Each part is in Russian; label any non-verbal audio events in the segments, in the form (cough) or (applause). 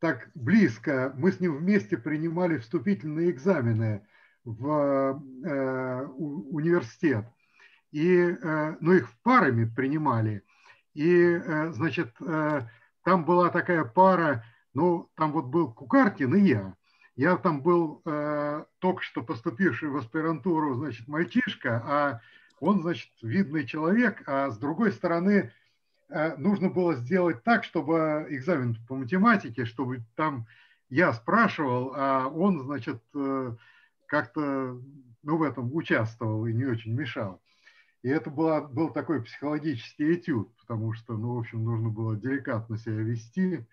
так близко. Мы с ним вместе принимали вступительные экзамены в э, университет. И, э, ну, их парами принимали. И, э, значит, э, там была такая пара, ну, там вот был Кукаркин и я. Я там был э, только что поступивший в аспирантуру, значит, мальчишка, а он, значит, видный человек, а с другой стороны, нужно было сделать так, чтобы экзамен по математике, чтобы там я спрашивал, а он, значит, э, как-то ну, в этом участвовал и не очень мешал. И это была, был такой психологический этюд, потому что, ну, в общем, нужно было деликатно себя вести.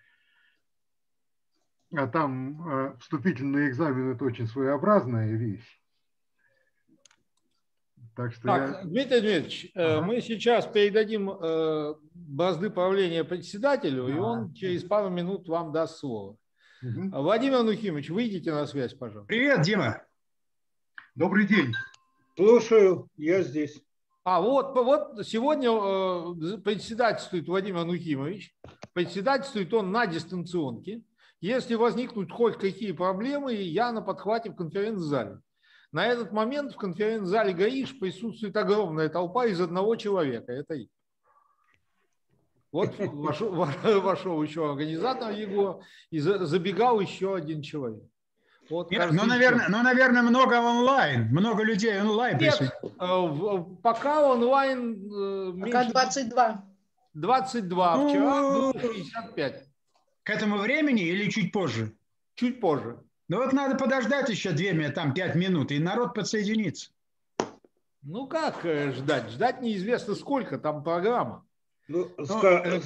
А там э, вступительный экзамен – это очень своеобразная вещь. Так, что так я... Дмитрий Дмитриевич, э, ага. мы сейчас передадим э, бразды правления председателю, ага. и он через пару минут вам даст слово. Угу. Владимир Нухимович, выйдите на связь, пожалуйста. Привет, Дима. Добрый день. Слушаю, я здесь. А вот, вот сегодня э, председательствует Владимир Нухимович. Председательствует он на дистанционке. Если возникнут хоть какие проблемы, я на подхвате в конференц-зале. На этот момент в конференц-зале ГАИШ присутствует огромная толпа из одного человека. Это я. Вот вошел, (laughs) вошел еще организатор Егор, и забегал еще один человек. Вот Нет, ну, наверное, ну, наверное, много онлайн, много людей онлайн. Нет, э, пока онлайн... Э, пока меньше... 22. 22, ну, вчера было 55. К этому времени или чуть позже? Чуть позже. Ну вот надо подождать еще две, там, пять минут, и народ подсоединится. Ну как э, ждать? Ждать неизвестно сколько, там программа. Ну, Но, ска...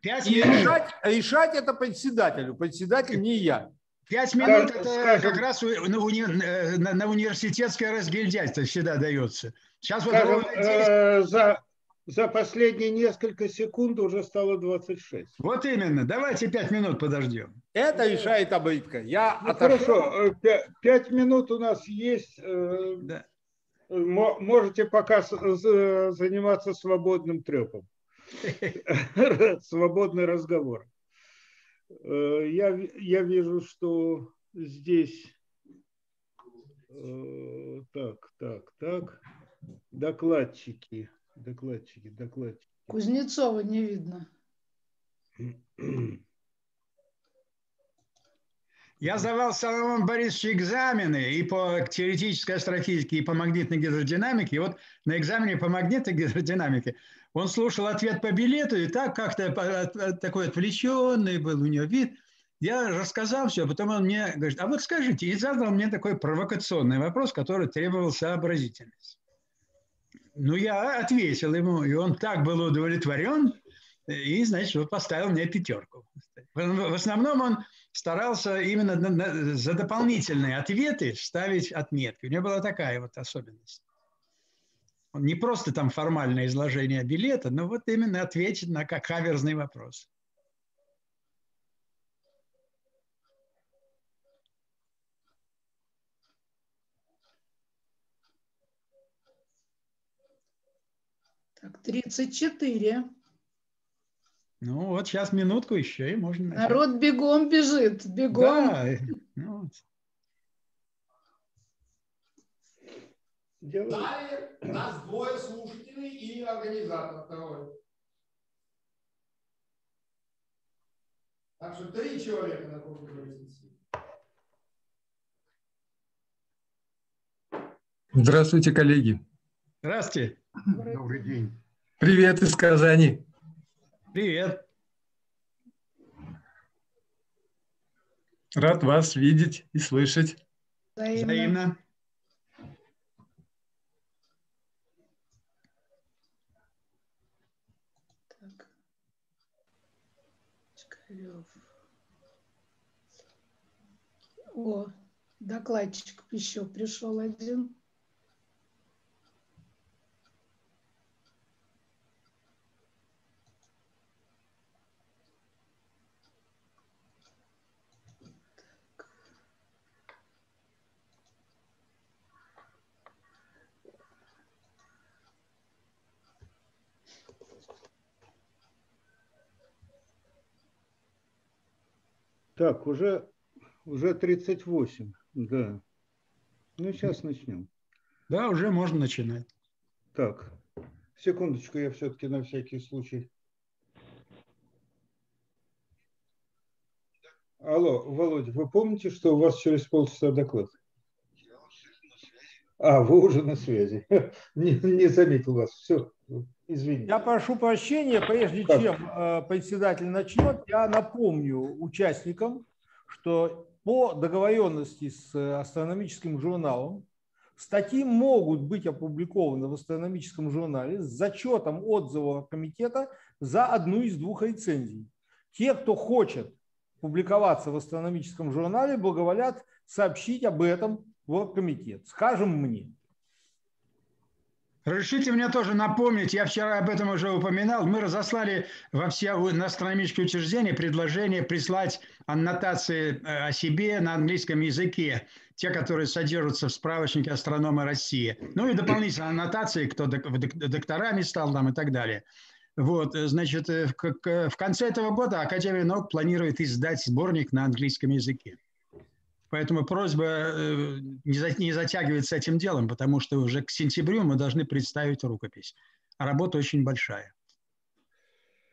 5 и минут. Решать, решать это председателю, председатель не я. Пять минут это скажем, как раз на, уни, на, на университетское разгильдяйство всегда дается. Сейчас скажем, вот э, за, за последние несколько секунд уже стало 26. Вот именно. Давайте пять минут подождем. Это решает обрытка. Я ну, Хорошо. Э, пять минут у нас есть. Э, да. Можете пока заниматься свободным трепом. (laughs) Свободный разговор. Э, я, я вижу, что здесь э, так, так, так, докладчики, докладчики, докладчики. Кузнецова не видно. Я сдавал Соломон Борисович экзамены и по теоретической астрофизике, и по магнитной гидродинамике. И вот на экзамене по магнитной гидродинамике он слушал ответ по билету, и так как-то такой отвлеченный был у него вид. Я рассказал все, потом он мне говорит, а вот скажите, и задал мне такой провокационный вопрос, который требовал сообразительности. Ну, я ответил ему, и он так был удовлетворен, и, значит, вот поставил мне пятерку. В основном он старался именно за дополнительные ответы ставить отметки. У него была такая вот особенность. Он не просто там формальное изложение билета, но вот именно ответить на каверзный вопрос. Так, 34. Ну вот сейчас минутку еще и можно начать. Народ бегом бежит, бегом. Да, ну, вот. Далее у нас двое слушателей и организатор второй. Так что три человека на конкурсе. Здравствуйте, коллеги. Здравствуйте. Добрый день. Привет из Казани. Привет. Рад вас видеть и слышать. Взаимно. Взаимно. О, докладчик еще пришел один. Так, уже, уже 38, да. Ну, сейчас начнем. Да, уже можно начинать. Так, секундочку, я все-таки на всякий случай. Алло, Володя, вы помните, что у вас через полчаса доклад? А, вы уже на связи. (laughs) Не, не заметил вас. Все, извините. Я прошу прощения, прежде Как? чем э, председатель начнет, я напомню участникам, что по договоренности с э, астрономическим журналом статьи могут быть опубликованы в астрономическом журнале с зачетом отзыва комитета за одну из двух рецензий. Те, кто хочет публиковаться в астрономическом журнале, благоволят сообщить об этом в комитет. Скажем мне. Разрешите мне тоже напомнить, я вчера об этом уже упоминал, мы разослали во все астрономические учреждения предложение прислать аннотации э, о себе на английском языке, те, которые содержатся в справочнике астронома России. Ну и дополнительные аннотации, кто док- док- докторами стал там и так далее. Вот, э, значит, э, в конце этого года Академия наук планирует издать сборник на английском языке. Поэтому просьба э, не за- не затягивать с этим делом, потому что уже к сентябрю мы должны представить рукопись. А работа очень большая.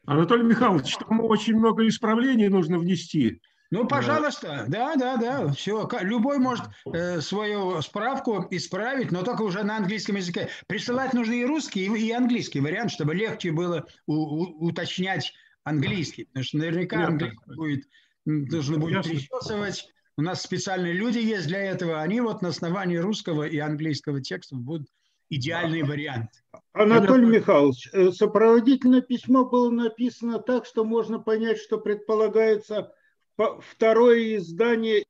Анатолий Михайлович, там очень много исправлений нужно внести. Ну, пожалуйста, да, да, да, все. Любой может э, свою справку исправить, но только уже на английском языке. Присылать нужно и русский, и, и английский вариант, чтобы легче было у- у- уточнять английский. Потому что наверняка английский будет, нужно будет причесывать. У нас специальные люди есть для этого. Они вот на основании русского и английского текстов будут идеальный вариант. Анатолий Понятно. Михайлович, э, сопроводительное письмо было написано так, что можно понять, что предполагается по- второе издание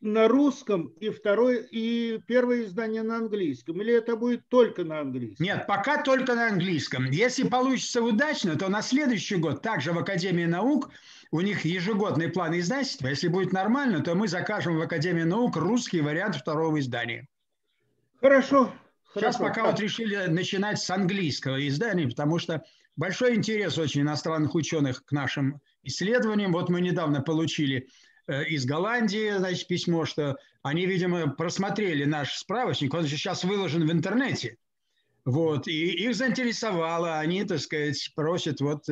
на русском и второе и первое издание на английском. Или это будет только на английском? Нет, пока только на английском. Если получится удачно, то на следующий год также в Академии наук у них ежегодный план издательства. Если будет нормально, то мы закажем в Академии наук русский вариант второго издания. Хорошо. Сейчас хорошо. пока вот решили начинать с английского издания, потому что большой интерес очень иностранных ученых к нашим исследованиям. Вот мы недавно получили э, из Голландии значит, письмо, что они, видимо, просмотрели наш справочник, он же сейчас выложен в интернете. Вот, и их заинтересовало, они, так сказать, просят вот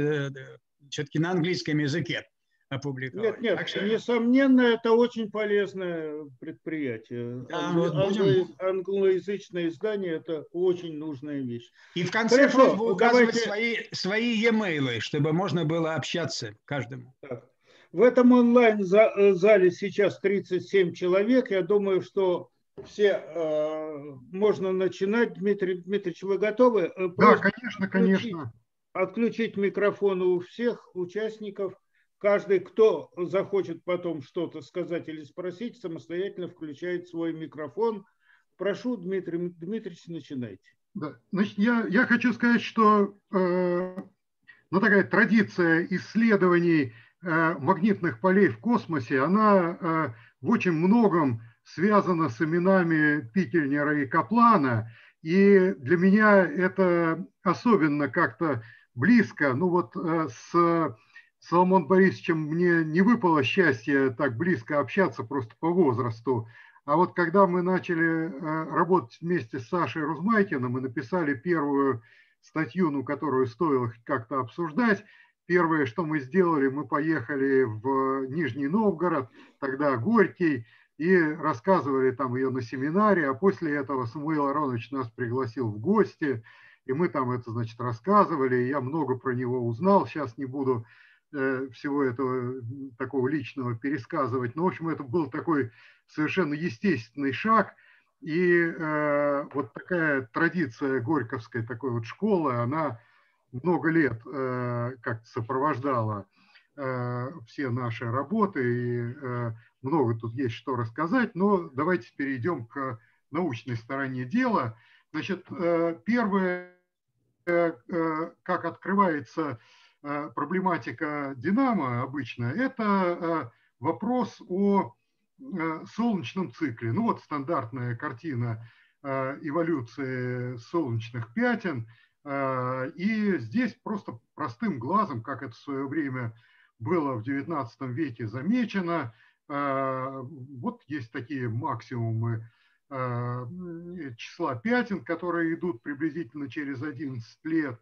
все-таки на английском языке опубликовать. Нет, нет, Так что- несомненно, это очень полезное предприятие. Да, Англи- вот будем- англо- Англоязычное издание – это очень нужная вещь. И в конце Хорошо, просьба указывать давайте- свои, свои e-mail, чтобы можно было общаться каждому. Так. В этом онлайн-зале сейчас 37 человек. Я думаю, что все э, можно начинать. Дмитрий Дмитриевич, вы готовы? Э, Да, просьба конечно, конечно. Отключить микрофон у всех участников. Каждый, кто захочет потом что-то сказать или спросить, самостоятельно включает свой микрофон. Прошу, Дмитрий Дмитриевич, начинайте. Да. Значит, я, я хочу сказать, что э, ну, такая традиция исследований э, магнитных полей в космосе, она э, в очень многом связана с именами Пикельнера и Каплана. И для меня это особенно как-то близко. Ну вот э, с Соломон Борисовичем мне не выпало счастье так близко общаться просто по возрасту. А вот когда мы начали э, работать вместе с Сашей Рузмайкиным и написали первую статью, ну, которую стоило как-то обсуждать, первое, что мы сделали, мы поехали в Нижний Новгород, тогда Горький, и рассказывали там ее на семинаре, а после этого Самуил Аронович нас пригласил в гости, и мы там это, значит, рассказывали, и я много про него узнал, сейчас не буду э, всего этого такого личного пересказывать, но, в общем, это был такой совершенно естественный шаг, и э, вот такая традиция горьковской такой вот школы, она много лет э, как-то сопровождала э, все наши работы, и э, много тут есть что рассказать, но давайте перейдем к научной стороне дела. Значит, э, первое, э, э, как открывается проблематика Динамо обычно, это вопрос о солнечном цикле. Ну вот стандартная картина эволюции солнечных пятен. И здесь просто простым глазом, как это в свое время было в XIX веке замечено. Вот есть такие максимумы числа пятен, которые идут приблизительно через 11 лет.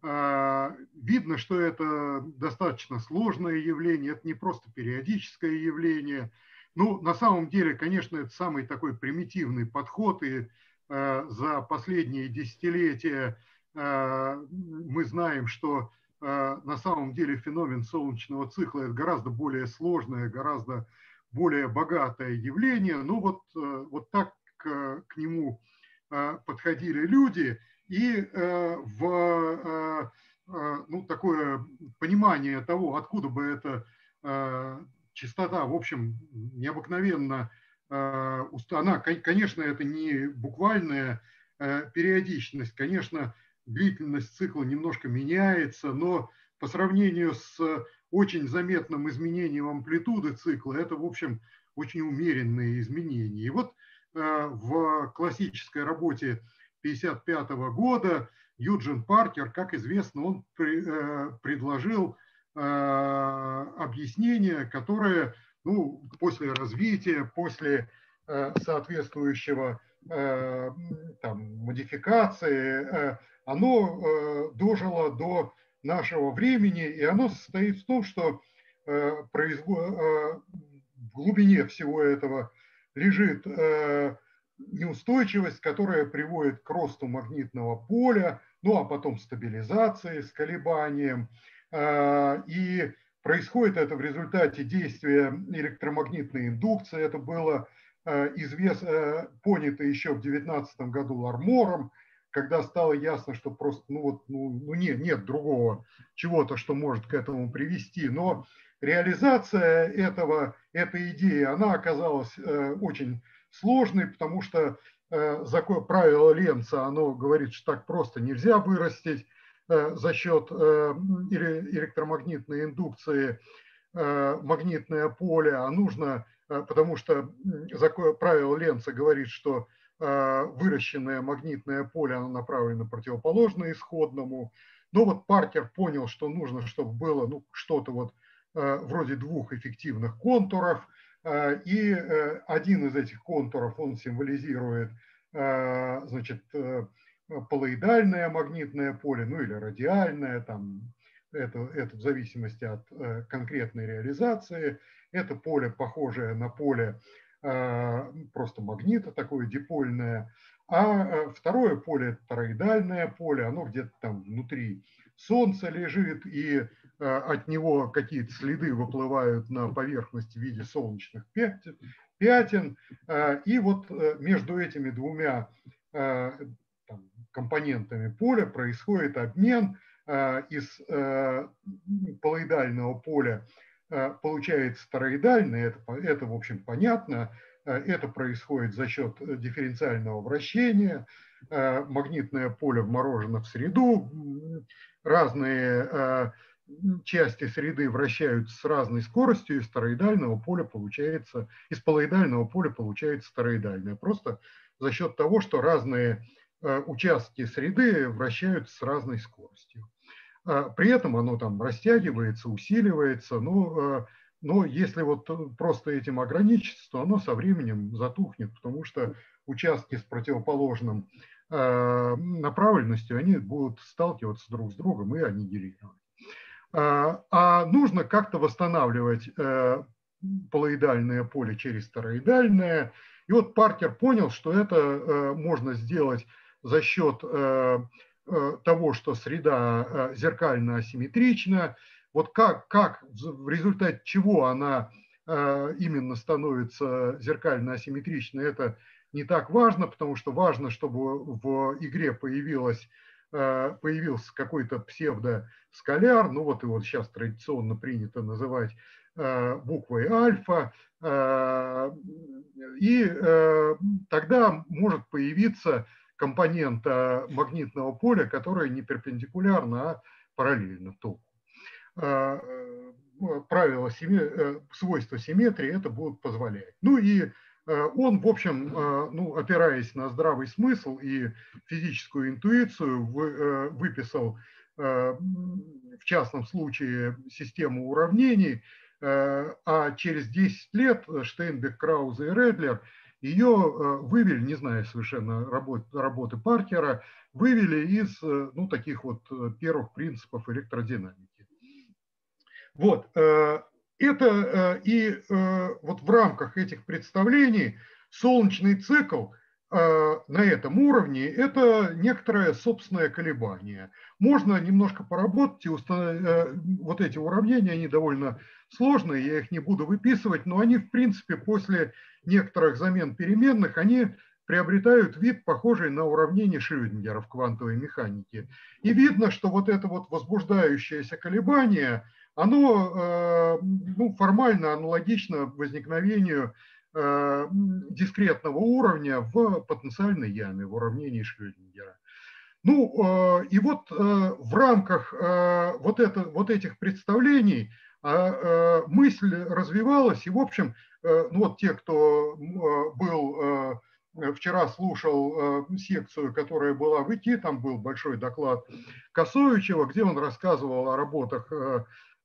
Видно, что это достаточно сложное явление, это не просто периодическое явление. Ну, на самом деле, конечно, это самый такой примитивный подход, и за последние десятилетия мы знаем, что на самом деле феномен солнечного цикла это гораздо более сложное, гораздо более богатое явление. Ну вот, вот так к, нему подходили люди, и в ну, такое понимание того, откуда бы эта частота, в общем, необыкновенно, она, конечно, это не буквальная периодичность, конечно, длительность цикла немножко меняется, но по сравнению с очень заметным изменением амплитуды цикла, это, в общем, очень умеренные изменения. И вот э, в классической работе 1955 года. Юджин Паркер, как известно, он э, предложил э, объяснение, которое ну, после развития, после соответствующего там, модификации оно э, дожило до нашего времени, и оно состоит в том, что э, э, в глубине всего этого лежит неустойчивость, которая приводит к росту магнитного поля, ну а потом стабилизации с колебанием. И происходит это в результате действия электромагнитной индукции. Это было известно, понято еще в 2019 году Лармором когда стало ясно, что просто ну вот, ну, ну нет, нет другого чего-то, что может к этому привести. Но реализация этого, этой идеи, она оказалась э, очень сложной, потому что э, закон, правило Ленца, оно говорит, что так просто нельзя вырастить э, за счет электромагнитной индукции магнитное поле, а нужно, потому что правило Ленца говорит, что выращенное магнитное поле, оно направлено противоположно исходному. Но вот Паркер понял, что нужно, чтобы было ну, что-то вот вроде двух эффективных контуров. Э, и один из этих контуров, он символизирует значит, полоидальное магнитное поле, ну или радиальное, там, это, это в зависимости от конкретной реализации. Это поле, похожее на поле Э, просто магнита такое дипольное, а э, второе поле, тороидальное поле, оно где-то там внутри Солнца лежит, и э, от него какие-то следы выплывают на поверхность в виде солнечных пятен. И вот между этими двумя компонентами поля происходит обмен из полоидального поля Э, получается тороидальное, это, это, в общем, понятно, э, это происходит за счет э, дифференциального вращения, магнитное поле вморожено в среду, разные части среды вращаются с разной скоростью, из тороидального поля получается, из полоидального поля получается тороидальное. Просто за счет того, что разные участки среды вращаются с разной скоростью. А, при этом оно там растягивается, усиливается, но, а, но если вот просто этим ограничиться, то оно со временем затухнет, потому что участки с противоположным а, направленностью, они будут сталкиваться друг с другом и аннигилировать. А нужно как-то восстанавливать полоидальное поле через тороидальное. И вот Паркер понял, что это можно сделать за счет Э, того, что среда э, зеркально асимметрична, вот как, как в результате чего она э, именно становится зеркально асимметричной, это не так важно, потому что важно, чтобы в игре появилось, появился какой-то псевдоскаляр, ну вот его сейчас традиционно принято называть буквой альфа, и тогда может появиться компонента магнитного поля, которая не перпендикулярна, а параллельно току. Э, правила э, свойства симметрии это будут позволять. Ну и э, он, в общем, ну, опираясь на здравый смысл и физическую интуицию, выписал в частном случае систему уравнений, а через 10 лет Штейнбек, Краузе и Редлер ее вывели, не знаю совершенно работы, работы Паркера, вывели из ну, таких вот первых принципов электродинамики. Вот, это и вот в рамках этих представлений солнечный цикл – Э, на этом уровне, это некоторое собственное колебание. Можно немножко поработать и установить, э, вот эти уравнения, они довольно сложные, я их не буду выписывать, но они, в принципе, после некоторых замен переменных, они приобретают вид, похожий на уравнение Шрёдингера в квантовой механике. И видно, что вот это вот возбуждающееся колебание, оно э, ну, формально аналогично возникновению Э, дискретного уровня в потенциальной яме, в уравнении Шрёдингера. Ну э, и вот в рамках вот, это, вот этих представлений мысль развивалась, и в общем, ну вот те, кто был вчера слушал секцию, которая была в ИТИ, там был большой доклад Косовичева, где он рассказывал о работах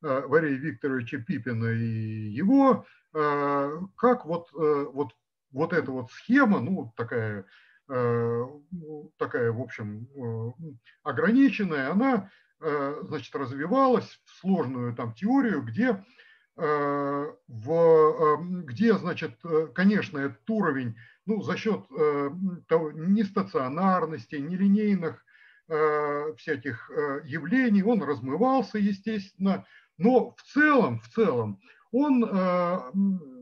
Варей Викторовича Пипина и его Э, как вот, э, вот, вот эта вот схема, ну, такая, э, такая, в общем, ограниченная, она, значит, развивалась в сложную там теорию, где, в, где значит, конечно, этот уровень, ну, за счет того, нестационарности, нелинейных всяких явлений, он размывался, естественно, но в целом, в целом, он э,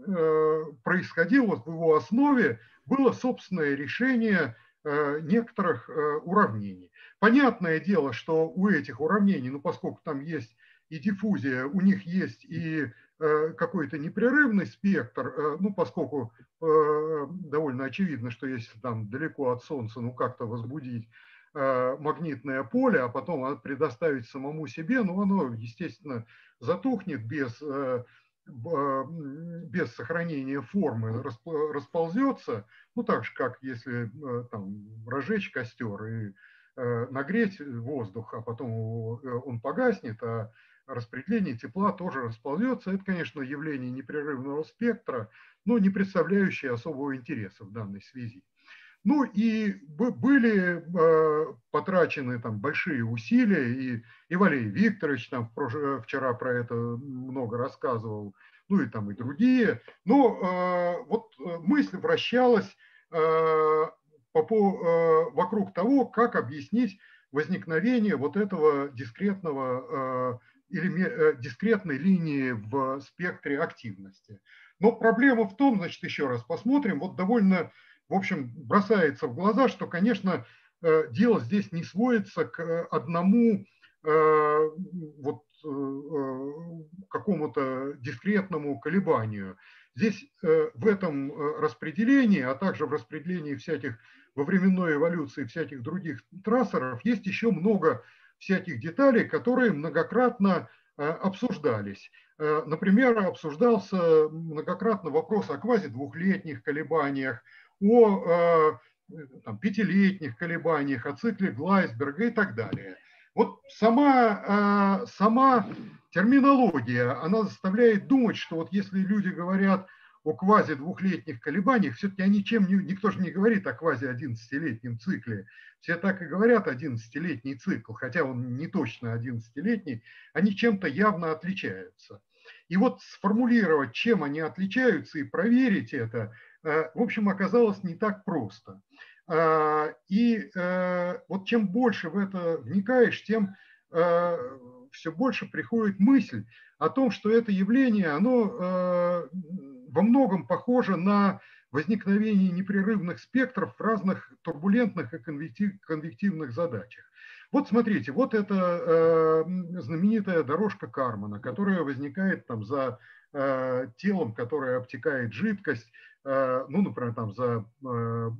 э, происходил, вот в его основе было собственное решение э, некоторых уравнений. Понятное дело, что у этих уравнений, ну поскольку там есть и диффузия, у них есть и какой-то непрерывный спектр, ну поскольку довольно очевидно, что если там далеко от Солнца, ну как-то возбудить магнитное поле, а потом предоставить самому себе, ну оно, естественно, затухнет без без сохранения формы расползется, ну так же, как если э, там разжечь костер и э, нагреть воздух, а потом э, он погаснет, а распределение тепла тоже расползется. Это, конечно, явление непрерывного спектра, но не представляющее особого интереса в данной связи. Ну и были э, потрачены там большие усилия, и, и Валерий Викторович там вчера про это много рассказывал, ну и там и другие. Но э, вот э, мысль вращалась вокруг того, как объяснить возникновение вот этого дискретного дискретной линии в спектре активности. Но проблема в том, значит, еще раз посмотрим, вот довольно в общем, бросается в глаза, что, конечно, э, дело здесь не сводится к одному э, вот э, какому-то дискретному колебанию. Здесь в этом распределении, а также в распределении всяких во временной эволюции всяких других трассеров есть еще много всяких деталей, которые многократно обсуждались. Например, обсуждался многократно вопрос о квази-двухлетних колебаниях, о э, там, пятилетних колебаниях, о цикле Глайсберга и так далее. Вот сама, э, сама терминология, она заставляет думать, что вот если люди говорят о квази двухлетних колебаниях, все-таки они чем, никто же не говорит о квази 11-летнем цикле. Все так и говорят 11-летний цикл, хотя он не точно 11-летний, они чем-то явно отличаются. И вот сформулировать, чем они отличаются и проверить это, Э, в общем, оказалось не так просто. А, и э, вот чем больше в это вникаешь, тем э, все больше приходит мысль о том, что это явление, оно во многом похоже на возникновение непрерывных спектров в разных турбулентных и конвективных задачах. Вот смотрите, вот это знаменитая дорожка Кармана, которая возникает там за телом, которое обтекает жидкость, Э, ну, например, там за э,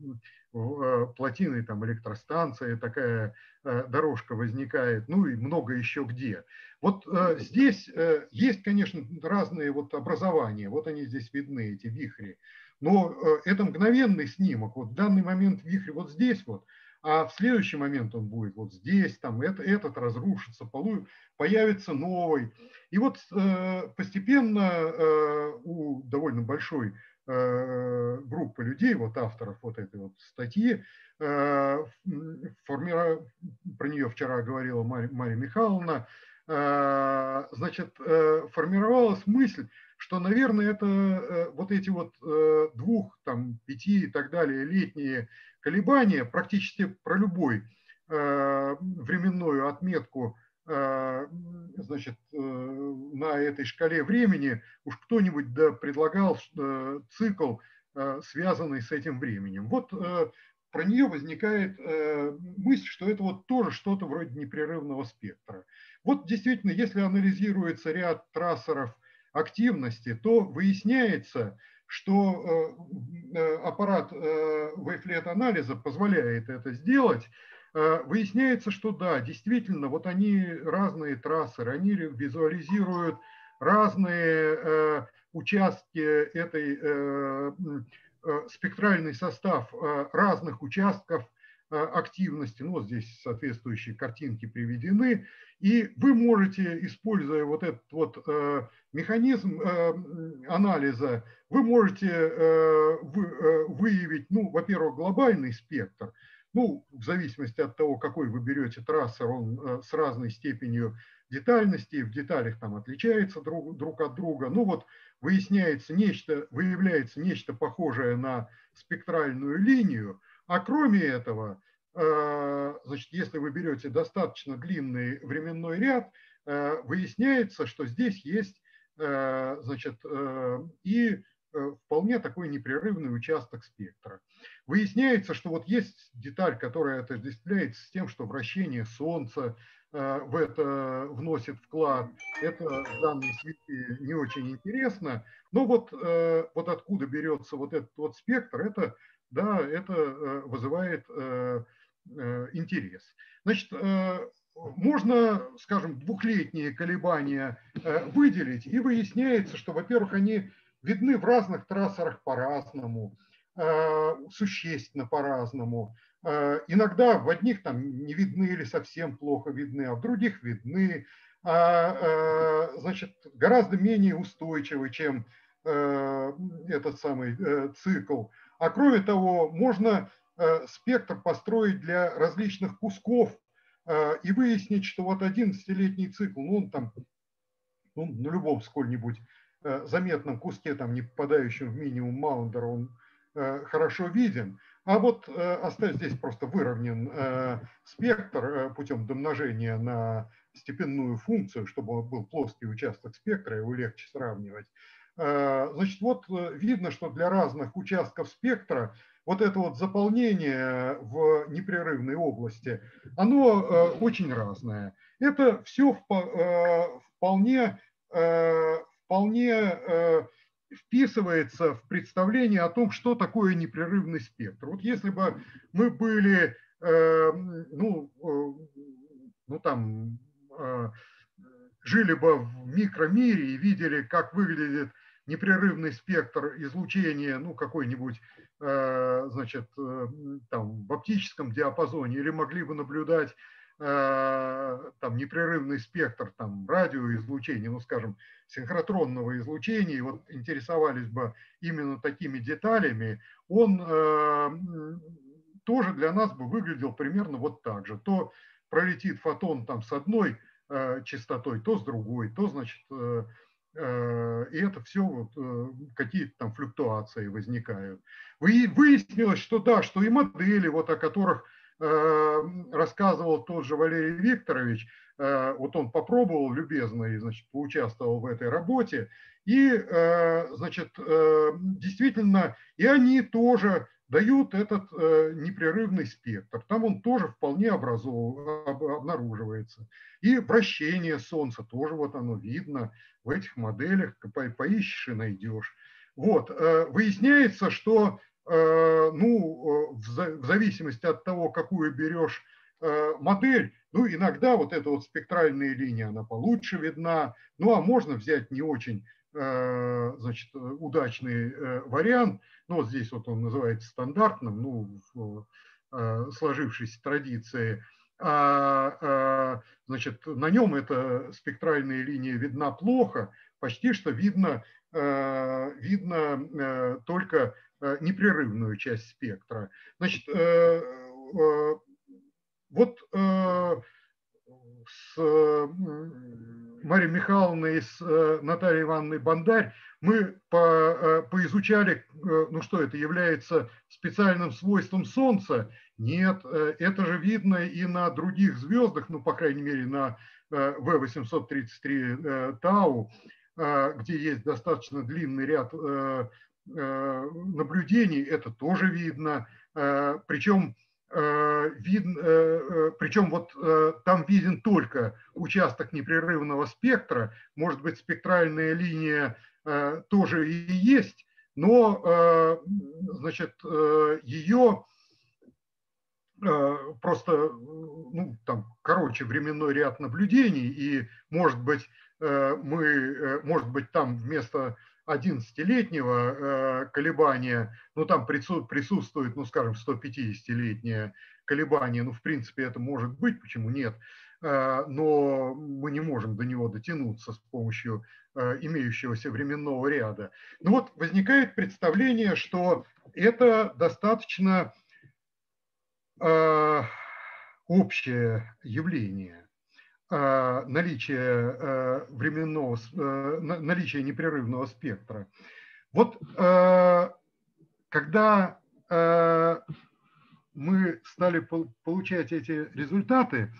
э, плотиной там электростанция, такая дорожка возникает, ну и много еще где. Вот здесь есть, конечно, разные вот образования, вот они здесь видны, эти вихри, но это мгновенный снимок, вот в данный момент вихрь вот здесь вот, а в следующий момент он будет вот здесь, там это, этот разрушится, полу, появится новый. И вот э, постепенно э, у довольно большой э, группы людей, вот авторов вот этой вот статьи, э, формира... про нее вчера говорила Мария, Мария Михайловна, э, значит, э, формировалась мысль, что, наверное, это э, вот эти вот э, двух, там, пяти и так далее летние колебания практически про любой э, временную отметку значит, на этой шкале времени уж кто-нибудь да предлагал цикл, связанный с этим временем. Вот про нее возникает мысль, что это вот тоже что-то вроде непрерывного спектра. Вот действительно, если анализируется ряд трассеров – активности, то выясняется, что э, э, аппарат wavelet э, анализа позволяет это сделать, выясняется, что да, действительно, вот они разные трассеры, они визуализируют разные участки этой спектральный состав разных участков активности, ну, здесь соответствующие картинки приведены, и вы можете, используя вот этот вот механизм э, анализа, вы можете э, э, выявить, ну, во-первых, глобальный спектр, ну, в зависимости от того, какой вы берете трассер, он с разной степенью детальности, в деталях там отличается друг, друг от друга. Ну вот выясняется нечто, выявляется нечто похожее на спектральную линию, а кроме этого, значит, если вы берете достаточно длинный временной ряд, выясняется, что здесь есть Э, значит, э, и э, вполне такой непрерывный участок спектра. Выясняется, что вот есть деталь, которая отождествляется с тем, что вращение Солнца в это вносит вклад. Это в данном свете не очень интересно. Но вот, вот откуда берется вот этот вот спектр, это, да, это вызывает интерес. Значит, можно, скажем, двухлетние колебания э, выделить, и выясняется, что, во-первых, они видны в разных трассерах по-разному, э, существенно по-разному. Э, иногда в одних там не видны или совсем плохо видны, а в других видны. А, значит, гораздо менее устойчивы, чем этот самый цикл. А кроме того, можно спектр построить для различных кусков и выяснить, что вот 11-летний цикл, ну он там ну, на любом сколь-нибудь э, заметном куске, там не попадающем в минимум Маундера, он э, хорошо виден. А вот э, оставить здесь просто выровнен спектр путем домножения на степенную функцию, чтобы был плоский участок спектра, его легче сравнивать. Значит, вот видно, что для разных участков спектра вот это вот заполнение в непрерывной области, оно э, очень разное. Это все э, вполне, э, вписывается в представление о том, что такое непрерывный спектр. Вот если бы мы были, ну, ну там, жили бы в микромире и видели, как выглядит непрерывный спектр излучения, ну, какой-нибудь Э, значит, э, там, в оптическом диапазоне, или могли бы наблюдать э, там, непрерывный спектр там, радиоизлучения, ну, скажем, синхротронного излучения, и вот интересовались бы именно такими деталями, он тоже для нас бы выглядел примерно вот так же. То пролетит фотон там с одной частотой, то с другой, то, значит, Э, и это все вот, э, какие-то там флюктуации возникают. Выяснилось, что да, что и модели, вот, о которых э, рассказывал тот же Валерий Викторович, вот он попробовал любезно и значит, поучаствовал в этой работе, и значит, действительно, и они тоже дают этот непрерывный спектр. Там он тоже вполне образов... обнаруживается. И вращение Солнца тоже вот оно видно в этих моделях, по, поищешь и найдешь. Вот, э, выясняется, что э, ну, в зависимости от того, какую берешь э, модель, ну, иногда вот эта вот спектральная линия, она получше видна, ну, а можно взять не очень значит, удачный вариант, ну, вот здесь вот он называется стандартным, ну, сложившейся традиции, а значит, на нем эта спектральная линия видна плохо, почти что видно, видно только непрерывную часть спектра. Значит, вот с Марией Михайловной и с э, Натальей Ивановной Бандарь мы по, э, поизучали, э, ну что это является специальным свойством Солнца. Нет, это же видно и на других звездах, ну, по крайней мере, на В-833 Тау, где есть достаточно длинный ряд наблюдений, это тоже видно. Причем Э, видно, э, э, причем вот там виден только участок непрерывного спектра, может быть спектральная линия тоже и есть, но значит, ее просто, ну, там, короче, временной ряд наблюдений, и, может быть, мы, может быть, там вместо 11-летнего э, колебания, ну там присутствует, ну скажем, 150-летнее колебание, ну в принципе это может быть, почему нет, э, но мы не можем до него дотянуться с помощью э, имеющегося временного ряда. Ну вот возникает представление, что это достаточно общее явление наличие э, временного, э, наличие непрерывного спектра. Вот когда мы стали получать эти результаты,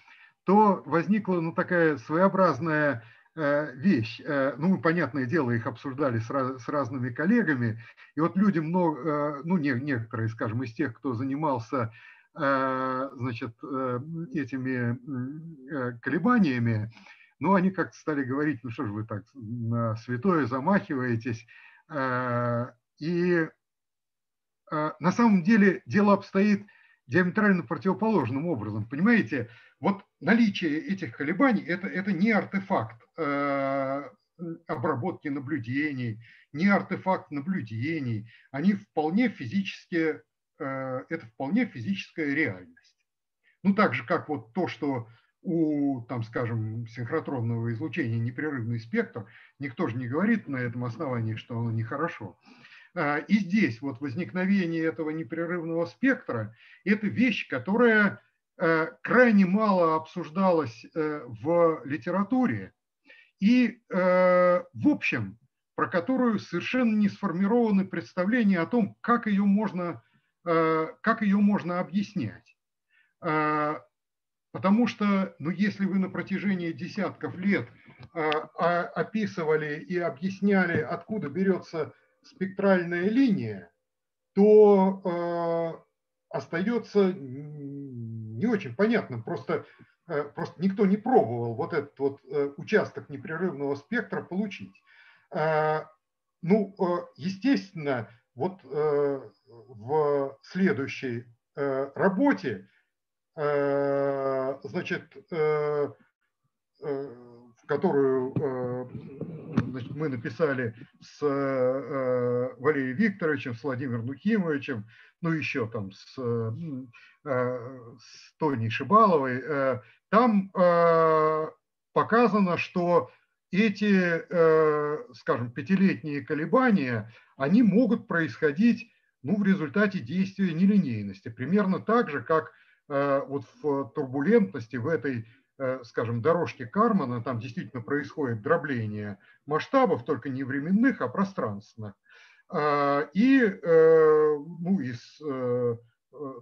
то возникла ну, такая своеобразная вещь. Ну, понятное дело, их обсуждали с, раз, с разными коллегами. И вот люди, много, ну, не, некоторые, скажем, из тех, кто занимался значит, э, этими э, колебаниями, но они как-то стали говорить, ну что же вы так на святое замахиваетесь. И на самом деле дело обстоит диаметрально противоположным образом. Понимаете, вот наличие этих колебаний это, это не артефакт обработки наблюдений, не артефакт наблюдений. Они вполне физически Э, это вполне физическая реальность. Ну, так же, как вот то, что у, там, скажем, синхротронного излучения непрерывный спектр, никто же не говорит на этом основании, что оно нехорошо. А, и здесь вот возникновение этого непрерывного спектра – это вещь, которая э, крайне мало обсуждалась э, в литературе и, в общем, про которую совершенно не сформированы представления о том, как ее можно Э, как ее можно объяснять? Э, потому что, ну, если вы на протяжении десятков лет э, описывали и объясняли, откуда берется спектральная линия, то остается не очень понятным. Просто, просто никто не пробовал вот этот вот участок непрерывного спектра получить. Ну, естественно, вот в следующей э, работе, э, значит, э, в которую значит, мы написали с Валерием Викторовичем, с Владимиром Нухимовичем, ну еще там с, с Тоней Шибаловой, там показано, что эти, скажем, пятилетние колебания, они могут происходить ну, в результате действия нелинейности. Примерно так же, как э, вот в турбулентности, в этой, э, скажем, дорожке Кармана, там действительно происходит дробление масштабов, только не временных, а пространственных. Э, и, э, ну, из э,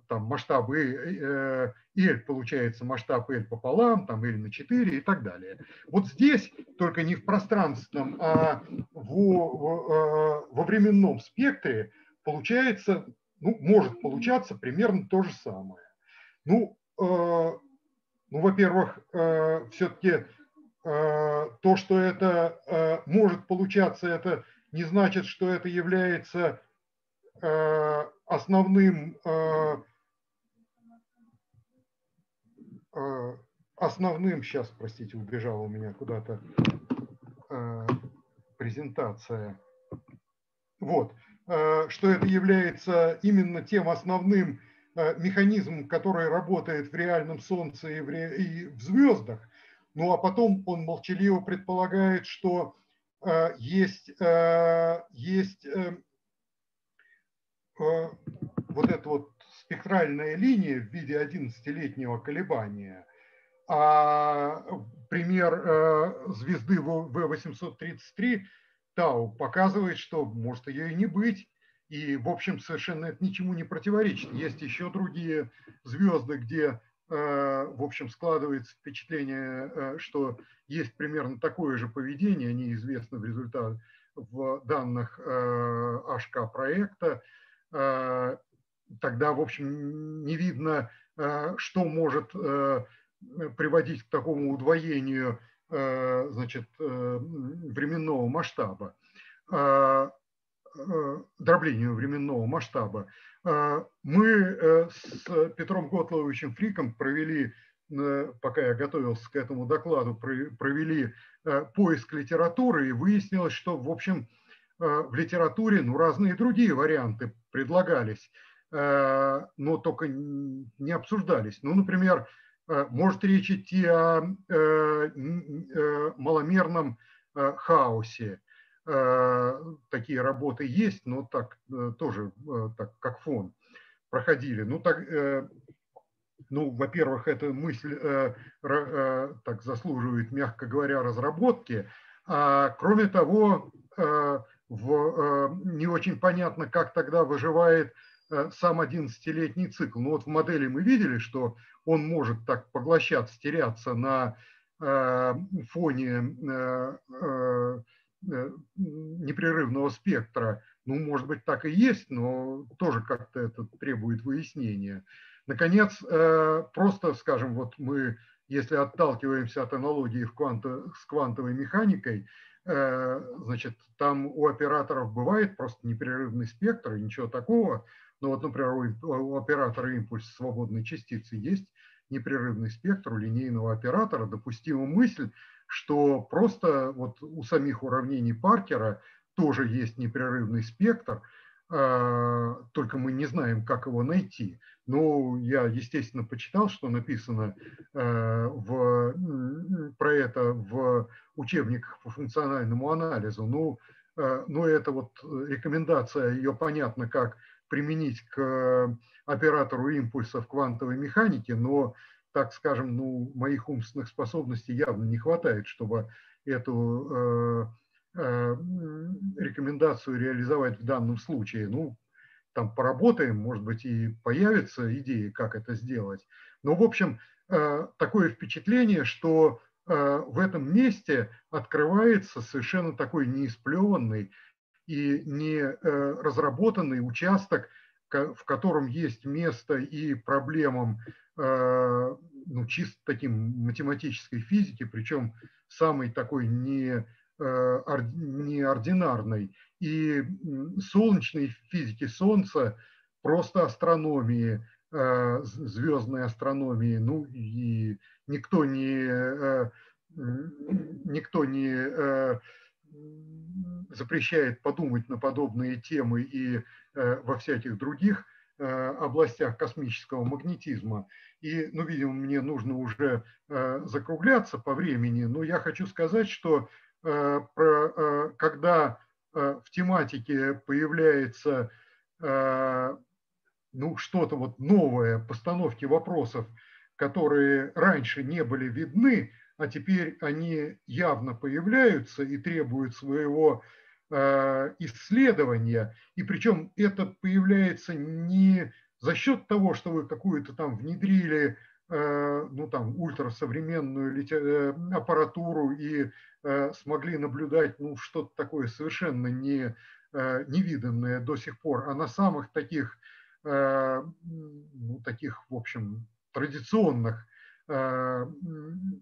там масштаб L получается масштаб L пополам, там L на 4 и так далее. Вот здесь только не в пространственном, а во, во временном спектре получается, ну, может получаться примерно то же самое. Ну, э, ну во-первых, э, все-таки э, то, что это э, может получаться, это не значит, что это является э, основным э, э, основным, сейчас, простите, убежала у меня куда-то э, презентация. Вот. Что это является именно тем основным механизм, который работает в реальном Солнце и в, ре... и в звездах. Ну а потом он молчаливо предполагает, что есть, есть вот эта вот спектральная линия в виде 11-летнего колебания. А пример э, звезды В833 Тау показывает, что может ее и не быть. И, в общем, совершенно это ничему не противоречит. Есть еще другие звезды, где, э, в общем, складывается впечатление, э, что есть примерно такое же поведение, они известны в результате в данных HK проекта тогда, в общем, не видно, э, что может э, приводить к такому удвоению э, значит, временного масштаба, дроблению временного масштаба. Мы с Петром Готловичем Фриком провели, пока я готовился к этому докладу, провели поиск литературы и выяснилось, что, в общем, в литературе ну, разные другие варианты предлагались. Э, но только не обсуждались. Ну, например, э, может речь идти о э, маломерном хаосе. Такие работы есть, но так тоже так, как фон проходили. Ну, так, ну, во-первых, эта мысль так заслуживает, мягко говоря, разработки. А кроме того, в, не очень понятно, как тогда выживает Э, сам 11-летний цикл. Ну вот в модели мы видели, что он может так поглощаться, теряться на э, фоне э, непрерывного спектра. Ну, может быть, так и есть, но тоже как-то это требует выяснения. Наконец, просто, скажем, вот мы, если отталкиваемся от аналогии в кванто, с квантовой механикой, значит, там у операторов бывает просто непрерывный спектр, и ничего такого, ну вот, например, у оператора импульса свободной частицы есть непрерывный спектр у линейного оператора. Допустима мысль, что просто вот у самих уравнений Паркера тоже есть непрерывный спектр, только мы не знаем, как его найти. Но я, естественно, почитал, что написано э, в, про это в учебниках по функциональному анализу. Ну, э, ну, это вот рекомендация, ее понятно, как применить к оператору импульса в квантовой механике, но, так скажем, ну, моих умственных способностей явно не хватает, чтобы эту э, рекомендацию реализовать в данном случае. Ну, там поработаем, может быть, и появятся идеи, как это сделать. Но, в общем, э, такое впечатление, что э, в этом месте открывается совершенно такой неисплеванный и не э, разработанный участок, в котором есть место и проблемам э, ну, чисто таким математической физики, причем самой такой не, э, неординарной, и солнечной физики Солнца, просто астрономии, звездной астрономии, ну и никто не, никто не запрещает подумать на подобные темы и э, во всяких других э, областях космического магнетизма. И, ну, видимо, мне нужно уже э, закругляться по времени, но я хочу сказать, что когда в тематике появляется ну, что-то вот новое, постановки вопросов, которые раньше не были видны, а теперь они явно появляются и требуют своего э, исследования. И причем это появляется не за счет того, что вы какую-то там внедрили э, ну, там, ультрасовременную э, аппаратуру и смогли наблюдать ну, что-то такое совершенно не, невиданное до сих пор, а на самых таких, ну, таких в общем, традиционных Э,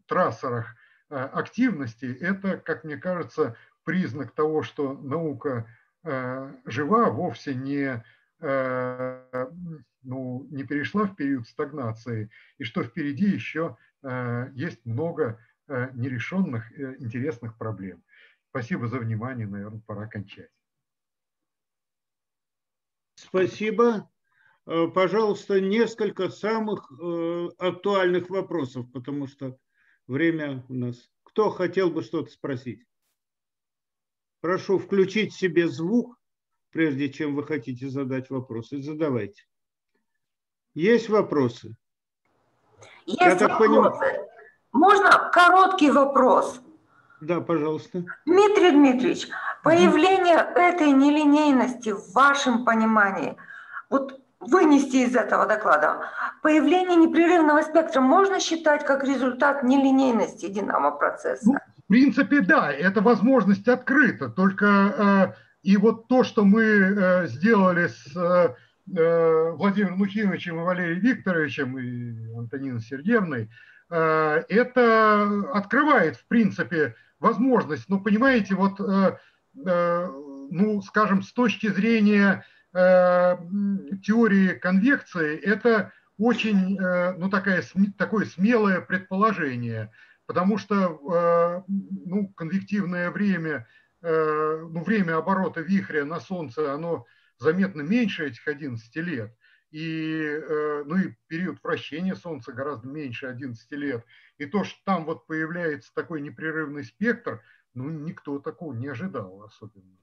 трассерах э, активности, это, как мне кажется, признак того, что наука э, жива, вовсе не, ну, не перешла в период стагнации, и что впереди еще есть много нерешенных интересных проблем. Спасибо за внимание, наверное, пора кончать. Спасибо. э, пожалуйста, несколько самых э, актуальных вопросов, потому что время у нас. Кто хотел бы что-то спросить? Прошу включить себе звук, прежде чем вы хотите задать вопросы. Задавайте. Есть вопросы? Есть Я вопросы. Понимаю... Можно короткий вопрос? Да, пожалуйста. Дмитрий Дмитриевич, появление этой нелинейности в вашем понимании, вот вынести из этого доклада, появление непрерывного спектра можно считать как результат нелинейности динамо-процесса? Ну, в принципе, да, эта возможность открыта, только э, и вот то, что мы э, сделали с э, э Владимиром Лухиновичем и Валерием Викторовичем и Антониной Сергеевной, э, это открывает, в принципе, возможность, ну, понимаете, вот, э, э, ну, скажем, с точки зрения э, теории конвекции, это очень, ну, такая, такое смелое предположение, потому что, ну, конвективное время, ну, время оборота вихря на Солнце, оно заметно меньше этих 11 лет, и, ну, и период вращения Солнца гораздо меньше 11 лет. И то, что там вот появляется такой непрерывный спектр, ну, никто такого не ожидал особенно.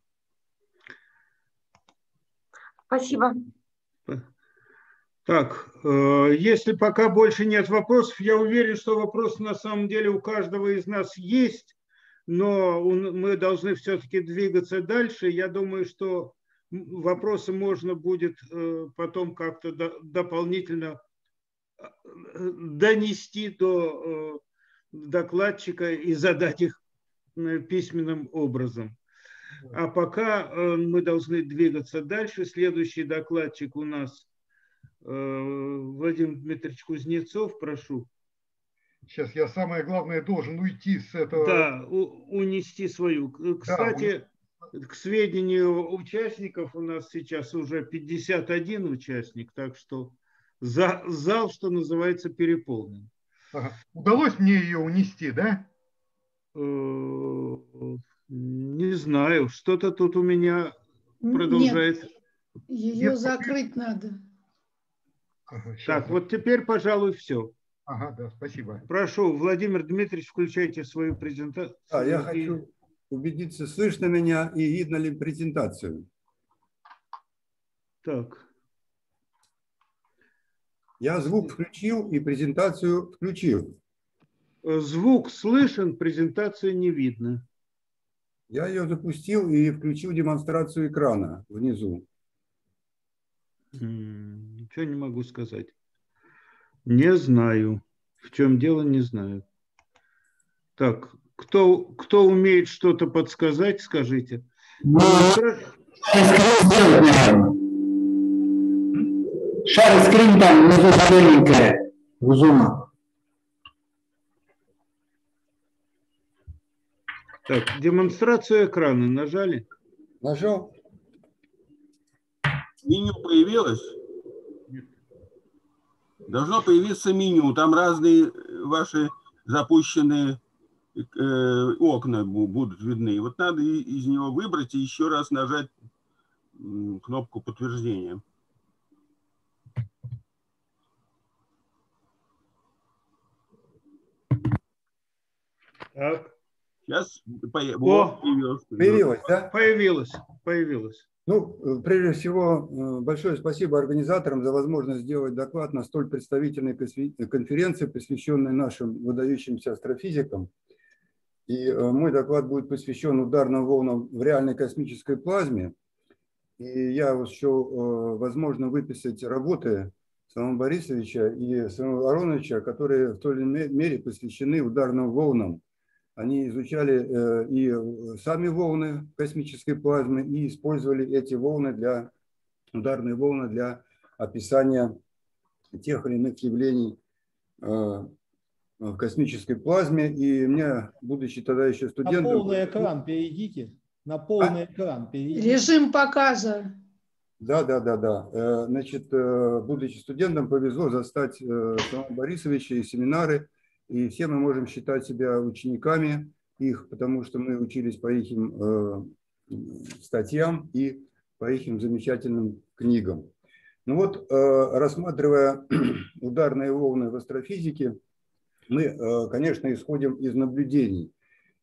Спасибо. Так, э, если пока больше нет вопросов, я уверен, что вопросы на самом деле у каждого из нас есть, но мы должны все-таки двигаться дальше. Я думаю, что вопросы можно будет э, потом как-то дополнительно донести до э, докладчика и задать их э, письменным образом. А пока э, мы должны двигаться дальше. Следующий докладчик у нас Владимир Дмитриевич Кузнецов, прошу. Сейчас я самое главное должен уйти с этого. Да, унести свою. Кстати, да, к сведению участников у нас сейчас уже 51 участник, так что за, зал, что называется, переполнен. Ага. Удалось мне ее унести, да? Э, не знаю, что-то тут у меня продолжает. Нет, ее Нет, закрыть надо. Ага, так, вот теперь, пожалуй, все. Ага, да, спасибо. Прошу, Владимир Дмитриевич, включайте свою презентацию. Да, я хочу убедиться, слышно меня и видно ли презентацию. Так. Я звук включил и презентацию включил. Звук слышен, презентацию не видно. Я ее запустил и включил демонстрацию экрана внизу. Ничего не могу сказать. Не знаю. В чем дело, не знаю. Так, кто, кто умеет что-то подсказать, скажите. Ну, Share screen там внизу зелененькое в зума. Так, демонстрацию экрана нажали? Нажал. Меню появилось? Нет. Должно появиться меню. Там разные ваши запущенные окна будут видны. Вот надо из него выбрать и еще раз нажать кнопку подтверждения. Так. Сейчас появилось. Появилось, да? Появилось, появилось. Ну, прежде всего, э, большое спасибо организаторам за возможность сделать доклад на столь представительной конференции, посвященной нашим выдающимся астрофизикам. И э, мой доклад будет посвящен ударным волнам в реальной космической плазме. И я еще, э, возможно, выписать работы Самого Борисовича и Самого Ароновича, которые в той или иной мере посвящены ударным волнам они изучали э, и сами волны космической плазмы, и использовали эти волны для, ударные волны для описания тех или иных явлений в космической плазме. И мне, будучи тогда еще студентом... На полный экран перейдите. На полный а? экран перейдите. Режим показа. Да, да, да, да. Э, значит, будучи студентом, повезло застать Самого Борисовича и семинары – и все мы можем считать себя учениками их, потому что мы учились по их э, статьям и по их замечательным книгам. Ну вот, рассматривая (clears throat) ударные волны в астрофизике, мы, конечно, исходим из наблюдений.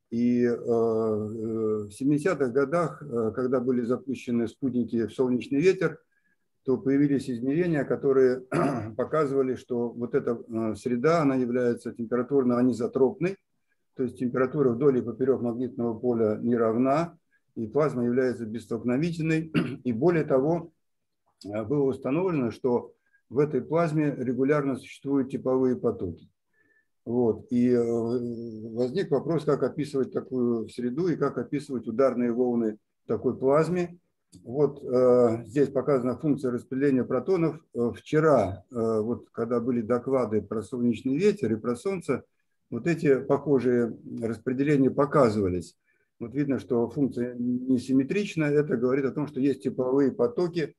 И в 70-х годах, когда были запущены спутники в солнечный ветер, то появились измерения, которые (clears throat) показывали, что вот эта э, среда, она является температурно-анизотропной, то есть температура вдоль и поперек магнитного поля не равна, и плазма является бесстолкновительной. (clears throat) И более того, э, было установлено, что в этой плазме регулярно существуют типовые потоки. Вот. И э, возник вопрос, как описывать такую среду и как описывать ударные волны такой плазме. Вот э, здесь показана функция распределения протонов. Э, вчера, э, вот когда были доклады про солнечный ветер и про солнце, вот эти похожие распределения показывались. Вот видно, что функция несимметрична. Это говорит о том, что есть тепловые потоки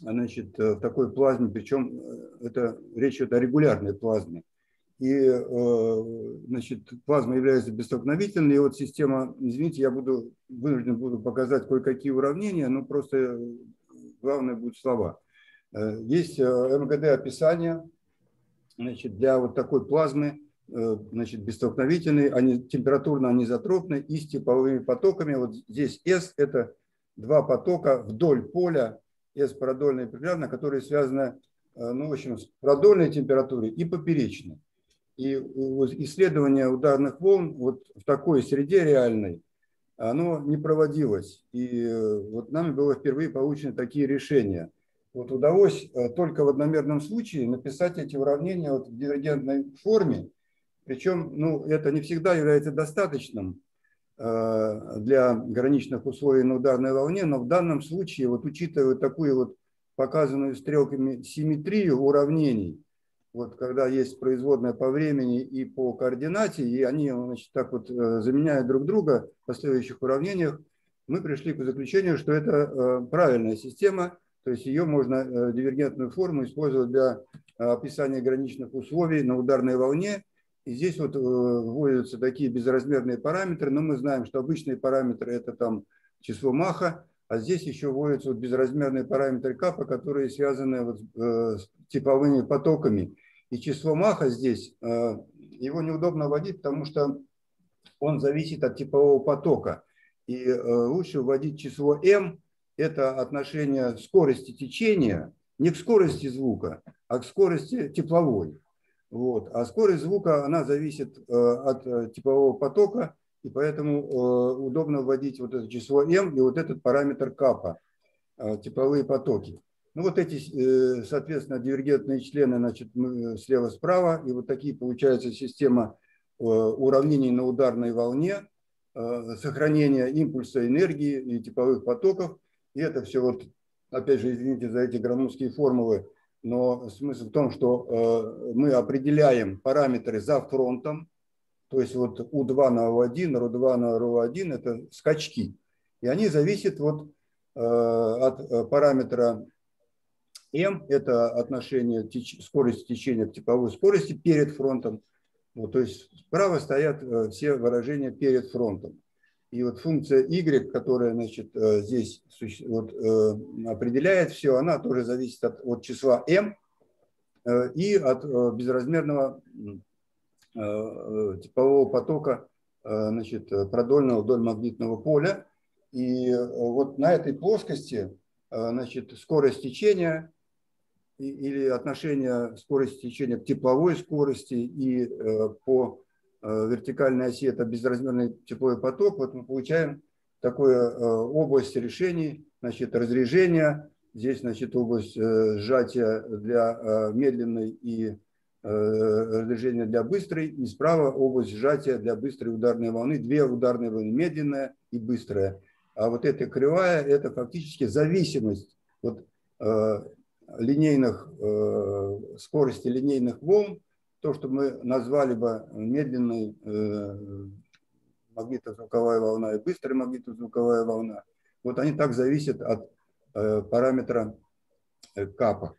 значит, э, в такой плазме, причем это речь идет о регулярной плазме и э, значит, плазма является бесстолкновительной. И вот система, извините, я буду вынужден буду показать кое-какие уравнения, но просто главное будут слова. Э, есть э, МГД описание значит, для вот такой плазмы, значит, бесстолкновительной, они, температурно-анизотропной и с типовыми потоками. Вот здесь S – это два потока вдоль поля, S продольная и преградная, которые связаны ну, в общем, с продольной температурой и поперечной. И исследование ударных волн вот в такой среде реальной, оно не проводилось. И вот нами было впервые получены такие решения. Вот удалось э, только в одномерном случае написать эти уравнения вот в дивергентной форме. Причем ну, это не всегда является достаточным э, для граничных условий на ударной волне, но в данном случае, вот учитывая такую вот показанную стрелками симметрию уравнений – вот когда есть производная по времени и по координате, и они значит, так вот э, заменяют друг друга в последующих уравнениях, мы пришли к заключению, что это э, правильная система, то есть ее можно э, дивергентную форму использовать для описания граничных условий на ударной волне. И здесь вот вводятся такие безразмерные параметры, но мы знаем, что обычные параметры это там число Маха, а здесь еще вводятся вот безразмерные параметры капа, которые связаны вот с типовыми потоками. И число Маха здесь, э, его неудобно вводить, потому что он зависит от типового потока. И э, лучше вводить число m, это отношение скорости течения не к скорости звука, а к скорости тепловой. Вот. А скорость звука, она зависит э, от типового потока, и поэтому удобно вводить вот это число m и вот этот параметр капа, тепловые потоки. Ну вот эти, э, соответственно, дивергентные члены, значит, э, слева-справа, и вот такие получается система э, уравнений на ударной волне, сохранения импульса энергии и типовых потоков. И это все вот, опять же, извините за эти громоздкие формулы, но смысл в том, что мы определяем параметры за фронтом, то есть вот U2 на U1, RU2 на RU1 – это скачки. И они зависят вот от параметра М – это отношение теч... скорости течения к типовой скорости перед фронтом. Вот, то есть справа стоят э, все выражения перед фронтом. И вот функция y, которая значит, э, здесь вот, э, определяет все, она тоже зависит от, от числа m и от безразмерного типового потока значит, продольного вдоль магнитного поля. И вот на этой плоскости значит, скорость течения или отношение скорости течения к тепловой скорости и э, по э, вертикальной оси это безразмерный тепловой поток, вот мы получаем такую э, область решений, значит, разрежения, здесь, значит, область сжатия для медленной и разрежения для быстрой, и справа область сжатия для быстрой ударной волны, две ударные волны, медленная и быстрая. А вот эта кривая – это фактически зависимость. Вот, линейных, э, скорости линейных волн, то, что мы назвали бы медленной э, магнитозвуковая волна и быстрая магнитозвуковая волна, вот они так зависят от э, параметра капа.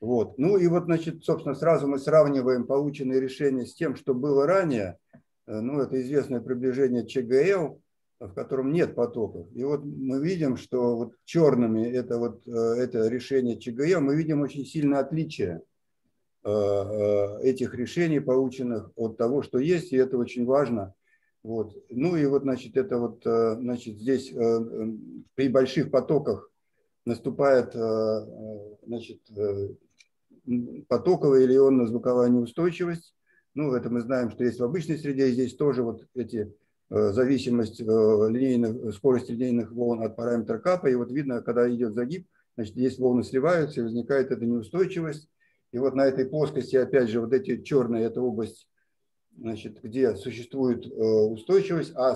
Вот. Ну и вот, значит, собственно, сразу мы сравниваем полученные решения с тем, что было ранее. Ну, это известное приближение ЧГЛ, в котором нет потоков. И вот мы видим, что вот черными это вот это решение ЧГЕ, мы видим очень сильное отличие этих решений, полученных от того, что есть, и это очень важно. Вот. Ну и вот, значит, это вот, значит, здесь при больших потоках наступает, значит, потоковая или ионно-звуковая неустойчивость. Ну, это мы знаем, что есть в обычной среде. Здесь тоже вот эти э, зависимость э, линейных, скорости линейных волн от параметра капа. И вот видно, когда идет загиб, значит, здесь волны сливаются, и возникает эта неустойчивость. И вот на этой плоскости, опять же, вот эти черные, это область, значит, где существует э, устойчивость, а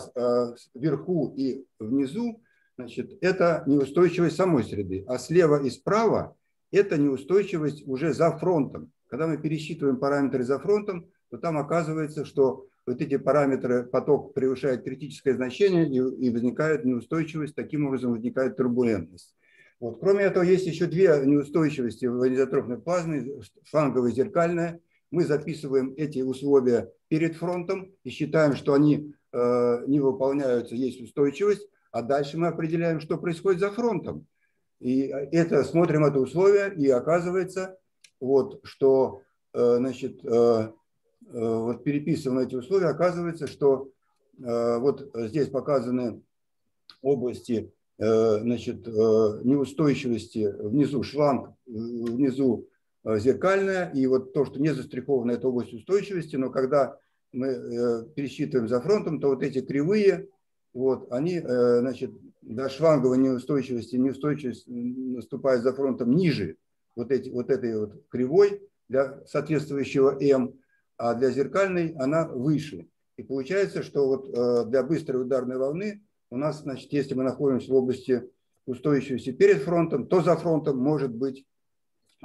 вверху и внизу, значит, это неустойчивость самой среды. А слева и справа это неустойчивость уже за фронтом. Когда мы пересчитываем параметры за фронтом, то там оказывается, что вот эти параметры, поток превышает критическое значение и, и возникает неустойчивость, таким образом возникает турбулентность. Вот. Кроме этого, есть еще две неустойчивости в изотропной плазме, фланговая и зеркальная. Мы записываем эти условия перед фронтом и считаем, что они э, не выполняются, есть устойчивость, а дальше мы определяем, что происходит за фронтом. И это смотрим это условие, и оказывается, вот, что э, значит, э, вот переписываем эти условия, оказывается, что вот здесь показаны области значит, неустойчивости, внизу шланг, внизу зеркальная, и вот то, что не застраховано, это область устойчивости, но когда мы пересчитываем за фронтом, то вот эти кривые, вот, они, значит, до шланговой неустойчивости, неустойчивость наступает за фронтом ниже вот, эти, вот этой вот кривой для соответствующего М, а для зеркальной она выше. И получается, что вот э, для быстрой ударной волны у нас, значит, если мы находимся в области устойчивости перед фронтом, то за фронтом может быть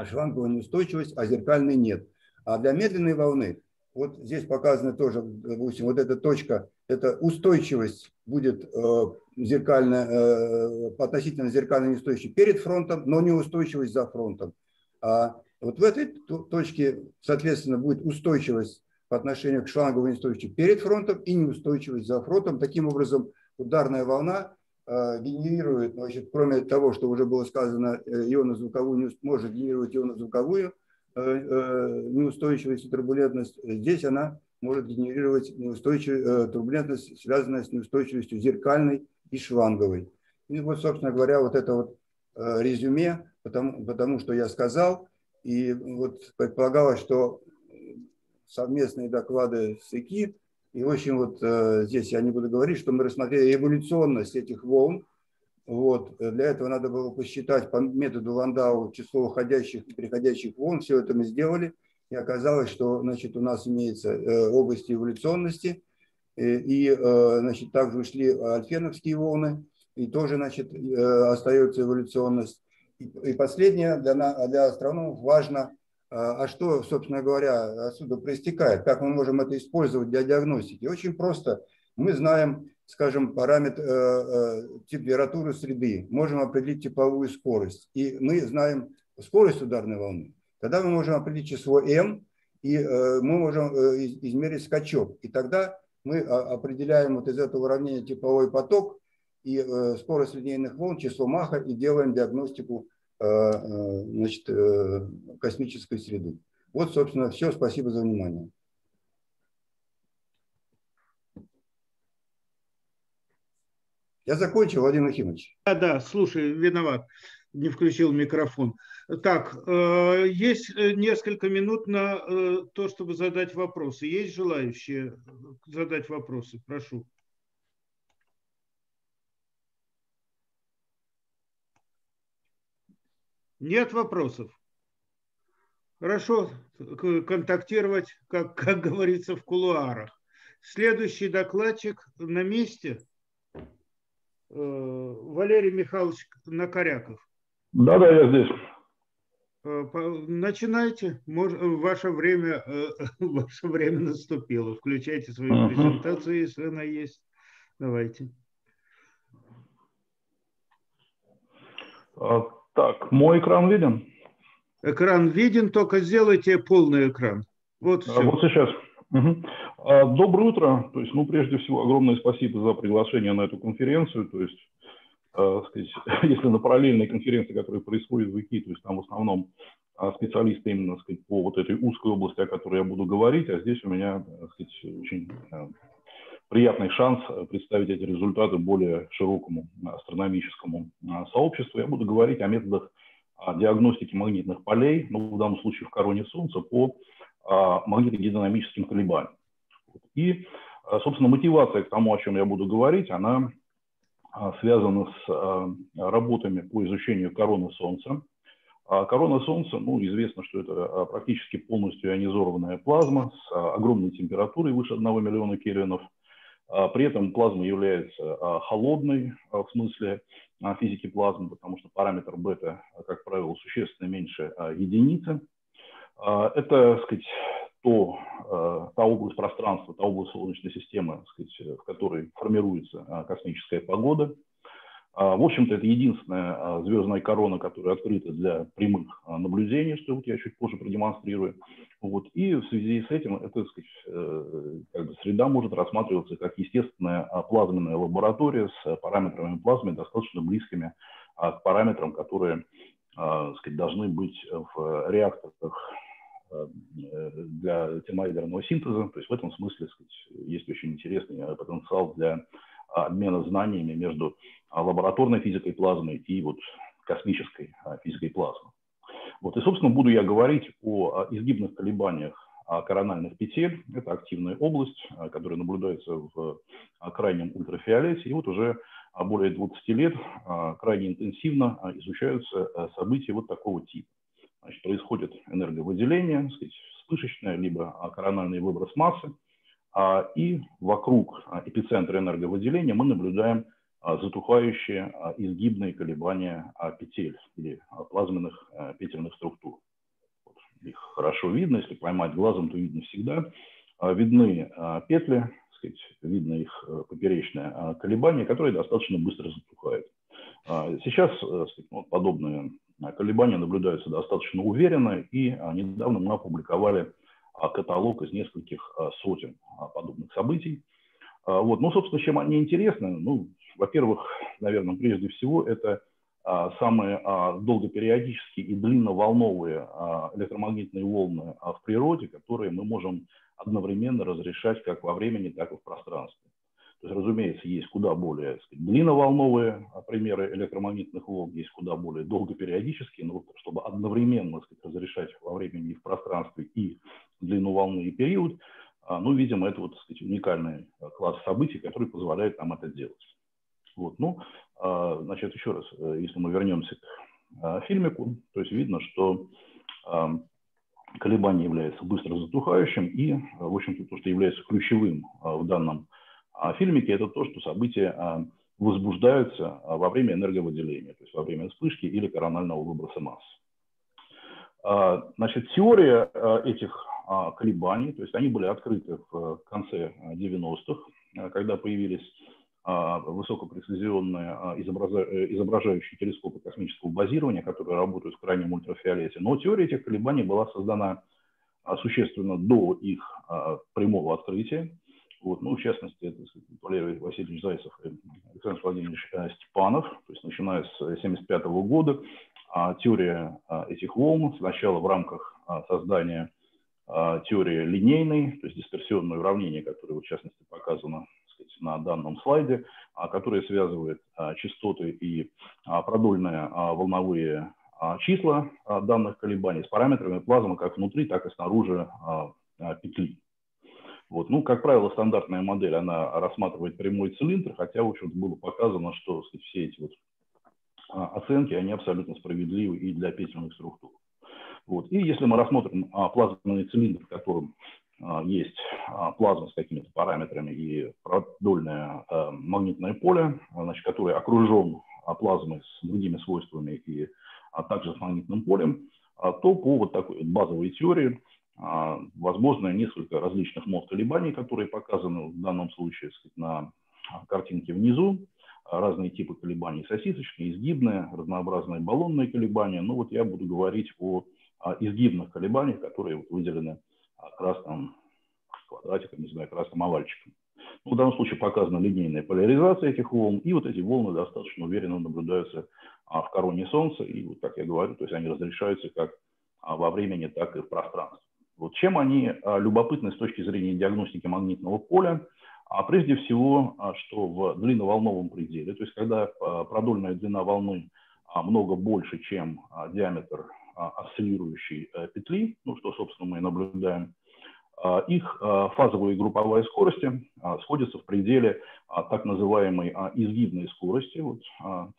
шланговая неустойчивость, а зеркальной нет. А для медленной волны, вот здесь показана тоже, допустим, вот эта точка, это устойчивость будет э, зеркально, э, относительно зеркально неустойчивой перед фронтом, но неустойчивость за фронтом. А вот в этой точке, соответственно, будет устойчивость по отношению к шланговой неустойчивости перед фронтом и неустойчивость за фронтом. Таким образом, ударная волна э, генерирует, значит, кроме того, что уже было сказано, э, ионно-звуковую, может генерировать ионно-звуковую неустойчивость и турбулентность. Здесь она может генерировать неустойчивую турбулентность, связанную с неустойчивостью зеркальной и шланговой. И вот, собственно говоря, вот это вот э, резюме, потому, потому что я сказал, и вот предполагалось, что совместные доклады с ИКИ, и в общем вот э, здесь я не буду говорить, что мы рассмотрели эволюционность этих волн, вот. Для этого надо было посчитать по методу Ландау число уходящих и приходящих волн. Все это мы сделали. И оказалось, что значит, у нас имеется э, области эволюционности, Э, и э, значит, также ушли альфеновские волны, и тоже значит, э, остается эволюционность. И последнее для, для астрономов важно, а что, собственно говоря, отсюда проистекает, как мы можем это использовать для диагностики. Очень просто. Мы знаем, скажем, параметр температуры среды, можем определить тепловую скорость, и мы знаем скорость ударной волны. Тогда мы можем определить число m, и мы можем измерить скачок. И тогда мы а, определяем вот из этого уравнения тепловой поток и э, скорость линейных волн, число Маха и делаем диагностику э, э, значит, космической среды. Вот, собственно, все. Спасибо за внимание. Я закончил, Владимир Ефимович. Да, да, слушай, виноват, не включил микрофон. Так, есть несколько минут на то, чтобы задать вопросы. Есть желающие задать вопросы? Прошу. Нет вопросов? Хорошо, контактировать, как, как говорится, в кулуарах. Следующий докладчик на месте. Валерий Михайлович Накоряков. Да-да, я здесь. Э, начинайте. Ваше время, э, (laughs) ваше время наступило. Включайте свою uh-huh. презентацию, если она есть. Давайте. Так, мой экран виден? Экран виден, только сделайте полный экран. Вот, а, вот сейчас. Угу. Доброе утро. То есть, ну, прежде всего, огромное спасибо за приглашение на эту конференцию. То есть, э, сказать, (laughs) если на параллельной конференции, которая происходит в ИКИ, то есть там в основном а, специалисты именно сказать, по вот этой узкой области, о которой я буду говорить, а здесь у меня сказать, очень приятный шанс представить эти результаты более широкому астрономическому сообществу. Я буду говорить о методах диагностики магнитных полей, ну, в данном случае в короне Солнца, по а, магнитно-динамическим колебаниям. И, а, собственно, мотивация к тому, о чем я буду говорить, она а, связана с работами по изучению короны Солнца. Корона Солнца, ну, известно, что это практически полностью ионизированная плазма с огромной температурой выше 1 миллиона кельвинов. При этом плазма является холодной в смысле физики плазмы, потому что параметр бета, как правило, существенно меньше единицы. А, это, так сказать, то, а, та область пространства, та область Солнечной системы, сказать, в которой формируется а, космическая погода. В общем-то, это единственная звездная корона, которая открыта для прямых наблюдений, что вот я чуть позже продемонстрирую. Вот. И в связи с этим эта э, как бы среда может рассматриваться как естественная плазменная лаборатория с параметрами плазмы, достаточно близкими к параметрам, которые сказать, должны быть в реакторах для термоядерного синтеза. То есть в этом смысле сказать, есть очень интересный потенциал для обмена знаниями между лабораторной физикой плазмы и вот космической а, физикой плазмы. Вот, и, собственно, буду я говорить о изгибных колебаниях корональных петель. Это активная область, которая наблюдается в крайнем ультрафиолете. И вот уже более 20 лет крайне интенсивно изучаются события вот такого типа. Значит, происходит энерговыделение, сказать, вспышечное, либо корональный выброс массы, а, и вокруг а, эпицентра энерговыделения мы наблюдаем а, затухающие изгибные колебания петель или плазменных петельных структур. Их хорошо видно, если поймать глазом, то видно всегда. Видны петли, сказать, видно их э, поперечное колебание, которое достаточно быстро затухает. Сейчас э, сказать, подобные колебания наблюдаются достаточно уверенно, и а, недавно мы опубликовали а, каталог из нескольких а, сотен подобных событий. Вот. Ну, собственно, чем они интересны? Ну, во-первых, наверное, прежде всего, это самые долгопериодические и длинноволновые электромагнитные волны в природе, которые мы можем одновременно разрешать как во времени, так и в пространстве. То есть, разумеется, есть куда более сказать, длинноволновые а, примеры электромагнитных волн, есть куда более долгопериодические, но чтобы одновременно сказать, разрешать во времени и в пространстве и длину волны и период, а, ну, видимо, это вот, сказать, уникальный а, класс событий, который позволяет нам это делать. Вот, ну, значит, еще раз, э, если мы вернемся к фильмику, то есть видно, что колебание является быстро затухающим и, в общем-то, то, что является ключевым в данном а фильмики – это то, что события а, возбуждаются а, во время энерговыделения, то есть во время вспышки или коронального выброса масс. А, значит, теория этих колебаний, то есть они были открыты в конце 90-х, когда появились высокопрецизионные изображающие телескопы космического базирования, которые работают в крайнем ультрафиолете. Но теория этих колебаний была создана существенно до их прямого открытия. Вот, ну, в частности, это Валерий Васильевич Зайцев и Александр Владимирович э, Степанов, то есть начиная с 1975 года, а, теория а, этих волн сначала в рамках а, создания теории линейной, то есть дисперсионное уравнение, которое, в частности, показано сказать, на данном слайде, которое связывает частоты и продольные волновые числа данных колебаний с параметрами плазмы как внутри, так и снаружи петли. Вот. Ну, как правило, стандартная модель, она рассматривает прямой цилиндр, хотя, в общем-то, было показано, что сказать, все эти вот а, оценки, они абсолютно справедливы и для петельных структур. Вот. И если мы рассмотрим а, плазменный цилиндр, в котором а, есть плазма с какими-то параметрами и продольное магнитное поле, значит, который окружен плазмой с другими свойствами и также с магнитным полем, то по вот такой базовой теории а, возможно несколько различных мод колебаний, которые показаны в данном случае сказать, на картинке внизу. Разные типы колебаний сосисочные, изгибные, разнообразные баллонные колебания. Ну вот я буду говорить о изгибных колебаниях, которые выделены красным, квадратиком, не знаю, красным овальчиком. Ну, в данном случае показана линейная поляризация этих волн, и вот эти волны достаточно уверенно наблюдаются а, в короне Солнца, и вот, как я говорю, то есть они разрешаются как а, во времени, так и в пространстве. Вот чем они а, любопытны с точки зрения диагностики магнитного поля? А прежде всего, что в длинноволновом пределе, то есть когда продольная длина волны много больше, чем диаметр осциллирующей э, петли, ну, что, собственно, мы наблюдаем, их фазовые и групповые скорости сходятся в пределе так называемой изгибной скорости, вот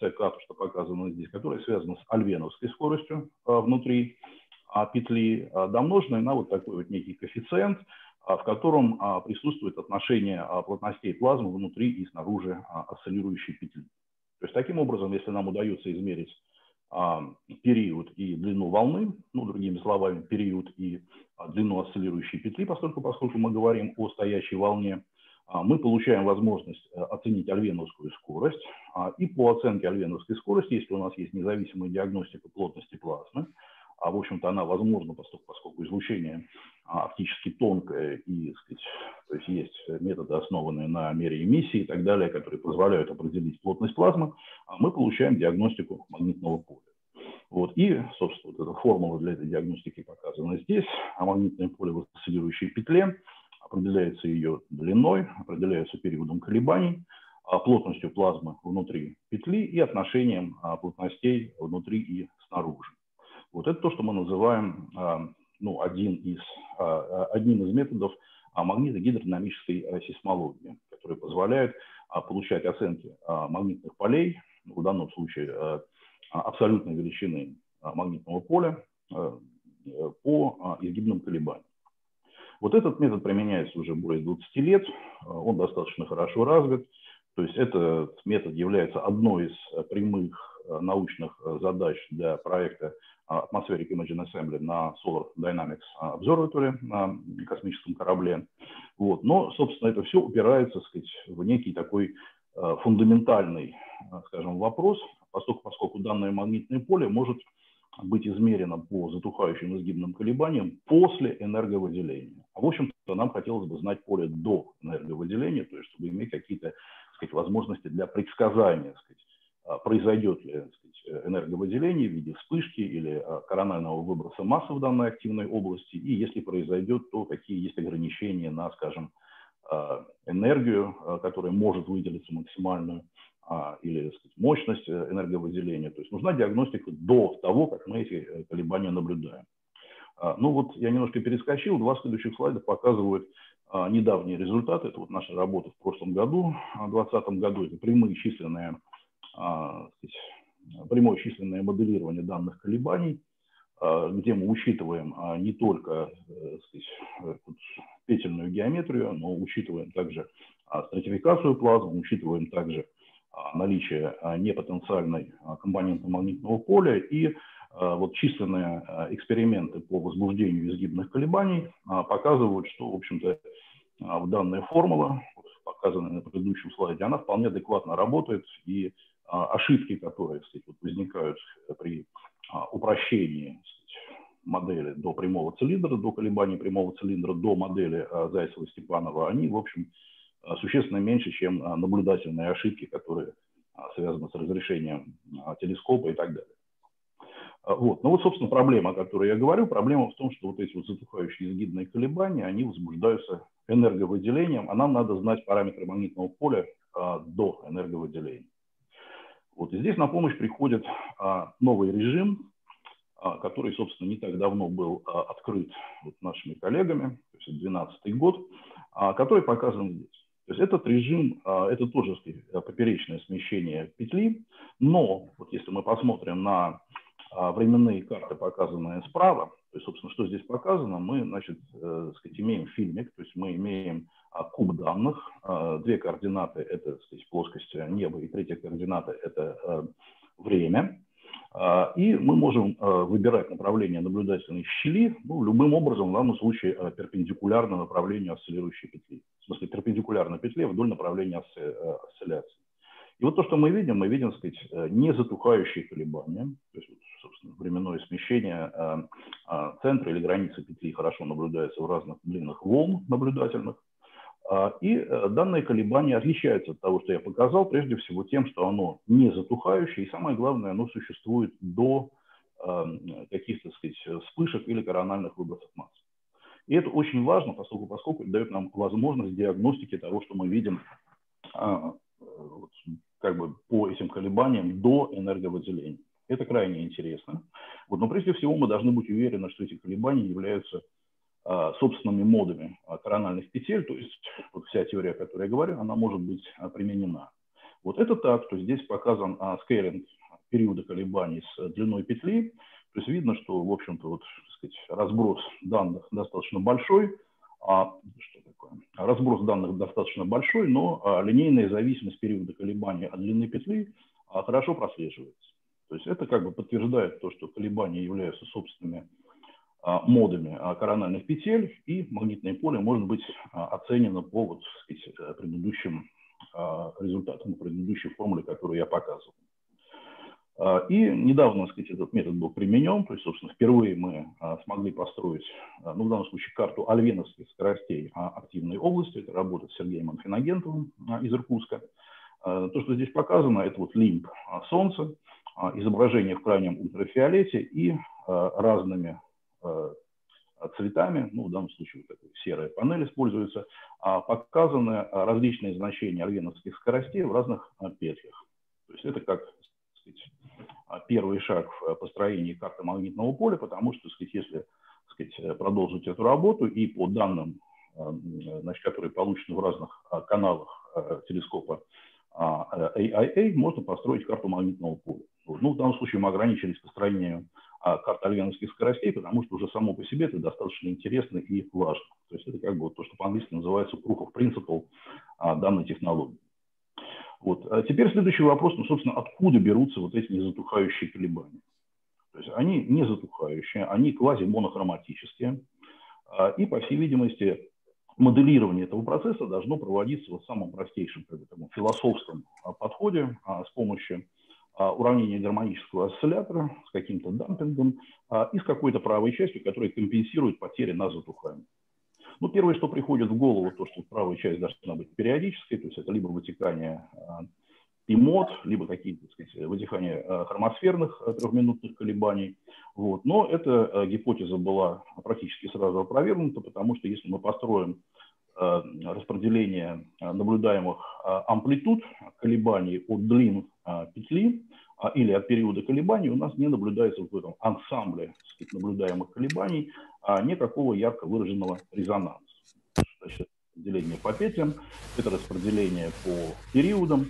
ЦК, что показано здесь, которая связана с альвеновской скоростью внутри петли, домноженной на вот такой вот некий коэффициент, в котором присутствует отношение плотностей плазмы внутри и снаружи осциллирующей петли. То есть таким образом, если нам удается измерить период и длину волны, ну, другими словами, период и длину осциллирующей петли, поскольку, поскольку мы говорим о стоящей волне, мы получаем возможность э, оценить альвеновскую скорость. И по оценке альвеновской скорости, если у нас есть независимая диагностика плотности плазмы, а в общем-то она возможна, поскольку, поскольку излучение оптически тонкое и, сказать, то есть есть методы, основанные на мере эмиссии и так далее, которые позволяют определить плотность плазмы, а мы получаем диагностику магнитного поля. Вот. И, собственно, вот эта формула для этой диагностики показана здесь. А магнитное поле в осциллирующей петле определяется ее длиной, определяется периодом колебаний, а плотностью плазмы внутри петли и отношением плотностей внутри и снаружи. Вот это то, что мы называем а, ну, один из, а, одним из методов а, магнитогидродинамической сейсмологии, который позволяет получать оценки магнитных полей, в данном случае абсолютной величины магнитного поля по изгибным колебаниям. Вот этот метод применяется уже более 20 лет, он достаточно хорошо развит. То есть этот метод является одной из прямых научных задач для проекта Atmospheric Imaging Assembly на Solar Dynamics Observatory на космическом корабле. Вот. Но, собственно, это все упирается сказать, в некий такой э, фундаментальный, э, скажем, вопрос, поскольку, поскольку данное магнитное поле может быть измерено по затухающим изгибным колебаниям после энерговыделения. А в общем-то нам хотелось бы знать поле до энерговыделения, то есть чтобы иметь какие-то сказать, возможности для предсказания сказать, а, произойдет ли сказать, энерговыделение в виде вспышки или а, коронального выброса массы в данной активной области, и если произойдет, то какие есть ограничения на, скажем, а, энергию, которая может выделиться максимальную, или сказать, мощность э, энерговыделения. То есть нужна диагностика до того, как мы эти э, колебания наблюдаем. Ну вот я немножко перескочил, два следующих слайда показывают недавние результаты. Это вот наша работа в прошлом году, в 2020 году. Это прямые численные а, прямое численное моделирование данных колебаний, а, где мы учитываем а, не только э, сказать, петельную геометрию, но учитываем также стратификацию плазмы, учитываем также наличие непотенциальной компоненты магнитного поля и вот численные эксперименты по возбуждению изгибных колебаний показывают, что, в общем-то, данная формула, показанная на предыдущем слайде, она вполне адекватно работает и ошибки, которые кстати, вот возникают при а, упрощении кстати, модели до прямого цилиндра, до колебаний прямого цилиндра, до модели а, Зайцева-Степанова, они, в общем, существенно меньше, чем наблюдательные ошибки, которые связаны с разрешением телескопа и так далее. Вот. Ну вот, собственно, проблема, о которой я говорю, проблема в том, что вот эти вот затухающие изгибные колебания, они возбуждаются энерговыделением, а нам надо знать параметры магнитного поля а, до энерговыделения. Вот. И здесь на помощь приходит а, новый режим, а, который, собственно, не так давно был а, открыт вот, нашими коллегами, то есть 2012 год, а, который показан здесь. То есть этот режим, а, это тоже сказать, поперечное смещение петли, но вот если мы посмотрим на а, временные карты, показанные справа, то есть, собственно, что здесь показано, мы, значит, э, сказать, имеем фильмик, то есть мы имеем а, куб данных. А, две координаты – это сказать, плоскость неба, и третья координата – это э, время. А, и мы можем э, выбирать направление наблюдательной щели ну, любым образом, в данном случае э, перпендикулярно направлению осциллирующей петли. В смысле, перпендикулярно петле вдоль направления осцилляции. И вот то, что мы видим, мы видим, так сказать, не затухающие колебания, то есть, собственно, временное смещение центра или границы петли хорошо наблюдается в разных длинных волн наблюдательных. И данное колебание отличается от того, что я показал, прежде всего тем, что оно не затухающее, и самое главное, оно существует до каких-то сказать, вспышек или корональных выбросов массы. И это очень важно, поскольку, поскольку дает нам возможность диагностики того, что мы видим как бы по этим колебаниям до энерговыделения. Это крайне интересно. Вот, но прежде всего мы должны быть уверены, что эти колебания являются а, собственными модами а, корональных петель, то есть вот вся теория, о которой я говорю, она может быть а, применена. Вот это так, то здесь показан а, скейлинг периода колебаний с длиной петли, то есть видно, что, в общем-то, вот, сказать, разброс данных достаточно большой, а, что такое? Разброс данных достаточно большой, но а, линейная зависимость периода колебания от длины петли а, хорошо прослеживается. То есть это как бы подтверждает то, что колебания являются собственными а, модами а, корональных петель, и магнитное поле может быть а, оценено по вот, сказать, предыдущим а, результатам, предыдущей формуле, которую я показывал. И недавно, так сказать, этот метод был применен, то есть, собственно, впервые мы смогли построить, ну, в данном случае, карту альвеновских скоростей активной области. Это работа с Сергеем Анфинагентовым из Иркутска. То, что здесь показано, это вот лимб Солнца, изображение в крайнем ультрафиолете и разными цветами, ну, в данном случае вот эта серая панель используется, показаны различные значения альвеновских скоростей в разных петлях. То есть это как сказать, а, первый шаг в э, построении карты магнитного поля, потому что, сказать, если сказать, э, продолжить эту работу и по данным, э, значит, которые получены в разных а, каналах телескопа AIA, а, можно построить карту магнитного поля. Ну, в данном случае мы ограничились построением карт альвеновских скоростей, потому что уже само по себе это достаточно интересно и важно. То есть это как бы то, что по-английски называется proof of principle данной технологии. Вот. А теперь следующий вопрос, ну, собственно, откуда берутся вот эти незатухающие колебания? То есть они не затухающие, они квазимонохроматические, а, и, по всей видимости, моделирование этого процесса должно проводиться в самом простейшем как бы, там, философском а, подходе с помощью уравнения гармонического осциллятора с каким-то дампингом и с какой-то правой частью, которая компенсирует потери на затухание. Ну, первое, что приходит в голову, то, что правая часть должна быть периодической, то есть это либо вытекание ПИМОД, либо какие-то, так сказать, вытекания а, хромосферных а, трехминутных колебаний. Вот. Но эта а, гипотеза была практически сразу опровергнута, потому что если мы построим распределение наблюдаемых амплитуд колебаний от длин петли или от периода колебаний, у нас не наблюдается в этом ансамбле наблюдаемых колебаний никакого ярко выраженного резонанса. Значит, распределение по петлям, это распределение по периодам.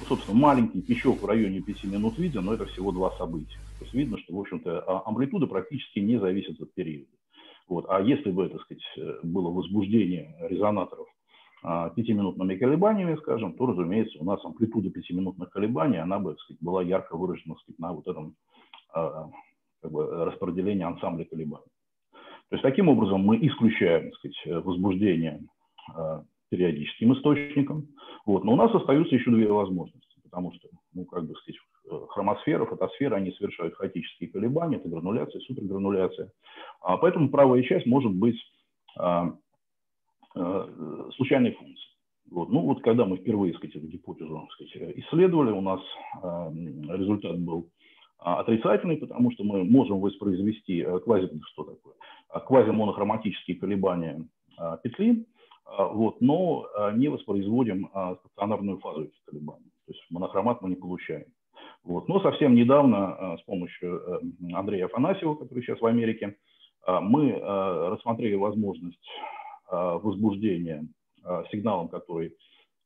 Ну, собственно, маленький пищок в районе 5 минут виден, но это всего два события. То есть видно, что, в общем-то, а, амплитуда практически не зависит от периода. Вот. А если бы, так сказать, было возбуждение резонаторов а, пятиминутными колебаниями, скажем, то, разумеется, у нас амплитуда пятиминутных колебаний, она бы, так сказать, была ярко выражена сказать, на вот этом а, как бы, распределении ансамбля колебаний. То есть таким образом мы исключаем так сказать, возбуждение э, периодическим источником. Вот. Но у нас остаются еще две возможности, потому что, ну, как бы сказать, э, хромосфера, фотосфера, они совершают хаотические колебания, это грануляция, супергрануляция. А поэтому правая часть может быть а, а, случайной функцией. Вот. Ну вот когда мы впервые сказать, эту гипотезу сказать, исследовали, у нас а, результат был а, отрицательный, потому что мы можем воспроизвести э, квази, что такое, а, квазимонохроматические колебания петли, вот, но не воспроизводим стационарную фазу этих колебаний. То есть монохромат мы не получаем. Вот. Но совсем недавно с помощью э, Андрея Афанасьева, который сейчас в Америке, мы рассмотрели возможность возбуждения сигналом, который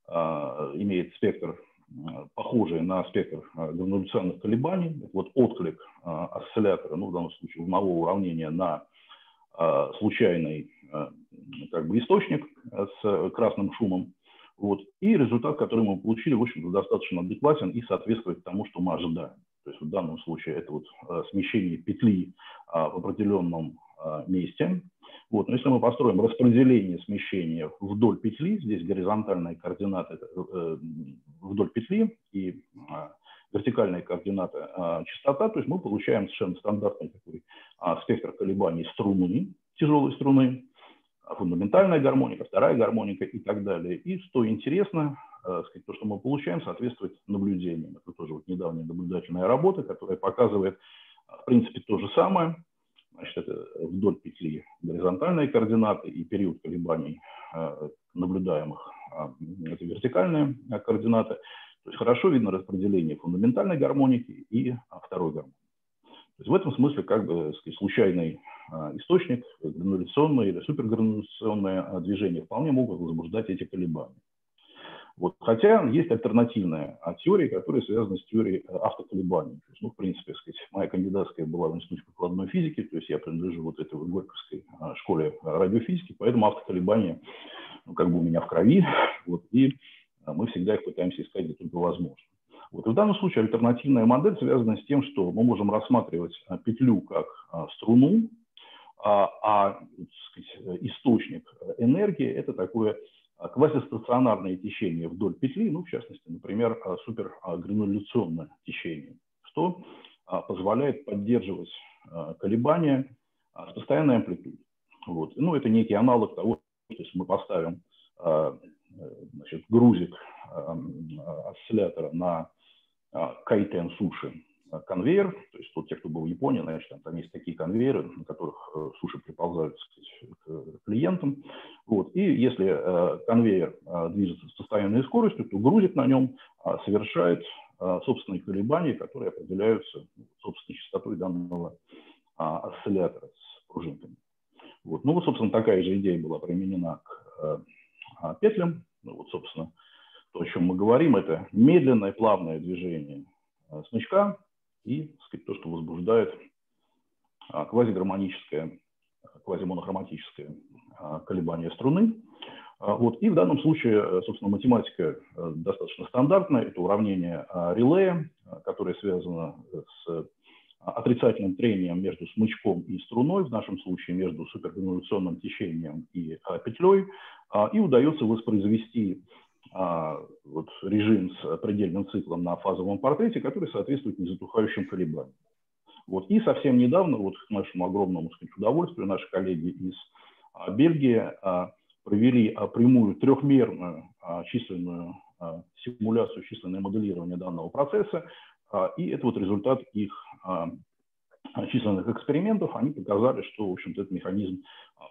имеет спектр Э, похожие на спектр э, грануляционных колебаний. Вот отклик э, осциллятора, ну, в данном случае волнового уравнения на случайный как бы, источник с красным шумом. Вот. И результат, который мы получили, в общем-то, достаточно адекватен и соответствует тому, что мы ожидаем. То есть в данном случае это вот смещение петли в определенном месте, вот. Но если мы построим распределение смещения вдоль петли, здесь горизонтальные координаты э, вдоль петли и э, вертикальные координаты э, частота, то есть мы получаем совершенно стандартный такой спектр колебаний струны, тяжелой струны, фундаментальная гармоника, вторая гармоника и так далее. И что интересно, сказать, то, что мы получаем, соответствует наблюдениям. Это тоже вот недавняя наблюдательная работа, которая показывает, в принципе, то же самое. Значит, это вдоль петли горизонтальные координаты и период колебаний наблюдаемых – это вертикальные координаты. То есть хорошо видно распределение фундаментальной гармоники и второй гармоники. То есть в этом смысле как бы сказать, случайный а, источник, грануляционное или супергрануляционное а, движение вполне могут возбуждать эти колебания. Вот. Хотя есть альтернативная теория, которая связана с теорией а, автоколебаний. То есть, ну, в принципе, сказать, моя кандидатская была в институте прикладной физики, то есть я принадлежу вот этой Горьковской школе радиофизики, поэтому автоколебания ну, как бы у меня в крови, (laughs) вот, и мы всегда их пытаемся искать где только возможно. Вот. В данном случае альтернативная модель связана с тем, что мы можем рассматривать а, петлю как а, струну, а, а сказать, источник энергии – это такое квазистационарное течение вдоль петли, ну, в частности, например, супергрануляционное течение, что позволяет поддерживать колебания с постоянной амплитудой. Вот. Ну, это некий аналог того, то есть мы поставим значит, грузик осциллятора на кайтен суши конвейер, то есть вот те, кто был в Японии, значит, там, там есть такие конвейеры, на которых э, суши приползают сказать, к клиентам. Вот. И если э, конвейер э, движется с постоянной скоростью, то грузик на нем совершает собственные колебания, которые определяются собственной частотой данного осциллятора с пружинками. Вот. Ну вот, собственно, такая же идея была применена к петлям. Ну, вот, собственно, то, о чем мы говорим, это медленное плавное движение э, смычка и так сказать, то, что возбуждает а, квазигармоническое, квазимонохроматическое а, колебание струны. А, вот. И в данном случае, э, собственно, математика э, достаточно стандартная. Это уравнение релея, которое связано с отрицательным трением между смычком и струной, в нашем случае между супергрануляционным течением и петлей, и удается воспроизвести вот, режим с предельным циклом на фазовом портрете, который соответствует незатухающим колебаниям. Вот. И совсем недавно, вот к нашему огромному сказать, удовольствию, наши коллеги из а, Бельгии а, провели прямую трехмерную численную симуляцию, численное моделирование данного процесса, и это вот результат их численных экспериментов, они показали, что, в общем-то, этот механизм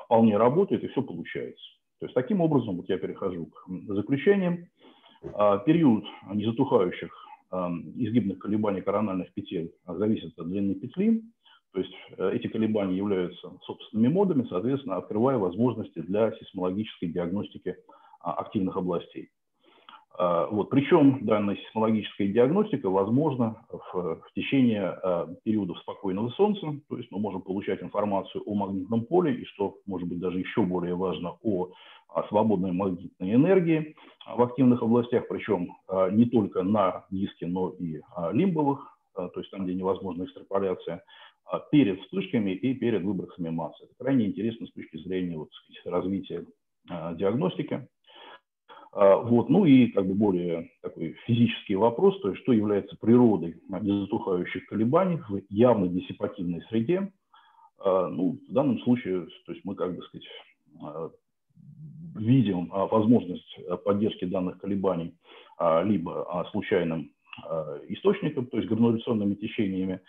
вполне работает и все получается. То есть таким образом, вот я перехожу к заключениям, а, период незатухающих а, изгибных колебаний корональных петель зависит от длины петли, то есть э, эти колебания являются собственными модами, соответственно, открывая возможности для сейсмологической диагностики а, активных областей. А, вот. Причем данная сейсмологическая диагностика возможна в, в течение а, периодов спокойного Солнца. То есть мы можем получать информацию о магнитном поле и, что может быть даже еще более важно, о, свободной магнитной энергии в активных областях, причем а, не только на диске, но и лимбовых, то есть там, где невозможна экстраполяция, перед вспышками и перед выбросами массы. Это крайне интересно с точки зрения вот, сказать, развития диагностики. А, вот. Ну и как бы более такой физический вопрос, то есть что является природой незатухающих колебаний в явно диссипативной среде. А, ну, в данном случае то есть мы, как бы сказать, а, видим возможность поддержки данных колебаний либо случайным источником, то есть грануляционными течениями,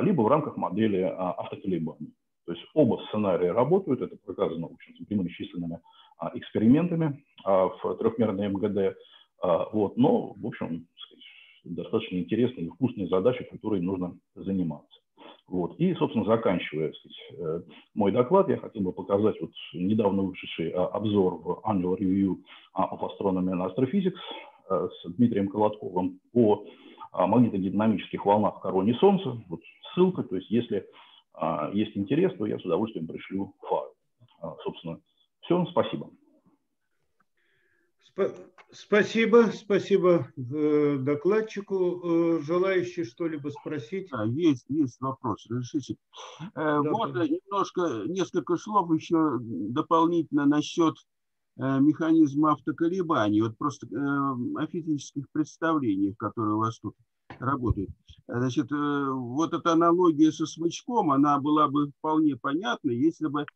либо в рамках модели автоколебаний. То есть оба сценария работают, это показано, в общем-то, прямыми численными а, экспериментами а, в трехмерной МГД. А, вот, но, в общем, достаточно интересные и вкусные задачи, которые нужно заниматься. Вот. И, собственно, заканчивая сказать, э, мой доклад, я хотел бы показать вот недавно вышедший обзор в Annual Review of Astronomy and Astrophysics э, с Дмитрием Колотковым по магнитодинамических волнах в короне Солнца. Вот ссылка, то есть если есть интерес, то я с удовольствием пришлю файл. Собственно, все, спасибо. Спасибо, спасибо э, докладчику. Э, желающий что-либо спросить? Да, есть, есть вопрос. Разрешите. Э, да, Можно да. немножко, несколько слов еще дополнительно насчет механизма автоколебаний, вот просто о физических представлениях, которые у вас тут работают. Значит, вот эта аналогия со смычком, она была бы вполне понятна, если бы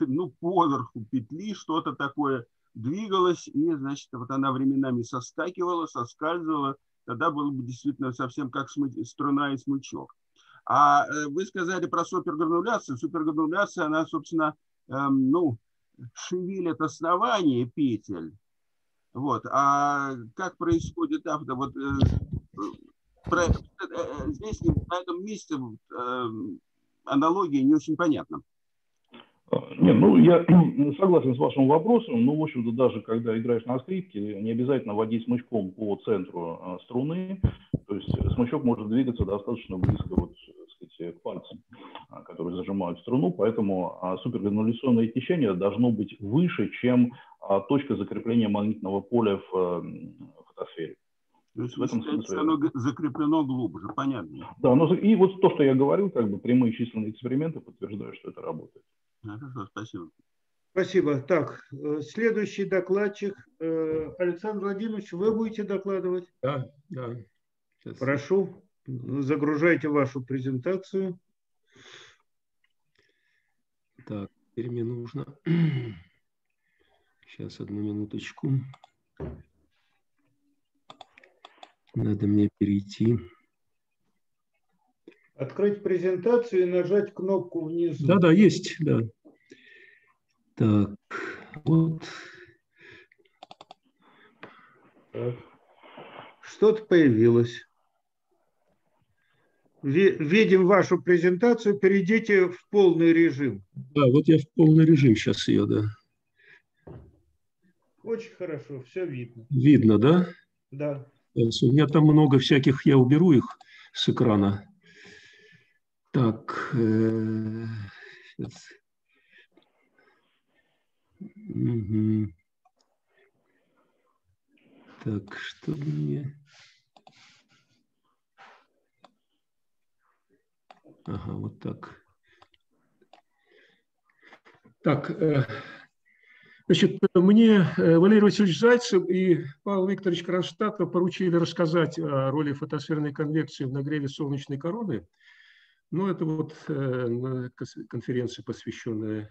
ну, поверху петли что-то такое двигалось, и, значит, вот она временами соскакивала, соскальзывала, тогда было бы действительно совсем как струна и смычок. А э, вы сказали про супергрануляцию. Супергрануляция, она, собственно, эм, ну, шевелит основание петель. Вот. А как происходит авто? Вот, э, э, здесь на этом месте э, аналогия не очень понятна. Не, ну я (clears throat) согласен с вашим вопросом, но, в общем-то, даже когда играешь на скрипке, не обязательно водить смычком по центру а, струны, то есть смычок может двигаться достаточно близко вот, сказать, к пальцам, а, которые зажимают струну, поэтому а, супергрануляционное течение должно быть выше, чем точка закрепления магнитного поля в фотосфере. То есть в этом смысле оно закреплено глубже, понятно. Да, но и вот то, что я говорил, как бы прямые численные эксперименты подтверждают, что это работает. Хорошо, спасибо. Спасибо. Так, э, следующий докладчик. Э, Александр Владимирович, вы будете докладывать? Да, да. Сейчас. Прошу, загружайте вашу презентацию. Так, теперь мне нужно... (clears throat) Сейчас, одну минуточку. Надо мне перейти. Открыть презентацию и нажать кнопку внизу. Да, да, есть, да. Так, вот. Что-то появилось. Видим вашу презентацию, перейдите в полный режим. Да, вот я в полный режим сейчас ее, да. Очень хорошо, все видно. Видно, да? Да. У меня там много всяких, я уберу их с экрана. Так, э. Угу. Так, что мне... Ага, вот так. Так, э, значит, мне э, Валерий Васильевич Зайцев и Павел Викторович Кронштадтов поручили рассказать о роли фотосферной конвекции в нагреве солнечной короны. Ну, это вот э, конференция, посвященная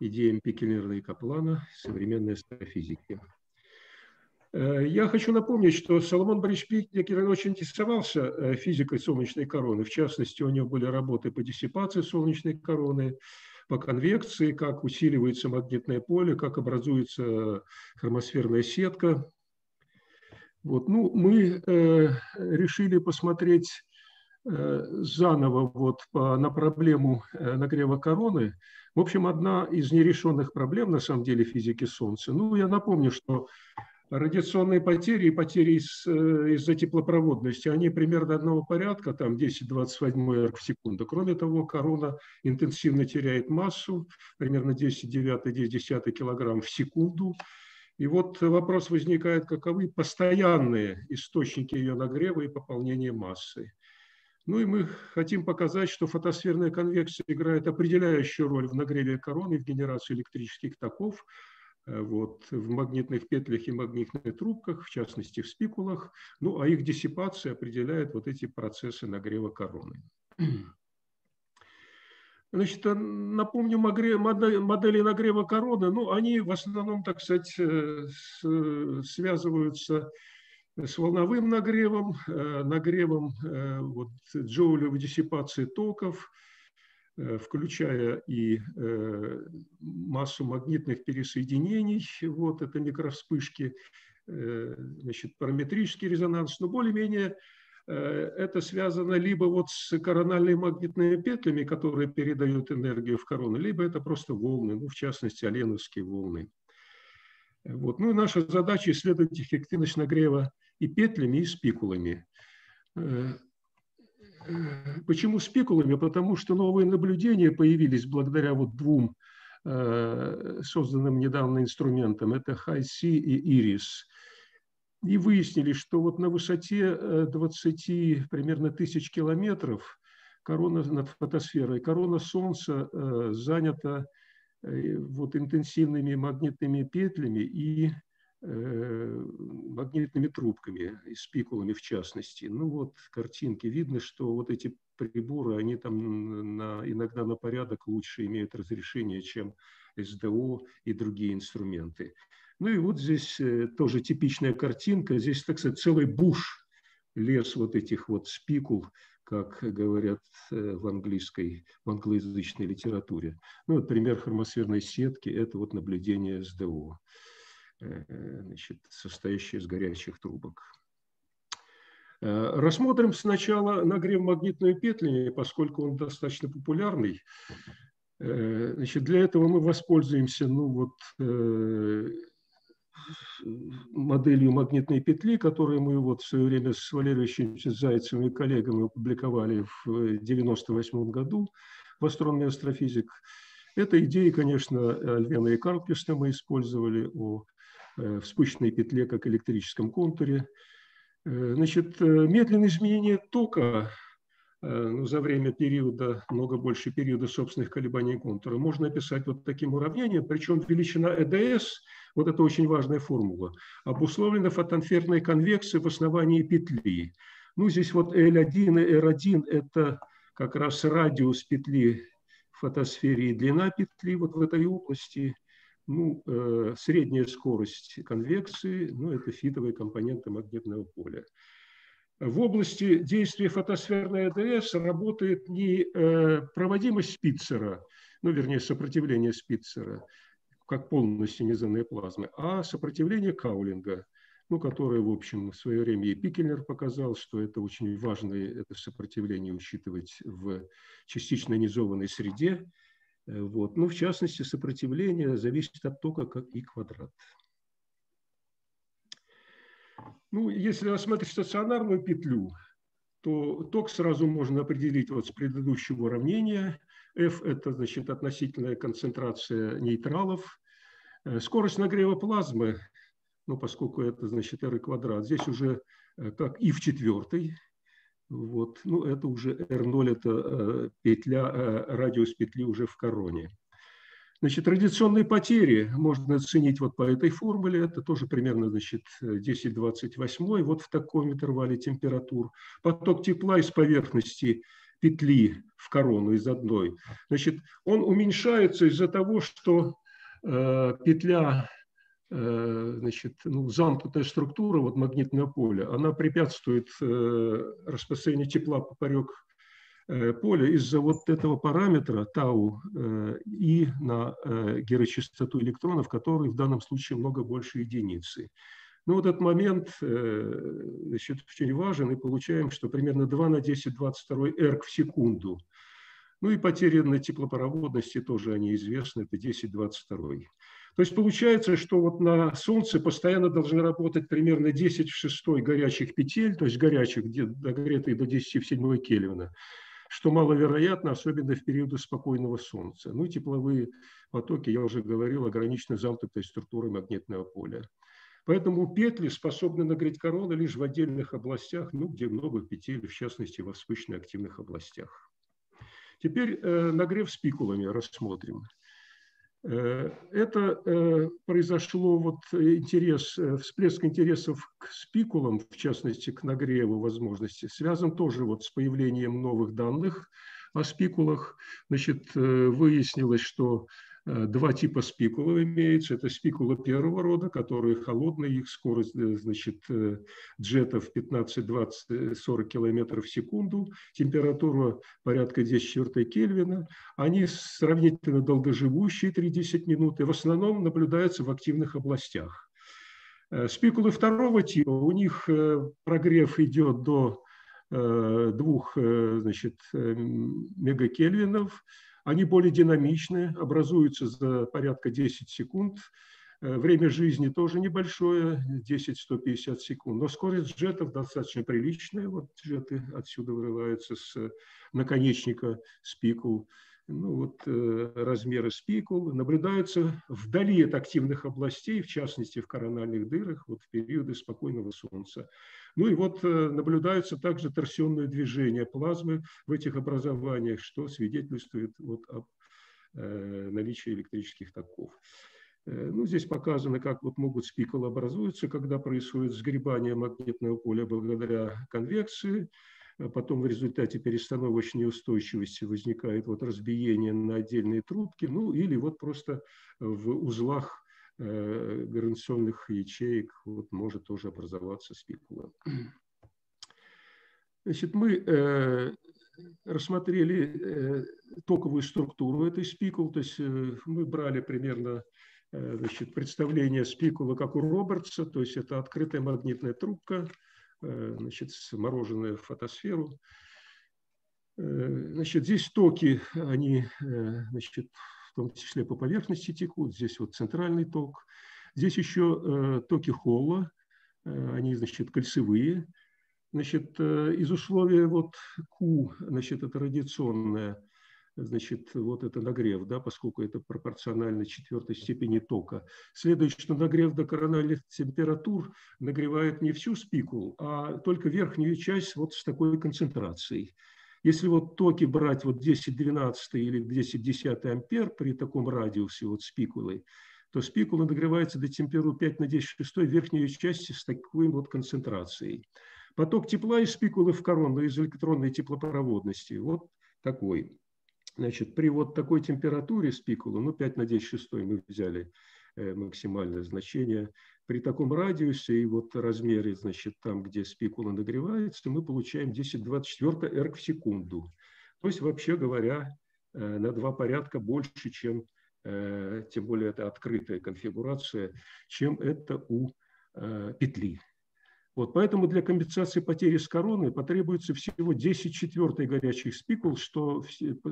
идеям Пикелера и Каплана современной астрофизики. Э, я хочу напомнить, что Соломон Борисович Пикелер очень интересовался физикой солнечной короны. В частности, у него были работы по диссипации солнечной короны, по конвекции, как усиливается магнитное поле, как образуется хромосферная сетка. Вот. Ну, мы э, решили посмотреть э, заново вот по, на проблему э, нагрева короны – в общем, одна из нерешенных проблем, на самом деле, физики Солнца. Ну, я напомню, что радиационные потери и потери из, э, из-за теплопроводности, они примерно одного порядка, там 10-28 эрг в секунду. Кроме того, корона интенсивно теряет массу, примерно 10-9-10 килограмм в секунду. И вот вопрос возникает, каковы постоянные источники ее нагрева и пополнения массы. Ну и мы хотим показать, что фотосферная конвекция играет определяющую роль в нагреве короны, в генерации электрических токов, вот, в магнитных петлях и магнитных трубках, в частности в спикулах. Ну а их диссипация определяет вот эти процессы нагрева короны. (clears throat) Значит, э, напомню, модели нагрева короны, ну, они в основном, так сказать, э, связываются с волновым нагревом, э, нагревом э, вот, джоулевой диссипации токов, э, включая и массу магнитных пересоединений, вот это микровспышки, значит, параметрический резонанс, но более-менее это связано либо вот с корональными магнитными петлями, которые передают энергию в корону, либо это просто волны, ну, в частности, аленовские волны. Вот. Ну и наша задача исследовать эффективность нагрева и петлями, и спикулами. Э, э, почему спикулами? Потому что новые наблюдения появились благодаря вот двум э, созданным недавно инструментам. Это HiC и IRIS. И выяснили, что вот на высоте 20 примерно тысяч километров корона над фотосферой, корона Солнца занята вот интенсивными магнитными петлями и магнитными трубками, и спикулами в частности. Ну вот картинки, видно, что вот эти приборы, они там на, иногда на порядок лучше имеют разрешение, чем СДО и другие инструменты. Ну и вот здесь тоже типичная картинка. Здесь, так сказать, целый буш, лес вот этих вот спикул, как говорят в английской, в англоязычной литературе. Ну, вот пример хромосферной сетки – это вот наблюдение СДО. Э, значит, состоящие из горячих трубок. Э, рассмотрим сначала нагрев магнитной петли, поскольку он достаточно популярный. Э, значит, для этого мы воспользуемся ну, вот, моделью магнитной петли, которую мы вот в свое время с Валерием Зайцевым и коллегами опубликовали в 1998 году в «Астрономия астрофизик». Эта идея, конечно, Альвена и Карпюсна мы использовали о в спущенной петле, как электрическом контуре. Э, значит, э, медленное изменение тока ну, за время периода, много больше периода собственных колебаний контура, можно описать вот таким уравнением, причем величина ЭДС, вот это очень важная формула, обусловлена фотонферной конвекцией в основании петли. Ну, здесь вот L1 и R1 – это как раз радиус петли в фотосфере и длина петли вот в этой области – ну, э, средняя скорость конвекции, ну, это фитовые компоненты магнитного поля. В области действия фотосферной АДС работает не э, проводимость Спитцера, ну, вернее, сопротивление Спитцера, как полностью неземной плазмы, а сопротивление Каулинга, ну, которое, в общем, в свое время и Пикельнер показал, что это очень важно, это сопротивление учитывать в частично низованной среде, вот. Ну, в частности, сопротивление зависит от тока как и квадрат. Ну, если рассмотреть стационарную петлю, то ток сразу можно определить вот с предыдущего уравнения. F – это значит, относительная концентрация нейтралов. Э, скорость нагрева плазмы, ну, поскольку это значит r квадрат, здесь уже э, как и в четвертой, вот. Ну, это уже R0, это э, петля, э, радиус петли уже в короне. Значит, традиционные потери можно оценить вот по этой формуле. Это тоже примерно значит, 10-28, вот в таком интервале температур. Поток тепла из поверхности петли в корону из одной. Значит, он уменьшается из-за того, что э, петля значит, ну, замкнутая структура вот магнитного поля, она препятствует э, распространению тепла поперек э, поля из-за вот этого параметра тау и на герочастоту электронов, который в данном случае много больше единицы. Ну, вот этот момент значит, очень важен, и получаем, что примерно 2 на 10 22 эрк в секунду. Ну и потери на теплопроводности тоже они известны, это 10 22. То есть получается, что вот на Солнце постоянно должны работать примерно 10 в 6 горячих петель, то есть горячих, догретые до 10 в 7 Кельвина, что маловероятно, особенно в периоды спокойного Солнца. Ну и тепловые потоки, я уже говорил, ограничены замкнутой структурой магнитного поля. Поэтому петли способны нагреть короны лишь в отдельных областях, ну, где много петель, в частности, во вспышно активных областях. Теперь э, нагрев спикулами рассмотрим. Э, это э, произошло вот интерес, э, всплеск интересов к спикулам, в частности, к нагреву возможности, связан тоже вот с появлением новых данных о спикулах. Значит, выяснилось, что два типа спикулов имеются. Это спикула первого рода, которые холодные, их скорость э, значит, э, джетов 15-20-40 км в секунду, температура порядка 10 четвертой Кельвина. Они сравнительно долгоживущие, 3-10 минут, и в основном наблюдаются в активных областях. Спикулы второго типа, у них прогрев идет до двух значит, мегакельвинов, они более динамичны, образуются за порядка 10 секунд. Э, время жизни тоже небольшое, 10-150 секунд. Но скорость джетов достаточно приличная. Вот джеты отсюда вырываются с наконечника спикул ну, вот, э, размеры спикул наблюдаются вдали от активных областей, в частности в корональных дырах, вот в периоды спокойного Солнца. Ну и вот э, наблюдаются также торсионные движения плазмы в этих образованиях, что свидетельствует вот об э, наличии электрических токов. Ну, здесь показано, как вот могут спикулы образуются, когда происходит сгребание магнитного поля благодаря конвекции. Потом в результате перестановочной устойчивости возникает вот разбиение на отдельные трубки, ну или вот просто в узлах э, гранационных ячеек вот может тоже образоваться спикула. Значит, мы э, рассмотрели э, токовую структуру этой спикулы, то есть э, мы брали примерно э, значит, представление спикулы как у Робертса, то есть это открытая магнитная трубка, Э, значит, мороженое в фотосферу. Э, значит, здесь токи, они э, значит, том числе по поверхности текут. Здесь вот центральный ток. Здесь еще токи Холла, они, значит, кольцевые. Значит, из условия вот Q, значит, это радиационное значит, вот это нагрев, да, поскольку это пропорционально четвертой степени тока. Следует, нагрев до корональных температур нагревает не всю спикулу, а только верхнюю часть вот с такой концентрацией. Если вот токи брать вот 10-12 или 10-10 ампер при таком радиусе вот спикулы, то спикула нагревается до температуры 5 на 10 6 верхней части с такой вот концентрацией. Поток тепла из спикулы в корону из электронной теплопроводности вот такой. Значит, при вот такой температуре спикула, ну 5 на 10 6 мы взяли э, максимальное значение, при таком радиусе и вот размере, значит, там, где спикула нагревается, мы получаем 10-24 эрк в секунду. То есть, вообще говоря, э, на два порядка больше, чем, э, тем более это открытая конфигурация, чем это у петли. Вот, поэтому для компенсации потери с короны потребуется всего 10 четвертой горячих спикул, что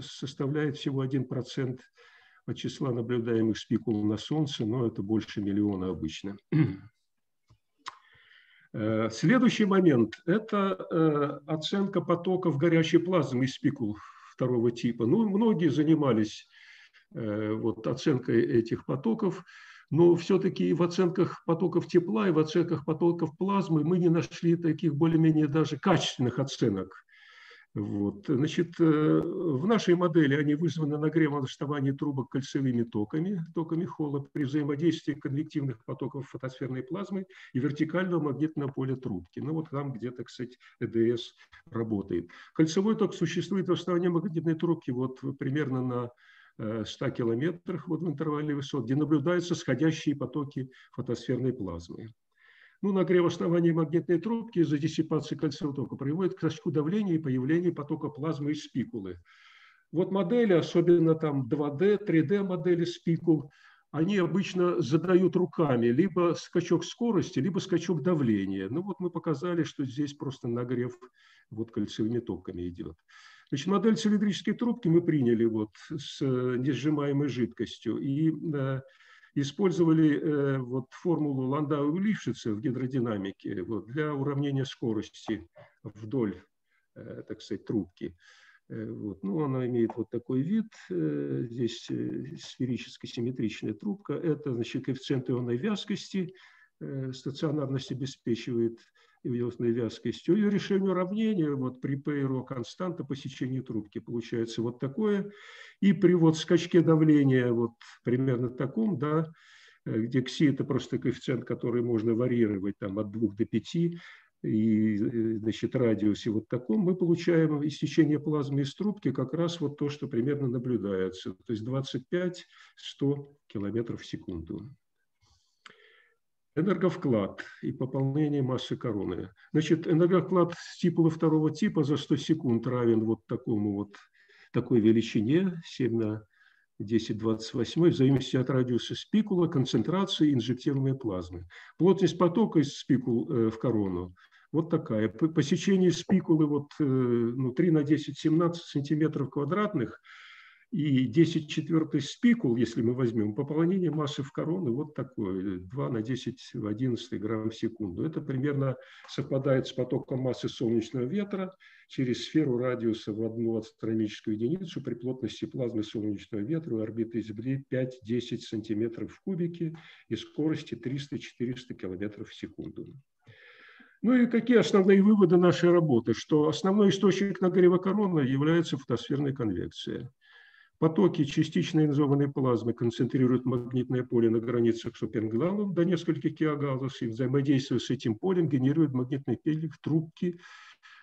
составляет всего 1% от числа наблюдаемых спикул на Солнце, но это больше миллиона обычно. Э, следующий момент – это э, оценка потоков горячей плазмы из спикул второго типа. Ну, многие занимались э, вот, оценкой этих потоков но все-таки в оценках потоков тепла и в оценках потоков плазмы мы не нашли таких более-менее даже качественных оценок. Вот. Значит, э, в нашей модели они вызваны нагревом отставания трубок кольцевыми токами, токами Холла при взаимодействии конвективных потоков фотосферной плазмы и вертикального магнитного поля трубки. Ну вот там где-то, кстати, ЭДС работает. Кольцевой ток существует в основании магнитной трубки вот примерно на 100 километрах вот в интервале высот, где наблюдаются сходящие потоки фотосферной плазмы. Ну, нагрев основания магнитной трубки из-за диссипации кольцевого тока приводит к скачку давления и появлению потока плазмы из спикулы. Вот модели, особенно там 2D, 3D модели спикул, они обычно задают руками либо скачок скорости, либо скачок давления. Ну вот мы показали, что здесь просто нагрев вот кольцевыми токами идет. Значит, модель цилиндрической трубки мы приняли вот с э, несжимаемой жидкостью и э, использовали э, вот формулу Ландау и Лившица в гидродинамике вот, для уравнения скорости вдоль, э, так сказать, трубки. Э, вот. Ну, она имеет вот такой вид. Здесь сферически симметричная трубка. Это значит, коэффициент ионной вязкости. Стационарность обеспечивает ионной вязкостью. Ее решение уравнения вот при P ро константа по сечению трубки получается вот такое. И при вот скачке давления вот примерно таком, да, э, где кси это просто коэффициент, который можно варьировать там от 2 до 5, и э, значит, радиусе вот таком, мы получаем истечение плазмы из трубки как раз вот то, что примерно наблюдается, то есть 25-100 километров в секунду. Энерговклад и пополнение массы короны. Значит, энерговклад стипула второго типа за 100 секунд равен вот такому вот такой величине 7 на 10-28 в зависимости от радиуса спикула, концентрации инжектируемой плазмы. Плотность потока из спикул э, в корону вот такая. По, сечению спикулы вот, э, ну, 3 на 10-17 сантиметров квадратных – и 10 четвертый спикул, если мы возьмем, пополнение массы в корону вот такое, 2 на 10 в 11 грамм в секунду. Это примерно совпадает с потоком массы солнечного ветра через сферу радиуса в одну астрономическую единицу при плотности плазмы солнечного ветра у орбиты Земли 5-10 сантиметров в кубике и скорости 300-400 километров в секунду. Ну и какие основные выводы нашей работы? Что основной источник нагрева короны является фотосферная конвекция – Потоки частично ионизованной плазмы концентрируют магнитное поле на границах супернгналов до нескольких килогаллов и взаимодействуя с этим полем генерируют магнитные петли в трубке,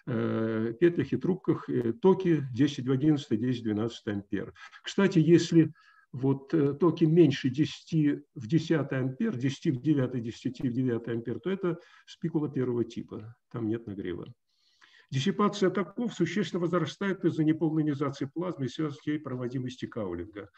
э, петлях и трубках э, токи 10 в 11, 10 в 12 ампер. Кстати, если вот э, токи меньше 10 в 10 ампер, 10 в 9, 10 в 9 ампер, то это спикула первого типа, там нет нагрева. Диссипация токов существенно возрастает из-за неполной ионизации плазмы и всей проводимости каулинга.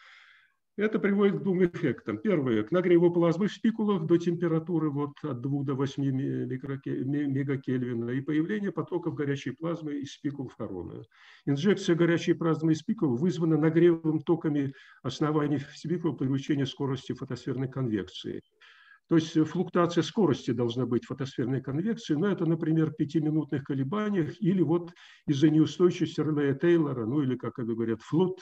Это приводит к двум эффектам. Первое, к нагреву плазмы в спикулах до температуры вот от 2 до 8 мегакельвина и появление потоков горячей плазмы из спикул в корону. Инжекция горячей плазмы из спикул вызвана нагревом токами оснований спикул привлечения скорости фотосферной конвекции. То есть флуктуация скорости должна быть фотосферной конвекции, но это, например, в пятиминутных колебаниях или вот из-за неустойчивости Релея Тейлора, ну или, как это говорят, флот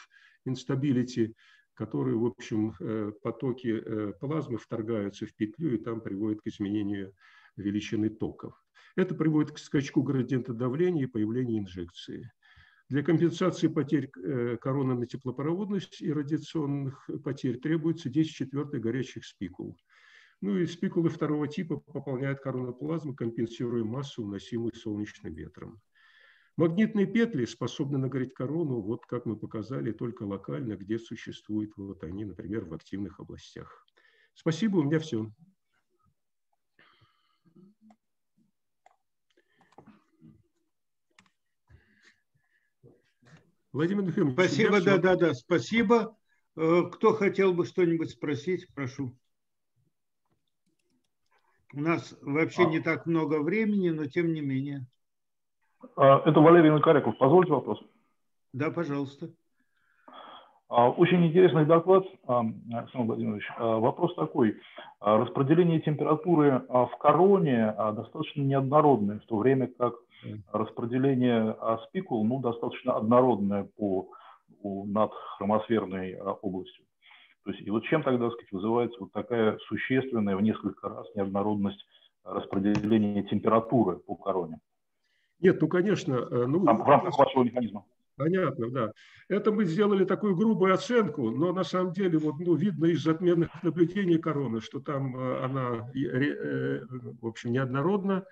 instability, которые, в общем, э, потоки э, плазмы вторгаются в петлю и там приводит к изменению величины токов. Это приводит к скачку градиента давления и появлению инжекции. Для компенсации потерь э, короны на теплопроводность и радиационных потерь требуется 10 четвертых горячих спикул. Ну и спикулы второго типа пополняют корону плазмы, компенсируя массу, уносимую солнечным ветром. Магнитные петли способны нагреть корону, вот как мы показали, только локально, где существуют вот они, например, в активных областях. Спасибо, у меня все. Владимир Михайлович, спасибо, да, да, да, спасибо. Э, кто хотел бы что-нибудь спросить, прошу. У нас вообще а. не так много времени, но тем не менее. А, это Валерий Накаряков. Позвольте вопрос? Да, пожалуйста. А, очень интересный доклад, Александр Владимирович. Вопрос такой. Распределение температуры в короне достаточно неоднородное, в то время как распределение спикул ну, достаточно однородное по над хромосферной областью. То есть, и вот чем тогда, сказать, вызывается вот такая существенная в несколько раз неоднородность распределения температуры по короне? Нет, ну, конечно. Э, ну, в рамках вашего механизма. Понятно, да. Это мы сделали такую грубую оценку, но на самом деле вот, ну, видно из отменных наблюдений короны, что там э, она, э, в общем, неоднородна,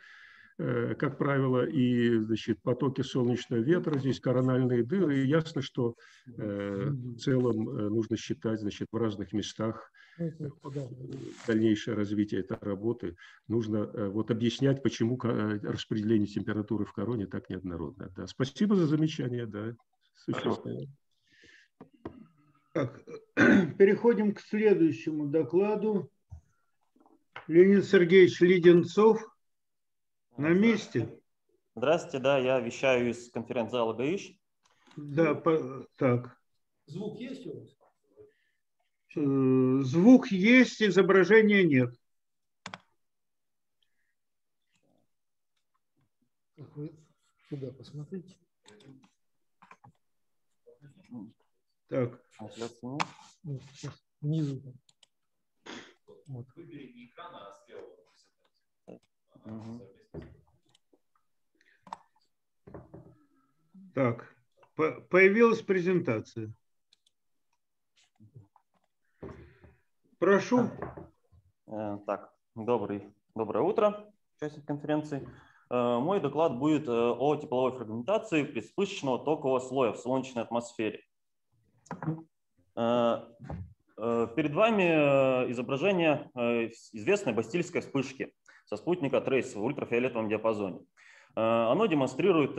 как правило, и значит, потоки солнечного ветра, здесь корональные дыры, и ясно, что в целом нужно считать значит, в разных местах дальнейшее развитие этой работы, нужно э, вот объяснять, почему э, распределение температуры в короне так неоднородно. Да. Спасибо за замечание, да, существенное. Так, (clears throat) переходим к следующему докладу. Леонид Сергеевич Леденцов на месте. Здравствуйте, да, я вещаю из конференц-зала ГАИШ. Да, по, так. Звук есть у вас? Э, звук есть, изображения нет. Вы сюда посмотрите. Так. Вот, сейчас внизу. Вот. Так, появилась презентация. Прошу. Э, так, добрый, доброе утро, участник конференции. Э, мой доклад будет э, о тепловой фрагментации предспышечного токового слоя в солнечной атмосфере. Перед вами изображение известной бастильской вспышки со спутника Трейс в ультрафиолетовом диапазоне. Оно демонстрирует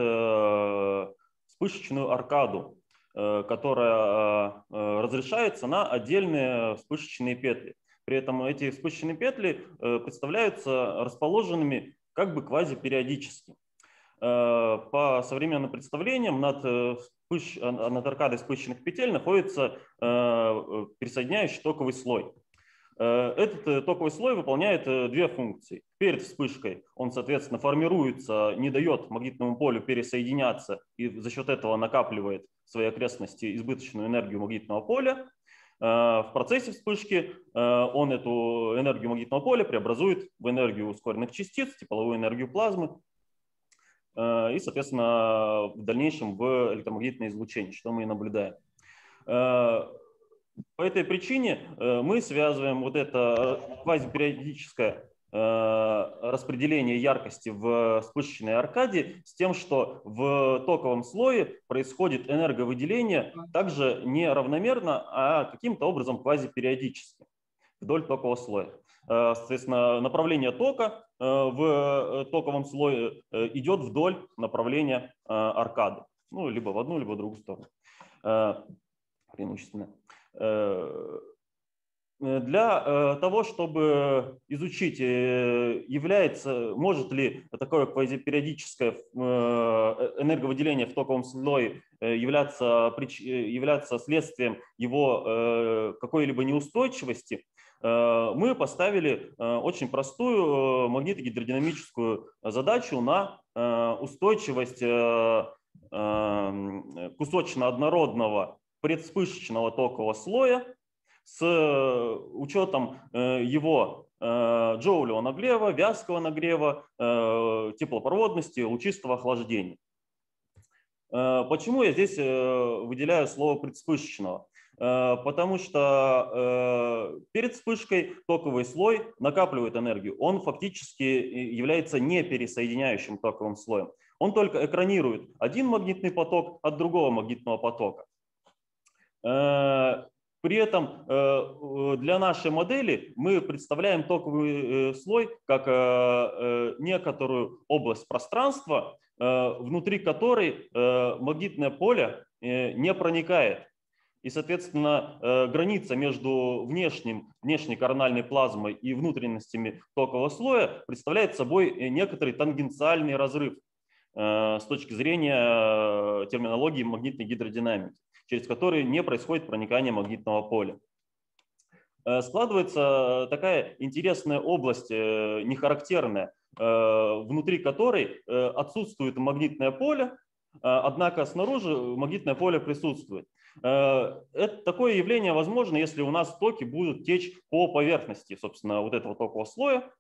вспышечную аркаду Э, которая э, разрешается на отдельные вспышечные петли. При этом эти вспышечные петли э, представляются расположенными как бы квазипериодически. По современным представлениям над, вспыш... над аркадой вспышечных петель находится присоединяющий токовый слой. Этот токовый слой выполняет две функции. Перед вспышкой он, соответственно, формируется, не дает магнитному полю пересоединяться и за счет этого накапливает своей окрестности избыточную энергию магнитного поля. Э, в процессе вспышки э, он эту энергию магнитного поля преобразует в энергию ускоренных частиц, тепловую энергию плазмы э, и, соответственно, в дальнейшем в электромагнитное излучение, что мы и наблюдаем. По этой причине мы связываем вот это квазипериодическое распределение яркости в вспышечной аркаде с тем, что в токовом слое происходит энерговыделение также не равномерно, а каким-то образом квазипериодически вдоль токового слоя. Э, соответственно, направление тока э, в э, токовом слое идет вдоль направления аркады. Ну, либо в одну, либо в другую сторону. Преимущественно. Для того, чтобы изучить, является, может ли такое квазипериодическое энерговыделение в токовом слое являться, являться следствием его какой-либо неустойчивости, Э, мы поставили э, очень простую э, магнитогидродинамическую задачу на устойчивость кусочно-однородного предвспышечного токового слоя с учетом его джоулевого нагрева, вязкого нагрева, теплопроводности, лучистого охлаждения. Почему я здесь выделяю слово предвспышечного? Э, потому что э, перед вспышкой токовый слой накапливает энергию. Он фактически является не пересоединяющим токовым слоем. Он только экранирует один магнитный поток от другого магнитного потока. Э, при этом для нашей модели мы представляем токовый слой как некоторую область пространства, внутри которой магнитное поле не проникает. И, соответственно, э, граница между внешним, внешней корональной плазмой и внутренностями токового слоя представляет собой э, некоторый тангенциальный разрыв э, с точки зрения терминологии магнитной гидродинамики, через который не происходит проникание магнитного поля. Складывается такая интересная область, нехарактерная, внутри которой отсутствует магнитное поле, однако снаружи магнитное поле присутствует. Э, это такое явление возможно, если у нас токи будут течь по поверхности, собственно, вот этого токового слоя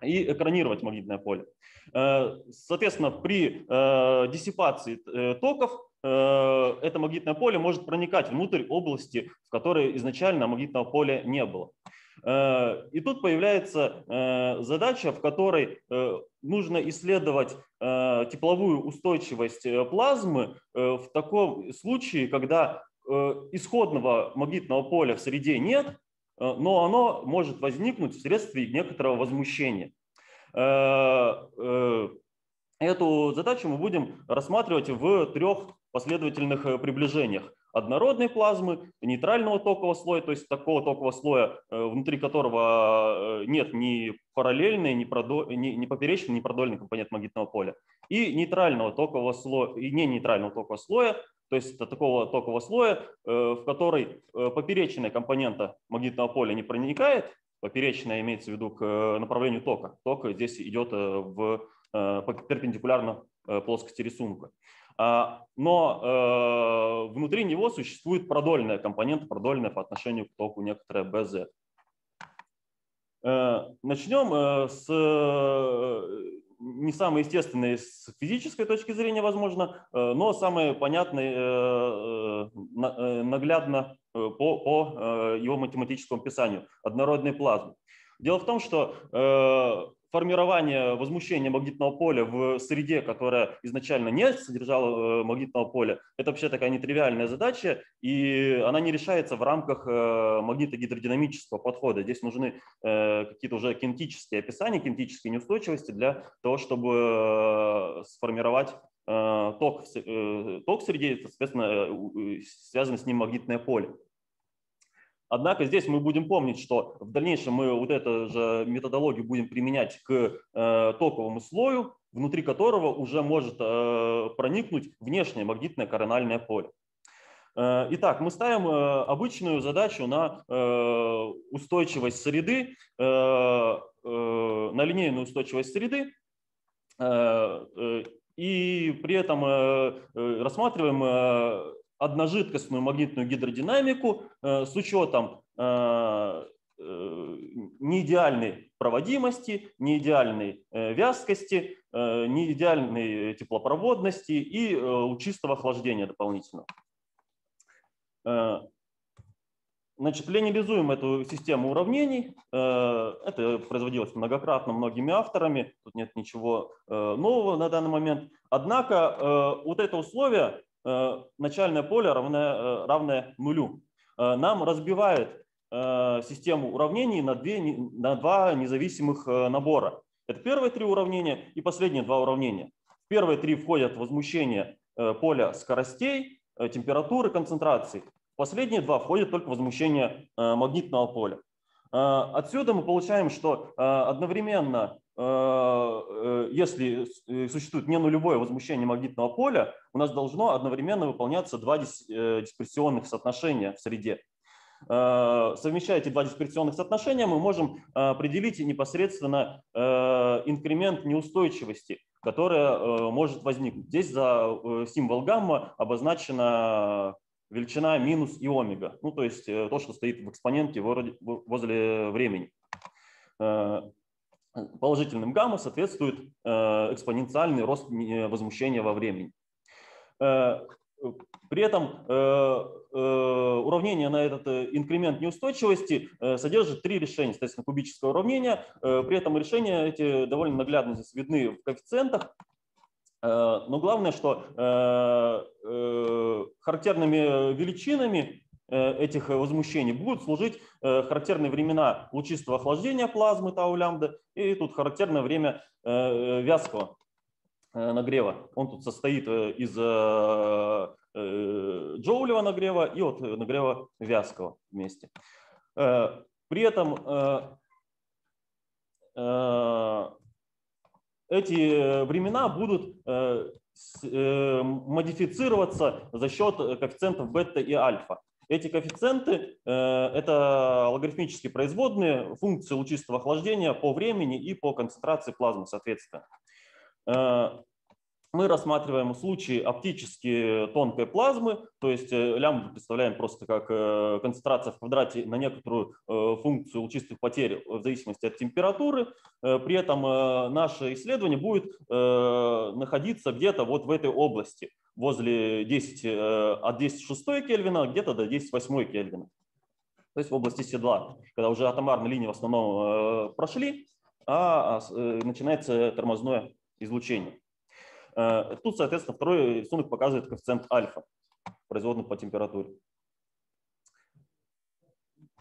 и экранировать магнитное поле. Э, соответственно, при э, диссипации токов это магнитное поле может проникать внутрь области, в которой изначально магнитного поля не было. Э, и тут появляется э, задача, в которой э, нужно исследовать тепловую устойчивость плазмы в таком случае, когда исходного магнитного поля в среде нет, но оно может возникнуть вследствие некоторого возмущения. Эту задачу мы будем рассматривать в трех последовательных приближениях однородной плазмы, нейтрального токового слоя, то есть такого токового слоя, э, внутри которого э, нет ни параллельной, ни, продо, ни, ни поперечной, ни продольной компонент магнитного поля, и нейтрального токового слоя, и не нейтрального токового слоя, то есть такого токового слоя, э, в который поперечная компонента магнитного поля не проникает, поперечная имеется в виду к направлению тока. Ток здесь идет в перпендикулярно плоскости рисунка. А, но э, внутри него существует продольная компонента, продольная по отношению к току некоторая BZ. Э, начнем э, с не самой естественной с физической точки зрения, возможно, но самой понятной наглядно по, по его математическому описанию однородной плазмы. Дело в том, что формирование возмущения магнитного поля в среде, которая изначально не содержала э, магнитного поля, это вообще такая нетривиальная задача, и она не решается в рамках э, магнитогидродинамического подхода. Здесь нужны э, какие-то уже кинетические описания, кинетические неустойчивости для того, чтобы сформировать ток, ток в среде, соответственно, связанный с ним магнитное поле. Однако здесь мы будем помнить, что в дальнейшем мы вот эту же методологию будем применять к э, токовому слою, внутри которого уже может э, проникнуть внешнее магнитное корональное поле. Э, итак, мы ставим обычную задачу на устойчивость среды, на линейную устойчивость среды, и при этом рассматриваем одножидкостную магнитную гидродинамику э, с учетом э, э, неидеальной проводимости, неидеальной вязкости, неидеальной теплопроводности и чистого охлаждения дополнительного. Значит, линеализуем эту систему уравнений. Это производилось многократно многими авторами. Тут нет ничего нового на данный момент. Однако вот это условие, начальное поле равное, равное нулю, нам разбивает систему уравнений на, две, на два независимых набора. Это первые три уравнения и последние два уравнения. В первые три входят возмущение э, поля скоростей, э, температуры, концентрации. В последние два входят только возмущение э, магнитного поля. Отсюда мы получаем, что одновременно, если существует не нулевое возмущение магнитного поля, у нас должно одновременно выполняться два дисперсионных соотношения в среде. Э, совмещая эти два дисперсионных соотношения, мы можем э, определить непосредственно э, инкремент неустойчивости, которая может возникнуть. Здесь за символ гамма обозначена величина минус и омега, ну то есть то, что стоит в экспоненте возле времени. Положительным гамма соответствует экспоненциальный рост возмущения во времени. При этом Э, уравнение на этот э, инкремент неустойчивости э, содержит три решения, соответственно, кубического уравнения. При этом решения эти довольно наглядно здесь видны в коэффициентах. Но главное, что характерными величинами этих возмущений будут служить характерные времена лучистого охлаждения плазмы тау лямбда и тут характерное время вязкого нагрева. Он тут состоит из Э, джоулева нагрева и от нагрева вязкого вместе. Э, при этом э, эти времена будут модифицироваться за счет коэффициентов бета и альфа. Эти коэффициенты – это логарифмические производные функции лучистого охлаждения по времени и по концентрации плазмы, соответственно мы рассматриваем случаи оптически тонкой плазмы, то есть э, лямбду представляем просто как э, концентрация в квадрате на некоторую э, функцию лучистых потерь в зависимости от температуры. При этом наше исследование будет находиться где-то вот в этой области, возле 10, от 10,6 Кельвина где-то до 10,8 Кельвина. То есть в области С2, когда уже атомарные линии в основном прошли, а начинается тормозное излучение. Э, тут, соответственно, второй рисунок показывает коэффициент альфа, производный по температуре.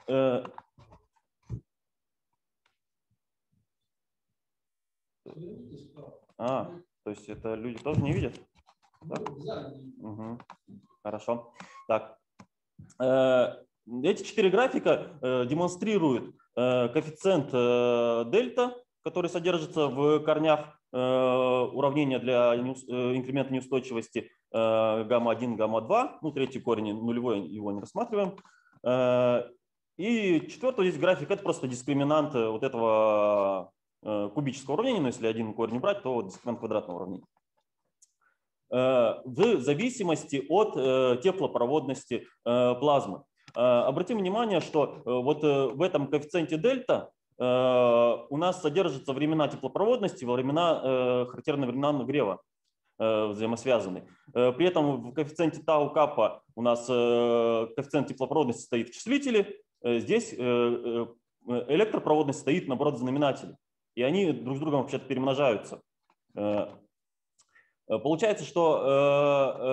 Э, а, то есть это люди тоже не видят? Угу. Хорошо. Так. Э, эти четыре графика демонстрируют коэффициент дельта, который содержится в корнях Э, уравнение для э, инкремента неустойчивости э, гамма-1, гамма-2, ну, третий корень нулевой, его не рассматриваем. И четвертый здесь график – это просто дискриминант вот этого кубического уравнения, но если один корень брать, то дискриминант квадратного уравнения. В зависимости от теплопроводности плазмы. Обратим внимание, что вот в этом коэффициенте дельта Э, у нас содержатся времена теплопроводности, во времена, э, характерные времена нагрева э, взаимосвязаны. При этом в коэффициенте тау капа у нас коэффициент теплопроводности стоит в числителе, здесь электропроводность стоит наоборот в знаменателе. И они друг с другом вообще-то перемножаются. Э, получается, что э,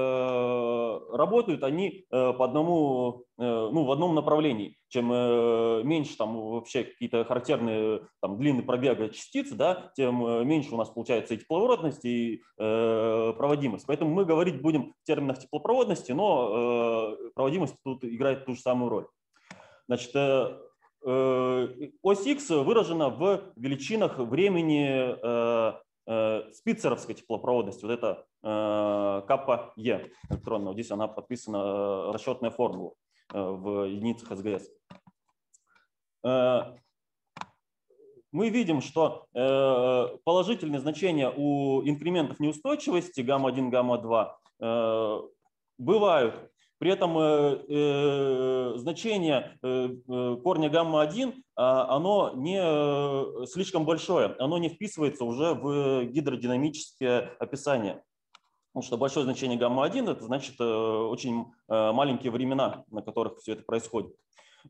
э, работают они по одному, ну, в одном направлении. Чем меньше там вообще какие-то характерные там, длины пробега частиц, да, тем меньше у нас получается и теплопроводность, и проводимость. Поэтому мы говорить будем в терминах теплопроводности, но проводимость тут играет ту же самую роль. Значит, ось X выражена в величинах времени спицеровской теплопроводности, вот это э, капа Е электронного. Здесь она подписана э, расчетная формула в единицах СГС. Мы видим, что положительные значения у инкрементов неустойчивости гамма-1, гамма-2 бывают при этом э, э, значение э, корня гамма-1, а, оно не слишком большое, оно не вписывается уже в гидродинамическое описание Потому что большое значение гамма-1 – это значит очень маленькие времена, на которых все это происходит.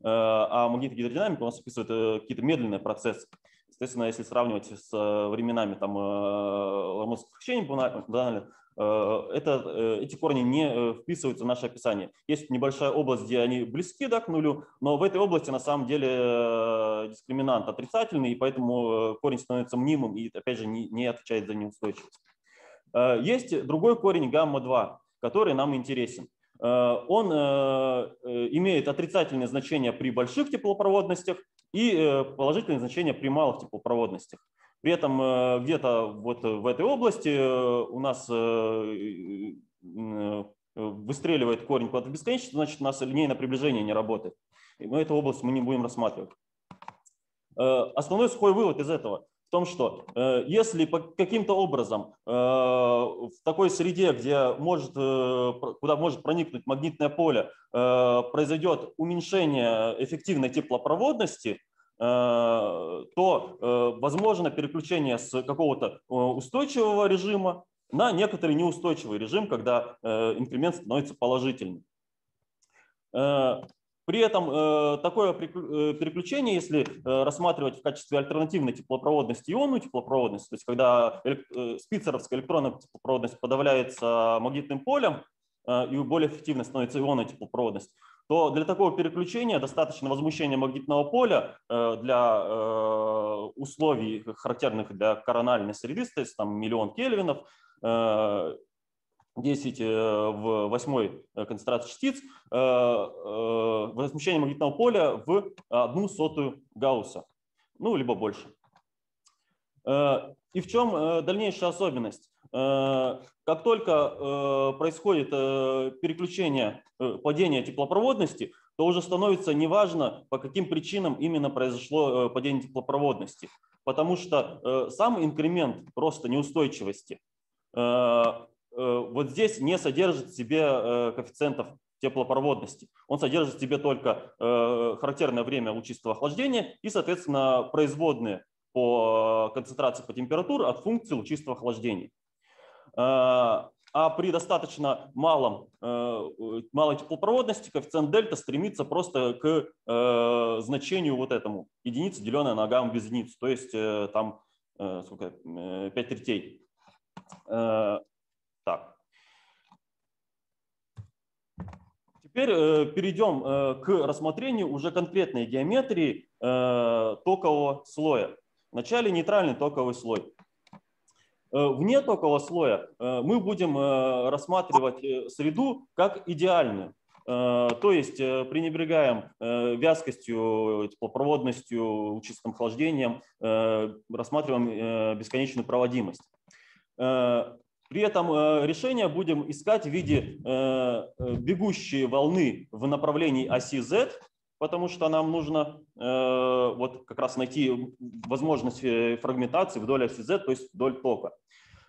А магнитогидродинамика у нас описывает какие-то медленные процессы. Соответственно, если сравнивать с временами там, ломотских вращений банально, Э, это, э, эти корни не э, вписываются в наше описание. Есть небольшая область, где они близки да, к нулю, но в этой области на самом деле дискриминант отрицательный, и поэтому корень становится мнимым и, опять же, не, не отвечает за неустойчивость. Есть другой корень гамма-2, который нам интересен. Он имеет отрицательное значение при больших теплопроводностях и положительное значение при малых теплопроводностях. При этом э, где-то вот в этой области э, у нас э, выстреливает корень куда-то бесконечно, значит у нас линейное приближение не работает. И мы эту область мы не будем рассматривать. Основной сухой вывод из этого в том, что если каким-то образом в такой среде, где может, куда может проникнуть магнитное поле, произойдет уменьшение эффективной теплопроводности, то э, возможно переключение с какого-то э, устойчивого режима на некоторый неустойчивый режим, когда инкремент становится положительным. При этом такое переключение, если рассматривать в качестве альтернативной теплопроводности ионную теплопроводность, то есть когда спицеровская электронная теплопроводность подавляется магнитным полем и более эффективно становится ионная теплопроводность, то для такого переключения достаточно возмущения магнитного поля э, для э, условий, характерных для корональной среды, то есть там миллион кельвинов, 10 э, в 8 концентрации частиц, возмущение магнитного поля в одну сотую Гаусса, ну, либо больше. И в чем дальнейшая особенность? Э, как только э, происходит э, переключение падения теплопроводности, то уже становится неважно, по каким причинам именно произошло падение теплопроводности. Потому что сам инкремент роста неустойчивости вот здесь не содержит в себе коэффициентов теплопроводности. Он содержит в себе только характерное время лучистого охлаждения и, соответственно, производные по концентрации по температуре от функции лучистого охлаждения. А, а при достаточно малом, э, малой теплопроводности коэффициент дельта стремится просто к э, значению вот этому, единица, деленная на гамма без единицы, то есть э, там сколько, 5 третей. Так. Теперь перейдем к рассмотрению уже конкретной геометрии токового слоя. Вначале нейтральный токовый слой. Э, вне токового слоя э, мы будем э, рассматривать среду как идеальную. То есть пренебрегаем вязкостью, теплопроводностью, чистым охлаждением, рассматриваем бесконечную проводимость. При этом решение будем искать в виде бегущей волны в направлении оси Z, потому что нам нужно э, вот как раз найти возможность э, фрагментации вдоль оси Z, то есть вдоль тока.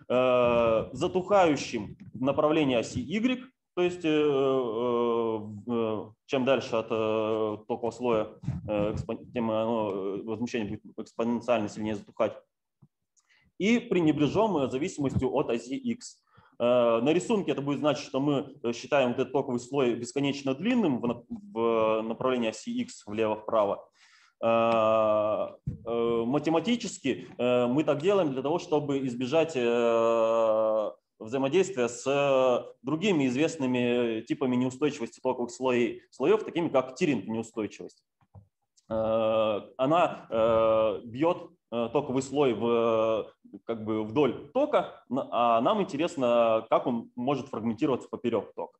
Э, затухающим в направлении оси Y, то есть э, э, э чем дальше от э, токового слоя, э, тем оно, возмущение будет экспоненциально сильнее затухать. И пренебрежем зависимостью от оси X. Э, на рисунке это будет значить, что мы э, считаем вот этот токовый слой бесконечно длинным в направлении оси X влево-вправо. Э, математически мы так делаем для того, чтобы избежать взаимодействия с другими известными типами неустойчивости токовых слоев, слоев такими как тиринг неустойчивость. Она бьет токовый слой в, как бы вдоль тока, а нам интересно, как он может фрагментироваться поперек тока.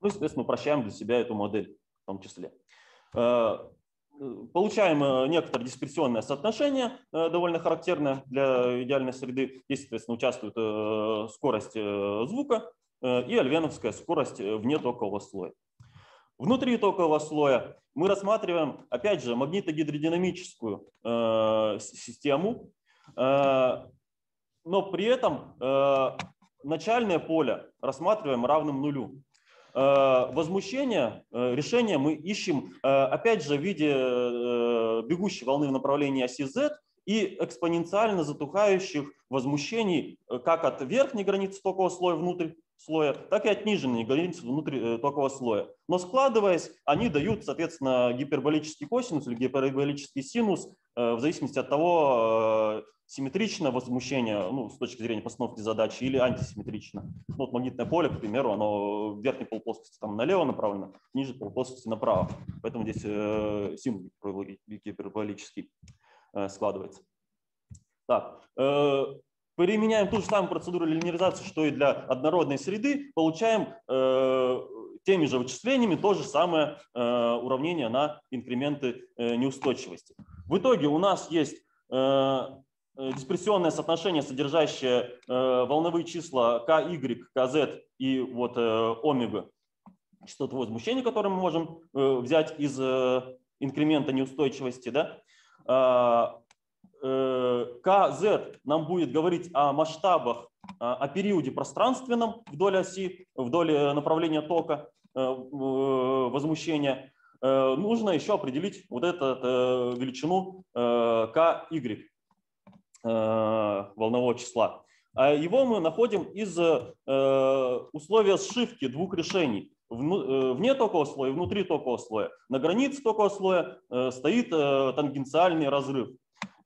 Ну и, соответственно, упрощаем для себя эту модель в том числе. Э, получаем э, некоторое дисперсионное соотношение, довольно характерное для идеальной среды. Здесь, соответственно, участвует скорость звука и альвеновская скорость вне токового слоя. Внутри токового слоя мы рассматриваем, опять же, магнитогидродинамическую э, систему, э, но при этом э, начальное поле рассматриваем равным нулю. Э, возмущение, э, решение мы ищем, э, опять же, в виде э, бегущей волны в направлении оси Z и экспоненциально затухающих возмущений как от верхней границы токового слоя внутрь слоя, так и от нижней границы внутри токового слоя. Но складываясь, они дают, соответственно, гиперболический косинус или гиперболический синус в зависимости от того, симметрично возмущение ну, с точки зрения постановки задачи или антисимметрично. Ну, вот магнитное поле, к примеру, оно в верхней полуплоскости там налево направлено, ниже полуплоскости направо. Поэтому здесь э, символ гиперболический э, складывается. Так, э, применяем ту же самую процедуру линеаризации, что и для однородной среды, получаем э, теми же вычислениями то же самое э, уравнение на инкременты э, неустойчивости. В итоге у нас есть э, Э, дисперсионное соотношение, содержащее э, волновые числа k, y, kz и вот э, омега, частоты возмущения, которые мы можем взять из инкремента неустойчивости, да, kz нам будет говорить о масштабах, о периоде пространственном вдоль оси, вдоль направления тока возмущения. Нужно еще определить вот эту величину. Э, волнового числа. А его мы находим из э, условия сшивки двух решений. Э, вне токового слоя внутри токового слоя. На границе токового слоя стоит тангенциальный разрыв.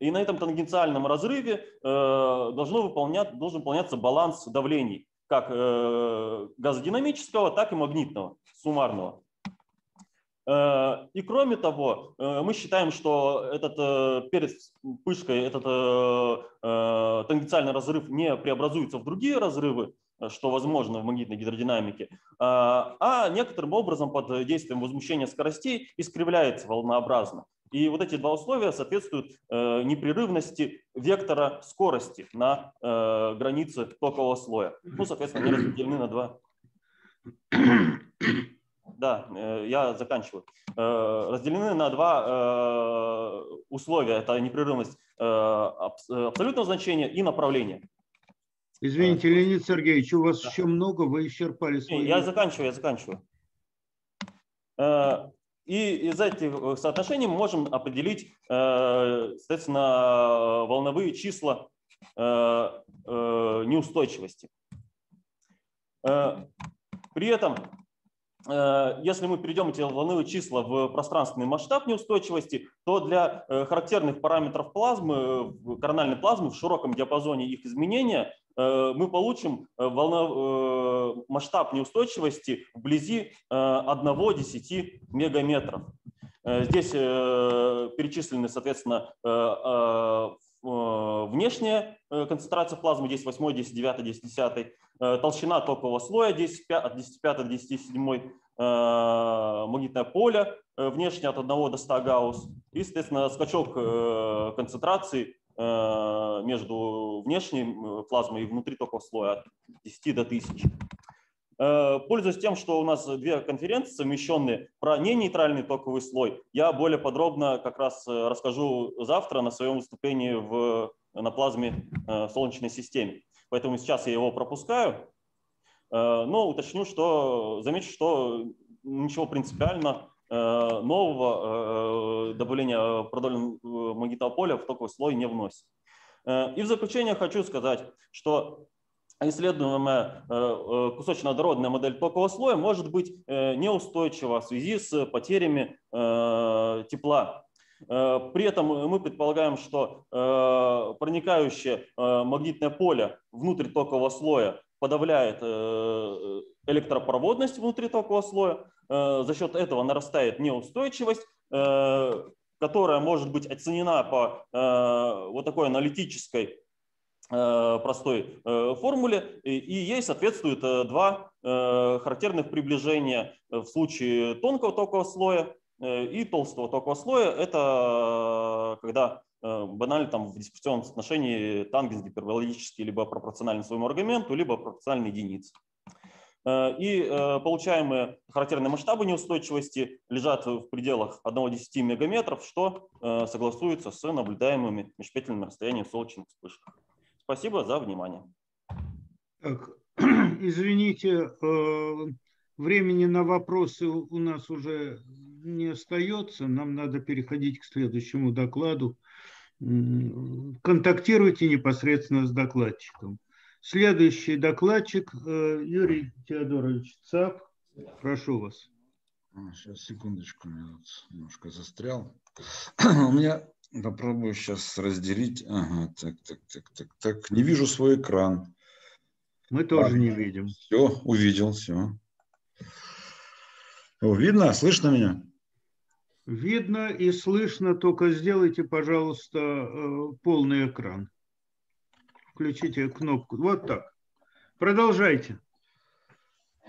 И на этом тангенциальном разрыве должно выполнять, должен выполняться баланс давлений, как газодинамического, так и магнитного, суммарного. Э, и кроме того, э, мы считаем, что этот, э, перед вспышкой этот тангенциальный разрыв не преобразуется в другие разрывы, что возможно в магнитной гидродинамике, а некоторым образом под действием возмущения скоростей искривляется волнообразно. И вот эти два условия соответствуют непрерывности вектора скорости на границе токового слоя. Ну, соответственно, они разделены на два да, э, я заканчиваю. Э, разделены на два э, условия. Это непрерывность абсолютного значения и направления. Извините, Леонид Сергеевич, у вас да. еще много, вы исчерпали свой... Я заканчиваю, я заканчиваю. И из этих соотношений мы можем определить, соответственно, волновые числа неустойчивости. При этом Э, если мы перейдем эти волновые числа в пространственный масштаб неустойчивости, то для э, характерных параметров плазмы, корональной плазмы в широком диапазоне их изменения э, мы получим волна, масштаб неустойчивости вблизи 1-10 мегаметров. Здесь перечислены, соответственно, внешняя концентрация плазмы, здесь 8, 10, 9, 10, 10, Э, толщина токового слоя 10, от 10,5 до 10,7, э, магнитное поле э, внешне от 1 до 100 гаусс и, соответственно, скачок концентрации между внешней плазмой и внутри токового слоя от 10 до 1000. Пользуясь тем, что у нас две конференции совмещенные про ненейтральный токовый слой, я более подробно как раз расскажу завтра на своем выступлении в, на плазме в Солнечной системе поэтому сейчас я его пропускаю. Э, но уточню, что замечу, что ничего принципиально э, нового э, добавления продольного магнитного поля в токовый слой не вносит. И в заключение хочу сказать, что исследуемая кусочно-водородная модель токового слоя может быть неустойчива в связи с потерями тепла Э, при этом мы предполагаем, что э, проникающее э, магнитное поле внутрь токового слоя подавляет электропроводность внутри токового слоя. За счет этого нарастает неустойчивость, которая может быть оценена по вот такой аналитической простой формуле. И ей соответствует два характерных приближения в случае тонкого токового слоя Э, и толстого токового слоя – это э, когда э, банально там в дискуссионном соотношении тангенс гиперболический либо пропорциональный своему аргументу, либо пропорциональной единице. И получаемые характерные масштабы неустойчивости лежат в пределах 1-10 мегаметров, что согласуется с наблюдаемыми межпетельными расстояниями солнечных вспышек. Спасибо за внимание. Так, (clears throat) извините, времени на вопросы у нас уже не остается. Нам надо переходить к следующему докладу. Контактируйте непосредственно с докладчиком. Следующий докладчик э, Юрий Теодорович ЦАП. Прошу вас. Сейчас, а, секундочку, немножко застрял. (clears throat) У меня попробую сейчас разделить. Ага, так, так, так, так, так. Не вижу свой экран. Мы тоже а, не видим. Все, увидел, все. Видно? Слышно меня? Видно и слышно, только сделайте, пожалуйста, э, полный экран. Включите кнопку. Вот так. Продолжайте.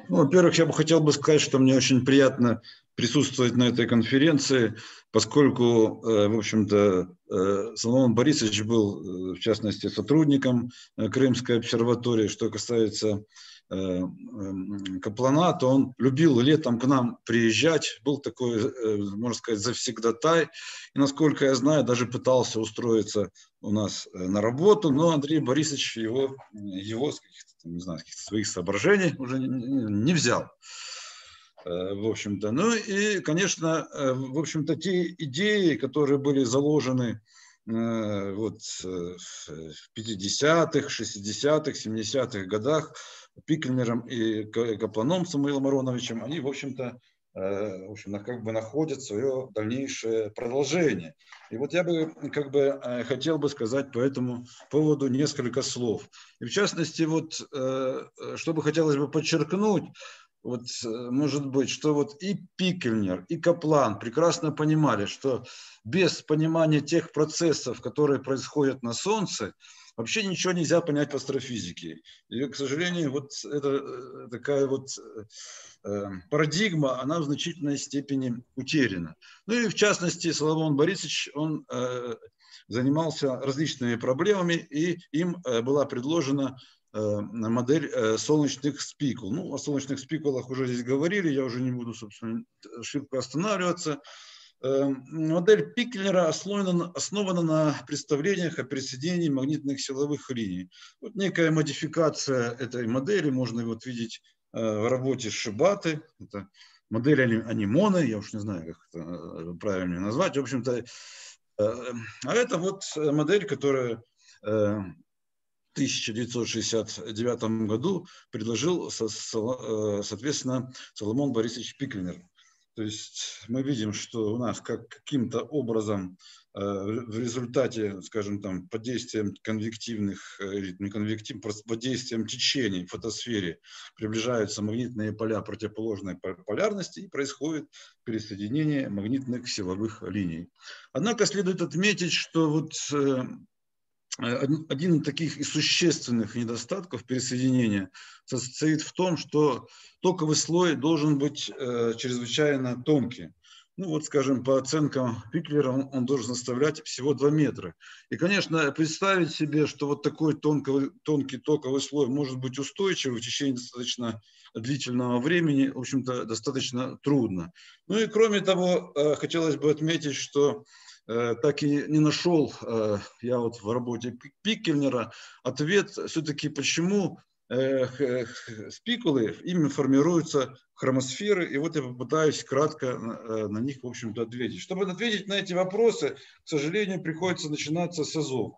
Ну, во-первых, я бы хотел бы сказать, что мне очень приятно присутствовать на этой конференции, поскольку, э, в общем-то, э, Соломон Борисович был, в частности, сотрудником Крымской обсерватории. Что касается Э, эм, Каплана, он любил летом к нам приезжать, был такой, э, можно сказать, завсегдатай. И, насколько я знаю, даже пытался устроиться у нас э, на работу, но Андрей Борисович его, его с каких-то, не знаю, каких-то своих соображений уже не, не взял в общем-то. Ну и, конечно, в общем-то, те идеи, которые были заложены вот в 50-х, 60-х, 70-х годах, Пикельмером и Капланом Самуилом Ароновичем, они, в общем-то, э, в общем, как бы находят свое дальнейшее продолжение. И вот я бы как бы э, хотел бы сказать по этому поводу несколько слов. И в частности, вот, э, что бы хотелось бы подчеркнуть, вот, может быть, что вот и Пикельнер, и Каплан прекрасно понимали, что без понимания тех процессов, которые происходят на Солнце, Вообще ничего нельзя понять в астрофизике. И, к сожалению, вот эта э, такая вот э, э, парадигма, она в значительной степени утеряна. Ну и в частности, Соломон Борисович, он занимался различными проблемами, и им была предложена модель солнечных спикул. Ну, о солнечных спикулах уже здесь говорили, я уже не буду, собственно, шибко останавливаться. Эм, модель Пиклера основана, основана на представлениях о присоединении магнитных силовых линий. Вот некая модификация этой модели, можно вот видеть э, в работе Шибаты, это модель анимона, я уж не знаю, как это э, правильно назвать, в общем-то, э, а это вот модель, которая в 1969 году предложил, соответственно, Соломон Борисович Пиклер. То есть мы видим, что у нас как каким-то образом э, в результате, скажем там, под действием конвективных, э, не конвектив, под действием течений в фотосфере приближаются магнитные поля противоположной полярности и происходит пересоединение магнитных силовых линий. Однако следует отметить, что вот Э, один из таких и существенных недостатков пересоединения состоит в том, что токовый слой должен быть э, чрезвычайно тонкий. Ну вот, скажем, по оценкам Пиклера он, он должен составлять всего 2 метра. И, конечно, представить себе, что вот такой тонкий, тонкий токовый слой может быть устойчивый в течение достаточно длительного времени, в общем-то, достаточно трудно. Ну и кроме того, э, хотелось бы отметить, что Э, так и не нашел э, я вот в работе Пиккельнера ответ все-таки, почему э, спикулы, ими формируются хромосферы, и вот я попытаюсь кратко на них, в общем-то, ответить. Чтобы ответить на эти вопросы, к сожалению, приходится начинаться с АЗОВ.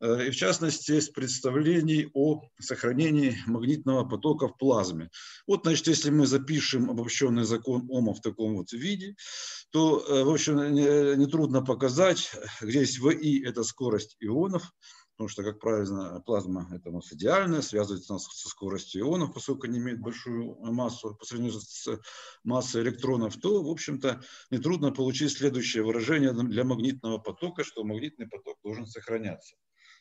Э, и в частности с представлений о сохранении магнитного потока в плазме. Вот, значит, если мы запишем обобщенный закон Ома в таком вот виде, то, э, в общем, нетрудно не показать, где есть ВИ – это скорость ионов, потому что, как правильно, плазма это у нас идеальная, связывается у со скоростью ионов, поскольку они имеют большую массу по сравнению с массой электронов, то, в общем-то, нетрудно получить следующее выражение для магнитного потока, что магнитный поток должен сохраняться.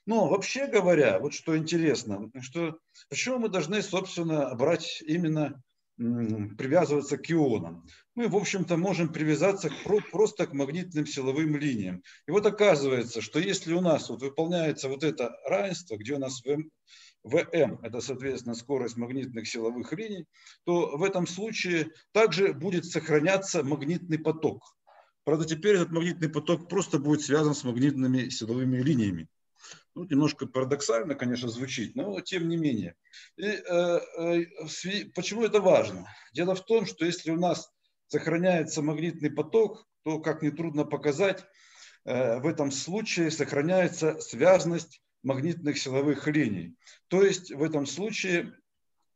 Но вообще говоря, вот что интересно, что почему мы должны, собственно, брать именно привязываться к ионам. Мы, в общем-то, можем привязаться просто к магнитным силовым линиям. И вот оказывается, что если у нас вот выполняется вот это равенство, где у нас ВМ, ВМ это, соответственно, скорость магнитных силовых линий, то в этом случае также будет сохраняться магнитный поток. Правда, теперь этот магнитный поток просто будет связан с магнитными силовыми линиями. Ну, немножко парадоксально, конечно, звучит, но тем не менее. И, э, э, почему это важно? Дело в том, что если у нас сохраняется магнитный поток, то, как нетрудно показать, в этом случае сохраняется связность магнитных силовых линий. То есть в этом случае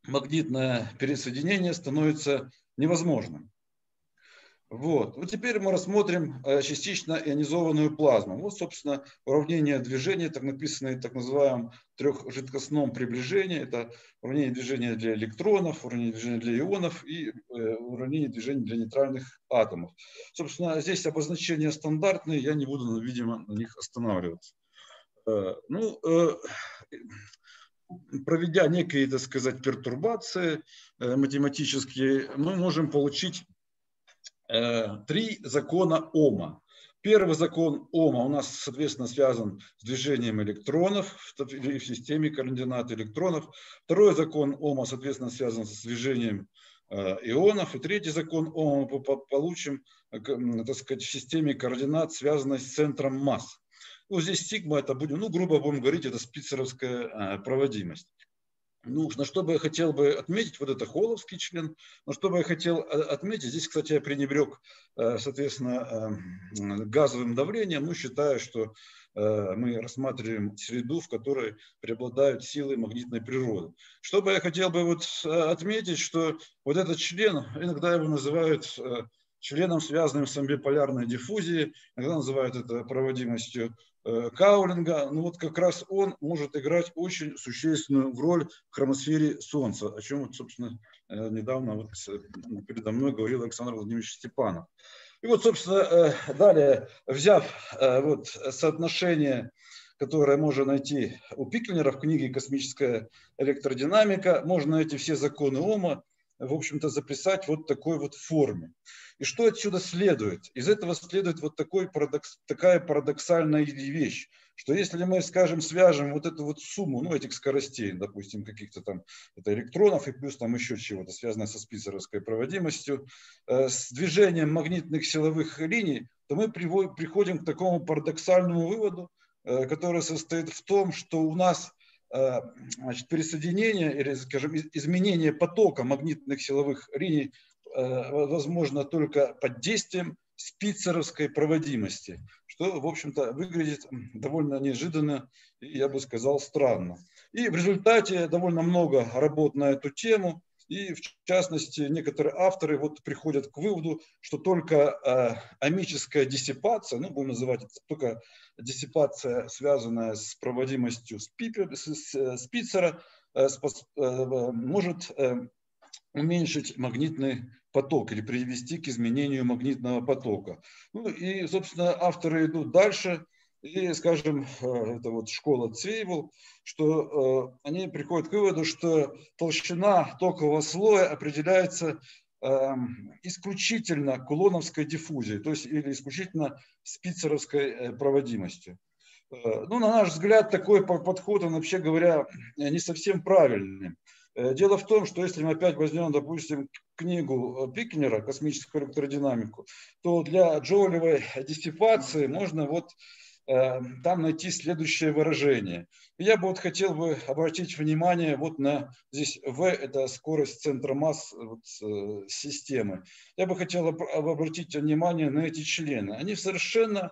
магнитное пересоединение становится невозможным. Вот. вот теперь мы рассмотрим э, частично ионизованную плазму. Вот, собственно, уравнение движения, так написанное так называемом трехжидкостном приближении. Это уравнение движения для электронов, уравнение движения для ионов и э, уравнение движения для нейтральных атомов. Собственно, здесь обозначения стандартные, я не буду, видимо, на них останавливаться. Э, ну, проведя некие, так сказать, пертурбации математические, мы можем получить три закона Ома. Первый закон Ома у нас, соответственно, связан с движением электронов в системе координат электронов. Второй закон Ома, соответственно, связан с движением э, ионов. И третий закон Ома мы получим, э, так сказать, в системе координат, связанной с центром масс. Вот здесь сигма, это будем, ну, грубо будем говорить, это спицеровская проводимость. Ну, на что бы я хотел бы отметить, вот это холовский член, но что бы я хотел э, отметить, здесь, кстати, я пренебрег, э, соответственно, эм, газовым давлением, ну, считаю, что э, мы рассматриваем среду, в которой преобладают силы магнитной природы. Что бы я хотел бы вот отметить, что вот этот член, иногда его называют членом, связанным с амбиполярной диффузией, иногда называют это проводимостью Э, Каулинга, ну вот как раз он может играть очень существенную роль в хромосфере Солнца, о чем, собственно, э, недавно вот передо мной говорил Александр Владимирович Степанов. И вот, собственно, э, далее, взяв вот соотношение, которое можно найти у Пиклинера в книге «Космическая электродинамика», можно найти все законы Ома, в общем-то, записать вот такой вот форме. И что отсюда следует? Из этого следует вот такой парадокс, такая парадоксальная вещь, что если мы, скажем, свяжем вот эту вот сумму, ну, этих скоростей, допустим, каких-то там, это электронов и плюс там еще чего-то, связанное со спицеровской проводимостью, э, с движением магнитных силовых линий, то мы приходим к такому парадоксальному выводу, э, который состоит в том, что у нас значит, пересоединение или, скажем, изменение потока магнитных силовых линий э, возможно только под действием спицеровской проводимости, что, в общем-то, выглядит довольно неожиданно и, я бы сказал, странно. И в результате довольно много работ на эту тему, и в частности, некоторые авторы вот приходят к выводу, что только э, амическая диссипация, ну, будем называть это только диссипация, связанная с проводимостью спипер, с, с, спицера, э, э, может э, уменьшить магнитный поток или привести к изменению магнитного потока. Ну и, собственно, авторы идут дальше и, скажем, э, это вот школа Цвейбл, что э, они приходят к выводу, что толщина токового слоя определяется эм, исключительно кулоновской диффузией, то есть или исключительно спицеровской э, проводимостью. Ну, на наш взгляд, такой подход, он вообще говоря, не совсем правильный. Дело в том, что если мы опять возьмем, допустим, книгу Пикнера «Космическую электродинамику», то для джоулевой диссипации можно вот там найти следующее выражение. Я бы вот хотел бы обратить внимание вот на здесь V – это скорость центра масс вот, э, системы. Я бы хотел обратить внимание на эти члены. Они совершенно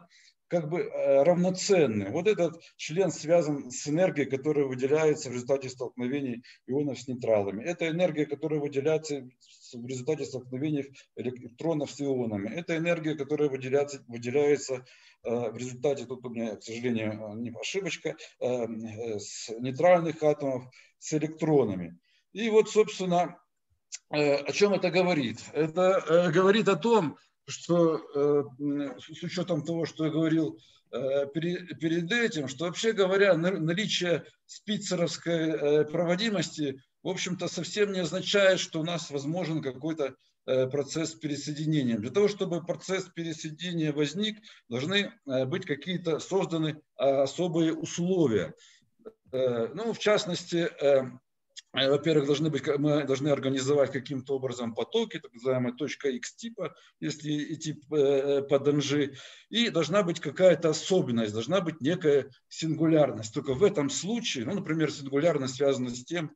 как бы э, равноценны. Вот этот член связан с энергией, которая выделяется в результате столкновений ионов с нейтралами. Это энергия, которая выделяется в результате столкновений электронов с ионами. Это энергия, которая выделяется, выделяется Э, в результате, тут у меня, к сожалению, э, не ошибочка, э, с нейтральных атомов с электронами. И вот, собственно, о чем это говорит? Это говорит о том, что с учетом того, что я говорил перед этим, что вообще говоря, наличие спицеровской проводимости, в общем-то, совсем не означает, что у нас возможен какой-то Э, процесс пересоединения. Для того, чтобы процесс пересоединения возник, должны э, быть какие-то созданы а, особые условия. Э, ну, в частности, во-первых, должны быть, мы должны организовать каким-то образом потоки, так называемая точка X типа, если идти по ДНЖ, и должна быть какая-то особенность, должна быть некая сингулярность. Только в этом случае, ну, например, сингулярность связана с тем,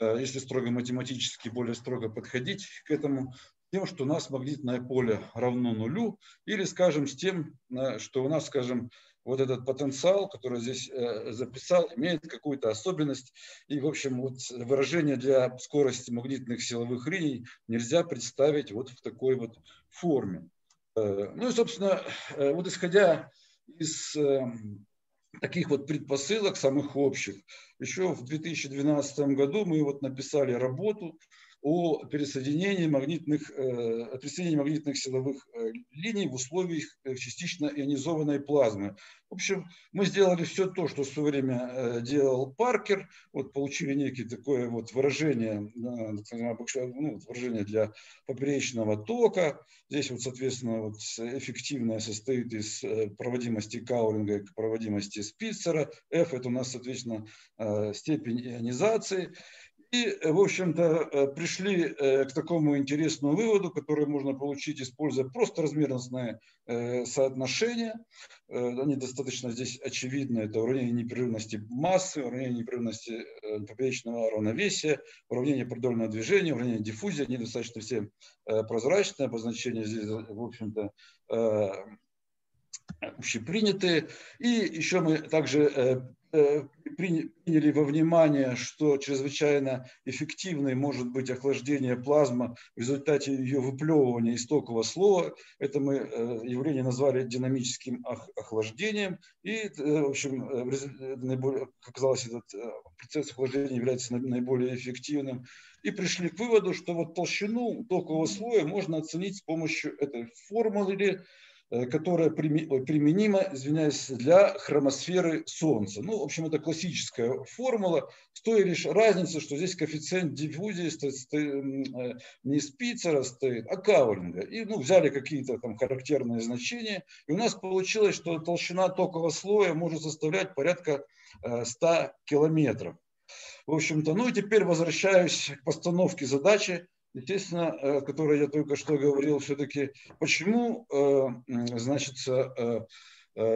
если строго математически, более строго подходить к этому, тем, что у нас магнитное поле равно нулю, или, скажем, с тем, что у нас, скажем, вот этот потенциал, который здесь э, записал, имеет какую-то особенность. И, в общем, вот выражение для скорости магнитных силовых линий нельзя представить вот в такой вот форме. Э, ну и, собственно, э, вот исходя из таких вот предпосылок, самых общих, еще в 2012 году мы вот написали работу о пересоединении магнитных, э, о пересоединении магнитных силовых э, линий в условиях э, частично ионизованной плазмы. В общем, мы сделали все то, что в свое время делал Паркер, вот получили некие такое вот выражение, ну, выражение для поперечного тока. Здесь вот, соответственно, вот эффективное состоит из проводимости Каулинга и проводимости Спицера. F – это у нас, соответственно, степень ионизации. И, э, в общем-то, э, пришли э, к такому интересному выводу, который можно получить, используя просто размерностное соотношение. Они достаточно здесь очевидны. Это уравнение непрерывности массы, уравнение непрерывности поперечного равновесия, уравнение продольного движения, уравнение диффузии. Они достаточно все прозрачные. Обозначения здесь, в общем-то, общепринятые. И еще мы также приняли во внимание, что чрезвычайно эффективной может быть охлаждение плазмы в результате ее выплевывания из токового слоя. Это мы э, явление назвали динамическим охлаждением. И, э, в общем, как оказалось, этот процесс охлаждения является наиболее эффективным. И пришли к выводу, что вот толщину токового слоя можно оценить с помощью этой формулы Э, которая применима, извиняюсь, для хромосферы Солнца. Ну, в общем, это классическая формула, с той лишь разница, что здесь коэффициент диффузии стоит, э, не Спицера стоит, а Каулинга. И ну, взяли какие-то там характерные значения, и у нас получилось, что толщина токового слоя может составлять порядка 100 э, километров. В общем-то, ну и теперь возвращаюсь к постановке задачи естественно, э, которой я только что говорил, все-таки почему, э, значит, э,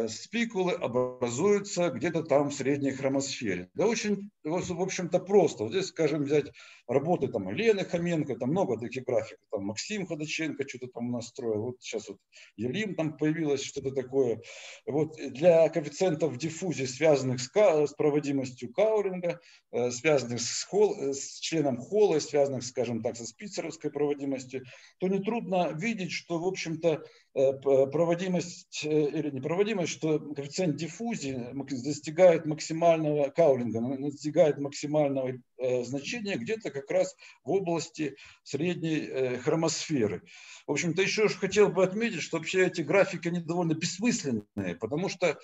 спикулы образуются где-то там в средней хромосфере. Да очень, в общем-то, просто. Вот здесь, скажем, взять работы там Лены Хоменко, там много таких графиков, там Максим Ходоченко что-то там настроил, вот сейчас вот Елим там появилось что-то такое. Вот для коэффициентов диффузии, связанных с, с проводимостью Кауринга, э, связанных с, хол, э, с членом Холла, связанных, скажем так, со спицеровской проводимостью, то нетрудно видеть, что, в общем-то, э, проводимость или непроводимость, что коэффициент диффузии достигает максимального каулинга, достигает максимального значения где-то как раз в области средней э, хромосферы. В общем-то, еще хотел бы отметить, что вообще эти графики, они довольно бессмысленные, потому что Э,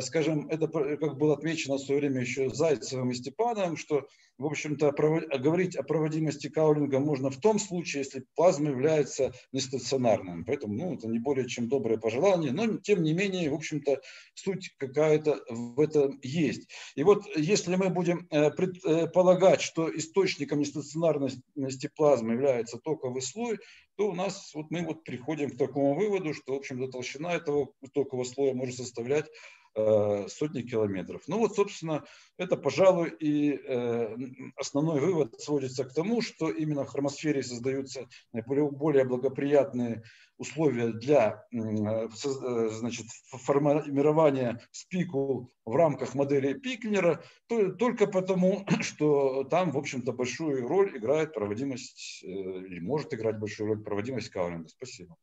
скажем, это как было отмечено в свое время еще Зайцевым и Степановым, что, в общем-то, говорить о проводимости каулинга можно в том случае, если плазма является нестационарным. Поэтому, ну, это не более чем доброе пожелание, но, тем не менее, в общем-то, суть какая-то в этом есть. И вот если мы будем э, предполагать, что источником нестационарности плазмы является токовый слой, то у нас вот мы вот приходим к такому выводу, что, в общем-то, толщина этого токового слоя может составлять Э, сотни километров. Ну вот, собственно, это, пожалуй, и э, основной вывод сводится к тому, что именно в хромосфере создаются более благоприятные условия для э, значит, формирования спикул в рамках модели Пикнера, только потому, (clears throat) что там, в общем-то, большую роль играет проводимость, или может играть большую роль проводимость Каулинга. Спасибо.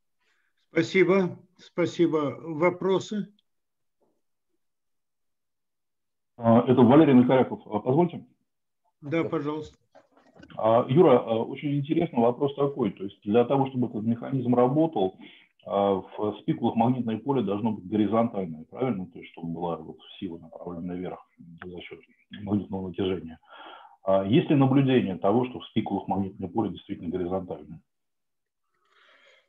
Спасибо. Спасибо. Вопросы? А, это Валерий Накаряков. А, позвольте? Да, пожалуйста. А, Юра, очень интересный вопрос такой. То есть для того, чтобы этот механизм работал, в спикулах магнитное поле должно быть горизонтальное, правильно? То есть чтобы была вот сила направленная вверх за счет магнитного натяжения. Есть ли наблюдение того, что в спикулах магнитное поле действительно горизонтальное?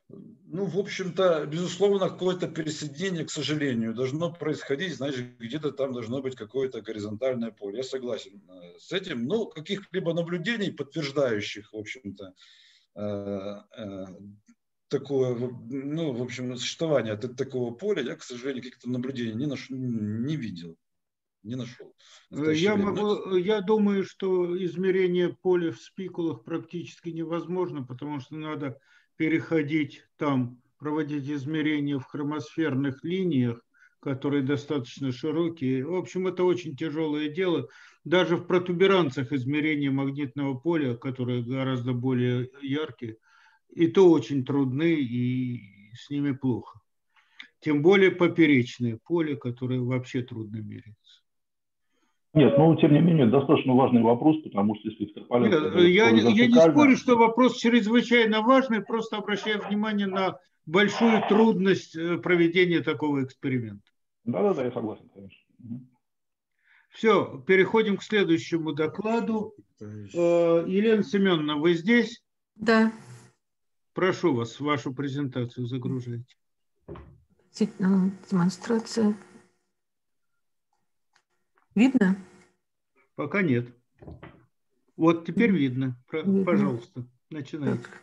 Ну, в общем-то, безусловно, какое-то пересоединение, к сожалению, должно происходить, значит, где-то там должно быть какое-то горизонтальное поле. Я согласен э, с этим. Но каких-либо наблюдений, подтверждающих, в общем-то, э, э, такое, ну, в общем, существование такого поля, я, к сожалению, каких-то наблюдений не, наш, не видел не нашел. Я, могу, я думаю, что измерение поля в спикулах практически невозможно, потому что надо переходить там, проводить измерения в хромосферных линиях, которые достаточно широкие. В общем, это очень тяжелое дело. Даже в протуберанцах измерения магнитного поля, которые гораздо более яркие, и то очень трудны, и с ними плохо. Тем более поперечные поле, которые вообще трудно мерить. Нет, но тем не менее достаточно важный вопрос, потому что если экстраполяция... Нет, я, я не спорю, что вопрос чрезвычайно важный, просто обращаю внимание на большую трудность э, проведения такого эксперимента. Да-да-да, я согласен, конечно. Все, переходим к следующему докладу. Э, Елена Семеновна, вы здесь? Да. Прошу вас, вашу презентацию загружайте. Демонстрация. Видно? Пока нет. Вот теперь видно. видно. Пожалуйста, начинайте. Так.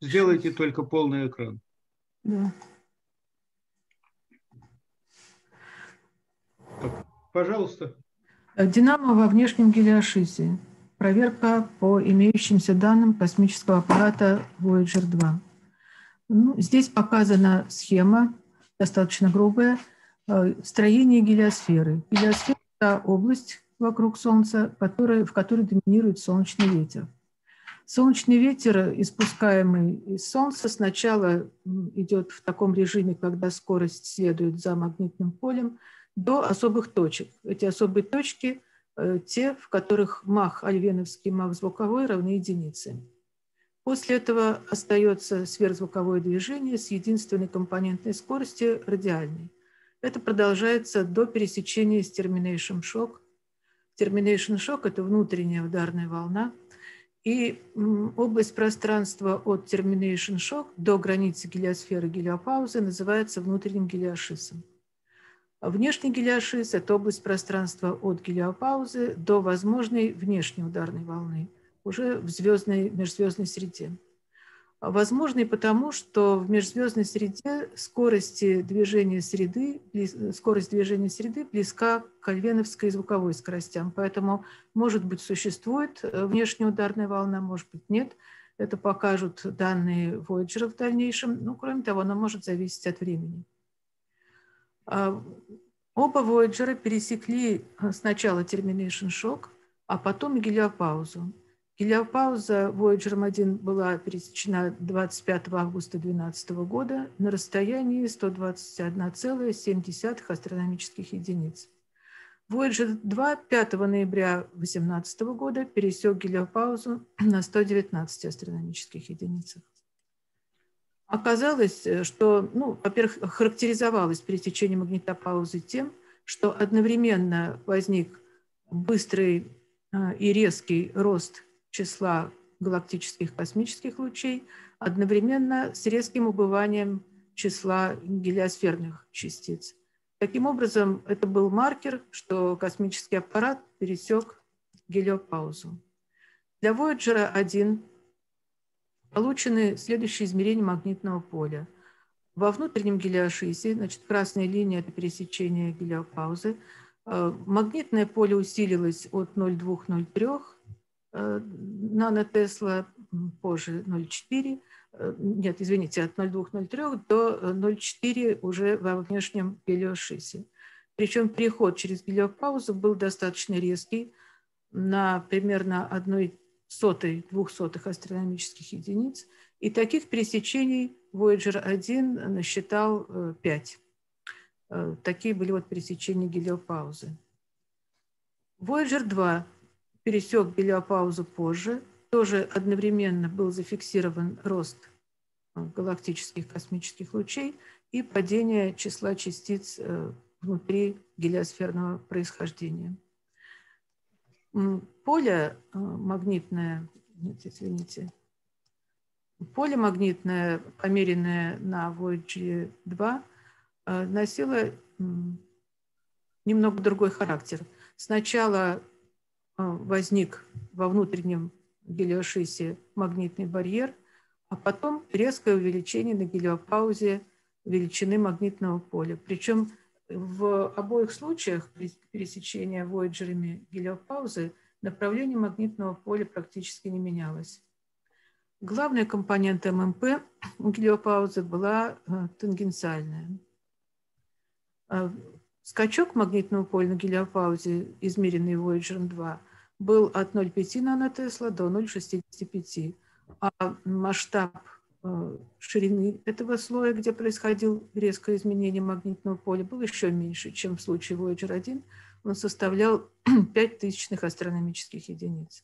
Сделайте только полный экран. Да. Так, пожалуйста. Динамо во внешнем гелиошизе. Проверка по имеющимся данным космического аппарата Voyager 2. Ну, здесь показана схема, достаточно грубая, э, строение гелиосферы. Гелиосфера та область вокруг Солнца, которая, в которой доминирует солнечный ветер. Солнечный ветер, испускаемый из Солнца, сначала идет в таком режиме, когда скорость следует за магнитным полем, до особых точек. Эти особые точки э, – те, в которых мах альвеновский, мах звуковой равны единице. После этого остается сверхзвуковое движение с единственной компонентной скоростью – радиальной. Это продолжается до пересечения с termination shock. Termination shock – это внутренняя ударная волна. И область пространства от termination shock до границы гелиосферы гелиопаузы называется внутренним гелиошисом. Внешний гелиошис – это область пространства от гелиопаузы до возможной внешней ударной волны, уже в звездной, межзвездной среде. Возможно и потому, что в межзвездной среде скорости движения среды, скорость движения среды близка к альвеновской звуковой скоростям. Поэтому, может быть, существует э, внешняя ударная волна, может быть, нет. Это покажут данные Voyager в дальнейшем. Ну, кроме того, она может зависеть от времени. А, оба Voyager пересекли э, сначала termination shock, а потом и гелиопаузу. Гелиопауза Voyager 1 была пересечена 25 августа 2012 года на расстоянии 121,7 астрономических единиц. Voyager 2 5 ноября 2018 года пересек гелиопаузу (clears throat) на 119 астрономических единицах. Оказалось, что, ну, во-первых, характеризовалось пересечение магнитопаузы тем, что одновременно возник быстрый а, и резкий рост числа галактических космических лучей одновременно с резким убыванием числа гелиосферных частиц. Таким образом, это был маркер, что космический аппарат пересек гелиопаузу. Для Voyager 1 получены следующие измерения магнитного поля. Во внутреннем гелиошисе, значит, красная линия – это пересечение гелиопаузы, э, магнитное поле усилилось от 0,2-0,3 Э, нанотесла, позже 0,4, э, нет, извините, от 0,2-0,3 до 0,4 уже во внешнем гелиошисе. Причем переход через гелиопаузу был достаточно резкий, на примерно 1 сотой, 2 сотых астрономических единиц. И таких пересечений Voyager 1 насчитал 5. Э, такие были вот пересечения гелиопаузы. Voyager 2 пересек гелиопаузу позже. Тоже одновременно был зафиксирован рост э, галактических космических лучей и падение числа частиц э, внутри гелиосферного происхождения. Поле э, магнитное, нет, извините, поле магнитное, померенное на Voyager 2, носило немного другой характер. Сначала возник во внутреннем гелиошисе магнитный барьер, а потом резкое увеличение на гелиопаузе величины магнитного поля. Причем в обоих случаях при пересечении Voyager'ами гелиопаузы направление магнитного поля практически не менялось. Главная компонента ММП у гелиопаузы была тангенциальная. Скачок магнитного поля на гелиопаузе, измеренный Voyager 2, был от 0,5 нанотесла до 0,65, а масштаб э, ширины этого слоя, где происходил резкое изменение магнитного поля, был еще меньше, чем в случае Voyager 1. Он составлял (clears throat) 5 тысячных астрономических единиц.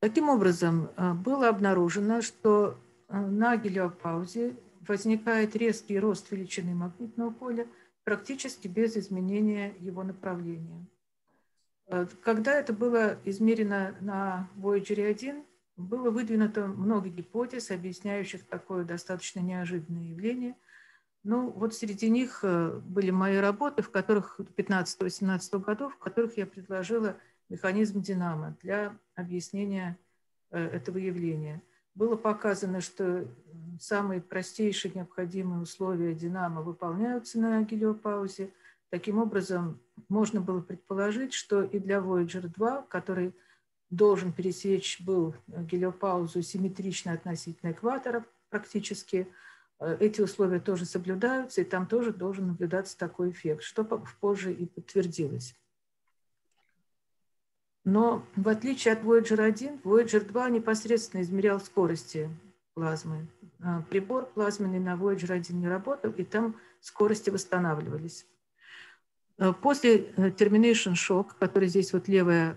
Таким образом, э, было обнаружено, что э, на гелиопаузе возникает резкий рост величины магнитного поля практически без изменения его направления. Э, когда это было измерено на Voyager 1, было выдвинуто много гипотез, объясняющих такое достаточно неожиданное явление. Ну, вот среди них э, были мои работы, в которых 15-18 годов, в которых я предложила механизм динамо для объяснения э, этого явления – было показано, что самые простейшие необходимые условия динамо выполняются на гелиопаузе. Таким образом, можно было предположить, что и для Voyager 2, который должен пересечь был гелиопаузу симметрично относительно экватора практически, э, эти условия тоже соблюдаются, и там тоже должен наблюдаться такой эффект, что позже и подтвердилось. Но в отличие от Voyager 1, Voyager 2 непосредственно измерял скорости плазмы. А, прибор плазменный на Voyager 1 не работал, и там скорости восстанавливались. А, после э, Termination Shock, который здесь вот левая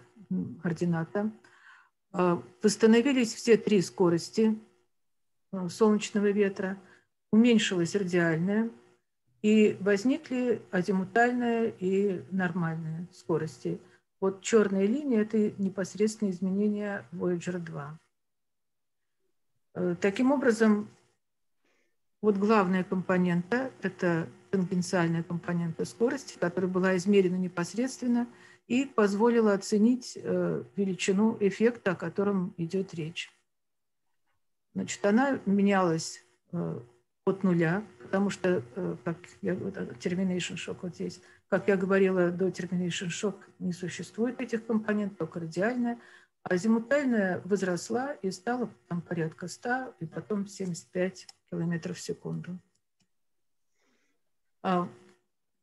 координата, а, восстановились все три скорости солнечного ветра, уменьшилась радиальная, и возникли азимутальная и нормальная скорости – вот черная линия – это непосредственное изменение Voyager 2. Э, таким образом, вот главная компонента – это тангенциальная компонента скорости, которая была измерена непосредственно и позволила оценить э, величину эффекта, о котором идет речь. Значит, она менялась э, от нуля, потому что, как я, termination shock вот здесь – как я говорила, до termination shock не существует этих компонентов, только радиальная. А азимутальная возросла и стала там порядка 100 и потом 75 километров в секунду. А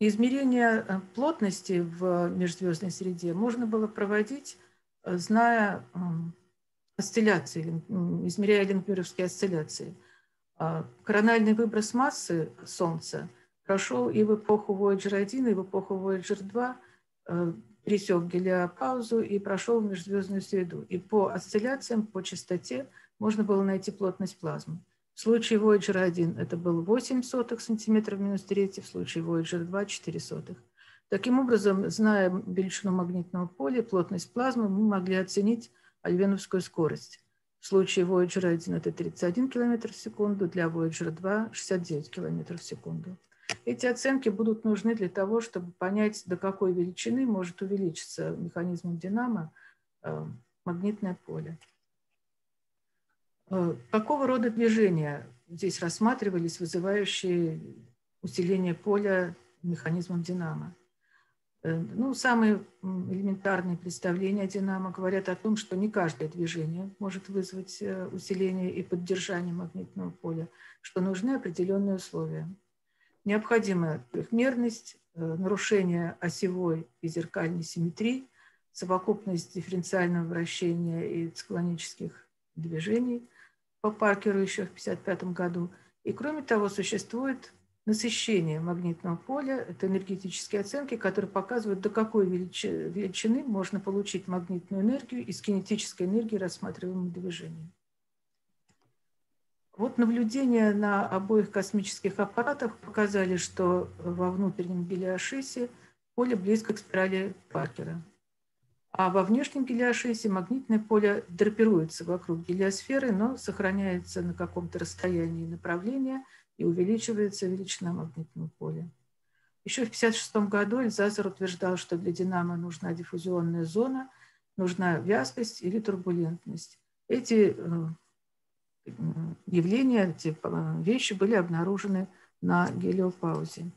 измерение э, плотности в межзвездной среде можно было проводить, э, зная осцилляции, измеряя лингмировские осцилляции. А корональный выброс массы Солнца – прошел и в эпоху Voyager 1, и в эпоху Voyager 2, э, пересек гелиопаузу и прошел в межзвездную среду. И по осцилляциям, по частоте можно было найти плотность плазмы. В случае Voyager 1 это был 8 сотых сантиметров минус 3, в случае Voyager 2 – 4 сотых. Таким образом, зная величину магнитного поля, плотность плазмы, мы могли оценить альвеновскую скорость. В случае Voyager 1 это 31 км в секунду, для Voyager 2 – 69 км в секунду. Эти оценки будут нужны для того, чтобы понять, до какой величины может увеличиться механизмом динамо э, магнитное поле. Э, какого рода движения здесь рассматривались, вызывающие усиление поля механизмом динамо? Э, ну, самые элементарные представления динамо говорят о том, что не каждое движение может вызвать усиление и поддержание магнитного поля, что нужны определенные условия – Необходима трехмерность, э, нарушение осевой и зеркальной симметрии, совокупность дифференциального вращения и циклонических движений по Паркеру еще в 1955 году. И кроме того, существует насыщение магнитного поля, это энергетические оценки, которые показывают, до какой величины можно получить магнитную энергию из кинетической энергии рассматриваемого движения. Вот наблюдения на обоих космических аппаратах показали, что во внутреннем гелиошисе поле близко к спирали Паркера. А во внешнем гелиошисе магнитное поле драпируется вокруг гелиосферы, но сохраняется на каком-то расстоянии направления и увеличивается величина магнитного поля. Еще в 1956 году Эльзазер утверждал, что для динамо нужна диффузионная зона, нужна вязкость или турбулентность. Эти э, явления, эти э, вещи были обнаружены на гелиопаузе.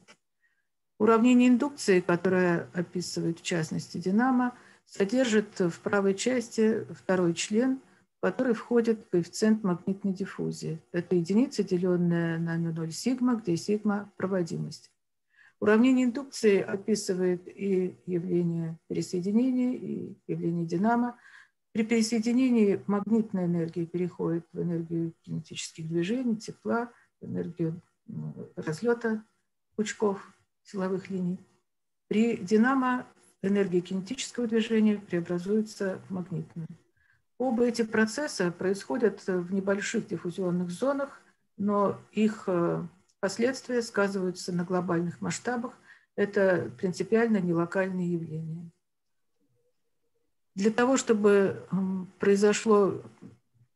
Уравнение индукции, которое описывает в частности динамо, содержит в правой части второй член, в который входит коэффициент магнитной диффузии. Это единица, деленная на μ0 сигма, где сигма – проводимость. Уравнение индукции описывает и явление пересоединения, и явление динамо. При пересоединении магнитная энергия переходит в энергию кинетических движений, тепла, энергию разлета пучков силовых линий. При динамо энергия кинетического движения преобразуется в магнитную. Оба эти процесса происходят в небольших диффузионных зонах, но их э, последствия сказываются на глобальных масштабах. Это принципиально не локальные явления. Для того, чтобы произошло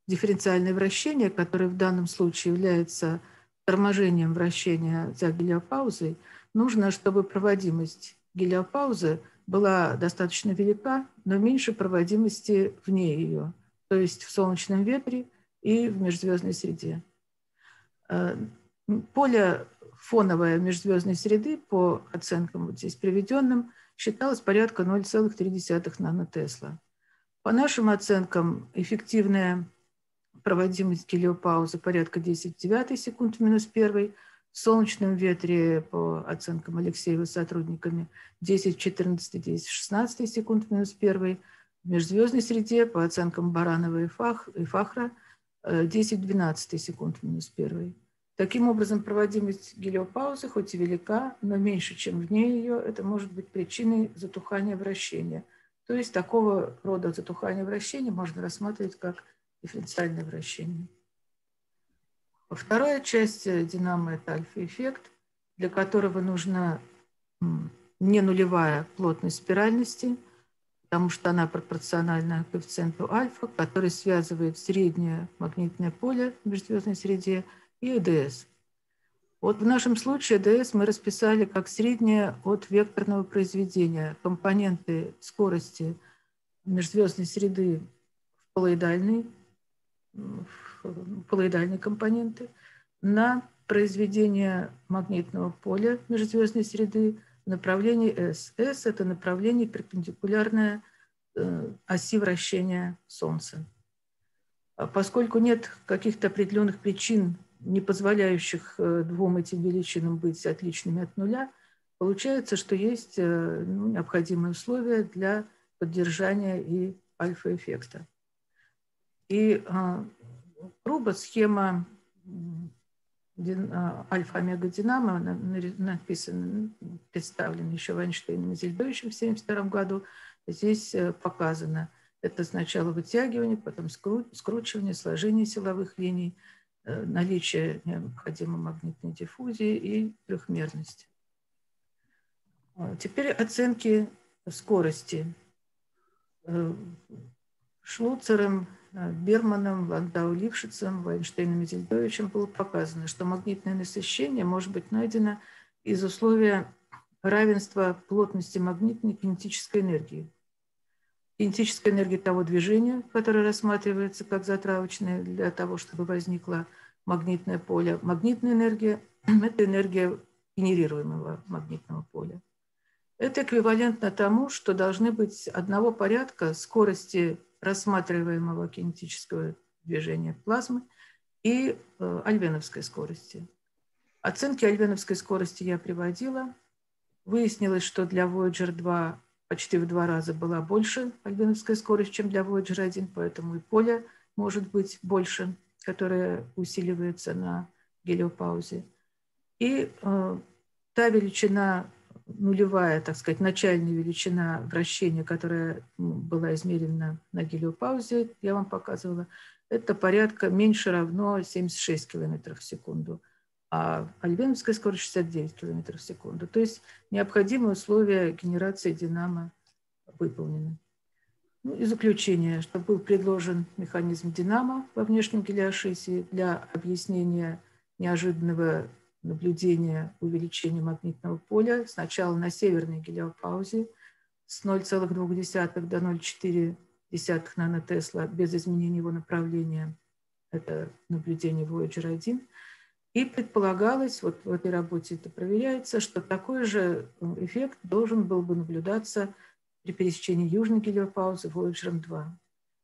дифференциальное вращение, которое в данном случае является торможением вращения за гелиопаузой, нужно, чтобы проводимость гелиопаузы была достаточно велика, но меньше проводимости вне ее, то есть в солнечном ветре и в межзвездной среде. Э, поле фоновое межзвездной среды, по оценкам вот здесь приведенным, считалось порядка 0,3 нанотесла. По нашим оценкам, эффективная проводимость гелиопаузы порядка 10 9 секунд в минус 1, в солнечном ветре, по оценкам Алексеева сотрудниками, 10 14, 10 16 секунд минус 1. В межзвездной среде, по оценкам Баранова и, Фах, и Фахра, 10-12 секунд минус 1. Таким образом, проводимость гелиопаузы хоть и велика, но меньше, чем вне ее, это может быть причиной затухания вращения. То есть такого рода затухание вращения можно рассматривать как дифференциальное вращение. Вторая часть э, динамо – это альфа-эффект, для которого нужна не нулевая плотность спиральности, потому что она пропорциональна коэффициенту альфа, который связывает среднее магнитное поле в межзвездной среде и ЭДС. Вот в нашем случае ЭДС мы расписали как среднее от векторного произведения. Компоненты скорости межзвездной среды в полоидальной, в полоидальные компоненты, на произведение магнитного поля межзвездной среды в направлении S. S – это направление перпендикулярное э, оси вращения Солнца. А поскольку нет каких-то определенных причин, не позволяющих э, двум этим величинам быть отличными от нуля, получается, что есть э, ну, необходимые условия для поддержания и альфа-эффекта. И а, грубо схема а, альфа-омега-динамо написана, представлена еще Вайнштейном и Зельдовичем в 1972 году. Здесь э, показано, это сначала вытягивание, потом скручивание, сложение силовых линий, э, наличие необходимой магнитной диффузии и трехмерности. А, теперь оценки скорости. Э, Шлуцером Берманом, Ландау Лившицем, Вайнштейном и Зельдовичем было показано, что магнитное насыщение может быть найдено из условия равенства плотности магнитной кинетической энергии. Кинетическая энергия того движения, которое рассматривается как затравочное для того, чтобы возникло магнитное поле. Магнитная энергия (clears throat) – это энергия генерируемого магнитного поля. Это эквивалентно тому, что должны быть одного порядка скорости рассматриваемого кинетического движения плазмы и э, альвеновской скорости. Оценки альвеновской скорости я приводила. Выяснилось, что для Voyager 2 почти в два раза была больше альвеновская скорость, чем для Voyager 1, поэтому и поле может быть больше, которое усиливается на гелиопаузе. И э, та величина нулевая, так сказать, начальная величина вращения, которая была измерена на гелиопаузе, я вам показывала, это порядка меньше равно 76 км в секунду, а альбеновская скорость 69 км в секунду. То есть необходимые условия генерации динамо выполнены. Ну и заключение, что был предложен механизм динамо во внешнем гелиошисе для объяснения неожиданного наблюдения увеличения магнитного поля сначала на северной гелиопаузе с 0,2 до 0,4 нанотесла без изменения его направления. Это наблюдение Voyager 1. И предполагалось, вот в этой работе это проверяется, что такой же эффект должен был бы наблюдаться при пересечении южной гелиопаузы Voyager 2.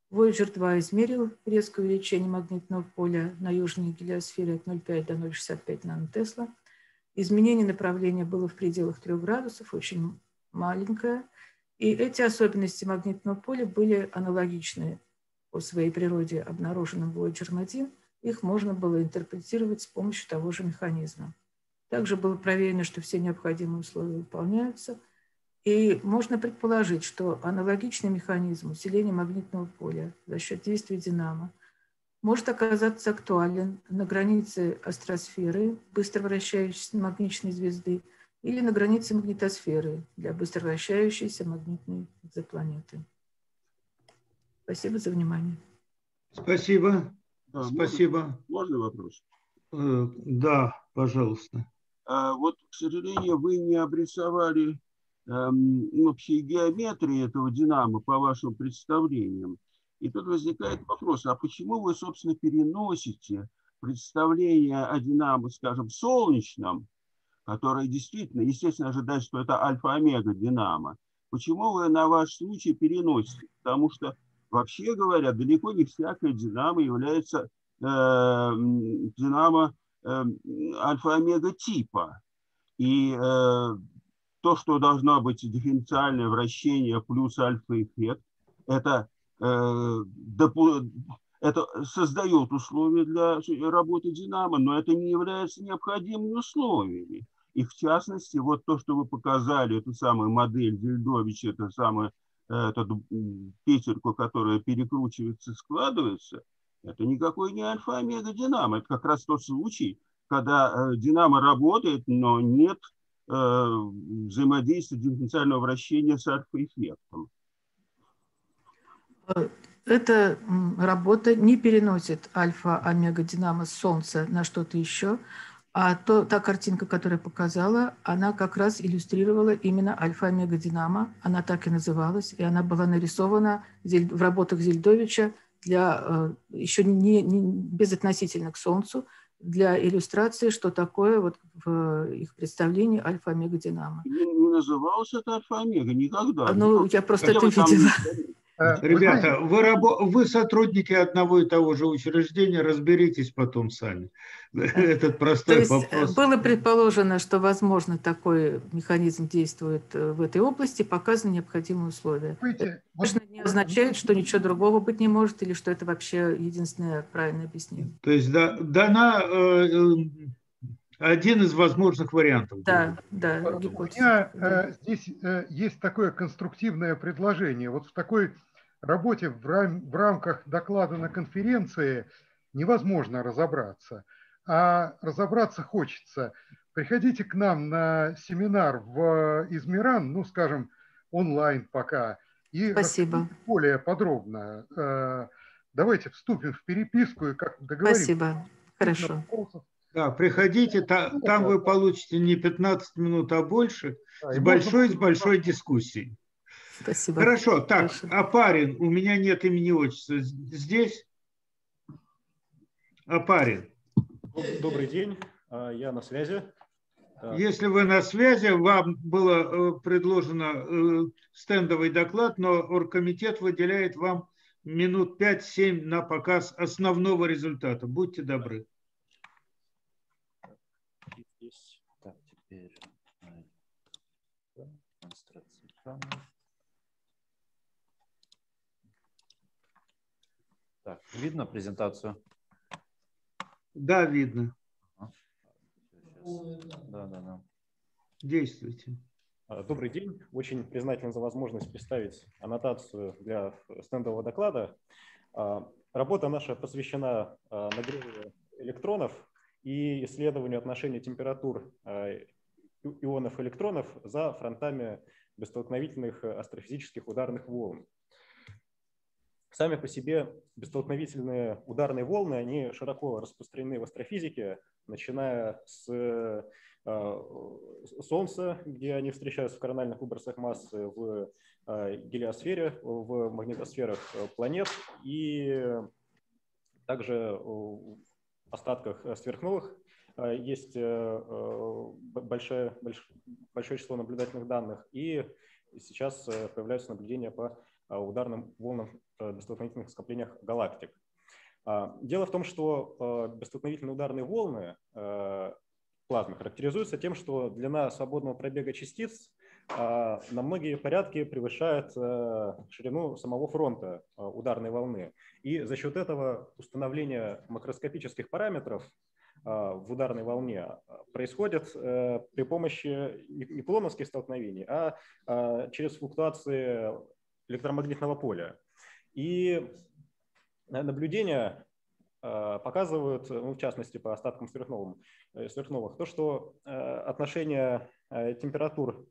Voyager 2 измерил резкое увеличение магнитного поля на южной гелиосфере от 0,5 до 0,65 нанотесла. Изменение направления было в пределах 3 градусов, очень маленькое. И эти особенности магнитного поля были аналогичны по своей природе обнаруженным Voyager 1. Их можно было интерпретировать с помощью того же механизма. Также было проверено, что все необходимые условия выполняются – и можно предположить, что аналогичный механизм усиления магнитного поля за счет действия динамо может оказаться актуален на границе астросферы, быстро вращающейся магнитной звезды, или на границе магнитосферы для быстро вращающейся магнитной экзопланеты. Спасибо за внимание. Спасибо. Да, Спасибо. Можно, можно вопрос? Э, да, пожалуйста. А, вот, к сожалению, вы не обрисовали общей геометрии этого динамо по вашим представлениям. И тут возникает вопрос, а почему вы, собственно, переносите представление о динамо, скажем, солнечном, которое действительно, естественно, ожидать, что это альфа-омега динамо, почему вы на ваш случай переносите? Потому что, вообще говоря, далеко не всякая динамо является э, динамо э, альфа-омега типа. И э, то, что должно быть дифференциальное вращение плюс альфа-эффект, это, э, это создает условия для работы динамо, но это не является необходимыми условиями. И в частности, вот то, что вы показали, эту самую модель Вильдовича, это самое, эту петельку, которая перекручивается, складывается, это никакой не альфа-омега-динамо. Это как раз тот случай, когда э, динамо работает, но нет Э, взаимодействия дифференциального вращения с альфа-эффектом. Эта работа не переносит альфа-омега-динамо Солнца на что-то еще, а то, та картинка, которая показала, она как раз иллюстрировала именно альфа-омега-динамо. Она так и называлась, и она была нарисована в работах Зельдовича для, э, еще не, не безотносительно к Солнцу, для иллюстрации, что такое вот в их представлении альфа-омега-динамо. Не, не называлось это альфа-омега никогда. Ну, я просто это видела. Э, ребята, вы, рабо... вы сотрудники одного и того же учреждения, разберитесь потом сами. (laughs) Этот простой То есть э, вопрос. Было предположено, что, возможно, такой механизм действует э, в этой области, показаны необходимые условия. Это, конечно, не означает, что ничего другого быть не может, или что это вообще единственное правильное объяснение. То есть да, дана один из возможных вариантов. Да, да. У меня э, здесь э, есть такое конструктивное предложение. Вот в такой работе в, рам, в рамках доклада на конференции невозможно разобраться. А разобраться хочется. Приходите к нам на семинар в Измиран, ну, скажем, онлайн пока. И Спасибо. более подробно. Э, давайте вступим в переписку и как договоримся. Спасибо. Хорошо. Да, приходите, та, там вы получите не 15 минут, а больше, да, с большой, с большой дискуссией. Спасибо. Хорошо, так, Хорошо. Апарин, у меня нет имени отчества. Здесь? Апарин. Добрый день, а, я на связи. Если вы на связи, вам было э, предложено э, стендовый доклад, но оргкомитет выделяет вам минут 5-7 на показ основного результата. Будьте добры. Здесь, так, теперь демонстрация Так, видно презентацию? Да, видно. Да, да, да. Действуйте. А, добрый день. Очень признателен за возможность представить аннотацию для стендового доклада. А, работа наша посвящена а, нагреву электронов и исследованию отношения температур ионов электронов за фронтами бестолкновительных астрофизических ударных волн. Сами по себе бестолкновительные ударные волны, они широко распространены в астрофизике, начиная с э, Солнца, где они встречаются в корональных выбросах массы, в э, гелиосфере, в магнитосферах планет и также в остатках сверхновых есть э, большое, большое число наблюдательных данных, и сейчас появляются наблюдения по ударным волнам в бесстолкновительных скоплениях галактик. Дело в том, что бесстолкновительные ударные волны плазмы характеризуются тем, что длина свободного пробега частиц на многие порядки превышает ширину самого фронта ударной волны. И за счет этого установление макроскопических параметров в ударной волне происходит э, при помощи не плоновских столкновений, а через флуктуации электромагнитного поля. И наблюдения показывают, ну, в частности, по остаткам сверхновым, э, сверхновых, то, что э, отношение температур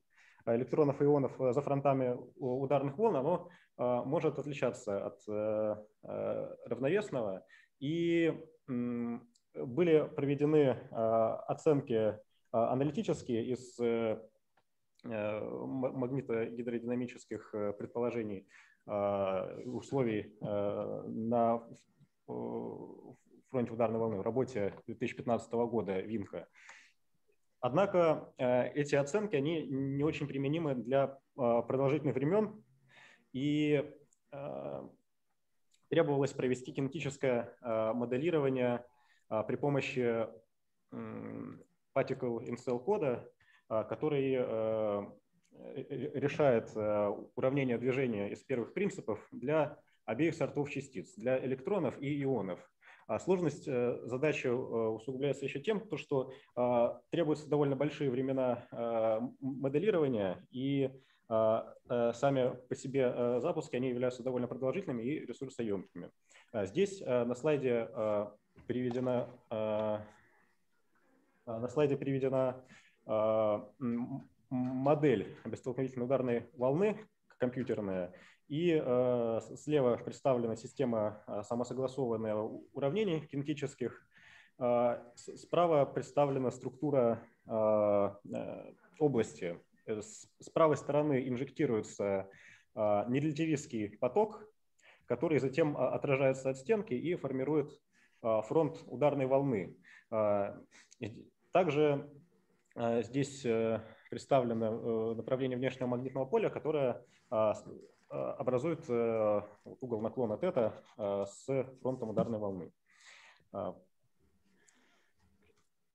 электронов и ионов за фронтами ударных волн, оно может отличаться от равновесного. И были проведены а, оценки а, аналитические из э, э, магнитогидродинамических э, предположений а, условий на фронте ударной волны в работе 2015 года ВИМХа. Однако эти оценки они не очень применимы для продолжительных времен, и требовалось провести кинетическое моделирование при помощи particle in cell кода, а, который э, решает э, уравнение движения из первых принципов для обеих сортов частиц, для электронов и ионов. А сложность э, задачи усугубляется еще тем, что требуются довольно большие времена моделирования, и сами по себе запуски они являются довольно продолжительными и ресурсоемкими. Здесь на слайде приведена, а, а, на слайде приведена а, модель бестолкновительной ударной волны компьютерная, и слева представлена система самосогласованных уравнений кинетических, справа представлена структура области. С правой стороны инжектируется нерелятивистский поток, который затем отражается от стенки и формирует а, фронт ударной волны. А, также а, здесь э, представлено э, направление внешнего магнитного поля, которое образует э, угол наклона тета с фронтом ударной волны.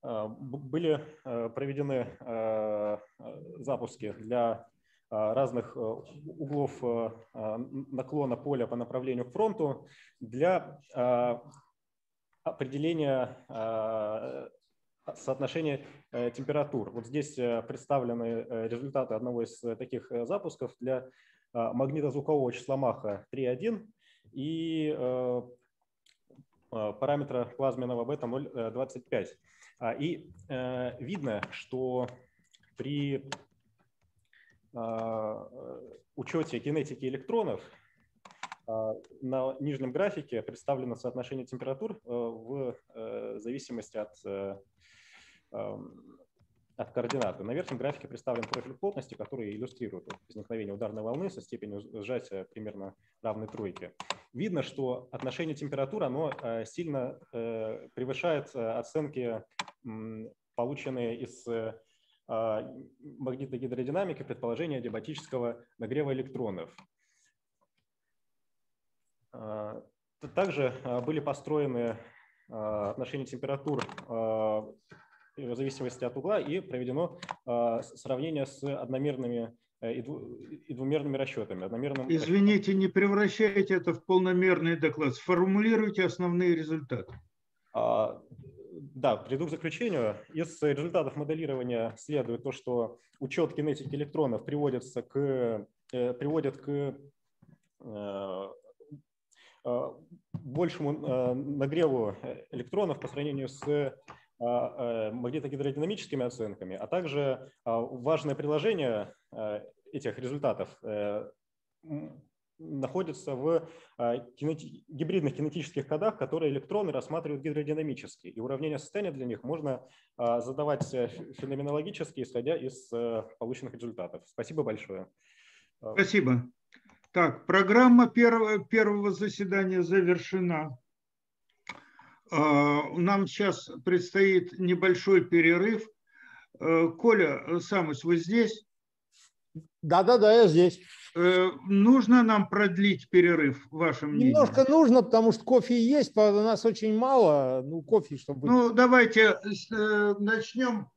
Были проведены запуски для разных углов наклона поля по направлению к фронту для определение соотношения э, температур. Вот здесь э, представлены э, результаты одного из таких запусков для магнитозвукового числа Маха 3.1 и параметра плазменного бета 0.25. А, и видно, что при учете кинетики электронов а, на нижнем графике представлено соотношение температур э, в э, зависимости от, э, от координаты. На верхнем графике представлен профиль плотности, который иллюстрирует возникновение ударной волны со степенью сжатия примерно равной тройке. Видно, что отношение температур оно сильно превышает оценки, полученные из магнитной гидродинамики предположения диабатического нагрева электронов. А, также а, были построены а, отношения температур в зависимости от угла и проведено сравнение с одномерными э, и двумерными расчетами. Одномерным Извините, не превращайте это в полномерный доклад. Сформулируйте основные результаты. Да, приду к заключению. Из результатов моделирования следует то, что учет кинетики электронов приводится к, э, приводит к э, Э, большему нагреву электронов по сравнению с магнитогидродинамическими оценками, а также важное приложение этих результатов находится в кинети... гибридных кинетических кодах, которые электроны рассматривают гидродинамически. И уравнение состояния для них можно задавать феноменологически, исходя из полученных результатов. Спасибо большое. Спасибо. Так, программа первого, первого заседания завершена. Нам сейчас предстоит небольшой перерыв. Коля, Самус, вы здесь? Да-да-да, я здесь. Э, нужно нам продлить перерыв, ваше мнение? Немножко нужно, потому что кофе есть, правда, нас очень мало. Ну, кофе, чтобы... Ну, давайте э, начнем.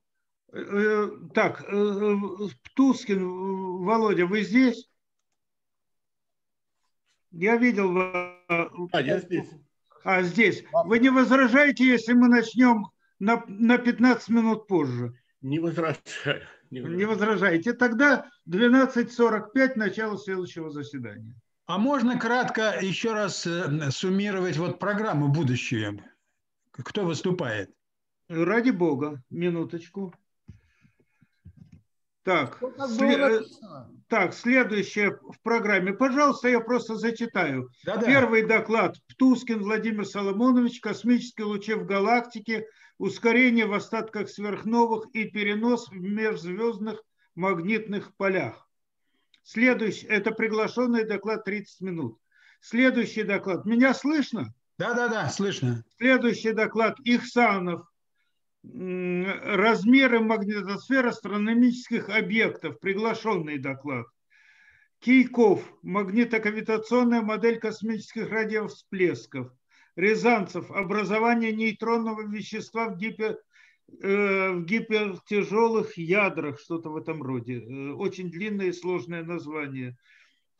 Э, так, Птускин, Володя, вы здесь? Я видел... А, я здесь. А, здесь. Вы не возражаете, если мы начнем на, на 15 минут позже? Не возражаю. (laughs) Не, не возражаете. Тогда 12.45 начало следующего заседания. А можно кратко еще раз э, суммировать вот программу будущее? Кто выступает? Ради бога, минуточку. Так, след... так, следующее в программе. Пожалуйста, я просто зачитаю. Да-да. Первый доклад. Птускин Владимир Соломонович. Космические лучи в галактике ускорение в остатках сверхновых и перенос в межзвездных магнитных полях. Следующий, это приглашенный доклад 30 минут. Следующий доклад. Меня слышно? Да, да, да, слышно. Следующий доклад Ихсанов. Размеры магнитосферы астрономических объектов. Приглашенный доклад. Кейков. Магнитокавитационная модель космических радиовсплесков. Рязанцев образование нейтронного вещества в, гипер, в гипертяжелых ядрах, что-то в этом роде. Э, очень длинное и сложное название.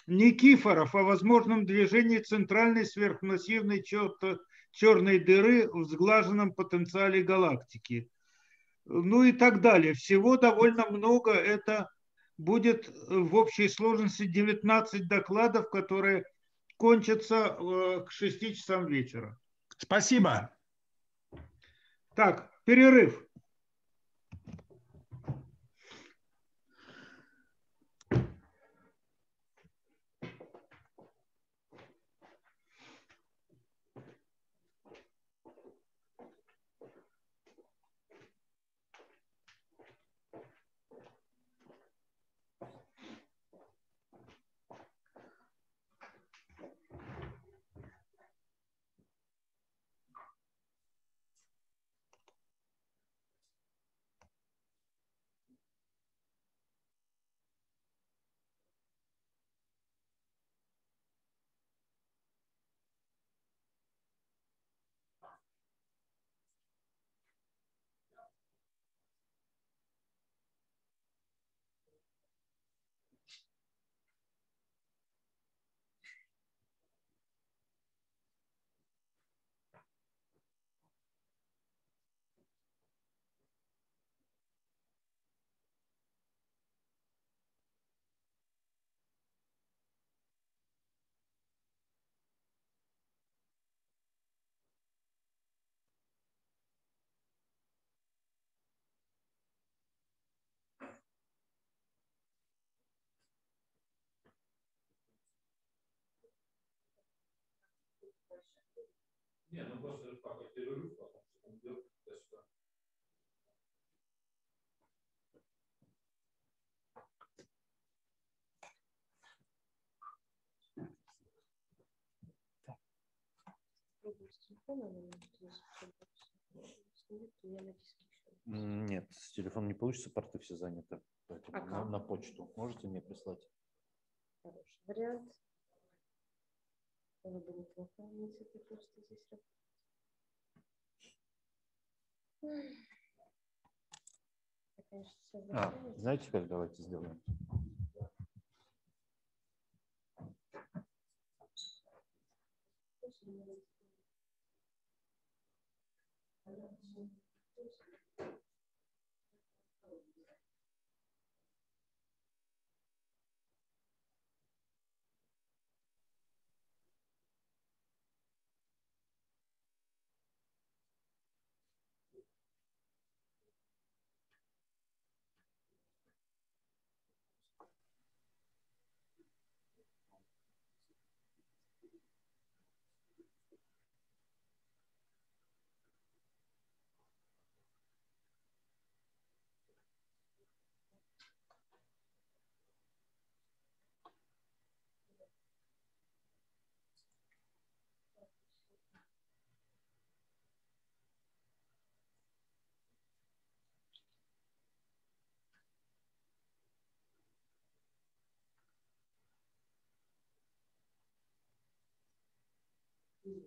Никифоров о возможном движении центральной сверхмассивной черной дыры в сглаженном потенциале галактики. Ну и так далее. Всего довольно много. Это будет в общей сложности 19 докладов, которые кончится э, к 6 часам вечера. Спасибо. Так, перерыв. Не, ну просто пока перерыв, потом он идет туда-сюда. Нет, с телефона не получится, порты все заняты. Поэтому А на, на почту. Можете мне прислать? Хороший вариант было бы неплохо иметь это просто здесь работать. А, знаете, как давайте сделаем? Thank you. Ну, 嗯。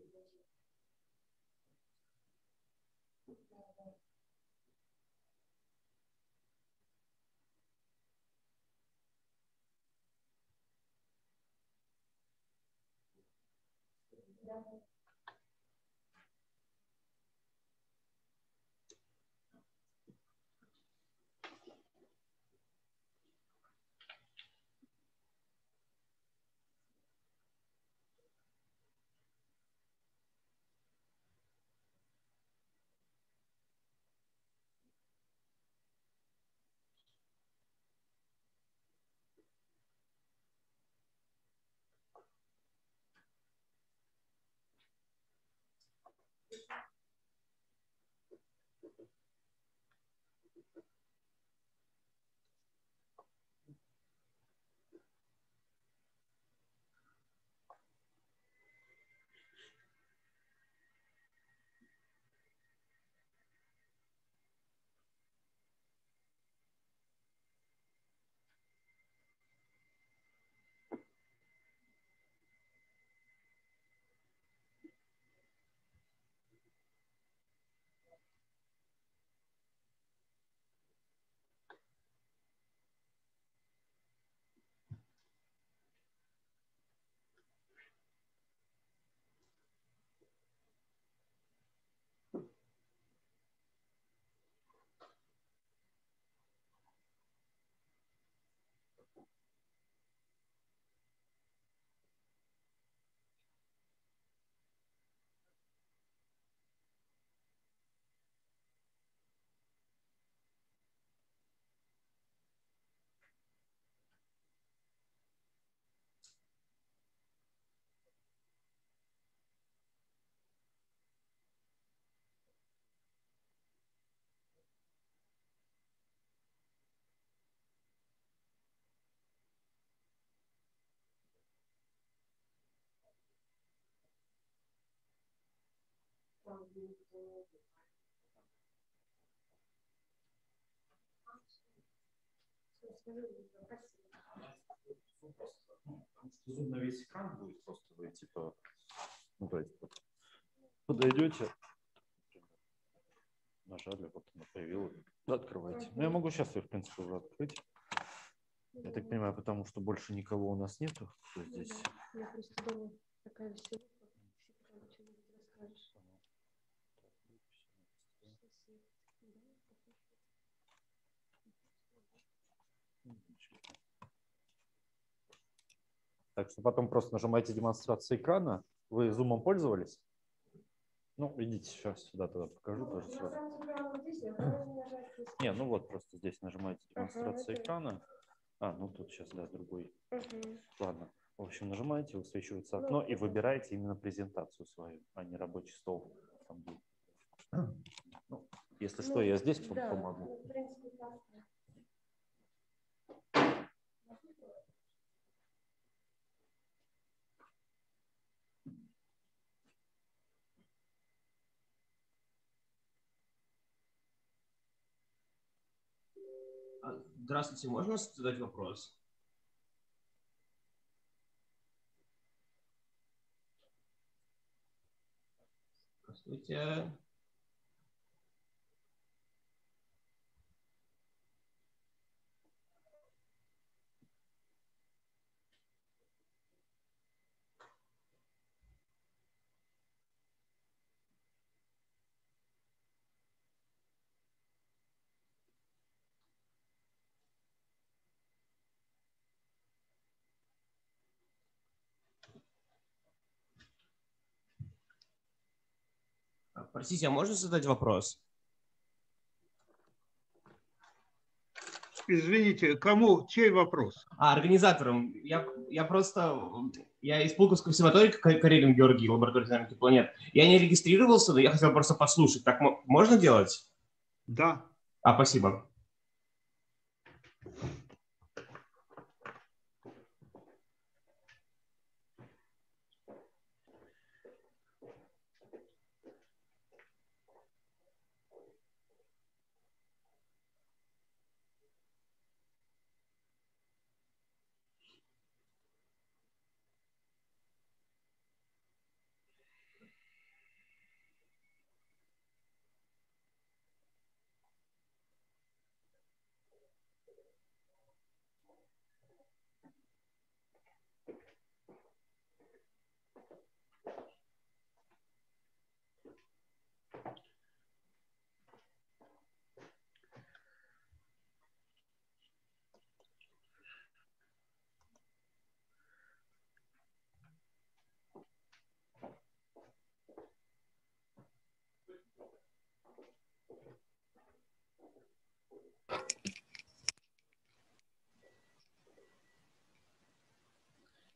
Зум на весь экран будет просто вы типа, ну то есть подойдете, нажали, вот она появилась, открывайте. Ну я могу сейчас ее в принципе уже открыть. Я так понимаю, потому что больше никого у нас нету, здесь. Я просто думаю, такая веселая. Так что потом просто нажимаете демонстрацию экрана. Вы зумом пользовались? Ну, идите сейчас сюда тогда покажу тоже сразу. (clears throat) Не, ну вот просто здесь нажимаете демонстрацию экрана. А, ну тут сейчас, да, другой. Ладно. В общем, нажимаете, высвечивается окно и выбираете именно презентацию свою, а не рабочий стол. Там. (clears throat) Ну, если что, я здесь помогу. Здравствуйте, можно задать вопрос? Здравствуйте. Простите, а можно задать вопрос? Извините, кому, чей вопрос? А, организаторам. Я, я просто, я из Пулковской консерватории Карелин Георгий, лаборатория динамики планет. Я не регистрировался, но я хотел просто послушать. Так можно делать? Да. А, спасибо.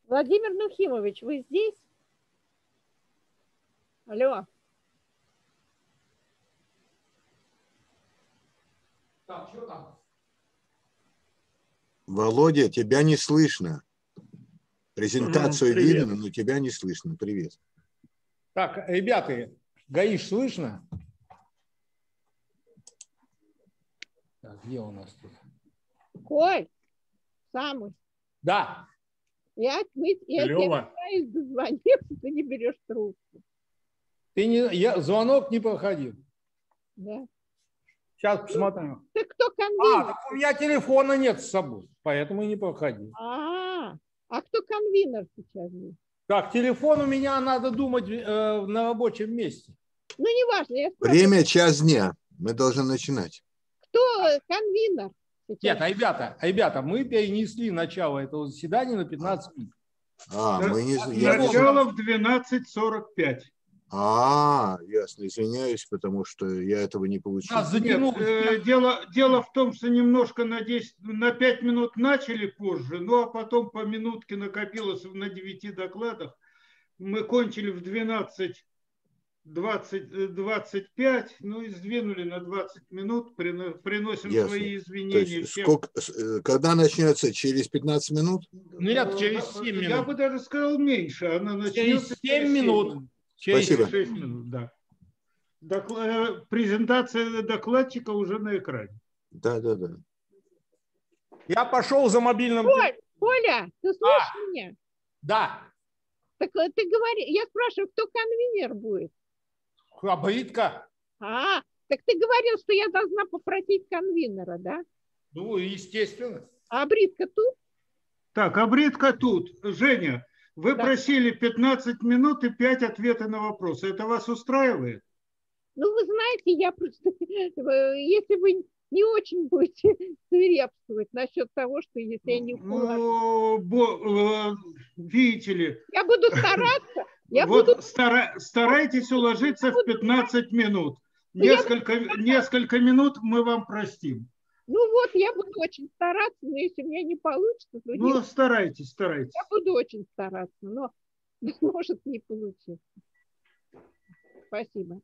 Владимир Нухимович, вы здесь? Алло. Так, что там? Володя, тебя не слышно. Презентацию Привет. видно, но тебя не слышно. Привет. Так, ребята, Гаиш слышно? Где у нас тут? Коль, самый. Да, Я, мы, я тебе Лёва. пытаюсь дозвониться, (laughs) ты не берешь трубку. ты не, я, звонок не проходил. Да. Сейчас посмотрим. Ты кто А, конвинер? так у меня телефона нет с собой, поэтому и не проходил. А, а кто конвинер сейчас? Так, телефон у меня, надо думать, э, на рабочем месте. Ну, неважно, я спрашиваю, Время час дня. Мы должны начинать. Кто конвинер? Нет, а ребята, а ребята, мы перенесли начало этого заседания на 15 минут. А, мы не... Начало в 12.45. А, ясно, извиняюсь, потому что я этого не получил. Нет, э, дело, дело в том, что немножко на, 10, на 5 минут начали позже, ну а потом по минутке накопилось на 9 докладах. Мы кончили в 12 20, э, 25, ну и сдвинули на 20 минут, прино- приносим Ясно. свои То извинения. есть всем. сколько, э, когда начнется? Через 15 минут? Нет, через Ну, 7 Я минут. бы даже сказал меньше. Она начнется Через 7 минут. Через Спасибо. 6 минут, да. Докла- э, презентация докладчика уже на экране. Да, да, да. Я пошел за мобильным. Коль, Коля, ты слышишь меня? Да. Так э, ты говори, я спрашиваю, кто конвинер будет? Хабритка. А, так ты говорил, что я должна попросить конвинера, да? Ну, естественно. А Бритка тут? Так, а Бритка тут. Женя, вы просили 15 минут и 5 ответов на вопросы. Это вас устраивает? Ну, вы знаете, я просто, (laughs) если вы не очень будете (laughs) свирепствовать насчет того, что если я не Ну, бо- э, видите ли, Я буду стараться. Я вот буду... стара- старайтесь уложиться в 15 минут. Ну, я Несколько, несколько минут мы вам простим. Ну вот, я буду очень стараться, но если у меня не получится, то Ну, не- старайтесь, старайтесь. я буду очень стараться, но (laughs) может не получиться. Спасибо.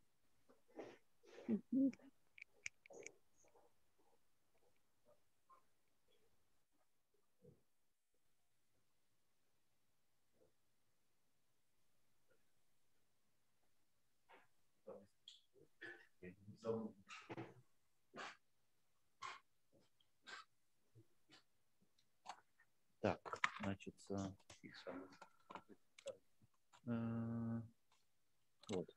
Мгм. Так, значит, э, э, вот,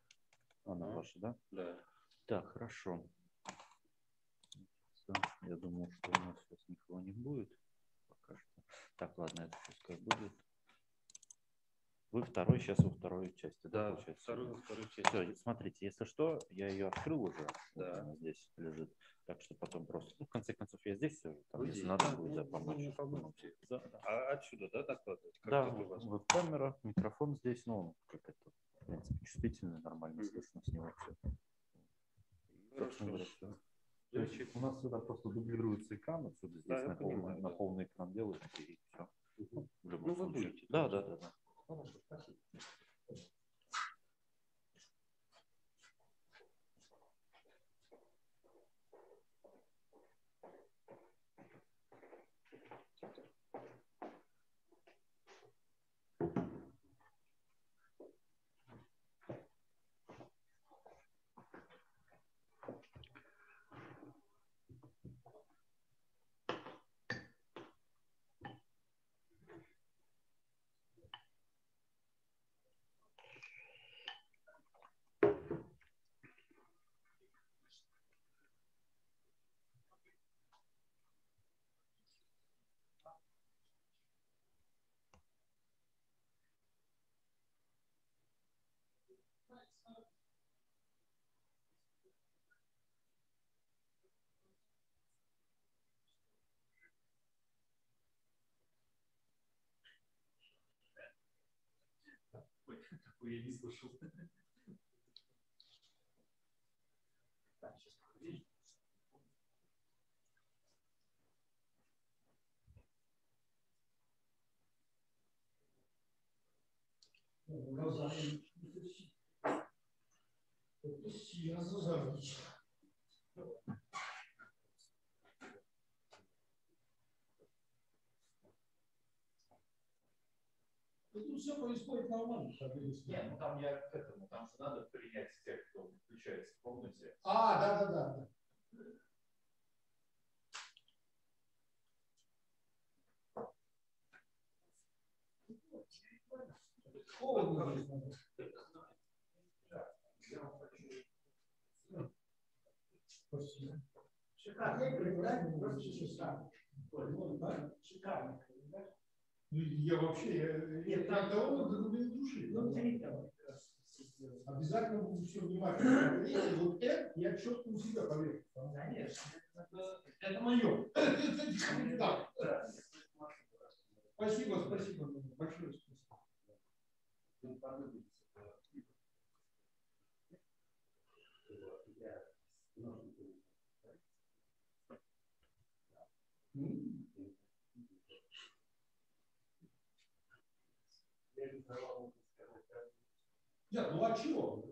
она ваша, да? Да. Так, хорошо. Всё, Я думал, что у нас сейчас никого не будет. Пока что. Так, ладно, это пускай будет. Вы второй сейчас во второй части, да, получается? второй во второй части. Всё, смотрите, если что, я ее открыл уже, вот она здесь лежит. Так что потом просто, ну, в конце концов, я здесь сижу, там, Вы если здесь, надо да? будет, да, Ну, помочь. ну. Да, да. А отсюда, да, докладывать? Как Да, вас? веб-камера, микрофон здесь, ну, как это, в принципе, чувствительный, нормально слышно с него все. Собственно говоря, всё. То есть у нас сюда просто дублируется экран, отсюда здесь Да, на, полный, понимаю, на да. полный экран делают, и все. Любом Ну, вы будете, Да, да. да, да, Pardon, pas fait. Такой я не слышал. Так, сейчас. Тут все происходит нормально. Нет, ну там я к этому, там же надо принять тех, кто включается в комнате. А, да, да, да. Холодно здесь. Шикарно. Шикарно. Ну, я вообще, я, я так давно до глубины души. Ну, Обязательно буду все внимательно вот это я четко у себя поверю. Конечно. Это, мое. (laughs) Спасибо, спасибо. Большое спасибо. Нет, ну а чего?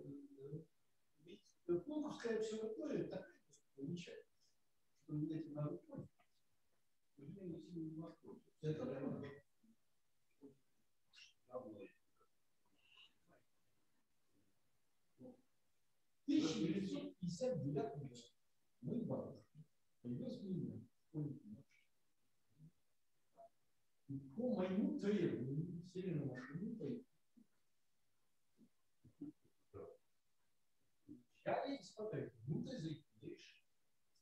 Ведь Пулковская обсерватория такая замечательная, что этим надо понять. Это правда. В 1959 году мой бабушка привез меня по моему требованию сели на машину и поехали. Я и смотрю, ну ты заикаешь.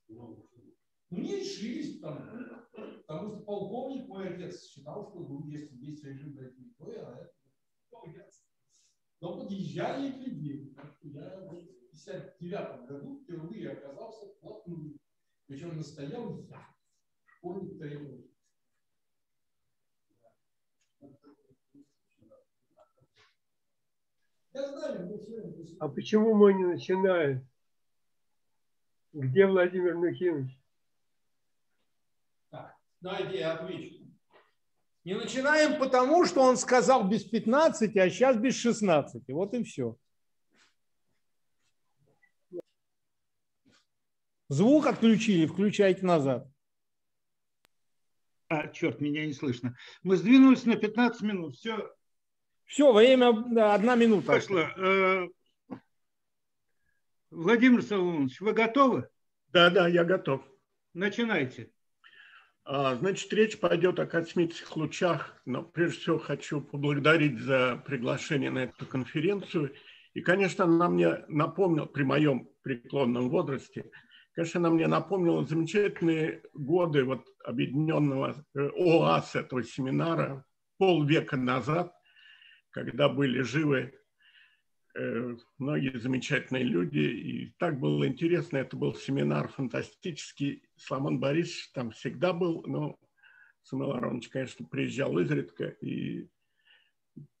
Ну, не решились, потому, потому что полковник, мой отец, считал, что ну, если есть режим на территории, а это ну, я- Но подъезжали и что Я в 1959 году впервые оказался вплотную. Причем настоял я, школьник требовал. Я знаю, мы все время А почему мы не начинаем? Где Владимир Михайлович? Дайте я отвечу. Не начинаем потому, что он сказал без 15, а сейчас без 16. Вот и все. Звук отключили, включайте назад. А, черт, меня не слышно. Мы сдвинулись на 15 минут. Все. Все, время да, одна минута. Пошло. Э, Владимир Соломонович, вы готовы? Да, да, я готов. Начинайте. А, Значит, речь пойдет о космических лучах, но прежде всего хочу поблагодарить за приглашение на эту конференцию. И, конечно, она мне напомнила, при моем преклонном возрасте, конечно, она мне напомнила замечательные годы вот объединенного э, ОАС этого семинара полвека назад, когда были живы э, многие замечательные люди, и так было интересно, это был семинар фантастический, Соломон Борисович там всегда был, но Самуил Аронович, конечно, приезжал изредка, и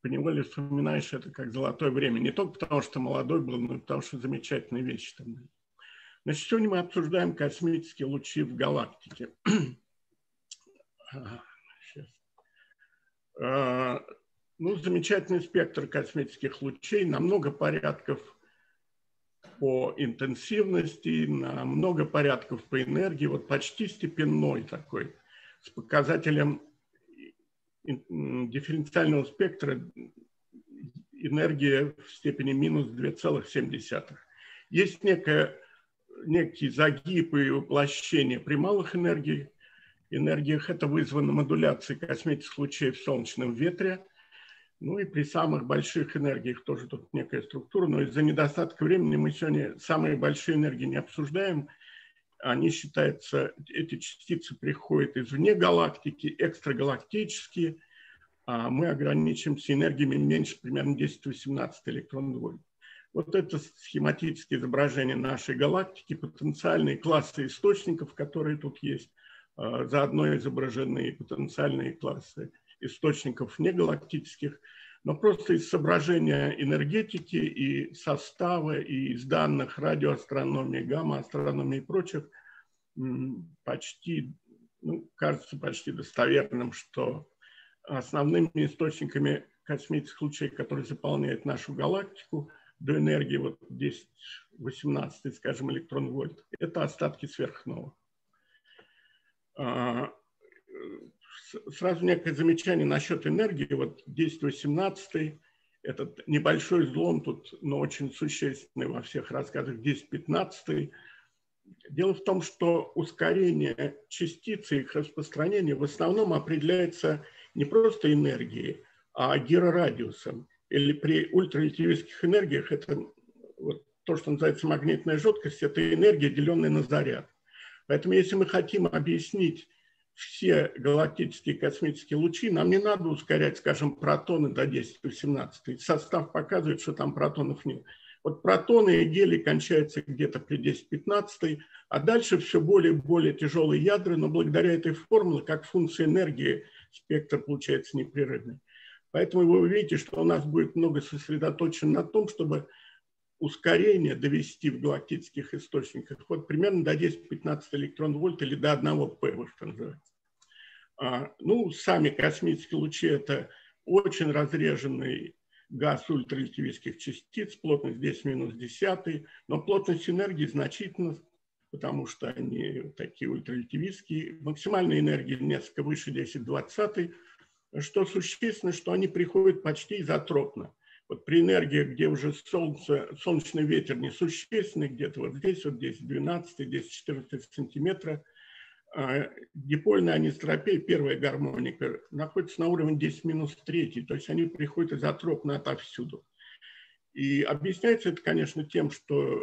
поневоле вспоминаешь это как золотое время, не только потому, что молодой был, но и потому, что замечательные вещи там были. Значит, сегодня мы обсуждаем космические лучи в галактике. (clears throat) Сейчас. Ну, замечательный спектр космических лучей на много порядков по интенсивности, на много порядков по энергии, вот почти степенной такой, с показателем дифференциального спектра энергия в степени минус 2,7. Есть некая, некий загиб и воплощение при малых энергиях, энергиях. Это вызвано модуляцией космических лучей в солнечном ветре. Ну и при самых больших энергиях тоже тут некая структура, но из-за недостатка времени мы сегодня самые большие энергии не обсуждаем. Они считаются, эти частицы приходят извне галактики, экстрагалактические, а мы ограничимся энергиями меньше примерно 10-18 электронных вольт. Вот это схематическое изображение нашей галактики, потенциальные классы источников, которые тут есть. А, Заодно изображены потенциальные классы источников негалактических, но просто из соображения энергетики и состава, и из данных радиоастрономии, гамма-астрономии и прочих, почти, ну, кажется почти достоверным, что основными источниками космических лучей, которые заполняют нашу галактику, до энергии вот 10-18, скажем, электрон-вольт, это остатки сверхновых. Сразу некое замечание насчет энергии. Вот 10-18, этот небольшой злом тут, но очень существенный во всех рассказах 10-15. Дело в том, что ускорение частицы их распространение в основном определяется не просто энергией, а гирорадиусом. Или при ультрарелятивистских энергиях это вот то, что называется магнитная жидкость, это энергия, деленная на заряд. Поэтому если мы хотим объяснить все галактические космические лучи, нам не надо ускорять, скажем, протоны до 10-18. Состав показывает, что там протонов нет. Вот протоны и гелий кончаются где-то при 10-15, а дальше все более и более тяжелые ядра, но благодаря этой формуле, как функция энергии, спектр получается непрерывный. Поэтому вы увидите, что у нас будет много сосредоточено на том, чтобы ускорение довести в галактических источниках вот примерно до 10-15 электрон-вольт или до 1 П, что называется. А, ну, сами космические лучи – это очень разреженный газ ультрарелятивистских частиц, плотность здесь минус 10, но плотность энергии значительно, потому что они такие ультрарелятивистские. Максимальная энергия несколько выше 10-20, что существенно, что они приходят почти изотропно. Вот при энергии, где уже солнце, солнечный ветер несущественный, где-то вот здесь, вот здесь 12, здесь 14 сантиметра, дипольная анистропия, первая гармоника, находится на уровне 10 минус 3, то есть они приходят изотропно отовсюду. И объясняется это, конечно, тем, что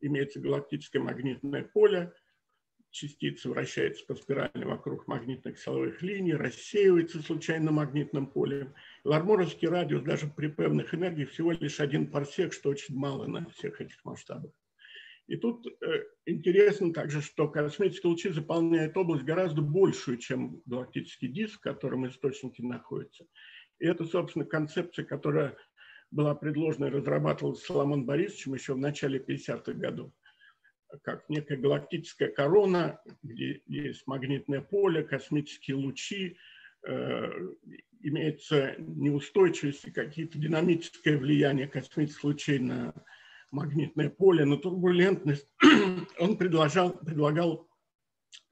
имеется галактическое магнитное поле – частица вращается по спирали вокруг магнитных силовых линий, рассеивается случайно магнитным полем. Ларморовский радиус даже при певных энергиях всего лишь один парсек, что очень мало на всех этих масштабах. И тут э, интересно также, что космические лучи заполняют область гораздо большую, чем галактический диск, в котором источники находятся. И это, собственно, концепция, которая была предложена и разрабатывалась Соломон Борисовичем еще в начале 50-х годов как некая галактическая корона, где есть магнитное поле, космические лучи, э, имеется неустойчивость и какие-то динамическое влияние космических лучей на магнитное поле, на турбулентность. (clears throat) Он предложил, предлагал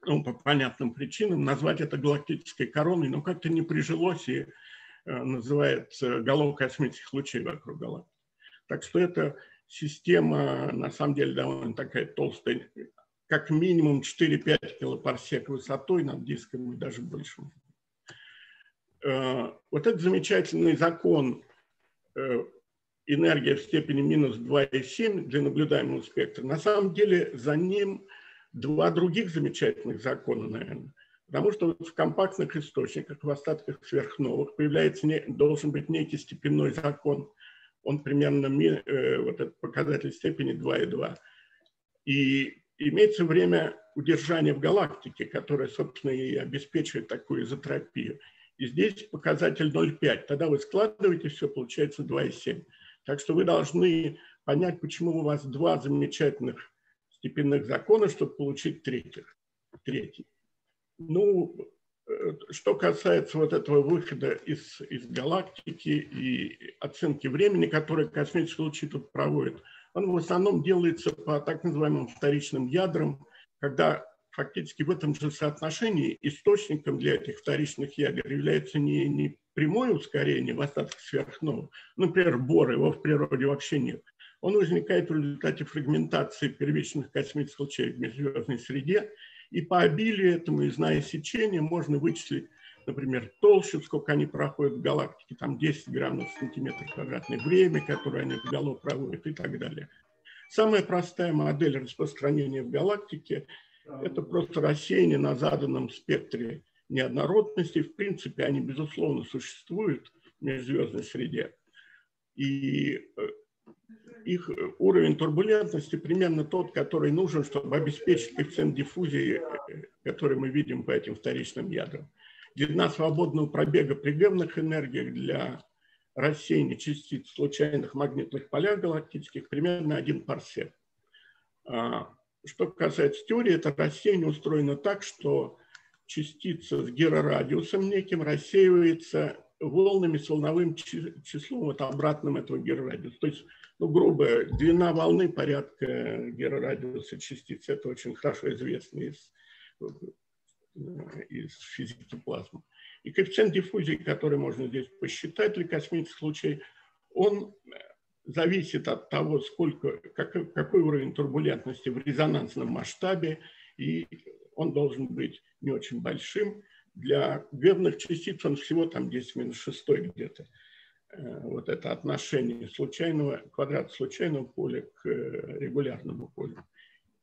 ну, по понятным причинам назвать это галактической короной, но как-то не прижилось и э, называется голов космических лучей вокруг галактики. Так что это система на самом деле довольно такая толстая, как минимум 4-5 килопарсек высотой над диском даже больше. Э, вот этот замечательный закон э, энергия в степени минус 2,7 для наблюдаемого спектра, на самом деле за ним два других замечательных закона, наверное. Потому что в компактных источниках, в остатках сверхновых появляется, не, должен быть некий степенной закон – он примерно, э, вот этот показатель степени 2,2. И имеется время удержания в галактике, которое, собственно, и обеспечивает такую изотропию. И здесь показатель 0,5. Тогда вы складываете все, получается 2,7. Так что вы должны понять, почему у вас два замечательных степенных закона, чтобы получить третьих. третий. Ну, что касается вот этого выхода из, из галактики и оценки времени, которое космические лучи тут проводят, он в основном делается по так называемым вторичным ядрам, когда фактически в этом же соотношении источником для этих вторичных ядер является не, не прямое ускорение в остатках сверхновых, например, бор, его в природе вообще нет. Он возникает в результате фрагментации первичных космических лучей в межзвездной среде, и по обилию этому, и зная сечение, можно вычислить, например, толщу, сколько они проходят в галактике, там 10 граммов в сантиметр квадратный, время, которое они в голов проводят и так далее. Самая простая модель распространения в галактике – это просто рассеяние на заданном спектре неоднородности. В принципе, они, безусловно, существуют в межзвездной среде. И э, их уровень турбулентности примерно тот, который нужен, чтобы обеспечить коэффициент диффузии, который мы видим по этим вторичным ядрам. Длина свободного пробега при гемных энергиях для рассеяния частиц случайных магнитных полях галактических примерно один парсек. А, что касается теории, это рассеяние устроено так, что частица с гирорадиусом неким рассеивается волнами с волновым числом, вот обратным этого герорадиуса. То есть, ну, грубо, длина волны порядка герорадиуса частиц. Это очень хорошо известно из, из физики плазмы. И коэффициент диффузии, который можно здесь посчитать для космических лучей, он зависит от того, сколько, какой, какой уровень турбулентности в резонансном масштабе, и он должен быть не очень большим. Для гевных частиц он всего там 10 минус 6 где-то. Э, вот это отношение случайного, квадрата случайного поля к э, регулярному полю.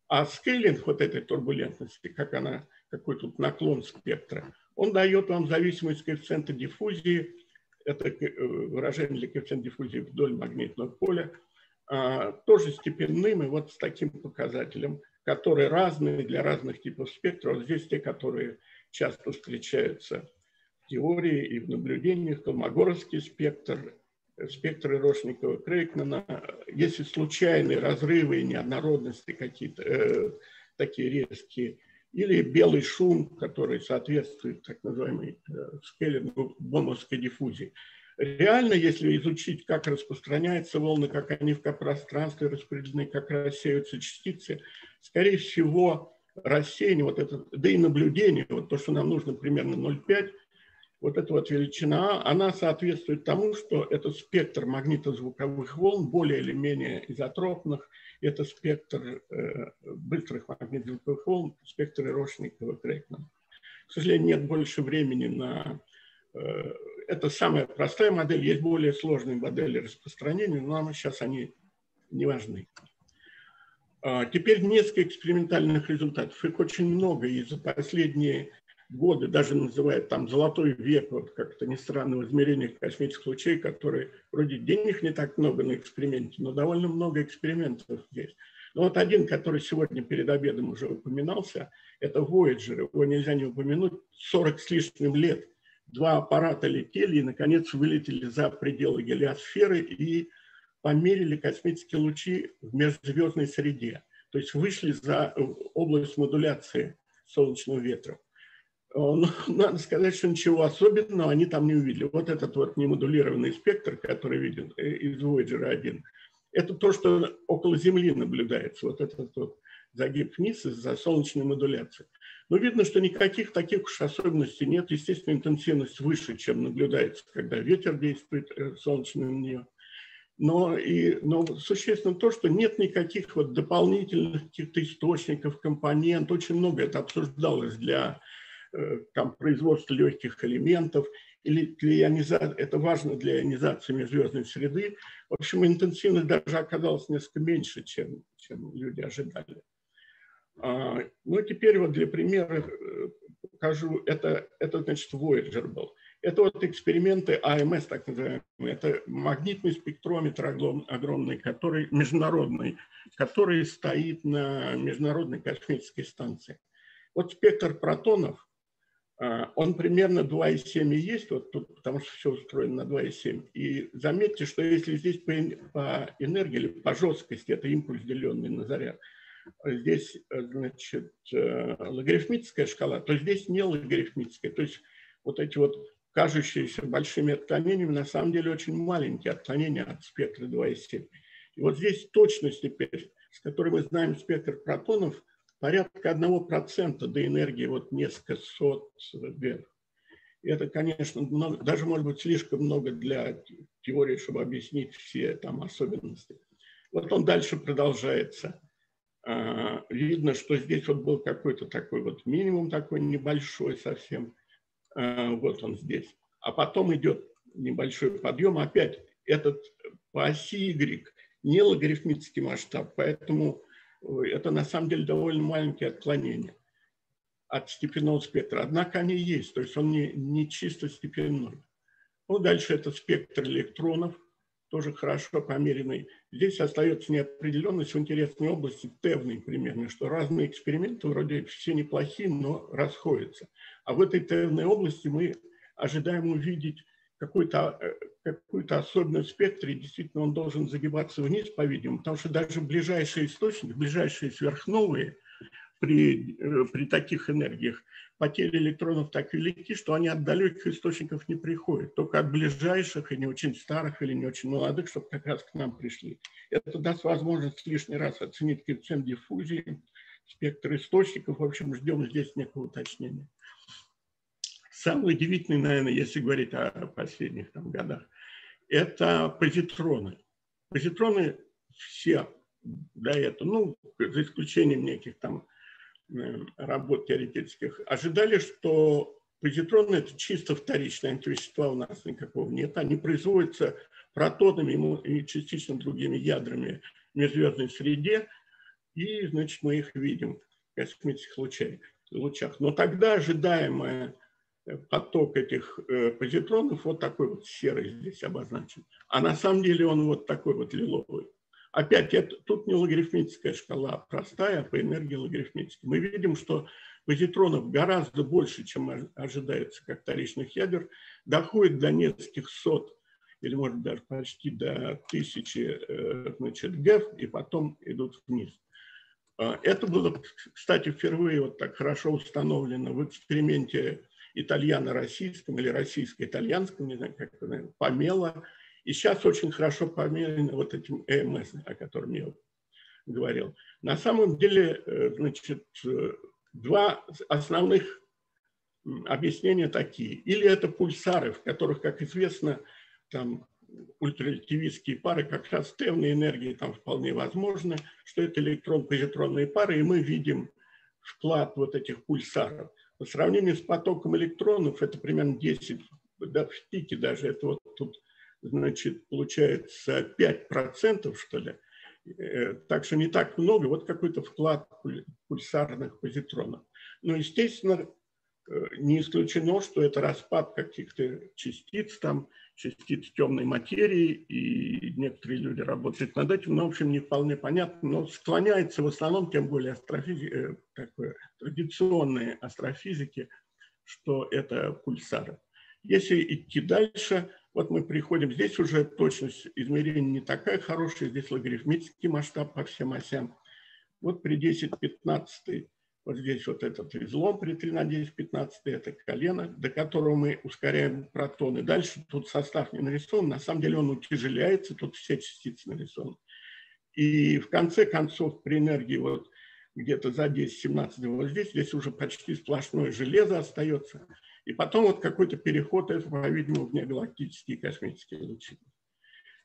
А скейлинг вот этой турбулентности, как она, какой тут наклон спектра, он дает вам зависимость коэффициента диффузии это э, выражение для коэффициента диффузии вдоль магнитного поля, а, тоже степенным и вот с таким показателем, которые разные для разных типов спектра. Вот здесь те, которые часто встречаются в теории и в наблюдениях, Колмогоровский спектр, спектр Рошникова, Крейкмана. Если случайные разрывы и неоднородности какие-то, э, такие резкие, или белый шум, который соответствует так называемой э, скейлингу бомовской диффузии. Реально, если изучить, как распространяются волны, как они в пространстве распределены, как рассеиваются частицы, скорее всего, рассеяние, вот это, да и наблюдение, вот то, что нам нужно примерно 0,5, вот эта вот величина, она соответствует тому, что это спектр магнитозвуковых волн, более или менее изотропных, это спектр э, быстрых магнитных волн, спектр Рошникова Крейкмана. К сожалению, нет больше времени на... Э, это самая простая модель, есть более сложные модели распространения, но нам сейчас они не важны. А теперь несколько экспериментальных результатов. Их очень много, и за последние годы, даже называют там золотой век, вот как-то не странно, в измерениях космических лучей, которые вроде денег не так много на эксперименте, но довольно много экспериментов есть. Но вот один, который сегодня перед обедом уже упоминался, это Voyager. Его нельзя не упомянуть. 40 с лишним лет. Два аппарата летели и, наконец, вылетели за пределы гелиосферы и померили космические лучи в межзвездной среде. То есть вышли за область модуляции солнечного ветра. Ну, (laughs) надо сказать, что ничего особенного они там не увидели. Вот этот вот немодулированный спектр, который виден э, из Voyager 1, это то, что около Земли наблюдается, вот этот вот загиб вниз из-за солнечной модуляции. Но видно, что никаких таких уж особенностей нет. Естественно, интенсивность выше, чем наблюдается, когда ветер действует э, солнечный на нее. Но, и, но существенно то, что нет никаких вот дополнительных каких-то источников, компонент. Очень много это обсуждалось для Э, там, производство легких элементов, или для ионизации, это важно для ионизации межзвездной среды. В общем, интенсивность даже оказалась несколько меньше, чем, чем люди ожидали. А, ну, теперь вот для примера э, покажу, это, это значит Voyager был. Это вот эксперименты АМС, так называемые. Это магнитный спектрометр огромный, который международный, который стоит на Международной космической станции. Вот спектр протонов а, он примерно 2,7 и есть, вот тут, потому что все устроено на 2,7. И заметьте, что если здесь по, энергии или по жесткости, это импульс, деленный на заряд, здесь, значит, э, логарифмическая шкала, то здесь не логарифмическая. То есть вот эти вот кажущиеся большими отклонениями, на самом деле очень маленькие отклонения от спектра 2,7. И вот здесь точность теперь, с которой мы знаем спектр протонов – порядка 1% до энергии вот несколько сот гер. И это, конечно, много, даже может быть слишком много для теории, чтобы объяснить все там особенности. Вот он дальше продолжается. А, видно, что здесь вот был какой-то такой вот минимум такой небольшой совсем. А, вот он здесь. А потом идет небольшой подъем. Опять этот по оси Y не логарифмический масштаб, поэтому это на самом деле довольно маленькие отклонения от степенного спектра. Однако они есть, то есть он не, не чисто степенной. Ну, дальше это спектр электронов, тоже хорошо померенный. Здесь остается неопределенность в интересной области тевной примерно, что разные эксперименты вроде все неплохие, но расходятся. А в этой тевной области мы ожидаем увидеть какой-то э, какую-то особенность в спектре, действительно он должен загибаться вниз, по-видимому, потому что даже ближайшие источники, ближайшие сверхновые, при, э, при таких энергиях потери электронов так велики, что они от далеких источников не приходят, только от ближайших и не очень старых или не очень молодых, чтобы как раз к нам пришли. Это даст возможность лишний раз оценить коэффициент диффузии, спектр источников. В общем, ждем здесь некого уточнения. Самый удивительный, наверное, если говорить о последних там, годах, это позитроны. Позитроны все до этого, ну, за исключением неких там работ теоретических, ожидали, что позитроны – это чисто вторичные антивещества, у нас никакого нет. Они производятся протонами и частично другими ядрами в межзвездной среде, и, значит, мы их видим в космических лучах. лучах. Но тогда ожидаемый поток этих э, позитронов вот такой вот серый здесь обозначен. А на самом деле он вот такой вот лиловый. Опять, это, тут не логарифмическая шкала, а простая по энергии логарифмической. Мы видим, что позитронов гораздо больше, чем ожидается как вторичных ядер, доходит до нескольких сот или, может, даже почти до тысячи э, значит, ГЭФ, и потом идут вниз. А, это было, кстати, впервые вот так хорошо установлено в эксперименте итальяно-российском или российско-итальянском, не знаю, как это, наверное, помело, и сейчас очень хорошо померено вот этим ЭМС, о котором я говорил. На самом деле, э, значит, э, два основных объяснения такие. Или это пульсары, в которых, как известно, там ультрарелятивистские пары, как раз темные энергии там вполне возможны, что это электрон-позитронные пары, и мы видим вклад вот этих пульсаров. По сравнению с потоком электронов, это примерно 10, да, в пике даже, это вот тут значит, получается 5%, что ли. Э, так что не так много, вот какой-то вклад пульсарных позитронов. Но, естественно, э, не исключено, что это распад каких-то частиц, там, частиц темной материи, и некоторые люди работают над этим, но, в общем, не вполне понятно, но склоняется в основном, тем более астрофизи... Э, такое, традиционные астрофизики, что это пульсары. Если идти дальше, вот мы приходим, здесь уже точность измерения не такая хорошая, здесь логарифмический масштаб по всем осям. Вот при 10-15, вот здесь вот этот излом при 3 на 10 15 это колено, до которого мы ускоряем протоны. Дальше тут состав не нарисован, на самом деле он утяжеляется, тут все частицы нарисованы. И в конце концов при энергии вот где-то за 10-17 вот здесь, здесь уже почти сплошное железо остается. И потом вот какой-то переход, это, по-видимому, внегалактические космические лучи.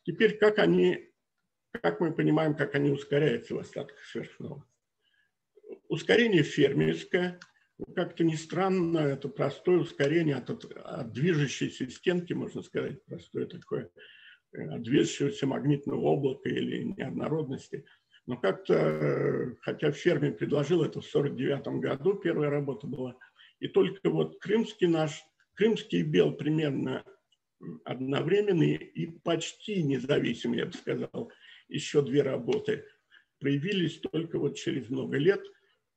Теперь как они, как мы понимаем, как они ускоряются в остатках сверхновых. Ускорение фермерское, как-то не странно, это простое ускорение от, от движущейся стенки, можно сказать, простое такое, э, от движущегося магнитного облака или неоднородности. Но как-то, хотя Ферми предложил это в 1949 году, первая работа была – и только вот крымский наш, крымский бел примерно одновременные и почти независимые, я бы сказал, еще две работы проявились только вот через много лет.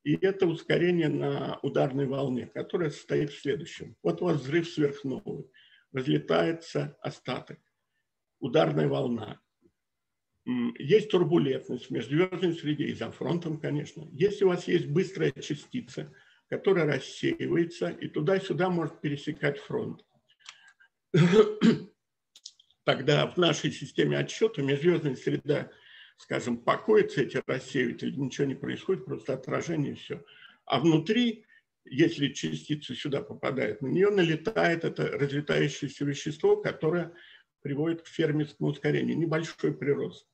И это ускорение на ударной волне, которое состоит в следующем. Вот у вас взрыв сверхновый, разлетается остаток, ударная волна. Есть турбулентность в межзвездной среде и за фронтом, конечно. Если у вас есть быстрая частица – которая рассеивается и туда-сюда может пересекать фронт. (clears throat) Тогда в нашей системе отсчета межзвездная среда, скажем, покоится, эти рассеиватели, ничего не происходит, просто отражение и все. А внутри, если частица сюда попадает, на нее налетает это разлетающееся вещество, которое приводит к фермерскому ускорению, небольшой прирост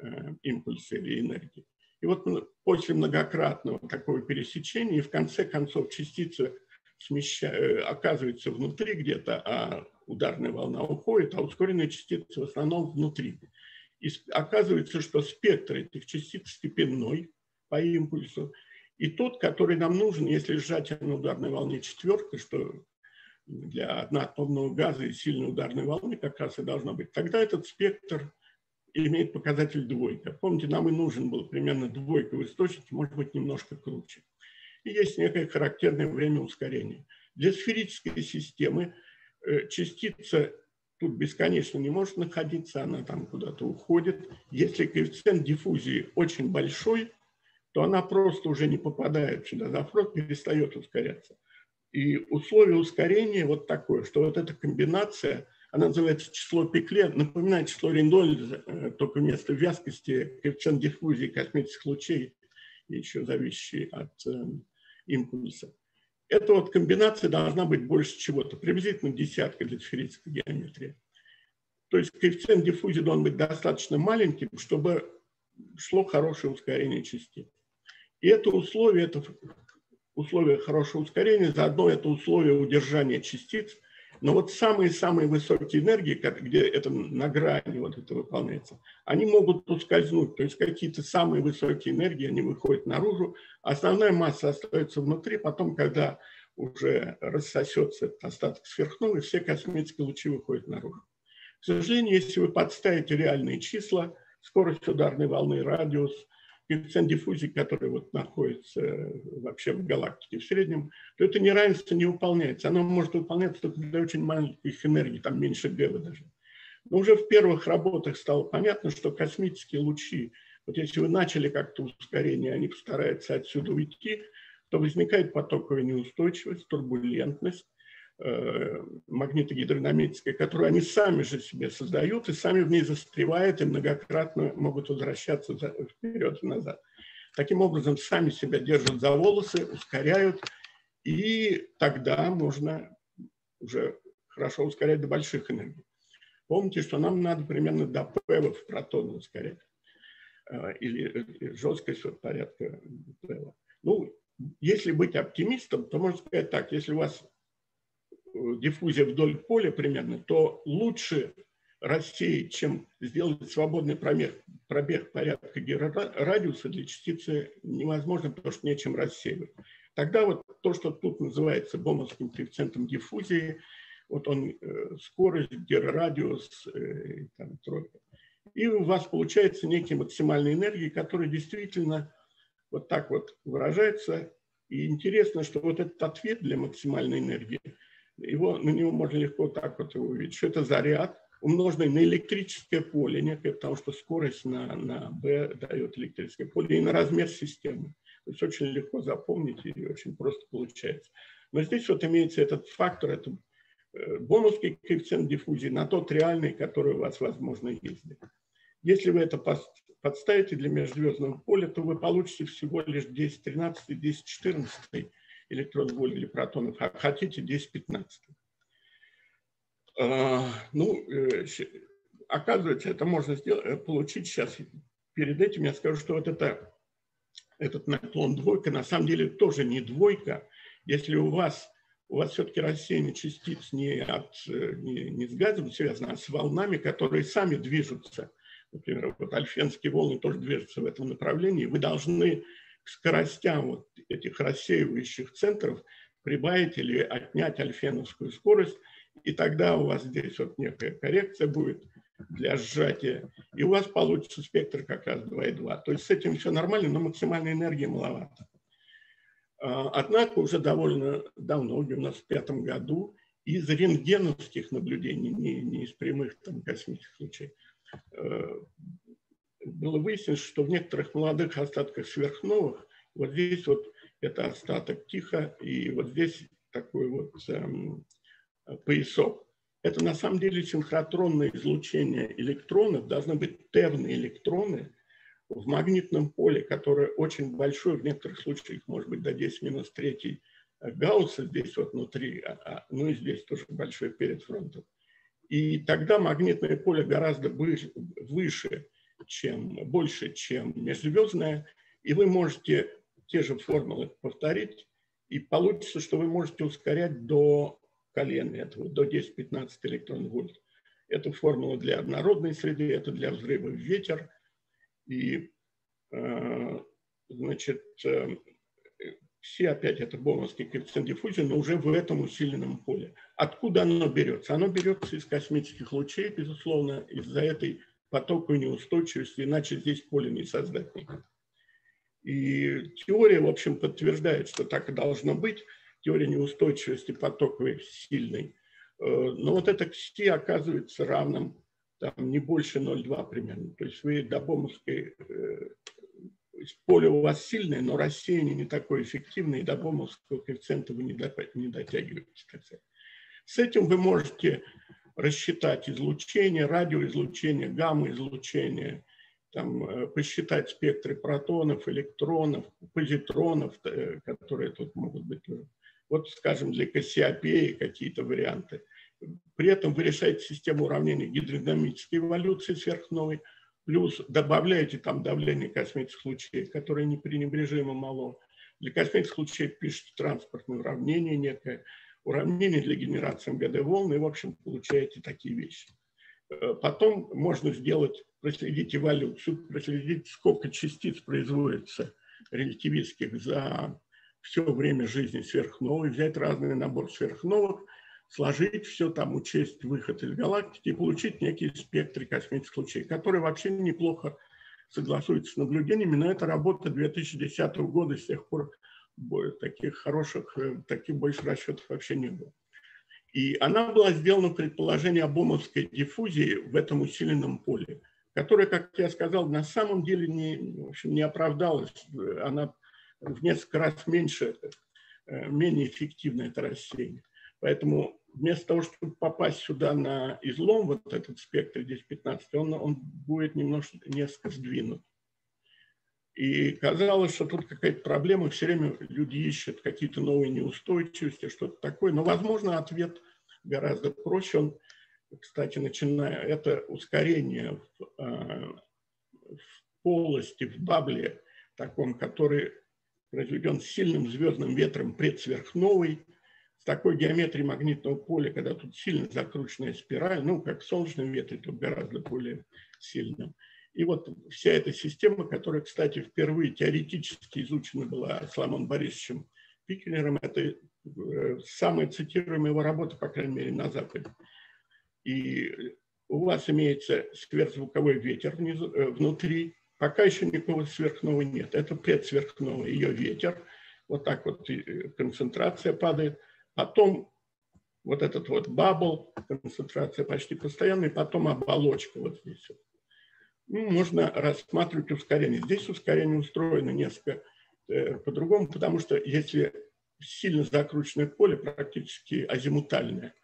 э, импульса или энергии. И вот после многократного такого пересечения, в конце концов частица смеща... Э, оказывается внутри где-то, а ударная волна уходит, а ускоренная частица в основном внутри. И оказывается, что спектр этих частиц степенной по импульсу. И тот, который нам нужен, если сжатие на ударной волне четверка, что для одноатомного газа и сильной ударной волны как раз и должно быть, тогда этот спектр имеет показатель двойка. Помните, нам и нужен был примерно двойка в источнике, может быть, немножко круче. И есть некое характерное время ускорения. Для сферической системы э, частица тут бесконечно не может находиться, она там куда-то уходит. Если коэффициент диффузии очень большой, то она просто уже не попадает сюда. Зафрот перестает ускоряться. И условие ускорения вот такое, что вот эта комбинация, она называется число Пекле, напоминает число Рейнольда, э, только вместо вязкости коэффициент диффузии космических лучей, еще зависящий от э, импульса. Эта вот комбинация должна быть больше чего-то, приблизительно десятка для сферической геометрии. То есть коэффициент диффузии должен быть достаточно маленьким, чтобы шло хорошее ускорение частиц. И это условие, это условие хорошего ускорения, заодно это условие удержания частиц. Но вот самые-самые высокие энергии, где это на грани вот это выполняется, они могут ускользнуть. То есть какие-то самые высокие энергии, они выходят наружу, основная масса остается внутри, потом, когда уже рассосется этот остаток сверхновой, все космические лучи выходят наружу. К сожалению, если вы подставите реальные числа, скорость ударной волны, радиус – коэффициент диффузии, который вот находится э, вообще в галактике в среднем, то это неравенство не выполняется. Оно может выполняться только для очень маленьких энергий, там меньше гэвы даже. Но уже в первых работах стало понятно, что космические лучи, вот если вы начали как-то ускорение, они постараются отсюда уйти, то возникает потоковая неустойчивость, турбулентность, магнитогидродинамической, которую они сами же себе создают и сами в ней застревают и многократно могут возвращаться вперед и назад. Таким образом, сами себя держат за волосы, ускоряют, и тогда можно уже хорошо ускорять до больших энергий. Помните, что нам надо примерно до пэвов протона ускорять, э, или э, жесткость порядка пэва. Ну, если быть оптимистом, то можно сказать так, если у вас диффузия вдоль поля примерно, то лучше рассеять, чем сделать свободный пробег, пробег порядка радиуса для частицы невозможно, потому что нечем рассеивать. Тогда вот то, что тут называется бомовским коэффициентом диффузии, вот он э, скорость, герорадиус, э, там, тройка. И у вас получается некие максимальные энергии, которые действительно вот так вот выражаются. И интересно, что вот этот ответ для максимальной энергии – его, на него можно легко так вот увидеть, что это заряд, умноженный на электрическое поле некое, потому что скорость на, на B дает электрическое поле, и на размер системы. То есть очень легко запомнить и очень просто получается. Но здесь вот имеется этот фактор, это э, бонусский коэффициент диффузии на тот реальный, который у вас, возможно, есть. Если вы это подставите для межзвездного поля, то вы получите всего лишь 10-13, 10-14 электрон воль или протонов, а хотите 10-15. А, ну, э, оказывается, это можно сделать, э, получить сейчас. Перед этим я скажу, что вот это, этот наклон двойка на самом деле тоже не двойка. Если у вас, у вас все-таки рассеяние частиц не, от, э, не, не с газом связано, а с волнами, которые сами движутся. Например, вот альфенские волны тоже движутся в этом направлении. Вы должны скоростям вот этих рассеивающих центров прибавить или отнять альфеновскую скорость, и тогда у вас здесь вот некая коррекция будет для сжатия, и у вас получится спектр как раз 2,2. То есть с этим все нормально, но максимальной энергии маловато. А, однако уже довольно давно, в 95 году, из рентгеновских наблюдений, не, не из прямых там, космических лучей, э, было выяснено, что в некоторых молодых остатках сверхновых, вот здесь вот это остаток тихо, и вот здесь такой вот эм, поясок. Это на самом деле синхротронное излучение электронов, должны быть терные электроны в магнитном поле, которое очень большое, в некоторых случаях может быть до 10 минус 3 Гаусса здесь вот внутри, а, а, ну и здесь тоже большой перед фронтом. И тогда магнитное поле гораздо выше, чем, больше, чем межзвездное, и вы можете те же формулы повторить, и получится, что вы можете ускорять до колена этого, до 10-15 электрон вольт. Это формула для однородной среды, это для взрыва ветер. И, э, значит, э, все опять это бонусский коэффициент диффузии, но уже в этом усиленном поле. Откуда оно берется? Оно берется из космических лучей, безусловно, из-за этой потоковой неустойчивости, иначе здесь поле не создать никак. И теория, в общем, подтверждает, что так и должно быть. Теория неустойчивости потоковой сильной. Э, но вот это кси оказывается равным там, не больше 0,2 примерно. То есть вы до бомовской э, поле у вас сильное, но рассеяние не такое эффективное, и до бомовского коэффициента вы не дотягиваете. С этим вы можете рассчитать излучение, радиоизлучение, гамма-излучение, там, э, посчитать спектры протонов, электронов, позитронов, э, которые тут могут быть. Вот, скажем, для Кассиопеи какие-то варианты. При этом вы решаете систему уравнений гидродинамической эволюции сверхновой, плюс добавляете там давление космических лучей, которое непренебрежимо мало. Для космических лучей пишете транспортное уравнение некое, уравнение для генерации МГД-волн, и, в общем, получаете такие вещи. Э, потом можно сделать, проследить эволюцию, проследить, сколько частиц производится релятивистских за все время жизни сверхновой, взять разный набор сверхновых, сложить все там, учесть выход из галактики и получить некие спектры космических лучей, которые вообще неплохо согласуются с наблюдениями, но это работа 2010 года, с тех пор таких хороших, э, таких больше расчетов вообще не было. И она была сделана в предположении обомовской диффузии в этом усиленном поле, которая, как я сказал, на самом деле не, в общем, не оправдалась. Она в несколько раз меньше, э, менее эффективно это рассеяние. Поэтому вместо того, чтобы попасть сюда на излом, вот этот спектр здесь 15, он, он будет немножко, несколько сдвинут. И казалось, что тут какая-то проблема, все время люди ищут какие-то новые неустойчивости, что-то такое. Но, возможно, ответ гораздо проще. Он, кстати, начиная, это ускорение в, э, в полости, в бабле, таком, который произведен сильным звездным ветром предсверхновой, с такой геометрией магнитного поля, когда тут сильно закрученная спираль, ну, как в солнечном ветре, тут гораздо более сильным. И вот вся эта система, которая, кстати, впервые теоретически изучена была Соломон Борисовичем Пикелером, это э, самая цитируемая его работа, по крайней мере, на Западе. И у вас имеется сверхзвуковой ветер внизу, э, внутри, пока еще никакого сверхнового нет. Это предсверхновый, ее ветер. Вот так вот э, концентрация падает. Потом вот этот вот бабл, концентрация почти постоянная, потом оболочка вот здесь. Вот ну, можно рассматривать ускорение. Здесь ускорение устроено несколько э, по-другому, потому что если сильно закрученное поле, практически азимутальное,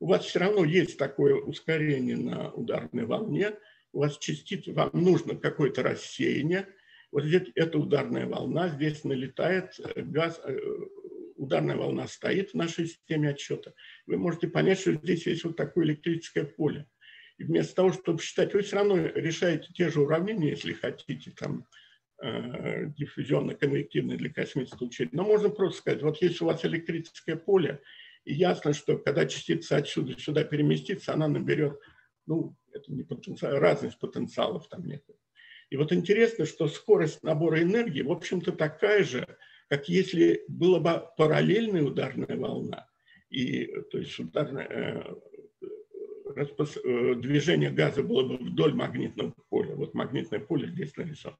у вас все равно есть такое ускорение на ударной волне, у вас частицы, вам нужно какое-то рассеяние, вот здесь эта ударная волна, здесь налетает э, газ, э, ударная волна стоит в нашей системе отсчета. Вы можете понять, что здесь есть вот такое электрическое поле. И вместо того, чтобы считать, вы все равно решаете те же уравнения, если хотите, там, э, диффузионно-конвективные для космических лучей. Но можно просто сказать, вот если у вас электрическое поле, и ясно, что когда частица отсюда сюда переместится, она наберет, ну, это не потенциал, разность потенциалов там нет. И вот интересно, что скорость набора энергии, в общем-то, такая же, как если была бы параллельная ударная волна, и, то есть ударная, э, Э, движение газа было бы вдоль магнитного поля. Вот магнитное поле здесь нарисовано.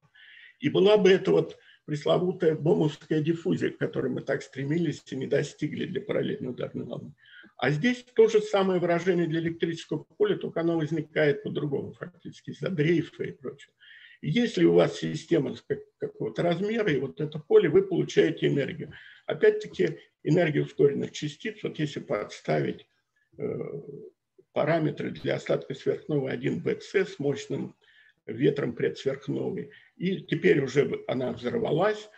И была бы это вот пресловутая бомовская диффузия, к которой мы так стремились и не достигли для параллельной ударной волны. А здесь то же самое выражение для электрического поля, только оно возникает по-другому фактически, из-за дрейфа и прочего. Если у вас система какого-то размера, и вот это поле, вы получаете энергию. Опять-таки, энергию ускоренных частиц, вот если подставить э, параметры для остатка сверхновой 1 БЦ с мощным ветром предсверхновой. И теперь уже она взорвалась,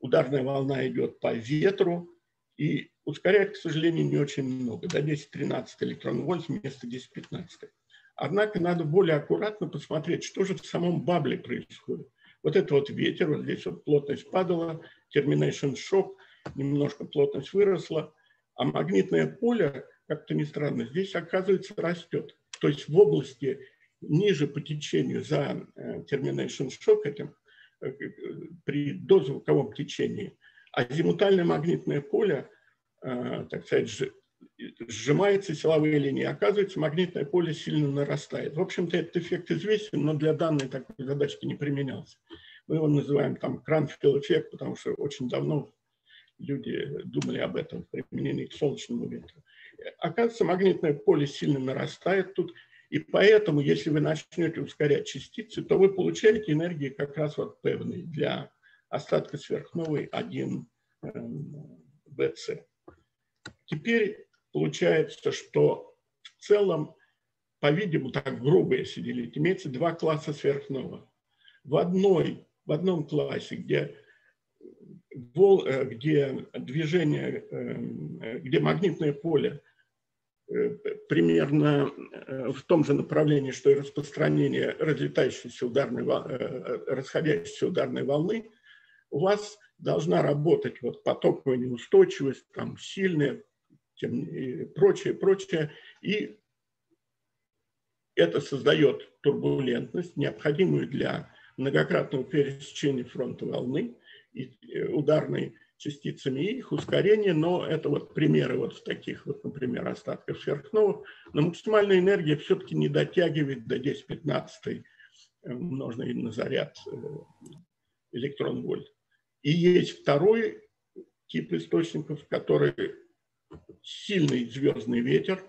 ударная волна идет по ветру, и ускоряет, к сожалению, не очень много, до 10-13 электрон вольт вместо 10-15. Однако надо более аккуратно посмотреть, что же в самом бабле происходит. Вот это вот ветер, вот здесь вот плотность падала, termination шок, немножко плотность выросла, а магнитное поле как-то не странно, здесь, оказывается, растет. То есть в области ниже по течению за termination shock этим, э, при дозвуковом течении, азимутальное магнитное поле, э, так сказать, сжимается силовые линии. Оказывается, магнитное поле сильно нарастает. В общем-то, этот эффект известен, но для данной такой задачки не применялся. Мы его называем там Кранфилл эффект, потому что очень давно люди думали об этом применении к солнечному ветру. Оказывается, магнитное поле сильно нарастает тут, И поэтому, если вы начнете ускорять частицы, то вы получаете энергии как раз вот певные для остатка сверхновой 1 БЦ. Эм, Теперь получается, что в целом, по-видимому, так грубо если делить, имеется два класса сверхновых. В, одной, в одном классе, где, э, где движение, эм, где магнитное поле Э, примерно э, в том же направлении, что и распространение разлетающейся ударной, э, расходящейся ударной волны, у вас должна работать вот потоковая неустойчивость, там сильная, тем, и прочее, прочее. И это создает турбулентность, необходимую для многократного пересечения фронта волны и ударной частицами их ускорение, но это вот примеры вот таких вот, например, остатков сверхновых, но максимальная энергия все-таки не дотягивает до 10-15 умноженной на заряд э, электрон вольт. И есть второй тип источников, который сильный звездный ветер,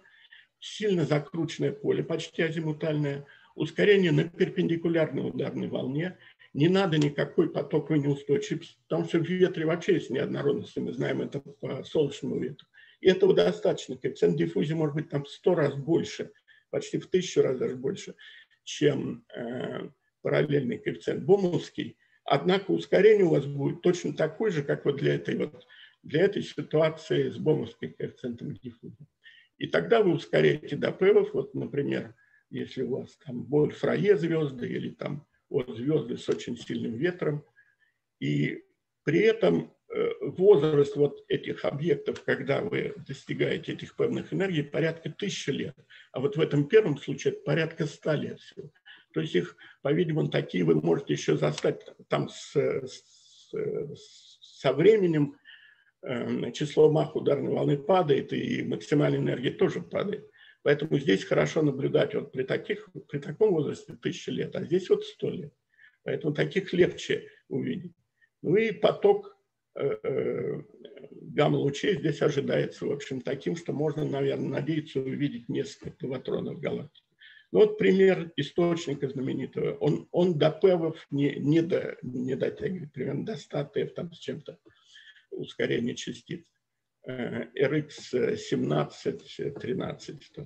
сильно закрученное поле, почти азимутальное, ускорение на перпендикулярной ударной волне – не надо никакой потоковой неустойчивости, потому что в ветре вообще есть неоднородности, мы знаем это по солнечному ветру. И этого достаточно. Коэффициент диффузии может быть там в сто раз больше, почти в тысячу раз даже больше, чем э, параллельный коэффициент бомовский. Однако ускорение у вас будет точно такое же, как вот для этой, вот, для этой ситуации с бомовским коэффициентом диффузии. И тогда вы ускоряете до певов, вот, например, если у вас там Вольфрае звезды или там от звезды с очень сильным ветром. И при этом э, возраст вот этих объектов, когда вы достигаете этих певных энергий, порядка тысячи лет. А вот в этом первом случае порядка ста лет всего. То есть их, по-видимому, такие вы можете еще застать там с, с, со временем э, число мах ударной волны падает, и максимальная энергия тоже падает. Поэтому здесь хорошо наблюдать вот при, таких, при таком возрасте тысячи лет, а здесь вот сто лет. Поэтому таких легче увидеть. Ну и поток э, э, гамма-лучей здесь ожидается, в общем, таким, что можно, наверное, надеяться увидеть несколько плаватронов галактики. Ну вот пример источника знаменитого. Он, он до певов не, не, до, не дотягивает, примерно до 100 ТФ там с чем-то ускорение частиц. RX 17, 13.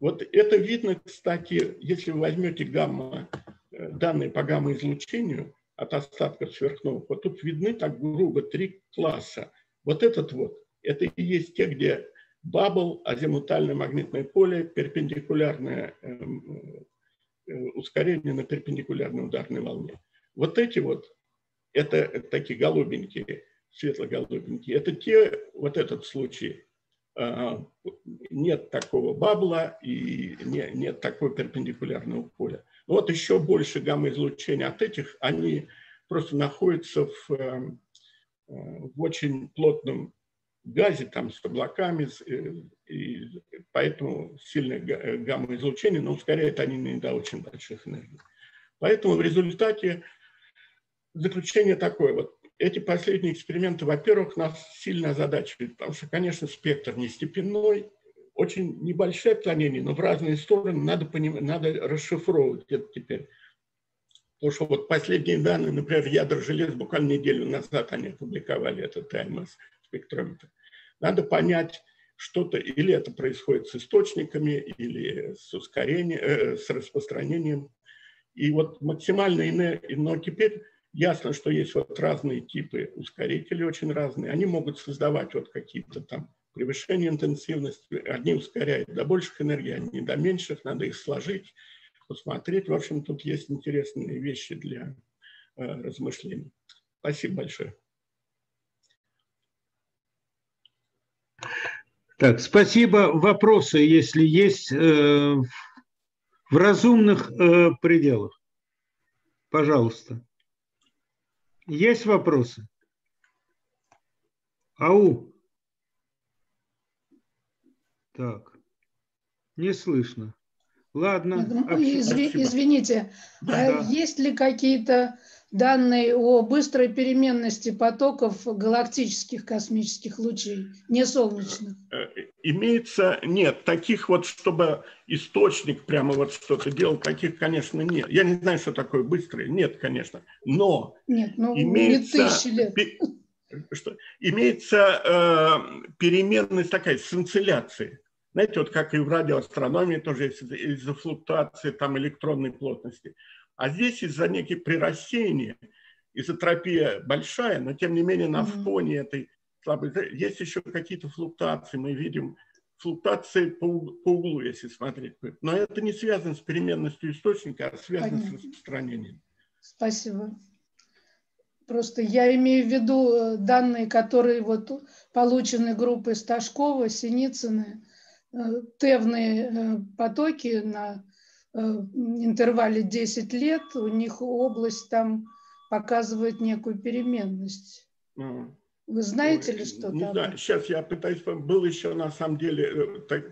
Вот это видно, кстати, если вы возьмете гамма, э, данные по гамма-излучению от остатков сверхновых, вот тут видны так грубо три класса. Вот этот вот, это и есть те, где бабл, азимутальное магнитное поле, перпендикулярное эм, э, ускорение на перпендикулярной ударной волне. Вот эти вот, это такие голубенькие – светло-голубенькие, это те, вот этот случай, а, нет такого бабла и нет такого перпендикулярного поля. Вот еще больше гамма-излучения от этих, они просто находятся в, э, в очень плотном газе, там с облаками, э, и поэтому сильное гамма-излучение, но ускоряют они не до очень больших энергий. Поэтому в результате заключение такое, вот эти последние эксперименты, во-первых, нас сильно озадачивают, потому что, конечно, спектр не степенной, очень небольшое отклонение, но в разные стороны надо, поним... надо расшифровывать это теперь. Потому что вот последние данные, например, ядра желез буквально неделю назад они опубликовали этот ТМС спектрометр. Надо понять, что-то, или это происходит с источниками, или с ускорением, э, с распространением. И вот максимально, но теперь Ясно, что есть вот разные типы ускорителей, очень разные. Они могут создавать вот какие-то там превышения интенсивности. Одни ускоряют до больших энергий, одни до меньших. Надо их сложить, посмотреть. В общем, тут есть интересные вещи для э, размышлений. Спасибо большое. Так, спасибо. Вопросы, если есть, э, в разумных э, пределах. Пожалуйста. Есть вопросы? Ау. Так, не слышно. Ладно. Изви, извините, да. есть ли какие-то данные о быстрой переменности потоков галактических космических лучей, не солнечных? Э, имеется, нет, таких вот, чтобы источник прямо вот что-то делал, таких, конечно, нет. Я не знаю, что такое быстрый, нет, конечно, но нет, ну, имеется, не тысячи лет. Что, имеется э, переменность такая, сцинцилляции. Знаете, вот как и в радиоастрономии тоже из-за флуктуации там электронной плотности. А здесь из-за неких прирассеяния, изотропия большая, но тем не менее на фоне этой слабой... Есть еще какие-то флуктуации, мы видим флуктуации по, по углу, если смотреть. Но это не связано с переменностью источника, а связано Понятно. с распространением. Спасибо. Просто я имею в виду э, данные, которые вот получены группой Сташкова, Синицыны, э, тевные э, потоки на интервале 10 лет у них область там показывает некую переменность. Вы знаете ли что-то? Не знаю, сейчас я пытаюсь, был еще на самом деле, э,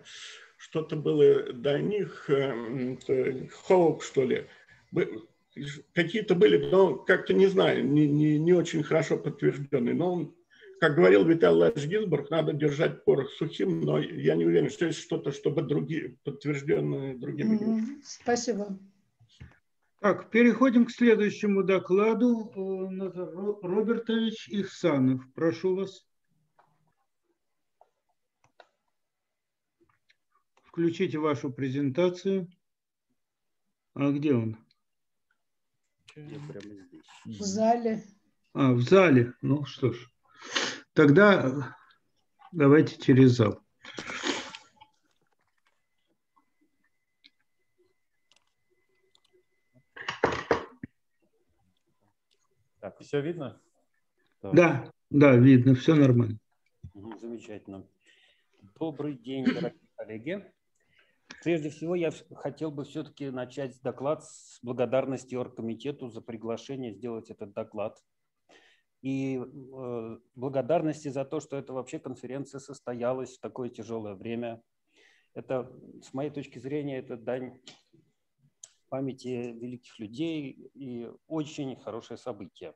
что-то было до них, э, Хоуп, что ли, какие-то были, но как-то не знаю, не, не, не очень хорошо подтвержденные, но как говорил Виталий Гилберг, надо держать порох сухим, но я не уверен, что есть что-то, чтобы другие, подтвержденное другими группами. Спасибо. Так, переходим к следующему докладу. Назар Робертович Ихсанов, прошу вас. Включите вашу презентацию. А где он? В зале. А, в зале. Ну что ж. Тогда давайте через зал. Так, все видно? Да, да, видно, все нормально. Замечательно. Добрый день, дорогие коллеги. Прежде всего, я хотел бы все-таки начать доклад с благодарности оргкомитету за приглашение сделать этот доклад и э, благодарности за то, что эта вообще конференция состоялась в такое тяжелое время. Это, с моей точки зрения, это дань памяти великих людей и очень хорошее событие.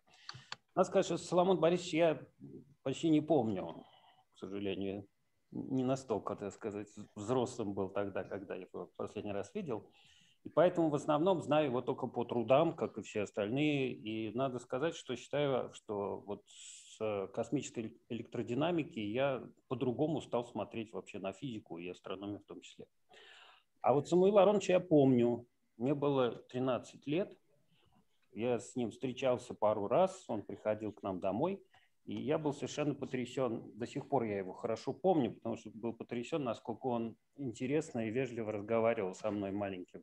Надо сказать, что Соломон Борисович я почти не помню, к сожалению, не настолько, так сказать, взрослым был тогда, когда я его последний раз видел. И поэтому в основном знаю его только по трудам, как и все остальные. И надо сказать, что считаю, что вот с космической электродинамики я по-другому стал смотреть вообще на физику и астрономию в том числе. А вот Самуила Ароновича я помню. Мне было 13 лет. Я с ним встречался пару раз. Он приходил к нам домой. И я был совершенно потрясен, до сих пор я его хорошо помню, потому что был потрясен, насколько он интересно и вежливо разговаривал со мной маленьким,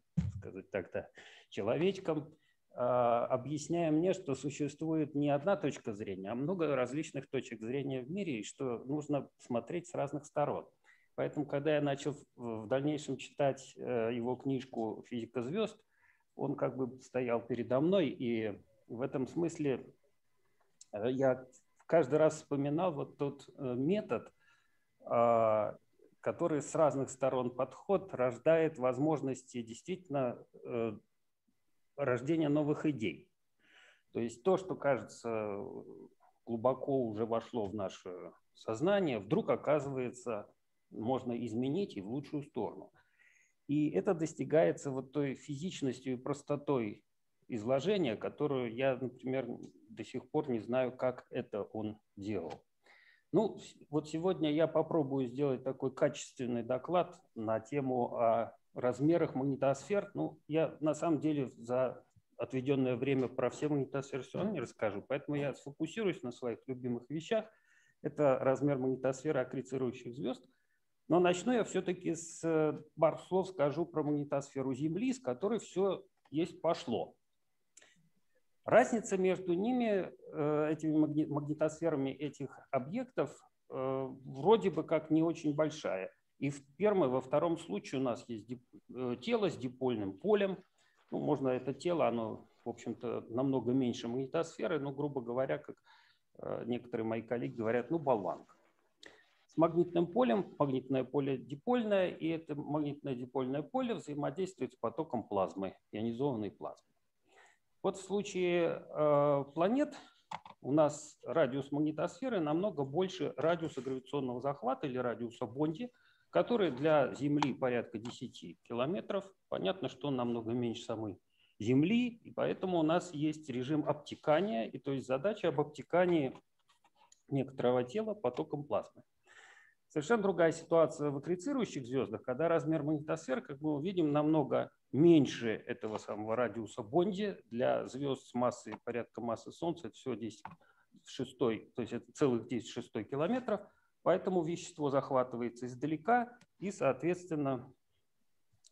сказать так-то, человечком, а, объясняя мне, что существует не одна точка зрения, а много различных точек зрения в мире, и что нужно смотреть с разных сторон. Поэтому, когда я начал в дальнейшем читать э, его книжку «Физика звезд», он как бы стоял передо мной, и в этом смысле э, я каждый раз вспоминал вот тот э, метод, а, который с разных сторон подход рождает возможности действительно э, рождения новых идей. То есть то, что кажется глубоко уже вошло в наше сознание, вдруг оказывается можно изменить и в лучшую сторону. И это достигается вот той физичностью и простотой изложения, которую я, например, до сих пор не знаю, как это он делал. Ну, вот сегодня я попробую сделать такой качественный доклад на тему о размерах магнитосфер. Ну, я на самом деле за отведенное время про все магнитосферы все равно не расскажу, поэтому я сфокусируюсь на своих любимых вещах. Это размер магнитосферы аккрецирующих звезд. Но начну я все-таки с пару слов скажу про магнитосферу Земли, с которой все есть пошло. Разница между ними, э, этими магнитосферами этих объектов, э, вроде бы как не очень большая. И в первом и во втором случае у нас есть э, тело с дипольным полем. Ну, можно это тело, оно, в общем-то, намного меньше магнитосферы, но, грубо говоря, как некоторые мои коллеги говорят, ну, болванка. С магнитным полем, магнитное поле дипольное, и это магнитное дипольное поле взаимодействует с потоком плазмы, ионизованной плазмы. Вот в случае э, планет у нас радиус магнитосферы намного больше радиуса гравитационного захвата или радиуса Бонди, который для Земли порядка 10 километров. Понятно, что он намного меньше самой Земли, и поэтому у нас есть режим обтекания, и то есть задача об обтекании некоторого тела потоком плазмы. Совершенно другая ситуация в аккрецирующих звездах, когда размер магнитосферы, как мы увидим, намного меньше этого самого радиуса Бонди. Для звезд с массой порядка массы Солнца это всего 10 шестой, то есть это целых 10 шестой километров. Поэтому вещество захватывается издалека и, соответственно,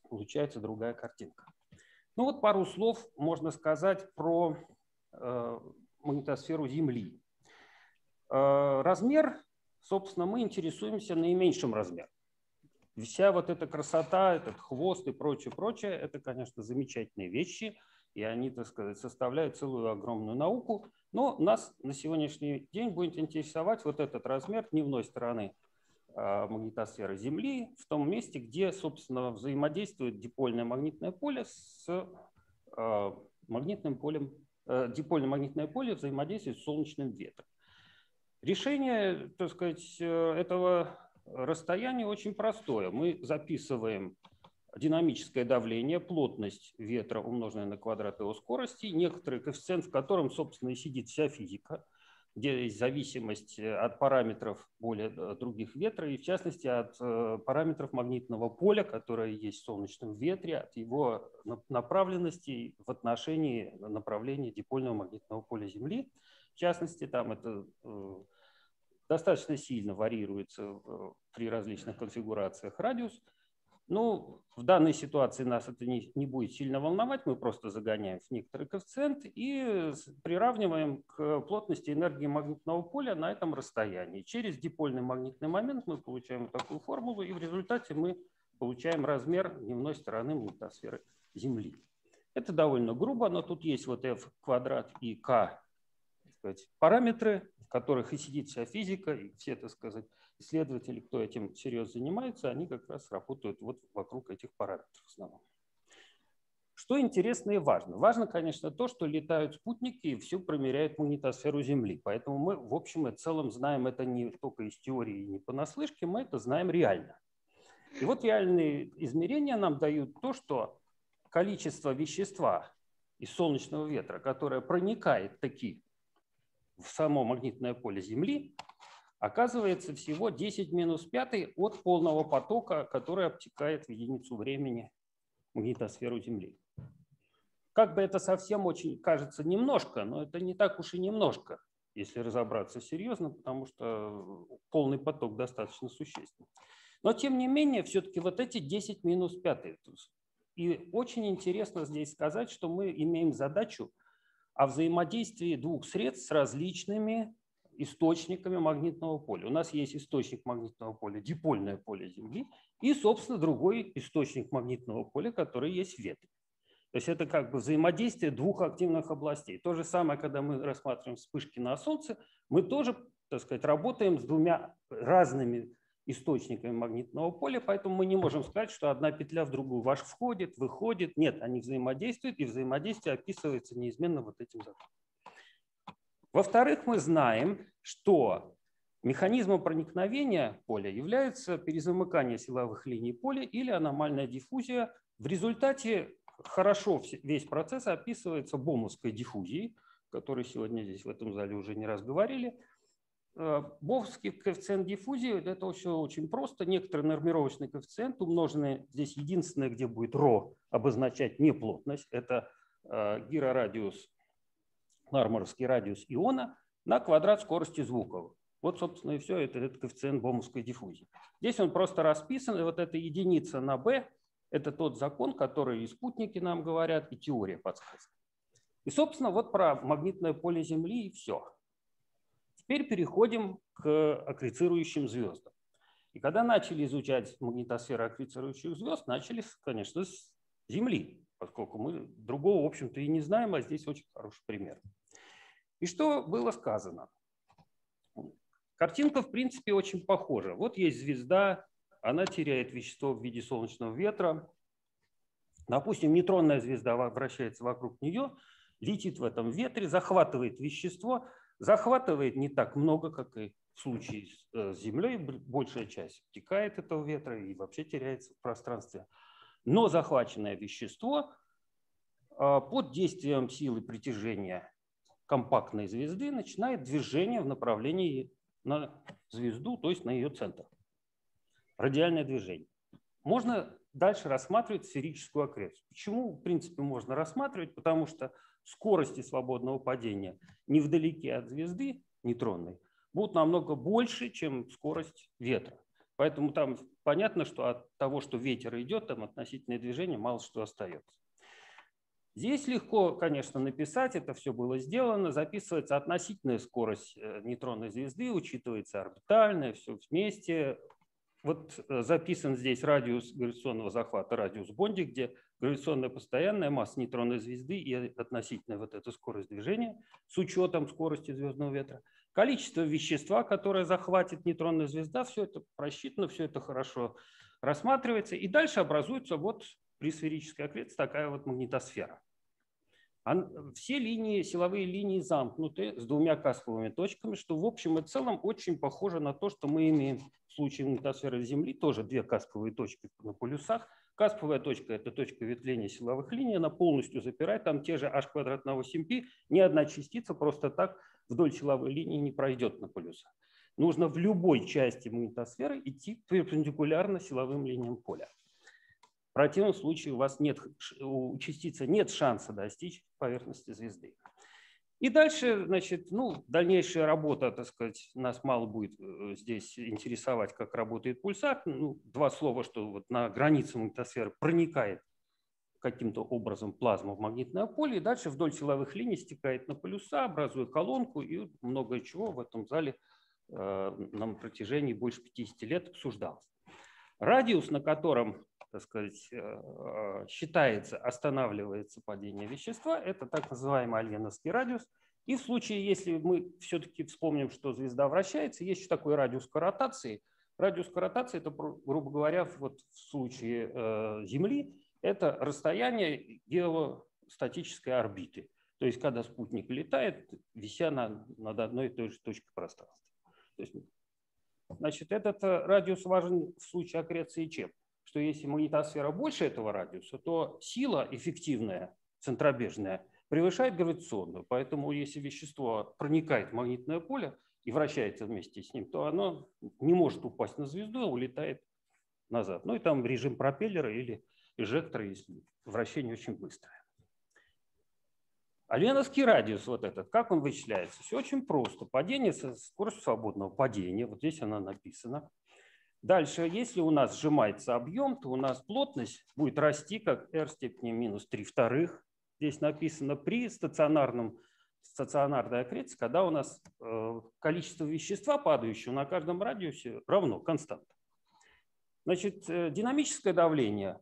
получается другая картинка. Ну вот пару слов можно сказать про э, магнитосферу Земли. Э, размер, собственно, мы интересуемся наименьшим размером. Вся вот эта красота, этот хвост и прочее, прочее, это, конечно, замечательные вещи, и они, так сказать, составляют целую огромную науку. Но нас на сегодняшний день будет интересовать вот этот размер дневной стороны а, магнитосферы Земли в том месте, где, собственно, взаимодействует дипольное магнитное поле с а, магнитным полем, э, дипольное магнитное поле взаимодействует с солнечным ветром. Решение, так сказать, э, этого расстояния очень простое. Мы записываем динамическое давление, плотность ветра, умноженная на квадрат его скорости, некоторый коэффициент, в котором, собственно, и сидит вся физика – где есть зависимость э, от параметров более э, других ветра, и в частности от э, параметров магнитного поля, которое есть в солнечном ветре, от его направленности в отношении направления дипольного магнитного поля Земли. В частности, там это достаточно сильно варьируется при различных конфигурациях радиус – ну, в данной ситуации нас это не, не будет сильно волновать, мы просто загоняем в некоторый коэффициент и приравниваем к плотности энергии магнитного поля на этом расстоянии. Через дипольный магнитный момент мы получаем такую формулу, и в результате мы получаем размер дневной стороны магнитосферы Земли. Это довольно грубо, но тут есть вот f квадрат и k сказать, параметры, которых и сидит вся физика, и все, так сказать, исследователи, кто этим серьезно занимается, они как раз работают вот вокруг этих параметров в основном. Что интересно и важно? Важно, конечно, то, что летают спутники и все промеряют магнитосферу Земли. Поэтому мы, в общем и целом, знаем это не только из теории и не понаслышке, мы это знаем реально. И вот реальные измерения нам дают то, что количество вещества из солнечного ветра, которое проникает таки в само магнитное поле Земли, оказывается всего 10 минус 5 от полного потока, который обтекает в единицу времени магнитосферу Земли. Как бы это совсем очень кажется немножко, но это не так уж и немножко, если разобраться серьезно, потому что полный поток достаточно существенный. Но тем не менее, все-таки вот эти 10 минус 5. И очень интересно здесь сказать, что мы имеем задачу о взаимодействии двух средств с различными источниками магнитного поля. У нас есть источник магнитного поля, дипольное поле Земли, и, собственно, другой источник магнитного поля, который есть в ветре. То есть это как бы взаимодействие двух активных областей. То же самое, когда мы рассматриваем вспышки на Солнце, мы тоже, так сказать, работаем с двумя разными источниками магнитного поля, поэтому мы не можем сказать, что одна петля в другую ваш входит, выходит. Нет, они взаимодействуют, и взаимодействие описывается неизменно вот этим законом. Во-вторых, мы знаем, что механизмом проникновения поля является перезамыкание силовых линий поля или аномальная диффузия. В результате хорошо весь процесс описывается бомовской диффузией, о которой сегодня здесь в этом зале уже не раз говорили. Э, Бовский коэффициент диффузии – это все очень просто. Некоторый нормировочный коэффициент, умноженный здесь единственное, где будет ρ обозначать неплотность, это э, гирорадиус Ларморовский радиус иона на квадрат скорости звука. Вот, собственно, и все, это, это коэффициент бомовской диффузии. Здесь он просто расписан, и вот эта единица на b – это тот закон, который и спутники нам говорят, и теория подсказывает. И, собственно, вот про магнитное поле Земли и все. Теперь переходим к аккрецирующим звездам. И когда начали изучать магнитосферу аккрецирующих звезд, начали, конечно, с Земли, поскольку мы другого, в общем-то, и не знаем, а здесь очень хороший пример. И что было сказано? Картинка, в принципе, очень похожа. Вот есть звезда, она теряет вещество в виде солнечного ветра. Допустим, нейтронная звезда вращается вокруг нее, летит в этом ветре, захватывает вещество, захватывает не так много, как и в случае с Землей, большая часть втекает этого ветра и вообще теряется в пространстве. Но захваченное вещество под действием силы притяжения компактной звезды начинает движение в направлении на звезду, то есть на ее центр. Радиальное движение. Можно дальше рассматривать сферическую окрестность. Почему, в принципе, можно рассматривать? Потому что скорости свободного падения невдалеке от звезды нейтронной будут намного больше, чем скорость ветра. Поэтому там понятно, что от того, что ветер идет, там относительное движение мало что остается. Здесь легко, конечно, написать, это все было сделано, записывается относительная скорость э, нейтронной звезды, учитывается орбитальная, все вместе. Вот э, записан здесь радиус гравитационного захвата, радиус Бонди, где гравитационная постоянная масса нейтронной звезды и относительная вот эта скорость движения с учетом скорости звездного ветра. Количество вещества, которое захватит нейтронная звезда, все это просчитано, все это хорошо рассматривается. И дальше образуется вот при сферической окрестности такая вот магнитосфера. Все линии, силовые линии замкнуты с двумя касповыми точками, что в общем и целом очень похоже на то, что мы имеем в случае магнитосферы Земли, тоже две касповые точки на полюсах. Касповая точка – это точка ветвления силовых линий, она полностью запирает, там те же h квадрат на 8π, ни одна частица просто так вдоль силовой линии не пройдет на полюсах. Нужно в любой части магнитосферы идти перпендикулярно силовым линиям поля. В противном случае у вас нет, у частицы нет шанса достичь поверхности звезды. И дальше, значит, ну, дальнейшая работа, так сказать, нас мало будет э, здесь интересовать, как работает пульсар. Ну, два слова, что вот на границе магнитосферы проникает каким-то образом плазма в магнитное поле, и дальше вдоль силовых линий стекает на полюса, образуя колонку, и много чего в этом зале э, на протяжении больше 50 лет обсуждалось. Радиус, на котором так сказать, э, считается, останавливается падение вещества, это так называемый альвеновский радиус. И в случае, если мы все-таки вспомним, что звезда вращается, есть еще такой радиус корротации. Радиус корротации, это, грубо говоря, вот в случае э, Земли, это расстояние геостатической орбиты. То есть, когда спутник летает, вися на, над одной и той же точкой пространства. То есть, значит, этот э, радиус важен в случае аккреции ЧЕП что если магнитосфера больше этого радиуса, то сила эффективная, центробежная, превышает гравитационную. Поэтому если вещество проникает в магнитное поле и вращается вместе с ним, то оно не может упасть на звезду, а улетает назад. Ну и там режим пропеллера или эжектора, если вращение очень быстрое. Альвеновский радиус вот этот, как он вычисляется? Все очень просто. Падение со скоростью свободного падения, вот здесь она написана – Дальше, если у нас сжимается объем, то у нас плотность будет расти как r степени минус 3 вторых. Здесь написано при стационарном стационарной аккреции, когда у нас э, количество вещества, падающего на каждом радиусе, равно константа. Значит, э, динамическое давление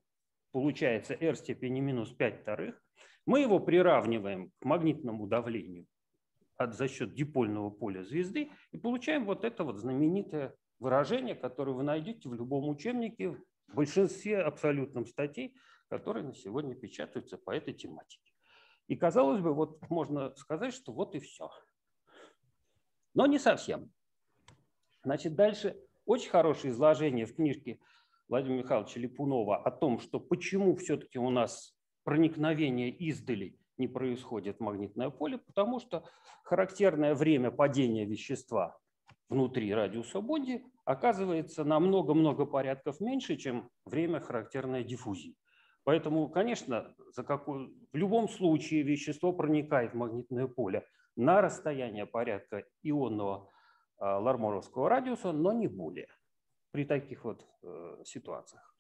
получается r степени минус 5 вторых. Мы его приравниваем к магнитному давлению от, за счет дипольного поля звезды и получаем вот это вот знаменитое выражение, которое вы найдете в любом учебнике, в большинстве абсолютном статей, которые на сегодня печатаются по этой тематике. И казалось бы, вот можно сказать, что вот и все. Но не совсем. Значит, дальше очень хорошее изложение в книжке Владимира Михайловича Липунова о том, что почему все-таки у нас проникновение издали не происходит в магнитное поле, потому что характерное время падения вещества внутри радиуса Бонди оказывается на много-много порядков меньше, чем время характерной диффузии. Поэтому, конечно, за какую, в любом случае вещество проникает в магнитное поле на расстояние порядка ионного э, ларморовского радиуса, но не более при таких вот э, ситуациях.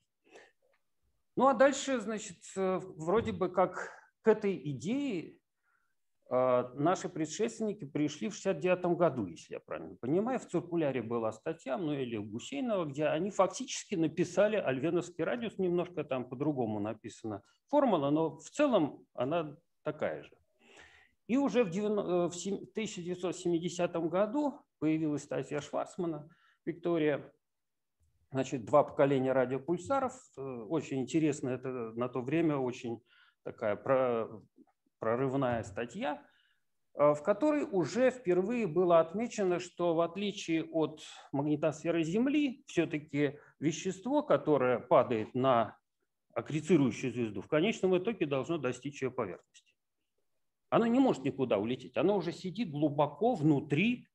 Ну а дальше, значит, э, вроде бы как к этой идее а, наши предшественники пришли в 69 году, если я правильно понимаю. В циркуляре была статья или Гусейнова, где они фактически написали альвеновский радиус, немножко там по-другому написана формула, но в целом она такая же. И уже в 1970 э, году появилась статья Шварцмана, Виктория, значит, два поколения радиопульсаров. Э, очень интересно, это на то время очень такая прорывная статья, в которой уже впервые было отмечено, что в отличие от магнитосферы Земли, все-таки вещество, которое падает на аккрецирующую звезду, в конечном итоге должно достичь ее поверхности. Оно не может никуда улететь, оно уже сидит глубоко внутри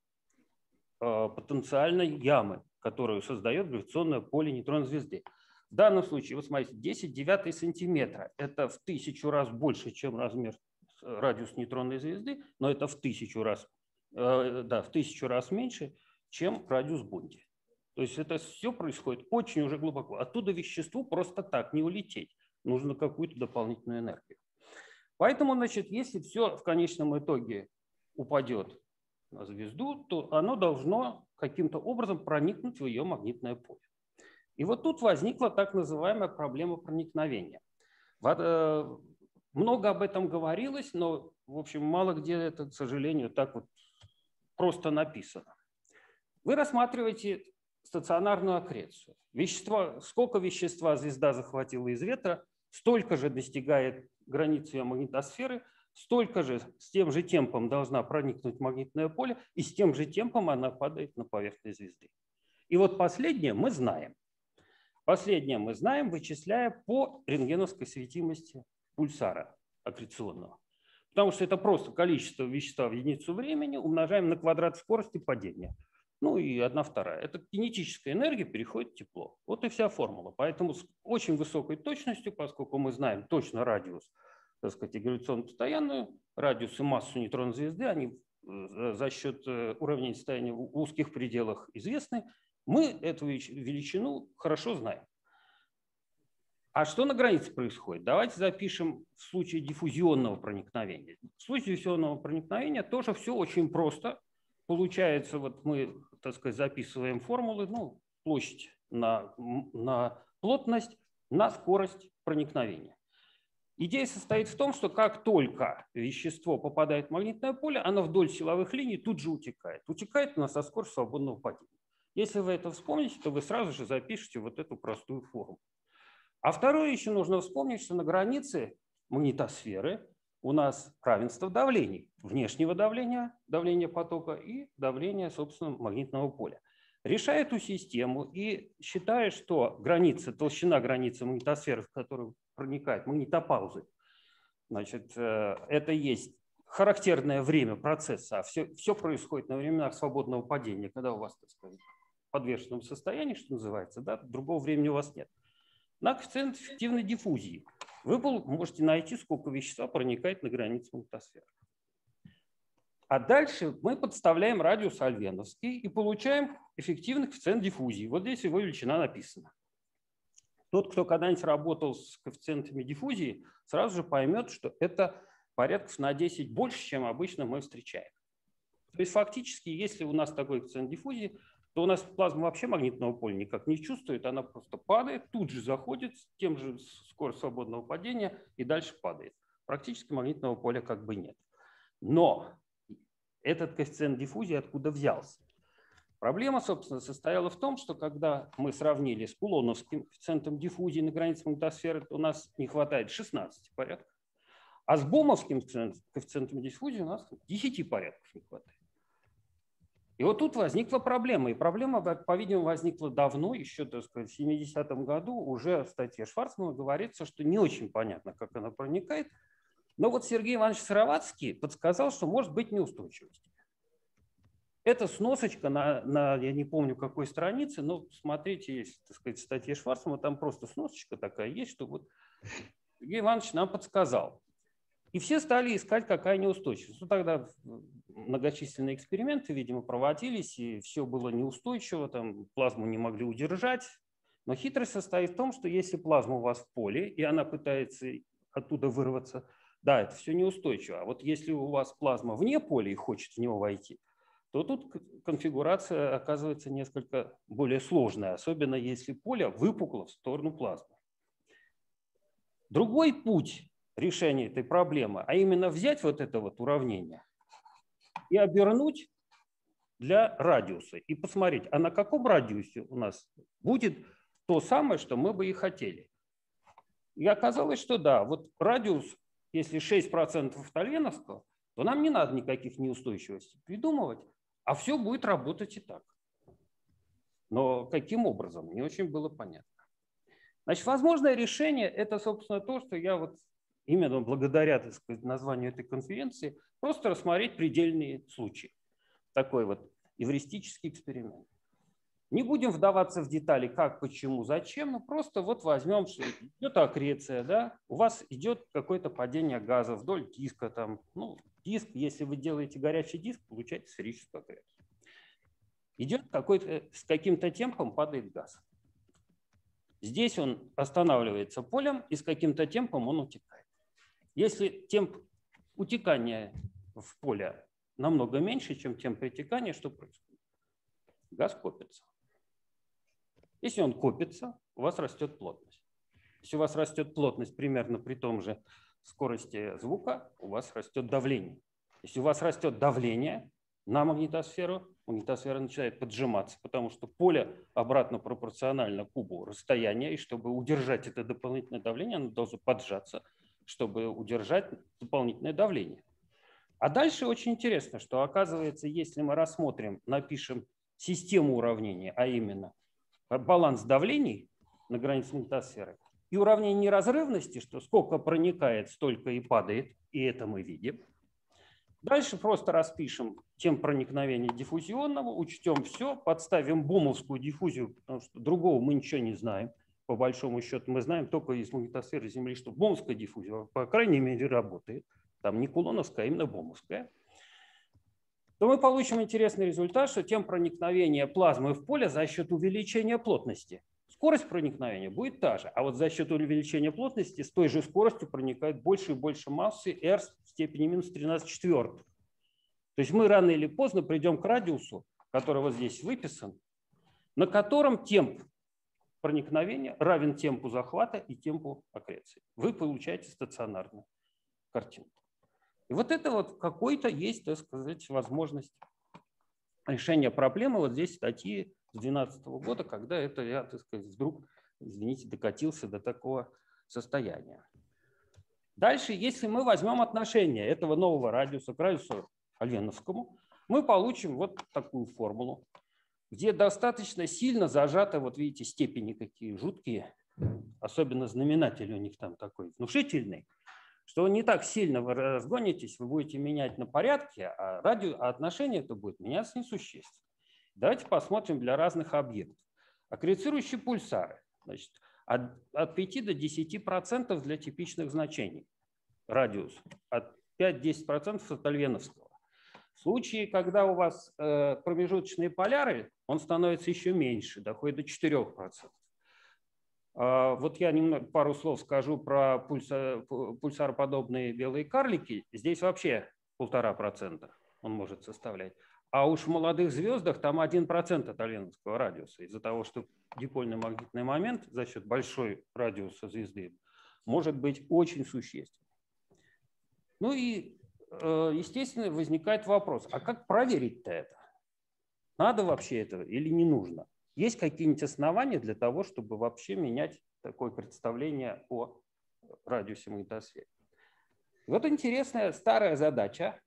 э, потенциальной ямы, которую создает гравитационное поле нейтронной звезды. В данном случае, вы смотрите, 10 девятых сантиметра. Это в тысячу раз больше, чем размер радиус нейтронной звезды, но это в тысячу раз, э, да, в тысячу раз меньше, чем радиус Бонди. То есть это все происходит очень уже глубоко. Оттуда веществу просто так не улететь. Нужно какую-то дополнительную энергию. Поэтому, значит, если все в конечном итоге упадет на звезду, то оно должно каким-то образом проникнуть в ее магнитное поле. И вот тут возникла так называемая проблема проникновения. Много об этом говорилось, но, в общем, мало где это, к сожалению, так вот просто написано. Вы рассматриваете стационарную аккрецию. Вещество, сколько вещества звезда захватила из ветра, столько же достигает границы ее магнитосферы, столько же с тем же темпом должна проникнуть магнитное поле, и с тем же темпом она падает на поверхность звезды. И вот последнее мы знаем. Последнее мы знаем, вычисляя по рентгеновской светимости пульсара аккреционного. Потому что это просто количество вещества в единицу времени умножаем на квадрат скорости падения. Ну и одна вторая. Это кинетическая энергия переходит в тепло. Вот и вся формула. Поэтому с очень высокой точностью, поскольку мы знаем точно радиус, так сказать, гравитационно постоянную, радиус и массу нейтронной звезды, они э, за счет э, уровней состояния в узких пределах известны, мы эту величину хорошо знаем. А что на границе происходит? Давайте запишем в случае диффузионного проникновения. В случае диффузионного проникновения тоже все очень просто. Получается, вот мы, так сказать, записываем формулы, ну, площадь на, на плотность, на скорость проникновения. Идея состоит в том, что как только вещество попадает в магнитное поле, оно вдоль силовых линий тут же утекает. Утекает у нас со скоростью свободного падения. Если вы это вспомните, то вы сразу же запишете вот эту простую форму. А второе еще нужно вспомнить, что на границе магнитосферы у нас равенство давлений. Внешнего давления, давления потока и давления, собственно, магнитного поля. Решая эту систему и считая, что граница, толщина границы магнитосферы, в которую проникает магнитопаузы, значит, э, это есть характерное время процесса, а все, все происходит на временах свободного падения, когда у вас, так сказать, подвешенном состоянии, что называется, да, другого времени у вас нет. На коэффициент эффективной диффузии вы можете найти, сколько вещества проникает на границу магнитосферы. А дальше мы подставляем радиус альвеновский и получаем эффективный коэффициент диффузии. Вот здесь его величина написана. Тот, кто когда-нибудь работал с коэффициентами диффузии, сразу же поймет, что это порядков на 10 больше, чем обычно мы встречаем. То есть фактически, если у нас такой коэффициент диффузии, то у нас плазма вообще магнитного поля никак не чувствует, она просто падает, тут же заходит с тем же скоростью свободного падения и дальше падает. Практически магнитного поля как бы нет. Но этот коэффициент диффузии откуда взялся? Проблема, собственно, состояла в том, что когда мы сравнили с кулоновским коэффициентом диффузии на границе магнитосферы, то у нас не хватает 16 порядков, а с бомовским коэффициентом диффузии у нас 10 порядков не хватает. И вот тут возникла проблема. И проблема, по-видимому, возникла давно, еще, так сказать, в 70-м году. Уже в статье Шварцмана говорится, что не очень понятно, как она проникает. Но вот Сергей Иванович Сыроватский подсказал, что может быть неустойчивость. Это сносочка на, на, я не помню какой странице, но смотрите, есть, так сказать, в статье Шварцмана, там просто сносочка такая есть, что вот Сергей Иванович нам подсказал. И все стали искать, какая неустойчивость. Ну, тогда многочисленные эксперименты, видимо, проводились, и все было неустойчиво, там плазму не могли удержать. Но хитрость состоит в том, что если плазма у вас в поле, и она пытается оттуда вырваться, да, это все неустойчиво. А вот если у вас плазма вне поля и хочет в него войти, то тут конфигурация оказывается несколько более сложная, особенно если поле выпукло в сторону плазмы. Другой путь решения этой проблемы, а именно взять вот это вот уравнение и обернуть для радиуса и посмотреть, а на каком радиусе у нас будет то самое, что мы бы и хотели. И оказалось, что да, вот радиус если 6% тольвеновского, то нам не надо никаких неустойчивостей придумывать, а все будет работать и так. Но каким образом, не очень было понятно. Значит, возможное решение – это, собственно, то, что я вот именно благодаря так сказать, названию этой конференции просто рассмотреть предельные случаи. Такой вот эвристический эксперимент. Не будем вдаваться в детали, как, почему, зачем, но просто вот возьмем, что идет аккреция, да, у вас идет какое-то падение газа вдоль диска, там, ну, диск, если вы делаете горячий диск, получаете сферическую аккрецию. Идет какой-то, с каким-то темпом падает газ. Здесь он останавливается полем, и с каким-то темпом он утекает. Если темп утекания в поле намного меньше, чем темп притекания, что происходит? Газ копится. Если он копится, у вас растет плотность. Если у вас растет плотность примерно при том же скорости звука, у вас растет давление. Если у вас растет давление на магнитосферу, магнитосфера начинает поджиматься, потому что поле обратно пропорционально кубу расстояния, и чтобы удержать это дополнительное давление, оно должно поджаться, чтобы удержать дополнительное давление. А дальше очень интересно, что оказывается, если мы рассмотрим, напишем систему уравнения, а именно баланс давлений на границе магнитосферы и уравнение неразрывности, что сколько проникает, столько и падает, и это мы видим. Дальше просто распишем тем проникновения диффузионного, учтем все, подставим бумовскую диффузию, потому что другого мы ничего не знаем. По большому счету мы знаем только из магнитосферы Земли, что бомовская диффузия, по крайней мере, работает. Там не кулоновская, а именно бомовская то мы получим интересный результат, что тем проникновения плазмы в поле за счет увеличения плотности. Скорость проникновения будет та же, а вот за счет увеличения плотности с той же скоростью проникает больше и больше массы r в степени минус 13 четвертых. То есть мы рано или поздно придем к радиусу, который вот здесь выписан, на котором темп проникновения равен темпу захвата и темпу аккреции. Вы получаете стационарную картинку. И вот это вот какой-то есть, так сказать, возможность решения проблемы. Вот здесь статьи с 2012 года, когда это я, так сказать, вдруг, извините, докатился до такого состояния. Дальше, если мы возьмем отношение этого нового радиуса к радиусу Альвеновскому, мы получим вот такую формулу, где достаточно сильно зажаты, вот видите, степени какие жуткие, особенно знаменатель у них там такой внушительный, что не так сильно вы разгонитесь, вы будете менять на порядке, а, радио, а отношение это будет меняться несущественно. Давайте посмотрим для разных объектов. Аккрецирующие пульсары. Значит, от, от 5 до 10% для типичных значений. Радиус. От 5-10% от Альвеновского. В случае, когда у вас э, промежуточные поляры, он становится еще меньше, доходит до 4%. А, вот я немного, пару слов скажу про пульса, пульсароподобные белые карлики. Здесь вообще полтора процента он может составлять. А уж в молодых звездах там один процент от Альвеновского радиуса. Из-за того, что дипольный магнитный момент за счет большой радиуса звезды может быть очень существенным. Ну и, естественно, возникает вопрос, а как проверить-то это? Надо вообще этого или не нужно? Есть какие-нибудь основания для того, чтобы вообще менять такое представление о радиусе магнитосферы? Вот интересная старая задача,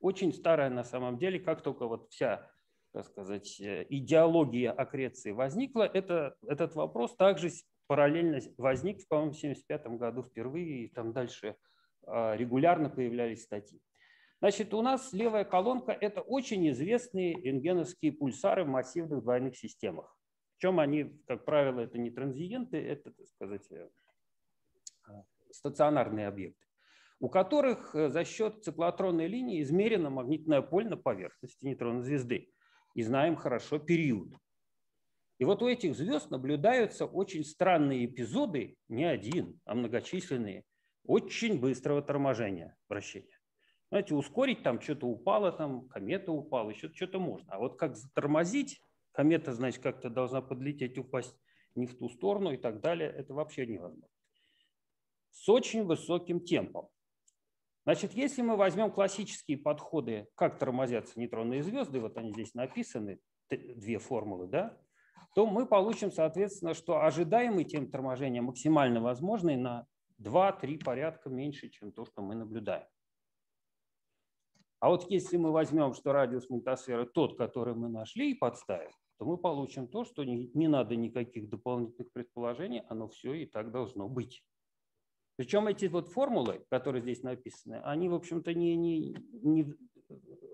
очень старая на самом деле, как только вот вся, так сказать, идеология аккреции возникла, это, этот вопрос также параллельно возник, по-моему, в 1975 году впервые, и там дальше регулярно появлялись статьи. Значит, у нас левая колонка – это очень известные рентгеновские пульсары в массивных двойных системах. Причем они, как правило, это не транзиенты, это, так сказать, э, стационарные объекты, у которых э, за счет циклотронной линии измерено магнитное поле на поверхности нейтронной звезды. И знаем хорошо период. И вот у этих звезд наблюдаются очень странные эпизоды, не один, а многочисленные, очень быстрого торможения вращения. Знаете, ускорить там что-то упало, там комета упала, еще что-то можно. А вот как затормозить, комета, значит, как-то должна подлететь, упасть не в ту сторону и так далее, это вообще невозможно. С очень высоким темпом. Значит, если мы возьмем классические подходы, как тормозятся нейтронные звезды, вот они здесь написаны, две формулы, да, то мы получим, соответственно, что ожидаемый темп торможения максимально возможный на 2-3 порядка меньше, чем то, что мы наблюдаем. А вот если мы возьмем, что радиус магнитосферы тот, который мы нашли и подставим, то мы получим то, что не, не надо никаких дополнительных предположений, оно все и так должно быть. Причем эти вот формулы, которые здесь написаны, они, в общем-то, не, не, не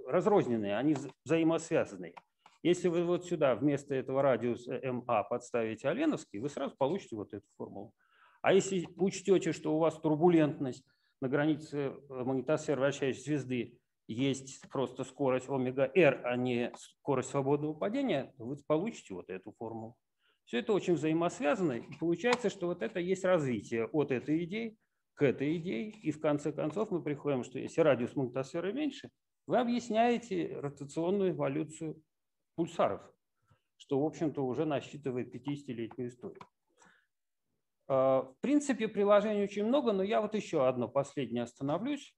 разрозненные, они взаимосвязанные. Если вы вот сюда вместо этого радиуса МА подставите Оленовский, вы сразу получите вот эту формулу. А если учтете, что у вас турбулентность на границе э, магнитосферы вращающей звезды есть просто скорость омега-р, а не скорость свободного падения, вы получите вот эту формулу. Все это очень взаимосвязано, и получается, что вот это есть развитие от этой идеи к этой идее, и в конце концов мы приходим, что если радиус магнитосферы меньше, вы объясняете ротационную эволюцию пульсаров, что, в общем-то, уже насчитывает 50-летнюю историю. А, в принципе, приложений очень много, но я вот еще одно последнее остановлюсь.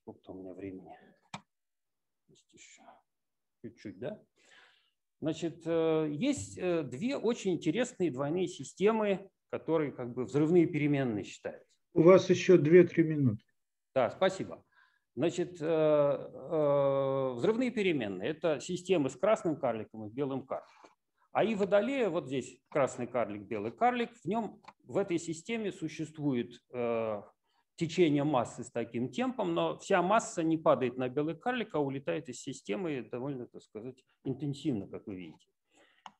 Сколько у меня времени? Есть еще чуть-чуть, да? Значит, э, есть э, две очень интересные двойные системы, которые как бы взрывные переменные считаются. У вас еще 2-3 минуты. Да, спасибо. Значит, э, взрывные переменные – это системы с красным карликом и белым карликом. А и водолея, вот здесь красный карлик, белый карлик, в нем, в этой системе существует течение массы с таким темпом, но вся масса не падает на белый карлик, а улетает из системы довольно, так сказать, интенсивно, как вы видите.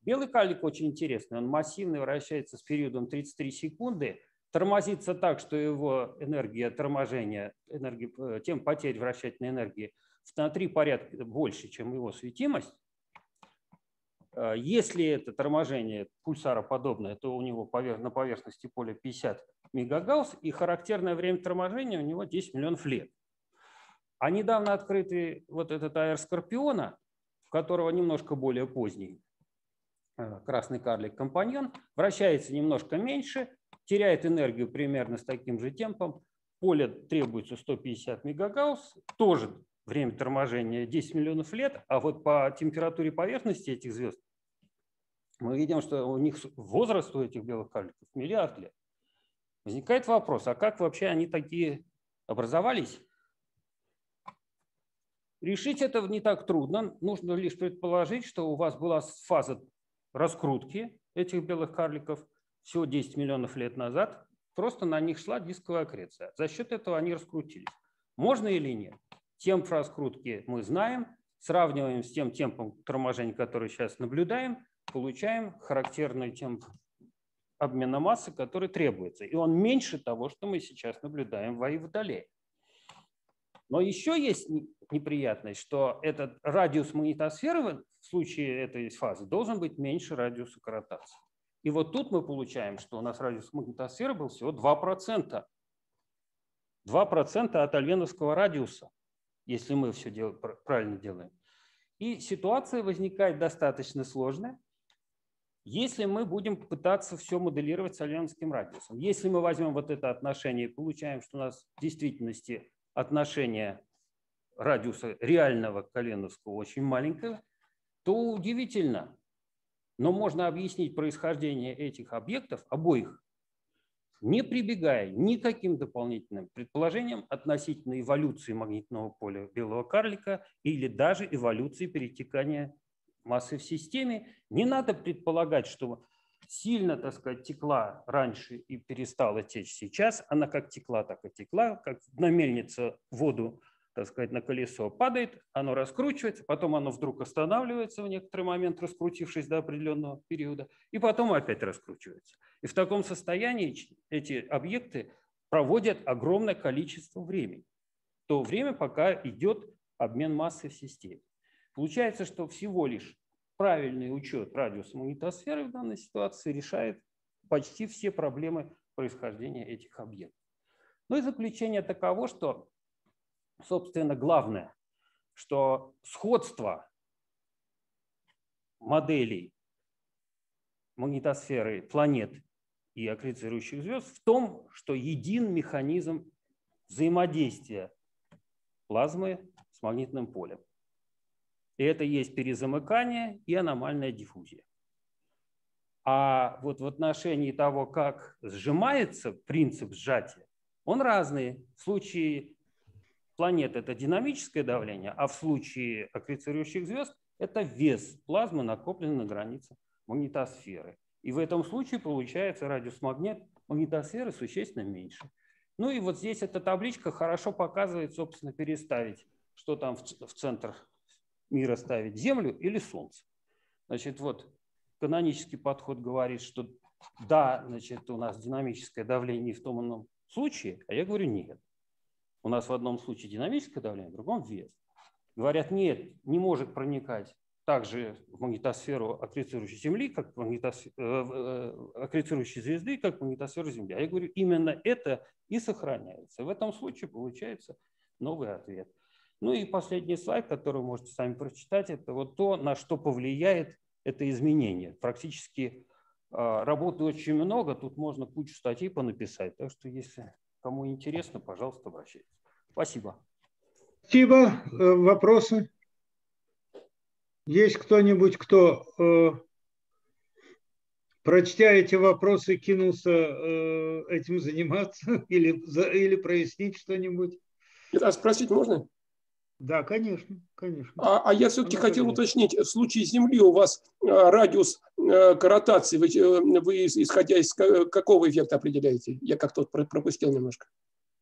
Белый карлик очень интересный, он массивный, вращается с периодом 33 секунды, тормозится так, что его энергия торможения, энергия, э, тем потерь вращательной энергии на три порядка больше, чем его светимость. Э, если это торможение пульсароподобное, то у него на поверхности поля 50 мегагаусс, и характерное время торможения у него 10 миллионов лет. А недавно открытый вот этот аэр Скорпиона, которого немножко более поздний э, красный карлик компаньон, вращается немножко меньше, теряет энергию примерно с таким же темпом, поле требуется 150 мегагаусс, тоже время торможения 10 миллионов лет, а вот по температуре поверхности этих звезд мы видим, что у них возраст у этих белых карликов миллиард лет. Возникает вопрос, а как вообще они такие образовались? Решить это не так трудно. Нужно лишь предположить, что у вас была фаза раскрутки этих белых карликов всего 10 миллионов лет назад. Просто на них шла дисковая аккреция. За счет этого они раскрутились. Можно или нет? Темп раскрутки мы знаем. Сравниваем с тем темпом торможения, который сейчас наблюдаем. Получаем характерный темп обмена массы, который требуется. И он меньше того, что мы сейчас наблюдаем в Айвдале. Но еще есть неприятность, что этот радиус магнитосферы в случае этой фазы должен быть меньше радиуса корротации. И вот тут мы получаем, что у нас радиус магнитосферы был всего 2%. 2% от альвеновского радиуса, если мы все дел, правильно делаем. И ситуация возникает достаточно сложная, если мы будем пытаться все моделировать с альянским радиусом, если мы возьмем вот это отношение и получаем, что у нас в действительности отношение радиуса реального коленовского очень маленькое, то удивительно, но можно объяснить происхождение этих объектов, обоих, не прибегая ни к каким дополнительным предположениям относительно эволюции магнитного поля белого карлика или даже эволюции перетекания массы в системе, не надо предполагать, что сильно, так сказать, текла раньше и перестала течь сейчас. Она как текла, так и текла, как на мельнице воду, так сказать, на колесо падает, оно раскручивается, потом оно вдруг останавливается в некоторый момент, раскрутившись до определенного периода, и потом опять раскручивается. И в таком состоянии эти объекты проводят огромное количество времени. То время, пока идет обмен массы в системе. Получается, что всего лишь правильный учет радиуса магнитосферы в данной ситуации решает почти все проблемы происхождения этих объектов. Ну и заключение таково, что, собственно, главное, что сходство моделей магнитосферы планет и аккрецирующих звезд в том, что един механизм взаимодействия плазмы с магнитным полем. И это есть перезамыкание и аномальная диффузия. А вот в отношении того, как сжимается принцип сжатия, он разный. В случае планет это динамическое давление, а в случае аккрецирующих звезд это вес плазмы, накопленный на границе магнитосферы. И в этом случае получается радиус магнит, магнитосферы существенно меньше. Ну и вот здесь эта табличка хорошо показывает, собственно, переставить, что там в, центр мира ставить, Землю или Солнце. Значит, вот канонический подход говорит, что да, значит, у нас динамическое давление в том ином случае, а я говорю нет. У нас в одном случае динамическое давление, в другом вес. Говорят, нет, не может проникать также в магнитосферу аккрецирующей Земли, как в магнитосферу, э, э, аккрецирующей звезды, как магнитосферу Земли. А я говорю, именно это и сохраняется. В этом случае получается новый ответ. Ну и последний слайд, который вы можете сами прочитать, это вот то, на что повлияет это изменение. Практически а, работы очень много, тут можно кучу статей понаписать. Так что, если кому интересно, пожалуйста, обращайтесь. Спасибо. Спасибо. Э, вопросы? Есть кто-нибудь, кто, э, прочтя эти вопросы, кинулся э, этим заниматься (laughs) или, или прояснить что-нибудь? А спросить можно? Да, конечно, конечно. А, а я все-таки ну, хотел уточнить, в случае Земли у вас а, радиус а, корротации, вы, э, вы исходя из какого эффекта определяете? Я как-то пропустил немножко.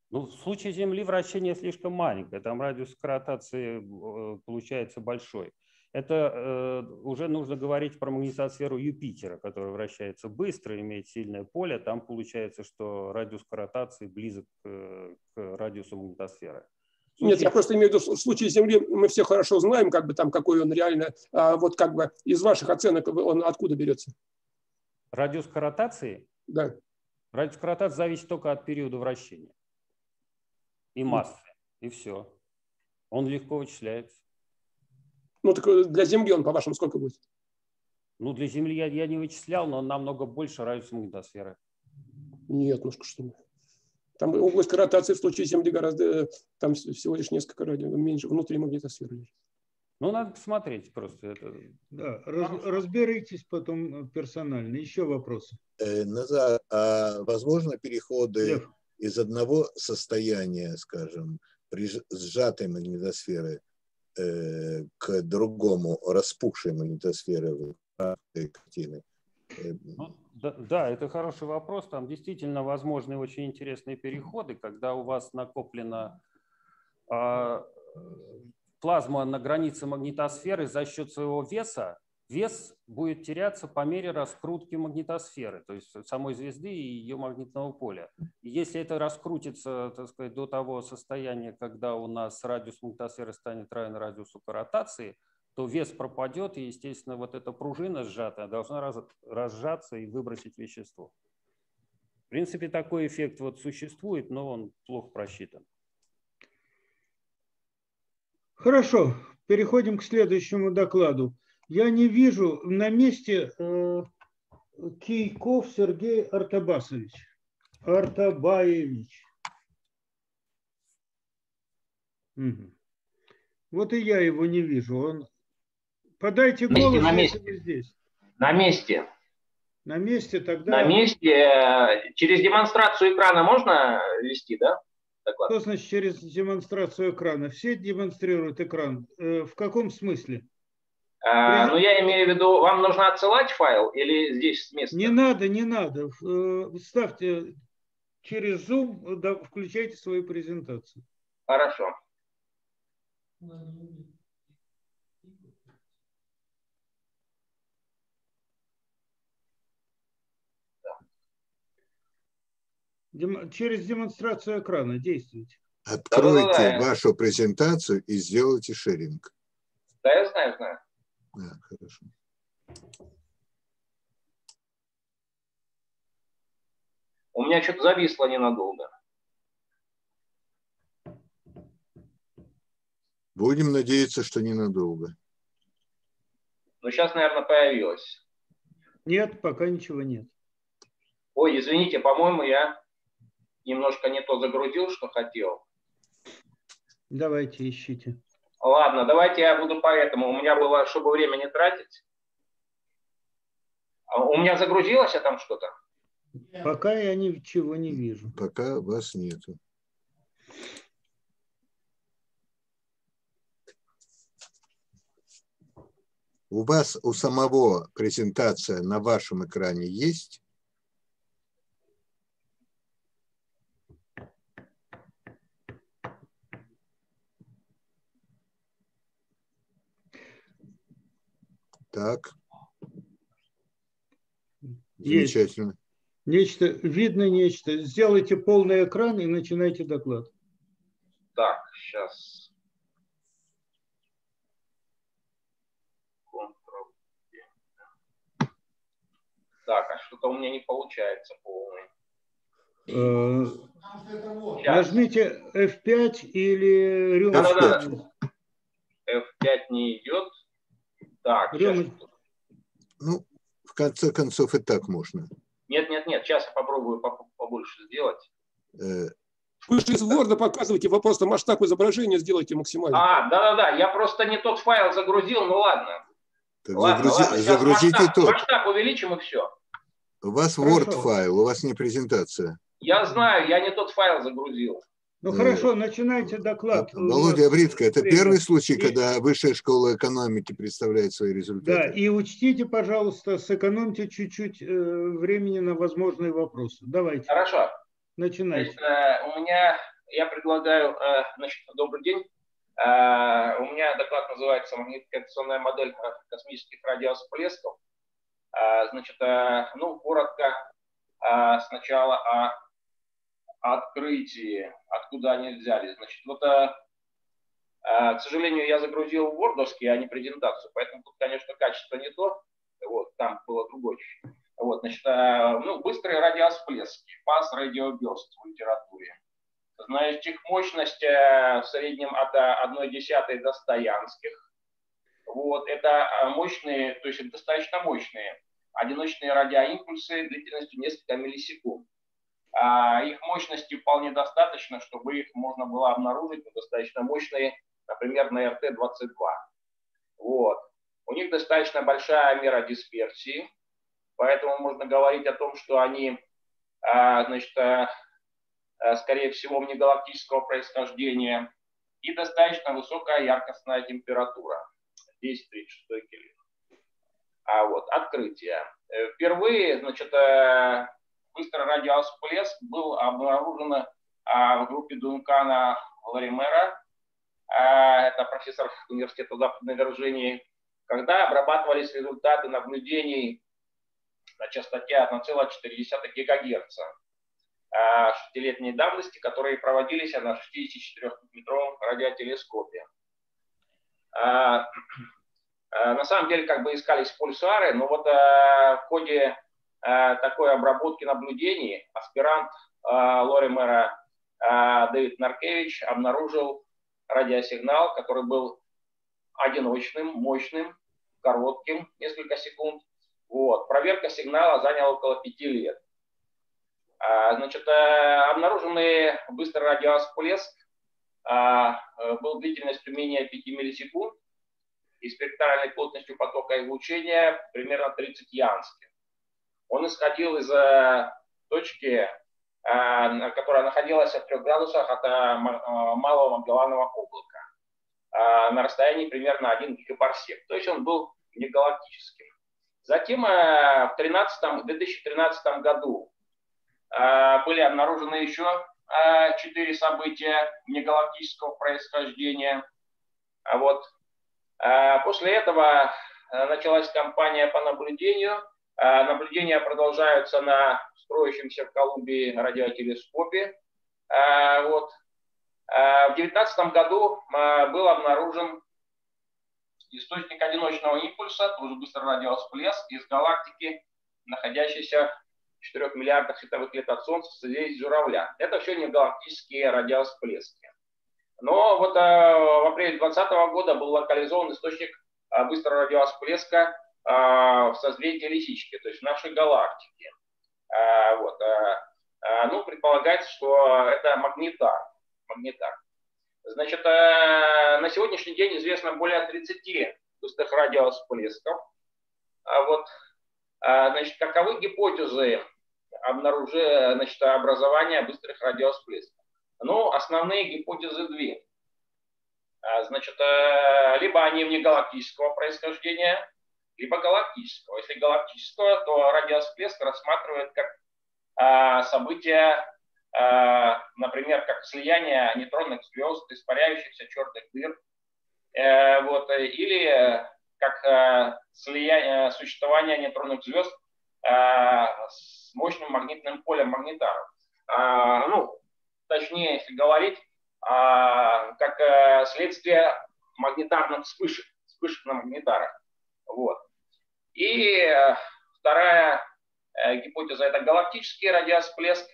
Ну, в случае Земли вращение слишком маленькое, там радиус корротации э, получается большой. Это э, уже нужно говорить про магнитосферу Юпитера, которая вращается быстро, имеет сильное поле. Там получается, что радиус корротации близок к, к радиусу магнитосферы. Нет, я просто имею в виду, в случае Земли мы все хорошо знаем, как бы там, какой он реально, а вот как бы из ваших оценок он откуда берется? Радиус корротации? Да. Радиус корротации зависит только от периода вращения и массы, и все. Он легко вычисляется. Ну, так для Земли он, по-вашему, сколько будет? Ну, для Земли я, я не вычислял, но он намного больше радиуса магнитосферы. Нет, ну что -то. Там область корротации в случае Земли гораздо, э, там всего лишь несколько радио, меньше, внутри магнитосферы. Ну, надо посмотреть просто. Это... Да, раз, разберитесь потом персонально. Еще вопросы? Э, Назар, а возможно переходы Лев. из одного состояния, скажем, при сжатой магнитосфере э, к другому распухшей магнитосфере в картины? Ну, да, это хороший вопрос. Там действительно возможны очень интересные переходы, когда у вас накоплена э, плазма на границе магнитосферы за счет своего веса. Вес будет теряться по мере раскрутки магнитосферы, то есть самой звезды и ее магнитного поля. И если это раскрутится так сказать, до того состояния, когда у нас радиус магнитосферы станет равен радиусу корротации – то вес пропадет, и, естественно, вот эта пружина сжатая должна раз, разжаться и выбросить вещество. В принципе, такой эффект вот существует, но он плохо просчитан. Хорошо, переходим к следующему докладу. Я не вижу на месте э, Кейков Сергей Артабасович. Артабаевич. Угу. Вот и я его не вижу. Он Подайте голос, на месте. если вы здесь. На месте. На месте тогда... На месте. Э, через демонстрацию экрана можно вести, да? Доклад? Что значит через демонстрацию экрана? Все демонстрируют экран. Э, в каком смысле? А, ну, я имею в виду, вам нужно отсылать файл или здесь с места? Не надо, не надо. Э, ставьте через Zoom, включайте свою презентацию. Хорошо. Через демонстрацию экрана действуйте. Откройте да, да, да. вашу презентацию и сделайте шеринг. Да, я знаю, знаю. Да, хорошо. У меня что-то зависло ненадолго. Будем надеяться, что ненадолго. Ну, сейчас, наверное, появилось. Нет, пока ничего нет. Ой, извините, по-моему, я немножко не то загрузил, что хотел. Давайте, ищите. Ладно, давайте я буду поэтому. У меня было, чтобы время не тратить. А У меня загрузилось а там что-то? Пока я ничего не вижу. Пока вас нету. У вас у самого презентация на вашем экране есть? Так. Есть. Замечательно. Нечто, видно нечто. Сделайте полный экран и начинайте доклад. Так, сейчас. Так, а что-то у меня не получается полный. Э. Нажмите F5 или рюмочку. Да-да-да. F5 не идет. Так, сейчас. Ну, в конце концов, и так можно. Нет, нет, нет, сейчас я попробую по- побольше сделать. Э, Вы же из Word показываете, вы просто масштаб изображения сделайте максимально. А, да-да-да, я просто не тот файл загрузил, ну ладно. Так ладно, загрузи- ладно, сейчас загрузите масштаб, тот. масштаб увеличим и все. У вас Хорошо. Word файл, у вас не презентация. Я знаю, я не тот файл загрузил. Ну хорошо, начинайте доклад. Володя нас Бритко, это время. первый случай, И- когда Высшая школа экономики представляет свои Да, результаты? и учтите, пожалуйста, сэкономьте чуть-чуть э, времени на возможные вопросы. Давайте, Хорошо. начинайте. Значит, э, у меня, я предлагаю, э, значит, добрый день. Э, У меня доклад называется «Магнитокондиционная модель э, космических радиовсплесков». Э, Значит, э, ну, коротко э, сначала о открытии, откуда они взялись. Значит, вот, э, э, к сожалению, я загрузил вордовский, а не презентацию, поэтому тут, конечно, качество не то. Вот, там было другое. Вот, значит, э, ну, быстрые радиосплески, фаз радиоберст в литературе. Значит, их мощность в среднем от э, 1,1 до 100 янских. Вот, это мощные, то есть достаточно мощные одиночные радиоимпульсы длительностью несколько миллисекунд. А их мощности вполне достаточно, чтобы их можно было обнаружить на достаточно мощные, например, на РТ-22. Вот. У них достаточно большая мера дисперсии, поэтому можно говорить о том, что они, а, значит, а, скорее всего, внегалактического происхождения и достаточно высокая яркостная температура, 10-36 Кельвин. А вот открытие. Э, Впервые, значит, э, быстрый радиовсплеск был обнаружен а, в группе Дункана Ларимера, а, это профессор университета Западной Вирджинии, когда обрабатывались результаты наблюдений на частоте 1,4 ГГц шестилетней давности, которые проводились на 64-метровом радиотелескопе. А, На самом деле, как бы искались пульсары, но вот в ходе такой обработки наблюдений аспирант а, Лоримера а, Дэвид Наркевич обнаружил радиосигнал, который был одиночным, мощным, коротким, несколько секунд. Вот. Проверка сигнала заняла около пяти лет. Значит, э, обнаруженный быстрый радиовсплеск э, был длительностью менее 5 миллисекунд и спектральной плотностью потока излучения примерно 30 янских. Он исходил из э, точки, э, которая находилась в 3 градусах от э, малого Магелланова облака на расстоянии примерно 1 гигапарсек. То есть он был негалактическим. Затем в 13, 2013 году были обнаружены еще четыре события негалактического происхождения. А вот после этого началась кампания по наблюдению. Э, Наблюдения продолжаются на строящемся в Колумбии радиотелескопе. Э, Вот. Э, В 2019 году был обнаружен источник одиночного импульса, тоже быстрый радиовсплеск из галактики, находящейся в 4 миллиардах световых лет от Солнца созвездии Журавля. Это все не галактические радиовсплески. Но вот в апреле 2020 года был локализован источник быстрого радиовсплеска в созвездии Лисички, то есть в нашей галактике. Э, вот, э, ну, предполагается, что это магнитар. магнитар. Значит, на сегодняшний день известно более 30 быстрых радиовсплесков. А вот Значит, каковы гипотезы обнаружения, значит, образования быстрых радиовсплесков? Ну, основные гипотезы две. Значит, либо они внегалактического происхождения, либо галактического. Если галактического, то радиосплеск рассматривает как событие а, например, как слияние нейтронных звезд, испаряющихся черных дыр, э, вот, э, или как э, слияние, существование нейтронных звезд с мощным магнитным полем магнитаров. А, ну, точнее, если говорить, а, как следствие магнитарных вспышек, вспышек на магнитарах. Вот. И вторая гипотеза – это галактический радиосплеск,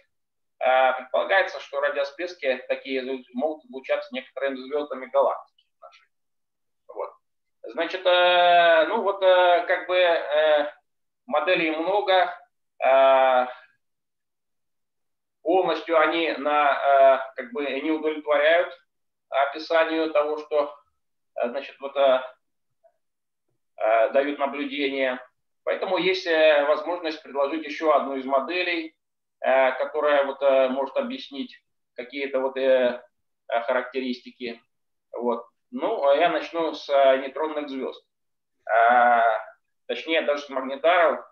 а, предполагается, что радиосплески такие могут излучаться некоторыми звездами галактики. Вот. Значит, э, ну вот э, как бы э, моделей много, полностью они на, как бы не удовлетворяют описанию того, что значит, вот, дают наблюдения. Поэтому есть возможность предложить еще одну из моделей, Э, которая вот э, может объяснить какие-то вот э, характеристики. Вот. Ну, а я начну с нейтронных звезд. Точнее, даже с магнитаров,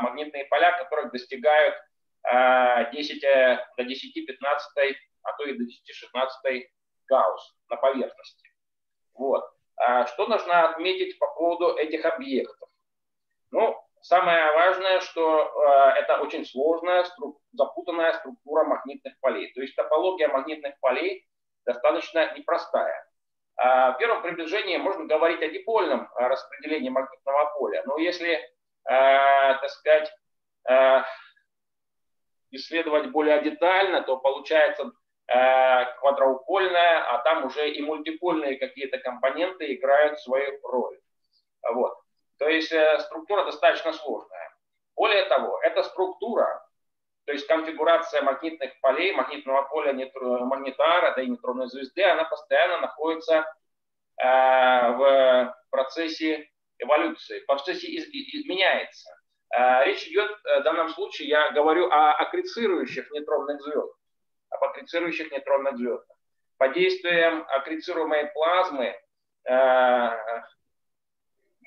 магнитные поля, которых достигают 10 до 10-15, а то и до 10-16 гаусс на поверхности. Вот. Что нужно отметить по поводу этих объектов? Ну, Самое важное, что э, это очень сложная, запутанная структура магнитных полей. То есть топология магнитных полей достаточно непростая. Э, в первом приближении можно говорить о дипольном э, распределении магнитного поля. Но если, э, так сказать, исследовать более детально, то получается э, квадроупольная, а там уже и мультипольные какие-то компоненты играют свою роль. Вот. То есть э, структура достаточно сложная. Более того, эта структура, то есть конфигурация магнитных полей, магнитного поля магнитара, да и нейтронной звезды, она постоянно находится э, в процессе эволюции, в процессе из, изменяется. Речь идет в данном случае, я говорю о аккрецирующих нейтронных звездах, об аккрецирующих нейтронных звездах. Под действием аккрецируемой плазмы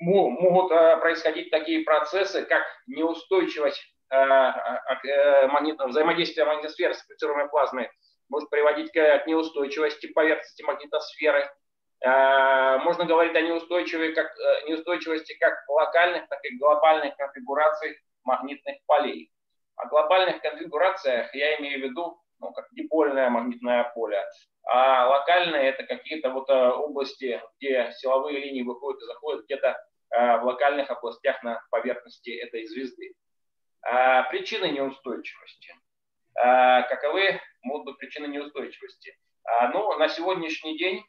могут э, происходить такие процессы, как неустойчивость э, э, взаимодействия магнитосферы с специализированной плазмой может приводить к неустойчивости поверхности магнитосферы. Можно говорить о неустойчивости как, неустойчивости как локальных, так и глобальных конфигураций магнитных полей. О глобальных конфигурациях я имею в виду ну, как дипольное магнитное поле, а локальные это какие-то вот области, где силовые линии выходят и заходят где-то Э, в локальных областях на поверхности этой звезды. А причины неустойчивости. А каковы могут быть причины неустойчивости? А, ну, на сегодняшний день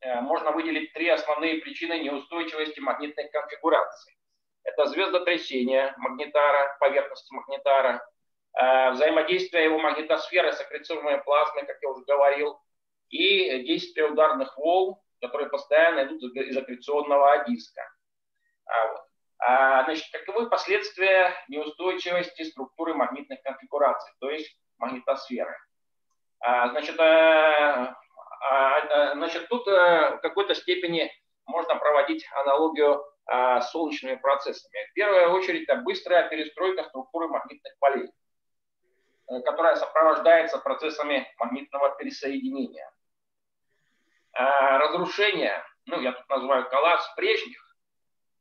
э, можно выделить три основные причины неустойчивости магнитных конфигураций. Это звездотрясение магнитара, поверхности магнитара, взаимодействие его магнитосферы с аккреционной плазмой, как я уже говорил, и действие ударных волн которые постоянно идут из аккреционного диска. А, а, значит, каковы последствия неустойчивости структуры магнитных конфигураций, то есть магнитосферы? А, значит, а, значит, тут а, в какой-то степени можно проводить аналогию с солнечными процессами. В первую очередь, это быстрая перестройка структуры магнитных полей, э, которая сопровождается процессами магнитного пересоединения. А, разрушение, ну, я тут называю коллапс прежних,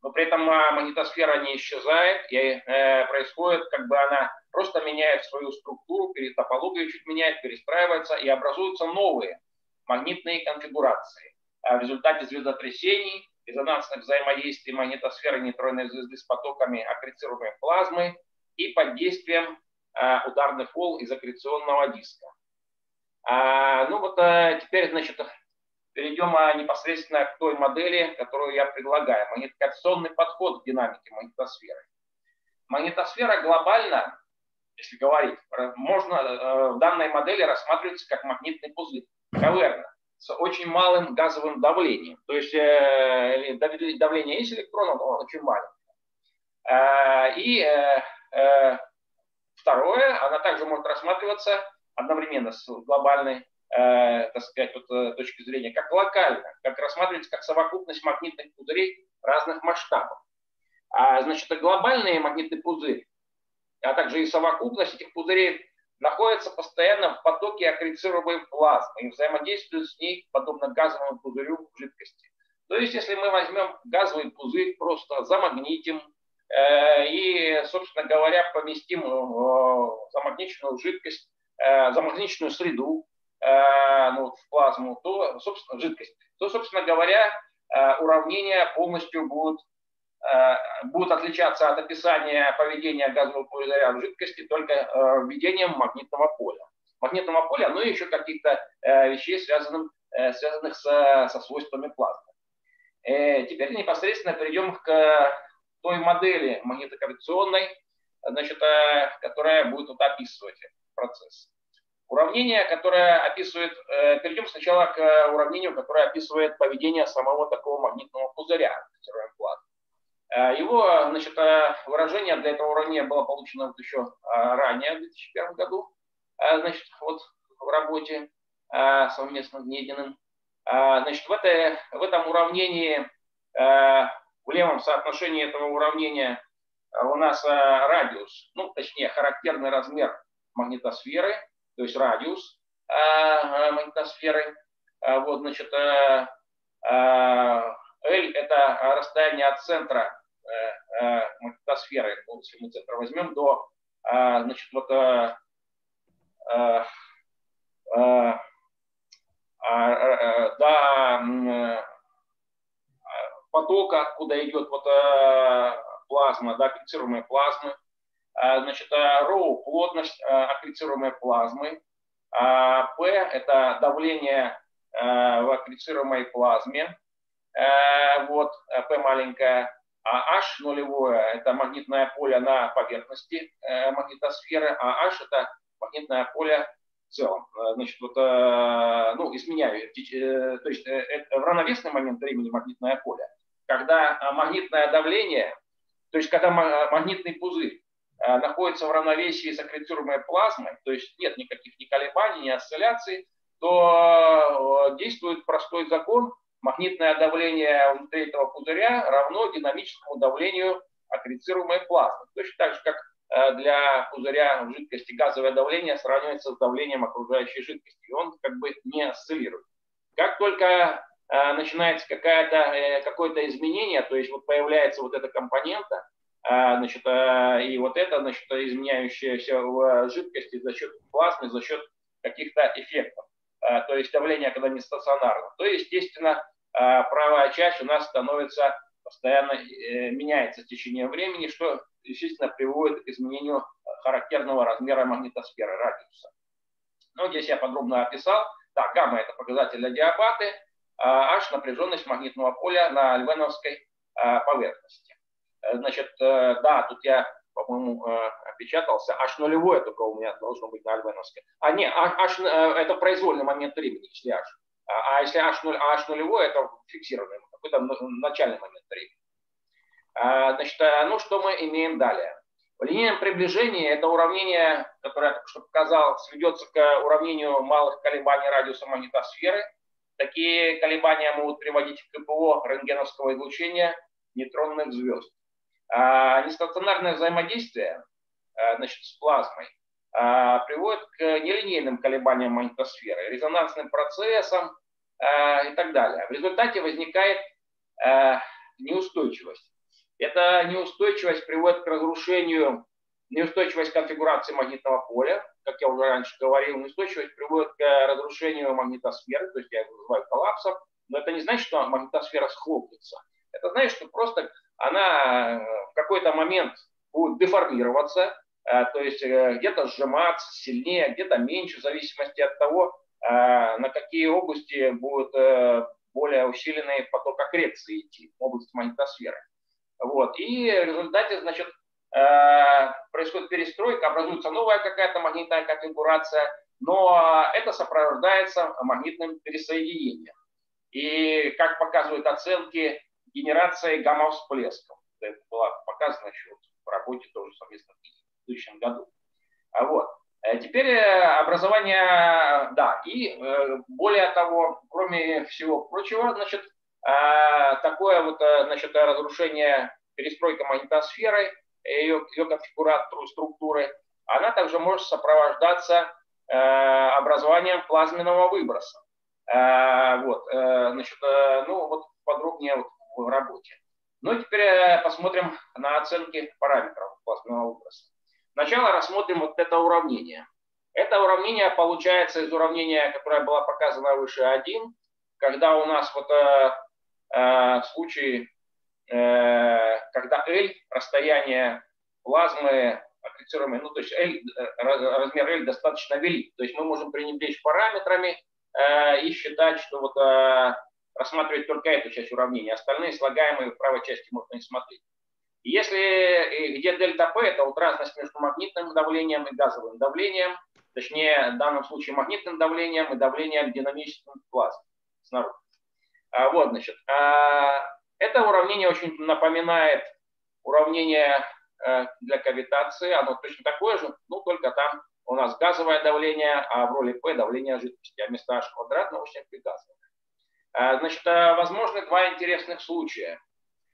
но при этом а, магнитосфера не исчезает, и э, происходит, как бы она просто меняет свою структуру, топологию чуть меняет, перестраивается, и образуются новые магнитные конфигурации. А в результате звездотрясений, резонансных взаимодействий магнитосферы нейтронной звезды с потоками аккрецируемой плазмы и под действием ударных волн из аккреционного диска. А, ну вот а, теперь, значит, перейдем а, непосредственно к той модели, которую я предлагаю. Магнитокационный подход к динамике магнитосферы. Магнитосфера глобально, если говорить, можно э, в данной модели рассматривается как магнитный пузырь, каверна, с очень малым газовым давлением. То есть э, давление есть электронов, но очень маленькое. И второе, она также может рассматриваться одновременно с глобальной так сказать, вот, точки зрения, как локально, как рассматривается как совокупность магнитных пузырей разных масштабов. А, значит, глобальные магнитные пузыри, а также и совокупность этих пузырей находятся постоянно в потоке аккрецируемой плазмы и взаимодействуют с ней подобно газовому пузырю в жидкости. То есть, если мы возьмем газовый пузырь, просто замагнитим э, и, собственно говоря, поместим э, замагниченную жидкость, э, замагниченную среду э, ну, в плазму, то, собственно, жидкость, то, собственно говоря, э, уравнения полностью будут Э, будут отличаться от описания поведения газового пузыря в жидкости только э, введением магнитного поля. Магнитного поля, ну и еще каких-то э, вещей, связанных, связанных со, со свойствами плазмы. Теперь непосредственно перейдем к той модели магнитокоррекционной, значит, которая будет вот описывать процесс. Уравнение, которое описывает, перейдем сначала к уравнению, которое описывает поведение самого такого магнитного пузыря. Э, его значит, э, выражение для этого уравнения было получено вот еще э, ранее, в 2001 году, значит, вот в работе совместно с Нединым. Значит, в, этой, в этом уравнении, в левом соотношении этого уравнения у нас радиус, ну, точнее, характерный размер магнитосферы, то есть радиус магнитосферы. Вот, значит, L – это расстояние от центра э, э, магнитосферы, ну, если мы центр возьмем, до, э, значит, вот, до потока, куда идет вот плазма, да, аккрецируемая плазмы. Значит, ρ – плотность аккрецируемой плазмы. P – это давление в аккрецируемой плазме. Э, вот, э, P маленькая, а H нулевое – это магнитное поле на поверхности э, магнитосферы, а H – это магнитное поле в целом. Значит, вот, ну, изменяю, то есть в равновесный момент времени магнитное поле, когда магнитное давление, то есть когда магнитный пузырь находится в равновесии с аккредитируемой плазмой, то есть нет никаких ни колебаний, ни осцилляций, то действует простой закон – магнитное давление внутри этого пузыря равно динамическому давлению аккредитируемой плазмы. Точно так же, как для пузыря в жидкости газовое давление сравнивается с давлением окружающей жидкости, и он как бы не осциллирует. Как только начинается какое-то э, какое-то изменение, то есть вот появляется вот эта компонента, значит, и вот это, значит, изменяющаяся в жидкости за счет плазмы, за счет каких-то эффектов, то есть давление, когда не стационарно, то, естественно, а правая часть у нас становится постоянно э, меняется в течение времени, что, естественно, приводит к изменению характерного размера магнитосферы, радиуса. Ну, здесь я подробно описал. Так, гамма – это показатель для диабаты, а H – напряженность магнитного поля на альвеновской а, поверхности. Э, значит, э, да, тут я, по-моему, опечатался. H нулевое только у меня должно быть на альвеновской. А, не, H – это произвольный момент времени, если H. А, а если H0, H нулевой, это фиксированный, какой-то начальный момент времени. А, значит, а, ну что мы имеем далее? В линейном приближении это уравнение, которое я только что показал, сведется к уравнению малых колебаний радиуса магнитосферы. Такие колебания могут приводить к КПО рентгеновского излучения нейтронных звезд. А нестационарное взаимодействие значит, с плазмой а, приводит к нелинейным колебаниям магнитосферы, резонансным процессам а, и так далее. В результате возникает а, неустойчивость. Эта неустойчивость приводит к разрушению, неустойчивость конфигурации магнитного поля, как я уже раньше говорил, неустойчивость приводит к разрушению магнитосферы, то есть я его называю коллапсом, но это не значит, что магнитосфера схлопнется. Это значит, что просто она в какой-то момент будет деформироваться, Э, то есть э, где-то сжиматься сильнее, где-то меньше, в зависимости от того, э, на какие области будет более усиленный поток аккреции идти, область магнитосферы. Вот. И в результате, значит, происходит перестройка, образуется новая какая-то магнитная конфигурация, но это сопровождается магнитным пересоединением. И, как показывают оценки, генерацией гамма-всплесков. это было показано еще в работе тоже совместно в 2000 году. А вот. Теперь образование, да, и более того, кроме всего прочего, значит, такое вот, значит, разрушение, перестройка магнитосферы, ее, ее конфигурацию структуры, она также может сопровождаться образованием плазменного выброса. Вот, значит, ну вот подробнее вот в работе. Ну теперь посмотрим на оценки параметров плазменного выброса. Сначала рассмотрим вот это уравнение. Это уравнение получается из уравнения, которое было показано выше 1, когда у нас вот э, э, в случае, э, когда L, расстояние плазмы апплицируемой, ну то есть L, э, размер L достаточно велик, то есть мы можем пренебречь параметрами э, и считать, что вот э, рассматривать только эту часть уравнения, остальные слагаемые в правой части можно не смотреть. Если где дельта P, это вот разность между магнитным давлением и газовым давлением, точнее, в данном случае магнитным давлением и давлением динамическим плазмы снаружи. А, вот, значит, а, это уравнение очень напоминает уравнение э, для кавитации, оно точно такое же, ну, только там у нас газовое давление, а в роли P давление жидкости, а вместо h квадратного все-таки газовое. А, значит, возможны два интересных случая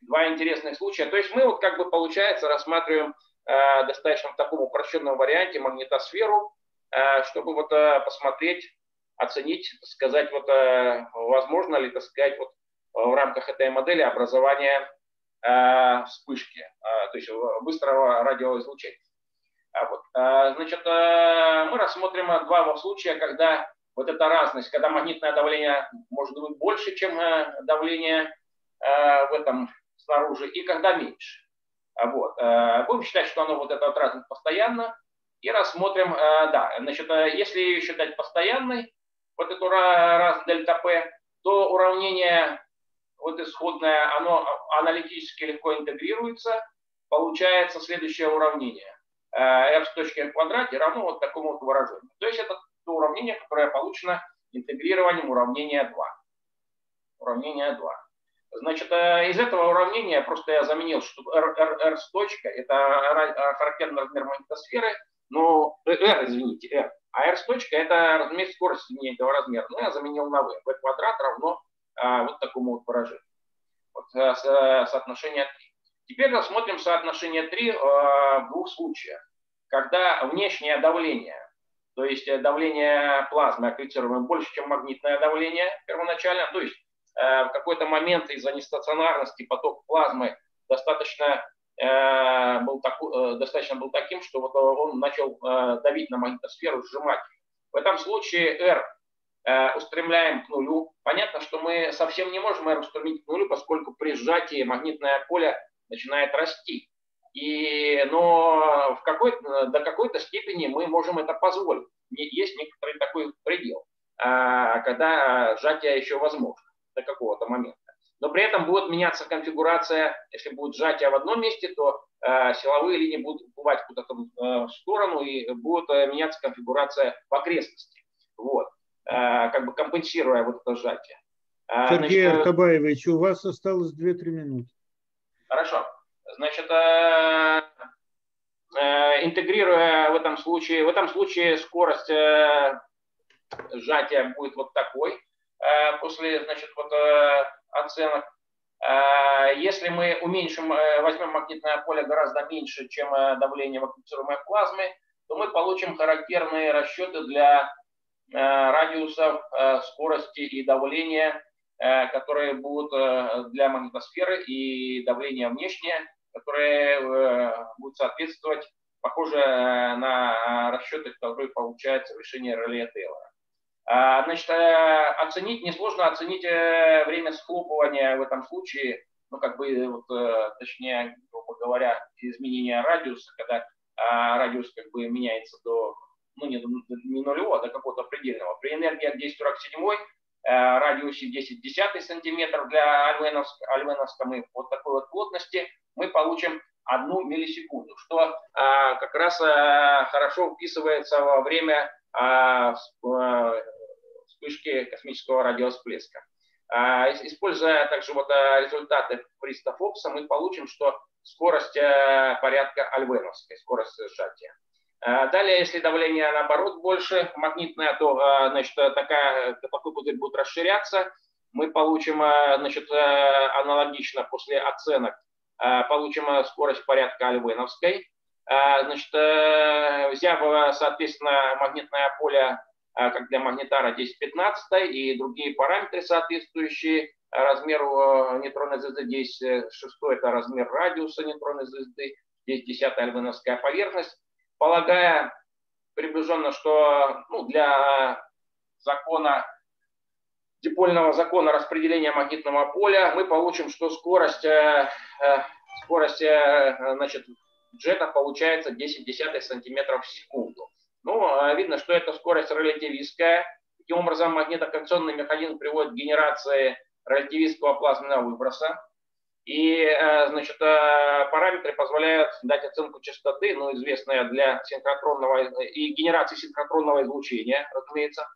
два интересных случая. То есть мы вот как бы получается рассматриваем э, достаточно в таком упрощенном варианте магнитосферу, э, чтобы вот э, посмотреть, оценить, сказать, вот э, возможно ли, так сказать, вот в рамках этой модели образование э, вспышки, э, то есть быстрого радиоизлучения. А вот, э, значит, э, мы рассмотрим два случая, когда вот эта разность, когда магнитное давление может быть больше, чем э, давление э, в этом снаружи и когда меньше. А вот. Э, будем считать, что оно вот это вот разность постоянно. И рассмотрим, э, да, значит, э, если ее считать постоянной, вот эту разность дельта P, то уравнение вот исходное, оно аналитически легко интегрируется. Получается следующее уравнение. f в точке в квадрате равно вот такому вот выражению. То есть это то уравнение, которое получено интегрированием уравнения 2. Уравнение 2. Значит, э, из этого уравнения просто я заменил, что R, R, R с точкой, это э, характерный размер магнитосферы, но э, R, извините, R, а R с точкой это размер скорости этого размера. Ну, я заменил на V. V квадрат равно вот такому вот выражению. Вот а, соотношение 3. Теперь рассмотрим соотношение 3 а, в двух случаях. Когда внешнее давление, то есть давление плазмы апплицируемое больше, чем магнитное давление первоначально, то есть Э, в какой-то момент из-за нестационарности поток плазмы достаточно э, был, таку, э, достаточно был таким, что вот он начал давить на магнитосферу, сжимать. В этом случае R устремляем к нулю. Понятно, что мы совсем не можем R устремить к нулю, поскольку при сжатии магнитное поле начинает расти. И, но в какой, до какой-то степени мы можем это позволить. Есть некоторый такой предел, когда сжатие еще возможно до какого-то момента. Но при этом будет меняться конфигурация, если будет сжатие в одном месте, то э, силовые линии будут уплывать куда-то э, в сторону и будет э, меняться конфигурация в окрестности. Вот. Э, как бы компенсируя вот это сжатие. Э, Сергей Значит, э, Аркабаевич, у вас осталось 2-3 минуты. Хорошо. Значит, э, интегрируя в этом случае, в этом случае скорость сжатия будет вот такой. После значит, вот, оценок. Если мы уменьшим, возьмем магнитное поле гораздо меньше, чем давление в апплицируемой плазме, то мы получим характерные расчеты для радиусов скорости и давления, которые будут для магнитосферы и давление внешнее, которые будут соответствовать похоже на расчеты, которые получаются в решении реле Тейлора. А, значит, э, оценить, несложно оценить э, время схлопывания в этом случае, ну, как бы, вот, э, точнее, грубо говоря, изменения радиуса, когда а, радиус как бы меняется до, ну, не, не нулевого, а до какого-то предельного. При энергии от 1047 радиусе 10 десятых сантиметров для альвеновской, вот такой вот плотности мы получим одну миллисекунду, что а, как раз а, хорошо вписывается во время а, вспышки космического радиовсплеска. А, используя также вот а, результаты Фриста Фокса, мы получим, что скорость э, порядка альвеновской, скорость сжатия. Далее, если давление наоборот больше магнитное, то значит, такая, такой пузырь будет расширяться. Мы получим значит, аналогично после оценок получим скорость порядка альвеновской. Значит, взяв, соответственно, магнитное поле как для магнитара 10-15 и другие параметры соответствующие, размеру нейтронной звезды, здесь э, шестой это размер радиуса нейтронной звезды, здесь десятая альбиновская поверхность, полагая приближенно, что ну, для закона дипольного закона распределения магнитного поля мы получим, что скорость, э, э, скорость значит, джета получается 10 десятых сантиметров в секунду. Ну, видно, что эта скорость релятивистская. Таким образом, магнитокакционный механизм приводит к генерации релятивистского плазменного выброса. И, э, значит, э, параметры позволяют дать оценку частоты, ну, известная для синхротронного и генерации синхротронного излучения, разумеется.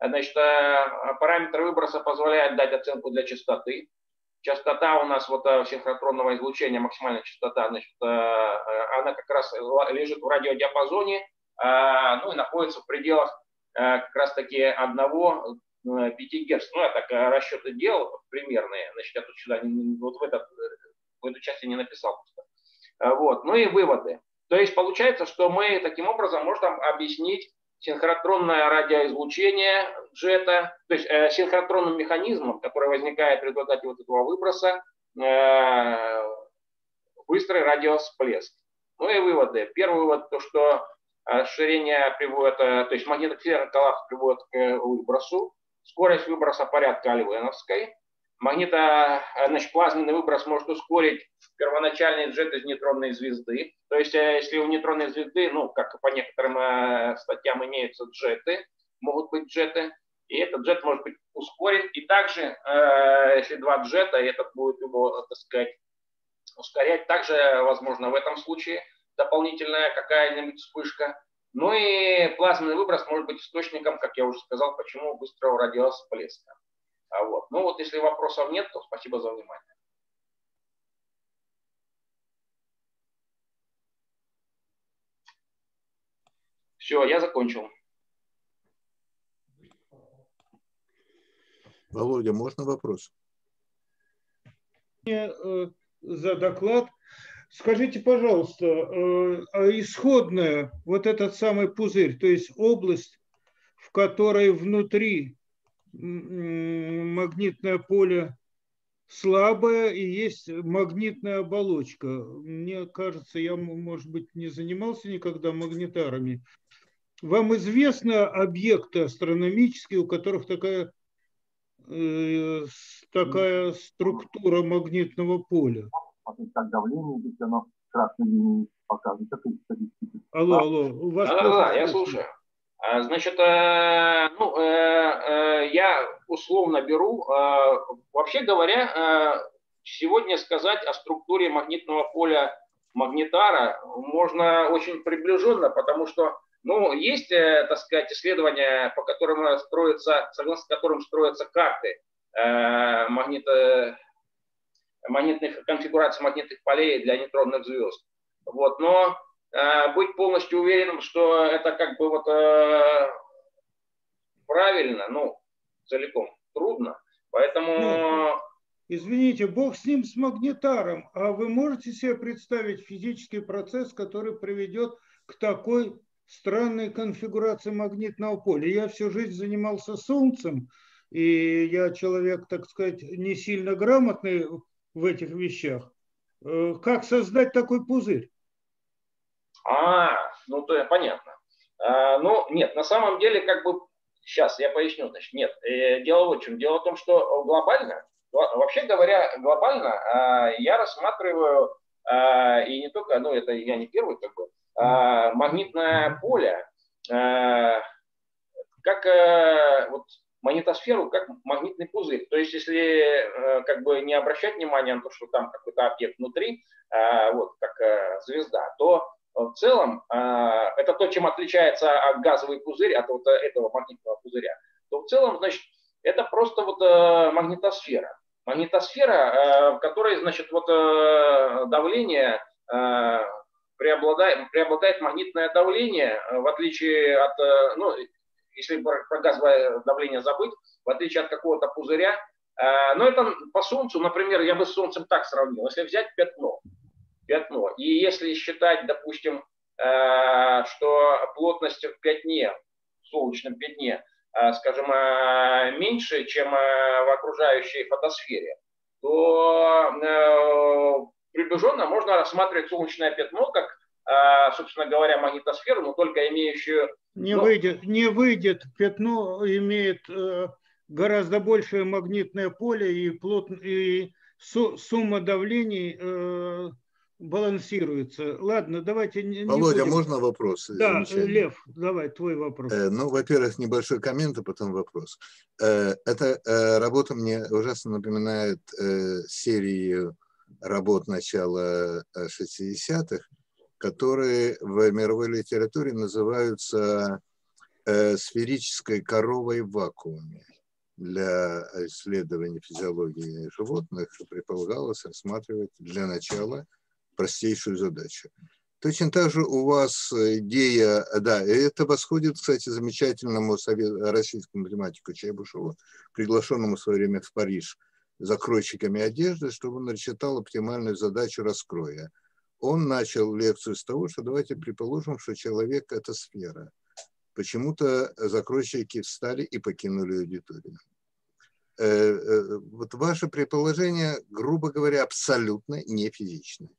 Значит, э, параметр выброса позволяет дать оценку для частоты. Частота у нас вот синхротронного излучения, максимальная частота, значит, она как раз лежит в радиодиапазоне, ну и находится в пределах как раз таки одного 5 Гц. Ну, я так э, расчеты делал примерные, значит, я тут сюда вот в, этот, в эту часть я не написал. Э, вот. Ну и выводы. То есть получается, что мы таким образом можем объяснить синхротронное радиоизлучение джета, то есть э, синхротронным механизмом, который возникает в результате вот этого выброса, э, быстрый радиосплеск. Ну и выводы. Первый вывод, то что расширение приводит, то есть магнитосферный коллапс приводит к выбросу скорость выброса порядка альвеновской. Магнито, э, значит, плазменный выброс может ускорить первоначальный джет из нейтронной звезды. То есть, э, если у нейтронной звезды, ну, как по некоторым э, статьям имеются джеты, могут быть джеты, и этот джет может быть ускорен. И также, если два джета, этот будет его, так сказать, ускорять, также возможно в этом случае дополнительная какая-нибудь вспышка. Ну и плазменный выброс может быть источником, как я уже сказал, почему быстрого радиосплеска. А вот. Ну вот если вопросов нет, то спасибо за внимание. Все, я закончил. Володя, можно вопрос? Э, за доклад. Скажите, пожалуйста, э, а исходная, вот этот самый пузырь, то есть область, в которой внутри магнитное поле слабое и есть магнитная оболочка. Мне кажется, я, может быть, не занимался никогда магнитарами. Вам известны объекты астрономические, у которых такая, э, такая структура магнитного поля? Посмотреть, как давление, если оно красной линией показывает. Это статистика. Алло, алло. У вас да, да, да, я слушаю. А, значит, э, ну, э, э, я условно беру, вообще говоря, сегодня сказать о структуре магнитного поля магнитара можно очень приближенно, потому что ну, есть, так сказать, исследования, по которым строятся, согласно которым строятся карты магнита, магнитных конфигураций магнитных полей для нейтронных звезд. Вот, но э, быть полностью уверенным, что это как бы вот э, правильно, ну, целиком трудно. Поэтому... Ну, извините, бог с ним, с магнитаром. А вы можете себе представить физический процесс, который приведет к такой странной конфигурации магнитного поля? Я всю жизнь занимался Солнцем, и я человек, так сказать, не сильно грамотный в этих вещах. Э, как создать такой пузырь? А, ну то понятно. А, ну нет, на самом деле как бы сейчас я поясню, значит, нет. Э, дело в чем? Дело в том, что глобально, вообще говоря, глобально а, я рассматриваю а, и не только, ну это я не первый как бы, а, магнитное поле как э, вот магнитосферу как магнитный пузырь. То есть, если э, как бы не обращать внимания на то, что там какой-то объект внутри, э, вот как э, звезда, то в целом это то, чем отличается газовый пузырь от вот этого магнитного пузыря. То в целом, значит, это просто вот магнитосфера. Магнитосфера, в которой, значит, вот давление преобладает, преобладает магнитное давление, в отличие от, ну, если про газовое давление забыть, в отличие от какого-то пузыря. Но это по Солнцу, например, я бы с Солнцем так сравнил. Если взять пятно, пятно, и если считать, допустим, что плотность в пятне, в солнечном пятне, Э, скажем, э, меньше, чем э, в окружающей фотосфере, то приближенно можно рассматривать солнечное пятно как, собственно говоря, магнитосферу, но только имеющую... Не, ну, выйдет, не выйдет. Пятно имеет гораздо большее магнитное поле и, плот, и сумма давлений балансируется. Ладно, давайте не Володя, будем. можно вопрос? Да, замечание? Лев, давай, твой вопрос. Э, Ну, во-первых, небольшой коммент, а потом вопрос. Э, Эта э, работа мне ужасно напоминает э, серию работ начала э, 60-х, которые в мировой литературе называются э, сферической коровой в вакууме. Для исследования физиологии животных предполагалось рассматривать для начала простейшую задачу. Точно так же у вас идея, да, это восходит, кстати, замечательному совет, российскому математику Чайбушеву, приглашенному в свое время в Париж закройщиками одежды, чтобы он рассчитал оптимальную задачу раскроя. Он начал лекцию с того, что давайте предположим, что человек – это сфера. Почему-то закройщики встали и покинули аудиторию. Э, э, вот ваше предположение, грубо говоря, абсолютно не физичное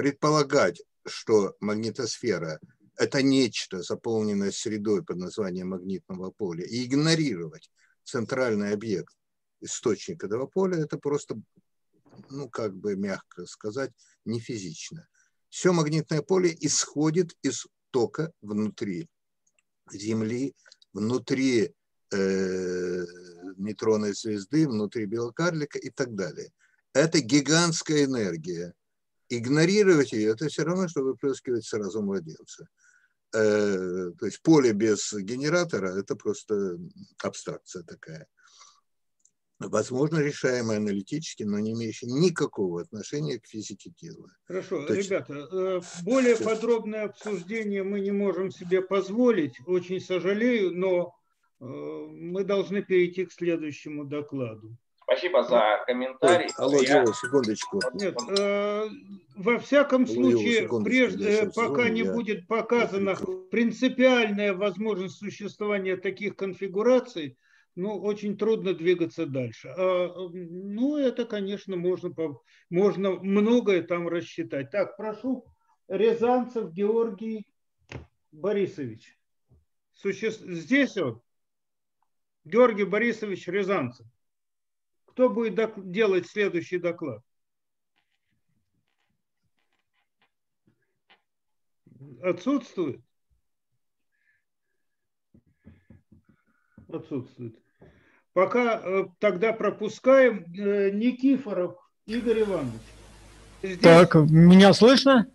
предполагать, что магнитосфера – это нечто, заполненное средой под названием магнитного поля, и игнорировать центральный объект, источник этого поля, это просто, ну, как бы мягко сказать, не физично. Все магнитное поле исходит из тока внутри Земли, внутри э, нейтронной звезды, внутри белокарлика и так далее. Это гигантская энергия, игнорировать ее, это все равно, что выплескивать сразу младенца. Э, то есть поле без генератора – это просто абстракция такая. Возможно, решаемая аналитически, но не имеющая никакого отношения к физике тела. Хорошо, То есть- ребята, э, более подробное обсуждение мы не можем себе позволить, очень сожалею, но э, мы должны перейти к следующему докладу. Спасибо за комментарий. Алло, Я- секундочку. Нет, э, во всяком Ой, случае, прежде, э, пока не я будет показана принципиальная возможность существования таких конфигураций, ну, очень трудно двигаться дальше. А, ну, это, конечно, можно, можно многое там рассчитать. Так, прошу, Рязанцев Георгий Борисович. Суще... Здесь он? Георгий Борисович Рязанцев. Кто будет док- делать следующий доклад? Отсутствует? Отсутствует. Пока э, тогда пропускаем э, Никифоров Игорь Иванович. Здесь Так, меня слышно?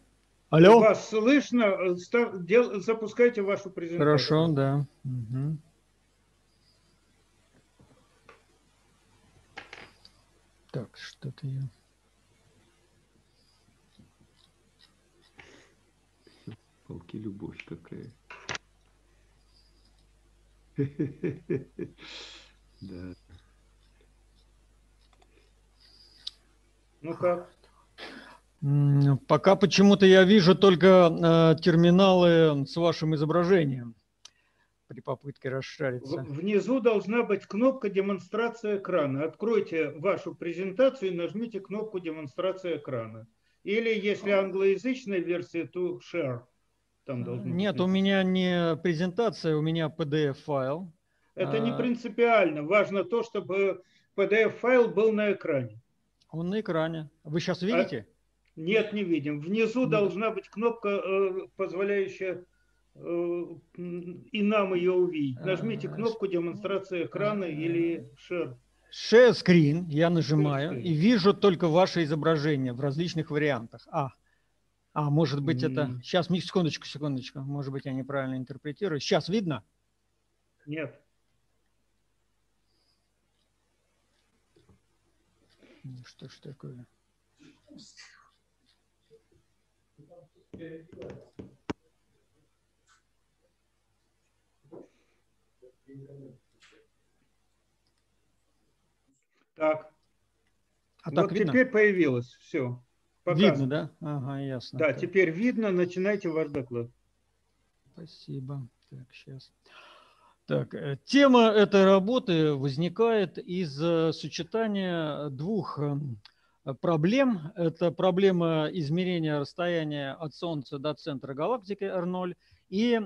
Алло? Вас слышно? Э, ста- дел- Запускайте вашу презентацию. Хорошо, да. Мгм. Так, что-то я... Палки любовь какая. Да. Ну как? Пока почему-то я вижу только э, терминалы с вашим изображением при попытке расшариться. Внизу должна быть кнопка демонстрация экрана. Откройте вашу презентацию и нажмите кнопку демонстрация экрана. Или если англоязычная версия, то share. Там должно быть Нет, у меня не презентация, у меня PDF-файл. Это не А, принципиально. Важно то, чтобы PDF-файл был на экране. Он на экране. Вы сейчас А- видите? Нет, не видим. Внизу должна быть кнопка, э, позволяющая э, и нам ее увидеть. Нажмите кнопку демонстрация экрана или share. Share screen я нажимаю и вижу только ваше изображение в различных вариантах. А, а может быть это... Сейчас, секундочку, секундочку. Может быть я неправильно интерпретирую. Сейчас видно? Нет. Что ж такое? Так. А вот так видно? теперь появилось. Все. Видно, да? Ага, ясно. Да, Так, теперь видно. Начинайте ваш доклад. Спасибо. Так, сейчас. Так, э, тема этой работы возникает из э, сочетания двух эм, проблем. Это проблема измерения расстояния от Солнца до центра галактики R0 и э,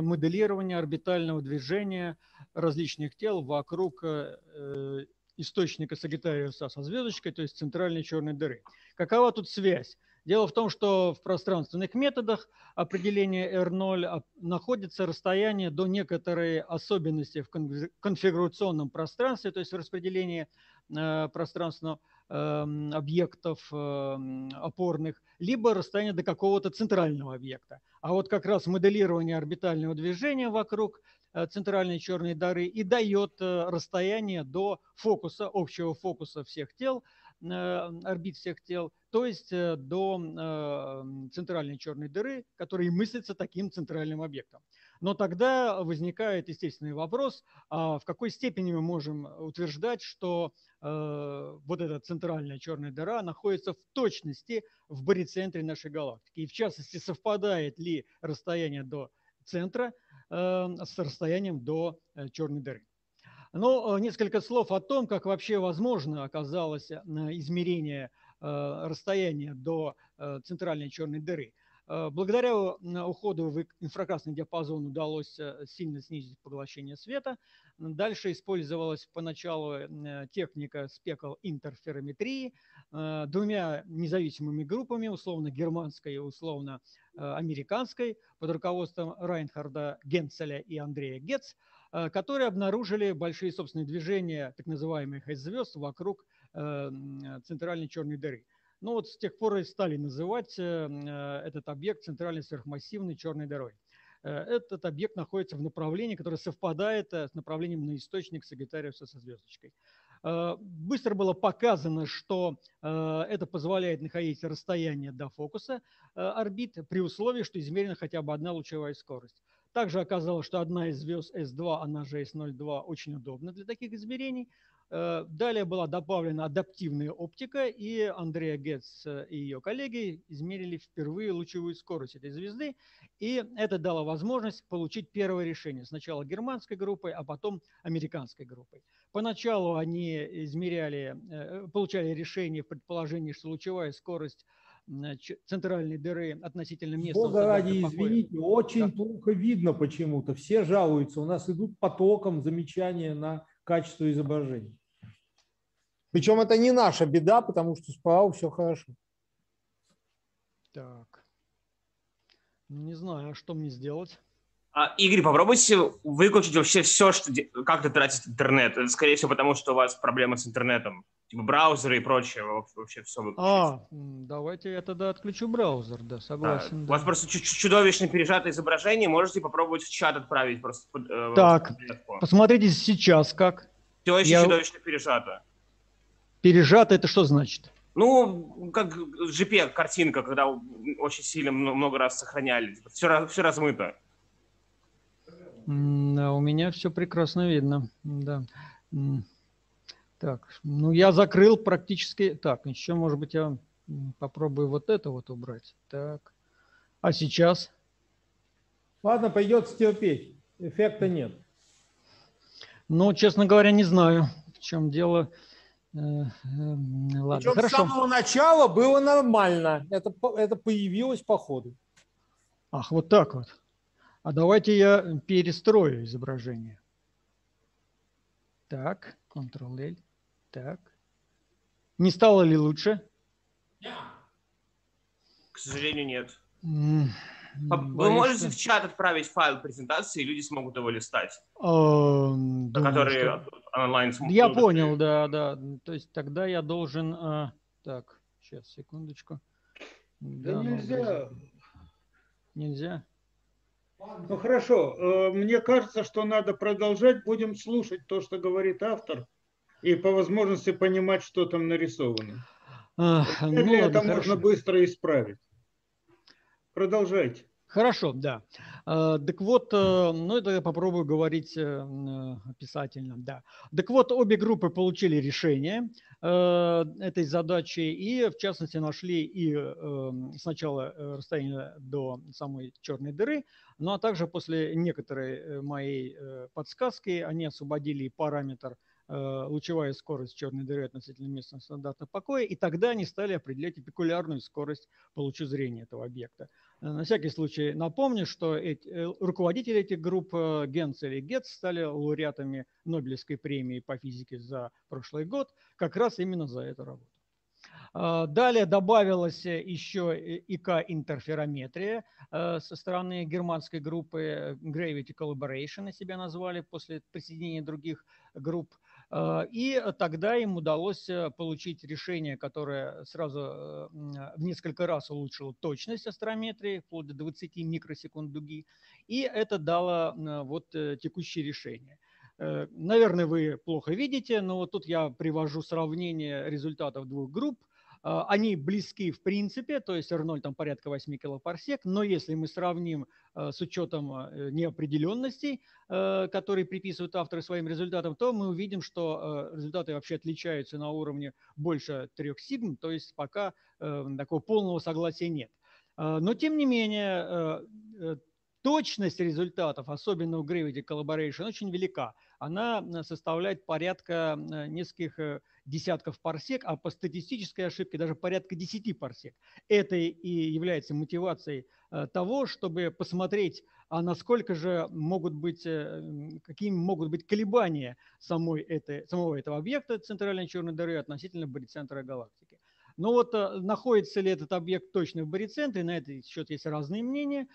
моделирования орбитального движения различных тел вокруг э, э, источника Сагитариуса со звездочкой, то есть центральной черной дыры. Какова тут связь? Дело в том, что в пространственных методах определения R0 а, находится расстояние до некоторой особенности в конфи- конфигурационном пространстве, то есть в распределении э, пространственного эм, объектов эм, опорных, либо расстояние до какого-то центрального объекта. А вот как раз моделирование орбитального движения вокруг э, центральной черной дыры и дает э, расстояние до фокуса, общего фокуса всех тел, э, орбит всех тел, то есть до центральной черной дыры, которая мыслится таким центральным объектом. Но тогда возникает естественный вопрос, а в какой степени мы можем утверждать, что вот эта центральная черная дыра находится в точности в барицентре нашей галактики. И в частности, совпадает ли расстояние до центра с расстоянием до э, черной дыры. Но э, несколько слов о том, как вообще возможно оказалось э, измерение расстояния до центральной черной дыры. Э, Благодаря уходу в инфракрасный диапазон удалось э, сильно снизить поглощение света. Дальше использовалась поначалу э, техника спекл-интерферометрии э, двумя независимыми группами, условно германской и условно американской, под руководством Райнхарда Генцеля и Андрея Гетц, которые обнаружили большие собственные движения так называемых звезд вокруг центральной черной дыры. Ну вот с тех пор и стали называть э, э, этот объект центральной сверхмассивной черной дырой. Э, Этот объект находится в направлении, которое совпадает с направлением на источник Сагитариуса со звездочкой. Быстро было показано, что это позволяет находить расстояние до фокуса орбит при условии, что измерена хотя бы одна лучевая скорость. Также оказалось, что одна из звезд S2, она же S02, очень удобна для таких измерений. Э, Далее была добавлена адаптивная оптика, и Андреа Гетц и ее коллеги измерили впервые лучевую скорость этой звезды, и это дало возможность получить первое решение. Сначала германской группой, а потом американской группой. Поначалу они измеряли, э, получали решение в предположении, что лучевая скорость центральной дыры относительно местного Бога ради, покоя- извините, очень плохо видно почему-то. Все жалуются. У нас идут потоком замечания на качество изображений. Причем это не наша беда, потому что с ПАУ все хорошо. Так. Не знаю, а что мне сделать? А, Игорь, попробуйте выключить вообще все, что как-то тратить интернет. Это, скорее всего, потому что у вас проблемы с интернетом. Типа браузеры и прочее. во- Вообще все выключить. А, давайте я тогда отключу браузер, да, Да. согласен. У да. вас просто чу- чу- чудовищно пережатое изображение. Можете попробовать в чат отправить просто. э, Так, в посмотрите сейчас как. Все еще Я- чудовищно пережато. Пережато это что значит? Ну, как JPEG картинка, когда очень сильно мно- много раз сохраняли. Все, все размыто. Да, у меня все прекрасно видно. Да. Так, ну я закрыл практически. Так, еще, может быть, я попробую вот это вот убрать. Так. А сейчас? Ладно, придется терпеть. Эффекта нет. Ну, честно говоря, не знаю, в чем дело. Э, эм, Ладно, Причем с хорошо. самого начала было нормально. Это, это появилось по ходу. Ах, вот так вот. А давайте я перестрою изображение. Так, Ctrl-L. Так. Не стало ли лучше? К сожалению, нет. М, Вы боюсь, можете что- в чат отправить файл презентации, и люди смогут его листать, Эм, думаю, которые что- онлайн смогут. Я понял, да, да. То есть тогда я должен... а, Так, сейчас, секундочку. Да ну, нельзя. Нельзя? Ну хорошо, э, мне кажется, что надо продолжать. Будем слушать то, что говорит автор. И по возможности понимать, что там нарисовано. А, Вот ну это ладно, можно хорошо. быстро исправить. Продолжайте. Хорошо, да. Э, Так вот, э, ну это я попробую говорить э, м, описательно, да. Так вот, обе группы получили решение э, этой задачи и, в частности, нашли и э, сначала э, расстояние до самой черной дыры, ну а также после некоторой э, моей э, подсказки они освободили параметр э, лучевая скорость черной дыры относительно местного стандарта покоя, и тогда они стали определять эпикулярную скорость по лучу зрения этого объекта. Э, На всякий случай напомню, что эти, э, руководители этих групп э, Генцель и Гетц стали лауреатами Нобелевской премии по физике за прошлый год, как раз именно за эту работу. Далее добавилась э, еще э, ИК-интерферометрия э, со стороны германской группы э, Gravity Collaboration, себя назвали после присоединения других групп. А, И тогда им удалось э, получить решение, которое сразу э, в несколько раз улучшило точность астрометрии, вплоть до 20 микросекунд дуги. И это дало э, вот текущее решение. Наверное, вы плохо видите, но вот тут я привожу сравнение результатов двух групп. А, Они близки в принципе, то есть R0 там порядка 8 килопарсек, но если мы сравним э, с учетом э, неопределенностей, которые приписывают авторы своим результатам, то мы увидим, что результаты вообще отличаются на уровне больше трех сигм, то есть пока такого полного согласия нет. А, Но тем не менее, э, точность результатов, особенно у Gravity Collaboration, очень велика. Она э, составляет порядка э, нескольких э, десятков парсек, а по статистической ошибке даже порядка 10 парсек. Это и является мотивацией того, чтобы посмотреть, а насколько же могут быть, какими могут быть колебания самой этой, самого этого объекта центральной черной дыры относительно барицентра галактики. Но вот находится ли этот объект точно в барицентре, на этот счет есть разные мнения.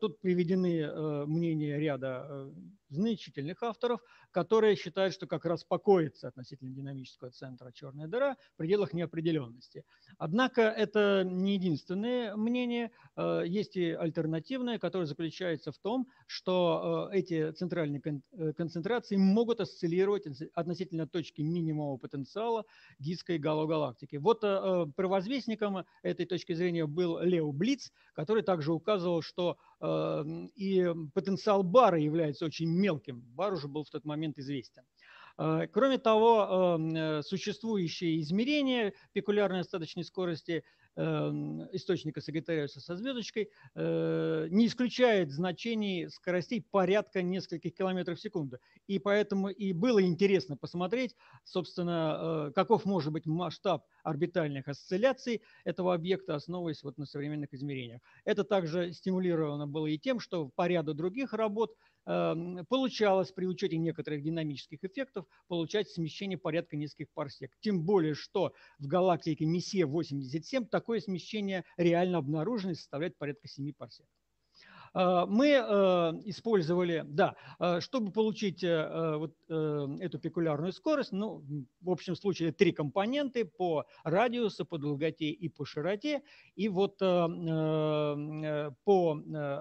Тут приведены мнения ряда значительных авторов, которые считают, что как раз покоится относительно динамического центра черная дыра в пределах неопределенности. Однако это не единственное мнение. Э, Есть и альтернативное, которое заключается в том, что э, эти центральные э, концентрации могут осциллировать относ- относительно точки минимума потенциала диска и галогалактики. Вот провозвестником этой точки зрения был Лео Блиц, который также указывал, что и потенциал бара является очень мелким. Бар уже был в тот момент известен. Э, Кроме того, эм, э, существующие измерения пекулярной остаточной скорости эм, источника Сагитариуса со звездочкой э, не исключает значений скоростей порядка нескольких километров в секунду. И поэтому и было интересно посмотреть, собственно, э, каков может быть масштаб орбитальных осцилляций этого объекта, основываясь вот на современных измерениях. Это также стимулировано было и тем, что по ряду других работ эм, получалось при учете некоторых динамических эффектов получать смещение порядка нескольких парсек. Тем более, что в галактике Мессия 87 такое смещение реально обнаружено и составляет порядка 7 парсек. А, Мы э, использовали, да, э, чтобы получить э, вот эту пекулярную скорость, ну, в общем случае три компоненты по радиусу, по долготе и по широте. И вот по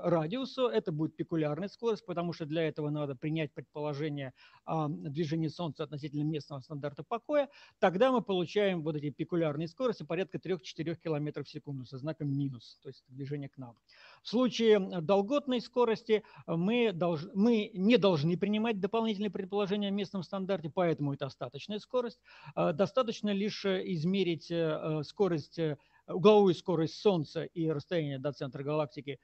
радиусу это будет пекулярная скорость, потому что для этого надо принять предположение о движении Солнца относительно местного стандарта покоя. Тогда мы получаем вот эти пекулярные скорости порядка 3-4 км в секунду со знаком минус, то есть движение к нам. В случае долготной скорости мы, долж, мы не должны принимать дополнительные предположения о местном стандарте, поэтому это остаточная скорость. А, Достаточно лишь э, измерить э, скорость, э, угловую скорость Солнца и расстояние до центра галактики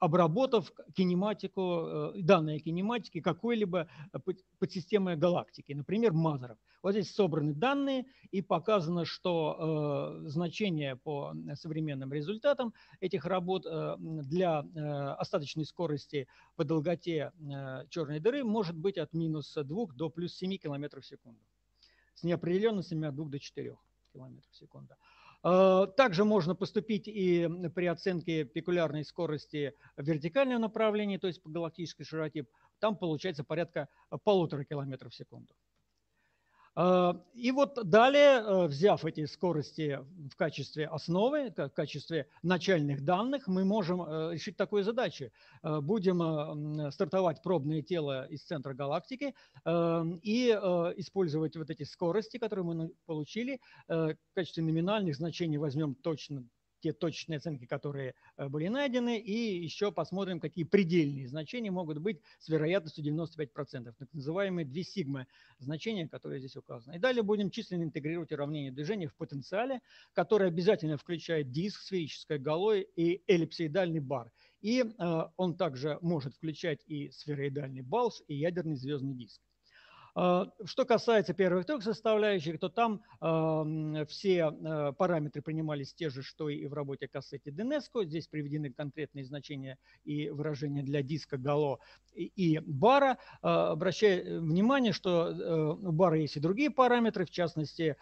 обработав кинематику, э, данные кинематики какой-либо э, под- подсистемы галактики, например, Мазеров. Вот здесь собраны данные и показано, что э, значение по современным результатам этих работ для остаточной скорости по долготе черной дыры может быть от минус 2 до плюс 7 км в секунду с неопределенностями от 2 до 4 км в секунду. Э, Также можно поступить и при оценке пекулярной скорости в вертикальном направлении, то есть по галактической широте. Там получается порядка полутора километров в секунду. А, и вот далее, э, взяв эти скорости в качестве основы, в качестве начальных данных, мы можем э, решить такую задачу. Э, будем стартовать пробное тело из центра галактики и использовать вот эти скорости, которые мы получили, в качестве номинальных значений возьмем точно те точные оценки, которые э, были найдены, и еще посмотрим, какие предельные значения могут быть с вероятностью 95%, так называемые 2 сигма значения, которые здесь указаны. И далее будем численно интегрировать уравнение движения в потенциале, которое обязательно включает диск, сферической голой и эллипсоидальный бар. И э, он также может включать и сфероидальный балж, и ядерный звездный диск. А, что касается первых трех составляющих, то там все а, параметры принимались те же, что и в работе кассете Денеско. Здесь приведены конкретные значения и выражения для диска Гало и бара. А, обращаю внимание, что э, у бара есть и другие параметры, в частности,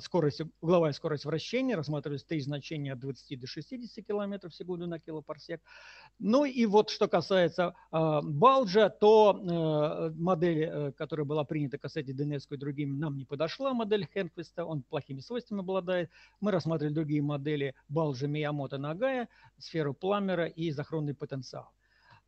скорость, угловая скорость вращения, рассматриваются три значения от 20 до 60 км в секунду на килопарсек. Ну и вот что касается Балджа, то э, модель, э, которая была принята касательно Денеску и другими, нам не подошла модель Хенквиста, он плохими свойствами обладает. Мы рассматривали другие модели Балжа, Миямото, Нагая, сферу Пламера и захоронный потенциал.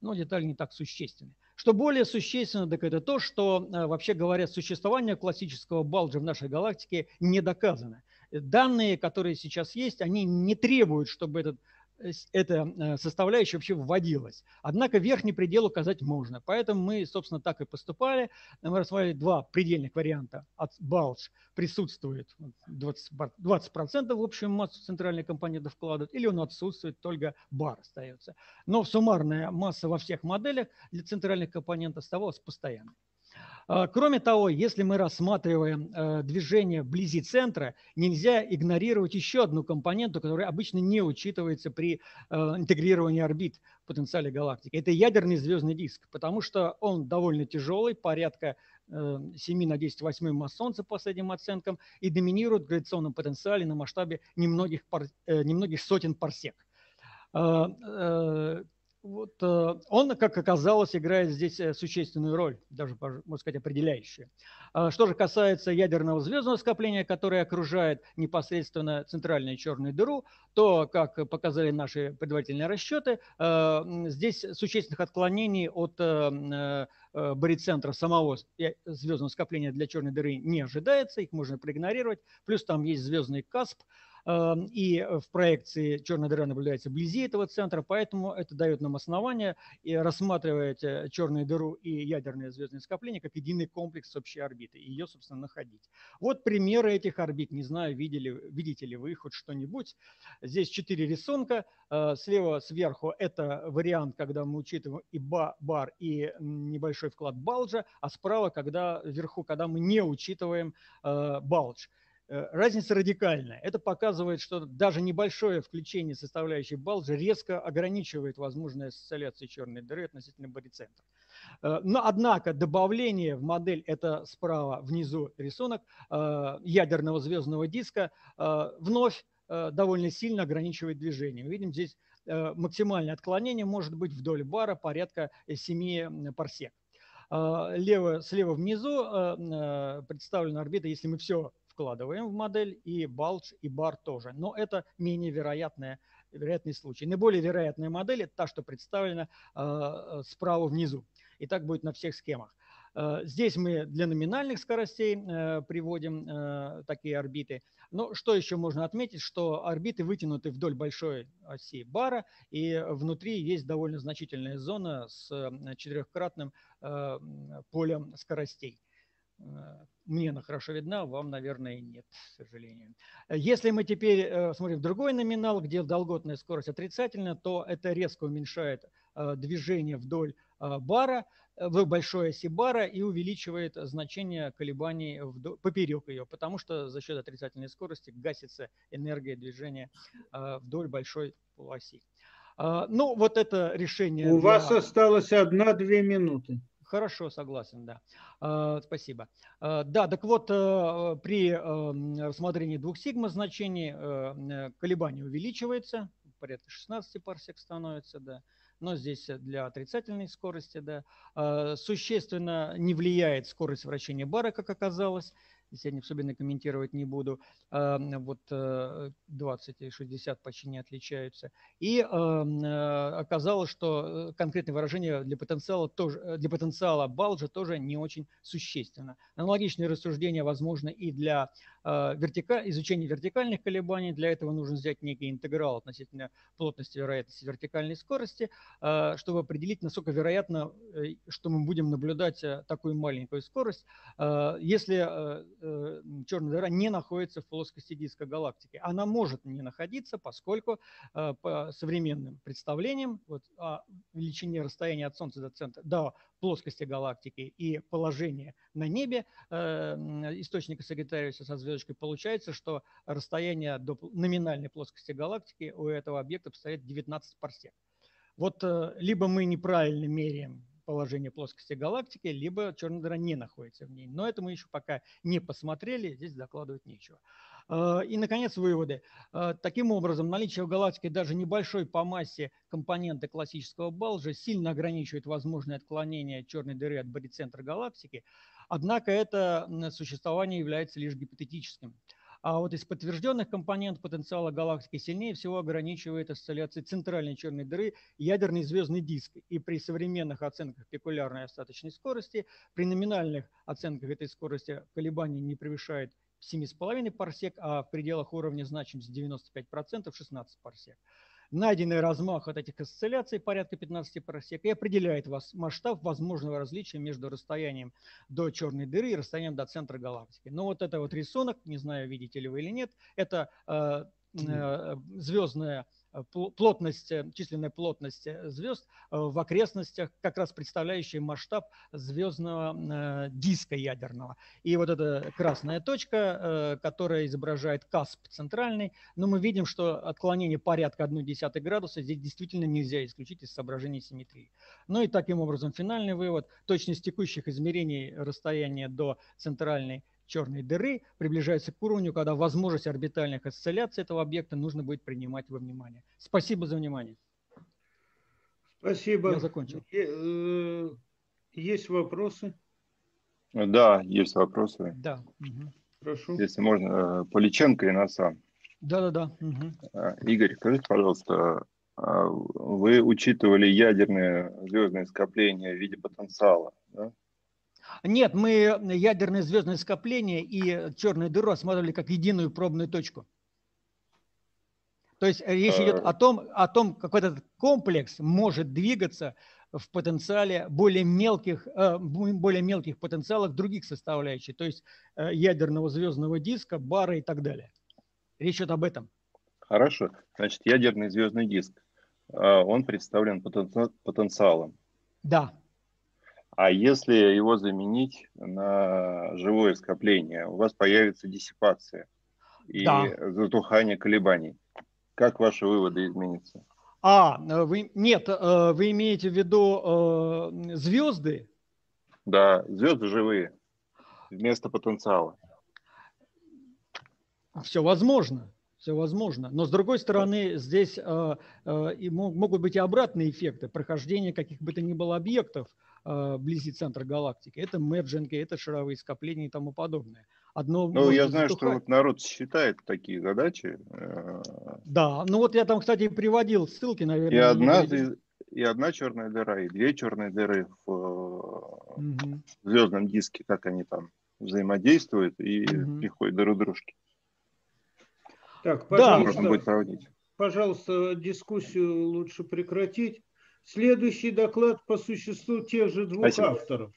Но детали не так существенны. Что более существенно, так это то, что, э, вообще говоря, существование классического Балджа в нашей галактике не доказано. Данные, которые сейчас есть, они не требуют, чтобы этот эта э, составляющая вообще вводилась. Однако верхний предел указать можно. Поэтому мы, собственно, так и поступали. Мы рассмотрели два предельных варианта. От Балч присутствует 20%, 20% в общую массу центральной компоненты вкладывают, или он отсутствует, только бар остается. Но суммарная масса во всех моделях для центральных компонентов оставалась постоянной. А, кроме того, если мы рассматриваем э, движение вблизи центра, нельзя игнорировать еще одну компоненту, которая обычно не учитывается при э, интегрировании орбит в потенциале галактики. Это ядерный звездный диск, потому что он довольно тяжелый, порядка 7 э, на 10 восьмой масс Солнца по последним оценкам, и доминирует в гравитационном потенциале на масштабе немногих, пар, немногих сотен парсек. Вот, э, он, как оказалось, играет здесь э, существенную роль, даже, можно сказать, определяющую. А что же касается ядерного звездного скопления, которое окружает непосредственно центральную черную дыру, то, как показали наши предварительные расчеты, э, здесь существенных отклонений от барицентра самого звездного скопления для черной дыры не ожидается, их можно проигнорировать. Плюс там есть звездный КАСП, и э, в проекции черная дыра наблюдается вблизи этого центра, поэтому это дает нам основание и рассматривать э, черную дыру и ядерное звездное скопление как единый комплекс общей орбиты и ее, собственно, находить. Вот примеры этих орбит. Не знаю, видели, видите ли вы хоть что-нибудь. Здесь четыре рисунка. Э, слева сверху это вариант, когда мы учитываем и бар, и небольшой вклад балджа, а справа, когда вверху, когда мы не учитываем балдж. Э, разница радикальная. Это показывает, что даже небольшое включение составляющей Балджа резко ограничивает возможные ассоциации черной дыры относительно барицентра. Э, но, однако, добавление в модель, это справа внизу рисунок э, ядерного звездного диска, вновь довольно сильно ограничивает движение. Мы видим здесь максимальное отклонение может быть вдоль бара порядка 7 парсек. Лево, слева внизу представлена орбита, если мы все вкладываем в модель, и балдж, и бар тоже. Но это менее вероятная, вероятный случай. Наиболее вероятная модель – это та, что представлена э, справа внизу. И так будет на всех схемах. Э, здесь мы для номинальных скоростей э, приводим э, такие орбиты. Но что еще можно отметить, что орбиты вытянуты вдоль большой оси бара, и внутри есть довольно значительная зона с четырехкратным полем скоростей. Э, мне она хорошо видна, вам, наверное, нет, к сожалению. Если мы теперь э, смотрим другой номинал, где долготная скорость отрицательна, то это резко уменьшает э, движение вдоль бара, в большой оси бара и увеличивает значение колебаний вдоль, поперек ее, потому что за счет отрицательной скорости гасится энергия движения вдоль большой полуоси. Ну, вот это решение... У для... вас осталось одна-две минуты. Хорошо, согласен, да. А, спасибо. А, да, так вот, э, при эм, рассмотрении двух сигма значений э, колебание увеличивается, порядка 16 парсек становится, да. Но здесь для отрицательной скорости, да. А, существенно не влияет скорость вращения бара, как оказалось. Я особенно комментировать не буду. А, вот 20 и 60 почти не отличаются. И оказалось, что конкретное выражение для потенциала, тоже, для потенциала Балджа тоже не очень существенно. Аналогичные рассуждения возможны и для вертика... изучения вертикальных колебаний. Для этого нужно взять некий интеграл относительно плотности вероятности вертикальной скорости, чтобы определить, насколько вероятно, э, что мы будем наблюдать э, такую маленькую скорость, э, если черная дыра не находится в плоскости диска галактики. Она может не находиться, поскольку по современным представлениям вот, о величине расстояния от Солнца до центра, до плоскости галактики и положение на небе источника Сагитариуса со звездочкой, получается, что расстояние до номинальной плоскости галактики у этого объекта составляет 19 парсек. Вот э, либо мы неправильно меряем положение плоскости галактики, либо черная дыра не находится в ней. Но это мы еще пока не посмотрели, здесь докладывать нечего. Э, и, наконец, выводы. Э, таким образом, наличие в галактике даже небольшой по массе компонента классического Балжа сильно ограничивает возможное отклонение черной дыры от барицентра галактики, однако это существование является лишь гипотетическим. А вот из подтвержденных компонентов потенциала галактики сильнее всего ограничивает осцилляции центральной черной дыры ядерный звездный диск. И при современных оценках пекулярной остаточной скорости, при номинальных оценках этой скорости колебания не превышает 7,5 парсек, а в пределах уровня значимости 95% 16 парсек. Найденный размах от этих осцилляций порядка 15 парсек и определяет вас масштаб возможного различия между расстоянием до черной дыры и расстоянием до центра галактики. Но вот это вот рисунок, не знаю, видите ли вы или нет, это э, э, звездная плотность, э, численная плотность э, звезд в окрестностях, как раз представляющая масштаб звездного диска ядерного. И вот эта красная точка, которая изображает КАСП центральный, но мы видим, что отклонение порядка 1,1 градуса здесь действительно нельзя исключить из соображений симметрии. Ну и таким образом финальный вывод. Точность текущих измерений расстояния до центральной черной дыры приближается к уровню, когда возможность орбитальных осцилляций этого объекта нужно будет принимать во внимание. Спасибо за внимание. Спасибо. Я закончил. Э, есть вопросы? Да, есть вопросы. Да. Угу. Прошу. Если можно, э, Поличенко и НАСА. Да-да-да. Угу. Игорь, скажите, пожалуйста, вы учитывали ядерные звездные скопления в виде потенциала, да? Нет, мы ядерное звездное скопление и черную дыру осматривали как единую пробную точку. То есть речь идет о том, о том, как этот комплекс может двигаться в потенциале более мелких, э, более мелких потенциалах других составляющих, то есть э, ядерного звездного диска, бара и так далее. Речь идет об этом. Хорошо. Значит, ядерный звездный диск, э, он представлен потенциалом. Да. А если его заменить на живое скопление, у вас появится диссипация и да. затухание колебаний. Как ваши выводы изменятся? А, вы, нет, э, вы имеете в виду э, звезды? Да, звезды живые, вместо потенциала. Все возможно, все возможно. Но с другой стороны, здесь э, э, могут быть и обратные эффекты прохождения каких бы то ни было объектов э, вблизи центра галактики. Это мерджинги, это шаровые скопления и тому подобное. Одно ну, я знаю, затухать. что вот народ считает такие задачи. Э, да, ну вот я там, кстати, приводил ссылки, наверное. И одна, и одна черная дыра, и две черные дыры в угу. звездном диске, как они там взаимодействуют и угу. приходят друг дружки. Так, пожалуйста, да. можно будет проводить. Пожалуйста, дискуссию лучше прекратить. Следующий доклад по существу тех же двух Спасибо. авторов.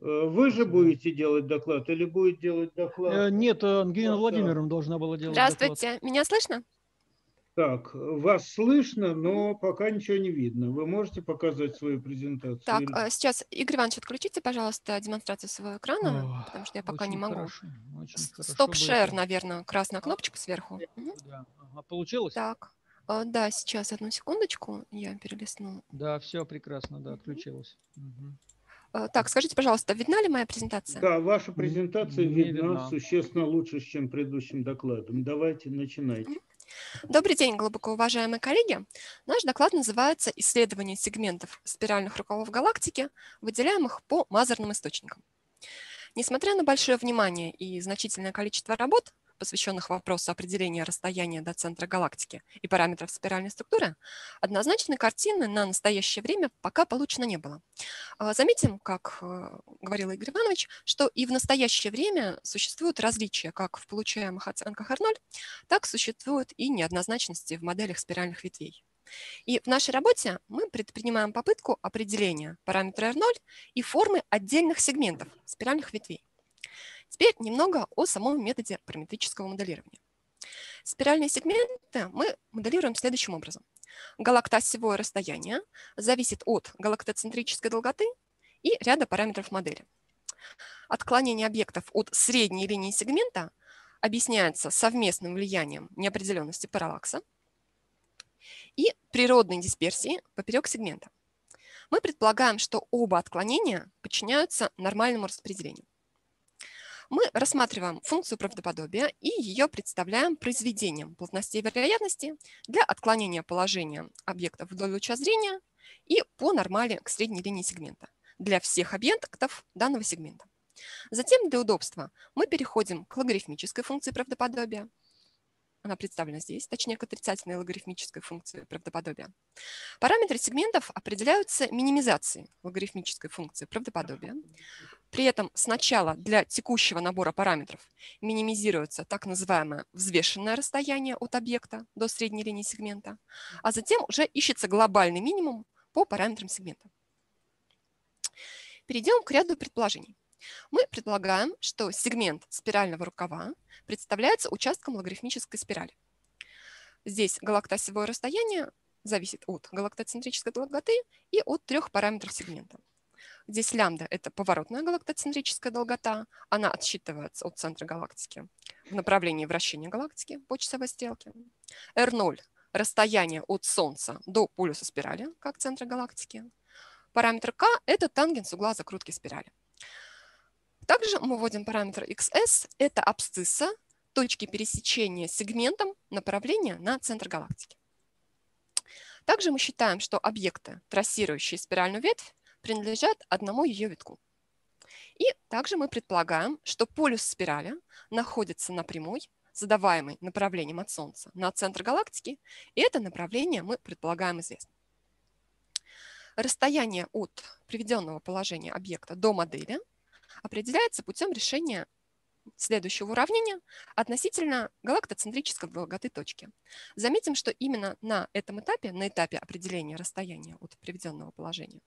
Э, вы же будете делать доклад или будет делать доклад? Э, нет, Ангелина Владимировна должна была делать Здравствуйте, доклад. меня слышно? Так, вас слышно, но пока ничего не видно. Вы можете показать свою презентацию? Так, или... Э, сейчас, Игорь Иванович, отключите, пожалуйста, демонстрацию своего экрана, О, потому что я пока не могу. Стоп-шер, наверное, красная кнопочка сверху. Да. Ага, получилось? Так. А, да, сейчас, одну секундочку, я перелистну. Да, все прекрасно, да, отключилось. Угу. Так, скажите, пожалуйста, видна ли моя презентация? Да, ваша презентация не видна, видна существенно лучше, чем предыдущим докладом. Давайте, начинайте. Добрый день, глубоко уважаемые коллеги. Наш доклад называется «Исследование сегментов спиральных рукавов галактики, выделяемых по мазерным источникам». Несмотря на большое внимание и значительное количество работ, посвященных вопросу определения расстояния до центра галактики и параметров спиральной структуры, однозначной картины на настоящее время пока получено не было. А, заметим, как э, говорил Игорь Иванович, что и в настоящее время существуют различия как в получаемых оценках R0, так существуют и неоднозначности в моделях спиральных ветвей. И в нашей работе мы предпринимаем попытку определения параметра R0 и формы отдельных сегментов спиральных ветвей. Теперь немного о самом методе параметрического моделирования. Спиральные сегменты мы моделируем следующим образом. Галактосевое расстояние зависит от галактоцентрической долготы и ряда параметров модели. Отклонение объектов от средней линии сегмента объясняется совместным влиянием неопределенности параллакса и природной дисперсии поперек сегмента. Мы предполагаем, что оба отклонения подчиняются нормальному распределению мы рассматриваем функцию правдоподобия и ее представляем произведением плотностей вероятности для отклонения положения объектов вдоль луча зрения и по нормали к средней линии сегмента для всех объектов данного сегмента. Затем для удобства мы переходим к логарифмической функции правдоподобия – она представлена здесь, точнее к отрицательной логарифмической функции правдоподобия. Параметры сегментов определяются минимизацией логарифмической функции правдоподобия. При этом сначала для текущего набора параметров минимизируется так называемое взвешенное расстояние от объекта до средней линии сегмента, а затем уже ищется глобальный минимум по параметрам сегмента. Перейдем к ряду предположений. Мы предполагаем, что сегмент спирального рукава представляется участком логарифмической спирали. Здесь галактосевое расстояние зависит от галактоцентрической долготы и от трех параметров сегмента. Здесь лямбда – это поворотная галактоцентрическая долгота, она отсчитывается от центра галактики в направлении вращения галактики по часовой стрелке. R0 – расстояние от Солнца до полюса спирали, как центра галактики. Параметр k – это тангенс угла закрутки спирали. Также мы вводим параметр XS, это абсцисса, точки пересечения сегментом направления на центр галактики. Также мы считаем, что объекты, трассирующие спиральную ветвь, принадлежат одному ее витку. И также мы предполагаем, что полюс спирали находится на прямой, задаваемой направлением от Солнца на центр галактики, и это направление мы предполагаем известно. Расстояние от приведенного положения объекта до модели – определяется путем решения следующего уравнения относительно галактоцентрической долготы точки. Заметим, что именно на этом этапе, на этапе определения расстояния от приведенного положения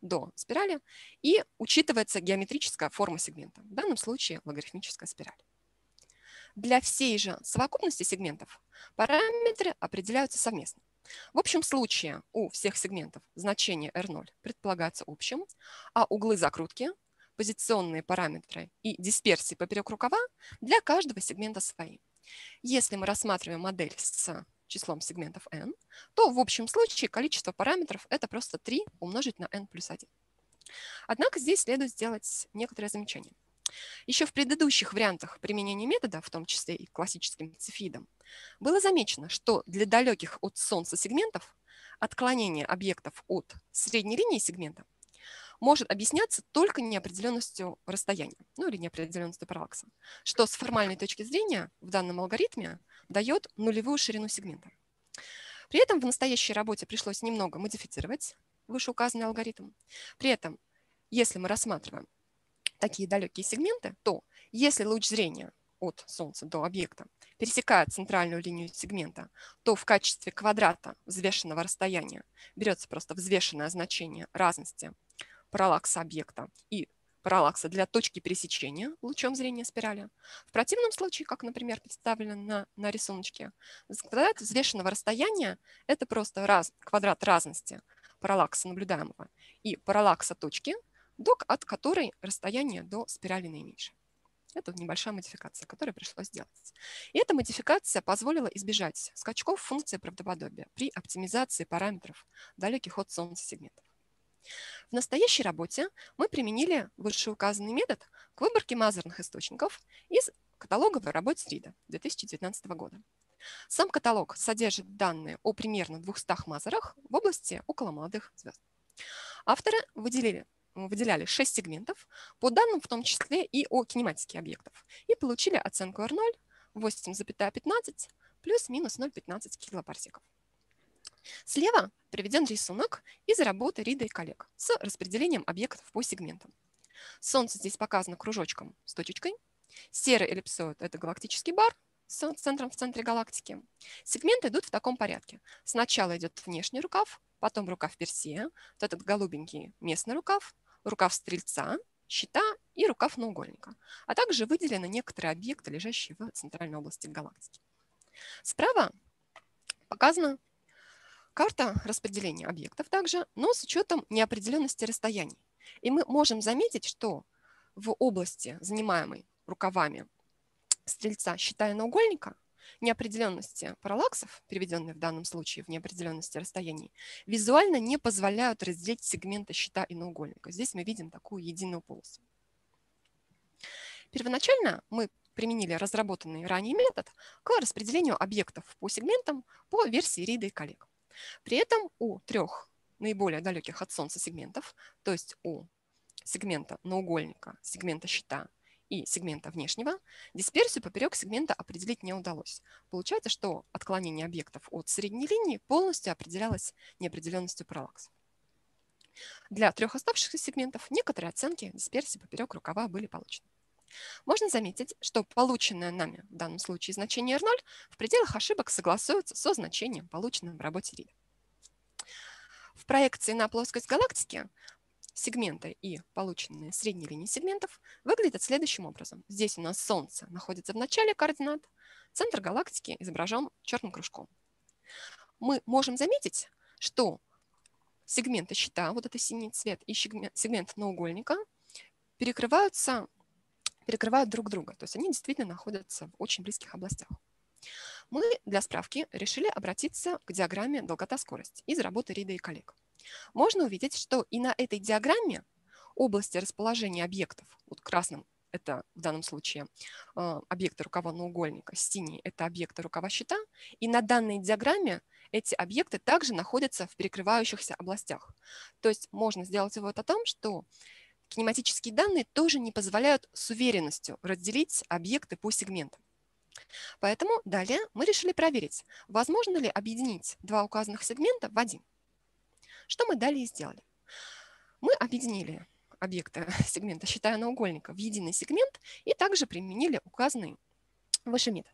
до спирали, и учитывается геометрическая форма сегмента, в данном случае логарифмическая спираль. Для всей же совокупности сегментов параметры определяются совместно. В общем случае у всех сегментов значение R0 предполагается общим, а углы закрутки позиционные параметры и дисперсии поперек рукава для каждого сегмента свои. Если мы рассматриваем модель с числом сегментов n, то в общем случае количество параметров это просто 3 умножить на n плюс 1. Однако здесь следует сделать некоторые замечания. Еще в предыдущих вариантах применения метода, в том числе и классическим цифидом, было замечено, что для далеких от Солнца сегментов отклонение объектов от средней линии сегмента может объясняться только неопределенностью расстояния, ну или неопределенностью параллакса, что с формальной точки зрения в данном алгоритме дает нулевую ширину сегмента. При этом в настоящей работе пришлось немного модифицировать вышеуказанный алгоритм. При этом, если мы рассматриваем такие далекие сегменты, то если луч зрения от Солнца до объекта пересекает центральную линию сегмента, то в качестве квадрата взвешенного расстояния берется просто взвешенное значение разности параллакса объекта и параллакса для точки пересечения лучом зрения спирали. В противном случае, как, например, представлено на, на рисунке, квадрат взвешенного расстояния – это просто раз, квадрат разности параллакса наблюдаемого и параллакса точки, до, от которой расстояние до спирали наименьшее. Это небольшая модификация, которую пришлось сделать. И эта модификация позволила избежать скачков функции правдоподобия при оптимизации параметров далеких от Солнца сегментов. В настоящей работе мы применили вышеуказанный метод к выборке мазерных источников из каталога работ СРИДа 2019 года. Сам каталог содержит данные о примерно 200 мазерах в области около молодых звезд. Авторы выделили выделяли 6 сегментов по данным в том числе и о кинематике объектов и получили оценку R0 8,15 плюс-минус 0,15 килопарсеков. Слева приведен рисунок из работы Рида и коллег с распределением объектов по сегментам. Солнце здесь показано кружочком с точечкой. Серый эллипсоид – это галактический бар с центром в центре галактики. Сегменты идут в таком порядке. Сначала идет внешний рукав, потом рукав Персея, вот этот голубенький местный рукав, рукав Стрельца, щита и рукав наугольника, а также выделены некоторые объекты, лежащие в центральной области галактики. Справа показана карта распределения объектов также, но с учетом неопределенности расстояний. И мы можем заметить, что в области, занимаемой рукавами стрельца, считая наугольника, неопределенности параллаксов, переведенные в данном случае в неопределенности расстояний, визуально не позволяют разделить сегменты щита и наугольника. Здесь мы видим такую единую полосу. Первоначально мы применили разработанный ранее метод к распределению объектов по сегментам по версии Рида и коллег. При этом у трех наиболее далеких от Солнца сегментов, то есть у сегмента наугольника, сегмента щита и сегмента внешнего, дисперсию поперек сегмента определить не удалось. Получается, что отклонение объектов от средней линии полностью определялось неопределенностью параллаксов. Для трех оставшихся сегментов некоторые оценки дисперсии поперек рукава были получены. Можно заметить, что полученное нами в данном случае значение R0 в пределах ошибок согласуется со значением, полученным в работе Рида. В проекции на плоскость галактики сегменты и полученные средние линии сегментов выглядят следующим образом. Здесь у нас Солнце находится в начале координат, центр галактики изображен черным кружком. Мы можем заметить, что сегменты щита, вот это синий цвет, и сегмент наугольника перекрываются, перекрывают друг друга. То есть они действительно находятся в очень близких областях. Мы для справки решили обратиться к диаграмме долгота-скорость из работы Рида и коллег можно увидеть, что и на этой диаграмме области расположения объектов, вот красным это в данном случае э, объекты рукава наугольника, синий – это объекты рукава щита, и на данной диаграмме эти объекты также находятся в перекрывающихся областях. То есть можно сделать вывод о том, что кинематические данные тоже не позволяют с уверенностью разделить объекты по сегментам. Поэтому далее мы решили проверить, возможно ли объединить два указанных сегмента в один. Что мы далее сделали? Мы объединили объекты (laughs) сегмента, считая наугольника, в единый сегмент и также применили указанный выше метод.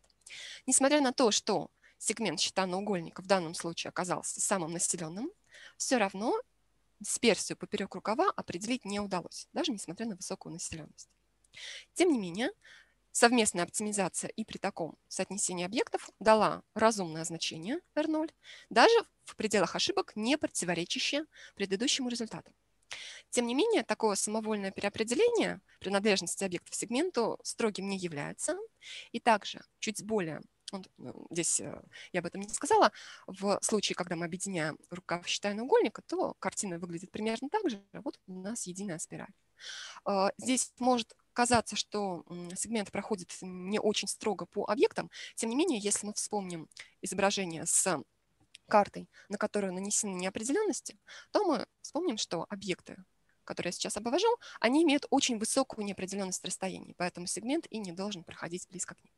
Несмотря на то, что сегмент щита наугольника в данном случае оказался самым населенным, все равно дисперсию поперек рукава определить не удалось, даже несмотря на высокую населенность. Тем не менее, Совместная оптимизация и при таком соотнесении объектов дала разумное значение R0, даже в пределах ошибок, не противоречащее предыдущему результату. Тем не менее, такое самовольное переопределение принадлежности объектов сегменту строгим не является. И также чуть более, здесь э, я об этом не сказала, в случае, когда мы объединяем рукав считая наугольника, то картина выглядит примерно так же. Вот у нас единая спираль. А, здесь может казаться, что сегмент проходит не очень строго по объектам. Тем не менее, если мы вспомним изображение с картой, на которую нанесены неопределенности, то мы вспомним, что объекты, которые я сейчас обвожу, они имеют очень высокую неопределенность расстояний, поэтому сегмент и не должен проходить близко к ним.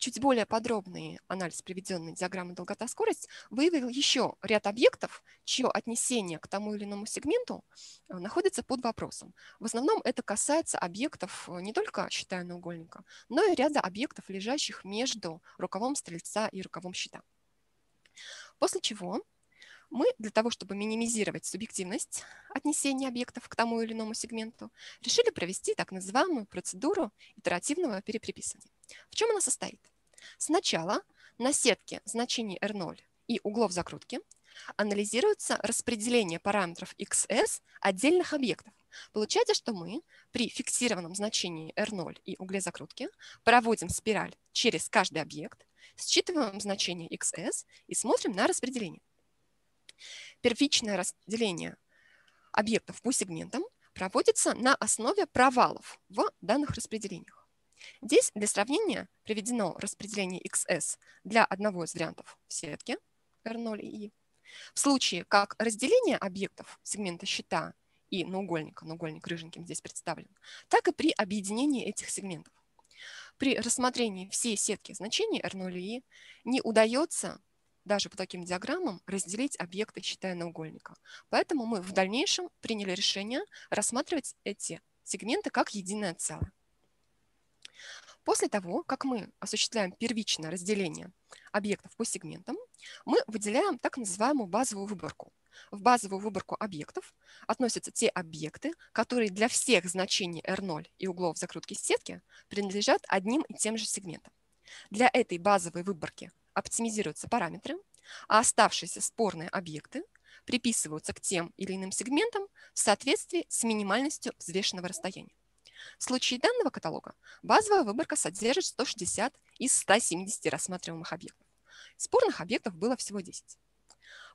Чуть более подробный анализ приведенной диаграммы долгота-скорость выявил еще ряд объектов, чье отнесение к тому или иному сегменту э, находится под вопросом. В основном это касается объектов э, не только считая наугольника, но и ряда объектов, лежащих между рукавом стрельца и рукавом щита. После чего мы для того, чтобы минимизировать субъективность отнесения объектов к тому или иному сегменту, решили провести так называемую процедуру итеративного переприписывания. В чем она состоит? Сначала на сетке значений R0 и углов закрутки анализируется распределение параметров XS отдельных объектов. Получается, что мы при фиксированном значении R0 и угле закрутки проводим спираль через каждый объект, считываем значение XS и смотрим на распределение. Первичное разделение объектов по сегментам проводится на основе провалов в данных распределениях. Здесь для сравнения приведено распределение XS для одного из вариантов в сетке R0 и I. В случае как разделение объектов сегмента щита и наугольника, наугольник рыженьким здесь представлен, так и при объединении этих сегментов. При рассмотрении всей сетки значений R0 и I не удается даже по таким диаграммам разделить объекты, считая наугольника. Поэтому мы в дальнейшем приняли решение рассматривать эти сегменты как единое целое. После того, как мы осуществляем первичное разделение объектов по сегментам, мы выделяем так называемую базовую выборку. В базовую выборку объектов относятся те объекты, которые для всех значений R0 и углов закрутки сетки принадлежат одним и тем же сегментам. Для этой базовой выборки оптимизируются параметры, а оставшиеся спорные объекты приписываются к тем или иным сегментам в соответствии с минимальностью взвешенного расстояния. В случае данного каталога базовая выборка содержит 160 из 170 рассматриваемых объектов. Спорных объектов было всего 10.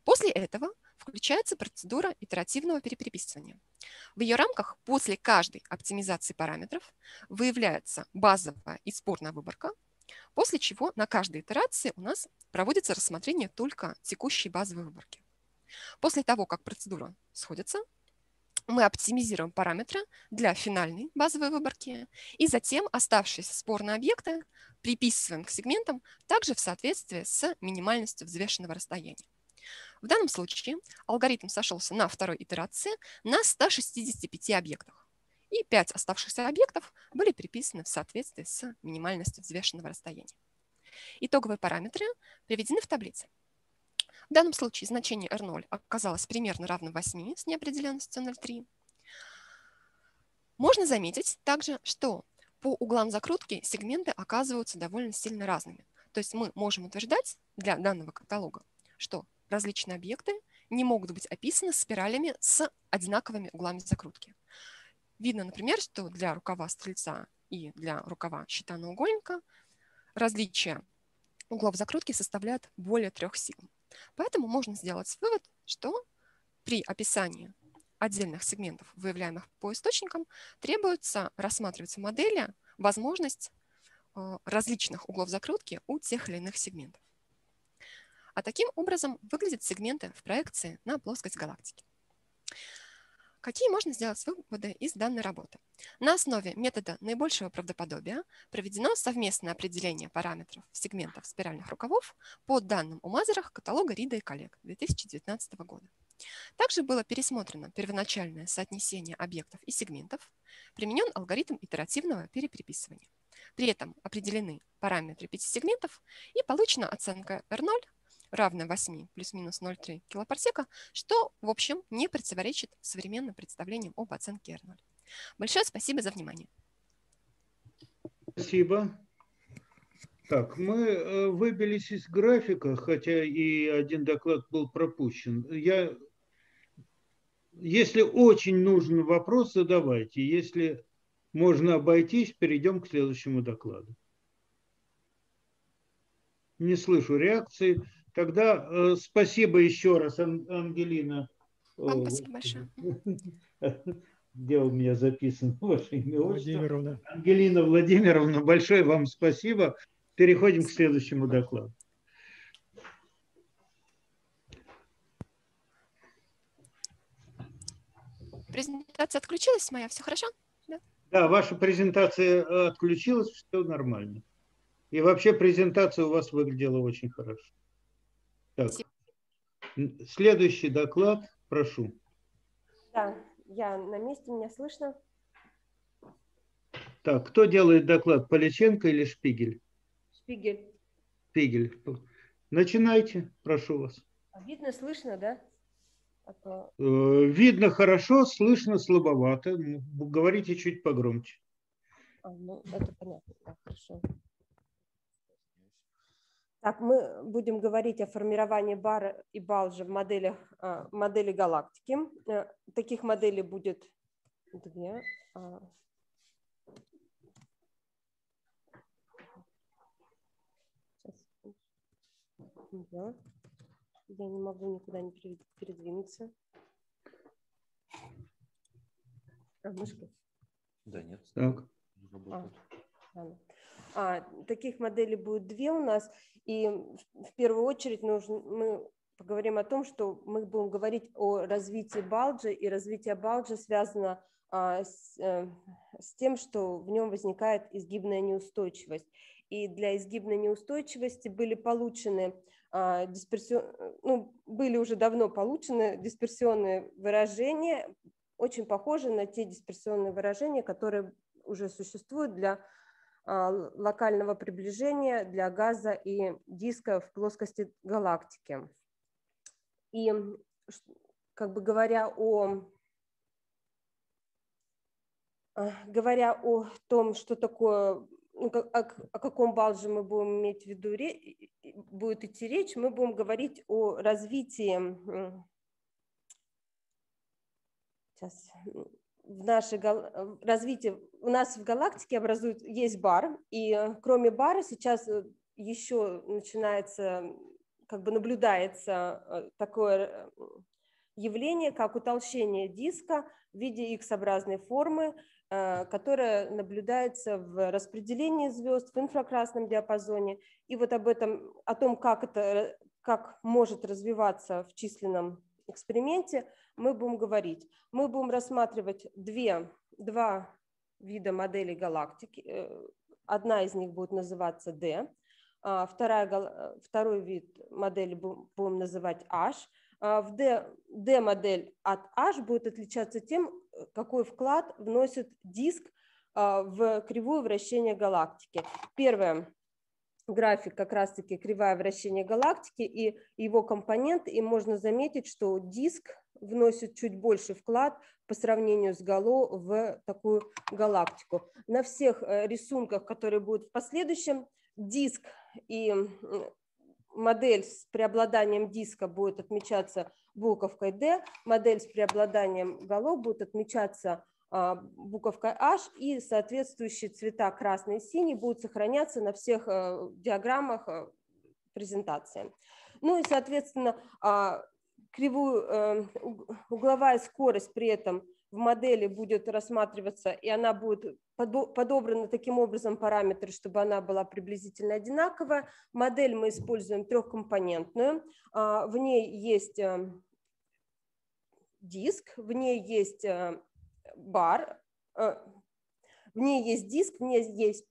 После этого включается процедура итеративного переприписывания. В ее рамках после каждой оптимизации параметров выявляется базовая и спорная выборка, после чего на каждой итерации у нас проводится рассмотрение только текущей базовой выборки. После того, как процедура сходится, мы оптимизируем параметры для финальной базовой выборки, и затем оставшиеся спорные объекты приписываем к сегментам также в соответствии с минимальностью взвешенного расстояния. В данном случае алгоритм сошелся на второй итерации на 165 объектах, и 5 оставшихся объектов были приписаны в соответствии с минимальностью взвешенного расстояния. Итоговые параметры приведены в таблице. В данном случае значение R0 оказалось примерно равным 8 с неопределенностью 0,3. Можно заметить также, что по углам закрутки сегменты оказываются довольно сильно разными. То есть мы можем утверждать для данного каталога, что различные объекты не могут быть описаны спиралями с одинаковыми углами закрутки. Видно, например, что для рукава стрельца и для рукава щита наугольника различия углов закрутки составляют более трех сигм. Поэтому можно сделать вывод, что при описании отдельных сегментов, выявляемых по источникам, требуется рассматривать в модели возможность э, различных углов закрутки у тех или иных сегментов. А таким образом выглядят сегменты в проекции на плоскость галактики. Какие можно сделать выводы из данной работы? На основе метода наибольшего правдоподобия проведено совместное определение параметров сегментов спиральных рукавов по данным о мазерах каталога Рида и коллег 2019 года. Также было пересмотрено первоначальное соотнесение объектов и сегментов, применен алгоритм итеративного переприписывания. При этом определены параметры пяти сегментов и получена оценка R0 равная 8 плюс-минус 0,3 килопарсека, что, в общем, не противоречит современным представлениям об оценке R0. Большое спасибо за внимание. Спасибо. Так, мы э, выбились из графика, хотя и один доклад был пропущен. Я, если очень нужен вопрос, задавайте. Если можно обойтись, перейдем к следующему докладу. Не слышу реакции. Тогда э, спасибо еще раз, Ангелина. Вам спасибо большое. (laughs) Где у меня записано ваше имя? Владимировна. Ангелина Владимировна, большое вам спасибо. Переходим к следующему докладу. Презентация отключилась моя, все хорошо? Да, да ваша презентация э, отключилась, все нормально. И вообще презентация у вас выглядела очень хорошо. Так. Следующий доклад, прошу. Да, я на месте, меня слышно? Так, кто делает доклад, Поличенко или Шпигель? Шпигель. Шпигель. Начинайте, прошу вас. А видно, слышно, да? А то... Э, видно хорошо, слышно слабовато. Говорите чуть погромче. А, ну, это понятно, да, хорошо. Так, мы будем говорить о формировании бара и балжа в моделях, а, модели галактики. Э, таких моделей будет две. А. Да. Я не могу никуда не передвинуться. А, мышкой? Да, нет. Так. А, а, таких моделей будет две у нас. И в первую очередь нужно, мы поговорим о том, что мы будем говорить о развитии Балджи, и развитие Балджи связано а, с, э, с тем, что в нем возникает изгибная неустойчивость. И для изгибной неустойчивости были получены а, дисперсион, ну, были уже давно получены дисперсионные выражения, очень похожи на те дисперсионные выражения, которые уже существуют для а, локального приближения для газа и диска в плоскости галактики. И как бы говоря о а, говоря о том, что такое, ну, о, о каком балже мы будем иметь в виду, будет идти речь, мы будем говорить о развитии сейчас, в нашей развитии, у нас в галактике образует, есть бар, и кроме бара сейчас э, еще начинается, как бы наблюдается э, такое э, явление, как утолщение диска в виде X-образной формы, Э, которая наблюдается в распределении звезд в инфракрасном диапазоне. И вот об этом, о том, как это как может развиваться в численном эксперименте, мы будем говорить. Мы будем рассматривать две, два вида моделей галактики. Э, одна из них будет называться D, а вторая, второй вид модели будем называть H. А в D-модель от H будет отличаться тем, какой вклад вносит диск а, в кривую вращения галактики. Первое, график как раз-таки кривая вращения галактики и его компонент, и можно заметить, что диск вносит чуть больше вклад по сравнению с Гало в такую галактику. На всех э, рисунках, которые будут в последующем, диск и модель с преобладанием диска будет отмечаться буковкой D, модель с преобладанием голов будет отмечаться а, буковкой H, и соответствующие цвета красный и синий будут сохраняться на всех э, диаграммах э, презентации. Ну и, соответственно, а, кривую, э, угловая скорость при этом в модели будет рассматриваться, и она будет подобраны таким образом параметры, чтобы она была приблизительно одинаковая. Модель мы используем трехкомпонентную. В ней есть диск, в ней есть бар, в ней есть диск, в ней есть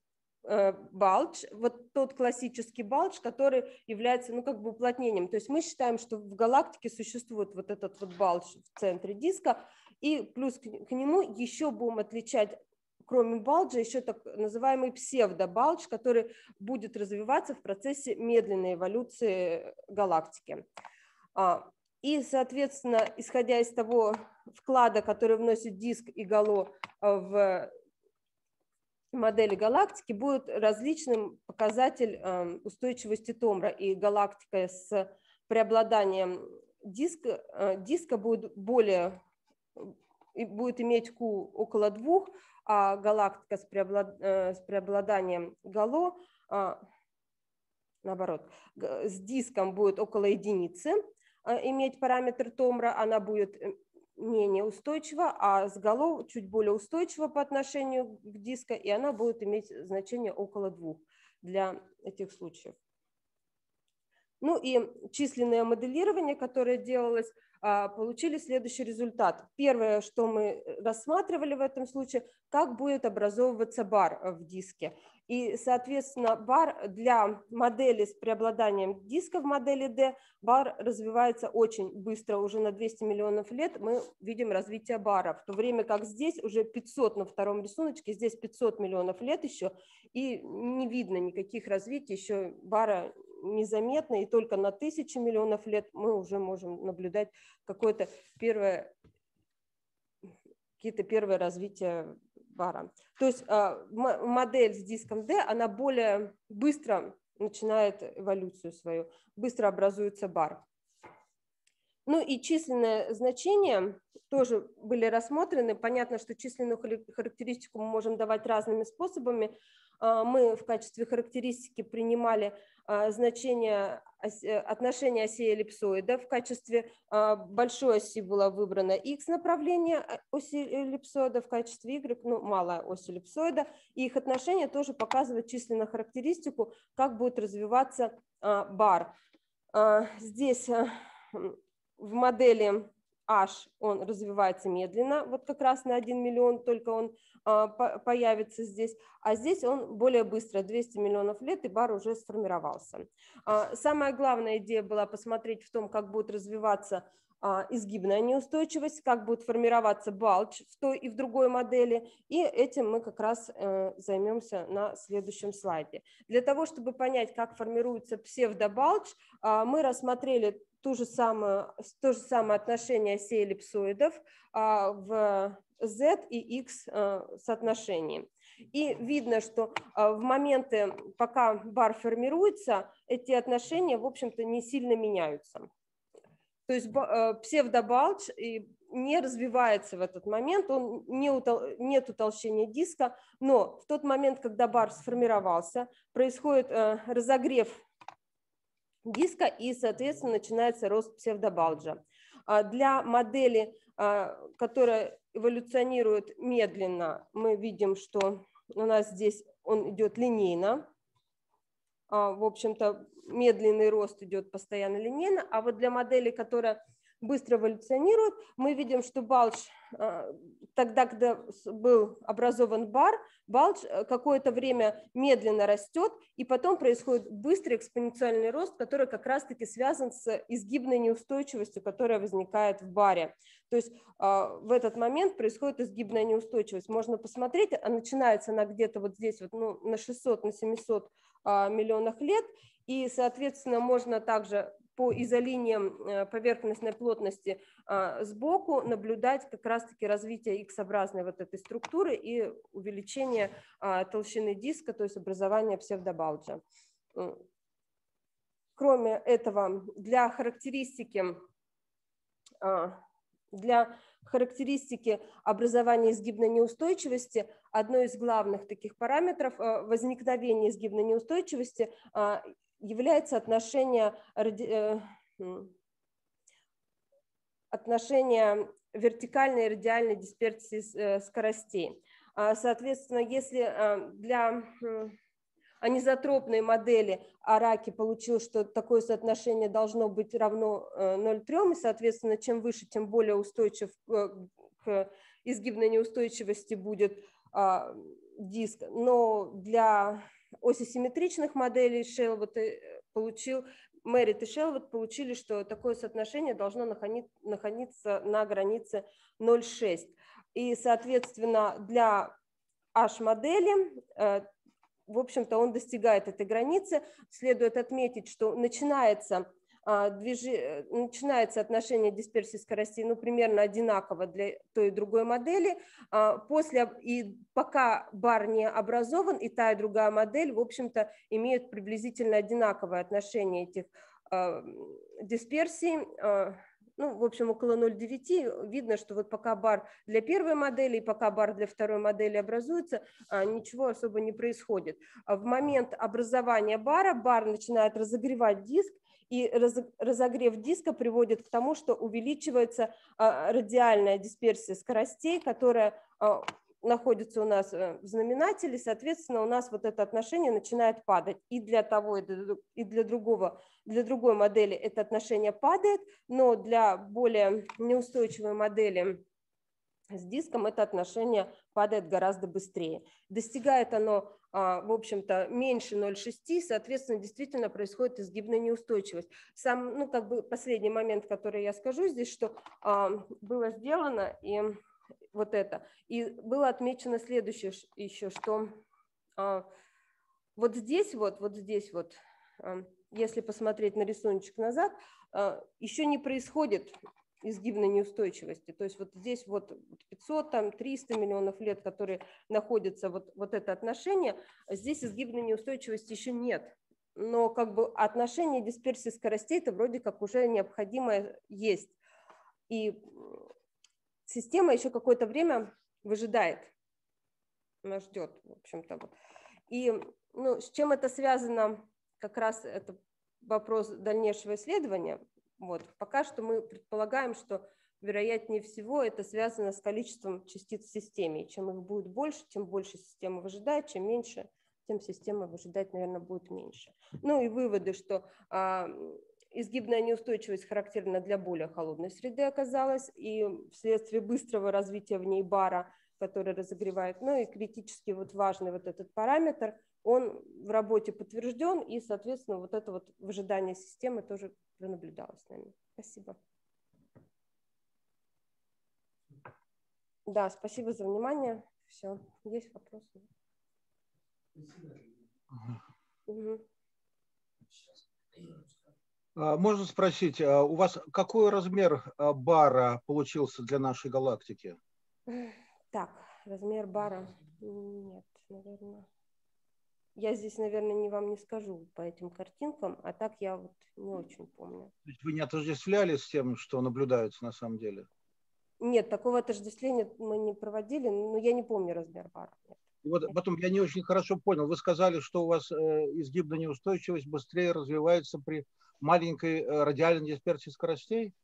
балдж, вот тот классический балдж, который является, ну, как бы уплотнением. То есть мы считаем, что в галактике существует вот этот вот балдж в центре диска, и плюс к нему еще будем отличать кроме балджа, еще так называемый псевдобалдж, который будет развиваться в процессе медленной эволюции галактики. А, и, соответственно, исходя из того вклада, который вносит диск и гало э, в модели галактики, будет различным показатель э, устойчивости томра. И галактика с преобладанием диска, э, диска будет более будет иметь Q около двух, а галактика с, преоблад, с преобладанием гало, наоборот, с диском будет около единицы, иметь параметр Томра, она будет э, менее устойчива, а с голов чуть более устойчива по отношению к диску, и она будет иметь значение около двух для этих случаев. Ну и численное моделирование, которое делалось, а, получили следующий результат. Первое, что мы рассматривали в этом случае, как будет образовываться бар в диске. И, соответственно, бар для модели с преобладанием диска в модели D, бар развивается очень быстро, уже на 200 миллионов лет мы видим развитие бара, в то время как здесь уже 500 на втором рисунке, здесь 500 миллионов лет еще, и не видно никаких развитий еще бара незаметно, и только на тысячи миллионов лет мы уже можем наблюдать какое-то первое какие-то первые развития бара. То есть а, модель с диском D, она более быстро начинает эволюцию свою, быстро образуется бар. Ну и численные значения тоже были рассмотрены. Понятно, что численную характеристику мы можем давать разными способами. А, мы в качестве характеристики принимали а, значение э, отношения оси эллипсоида. В качестве а, большой оси было выбрано x направление оси эллипсоида, в качестве y ну, малая ось эллипсоида. И их отношение тоже показывает численную характеристику, как будет развиваться бар. Здесь в модели H он развивается медленно, вот как раз на 1 миллион только он а, появится здесь, а здесь он более быстро, 200 миллионов лет, и бар уже сформировался. А, самая главная идея была посмотреть в том, как будет развиваться а, изгибная неустойчивость, как будет формироваться балч в той и в другой модели, и этим мы как раз э, займемся на следующем слайде. Для того, чтобы понять, как формируется псевдобалч, мы рассмотрели ту же самую, то же самое отношение осей эллипсоидов а, в z и x а, соотношении. И видно, что а, в моменты, пока бар формируется, эти отношения, в общем-то, не сильно меняются. То есть псевдобалч не развивается в этот момент, он не утол, нет утолщения диска, но в тот момент, когда бар сформировался, происходит разогрев диска и, соответственно, начинается рост псевдобалджа. А для модели, а, которая эволюционирует медленно, мы видим, что у нас здесь он идет линейно. А, в общем-то, медленный рост идет постоянно линейно. А вот для модели, которая быстро эволюционирует, мы видим, что балч, э, тогда, когда был образован бар, балч э, какое-то время медленно растет, и потом происходит быстрый экспоненциальный рост, который как раз-таки связан с изгибной неустойчивостью, которая возникает в баре. То есть а, в этот момент происходит изгибная неустойчивость. Можно посмотреть, а начинается она где-то вот здесь, вот, ну, на 600, на 700 а, миллионах лет, и, соответственно, можно также по изолиниям э, поверхностной плотности а, сбоку наблюдать как раз-таки развитие X-образной вот этой структуры и увеличение а, толщины диска, то есть образование псевдобалджа. Кроме этого, для характеристики а, для характеристики образования изгибной неустойчивости одной из главных таких параметров возникновения изгибной неустойчивости является отношение, э, отношение вертикальной и радиальной дисперсии э, скоростей. А, соответственно, если э, для анизотропной модели Араки получил, что такое соотношение должно быть равно 0,3, и, соответственно, чем выше, тем более устойчив к изгибной неустойчивости будет а, диск. Но для осисимметричных моделей Шелвот э, получил, Мэрит и Шелвот получили, что такое соотношение должно находиться на границе 0,6. И, соответственно, для H-модели э, в общем-то, он достигает этой границы. Следует отметить, что начинается движи... Э, начинается отношение дисперсии скоростей ну, примерно одинаково для той и другой модели. А, после, и пока бар не образован, и та, и другая модель, в общем-то, имеют приблизительно одинаковое отношение этих а, дисперсий ну, в общем, около 0,9, видно, что вот пока бар для первой модели и пока бар для второй модели образуется, ничего особо не происходит. В момент образования бара бар начинает разогревать диск, и разогрев диска приводит к тому, что увеличивается а, радиальная дисперсия скоростей, которая а, находится у нас э, в знаменателе, соответственно, у нас вот это отношение начинает падать. И для того, и для другого, для другой модели это отношение падает, но для более неустойчивой модели с диском это отношение падает гораздо быстрее. Достигает оно а, в общем-то, меньше 0,6, соответственно, действительно происходит изгибная неустойчивость. Сам, ну, как бы последний момент, который я скажу здесь, что а, было сделано, и вот это, и было отмечено следующее еще, что а, вот здесь вот, вот здесь вот, если посмотреть на рисуночек назад, еще не происходит изгибной неустойчивости. То есть вот здесь вот 500, там 300 миллионов лет, которые находятся вот, вот это отношение, здесь изгибной неустойчивости еще нет. Но как бы отношение дисперсии скоростей это вроде как уже необходимое есть. И система еще какое-то время выжидает, она ждет, в общем-то. И ну, с чем это связано, как раз это вопрос дальнейшего исследования. Вот. Пока что мы предполагаем, что вероятнее всего это связано с количеством частиц в системе. И чем их будет больше, тем больше система выжидает, чем меньше, тем система выжидать, наверное, будет меньше. Ну и выводы, что а, изгибная неустойчивость характерна для более холодной среды оказалась, и вследствие быстрого развития в ней бара, который разогревает, ну и критически вот важный вот этот параметр, он в работе подтвержден, и, соответственно, вот это вот выжидание системы тоже пронаблюдалось с нами. Спасибо. Да, спасибо за внимание. Все. Есть вопросы? Угу. Можно спросить, а у вас какой размер а, бара получился для нашей галактики? Так, размер бара нет, наверное. Я здесь, наверное, не вам не скажу по этим картинкам, а так я вот не очень помню. То есть вы не отождествляли с тем, что наблюдается на самом деле? Нет, такого отождествления мы не проводили, но я не помню размер. Нет. И вот потом я не очень хорошо понял. Вы сказали, что у вас э, изгибная неустойчивость быстрее развивается при маленькой э, радиальной дисперсии скоростей?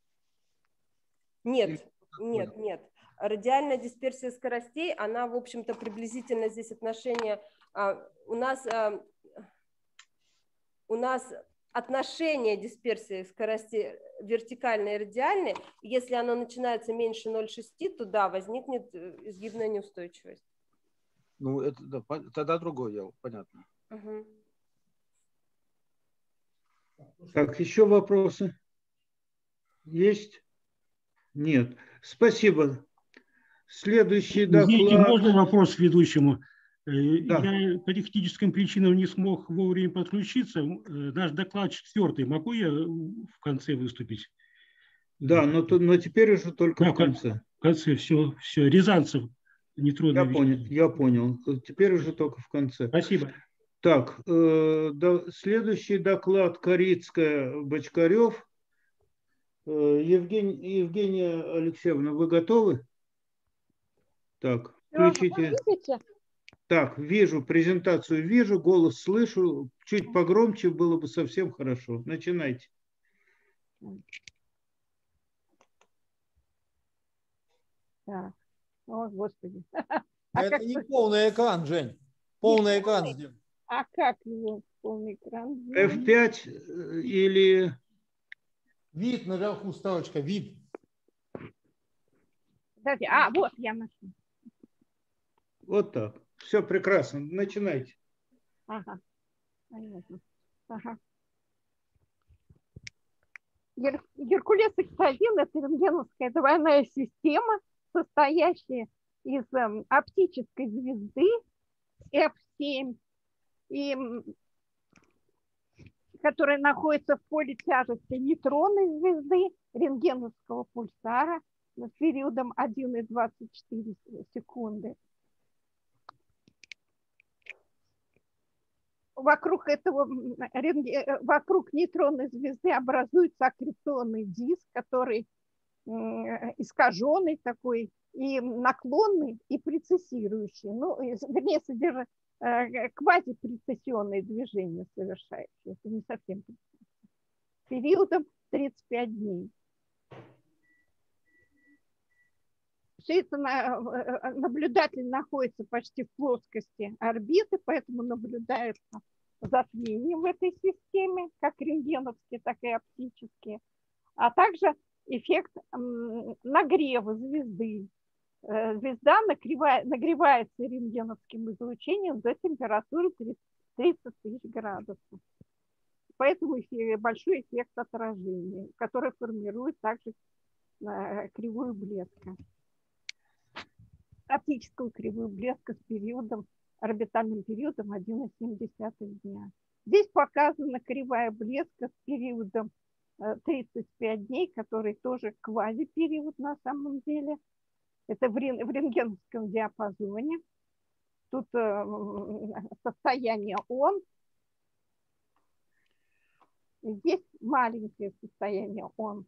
Нет, Или... нет, нет. Радиальная дисперсия скоростей, она, в общем-то, приблизительно здесь отношение. А, у нас а, у нас отношение дисперсии скорости вертикальной и радиальной, если оно начинается меньше 0,6, то да, возникнет э, изгибная неустойчивость. Ну, это да, тогда другое дело, понятно. Угу. Так, еще вопросы? Есть? Нет. Спасибо. Следующий доклад. Извините, можно вопрос к ведущему? Э, да. Я по техническим причинам не смог вовремя подключиться. Э, наш доклад четвертый. Могу я в конце выступить? Да, но, но теперь уже только да, в конце. В конце все, все. Рязанцев, нетрудно. Я понял, я понял. Теперь уже только в конце. Спасибо. Так, э, до, следующий доклад Корицкая, Бочкарев. Э, Евгений, Евгения Алексеевна, вы готовы? Так, включите. Так, вижу, презентацию вижу, голос слышу. Чуть погромче было бы совсем хорошо. Начинайте. Так. О, Господи. (laughs) А Это не полный экран, Жень. Полный не экран сделан. А как его полный экран? F5 э, или... Вид наверху, строчка, вид. Подожди, а, вот я нашла. Вот так. Все прекрасно. Начинайте. Ага. Понятно. Ага. Гер... Геркулес X1 – это рентгеновская двойная система, состоящая из э, оптической звезды F7, и, которая находится в поле тяжести нейтронной звезды рентгеновского пульсара с периодом 1,24 секунды. Вокруг этого, э, вокруг нейтронной звезды образуется аккреционный диск, который искаженный такой, и наклонный, и прецессирующий. Ну, вернее, содержит э, квазипрецессионные движения совершающие. Это не совсем периодом 35 дней. Все это э, наблюдатель находится почти в плоскости орбиты, поэтому наблюдается затмение в этой системе, как рентгеновские, так и оптические, а также эффект нагрева звезды. Э, звезда нагревается рентгеновским излучением до температуры 30 тысяч градусов. Поэтому большой эффект отражения, который формирует также э, кривую блеска. Оптическую кривую блеска с периодом, орбитальным периодом 1,7 дня. Здесь показана кривая блеска с периодом 35 э, дней, который тоже квазипериод на самом деле. Это в рентгеновском диапазоне. Тут э, состояние он. Здесь маленькое состояние он.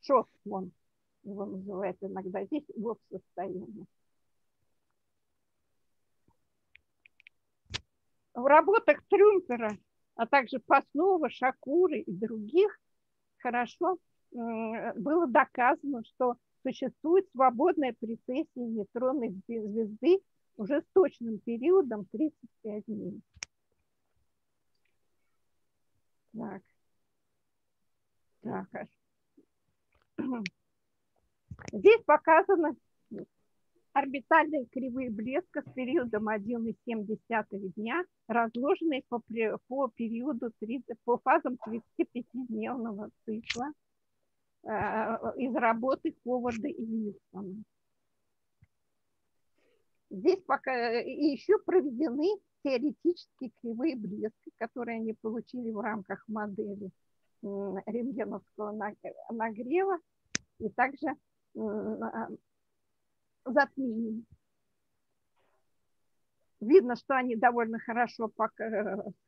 Шок он его называют иногда. Здесь вот состояние. В работах Трюмпера, а также Паснова, Шакуры и других хорошо было доказано, что существует свободная прецессия нейтронной звезды уже с точным периодом 35 дней. Так. Так, (clears throat) Здесь показаны орбитальные кривые блеска с периодом 1,7 дня, разложенные по, по периоду 30, по фазам 35-дневного цикла э, из работы Ховарда и Вильсона. Здесь пока и еще проведены теоретические кривые блески, которые они получили в рамках модели рентгеновского нагрева и также а, затмений. Видно, что они довольно хорошо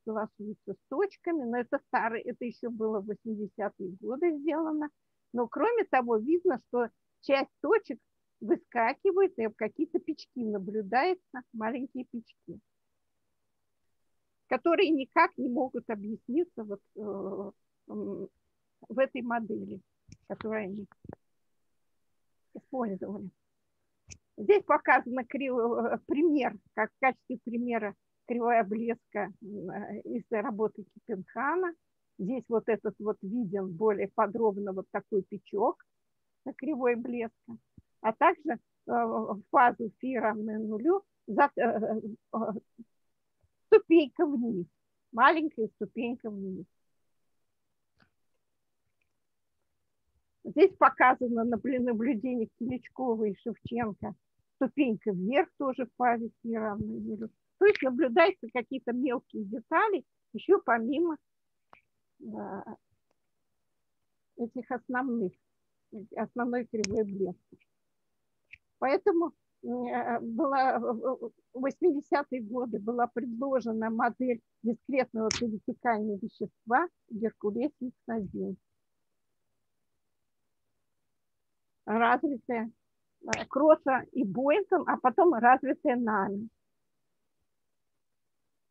согласуются с точками, но это старые, это еще было в 80-е годы сделано. Но кроме того, видно, что часть точек выскакивает, и какие-то печки наблюдаются, маленькие печки, которые никак не могут объясниться вот, э, в этой модели, которую они использовали. Здесь показан э, пример, как в качестве примера кривая блеска из работы Кипенхана. Здесь вот этот вот виден более подробно вот такой печок на кривой блеска. А также в фазу фи равной нулю э, ступенька вниз, маленькая ступенька вниз. Здесь показано наблюдение Киличкова и Шевченко. Ступенька вверх тоже в с неравной нулю. То есть наблюдаются какие-то мелкие детали, еще помимо а, этих основных, основной кривой блеска. Поэтому э, была, в 80-е годы была предложена модель дискретного пересекания вещества Геркулес X1. Э, Кросса и Боинтон, а потом развитые нами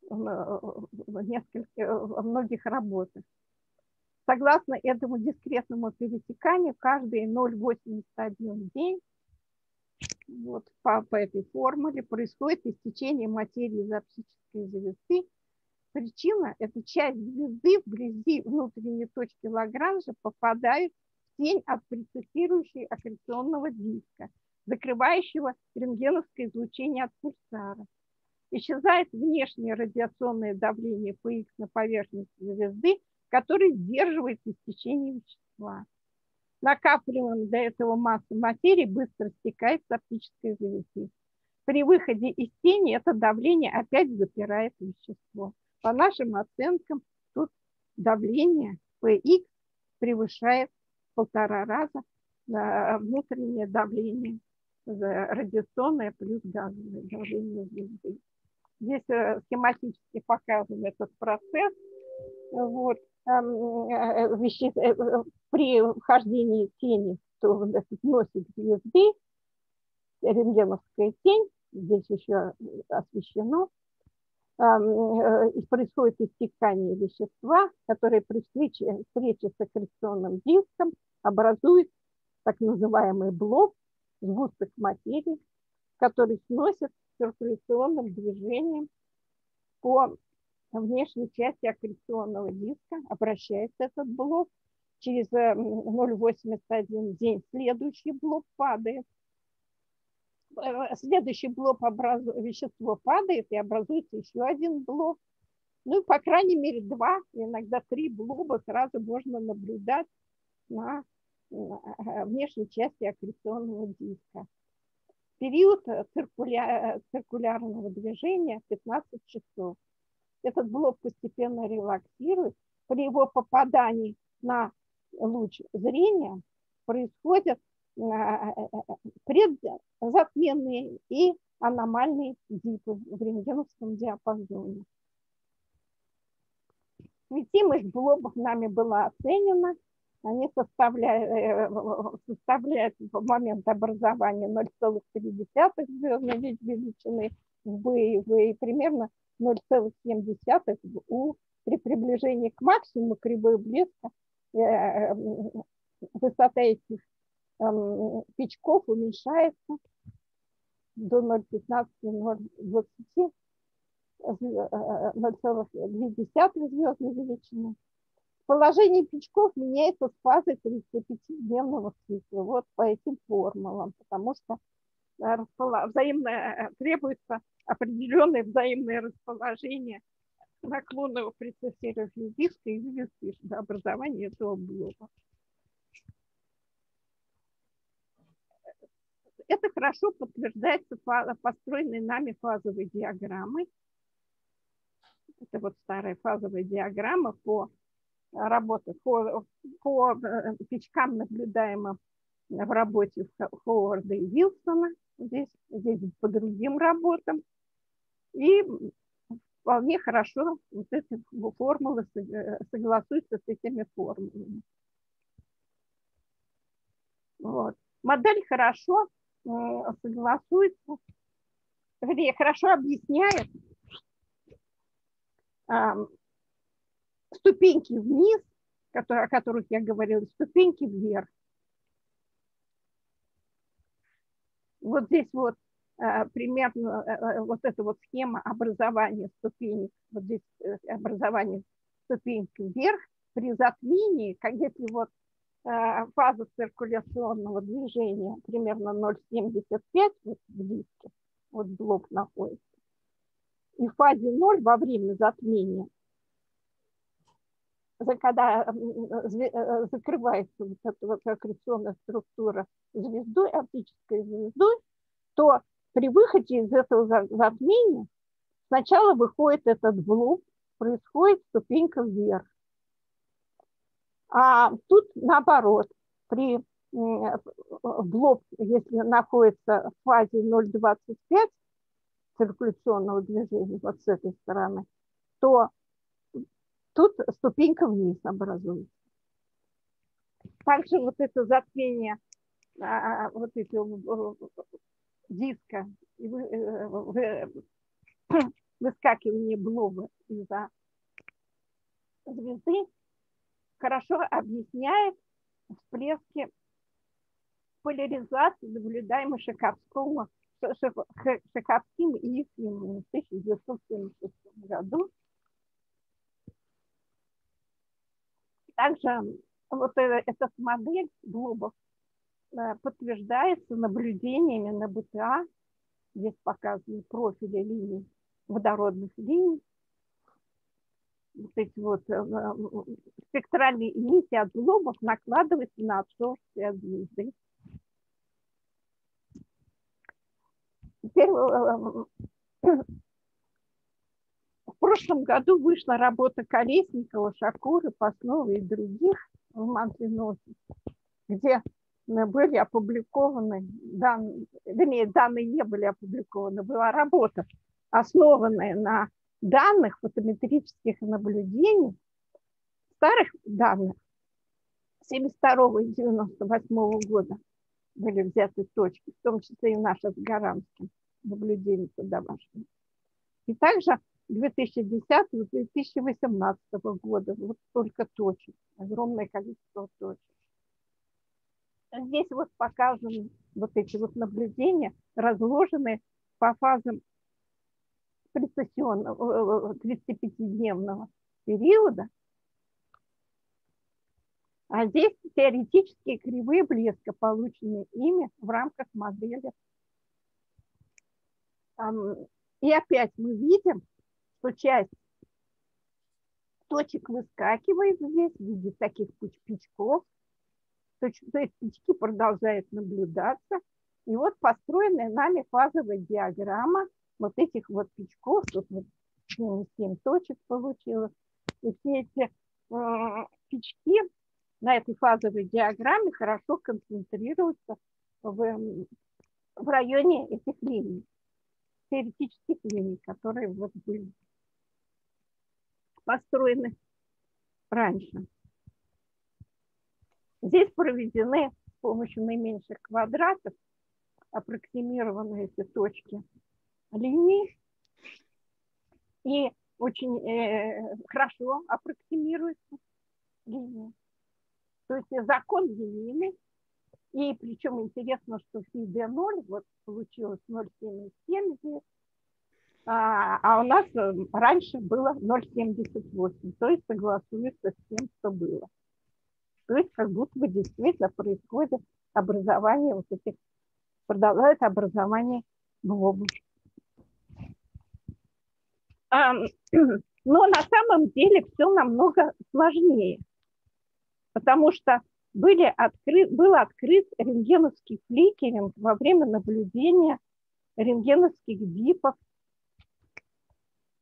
в, нескольких, в многих работах. Согласно этому дискретному пересеканию, каждые 0,81 день вот по, по этой формуле происходит истечение материи из оптической звезды. Причина – это часть звезды вблизи внутренней точки Лагранжа попадает тень от прецессирующей аккреционного диска, закрывающего рентгеновское излучение от пульсара. Исчезает внешнее радиационное давление Px на поверхности звезды, которое сдерживает истечение вещества. Накапливаемая до этого масса материи быстро стекает с оптической звезды. При выходе из тени это давление опять запирает вещество. По нашим оценкам, тут давление Px превышает полтора раза внутреннее давление радиационное плюс газовое давление звезды. Здесь э, схематически показан этот процесс. Вот. Э, э, при вхождении тени в этот носик звезды, рентгеновская тень, здесь еще освещено, происходит истекание вещества, которое при встрече, встрече с аккреционным диском образует так называемый блок, сгусток материи, который сносит циркуляционным движением по внешней части аккреционного диска, обращается этот блок, через 0,81 э, день следующий блок падает, э, следующий блок образ... вещество падает и образуется еще один блок. Ну, по крайней мере, два, иногда три блока сразу можно наблюдать на внешней части аккреционного диска. Период циркуля... циркулярного движения 15 часов. Этот блок постепенно релаксирует. При его попадании на луч зрения происходят предзатменные и аномальные дипы в рентгеновском диапазоне. Светимость блобов нами была оценена они составляют, э, составляют в момент образования 0,3 звездной величины в и примерно 0,7 в U. При приближении к максимуму кривой блеска э, высота этих эм, печков уменьшается до 0,15-0,20 0,2 звездной величины Расположение печков меняется с фазой 35-дневного цикла. Вот по этим формулам, потому что взаимное, требуется определенное взаимное расположение наклонного процессора диска и звезды для образования этого блока. Это хорошо подтверждается построенной нами фазовой диаграммой. Это вот старая фазовая диаграмма по работе, по, по э, печкам, наблюдаемым в работе Ховарда и Вилсона. Здесь, здесь по другим работам. И вполне хорошо вот эти формулы э, согласуются с этими формулами. Вот. Модель хорошо Э, согласуется, вернее, хорошо объясняет ступеньки вниз, о которых я говорила, ступеньки вверх. Вот здесь вот э, примерно э, вот эта вот схема образования ступенек, вот здесь образование ступеньки вверх при затмении, если вот Э, фаза циркуляционного движения примерно 0,75 вот в вот блок находится. И в фазе 0 во время затмения, когда э, закрывается вот эта вот аккреционная структура звездой, оптической звездой, то при выходе из этого затмения сначала выходит этот блок, происходит ступенька вверх. А тут наоборот, при блок, если находится в фазе 0,25 циркуляционного движения вот с этой стороны, то тут ступенька вниз образуется. Также вот это затмение а, вот этого диска, э, (clears throat) выскакивание блоба из-за звезды хорошо объясняет всплески поляризации, наблюдаемой Шаковского, Шаковским и Ефимовым в 1976 году. Также вот эта модель глобов э, подтверждается наблюдениями на БТА. Здесь показаны профили линий, водородных линий вот эти вот э, э, спектральные эмиссии от глобов накладываются на абсорбции от звезды. Теперь э, в прошлом году вышла работа Колесникова, Шакура, Паснова и других в Мантлиносе, где были опубликованы данные, вернее, данные не были опубликованы, была работа, основанная на данных фотометрических наблюдений, старых данных 72 и 98 года были взяты точки, в том числе и наши с Гарамским наблюдением домашним. И также 2010-2018 года вот столько точек, огромное количество точек. Здесь вот показаны вот эти вот наблюдения, разложены по фазам прецессионного, 35-дневного периода, а здесь теоретические кривые блеска, полученные ими в рамках модели. И опять мы видим, что часть точек выскакивает здесь в виде таких пучков, то есть пучки продолжают наблюдаться. И вот построенная нами фазовая диаграмма вот этих вот печков, тут вот 7 точек получилось, и все эти э, печки на этой фазовой диаграмме хорошо концентрируются в, в районе этих линий, теоретических линий, которые вот были построены раньше. Здесь проведены с помощью наименьших квадратов аппроксимированы эти точки линий и очень э, хорошо аппроксимируется линия. То есть закон линейный, и причем интересно, что фи d0, вот получилось 0,77 здесь, а, а у нас э, раньше было 0,78, то есть согласуется с тем, что было. То есть как будто бы действительно происходит образование вот этих, продолжает образование глобус. (clears throat) Но на самом деле все намного сложнее, потому что были открыт, был открыт рентгеновский фликеринг во время наблюдения рентгеновских дипов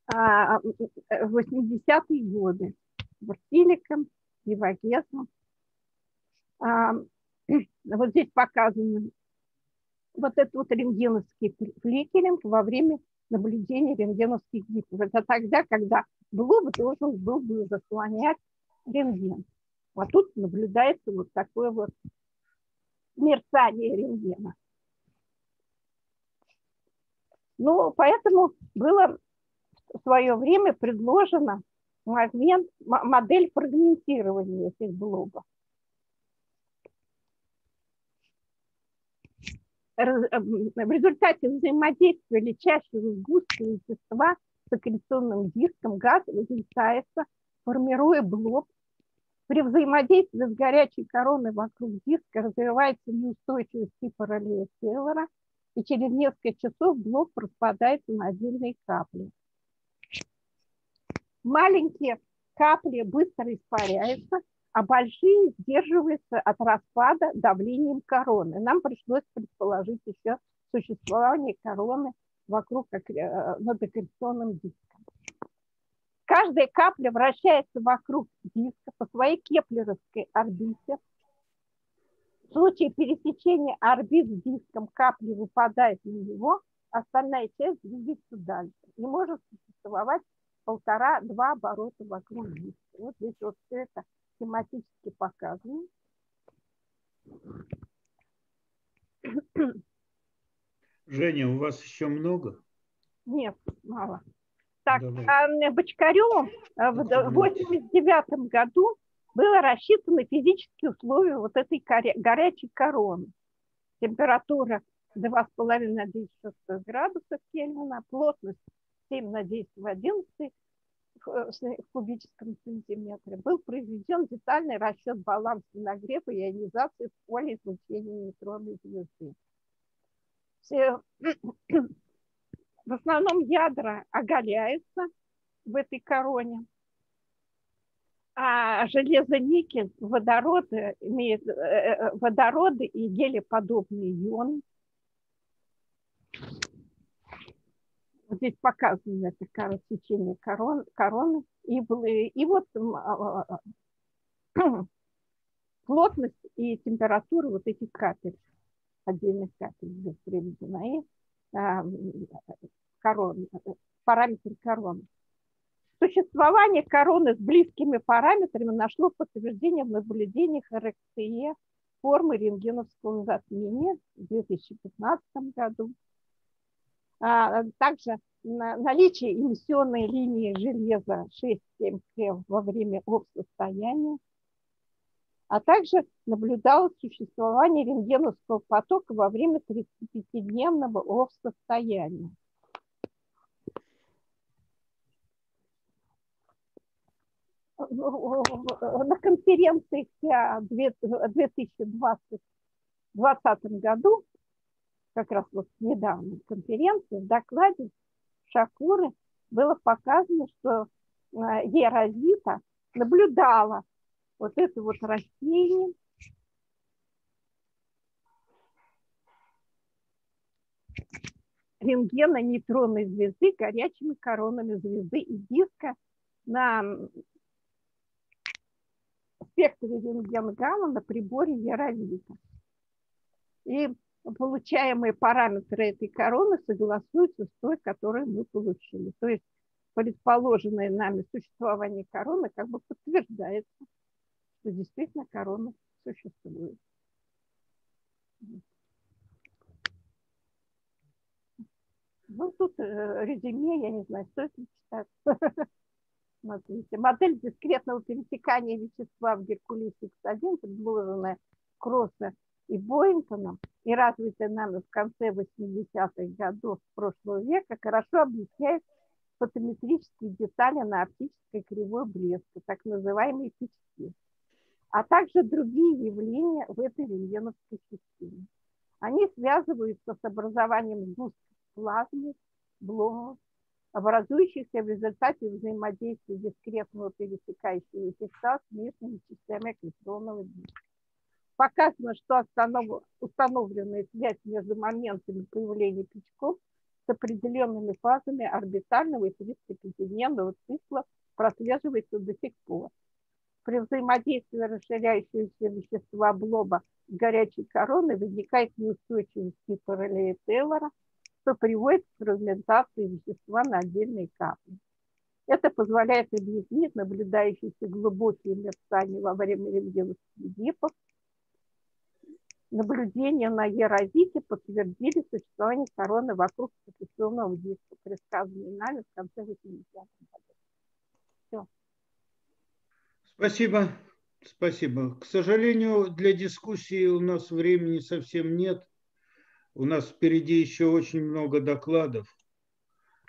80-е годы Буртиликом, Ивагесом. А, (clears throat) вот здесь показано вот этот вот рентгеновский фликеринг во время наблюдения рентгеновских дипов. Это тогда, когда блок должен был бы заслонять рентген. А тут наблюдается вот такое вот мерцание рентгена. Ну, поэтому было в свое время предложена момент, модель фрагментирования этих блогов. Э, в результате взаимодействия лечащего сгустка вещества с аккреционным диском газ разлетается, формируя блок. При взаимодействии с горячей короной вокруг диска развивается неустойчивость типа реле Тейлора, и через несколько часов блок распадается на отдельные капли маленькие капли быстро испаряются, а большие сдерживаются от распада давлением короны. Нам пришлось предположить еще существование короны вокруг э, над аккреционным диском. Каждая капля вращается вокруг диска по своей кеплеровской орбите. В случае пересечения орбит с диском капли выпадает на него, остальная часть двигается дальше. И может существовать полтора-два оборота вокруг диска. Вот здесь вот все это тематически показано. Женя, у вас еще много? Нет, мало. Так, Давай. Бочкаревым э, в 1989 году было рассчитаны физические условия вот этой горячей короны. Температура 2,5 на 10 градусов Кельвина, плотность 7 на 10 в 11 э, в кубическом сантиметре был произведен детальный расчет баланса нагрева и ионизации в поле излучения нейтронной звезды. Все, (clears throat) в основном ядра оголяются в этой короне, а железо-никель, водороды, имеют, э, э, водороды и гелеподобные ионы – вот здесь показано это кровотечение корон, короны, и, были, и вот а, а, а, (clears throat) плотность и температура вот этих капель, отдельных капель здесь приведена, и корон, параметры короны. Существование короны с близкими параметрами нашло подтверждение в наблюдениях РХТЕ формы рентгеновского затмения в 2015 году. А, также наличие эмиссионной линии железа 6-7 К во время ОВ-состояния, а также наблюдалось существование рентгеновского потока во время 35-дневного ОВ-состояния. На конференции в 2020 году как раз вот недавно конференции, в докладе Шакуры было показано, что э, Еразита наблюдала вот это вот растение, рентгена нейтронной звезды горячими коронами звезды и диска на спектре рентген гамма на приборе Еразита. И получаемые параметры этой короны согласуются с той, которую мы получили. То есть предположенное нами существование короны как бы подтверждается, что действительно корона существует. Ну, тут э, резюме, я не знаю, стоит ли читать. (laughs) Смотрите, модель дискретного пересекания вещества в Геркулес X1, предложенная Кросса и Боинтоном и развитая нами в конце 80-х годов прошлого века хорошо объясняет фотометрические детали на оптической кривой блеска, так называемые печки, а также другие явления в этой рентгеновской системе. Они связываются с образованием сгустков плазмы, бломов, образующихся в результате взаимодействия дискретного пересекающего вещества с внешними частями аккреционного диска. Показано, что установленная связь между моментами появления пучков с определенными фазами орбитального и 35-дневного цикла прослеживается до сих пор. При взаимодействии расширяющегося вещества блоба с горячей короной возникает неустойчивость типа Тейлора, что приводит к фрагментации вещества на отдельные капли. Это позволяет объяснить наблюдающиеся глубокие мерцания во время рентгеновских дипов наблюдения на Ерозите подтвердили существование короны вокруг фотоционного диска, предсказанный нами в конце 80-х годов. Все. Спасибо. Спасибо. К сожалению, для дискуссии у нас времени совсем нет. У нас впереди еще очень много докладов.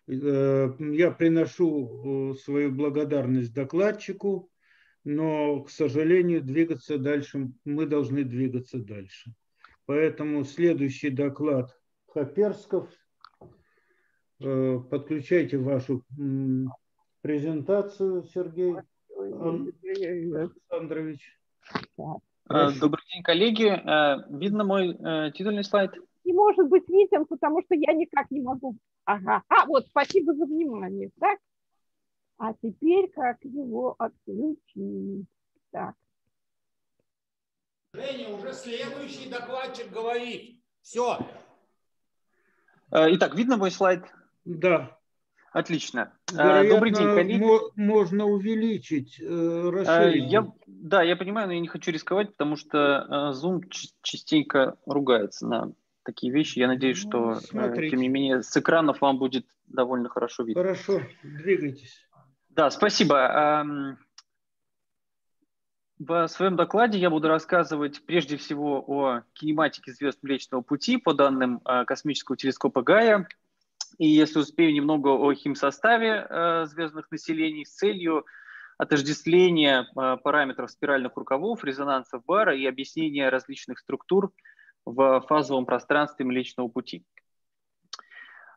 Э, я приношу э, свою благодарность докладчику но, к сожалению, двигаться дальше, мы должны двигаться дальше. Поэтому следующий доклад Хаперсков. Э, подключайте вашу презентацию, Сергей Александрович. Э, добрый день, коллеги. Э, видно мой титульный слайд? Не может быть виден, потому что я никак не могу. Ага. А, вот, спасибо за внимание. Так? А теперь как его отключить? Так. Женя, уже следующий докладчик говорит. Все. Э, итак, видно мой слайд? Да. Отлично. Э, Вероятно, Добрый день, коллеги. Можно увеличить, э, расширить. Я, да, я понимаю, но я не хочу рисковать, потому что Zoom частенько ругается на такие вещи. Я надеюсь, что, Смотрите. тем не менее, с экранов вам будет довольно хорошо видно. Хорошо, двигайтесь. Да, спасибо. В своем докладе я буду рассказывать прежде всего о кинематике звезд Млечного Пути по данным а, космического телескопа Гая. И если успею, немного о химсоставе а, звездных населений с целью отождествления а, параметров спиральных рукавов, резонансов бара и объяснения различных структур в фазовом пространстве Млечного Пути.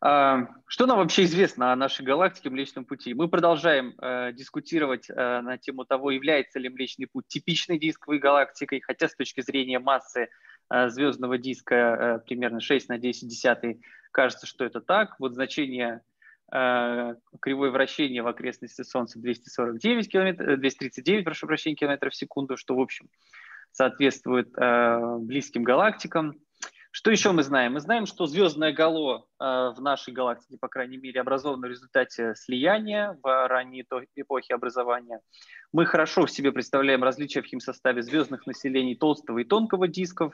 А, что нам вообще известно о нашей галактике Млечном Пути? Мы продолжаем э, дискутировать э, на тему того, является ли Млечный Путь типичной дисковой галактикой, хотя с точки зрения массы э, звездного диска э, примерно 6 на 10 десятый кажется, что это так. Вот значение э, кривой вращения в окрестности Солнца 249 километров, 239, прошу прощения, километров в секунду, что, в общем, соответствует э, близким галактикам. Что еще мы знаем? Мы знаем, что звездное гало э, в нашей галактике, по крайней мере, образовано в результате слияния в ранней эпохе образования. Мы хорошо в себе представляем различия в химсоставе звездных населений толстого и тонкого дисков.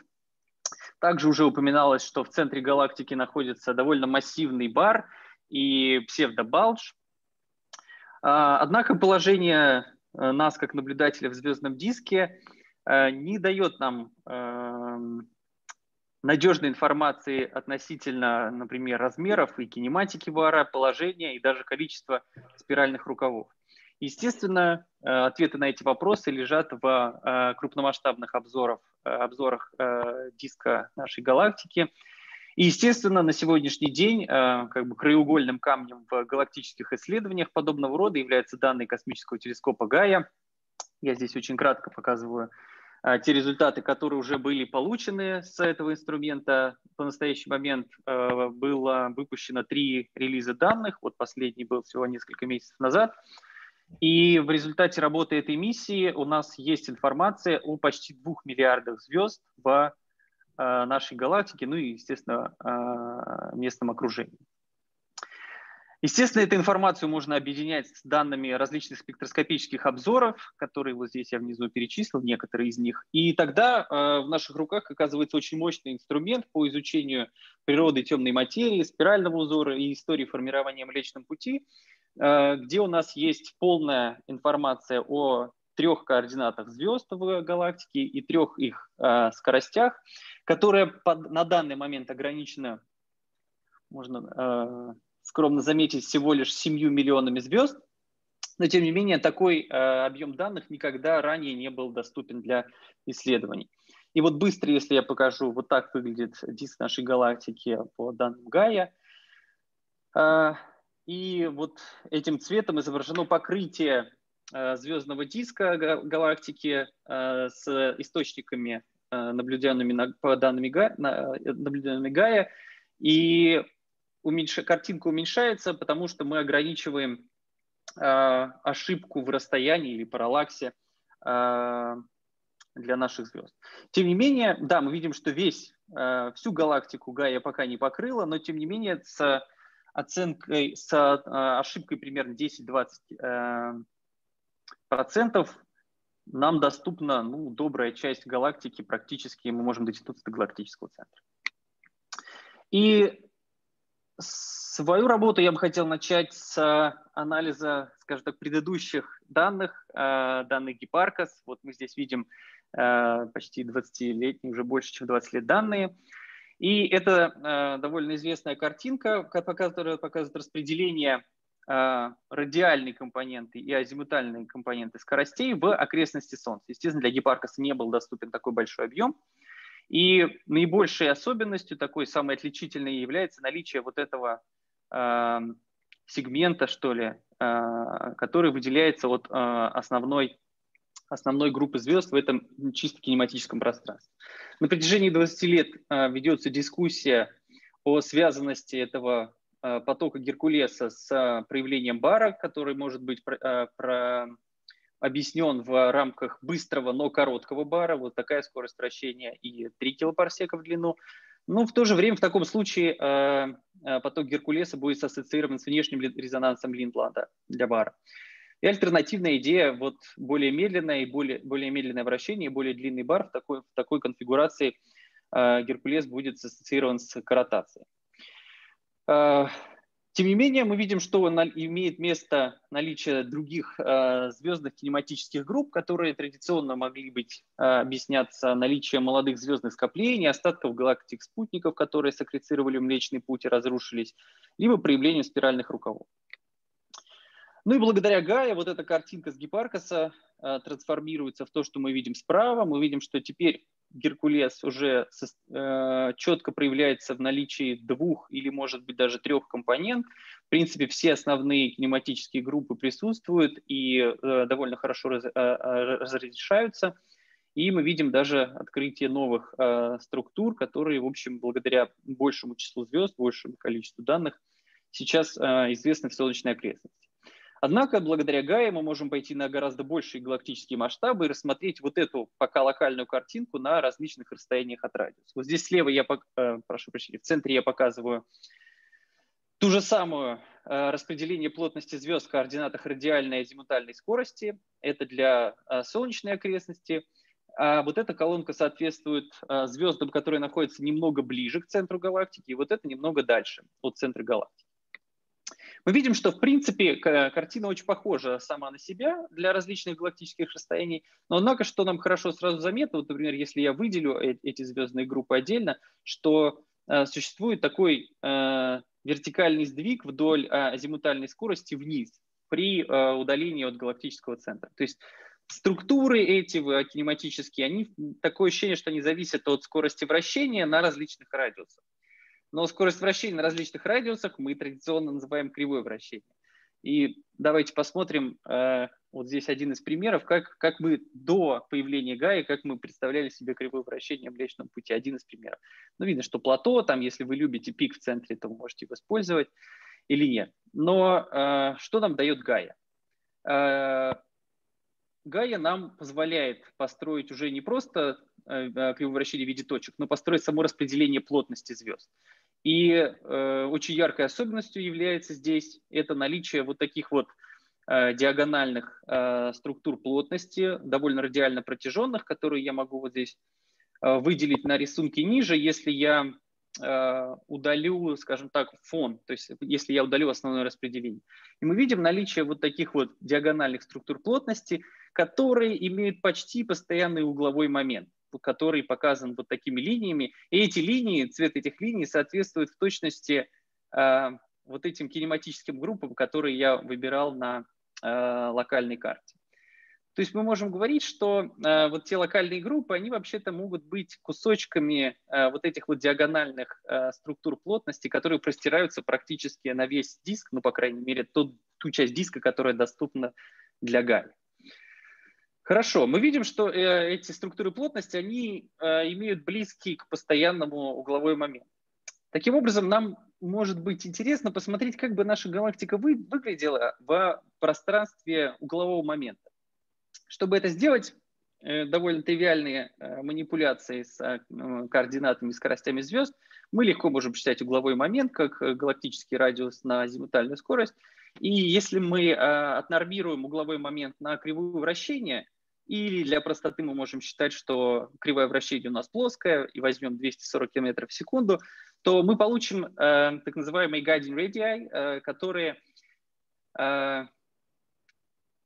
Также уже упоминалось, что в центре галактики находится довольно массивный бар и псевдобалдж. А, однако положение э, нас как наблюдателя в звездном диске э, не дает нам эм, надежной информации относительно, например, размеров и кинематики бара, положения и даже количества спиральных рукавов. Естественно, э, ответы на эти вопросы лежат в э, крупномасштабных обзорах, э, обзорах диска нашей галактики. И, естественно, на сегодняшний день как бы краеугольным камнем в галактических исследованиях подобного рода являются данные космического телескопа Гая. Я здесь очень кратко показываю те результаты, которые уже были получены с этого инструмента. По настоящий момент а, было выпущено три релиза данных, вот последний был всего несколько месяцев назад. И в результате работы этой миссии у нас есть информация о почти двух миллиардах звезд в а, нашей галактике, ну и, естественно, местном окружении. Естественно, эту информацию можно объединять с данными различных спектроскопических обзоров, которые вот здесь я внизу перечислил, некоторые из них. И тогда э, в наших руках оказывается очень мощный инструмент по изучению природы темной материи, спирального узора и истории формирования Млечном Пути, э, где у нас есть полная информация о трех координатах звезд в галактике и трех их э, скоростях, которая под, на данный момент ограничена, можно э, скромно заметить, всего лишь 7 миллионами звезд. Но, тем не менее, такой э, объем данных никогда ранее не был доступен для исследований. И вот быстро, если я покажу, вот так выглядит диск нашей галактики по данным Гая. Э, и вот этим цветом изображено покрытие э, звездного диска галактики э, с источниками, э, наблюдаемыми по данным Гая, наблюдаемыми Гая. И уменьш... картинка уменьшается, потому что мы ограничиваем ошибку в расстоянии или параллаксе для наших звезд. Тем не менее, да, мы видим, что весь, всю галактику Гая пока не покрыла, но тем не менее с оценкой с а, ошибкой примерно 10-20 э, процентов нам доступна ну, добрая часть галактики, практически мы можем дотянуться до галактического центра. И свою работу я бы хотел начать с анализа, скажем так, предыдущих данных, э, данных Гипаркас. Вот мы здесь видим э, почти 20-летние, уже больше, чем 20 лет данные. И это э, довольно известная картинка, которая показывает распределение э, радиальной компоненты и азимутальной компоненты скоростей в окрестности Солнца. Естественно, для Гипаркаса не был доступен такой большой объем. И наибольшей особенностью, такой самой отличительной, является наличие вот этого э, сегмента, что ли, э, который выделяется от э, основной основной группы звезд в этом чисто кинематическом пространстве. На протяжении 20 лет а, ведется дискуссия о связанности этого а, потока Геркулеса с а, проявлением бара, который может быть про, про, объяснен в рамках быстрого, но короткого бара. Вот такая скорость вращения и 3 килопарсека в длину. Но в то же время в таком случае поток Геркулеса будет ассоциирован с внешним резонансом Линдланда для бара. И альтернативная идея, вот более медленное и более, более медленное вращение, более длинный бар в такой, в такой конфигурации э, Геркулес будет ассоциирован с коротацией. Тем не менее, мы видим, что имеет место наличие других э, звездных кинематических групп, которые традиционно могли быть э, объясняться наличием молодых звездных скоплений, остатков галактик спутников, которые сакрецировали Млечный Путь и разрушились, либо проявлением спиральных рукавов. Ну и благодаря Гае вот эта картинка с Гипаркаса э, трансформируется в то, что мы видим справа. Мы видим, что теперь Геркулес уже со, э, четко проявляется в наличии двух или, может быть, даже трех компонент. В принципе, все основные кинематические группы присутствуют и э, довольно хорошо раз, э, э разрешаются. И мы видим даже открытие новых э, структур, которые, в общем, благодаря большему числу звезд, большему количеству данных, сейчас э, известны в Солнечной окрестности. Однако, благодаря Гае мы можем пойти на гораздо большие галактические масштабы и рассмотреть вот эту пока локальную картинку на различных расстояниях от радиуса. Вот здесь слева я, э, прошу прощения, в центре я показываю ту же самую э, распределение плотности звезд в координатах радиальной и азимутальной скорости. Это для э, солнечной окрестности. А вот эта колонка соответствует звездам, которые находятся немного ближе к центру галактики, и вот это немного дальше от центра галактики. Мы видим, что в принципе картина очень похожа сама на себя для различных галактических расстояний, но однако, что нам хорошо сразу заметно, вот, например, если я выделю э, эти звездные группы отдельно, что э, существует такой э, вертикальный сдвиг вдоль э, азимутальной скорости вниз при удалении от галактического центра. То есть структуры эти кинематические, они такое ощущение, что они зависят от скорости вращения на различных радиусах. Но скорость вращения на различных радиусах мы традиционно называем кривой вращения. И давайте посмотрим, э, вот здесь один из примеров, как, как мы до появления Гаи, как мы представляли себе кривое вращение в Млечном пути. Один из примеров. Ну, видно, что плато, там, если вы любите пик в центре, то вы можете его использовать или нет. Но э, что нам дает Гая? Э, Гая нам позволяет построить уже не просто кривое вращение в виде точек, но построить само распределение плотности звезд. И э, очень яркой особенностью является здесь это наличие вот таких вот э, диагональных э, структур плотности, довольно радиально протяженных, которые я могу вот здесь э, выделить на рисунке ниже, если я э, удалю, скажем так, фон, то есть если я удалю основное распределение. И мы видим наличие вот таких вот диагональных структур плотности, которые имеют почти постоянный угловой момент который показан вот такими линиями. И эти линии, цвет этих линий соответствует в точности э, вот этим кинематическим группам, которые я выбирал на э, локальной карте. То есть мы можем говорить, что э, вот те локальные группы, они вообще-то могут быть кусочками э, вот этих вот диагональных э, структур плотности, которые простираются практически на весь диск, ну, по крайней мере, ту, ту часть диска, которая доступна для Гаи. Хорошо, мы видим, что э, эти структуры плотности, они э, имеют близкий к постоянному угловой момент. Таким образом, нам может быть интересно посмотреть, как бы наша галактика вы, выглядела в пространстве углового момента. Чтобы это сделать, э, довольно тривиальные э, манипуляции с э, координатами и скоростями звезд, мы легко можем считать угловой момент как галактический радиус на азимутальную скорость. И если мы отнормируем угловой момент на кривую вращения, или для простоты мы можем считать, что кривое вращение у нас плоское, и возьмем 240 км в секунду, то мы получим э, так называемые guiding radii, э, которые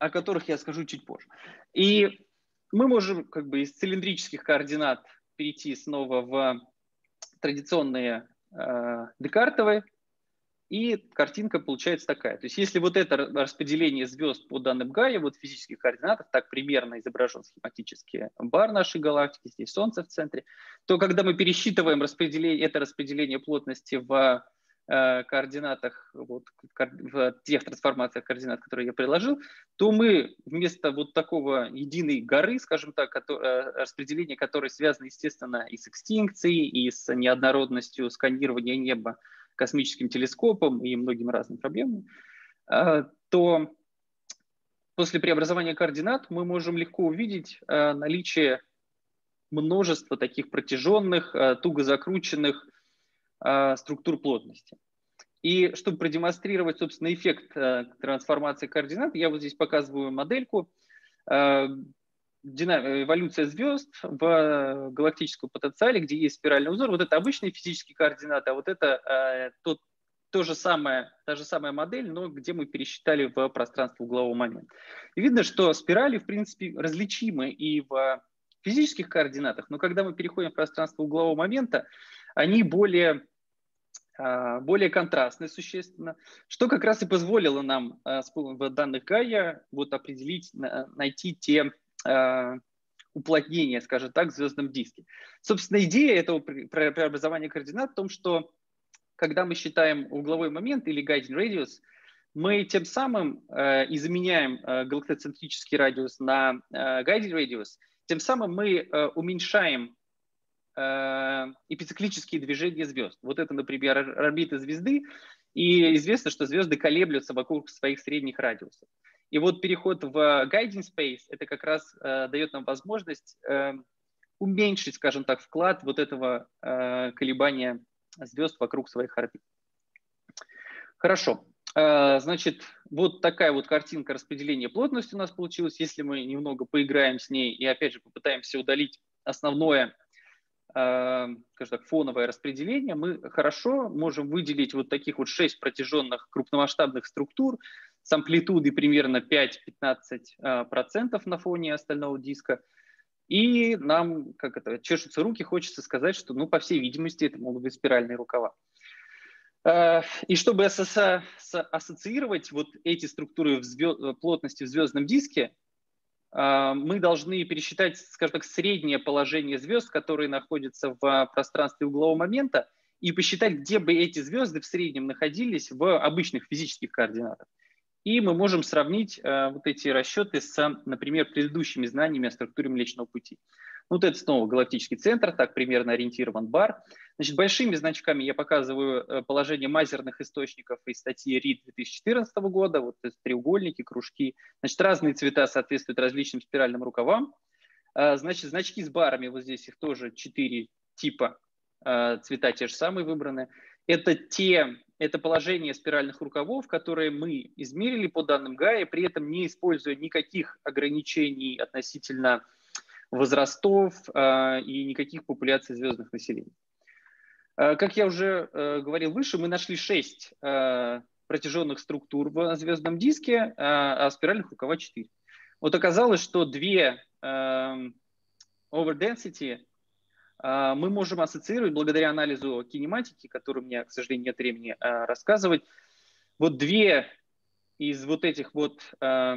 о которых я скажу чуть позже. И мы можем как бы из цилиндрических координат перейти снова в традиционные э, декартовые, и картинка получается такая. То есть если вот это распределение звезд по данным Гая, вот физических координатах, так примерно изображен схематически бар нашей галактики, здесь Солнце в центре, то когда мы пересчитываем распределение, это распределение плотности в Э, координатах, вот, в тех трансформациях координат, которые я приложил, то мы вместо вот такого единой горы, скажем так, э, распределения которой связано, естественно, и с экстинкцией, и с неоднородностью сканирования неба космическим телескопом и многим разным проблемам, э, то после преобразования координат мы можем легко увидеть наличие множества таких протяженных, туго закрученных структур плотности. И чтобы продемонстрировать, собственно, эффект э, трансформации координат, я вот здесь показываю модельку э, эволюция звезд в галактическом потенциале, где есть спиральный узор. Вот это обычные физические координаты, а вот это э, тот, то же самое, та же самая модель, но где мы пересчитали в пространство углового момента. И видно, что спирали, в принципе, различимы и в физических координатах, но когда мы переходим в пространство углового момента, они более а, более контрастный существенно, что как раз и позволило нам в данных Гая вот определить, найти те а, уплотнения, скажем так, в звездном диске. Собственно, идея этого преобразования координат в том, что когда мы считаем угловой момент или guiding radius, мы тем самым э, и заменяем э, галактоцентрический радиус на э, guiding radius, тем самым мы э, уменьшаем Э, эпициклические движения звезд. Вот это, например, орбита звезды, и известно, что звезды колеблются вокруг своих средних радиусов. И вот переход в guiding space, это как раз э, дает нам возможность э, уменьшить, скажем так, вклад вот этого э, колебания звезд вокруг своих орбит. Хорошо. Э, значит, вот такая вот картинка распределения плотности у нас получилась. Если мы немного поиграем с ней и опять же попытаемся удалить основное Э, скажем так, фоновое распределение, мы хорошо можем выделить вот таких вот шесть протяженных крупномасштабных структур с амплитудой примерно 5-15% э, на фоне остального диска. И нам, как это, чешутся руки, хочется сказать, что, ну, по всей видимости, это могут быть спиральные рукава. Э, и чтобы ассоциировать вот эти структуры в звезд, плотности в звездном диске, мы должны пересчитать, скажем так, среднее положение звезд, которые находятся в пространстве углового момента, и посчитать, где бы эти звезды в среднем находились в обычных физических координатах. И мы можем сравнить э, вот эти расчеты с, например, предыдущими знаниями о структуре Млечного Пути. Вот это снова галактический центр, так примерно ориентирован бар. Значит, большими значками я показываю э, положение мазерных источников из статьи РИД 2014 года, вот треугольники, кружки. Значит, разные цвета соответствуют различным спиральным рукавам. А, значит, значки с барами, вот здесь их тоже четыре типа, а, цвета те же самые выбраны. Это те, это положение спиральных рукавов, которые мы измерили по данным Гая, при этом не используя никаких ограничений относительно возрастов э, и никаких популяций звездных населений. Э, как я уже э, говорил выше, мы нашли шесть протяженных структур в звездном диске, а спиральных рукава 4. Вот оказалось, что две э, overdensity мы можем ассоциировать благодаря анализу кинематики, который у меня, к сожалению, нет времени э, рассказывать. Вот две из вот этих вот э,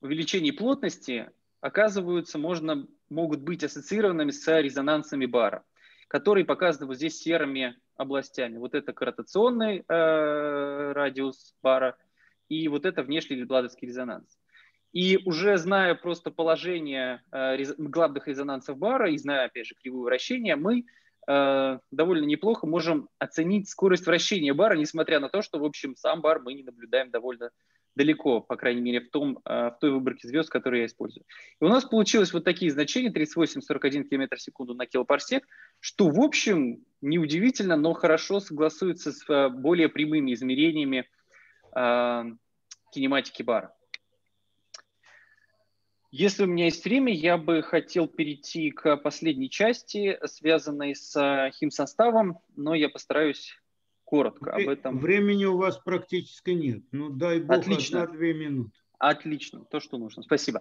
увеличений плотности оказываются, можно, могут быть ассоциированными с резонансами бара, которые показаны вот здесь серыми областями. Вот это корротационный э, радиус бара и вот это внешний лейбладовский резонанс. И уже зная просто положение э, главных резонансов бара и зная, опять же, кривую вращения, мы э, довольно неплохо можем оценить скорость вращения бара, несмотря на то, что, в общем, сам бар мы не наблюдаем довольно далеко, по крайней мере, в, том, э, в той выборке звезд, которые я использую. И у нас получилось вот такие значения 38-41 км в секунду на килопарсек, что, в общем, неудивительно, но хорошо согласуется с более прямыми измерениями э, кинематики бара. Если у меня есть время, я бы хотел перейти к последней части, связанной с химсоставом, но я постараюсь коротко об этом. Времени у вас практически нет. Ну, дай бог, Отлично. одна-две минуты. Отлично, то, что нужно. Спасибо.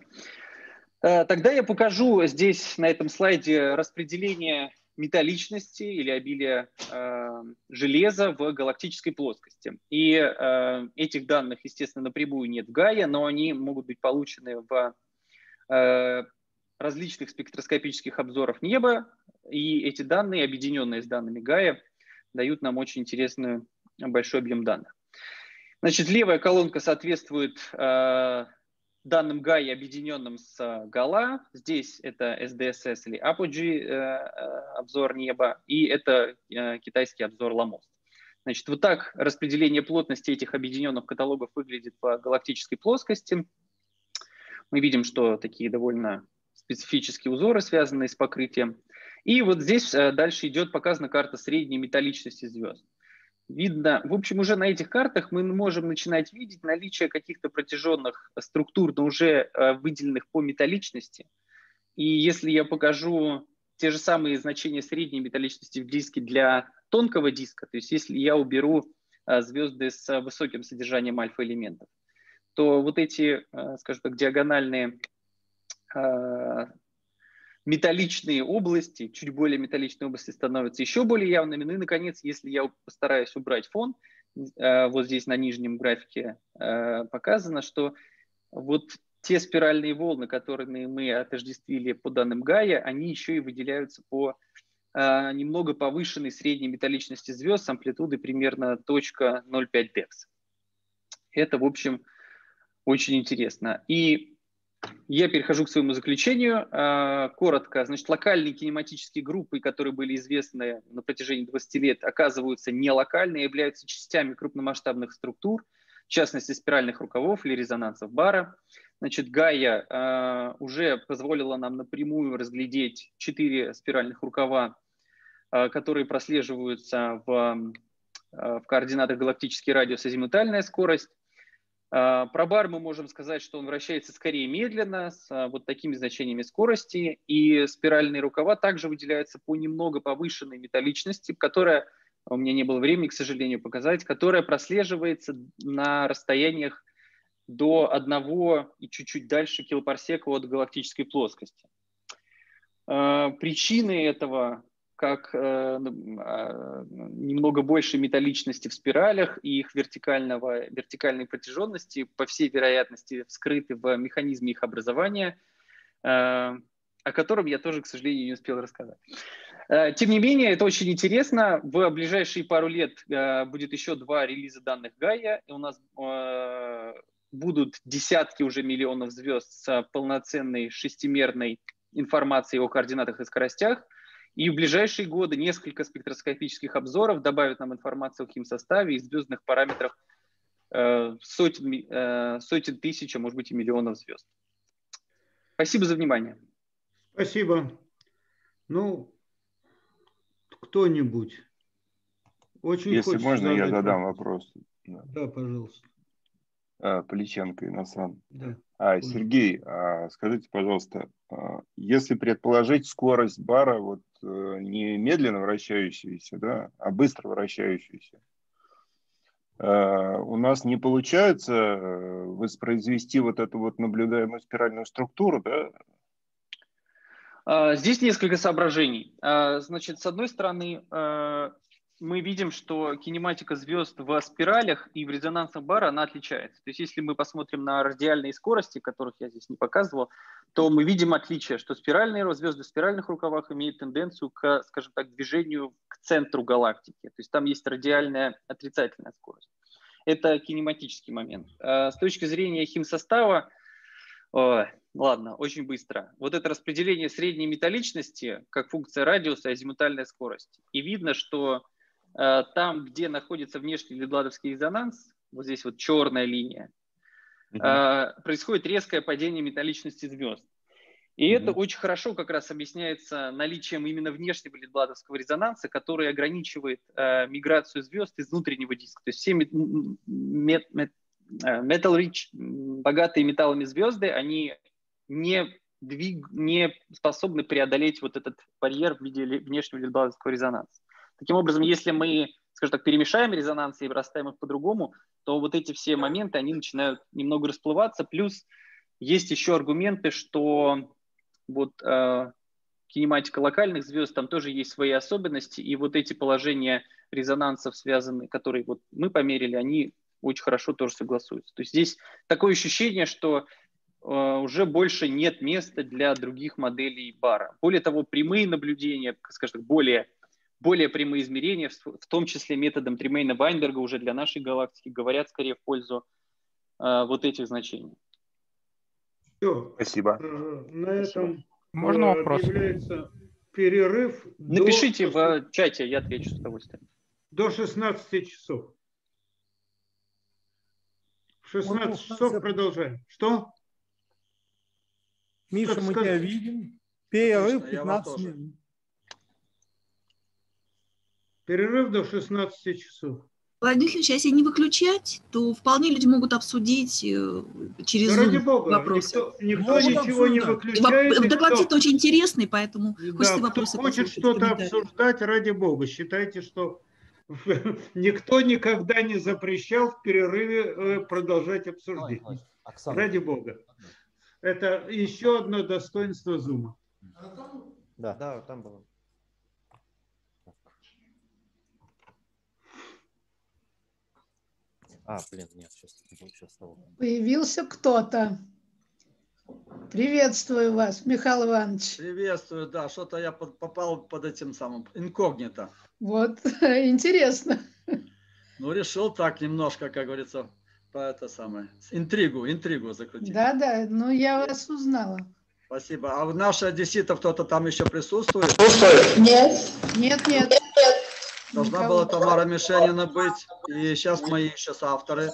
Э, тогда я покажу здесь на этом слайде распределение металличности или обилие э, железа в галактической плоскости. И э, этих данных, естественно, напрямую нет в ГАЯ, но они могут быть получены в э, различных спектроскопических обзорах неба, и эти данные, объединенные с данными ГАЯ, дают нам очень интересный большой объем данных. Значит, левая колонка соответствует э, данным GAI, объединенным с GALA. Здесь это SDSS или Apogee э, э, обзор неба, и это э, китайский обзор LAMOST. Значит, вот так распределение плотности этих объединенных каталогов выглядит по галактической плоскости. Мы видим, что такие довольно специфические узоры, связанные с покрытием. И вот здесь дальше идет показана карта средней металличности звезд видно, в общем, уже на этих картах мы можем начинать видеть наличие каких-то протяженных структур, но уже э, выделенных по металличности. И если я покажу те же самые значения средней металличности в диске для тонкого диска, то есть если я уберу э, звезды с высоким содержанием альфа-элементов, то вот эти, э, скажем так, диагональные металличные области, чуть более металличные области становятся еще более явными. Ну и, наконец, если я постараюсь убрать фон, э, вот здесь на нижнем графике э, показано, что вот те спиральные волны, которые мы отождествили по данным Гая, они еще и выделяются по э, немного повышенной средней металличности звезд с амплитудой примерно .05 DEX. Это, в общем, очень интересно. И я перехожу к своему заключению. А, коротко, значит, локальные кинематические группы, которые были известны на протяжении 20 лет, оказываются не локальные, являются частями крупномасштабных структур, в частности, спиральных рукавов или резонансов бара. Значит, Гая э, уже позволила нам напрямую разглядеть четыре спиральных рукава, которые прослеживаются в, в координатах галактический радиус и азимутальная скорость. А, про бар мы можем сказать, что он вращается скорее медленно, с а, вот такими значениями скорости, и спиральные рукава также выделяются по немного повышенной металличности, которая, у меня не было времени, к сожалению, показать, которая прослеживается на расстояниях до одного и чуть-чуть дальше килопарсека от галактической плоскости. А, причины этого как э, а, немного больше металличности в спиралях и их вертикального, вертикальной протяженности, по всей вероятности, вскрыты в механизме их образования, э, о котором я тоже, к сожалению, не успел рассказать. Э, тем не менее, это очень интересно. В ближайшие пару лет э, будет еще два релиза данных Гая, и у нас э, будут десятки уже миллионов звезд с полноценной шестимерной информацией о координатах и скоростях – и в ближайшие годы несколько спектроскопических обзоров добавят нам информацию о химсоставе и звездных параметрах э, сотен, э, сотен тысяч, а может быть и миллионов звезд. Спасибо за внимание. Спасибо. Ну, кто-нибудь. Очень Если можно, я задам вопрос. Да, да пожалуйста. А, Поличенко, Инасан. Да. А, Сергей, а, скажите, пожалуйста, а, если предположить скорость бара вот Э, не медленно вращающиеся, да, а быстро вращающиеся, э, у нас не получается э, воспроизвести вот эту вот наблюдаемую спиральную структуру, да? Здесь несколько соображений. Значит, с одной стороны, э, мы видим, что кинематика звезд в спиралях и в резонансных барах, она отличается. То есть если мы посмотрим на радиальные скорости, которых я здесь не показывал, то мы видим отличие, что спиральные звезды в спиральных рукавах имеют тенденцию к, скажем так, движению к центру галактики. То есть там есть радиальная отрицательная скорость. Это кинематический момент. А с точки зрения химсостава, о, ладно, очень быстро. Вот это распределение средней металличности как функция радиуса и азимутальная скорость. И видно, что Э, там, где находится внешний лидладовский резонанс, вот здесь вот черная линия, угу. происходит резкое падение металличности звезд. И угу. это очень хорошо как раз объясняется наличием именно внешнего лидладовского резонанса, который ограничивает э, миграцию звезд из внутреннего диска. То есть все мет, мет, мет, metal rich, богатые металлами звезды, они не, двиг, не способны преодолеть вот этот барьер в виде внешнего лидладовского резонанса. Таким образом, если мы, скажем так, перемешаем резонансы и расставим их по-другому, то вот эти все моменты, они начинают немного расплываться. Плюс есть еще аргументы, что вот э, кинематика локальных звезд, там тоже есть свои особенности, и вот эти положения резонансов, связанные, которые вот мы померили, они очень хорошо тоже согласуются. То есть здесь такое ощущение, что э, уже больше нет места для других моделей бара. Более того, прямые наблюдения, скажем так, более более прямые измерения, в том числе методом Тримейна Вайнберга уже для нашей галактики, говорят скорее в пользу э, вот этих значений. Все. Спасибо. Э, на этом Можно э, вопрос? объявляется перерыв. Напишите до... в чате, я отвечу с удовольствием. До 16 часов. В 16 часов продолжаем. Что? Миша, мы тебя видим. Перерыв 15 минут. Перерыв до 16 часов. Владимир Ильич, если не выключать, то вполне люди могут обсудить э, через да Zoom бога, вопросы. Никто, никто ничего не выключает. Доклад очень интересный, поэтому да, хочется вопросы хочет что-то обсуждать, ради бога. Считайте, что (laughs) никто никогда не запрещал в перерыве э, продолжать обсуждение. Ради бога. Это еще одно достоинство Зума. Да, да, там было. А, блин, нет, сейчас, сейчас того. Появился кто-то. Приветствую вас, Михаил Иванович. Приветствую, да, что-то я под, попал под этим самым инкогнито. Вот, (laughs) интересно. Ну, решил так немножко, как говорится, по это самое, интригу, интригу закрутить. Да, да, ну я вас узнала. Спасибо. А в нашей одесситов кто-то там еще присутствует? Нет. Нет, нет. Должна Никого. была Тамара Мишенина быть. И сейчас мои сейчас авторы.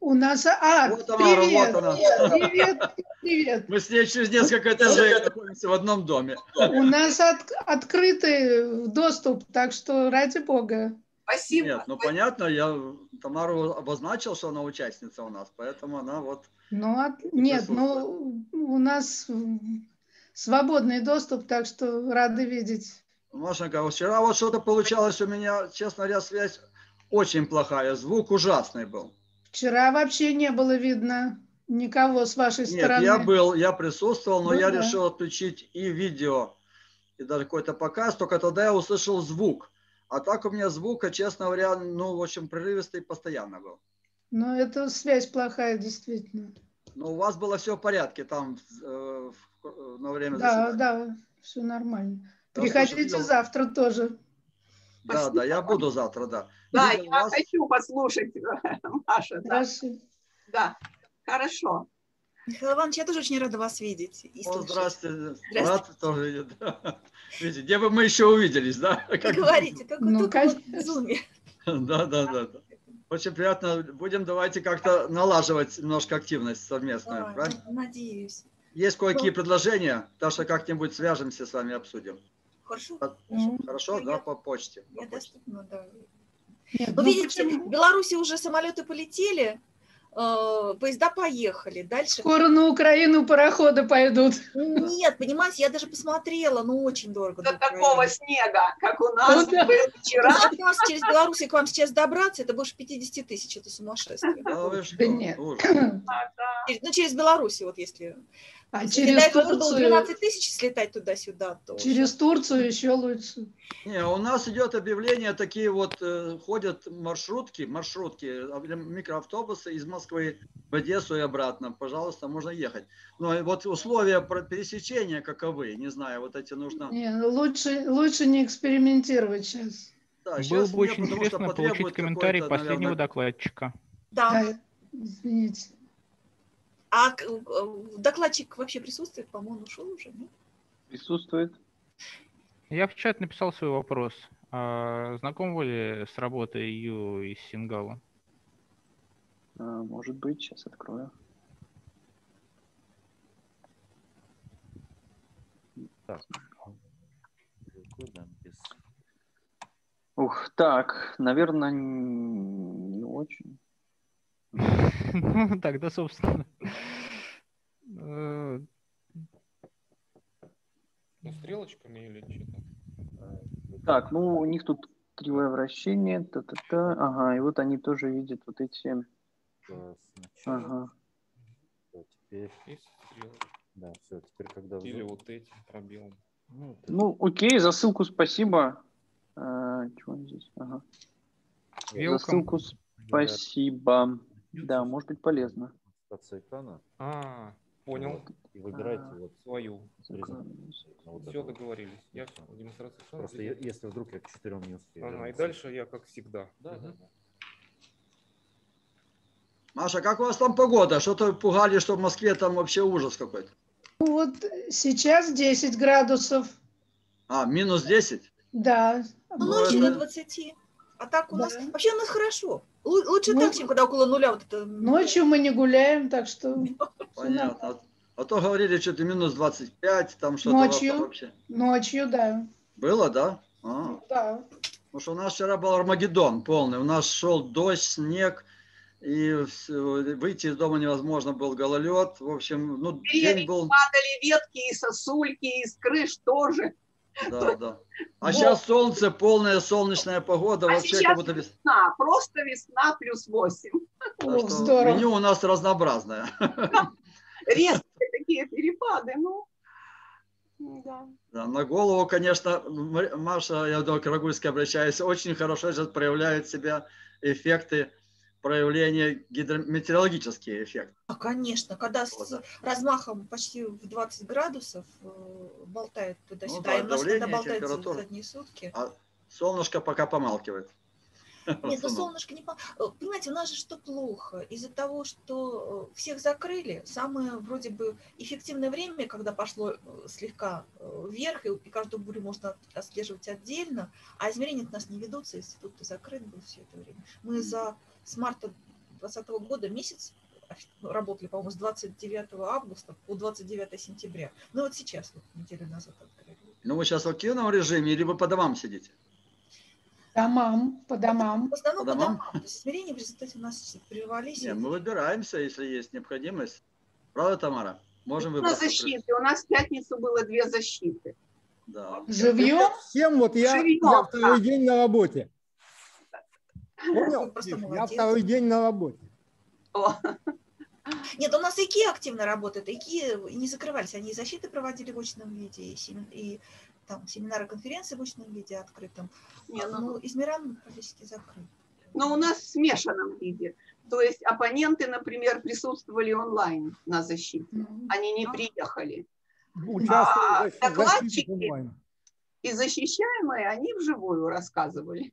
У нас... А, вот Тамара, привет, вот она. Привет, привет. Мы с ней через несколько этажей находимся в одном доме. У нас от, открытый доступ, так что ради бога. Спасибо. Нет, ну понятно, я Тамару обозначил, что она участница у нас, поэтому она вот... Ну, от, нет, ну у нас свободный доступ, так что рады видеть. Машенька, вчера вот что-то получалось у меня, честно говоря, связь очень плохая, звук ужасный был. Вчера вообще не было видно никого с вашей Нет, стороны. я был, я присутствовал, но ну, я да. решил отключить и видео, и даже какой-то показ, только тогда я услышал звук. А так у меня звука, честно говоря, ну, в общем, прерывистый постоянно был. Ну, это связь плохая, действительно. Но у вас было все в порядке там э, на время Да, заседания. да, все нормально. Приходите завтра тоже. Да, Спасибо. да, я буду завтра, да. Да, Видел я вас... хочу послушать, Маша. Хорошо. Да, хорошо. Михаил Иванович, я тоже очень рада вас видеть. И О, здравствуйте. здравствуйте. Рад тоже. Да. (laughs) Видите, где бы мы еще увиделись, да? Как говорите, как ну, тут как... в зуме. (laughs) Да, да, да, да. Очень приятно. Будем давайте как-то налаживать немножко активность совместную, да, правильно? Надеюсь. Есть кое-какие предложения, так что как-нибудь свяжемся с вами, обсудим. Хорошо. Хорошо, Хорошо да, по почте. Я по доступна, да. Нет, ну, ну, видите, почему? в Беларуси уже самолеты полетели, э, поезда поехали. Дальше... Скоро на Украину пароходы пойдут. Нет, понимаете, я даже посмотрела, ну очень дорого. До такого снега, как у нас Ну, да. был вчера. От нас через Беларусь к вам сейчас добраться, это больше 50 тысяч, это сумасшествие. Да нет. Ну, через Беларусь, вот если... А если через Турцию- 12 тысяч слетать туда-сюда, то... Через Турцию еще лучше. Не, у нас идет объявление, такие вот э, ходят маршрутки, маршрутки, а, микроавтобусы из Москвы в Одессу и обратно. Пожалуйста, можно ехать. Но вот условия про пересечения каковы, не знаю, вот эти нужно. Не, лучше, лучше не экспериментировать сейчас. Да, Было бы нет, очень потому что интересно получить комментарий последнего наверное, докладчика. Да. Извините. А э, докладчик вообще присутствует? По-моему, ушел уже, нет? Присутствует. Я в чат написал свой вопрос. А знаком вы ли с работой Ю из Сингала? А, Может быть, сейчас открою. Так. Ух, так, наверное, не очень. Ну, тогда, собственно. э, Ну, стрелочками или что-то? Так, ну у них тут кривое вращение, та-та-та. Ага, и вот они тоже видят вот эти. Ага. Теперь. Да, все, теперь когда Или вот этим пробелом. Ну, вот Ну, окей, за ссылку спасибо. А, чего они здесь? Ага. За Welcome. ссылку спасибо. Да, может быть полезно. экрана. А, понял. И выбирайте А, вот свою. вот Все договорились. Я демонстрацию экрана Просто если вдруг я к четырем не успею. Ага, и дальше я как всегда. Да, да. Маша, как у вас там погода? Что-то пугали, что в Москве там вообще ужас какой-то. Ну Вот сейчас 10 градусов. А, минус 10? Да. Ну, ночью до 20. А так у нас... Вообще у нас хорошо. Лу- Лучше Ну, так, чем когда около нуля вот это... Ночью мы не гуляем, так что (laughs) Понятно. А то говорили, что-то минус 25, там что-то Ночью? вообще. ночью, да. Было, да? А. Да. Потому что у нас вчера был Армагеддон полный. У нас шел дождь, снег, и выйти из дома невозможно, был гололед. В общем, ну, Деревья день был... падали, ветки и сосульки, из крыш тоже. Да, да. А сейчас солнце, полная солнечная погода, А вообще сейчас как будто... вес- весна, просто весна плюс 8. Так что меню у нас разнообразное. (laughs) Резкие такие перепады, ну. Да. Да, на голову, конечно, Маша, я до Карагульской обращаюсь, очень хорошо сейчас проявляют себя эффекты проявления гидрометеорологические эффекты. А, конечно, когда с размахом почти в 20 градусов э, болтает туда-сюда, Ну да, и у нас когда болтает за температура. задние сутки. А солнышко пока помалкивает. Нет, ну (laughs) солнышко не... э, Понимаете, у нас же что плохо? Из-за того, что э, всех закрыли, самое вроде бы эффективное время, когда пошло слегка вверх, и каждую бурю можно отслеживать отдельно, а измерения у нас не ведутся, институт закрыт был все это время. Мы за с марта 2020 года месяц работали, по-моему, с 29 августа по 29 сентября. Ну вот сейчас, вот неделю назад открыли. Ну вы сейчас в активном режиме или вы по домам сидите? Домам, по домам. В основном По по домам? домам. То есть измерения в результате у нас прервались. Не, мы выбираемся, если есть необходимость. Правда, Тамара? Можем На выбраться. защиты. У нас в пятницу было две защиты. Да. Живьем? Всем вот я, Живьем, я второй да. день на работе. Понял? Я второй день на работе. (laughs) Нет, у нас ИКИ активно работает. ИКИ не закрывались. Они и защиты проводили в очном виде, и, семин- и там семинары, конференции в очном виде открытом. Не, ну- ну, Измиран практически закрыт. Но у нас в смешанном виде. То есть оппоненты, например, присутствовали онлайн на защите. Они не приехали. А в защите- защите докладчики и защищаемые, они вживую рассказывали.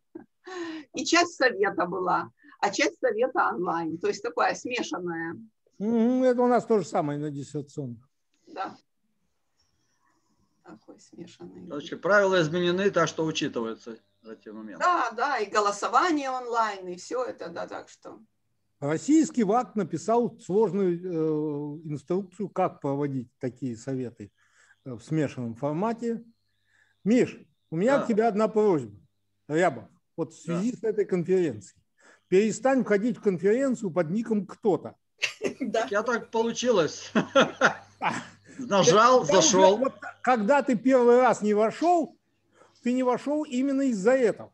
И часть совета была, а часть совета онлайн. То есть такая смешанная. Мгм, Это у нас то же самое на диссертационных. Да. Такой смешанный. Короче, правила изменены, так что учитываются эти моменты. Да, да, и голосование онлайн, и все это, да, так что. Российский ВАК написал сложную э, инструкцию, как проводить такие советы э, в смешанном формате. Миш, у меня Да. к тебе одна просьба. Рябов, вот в связи с этой конференцией. перестань входить в конференцию под ником кто-то. (laughs) Да. Я так получилось. Нажал, Когда зашел. вот когда ты первый раз не вошел, ты не вошел именно из-за этого.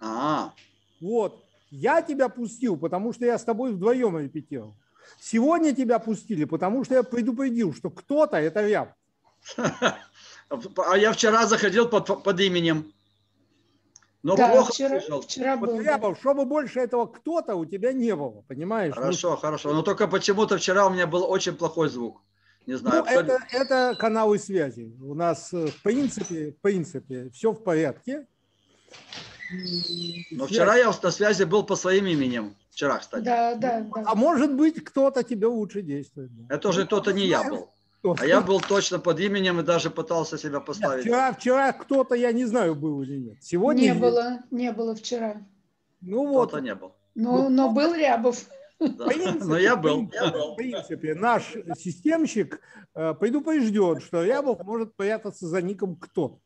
А, Вот. Я тебя пустил, потому что я с тобой вдвоем репетировал. Сегодня тебя пустили, потому что я предупредил, что кто-то это ряб. (laughs) а я вчера заходил под, под именем. Но Да, плохо вчера- слышал. вчера Вот, Рябов, чтобы больше этого кто-то у тебя не было, понимаешь? Ну, Хорошо, хорошо. Но только почему-то вчера у меня был очень плохой звук. Не знаю. Ну, это, это каналы связи. У нас, э, в принципе, в принципе, все в порядке. Но вчера я на связи был по своим именем. Вчера, кстати. Да, да, да. А может быть, кто-то тебе лучше действует. да. Это уже кто-то не я был. А я был точно под именем и даже пытался себя поставить. Вчера, вчера кто-то, я не знаю, был или нет. Сегодня Не есть. было, не было вчера. Ну вот. Кто-то не был. Но, но был Рябов. Да. Принципе, Но я был. В принципе, наш системщик э, предупрежден, что Рябов может прятаться за ником кто.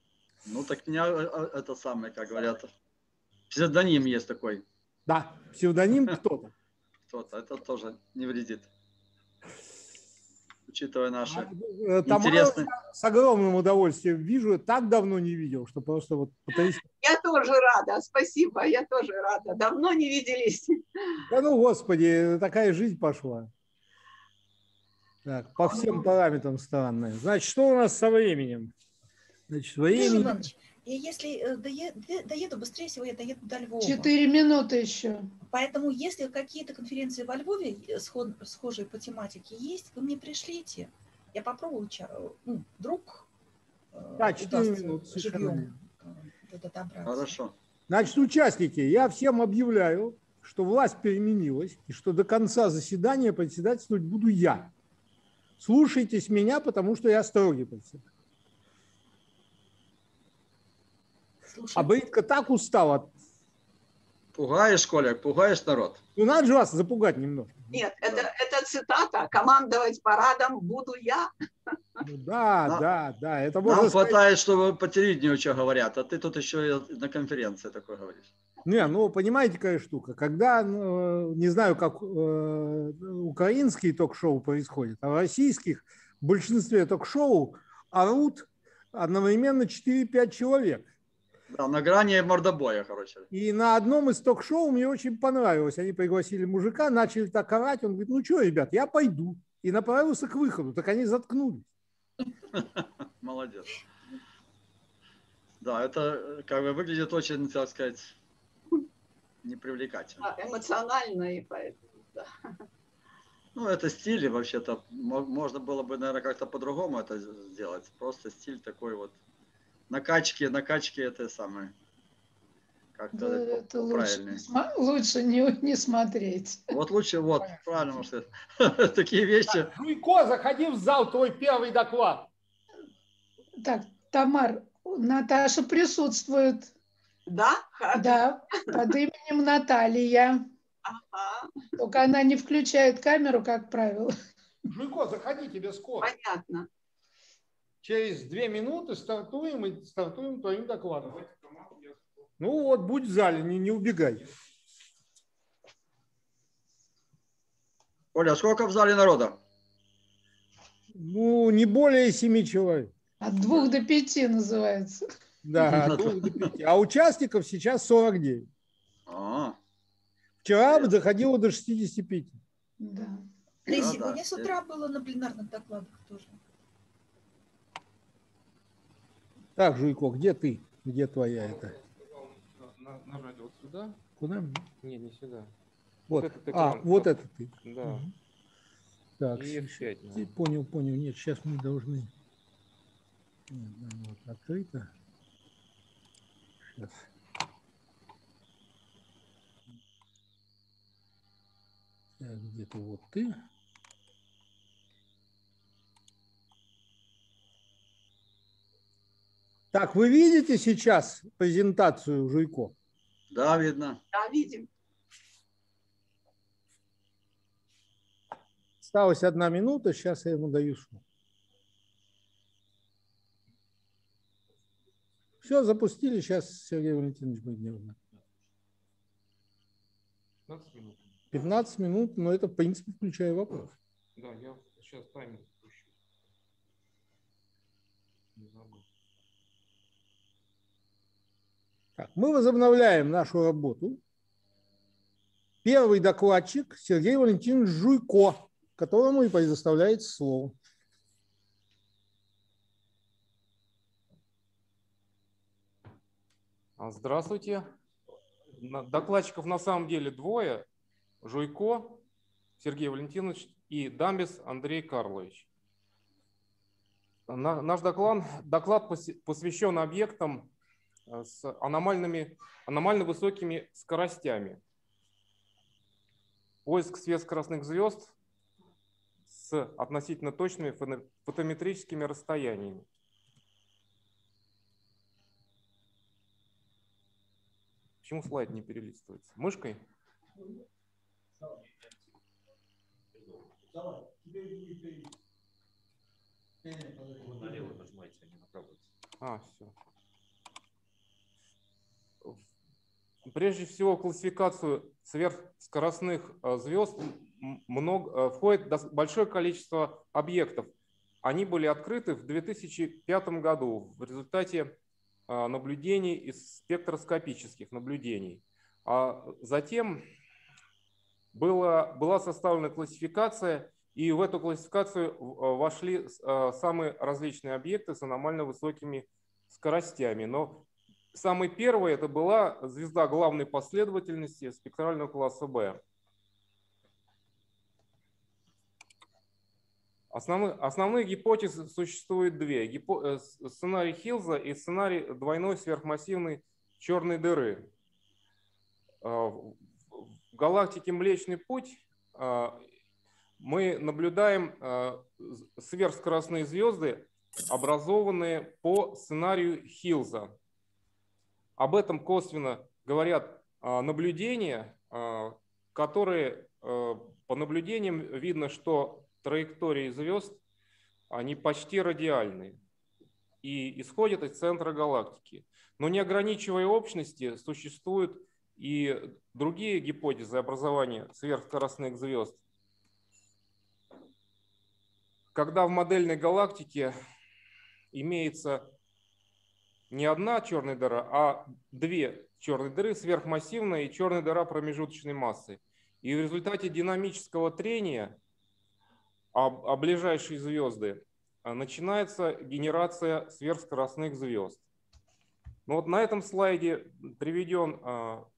Ну так меня э, э, это самое, как говорят. Псевдоним есть такой. Да, псевдоним кто-то. Кто-то. Это тоже не вредит. Учитывая наши Э, Тамару интересные. с огромным удовольствием вижу, так давно не видел, что просто вот пытаюсь... (laughs) Я тоже рада, спасибо, я тоже рада. Давно не виделись. (laughs) Да ну, господи, такая жизнь пошла. Так, по всем параметрам странная. Значит, что у нас со временем? Значит, времени... Иванович, и если э, доеду, быстрее всего я доеду до Львова. Четыре минуты еще. Поэтому, если какие-то конференции во Львове э, сход- схожие по тематике есть, вы мне пришлите. Я попробую, ча- ну, вдруг э, Да, четыре удастся минуты, совершенно живьем э, это добраться. Хорошо. Значит, участники, я всем объявляю, что власть переменилась, и что до конца заседания председательствовать буду я. Слушайтесь меня, потому что я строгий председатель. А Бритка так устал от... Пугаешь, Коля, пугаешь народ. Ну, надо же вас запугать немного. Нет, это, это цитата. Командовать парадом буду я. Ну, да, да, да. Это можно Нам сказать- хватает, чтобы по телевидению что говорят, а ты тут еще и на конференции такое говоришь. Не, ну, понимаете, какая штука. Когда, ну, не знаю, как э, украинские ток-шоу происходят, а в российских в большинстве ток-шоу орут одновременно 4-5 человек. Да, на грани мордобоя, короче. И на одном из ток-шоу мне очень понравилось. Они пригласили мужика, начали так орать. Он говорит, ну что, ребят, я пойду. И направился к выходу. Так они заткнулись. (laughs) Молодец. Да, это как бы выглядит очень, так сказать, непривлекательно. А, Эмоционально и поэтому. да. Ну, это стиль, вообще-то мо- можно было бы, наверное, как-то по-другому это сделать. Просто стиль такой вот. Накачки, накачки это самое. Как-то Да, это лучше, лучше не, не смотреть. Вот лучше, вот, правильно, что (laughs) такие вещи. Жуйко, заходи в зал, твой первый доклад. Так, Тамар, Наташа присутствует. Да? Да, под именем Наталья. Только она не включает камеру, как правило. Жуйко, заходи, тебе скоро. Понятно. Через две минуты стартуем и стартуем твоим докладом. Ну вот, будь в зале, не, не убегай. Оля, а сколько в зале народа? Ну, не более семи человек. От двух до пяти называется. Да, (laughs) от двух до пяти. А участников сейчас 49. А, Вчера доходило до 65. Да. Да и Да, сегодня да. с утра было на пленарных докладах тоже. Так, Жуйко, где ты? Где твоя это? На- Нажать вот сюда. Куда? Не, не сюда. Вот. этот А, экран. вот это ты. Да. Мгм. Так, И щ- F5 щ- надо. понял, понял. Нет, сейчас мы должны. Нет, да, Вот, открыто. Сейчас. Так, где-то вот ты. Так, вы видите сейчас презентацию Жуйко? да, видно. Да, видим. Осталась одна минута, сейчас я ему даю слово. Все, запустили, сейчас Сергей Валентинович будет делать. 15 минут. 15 минут, но это, в принципе, включая вопрос. Да, я сейчас таймер пущу. Не забыл. Так, мы возобновляем нашу работу. Первый докладчик Сергей Валентинович Жуйко, которому и предоставляется слово. А, Здравствуйте. Докладчиков на самом деле двое. Жуйко Сергей Валентинович и Дамбис Андрей Карлович. На- Наш доклад, доклад посвящен объектам с аномальными, аномально высокими скоростями. Поиск светоскоростных звезд с относительно точными фотометрическими расстояниями. Почему слайд не перелистывается? Мышкой? Вы налево нажимаете, а не направо. А, все. Прежде всего, классификацию сверхскоростных э, звезд много, э, входит большое количество объектов. Они были открыты в 2005 году в результате э, наблюдений из спектроскопических наблюдений. А затем было, была составлена классификация, и в эту классификацию вошли самые различные объекты с аномально высокими скоростями. Но самый первый это была звезда главной последовательности спектрального класса Б. Основные, основные гипотезы существует две. Гипо- э, сценарий Хилза и сценарий двойной сверхмассивной черной дыры. Э, В галактике Млечный Путь э, мы наблюдаем сверхскоростные звезды, образованные по сценарию Хилза. Об этом косвенно говорят а, наблюдения, а, которые а, по наблюдениям видно, что траектории звезд, они почти радиальные и исходят из центра галактики. Но не ограничивая общности, существуют и другие гипотезы образования сверхскоростных звезд. Когда в модельной галактике имеется не одна черная дыра, а две черные дыры, сверхмассивная и черная дыра промежуточной массы. И в результате динамического трения об, об ближайшие звезды а, начинается генерация сверхскоростных звезд. Ну вот на этом слайде приведен а,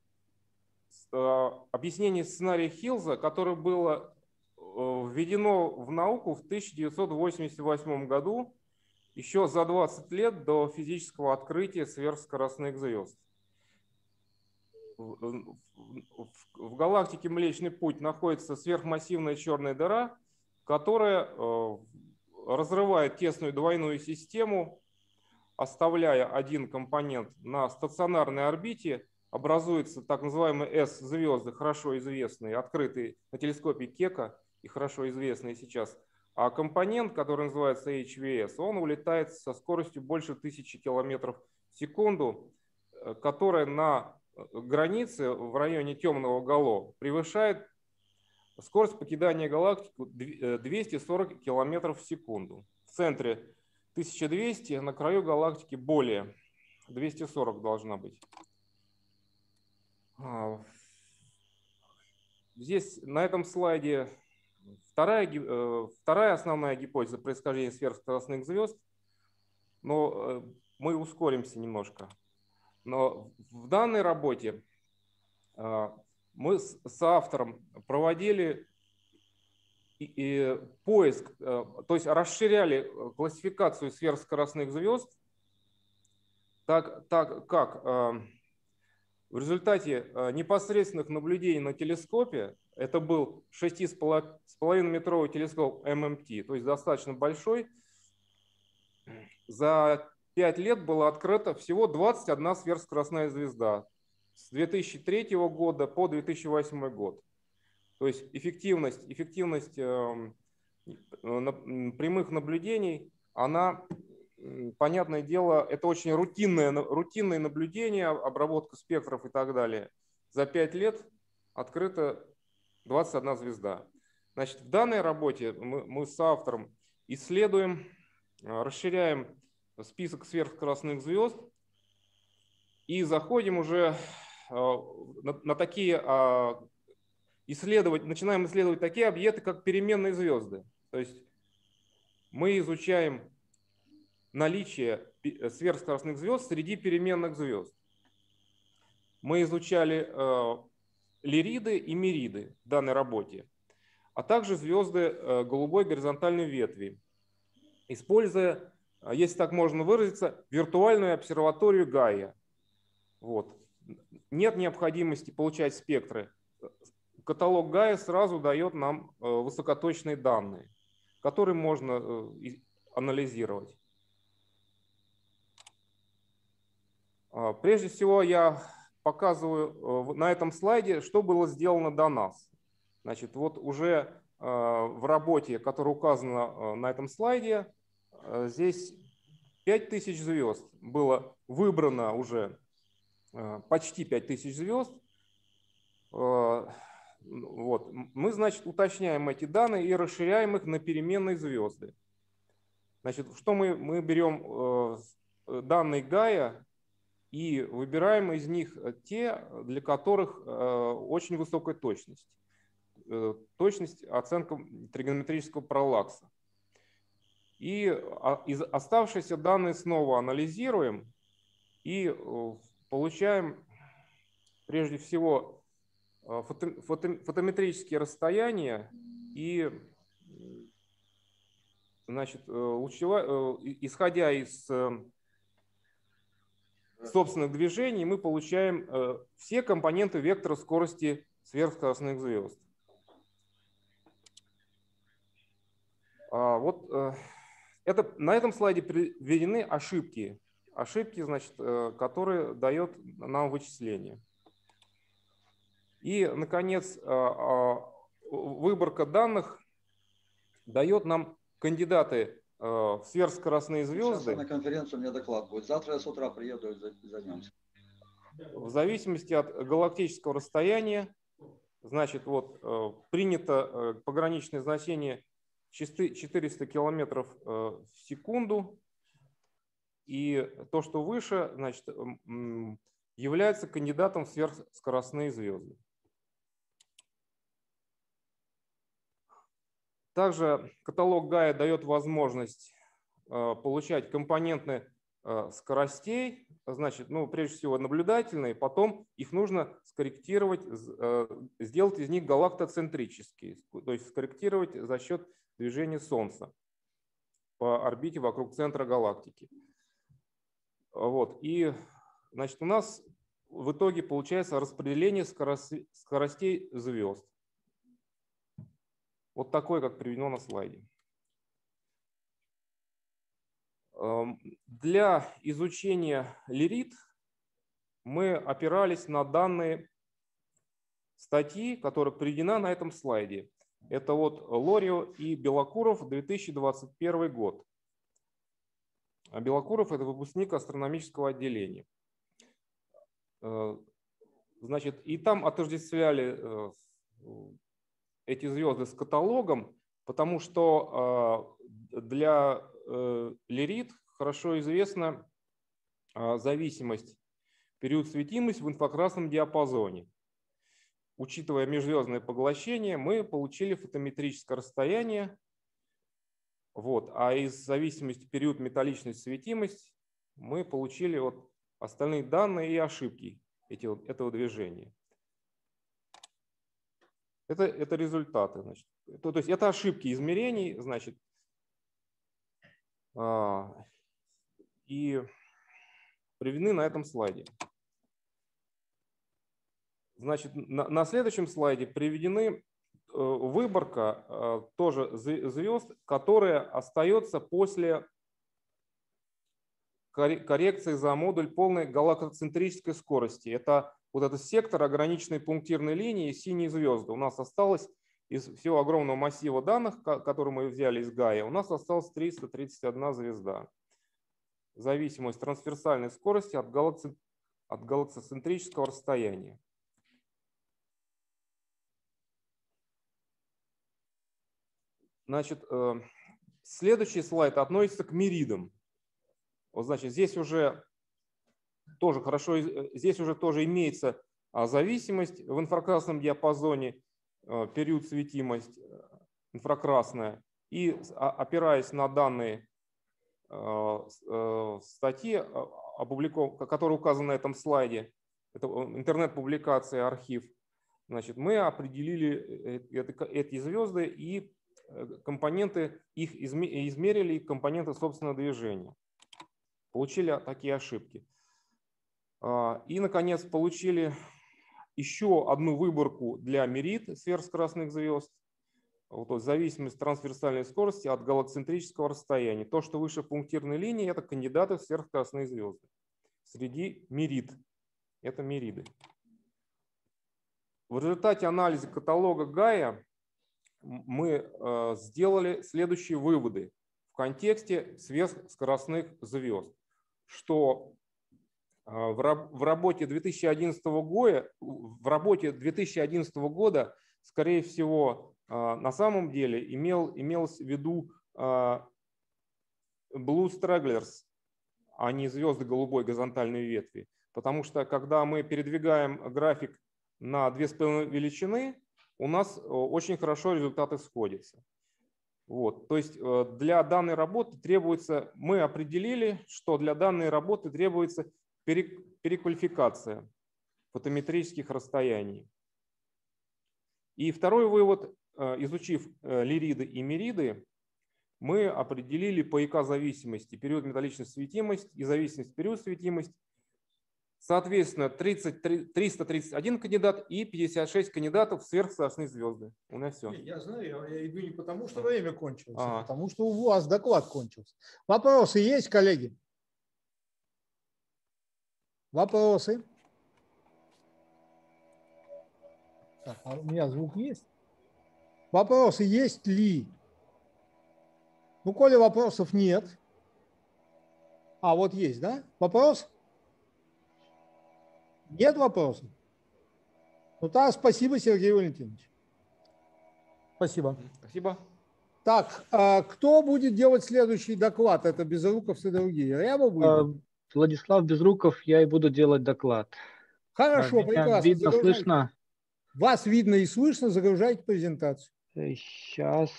а, объяснение сценария Хилза, которое было э, введено в науку в 1988 году, еще за 20 лет до физического открытия сверхскоростных звезд. В, галактике Млечный Путь находится сверхмассивная черная дыра, которая э, разрывает тесную двойную систему, оставляя один компонент на стационарной орбите, образуются так называемые S-звезды, хорошо известные, открытые на телескопе Кека и хорошо известные сейчас. А компонент, который называется HVS, он улетает со скоростью больше тысячи километров в секунду, э, которая на э, границе в районе темного гало превышает скорость покидания галактики дв- э, 240 километров в секунду. В центре 1200, на краю галактики более 240 должна быть. А, Здесь на этом слайде вторая, э, вторая основная гипотеза происхождения сверхскоростных звезд, но э, мы ускоримся немножко. Но в данной работе э, мы с автором проводили поиск, то есть расширяли классификацию сверхскоростных звезд, так, так как в результате непосредственных наблюдений на телескопе, это был 6,5-метровый телескоп ММТ, то есть достаточно большой, за 5 лет было открыто всего 21 сверхскоростная звезда с 2003 года по 2008 год. То есть эффективность, эффективность эм, м, прямых наблюдений, она, понятное дело, это очень рутинное, рутинное наблюдение, обработка спектров и так далее. За 5 лет открыта 21 звезда. Значит, в данной работе мы, мы с автором исследуем, а, расширяем список сверхскоростных звезд и заходим уже а, на, на такие а, исследовать, начинаем исследовать такие объекты, как переменные звезды. То есть мы изучаем наличие сверхскоростных звезд среди переменных звезд. Мы изучали э, лириды и мириды в данной работе, а также звезды э, голубой горизонтальной ветви, используя, э, если так можно выразиться, виртуальную обсерваторию Гайя. Вот. Нет необходимости получать спектры каталог Гая сразу дает нам э, высокоточные данные, которые можно анализировать. А, прежде всего я показываю э, на этом слайде, что было сделано до нас. Значит, вот уже в работе, которая указана на этом слайде, здесь 5000 звезд было выбрано уже, почти 5000 звезд. Вот. Мы, значит, уточняем эти данные и расширяем их на переменные звезды. Значит, что мы, мы берем э, э, данные Гая и выбираем из них те, для которых э, очень высокая точность. Точность оценка тригонометрического параллакса. И а, оставшиеся данные снова анализируем и получаем прежде всего Э, фото, фото, фотометрические расстояния и значит, э, лучевая, э, исходя из собственных движений, мы получаем все компоненты вектора скорости сверхскоростных звезд. А вот это, на этом слайде приведены ошибки. Ошибки, значит, которые дает нам вычисление. И, наконец, а, а, выборка данных дает нам кандидаты сверхскоростные звезды. Сейчас на конференцию у меня доклад будет. Завтра я с утра приеду и займемся. В зависимости от галактического расстояния, значит, вот принято пограничное значение 400 километров в секунду. И то, что выше, значит, является кандидатом в сверхскоростные звезды. Также каталог Гая дает возможность э, получать компоненты э, скоростей, значит, ну, прежде всего наблюдательные, потом их нужно скорректировать, э, сделать из них галактоцентрические, то есть скорректировать за счет движения Солнца по орбите вокруг центра галактики. Вот. И значит, у нас в итоге получается распределение скоростей звезд. Вот такой, как приведено на слайде. Эм, для изучения лирит мы опирались на данные статьи, которая приведена на этом слайде. Это вот Лорио и Белокуров, 2021 год. А Белокуров – это выпускник астрономического отделения. Э, значит, и там отождествляли э, эти звезды с каталогом, потому что а, для э, лирит хорошо известна а, зависимость период светимость в инфракрасном диапазоне. Учитывая межзвездное поглощение, мы получили фотометрическое расстояние, вот, а из зависимости период металличность светимость мы получили вот остальные данные и ошибки этого движения. Это, это результаты. Значит. То, то есть это ошибки измерений, значит, а, и приведены на этом слайде. Значит, на, на следующем слайде приведены э, выборка э, тоже звезд, которая остается после коррекции за модуль полной галактоцентрической скорости. Это вот этот сектор ограниченной пунктирной линии и синие звезды. У нас осталось из всего огромного массива данных, которые мы взяли из Гая, у нас осталось 331 звезда. Зависимость трансверсальной скорости от, галакси... от галаксоцентрического расстояния. Значит, э, следующий слайд относится к меридам. Вот, значит, здесь уже тоже хорошо, э, здесь уже тоже имеется а, зависимость в инфракрасном диапазоне, э, период светимость инфракрасная. И опираясь на данные статьи, которые указаны на этом слайде, это интернет-публикация, архив, значит, мы определили эти звезды и Э, компоненты, их измерили, компоненты собственного движения. Получили такие ошибки. А, и, наконец, получили еще одну выборку для мерит сверхскоростных звезд. Вот, зависимость трансверсальной скорости от галоцентрического расстояния. То, что выше пунктирной линии, это кандидаты в сверхскоростные звезды. Среди мерид. Это мериды. В результате анализа каталога Гая мы э, сделали следующие выводы в контексте сверхскоростных звезд, что в работе 2011 года, в работе 2011 года, скорее всего, э, на самом деле имел, имелось в виду Blue Stragglers, а не звезды голубой горизонтальной ветви. Потому что когда мы передвигаем график на 2,5 величины, у нас э, очень хорошо результаты сходятся. Вот, то есть э, для данной работы требуется, мы определили, что для данной работы требуется переквалификация фотометрических расстояний. И второй вывод, э, изучив лириды и мериды, мы определили по ИК зависимости период металлической светимость и зависимость период светимость Соответственно, 30, 331 кандидат и 56 кандидатов сверхскоростные звезды. У нас все. Я знаю, я иду не потому, что время кончилось, а, а потому что у вас доклад кончился. Вопросы есть, коллеги? Вопросы? Так, а у меня звук есть? Вопросы есть ли? Ну, коли вопросов нет. А, вот есть, да? Вопрос? Нет вопросов? Ну так, спасибо, Сергей Валентинович. Спасибо. Спасибо. Так, а кто будет делать следующий доклад? Это Безруков и другие. Ряба будет? Владислав Безруков, я и буду делать доклад. Хорошо, а, прекрасно. Видно, Загружайте. слышно? Вас видно и слышно. Загружайте презентацию. Сейчас.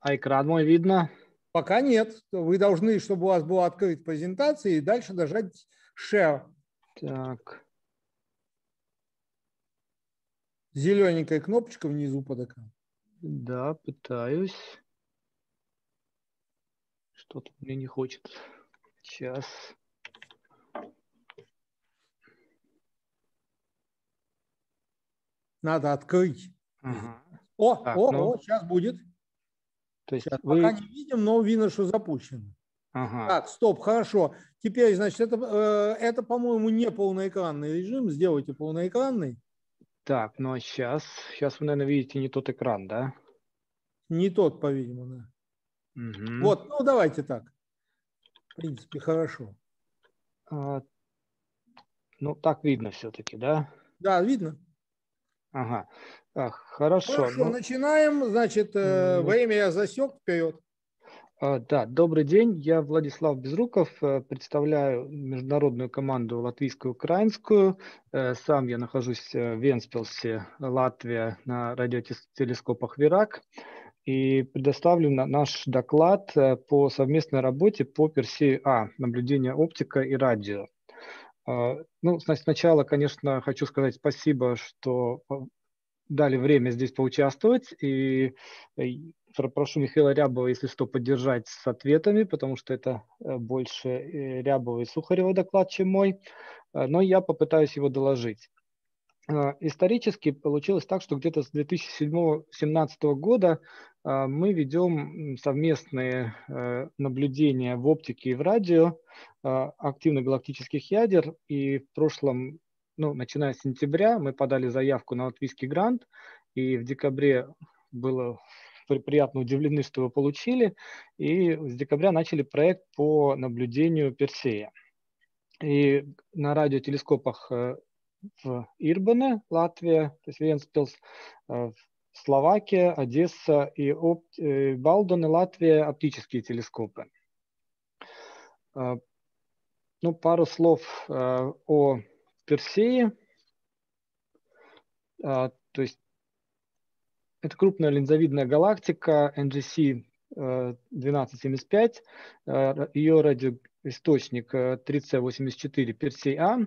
А экран мой видно? Пока нет. Вы должны, чтобы у вас была открыта презентация, и дальше нажать Share. Так. Зелененькая кнопочка внизу под экраном. Да, пытаюсь. Что-то мне не хочет. Сейчас. Надо открыть. Ага. О, так, о, ну... о, сейчас будет. То есть Сейчас вы... Пока не видим, но видно, что запущено. Ага. Так, стоп, хорошо. Теперь, значит, это, э, это по-моему, не полноэкранный режим. Сделайте полноэкранный. Так, ну а сейчас, сейчас вы, наверное, видите не тот экран, да? Не тот, по-видимому, да. Угу. Вот, ну давайте так. В принципе, хорошо. А, ну, так видно все-таки, да? Да, видно. Ага. А, хорошо. Хорошо, ну, начинаем. Значит, э, время я засек вперед. А, да, добрый день. Я Владислав Безруков, э, представляю международную команду латвийскую-украинскую. Э, сам я нахожусь в Венспилсе, Латвия, на радиотелескопах ВИРАК. И предоставлю наш доклад по совместной работе по Персею-А, наблюдение оптика и радио. А, ну, сначала, конечно, хочу сказать спасибо, что дали время здесь поучаствовать. И э, прошу Михаила Рябова, если что, поддержать с ответами, потому что это э, больше э, Рябова и Сухарева доклад, чем мой. Но я попытаюсь его доложить. Исторически получилось так, что где-то с 2017 года мы ведем совместные наблюдения в оптике и в радио активных галактических ядер. И в прошлом ну, начиная с сентября, мы подали заявку на латвийский грант, и в декабре было приятно удивлены, что его получили, и с декабря начали проект по наблюдению Персея. И на радиотелескопах э, в Ирбане, Латвия, то есть Венспилс, Словакия, Одесса и Оп... Балдон и Латвия оптические телескопы. Ну, пару слов о Персее. То есть это крупная линзовидная галактика NGC 1275. Ее радиоисточник 3C84 Персей А.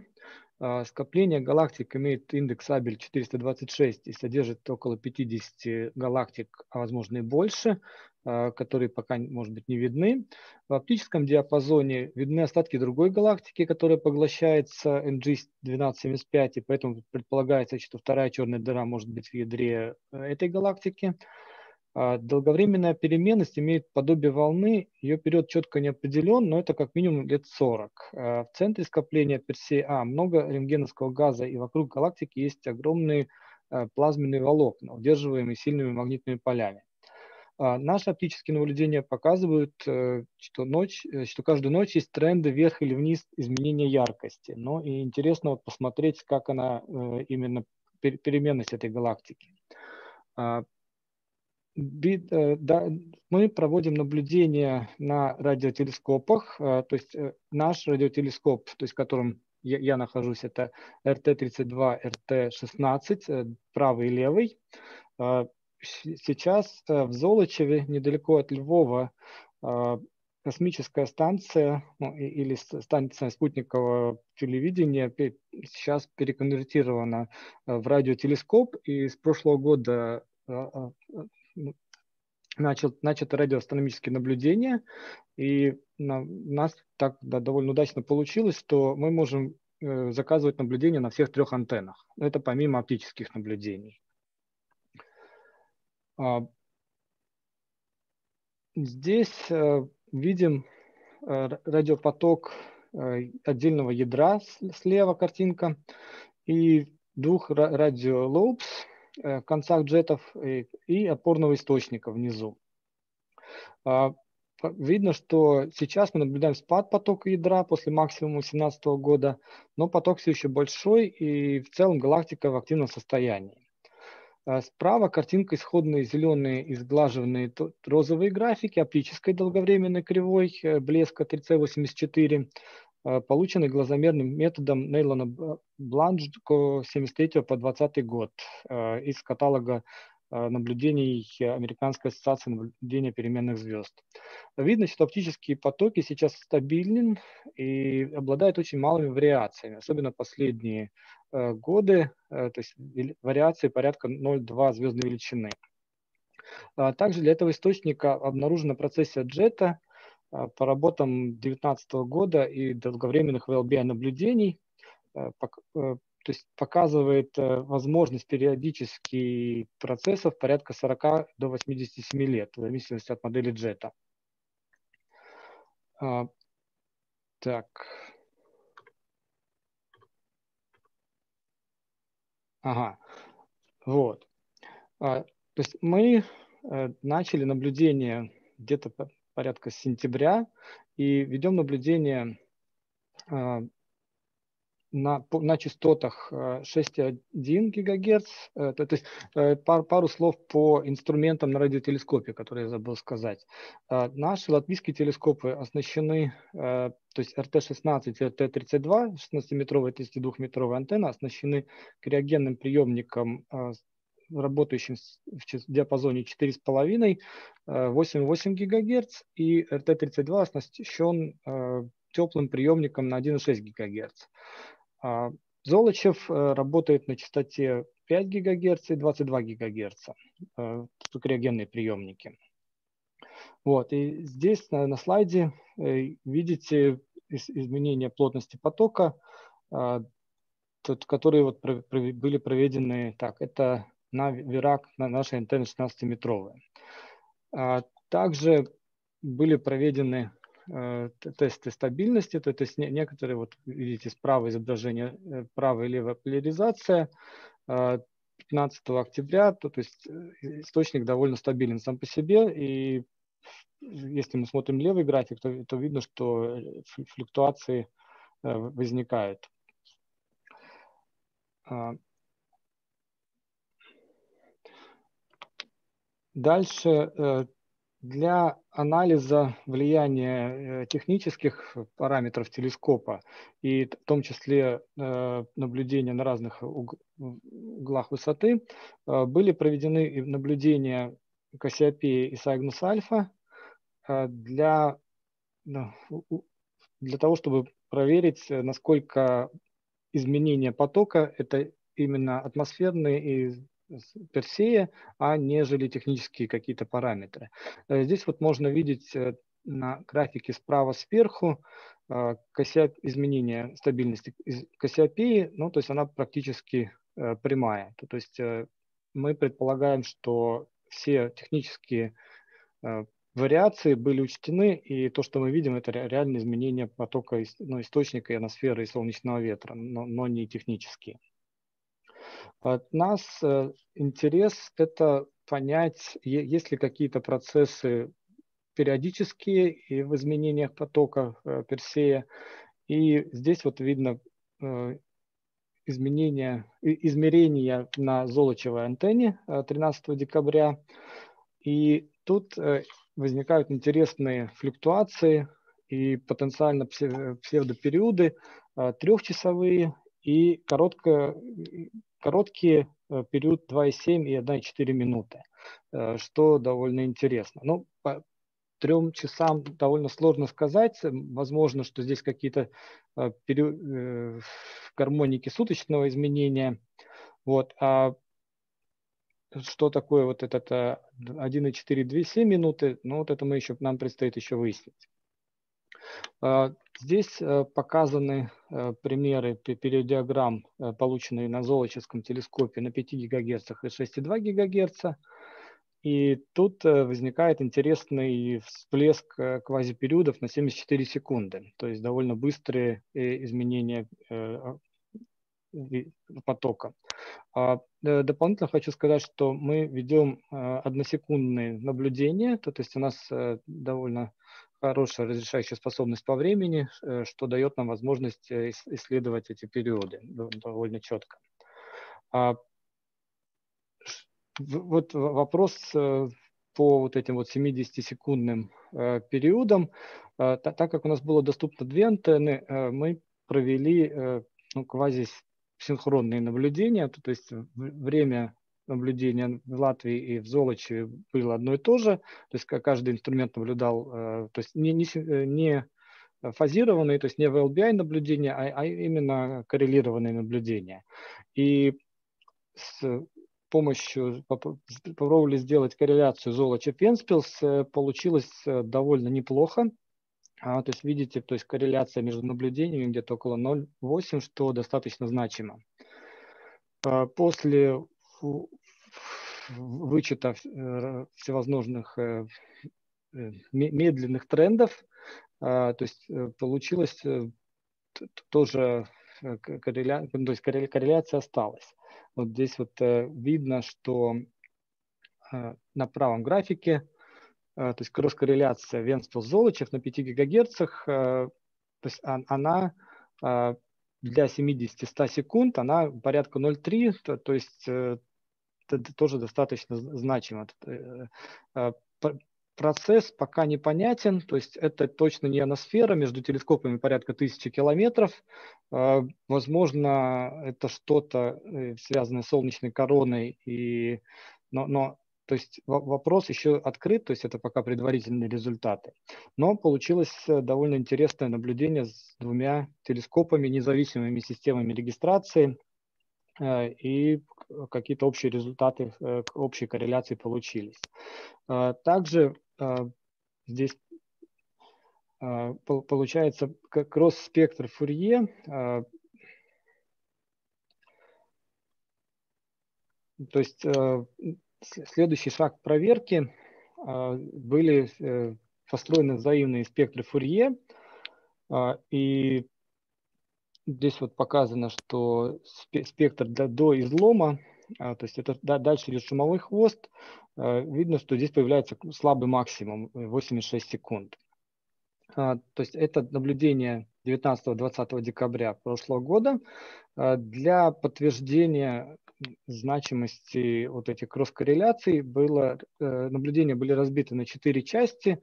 А, скопление галактик имеет индекс Абель 426 и содержит около 50 галактик, а возможно и больше, которые пока, может быть, не видны. В оптическом диапазоне видны остатки другой галактики, которая поглощается NG1275, и поэтому предполагается, что вторая черная дыра может быть в ядре э, этой галактики. А, долговременная переменность имеет подобие волны, ее период четко не определен, но это как минимум лет 40. А, в центре скопления Персея А много рентгеновского газа, и вокруг галактики есть огромные а, плазменные волокна, удерживаемые сильными магнитными полями. Наши оптические наблюдения показывают, э, что, ночь, э, что каждую ночь есть тренды вверх или вниз изменения яркости. Но и интересно вот посмотреть, как она э, именно переменность этой галактики. Да, мы проводим наблюдения на радиотелескопах, э, то есть наш радиотелескоп, то есть в котором я, я нахожусь, это RT-32, RT-16, правый и левый. Сейчас в Золочеве, недалеко от Львова, космическая станция ну, или станция спутникового телевидения сейчас переконвертирована в радиотелескоп, и с прошлого года начал, начато радиоастрономические наблюдения, и у нас так да, довольно удачно получилось, что мы можем э, заказывать наблюдения на всех трех антеннах. Это помимо оптических наблюдений. А, здесь э, видим э, радиопоток э, отдельного ядра слева картинка и двух радиолобс Э, концах джетов и, и опорного источника внизу. А, видно, что сейчас мы наблюдаем спад потока ядра после максимума 2017 года, но поток все еще большой и в целом галактика в активном состоянии. А, справа картинка исходные зеленые изглаженные розовые графики оптической долговременной кривой э, блеска 3C84 Э, полученный глазомерным методом Нейлона Бланджко 73 по 20 год э, из каталога наблюдений Американской ассоциации наблюдения переменных звезд. Видно, что оптические потоки сейчас стабильны и обладают очень малыми вариациями, особенно последние годы, то есть вариации порядка 0,2 звездной величины. А также для этого источника обнаружена процессия джета по работам 2019 года и долговременных VLBI наблюдений, э, э, то есть показывает э, возможность периодически процессов порядка 40 до 87 лет, в зависимости от модели джета. А, так. Ага. Вот. А, то есть мы начали наблюдение где-то порядка сентября и ведем наблюдение а, на, на частотах 6,1 ГГц. То, то есть э, пар, пару слов по инструментам на радиотелескопе, которые я забыл сказать. Наши латвийские телескопы оснащены, э, то есть RT-16 и RT-32, 16-метровая 32-метровая антенна, оснащены криогенным приемником работающим в диапазоне 4,5, 8,8 ГГц, и RT32 оснащен э, теплым приемником на 1,6 ГГц. А Золочев э, работает на частоте 5 ГГц и 22 ГГц, криогенные приемники. Вот, и здесь на, на слайде э, видите изменение плотности потока, которые вот были проведены, так, это на Вирак, на нашей антенны 16-метровые. А также были проведены тесты стабильности, то есть некоторые, вот видите, справа изображение, э, правая и левая поляризация, 15 а, октября, то, то есть э, источник довольно стабилен сам по себе, и если мы смотрим левый график, то, то видно, что флюктуации возникают. Дальше для анализа влияния технических параметров телескопа и в том числе наблюдения на разных углах высоты были проведены наблюдения Кассиопеи и Сайгнус Альфа для, для того, чтобы проверить, насколько изменение потока – это именно атмосферные и Персея, а нежели технические какие-то параметры. Э, здесь вот можно видеть э, на графике справа сверху э, изменение стабильности Кассиопеи, ну, то есть она практически прямая. То есть мы предполагаем, что все технические вариации были учтены, и то, что мы видим, это реальное изменение потока ну, источника ионосферы и солнечного ветра, но, но не технические. От нас э, интерес – это понять, есть ли какие-то процессы периодические и в изменениях потока э, Персея. И здесь вот видно э, изменения, измерения на золочевой антенне 13 декабря. И тут возникают интересные флюктуации и потенциально псевдопериоды трехчасовые и короткое, короткий э, период 2,7 и 1,4 минуты, э, что довольно интересно. Ну, по трем часам довольно сложно сказать. Возможно, что здесь какие-то э, гармоники суточного изменения. Вот. А что такое вот этот 1,4-2,7 минуты, ну вот это мы еще, нам предстоит еще выяснить. А, здесь э, показаны э, примеры периодиаграмм, э, полученные на Золочевском телескопе на 5 ГГц и 6,2 ГГц. И тут возникает интересный всплеск квазипериодов на 74 секунды, то есть довольно быстрые изменения потока. А, дополнительно хочу сказать, что мы ведем односекундные наблюдения, то есть у нас довольно хорошая разрешающая способность по времени, э, что дает нам возможность э, исследовать эти периоды довольно четко. А, вот вопрос э, по вот этим вот 70-секундным периодам. Так как у нас было доступно две антенны, мы провели ну, квазисинхронные наблюдения, то есть время наблюдения в Латвии и в Золоче было одно и то же. То есть каждый инструмент наблюдал, э, то есть не, не, э, не фазированные, то есть не VLBI наблюдения, а, а именно коррелированные наблюдения. И с помощью попробовали сделать корреляцию Золочев-Венспилс, э, получилось довольно неплохо. А, то есть видите, то есть корреляция между наблюдениями где-то около 0,8, что достаточно значимо. После вычета э, всевозможных э, э, медленных трендов. А, то есть получилось тоже корреля... то есть корреляция осталась. Вот здесь вот видно, что на правом графике, то есть кросс-корреляция Венспилс-Золочев на 5 ГГц, то есть она для 70-100 секунд, она порядка 0,3, то, то есть тоже достаточно значимо. Э, а, процесс пока непонятен, то есть это точно не ионосфера, между телескопами порядка тысячи километров. А, возможно, это что-то э, связанное с солнечной короной, и, но, но то есть вопрос еще открыт, то есть это пока предварительные результаты. Но получилось э, довольно интересное наблюдение с двумя телескопами, независимыми системами регистрации. И какие-то общие результаты, э, общей корреляции получились. А, также а, здесь а, получается кросс-спектр Фурье. То есть следующий шаг проверки были э, построены взаимные спектры Фурье, и Здесь вот показано, что спектр до, до излома, а, то есть это да, дальше идет шумовой хвост, а, видно, что здесь появляется слабый максимум 86 э, секунд. А, то есть это наблюдение 19-20 декабря прошлого года. Для подтверждения значимости вот этих кросс-корреляций было, наблюдения были разбиты на четыре части.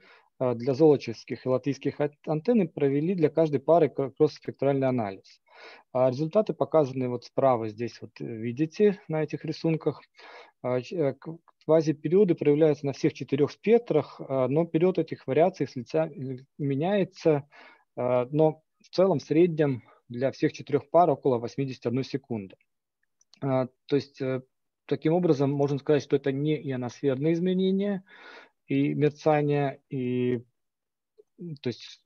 Для золочевских и латвийских антенн провели для каждой пары кросс-спектральный анализ. Результаты показаны вот справа здесь, вот видите на этих рисунках. Квазипериоды проявляются на всех четырех спектрах, а, но период этих вариаций с лица меняется, а, но в целом в среднем для всех четырех пар около 81 секунды. А, то есть э, таким образом можно сказать, что это не ионосферные изменения и мерцания, и то есть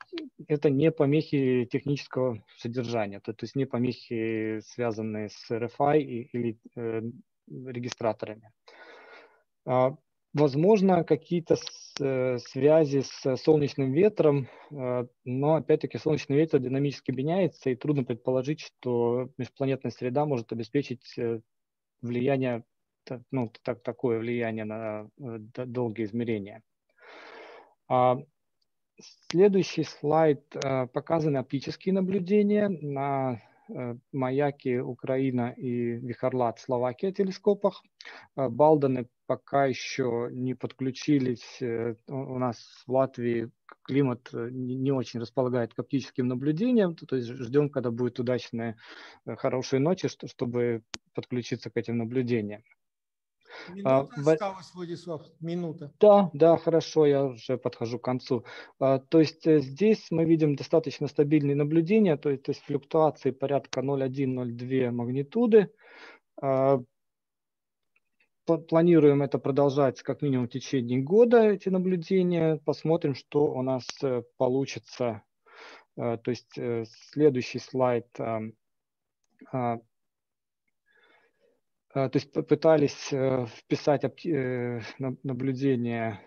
это не помехи технического содержания, то, то есть не помехи, связанные с RFI или э, регистраторами. А, возможно, какие-то э, связи с солнечным ветром, а, но опять-таки солнечный ветер динамически меняется, и трудно предположить, что межпланетная среда может обеспечить э, влияние, ну, так, такое влияние на э, долгие измерения. А, следующий слайд показаны оптические наблюдения на Э, маяки Украина и Вихарлат Словакия телескопах. Э, Балданы пока еще не подключились. Э, у нас в Латвии климат не очень располагает к оптическим наблюдениям, то есть ждем, когда будет удачная, хорошая ночи, чтобы подключиться к этим наблюдениям. Минута а, осталась, Владислав, минута. Да, да, хорошо, я уже подхожу к концу. А, то есть э, здесь мы видим достаточно стабильные наблюдения, то есть, то есть флюктуации порядка 0,1-0,2 магнитуды. А, планируем это продолжать как минимум в течение года, эти наблюдения. Посмотрим, что у нас э, получится. То есть э, следующий слайд то есть пытались э, вписать э, наблюдения,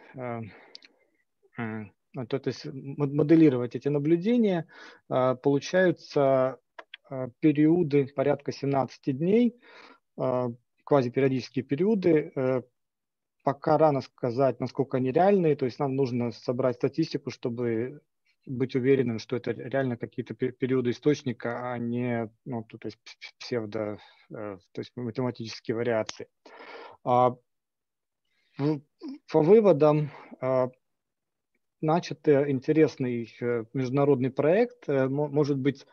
то, есть моделировать эти наблюдения. Получаются периоды порядка 17 дней, квазипериодические периоды. Пока рано сказать, насколько они реальные, то есть нам нужно собрать статистику, чтобы быть уверенным, что это реально какие-то периоды источника, а не ну, то есть псевдо, э, то есть математические вариации. А, по выводам а, начат интересный э, международный проект, э, может быть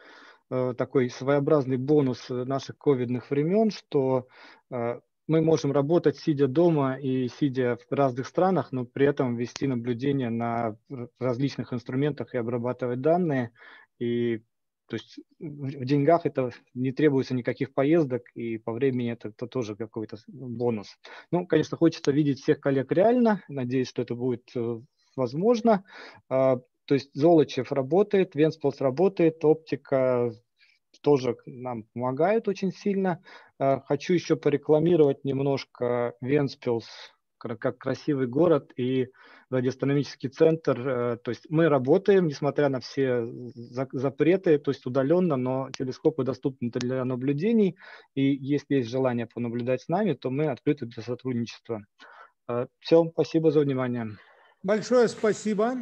такой своеобразный бонус наших ковидных времен, что мы можем работать, сидя дома и сидя в разных странах, но при этом вести наблюдение на различных инструментах и обрабатывать данные. И то есть в деньгах это не требуется никаких поездок, и по времени это, это тоже какой-то бонус. Ну, конечно, хочется видеть всех коллег реально. Надеюсь, что это будет э, возможно. А, то есть Золочев работает, Венспилс работает, оптика тоже нам помогает очень сильно. Э, хочу еще порекламировать немножко Венспилс как красивый город и радиоастрономический центр. Э, то есть мы работаем, несмотря на все запреты, то есть удаленно, но телескопы доступны для наблюдений. И если есть желание понаблюдать с нами, то мы открыты для сотрудничества. Э, Все, спасибо за внимание. Большое спасибо.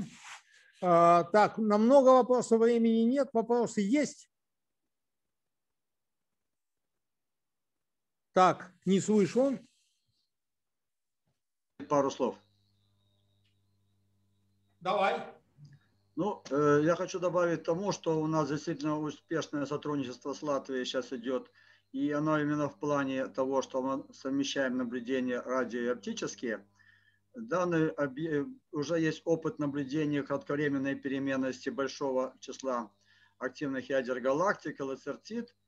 Так, на много вопросов времени нет, вопросы есть? Так, не слышу. Пару слов. Давай. Ну, э, я хочу добавить тому, что у нас действительно успешное сотрудничество с Латвией сейчас идет. И оно именно в плане того, что мы совмещаем наблюдения радио и оптические. Данный уже есть опыт наблюдения кратковременной переменности большого числа активных ядер галактик, лацертит –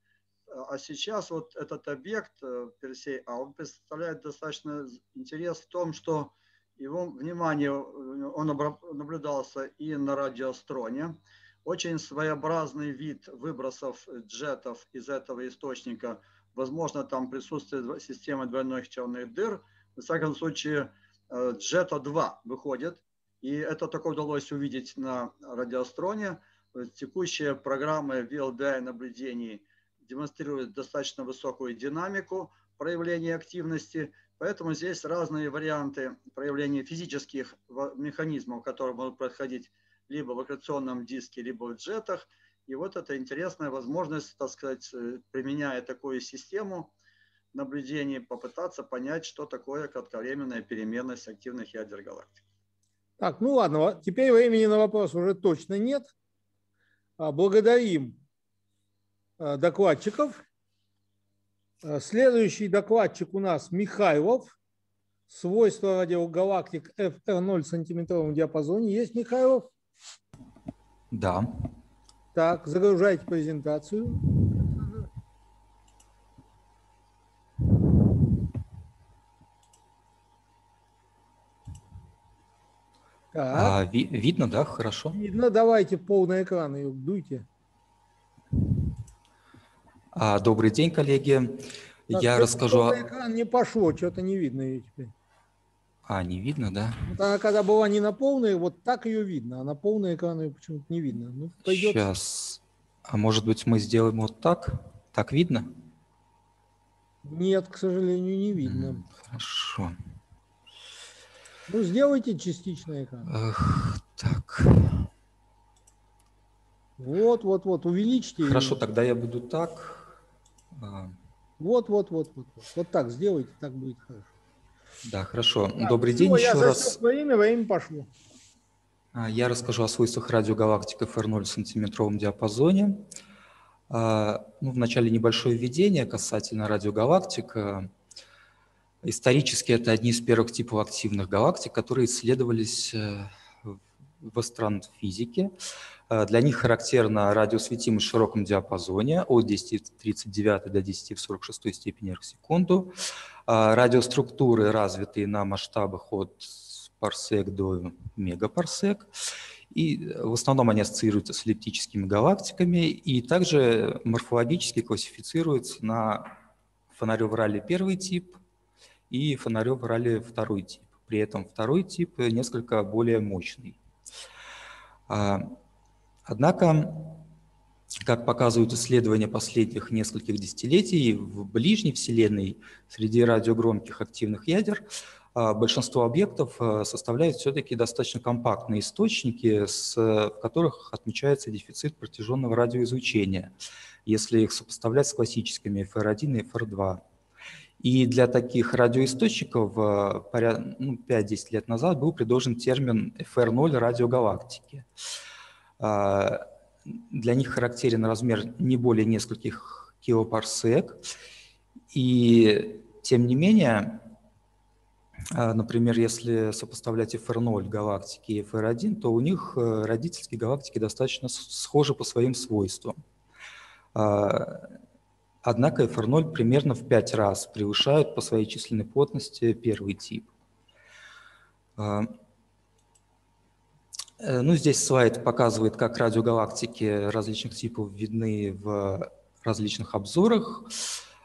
а сейчас вот этот объект э, Персей, а он представляет достаточно интерес в том, что его внимание, э, он наблюдался и на радиостроне. Очень своеобразный вид выбросов джетов из этого источника. Возможно, там присутствие системы двойных черных дыр. В всяком случае, э, джета 2 выходит. И это только удалось увидеть на радиостроне. Текущая программа VLBI наблюдений – демонстрирует достаточно высокую динамику проявления активности, поэтому здесь разные варианты проявления физических механизмов, которые могут происходить либо в аккреционном диске, либо в джетах. И вот это интересная возможность, так сказать, э, применяя такую систему наблюдений, попытаться понять, что такое кратковременная переменность активных ядер галактик. Так, ну ладно, теперь времени на вопрос уже точно нет. А, благодарим докладчиков. А, следующий докладчик у нас Михайлов. Свойства радиогалактик FR0 в сантиметровом диапазоне. Есть Михайлов? Да. Так, загружайте презентацию. А, ви видно, да? Хорошо. Видно, давайте полный экран ее дуйте. А, добрый день, коллеги. Так, Я расскажу... Полный экран не пошло, что-то не видно ее теперь. А, не видно, да? Вот она когда была не на полной, вот так ее видно, а на полный экран ее почему-то не видно. Ну, пойдет. Сейчас. А может быть мы сделаем вот так? Так видно? Нет, к сожалению, не видно. Хорошо. Ну, сделайте частичный экран. Эх, так. Вот, вот, вот, увеличьте. Хорошо, ее. тогда я буду так. Вот, вот, вот, вот, вот. Вот так сделайте, так будет хорошо. Да, хорошо. Так, Добрый день я еще раз. Свое имя, во имя пошло. А, я расскажу о свойствах радиогалактик FR0 в сантиметровом диапазоне. А, ну, вначале небольшое введение касательно радиогалактик. Исторически это одни из первых типов активных галактик, которые исследовались э, в астрофизике. Э, для них характерна радиосветимость в широком диапазоне от 10 в 39 до 10 в 46 степени в секунду. Э, радиоструктуры развитые на масштабах от парсек до мегапарсек. И в основном они ассоциируются с эллиптическими галактиками и также морфологически классифицируются на фонарев ралли первый тип – и фонарев брали второй тип. При этом второй тип несколько более мощный. А, однако, как показывают исследования последних нескольких десятилетий, в ближней Вселенной среди радиогромких активных ядер а, большинство объектов а, составляют все-таки достаточно компактные источники, в которых отмечается дефицит протяженного радиоизлучения, если их сопоставлять с классическими FR1 и FR2. И для таких радиоисточников ну, 5-10 лет назад был предложен термин FR0 радиогалактики. А, для них характерен размер не более нескольких килопарсек. И тем не менее, а, например, если сопоставлять FR0 галактики и FR1, то у них э, родительские галактики достаточно схожи по своим свойствам. Однако FR0 примерно в 5 раз превышает по своей численной плотности первый тип. А, э, ну, здесь слайд показывает, как радиогалактики различных типов видны в различных обзорах.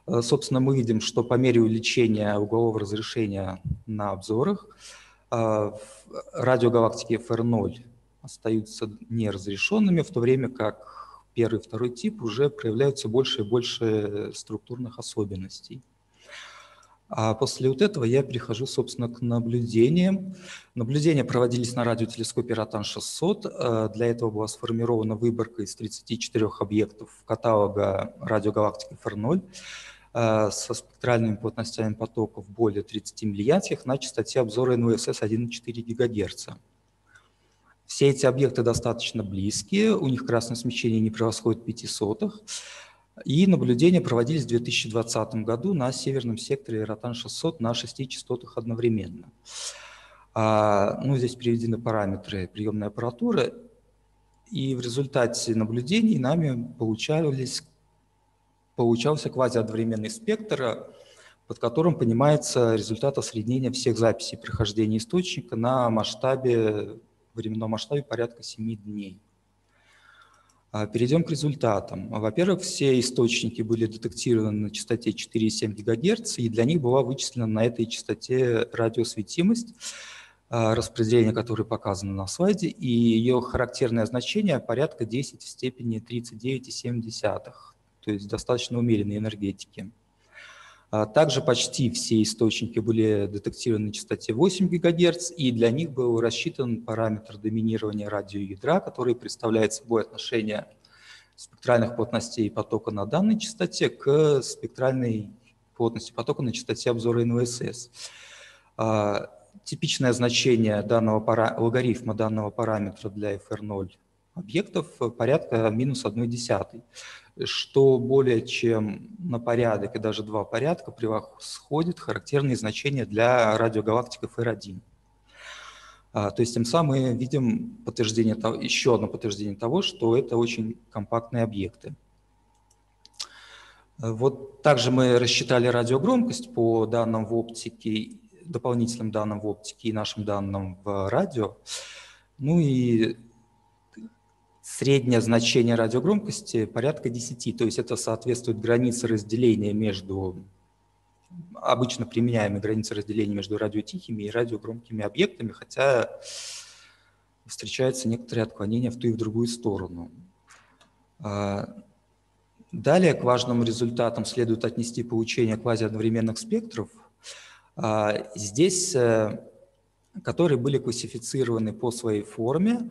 Э, собственно, мы видим, что по мере увеличения углового разрешения на обзорах э, радиогалактики FR0 остаются неразрешенными, в то время как первый и второй тип уже проявляются больше и больше структурных особенностей. А после вот этого я перехожу, собственно, к наблюдениям. Наблюдения проводились на радиотелескопе Ротан-600. Э, для этого была сформирована выборка из 34 объектов каталога радиогалактики FR0 э, со спектральными плотностями потоков более 30 миллиятьих на частоте обзора НУСС 1,4 ГГц. Все эти объекты достаточно близкие, у них красное смещение не превосходит 5 сотых. И наблюдения проводились в 2020 году на северном секторе Ротан-600 на 6 частотах одновременно. А, ну, здесь приведены параметры приемной аппаратуры, и в результате наблюдений нами получались, получался квазиодновременный спектр, под которым понимается результат осреднения всех записей прохождения источника на масштабе временном масштабе порядка 7 дней. А, перейдем к результатам. Во-первых, все источники были детектированы на частоте 4,7 ГГц, и для них была вычислена на этой частоте радиосветимость, а, распределение которой показано на слайде, и ее характерное значение порядка 10 в степени 39,7, то есть достаточно умеренной энергетики. А также почти все источники были детектированы на частоте 8 ГГц, и для них был рассчитан параметр доминирования радиоядра, который представляет собой отношение спектральных плотностей потока на данной частоте к спектральной плотности потока на частоте обзора НВСС. А, типичное значение данного пара, логарифма данного параметра для FR0 объектов порядка минус 1 десятой, что более чем на порядок и даже два порядка превосходит характерные значения для радиогалактик FR1. А, то есть тем самым мы видим подтверждение, еще одно подтверждение того, что это очень компактные объекты. Вот также мы рассчитали радиогромкость по данным в оптике, дополнительным данным в оптике и нашим данным в радио. Ну и среднее значение радиогромкости порядка 10, то есть это соответствует границе разделения между обычно применяемые границы разделения между радиотихими и радиогромкими объектами, хотя встречаются некоторые отклонения в ту и в другую сторону. А, далее к важным результатам следует отнести получение квазиодновременных спектров. А, здесь, э, которые были классифицированы по своей форме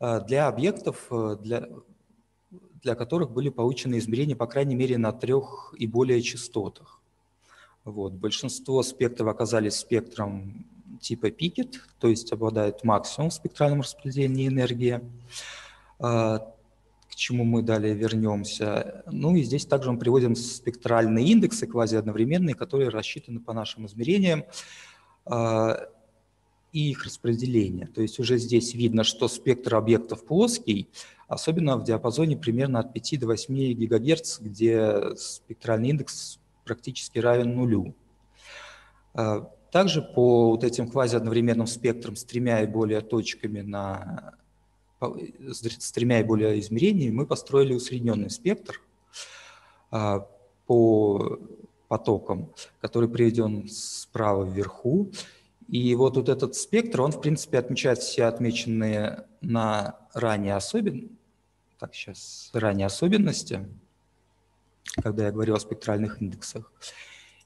для объектов, э, для, для которых были получены измерения, по крайней мере, на трех и более частотах. Вот. Большинство спектров оказались спектром типа Пикет, то есть обладают максимум в спектральном распределении энергии, а, к чему мы далее вернемся. Ну и здесь также мы приводим спектральные индексы квазиодновременные, которые рассчитаны по нашим измерениям а, и их распределение. То есть уже здесь видно, что спектр объектов плоский, особенно в диапазоне примерно от 5 до 8 ГГц, где спектральный индекс практически равен нулю. А, также по вот этим квазиодновременным спектрам с тремя и более точками на с тремя и более измерениями мы построили усредненный спектр а, по потокам, который приведен справа вверху. И вот, вот этот спектр, он, в принципе, отмечает все отмеченные на ранее особенности, так, сейчас, ранее особенности, когда я говорил о спектральных индексах.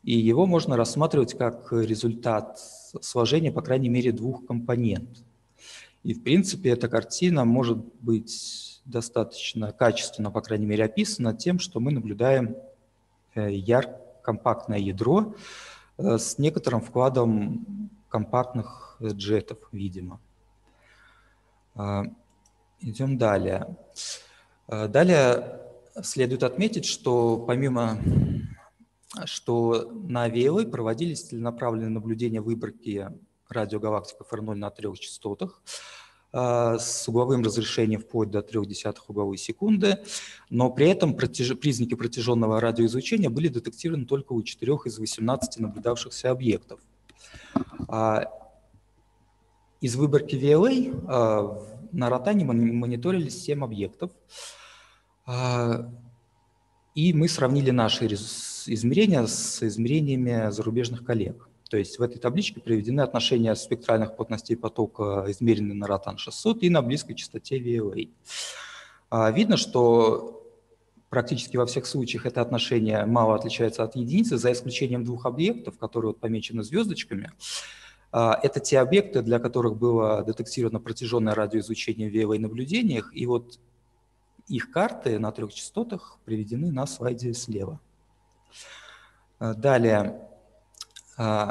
И его можно рассматривать как результат сложения, по крайней мере, двух компонент. И, в принципе, эта картина может быть достаточно качественно, по крайней мере, описана тем, что мы наблюдаем э, ярко компактное ядро э, с некоторым вкладом компактных джетов, видимо. А, идем далее. А, далее Следует отметить, что помимо что на VLA проводились целенаправленные наблюдения выборки радиогалактик FR0 на трех частотах а, с угловым разрешением вплоть до 0,3 угловой секунды, но при этом протяж... признаки протяженного радиоизлучения были детектированы только у 4 из 18 наблюдавшихся объектов. А, из выборки VLA а, на Ротане мониторились 7 объектов, а, и мы сравнили наши измерения с измерениями зарубежных коллег. То есть в этой табличке приведены отношения спектральных плотностей потока, измеренные на ротан 600 и на близкой частоте VLA. Видно, что практически во всех случаях это отношение мало отличается от единицы, за исключением двух объектов, которые вот помечены звездочками. А, это те объекты, для которых было детектировано протяженное радиоизлучение в VLA наблюдениях, и вот их карты на трех частотах приведены на слайде слева. Э, далее, э,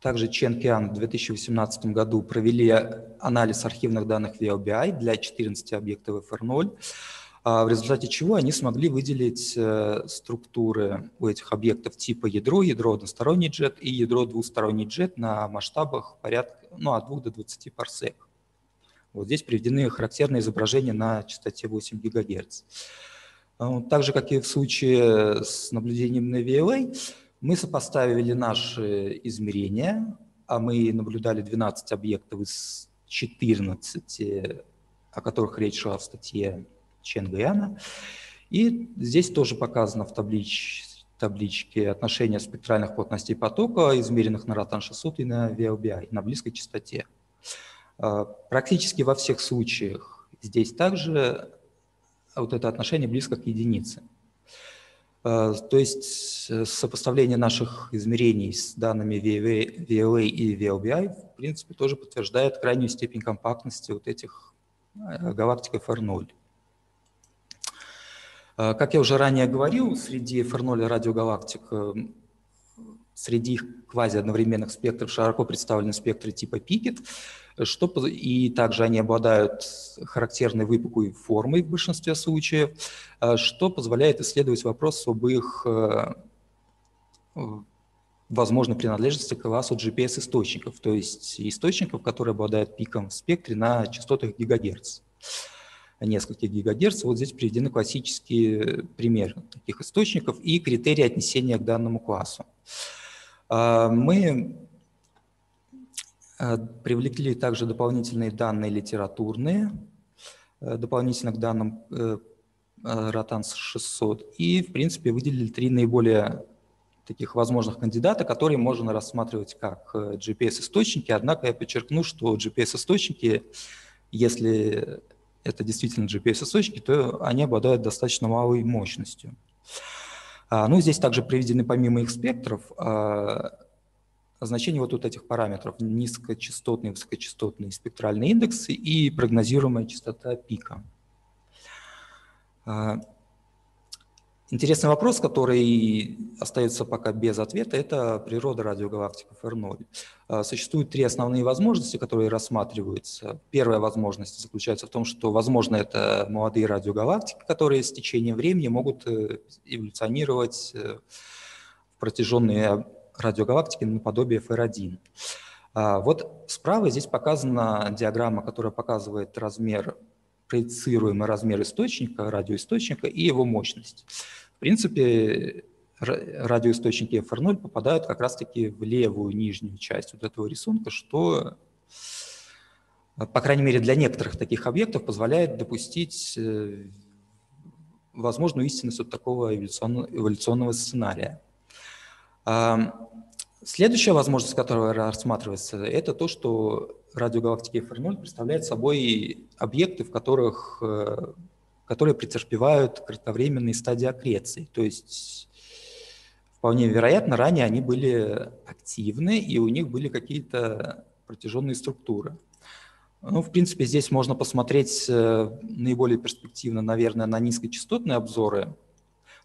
также Чен Киан в 2018 году провели анализ архивных данных VLBI для 14 объектов FR0, э, в результате чего они смогли выделить структуры у этих объектов типа ядро, ядро односторонний джет и ядро двусторонний джет на масштабах порядка ну, от 2 до 20 парсек. Вот здесь приведены характерные изображения на частоте 8 ГГц. А, так же, как и в случае с наблюдением на VLA, мы сопоставили наши измерения, а мы наблюдали 12 объектов из 14, о которых речь шла в статье Чен Гаяна. И здесь тоже показано в таблич, табличке отношение спектральных плотностей потока, измеренных на ротан 600 и на VLBI, на близкой частоте. А, практически во всех случаях здесь также вот это отношение близко к единице. А, то есть сопоставление наших измерений с данными VLA и VLBI в принципе тоже подтверждает крайнюю степень компактности вот этих э, галактик FR0. Как я уже ранее говорил, среди FR0 радиогалактик, среди их квази-одновременных спектров широко представлены спектры типа Пикет, что, и также они обладают характерной выпуклой формой в большинстве случаев, что позволяет исследовать вопрос об их возможной принадлежности к классу GPS-источников, то есть источников, которые обладают пиком в спектре на частотах гигагерц нескольких гигагерц. Вот здесь приведены классические примеры таких источников и критерии отнесения к данному классу. А, мы а, привлекли также дополнительные данные литературные, э, дополнительно к данным Ротанс э, 600, и, в принципе, выделили три наиболее таких возможных кандидата, которые можно рассматривать как э, GPS-источники. Однако я подчеркну, что GPS-источники, если это действительно GPS-источники, то они обладают достаточно малой мощностью. А, ну, здесь также приведены помимо их спектров а, значения вот, вот этих параметров низкочастотные, высокочастотные спектральные индексы и прогнозируемая частота пика. А, Интересный вопрос, который остается пока без ответа, это природа радиогалактиков R0. А, существуют три основные возможности, которые рассматриваются. Первая возможность заключается в том, что, возможно, это молодые радиогалактики, которые с течением времени могут э, эволюционировать э, в протяженные радиогалактики наподобие FR1. А, вот справа здесь показана диаграмма, которая показывает размер проецируемый размер источника, радиоисточника и его мощность. В принципе, радиоисточники FR0 попадают как раз-таки в левую нижнюю часть вот этого рисунка, что, по крайней мере, для некоторых таких объектов позволяет допустить э, возможную истинность вот такого эволюционного, эволюционного сценария. Следующая возможность, которая рассматривается, это то, что радиогалактики FR0 представляют собой объекты, в которых, э, которые претерпевают кратковременные стадии аккреции. То есть вполне вероятно, ранее они были активны, и у них были какие-то протяженные структуры. Ну, в принципе, здесь можно посмотреть э, наиболее перспективно, наверное, на низкочастотные обзоры,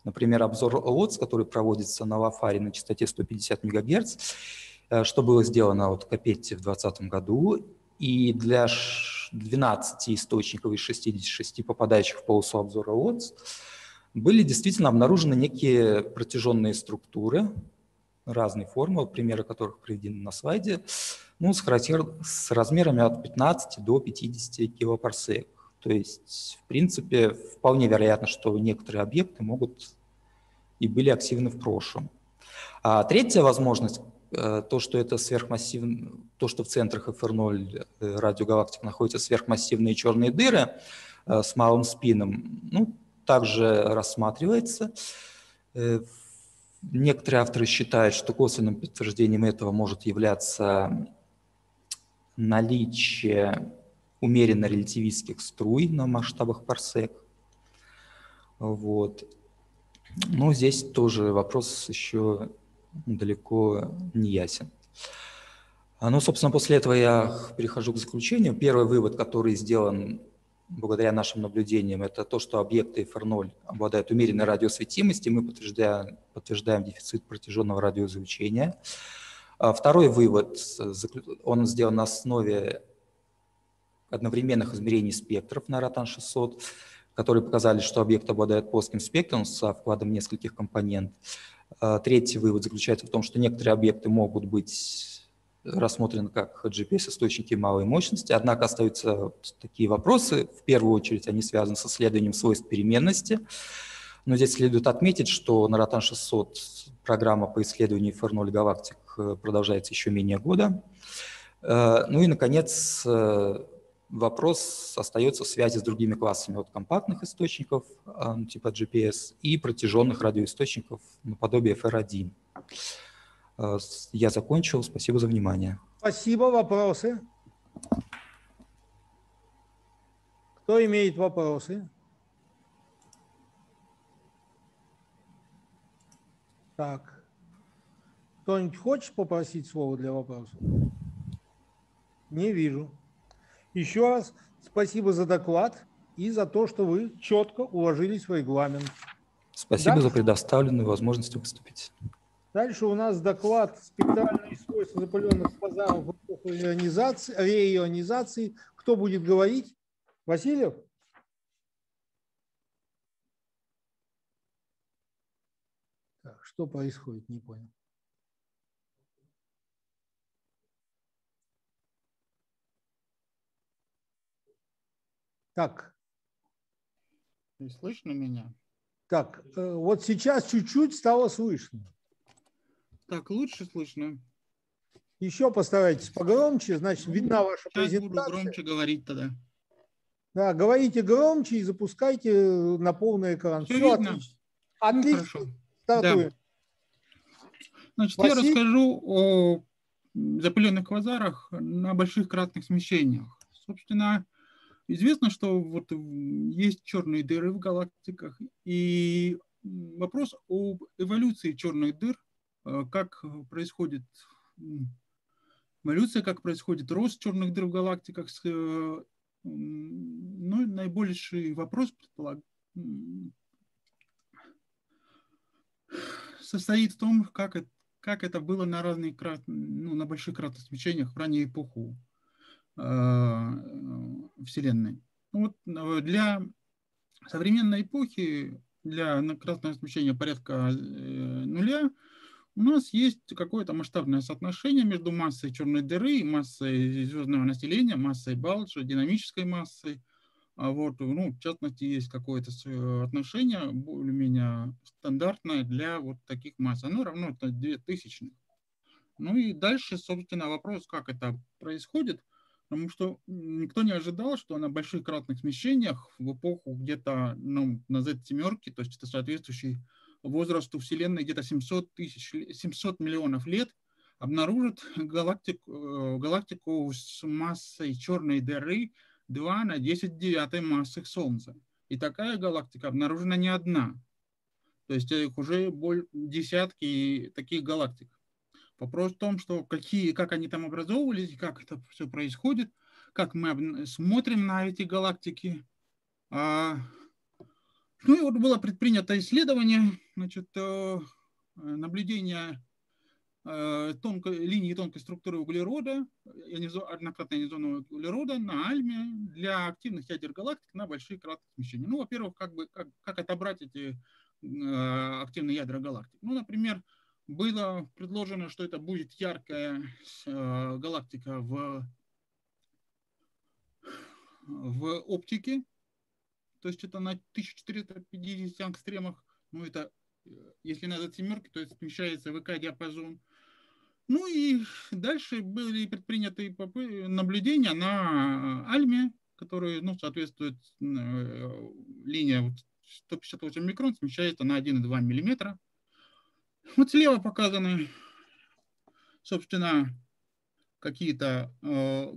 Например, обзор ЛОЦ, который проводится на Лафаре на частоте 150 МГц, что было сделано вот Капетти в 2020 году. И для 12 источников из 66 попадающих в полосу обзора ЛОЦ были действительно обнаружены некие протяженные структуры разной формы, примеры которых приведены на слайде, ну, с, характер... с размерами от 15 до 50 килопарсек. То есть, в принципе, вполне вероятно, что некоторые объекты могут и были активны в прошлом. А третья возможность, э, то, что это сверхмассивно, то, что в центрах FR0 э, радиогалактик находятся сверхмассивные черные дыры э, с малым спином, ну, также рассматривается. Некоторые авторы считают, что косвенным подтверждением этого может являться наличие умеренно-релятивистских струй на масштабах парсек. Вот. Но здесь тоже вопрос еще далеко не ясен. Ну, собственно, после этого я перехожу к заключению. Первый вывод, который сделан благодаря нашим наблюдениям, это то, что объекты FR0 обладают умеренной радиосветимостью, мы подтверждаем, подтверждаем дефицит протяженного радиоизлучения. А второй вывод, он сделан на основе одновременных измерений спектров на Ротан-600, которые показали, что объект обладает плоским спектром со вкладом нескольких компонент. А, третий вывод заключается в том, что некоторые объекты могут быть рассмотрены как GPS-источники малой мощности, однако остаются такие вопросы. В первую очередь они связаны с исследованием свойств переменности. Но здесь следует отметить, что на Ротан 600 программа по исследованию FR0 галактик э, продолжается еще менее года. Э, ну и, наконец, э, вопрос остается в связи с другими классами от компактных источников ну, типа GPS и протяженных радиоисточников наподобие FR1. А, я закончил. Спасибо за внимание. Спасибо. Вопросы? Кто имеет вопросы? Так. Кто-нибудь хочет попросить слово для вопросов? Не вижу. Еще раз спасибо за доклад. и за то, что вы четко уложились в регламент. Спасибо Дальше. за предоставленную возможность выступить. Дальше у нас доклад «Спектральные свойства запыленных базаров в реионизации». Кто будет говорить? Васильев? Так, что происходит, не понял. Так. Не слышно меня? Так, э, вот сейчас чуть-чуть стало слышно. Так, лучше слышно. Еще постарайтесь погромче, значит, видна ваша Сейчас презентация. буду громче говорить тогда. Да, говорите громче и запускайте на полный экран. Все, Все видно? отлично. Отлично. Ну, Стартуем. Да. Значит, Василь... я расскажу о запыленных квазарах на больших кратных смещениях. Собственно, известно, что вот есть черные дыры в галактиках, и вопрос об эволюции черных дыр, э, как происходит эволюция, как происходит рост черных дыр в галактиках, э, ну, наибольший вопрос состоит в том, как это, как это было на разных ну, на больших кратных смещениях в раннюю эпоху Вселенной. Вот э, для современной эпохи, для кратного смещения порядка э, нуля, у нас есть какое-то масштабное соотношение между массой черной дыры массой звездного населения, массой Балджа, динамической массой. А вот, ну, в частности, есть какое-то отношение более-менее стандартное для вот таких масс. Оно равно это 2000. Ну и дальше, собственно, вопрос, как это происходит, потому что никто не ожидал, что на больших кратных смещениях в эпоху где-то ну, на Z-семерке, то есть это соответствующий возрасту Вселенной где-то 700, тысяч, 700 миллионов лет, обнаружат галактику, э, галактику с массой черной дыры 2 на 10 девятой массы Солнца. И такая галактика обнаружена не одна. То есть их уже десятки таких галактик. Вопрос в том, что какие, как они там образовывались, как это все происходит, как мы смотрим на эти галактики. А, ну и вот было предпринято исследование, значит, э, наблюдение э, тонкой, линии тонкой структуры углерода, однократно ионизованного углерода на Альме для активных ядер галактик на большие краткие смещения. Ну, во-первых, как, бы, как, как отобрать эти э, активные ядра галактик? Ну, например, было предложено, что это будет яркая галактика в, в оптике, то есть это на 1450 ангстремах, ну это, э, если надо семерки, то это смещается в ИК-диапазон. Ну и дальше были предприняты наблюдения на Альме, которые, ну, соответствует э, линия 158 микрон, смещается на 1,2 миллиметра. Вот слева показаны, собственно, какие-то э,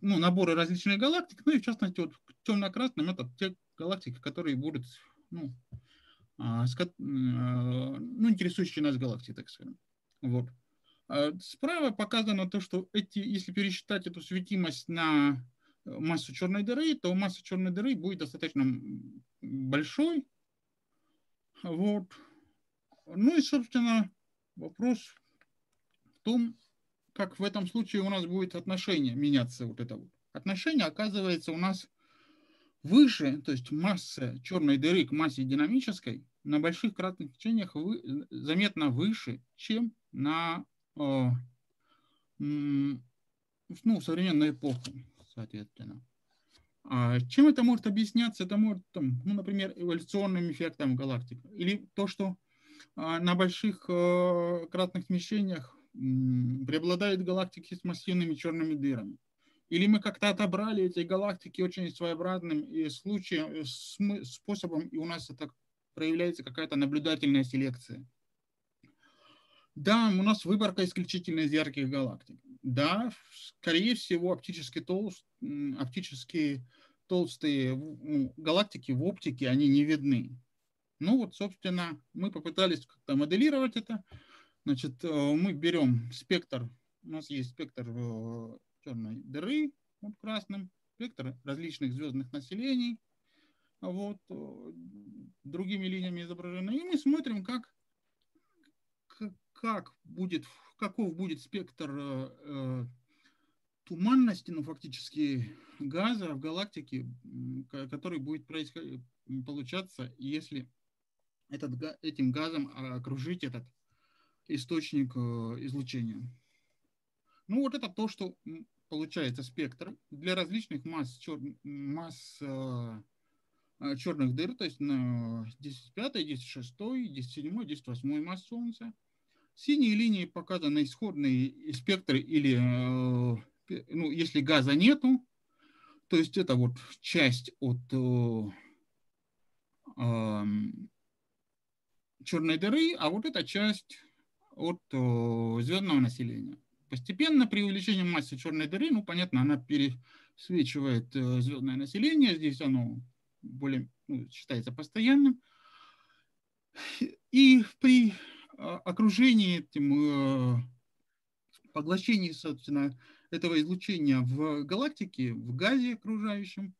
ну, наборы различных галактик, ну и в частности вот темно-красным это те галактики, которые будут ну, а, а, ну, интересующие нас галактики, так скажем. Вот. А справа показано то, что эти, если пересчитать эту светимость на массу черной дыры, то масса черной дыры будет достаточно большой. Вот. Ну и, собственно, вопрос в том, как в этом случае у нас будет отношение меняться вот это вот. Отношение оказывается у нас выше, то есть масса черной дыры к массе динамической на больших кратных течениях вы, заметно выше, чем на э, ну, современную эпоху, соответственно. А чем это может объясняться? Это может, там, ну, например, эволюционным эффектом галактик. Или то, что на больших э, кратных смещениях преобладают галактики с массивными черными дырами. Или мы как-то отобрали эти галактики очень своеобразным и случаем, э, способом, и у нас это проявляется какая-то наблюдательная селекция. Да, у нас выборка исключительно из ярких галактик. Да, скорее всего, оптически, толст, оптически толстые галактики в оптике, они не видны. Ну вот, собственно, мы попытались как-то моделировать это. Значит, э, мы берем спектр, у нас есть спектр э, черной дыры вот красным спектр различных звездных населений, вот, э, другими линиями изображены. И мы смотрим, как, как будет, каков будет спектр туманности, ну, фактически газа в галактике, который будет происходить, получаться, если этот, этим газом окружить этот источник э, излучения. Ну, вот это то, что получается спектр для различных масс, чер, масс э, э, черных дыр, то есть на 10 5, 10 6, 10 7, 10 8 масс Солнца. Синие линии показаны исходные спектры или, ну, если газа нету, то есть это вот часть от черной дыры, а вот эта часть от звездного населения. Постепенно при увеличении массы черной дыры, ну, понятно, она пересвечивает э, звездное население, здесь оно более ну, считается постоянным. И при а, окружении этим, э, поглощении, собственно, этого излучения в галактике, в газе окружающем,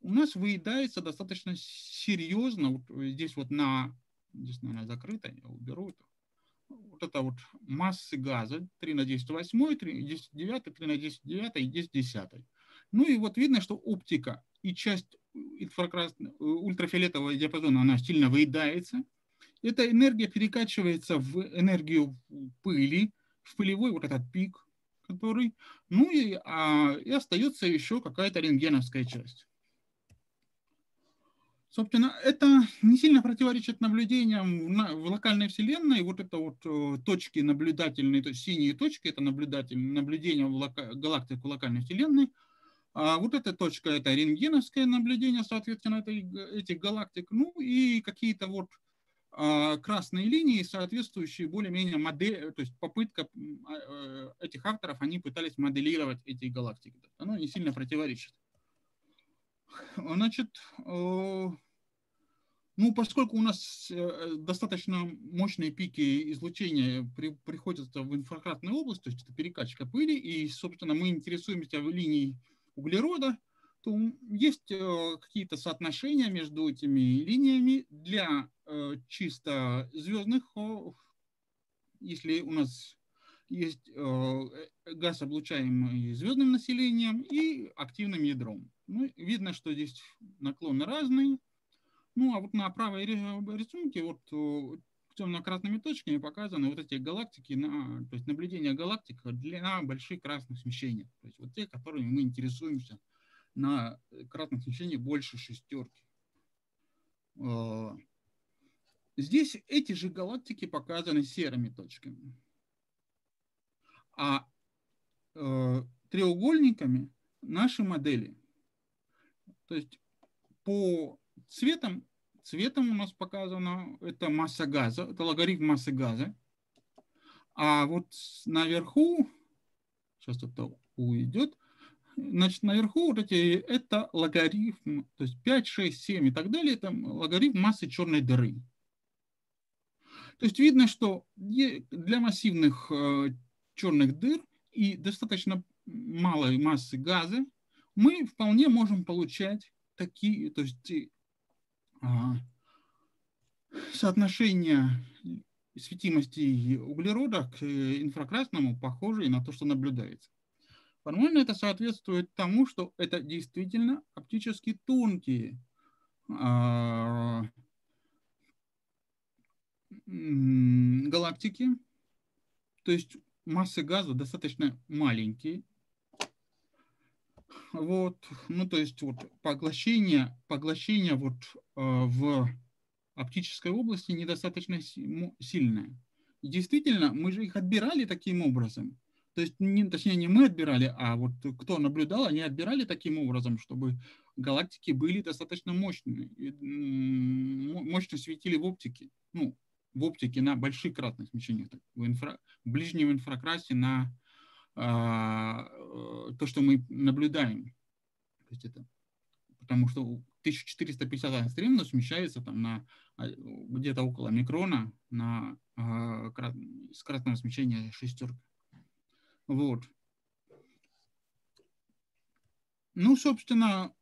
у нас выедается достаточно серьезно, вот здесь вот на, здесь, наверное, закрыто, я уберу это, вот это вот массы газа 3 на 10 8, 3 на 10 9, 3 на 10 9 и 10 10. Ну и вот видно, что оптика и часть ультрафиолетового диапазона, она сильно выедается. Эта энергия перекачивается в энергию пыли, в пылевой вот этот пик, который, ну и, а, и остается еще какая-то рентгеновская часть. Собственно, это не сильно противоречит наблюдениям в локальной вселенной. Вот это вот э, точки наблюдательные, то есть синие точки, это наблюдательные наблюдения в лока, галактик в локальной вселенной. А вот эта точка, это рентгеновское наблюдение, соответственно, этой, этих галактик. Ну и какие-то вот а, красные линии, соответствующие более-менее модели, то есть попытка а, э, этих авторов, они пытались моделировать эти галактики. Оно не сильно противоречит. Значит, э, ну, поскольку у нас э, достаточно мощные пики излучения при, приходятся в инфракрасную область, то есть это перекачка пыли, и, собственно, мы интересуемся в линии углерода, то есть э, какие-то соотношения между этими линиями для чисто звездных, если у нас есть газ, облучаемый звездным населением и активным ядром. Ну, видно, что здесь наклоны разные. Ну, а вот на правой рисунке вот э, темно-красными точками показаны вот эти галактики, на, то есть наблюдение галактик для больших красных смещений. То есть вот те, которыми мы интересуемся на красном смещении больше шестерки. Э, здесь эти же галактики показаны серыми точками. А э, треугольниками наши модели. То есть по цветам, цветом у нас показано, это масса газа, это логарифм массы газа. А вот наверху, сейчас это уйдет, значит, наверху вот эти, это логарифм, то есть 5, 6, 7 и так далее, это логарифм массы черной дыры. То есть видно, что для массивных э, черных дыр и достаточно малой массы газа мы вполне можем получать такие, то есть а, соотношение светимости углерода к инфракрасному похожие на то, что наблюдается. Формально это соответствует тому, что это действительно оптически тонкие а, галактики, то есть массы газа достаточно маленькие, вот, ну то есть вот поглощение, поглощение вот э, в оптической области недостаточно сильное. Действительно, мы же их отбирали таким образом. То есть, не, точнее, не мы отбирали, а вот кто наблюдал, они отбирали таким образом, чтобы галактики были достаточно мощные, мощно светили в оптике. Ну, в оптике на больших кратных смещениях, в, инфра, ближнем инфракрасе на а, э, то, что мы наблюдаем. То есть это, потому что 1450 ангстрем смещается там на а, где-то около микрона на а, с кратного смещения шестерка. Вот. Ну, собственно,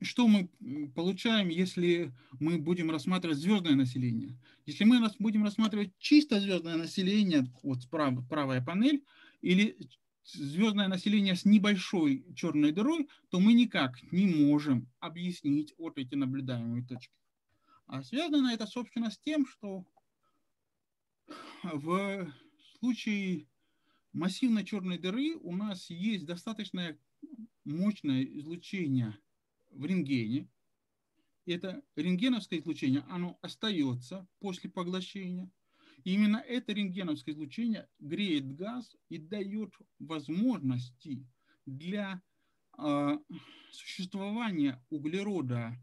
что мы получаем, если мы будем рассматривать звездное население? Если мы будем рассматривать чисто звездное население, вот справа, правая панель, или звездное население с небольшой черной дырой, то мы никак не можем объяснить вот эти наблюдаемые точки. А связано это, собственно, с тем, что в случае массивной черной дыры у нас есть достаточно мощное излучение в рентгене. Это рентгеновское излучение, оно остается после поглощения. И именно это рентгеновское излучение греет газ и дает возможности для э, существования углерода,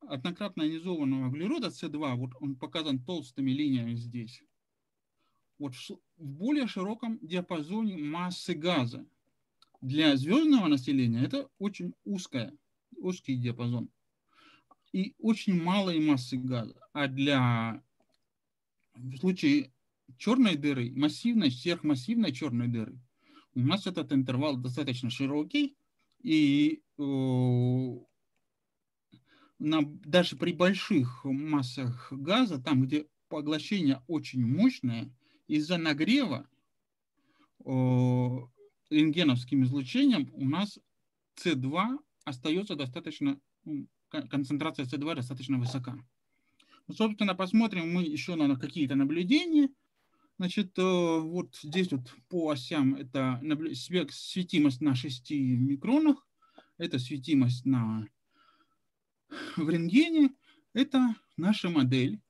однократно ионизованного углерода С2, вот он показан толстыми линиями здесь, вот в более широком диапазоне массы газа. Для звездного населения это очень узкая, узкий диапазон и очень малой массы газа. А для в случае черной дыры, массивной, сверхмассивной черной дыры, у нас этот интервал достаточно широкий, и э, на, даже при больших массах газа, там, где поглощение очень мощное, из-за нагрева э, рентгеновским излучением у нас С2 остается достаточно, концентрация С2 достаточно высока. Ну, собственно, посмотрим мы еще на какие-то наблюдения. Значит, э, вот здесь вот по осям это светимость на 6 микронах, это светимость на, в рентгене, это наша модель.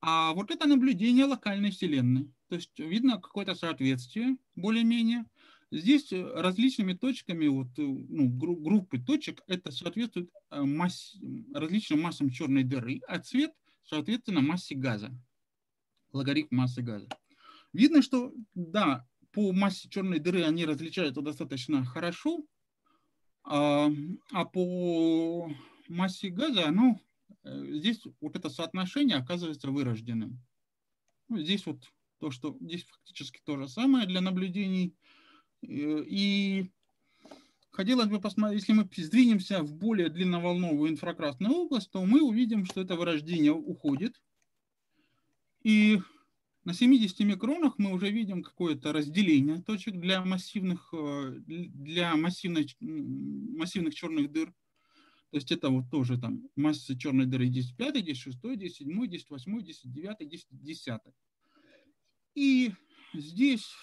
А вот это наблюдение локальной Вселенной. То есть видно какое-то соответствие более-менее. Здесь э, различными точками, вот, э, ну, группы точек, это соответствует э, массе, различным массам черной дыры, а цвет, соответственно, массе газа, логарифм массы газа. Видно, что, да, по массе черной дыры они различаются достаточно хорошо, а, а по массе газа, ну, здесь вот это соотношение оказывается вырожденным. Ну, здесь вот то, что здесь фактически то же самое для наблюдений – и хотелось бы посмотреть, если мы сдвинемся в более длинноволновую инфракрасную область, то мы увидим, что это вырождение уходит. И на 70 микронах мы уже видим какое-то разделение точек для массивных, э, для массивных, массивных черных дыр. То есть это вот тоже там масса черной дыры 10 5, 10 6, 10 7, 10 8, 10 9, 10 10. И здесь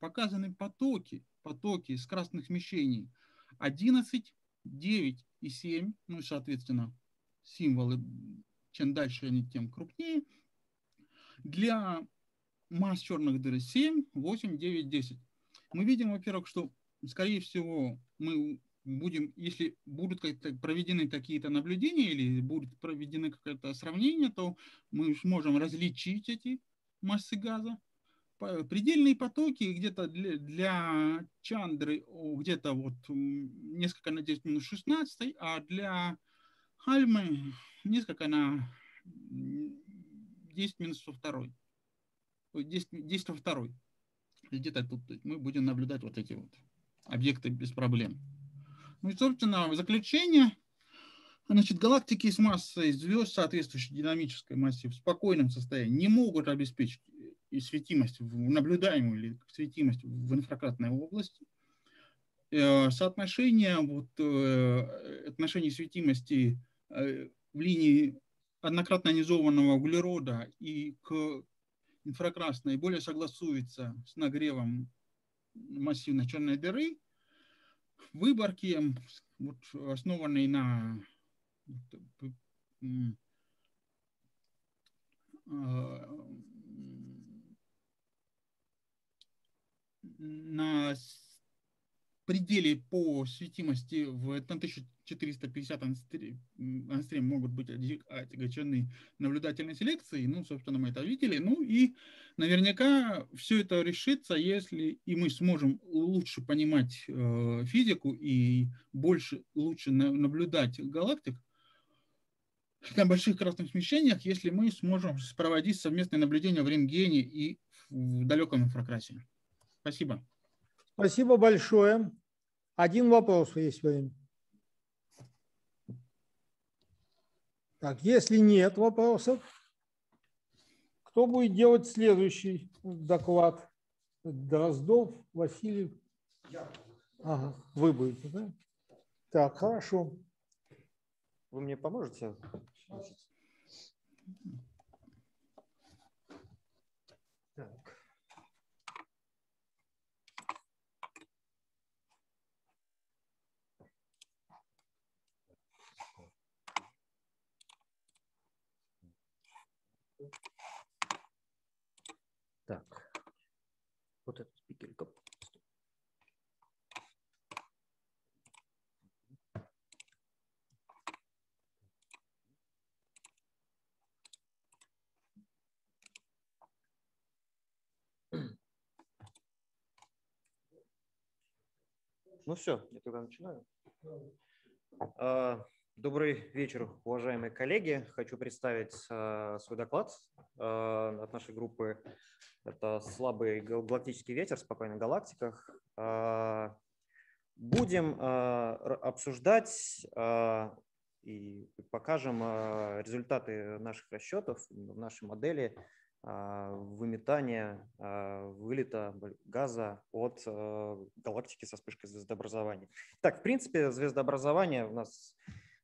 показаны потоки, потоки из красных смещений 11, 9 и 7, ну и, соответственно, символы, чем дальше они, тем крупнее. Для масс черных дыр 7, 8, 9, 10. Мы видим, во-первых, что, скорее всего, мы будем, если будут проведены какие-то наблюдения или будет проведено какое-то сравнение, то мы сможем различить эти массы газа предельные потоки где-то для, для Чандры где-то вот несколько на 10 минус 16, а для Хальмы несколько на 10 минус 2. 10, 10 во 2. Где-то тут мы будем наблюдать вот эти вот объекты без проблем. Ну и, собственно, в заключение, значит, галактики с массой звезд, соответствующей динамической массе в спокойном состоянии, не могут обеспечить и светимость в наблюдаемую или светимость в инфракрасной области. Э, соотношение вот, э, отношений светимости э, в линии однократно ионизованного углерода и к инфракрасной более согласуется с нагревом массивной черной дыры. Выборки, вот, основанные на на пределе по светимости в 1450 ангстрем могут быть отягощены наблюдательной селекцией. Ну, собственно, мы это видели. Ну и наверняка все это решится, если и мы сможем лучше понимать э, физику и больше, лучше на, наблюдать галактик на больших красных смещениях, если мы сможем проводить совместное наблюдение в рентгене и в далеком инфракрасе. Спасибо. Спасибо большое. Один вопрос есть время. Так, если нет вопросов, кто будет делать следующий доклад? Дроздов, Васильев? Ага, вы будете, да? Так, хорошо. Вы мне поможете? Так, вот этот спикер. Ну все, я тогда начинаю. А, добрый вечер, уважаемые коллеги. Хочу представить а, свой доклад а, от нашей группы. Это «Слабый галактический ветер в спокойных галактиках». Будем обсуждать и покажем результаты наших расчетов в нашей модели – выметания вылета газа от э, галактики со вспышкой звездообразования. Так, в принципе, звездообразование у нас,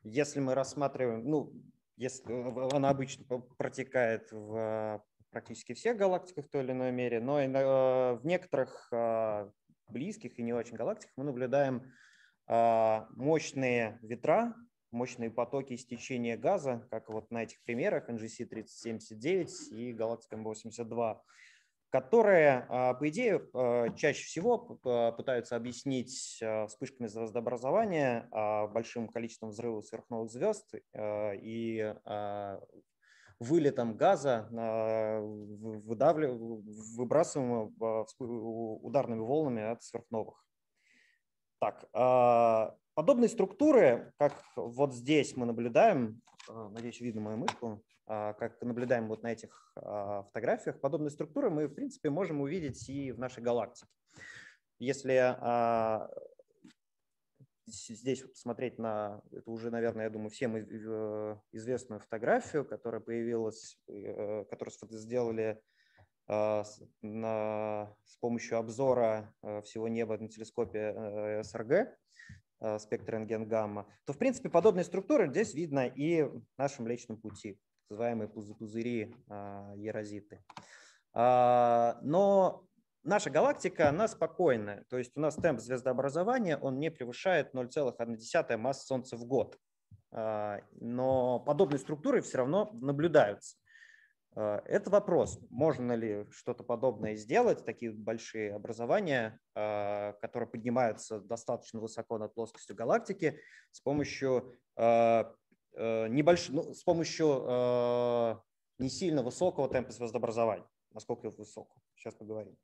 если мы рассматриваем, ну, если она обычно протекает в практически всех галактиках в той или иной мере, но и в некоторых а, близких и не очень галактиках мы наблюдаем мощные ветра, мощные потоки истечения газа, как вот на этих примерах NGC 3079 и Galactica M82, которые, а, по идее, а, чаще всего пытаются объяснить а, вспышками звездообразования, большим количеством взрывов сверхновых звезд и вылетом газа, выбрасываемого ударными волнами от сверхновых. Так, Подобные структуры, как вот здесь мы наблюдаем, а, надеюсь, видно мою мышку, а, как наблюдаем вот на этих а, фотографиях, подобные структуры мы, в принципе, можем увидеть и в нашей галактике. Если здесь посмотреть на, это уже, наверное, я думаю, всем известную фотографию, которая появилась, э, которую сделали на, с помощью обзора э, всего неба на телескопе э, СРГ, спектр рентген-гамма, то, в принципе, подобные структуры здесь видно и в нашем Млечном пути, называемые пузыри а, ерозиты. А, но наша галактика, она спокойная, то есть у нас темп звездообразования, он не превышает 0,1 масс Солнца в год. А, но подобные структуры все равно наблюдаются. Э, это вопрос, можно ли что-то подобное сделать, такие большие образования, э, которые поднимаются достаточно высоко над плоскостью галактики с помощью э, небольшого, ну, с помощью не сильно высокого темпа звездообразования, насколько высоко. Сейчас поговорим.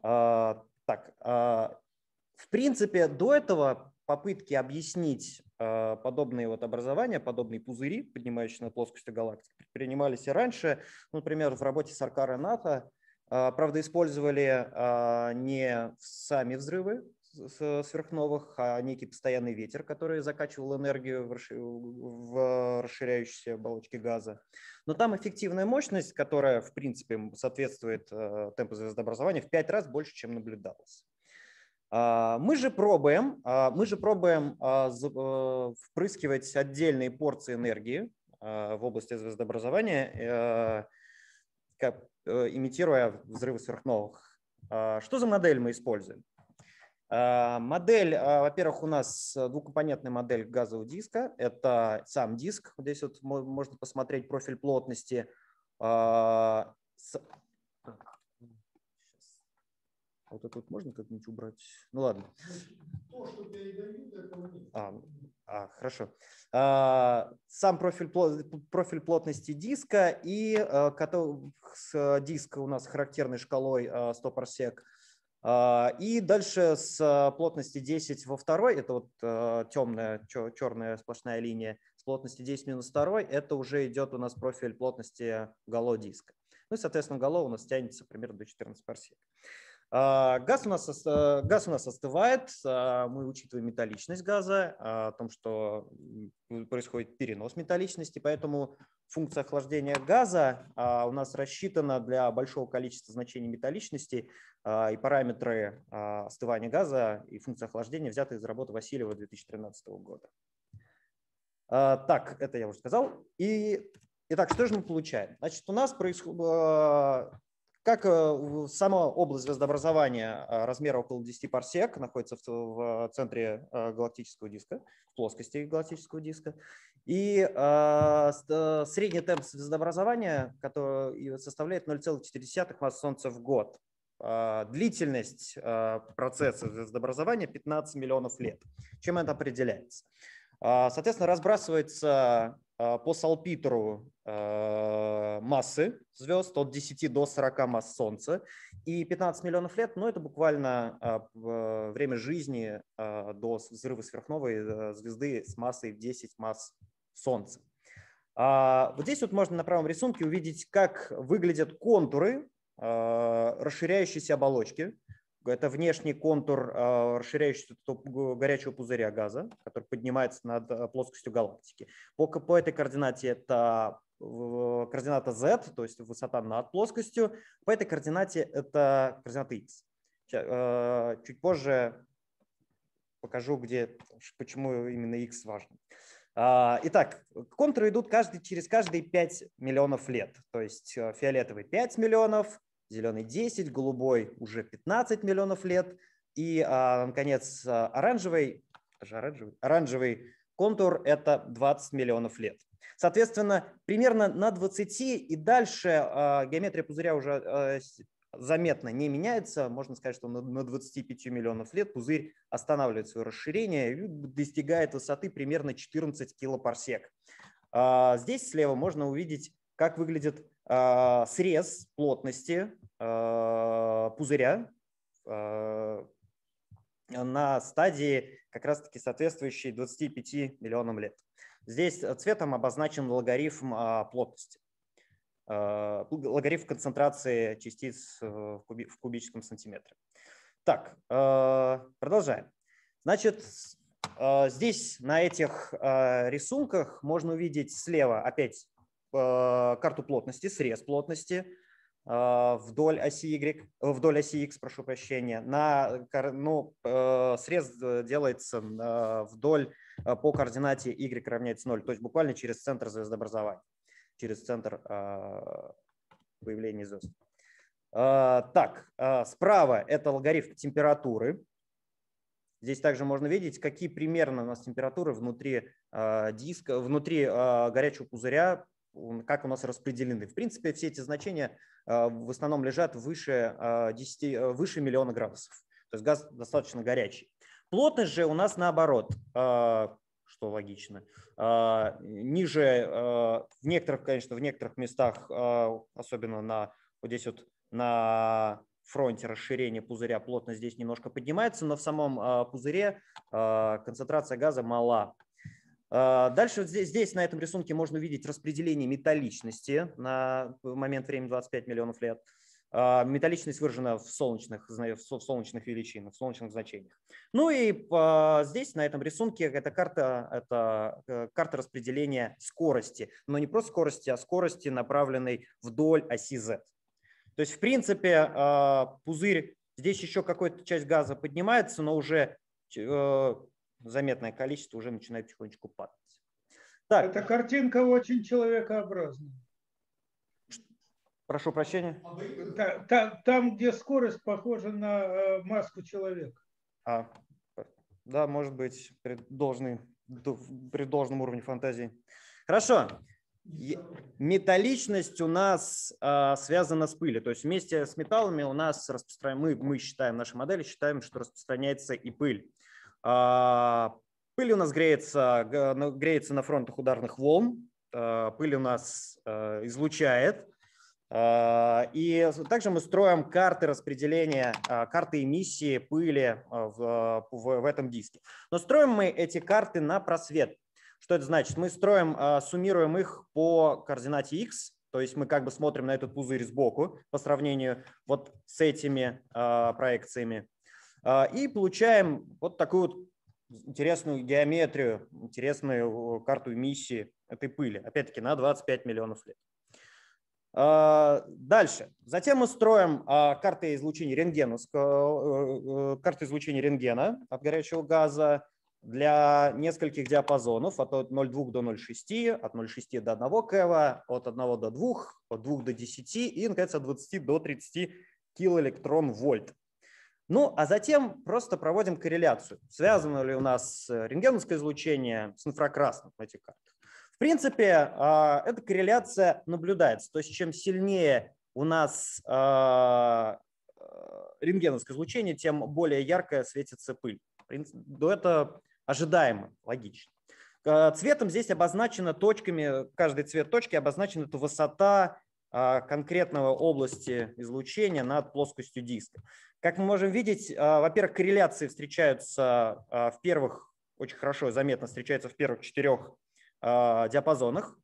Так, в принципе, до этого попытки объяснить э, подобные вот образования, подобные пузыри, поднимающие над плоскостью галактики, предпринимались и раньше. Ну, например, в работе Саркара НАТО, э, правда, использовали э, не сами взрывы сверхновых, а некий постоянный ветер, который закачивал энергию в расширяющиеся оболочки газа. Но там эффективная мощность, которая, в принципе, соответствует темпу звездообразования, в пять раз больше, чем наблюдалось. А, мы же пробуем, а, мы же пробуем а, э, впрыскивать отдельные порции энергии в области звездообразования, э, имитируя взрывы сверхновых. Что за модель мы используем? Модель, во-первых, у нас двухкомпонентная модель газового диска. Это сам диск. Здесь вот можно посмотреть профиль плотности вот это вот можно как-нибудь убрать? Ну ладно. То, что передают. А, а, хорошо. А, сам профиль, профиль плотности диска и а, с диска у нас характерной шкалой 100 парсек. И дальше с плотности 10 во второй, это вот темная черная сплошная линия, с плотности 10 минус второй, это уже идет у нас профиль плотности гало диска. Ну и, соответственно, гало у нас тянется примерно до 14 парсек. А, газ у, нас, газ у нас остывает, а, мы учитываем металличность газа, а, о том, что происходит перенос металличности, поэтому функция охлаждения газа у нас рассчитана для большого количества значений металличности, и параметры остывания газа и функция охлаждения взяты из работы Васильева 2013 года. Так, это я уже сказал. И, итак, что же мы получаем? Значит, у нас происходит как э, сама область звездообразования а, размера около 10 парсек находится в центре э, галактического диска, в плоскости галактического диска. И э, средний темп звездообразования который составляет 0,4 масс Солнца в год. Длительность процесса звездообразования 15 миллионов лет. Чем это определяется? Соответственно, разбрасывается по салпитеру Э, массы звезд от 10 до 40 масс Солнца. И 15 миллионов лет, ну это буквально э, время жизни э, до взрыва сверхновой звезды с массой в 10 масс Солнца. А вот здесь вот можно на правом рисунке увидеть, как выглядят контуры расширяющейся оболочки. Это внешний контур расширяющегося горячего пузыря газа, который поднимается над плоскостью галактики. По, по этой координате это координата z, то есть высота над плоскостью. По этой координате это координата x. Э, чуть позже покажу, где, почему именно x важно. А, итак, контуры идут каждый, через каждые 5 миллионов лет. То есть э, фиолетовый 5 миллионов, зеленый 10, голубой уже 15 миллионов лет. И, а, наконец, оранжевый, оранжевый, оранжевый контур – это 20 миллионов лет. Соответственно, примерно на 20 и дальше а, геометрия пузыря уже а, заметно не меняется. Можно сказать, что на 25 миллионов лет пузырь останавливает свое расширение и достигает высоты примерно 14 килопарсек. А, здесь слева можно увидеть, как выглядит срез плотности пузыря на стадии как раз-таки соответствующей 25 миллионам лет. Здесь э, цветом обозначен логарифм а, плотности, а, логарифм концентрации частиц э, в кубическом сантиметре. Так, продолжаем. Значит, здесь на этих рисунках можно увидеть слева опять карту плотности, срез плотности вдоль оси Y, вдоль оси X, прошу прощения. На, ну, срез делается вдоль а, по координате y равняется 0, то есть буквально через центр звездообразования, через центр а, появления звезд. А, так, справа это логарифм температуры. Здесь также можно видеть, какие примерно у нас температуры внутри диска, внутри горячего пузыря, как у нас распределены. В принципе, все эти значения в основном лежат выше, 10, выше миллиона градусов. То есть газ достаточно горячий. Плотность же у нас наоборот, а, что логично. А, ниже, а, в некоторых, конечно, в некоторых местах, особенно на вот здесь вот на фронте расширения пузыря плотность здесь немножко поднимается, но в самом пузыре концентрация газа мала. Дальше здесь, здесь на этом рисунке можно увидеть распределение металличности на момент времени 25 миллионов лет. А, металличность выражена в солнечных, в солнечных величинах, в солнечных значениях. Ну и а, здесь на этом рисунке эта карта, это э, карта распределения скорости, но не просто скорости, а скорости, направленной вдоль оси Z. То есть, в принципе, а, пузырь, здесь еще какая-то часть газа поднимается, но уже э, заметное количество уже начинает потихонечку падать. Так. Эта картинка очень человекообразная. Прошу прощения. Там, где скорость похожа на э, маску человека. А, да, может быть, при, должный, при должном уровне фантазии. Хорошо. Металличность у нас а, связана с пылью. То есть вместе с металлами у нас распростран... мы, мы считаем, наши модели считаем, что распространяется и пыль. А, пыль у нас греется, греется на фронтах ударных волн. А, пыль у нас а, излучает и также мы строим карты распределения, карты эмиссии пыли в, в, этом диске. Но строим мы эти карты на просвет. Что это значит? Мы строим, суммируем их по координате x, То есть мы как бы смотрим на этот пузырь сбоку по сравнению вот с этими проекциями. Э, и получаем вот такую вот интересную геометрию, интересную карту эмиссии этой пыли. Опять-таки на 25 миллионов лет. Дальше. Затем мы строим карты излучения рентгеновского, карты излучения рентгена от горячего газа для нескольких диапазонов, от 0,2 до 0,6, от 0,6 до 1 кэва, от 1 до 2, от 2 до 10 и, наконец, от 20 до 30 килоэлектрон вольт. Ну, а затем просто проводим корреляцию. Связано ли у нас рентгеновское излучение с инфракрасным в этих картах? В принципе, а, эта корреляция наблюдается. То есть чем сильнее у нас а, рентгеновское излучение, тем более ярко светится пыль. Это ожидаемо, логично. Э, цветом здесь обозначена точками, каждый цвет точки обозначена это высота конкретного области излучения над плоскостью диска. Как мы можем видеть, а, во-первых, корреляции встречаются а, в первых, очень хорошо заметно встречаются в первых четырех диапазонах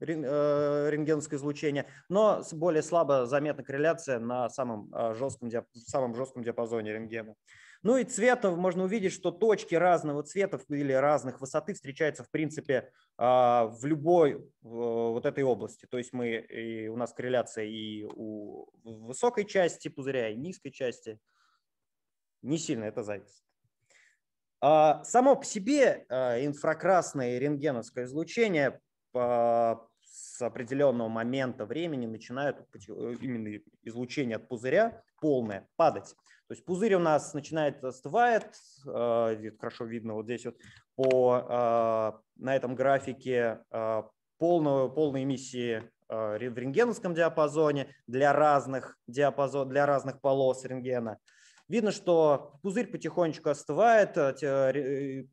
э, рентгеновское излучение, но более слабо заметна корреляция на самом жестком, самом жестком диапазоне рентгена. Ну и цветом можно увидеть, что точки разного цвета или разных высоты встречаются в принципе а, в любой вот этой области. То есть мы, и у нас корреляция и у высокой части пузыря, и низкой части. Не сильно это зависит. А, само по себе а, инфракрасное рентгеновское излучение с определенного момента времени начинают именно излучение от пузыря полное падать. То есть пузырь у нас начинает остывает, э, хорошо видно вот здесь вот по, э, на этом графике э, полную, полной эмиссии в рентгеновском диапазоне для разных, диапазон, для разных полос рентгена. Видно, что пузырь потихонечку остывает,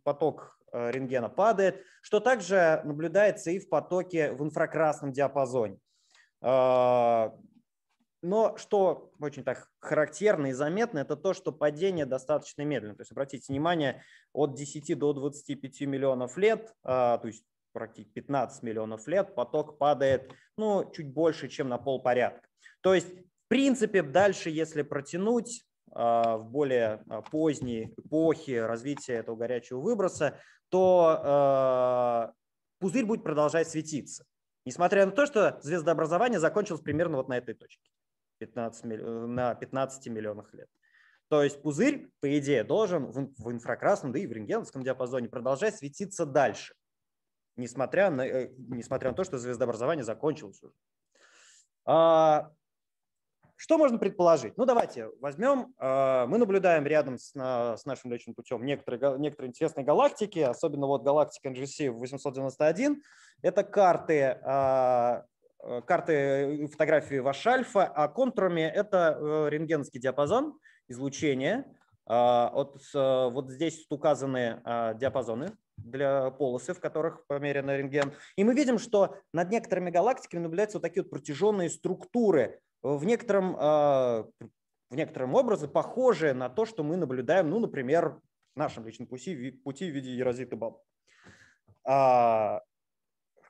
поток рентгена падает, что также наблюдается и в потоке в инфракрасном диапазоне. Но что очень так характерно и заметно, это то, что падение достаточно медленно. То есть обратите внимание, от 10 до 25 миллионов лет, а, то есть практически 15 миллионов лет, поток падает ну, чуть больше, чем на полпорядка. То есть, в принципе, дальше, если протянуть а, в более а, поздней эпохе развития этого горячего выброса, то пузырь будет продолжать светиться. Несмотря на то, что звездообразование закончилось примерно вот на этой точке. 15, э, на 15 миллионах лет. То есть пузырь, по идее, должен в инфракрасном, да и в рентгеновском диапазоне продолжать светиться дальше, несмотря на, э, несмотря на то, что звездообразование закончилось уже. А, что можно предположить? Ну, давайте возьмем, а, мы наблюдаем рядом с, с нашим лечебным путем некоторые, некоторые интересные галактики, особенно вот галактика NGC 891. Это карты а, карты э, фотографии ваш альфа, а контурами это э, рентгеновский диапазон излучения. А, вот, вот здесь указаны а, диапазоны для полосы, в которых померено рентген. И мы видим, что над некоторыми галактиками наблюдаются вот такие вот протяженные структуры, в некотором, а, в некотором образе похожие на то, что мы наблюдаем, ну, например, в нашем личном пути, пути в виде ерозиты баб.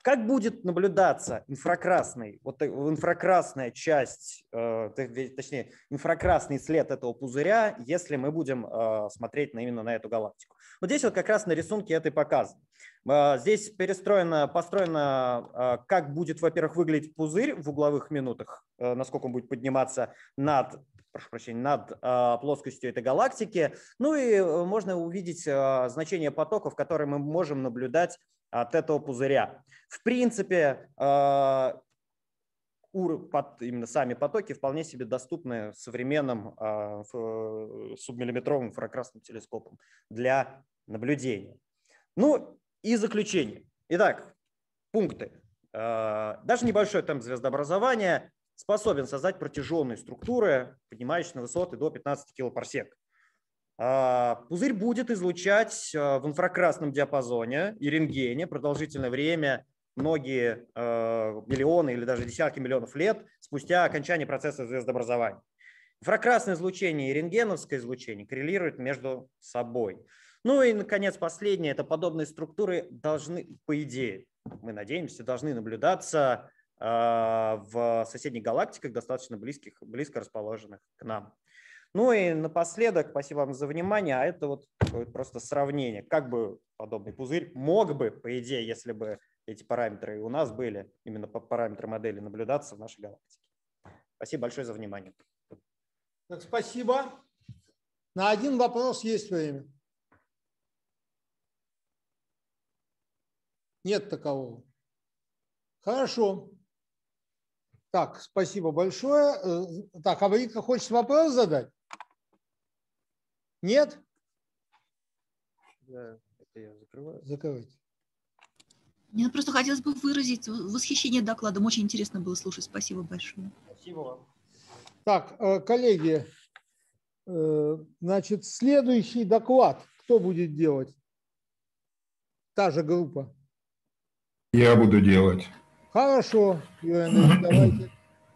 Как будет наблюдаться инфракрасный, вот инфракрасная часть, э, точнее, инфракрасный след этого пузыря, если мы будем э, смотреть именно на эту галактику? Вот здесь вот как раз на рисунке это и показано. Э, здесь перестроено, построено, как будет, во-первых, выглядеть пузырь в угловых минутах, насколько он будет подниматься над прошу прощения, над плоскостью этой галактики. Ну и можно увидеть значение потоков, которые мы можем наблюдать от этого пузыря. В принципе, а, именно сами потоки вполне себе доступны современным э, субмиллиметровым инфракрасным телескопом для наблюдения. Ну и заключение. Итак, пункты. А, даже небольшой темп звездообразования способен создать протяженные структуры, поднимающиеся на высоты до 15 килопарсек. А, пузырь будет излучать а, в инфракрасном диапазоне и рентгене продолжительное время, многие а, миллионы или даже десятки миллионов лет спустя окончание процесса звездообразования. Инфракрасное излучение и рентгеновское излучение коррелируют между собой. Ну и, наконец, последнее. Это подобные структуры должны, по идее, мы надеемся, должны наблюдаться в соседних галактиках, достаточно близких, близко расположенных к нам. Ну и напоследок, спасибо вам за внимание, а это вот просто сравнение, как бы подобный пузырь мог бы, по идее, если бы эти параметры у нас были, именно по параметрам модели, наблюдаться в нашей галактике. Спасибо большое за внимание. Так, спасибо. На один вопрос есть время. Нет такового. Хорошо. Так, спасибо большое. Э, так, а хочет вопрос задать? Нет? Да, это я закрываю. Закрывайте. Мне просто хотелось бы выразить восхищение докладом. Очень интересно было слушать. Спасибо большое. Спасибо вам. Так, э, коллеги, э, значит, следующий доклад кто будет делать? Та же группа. Я буду делать. Хорошо, Юрий давайте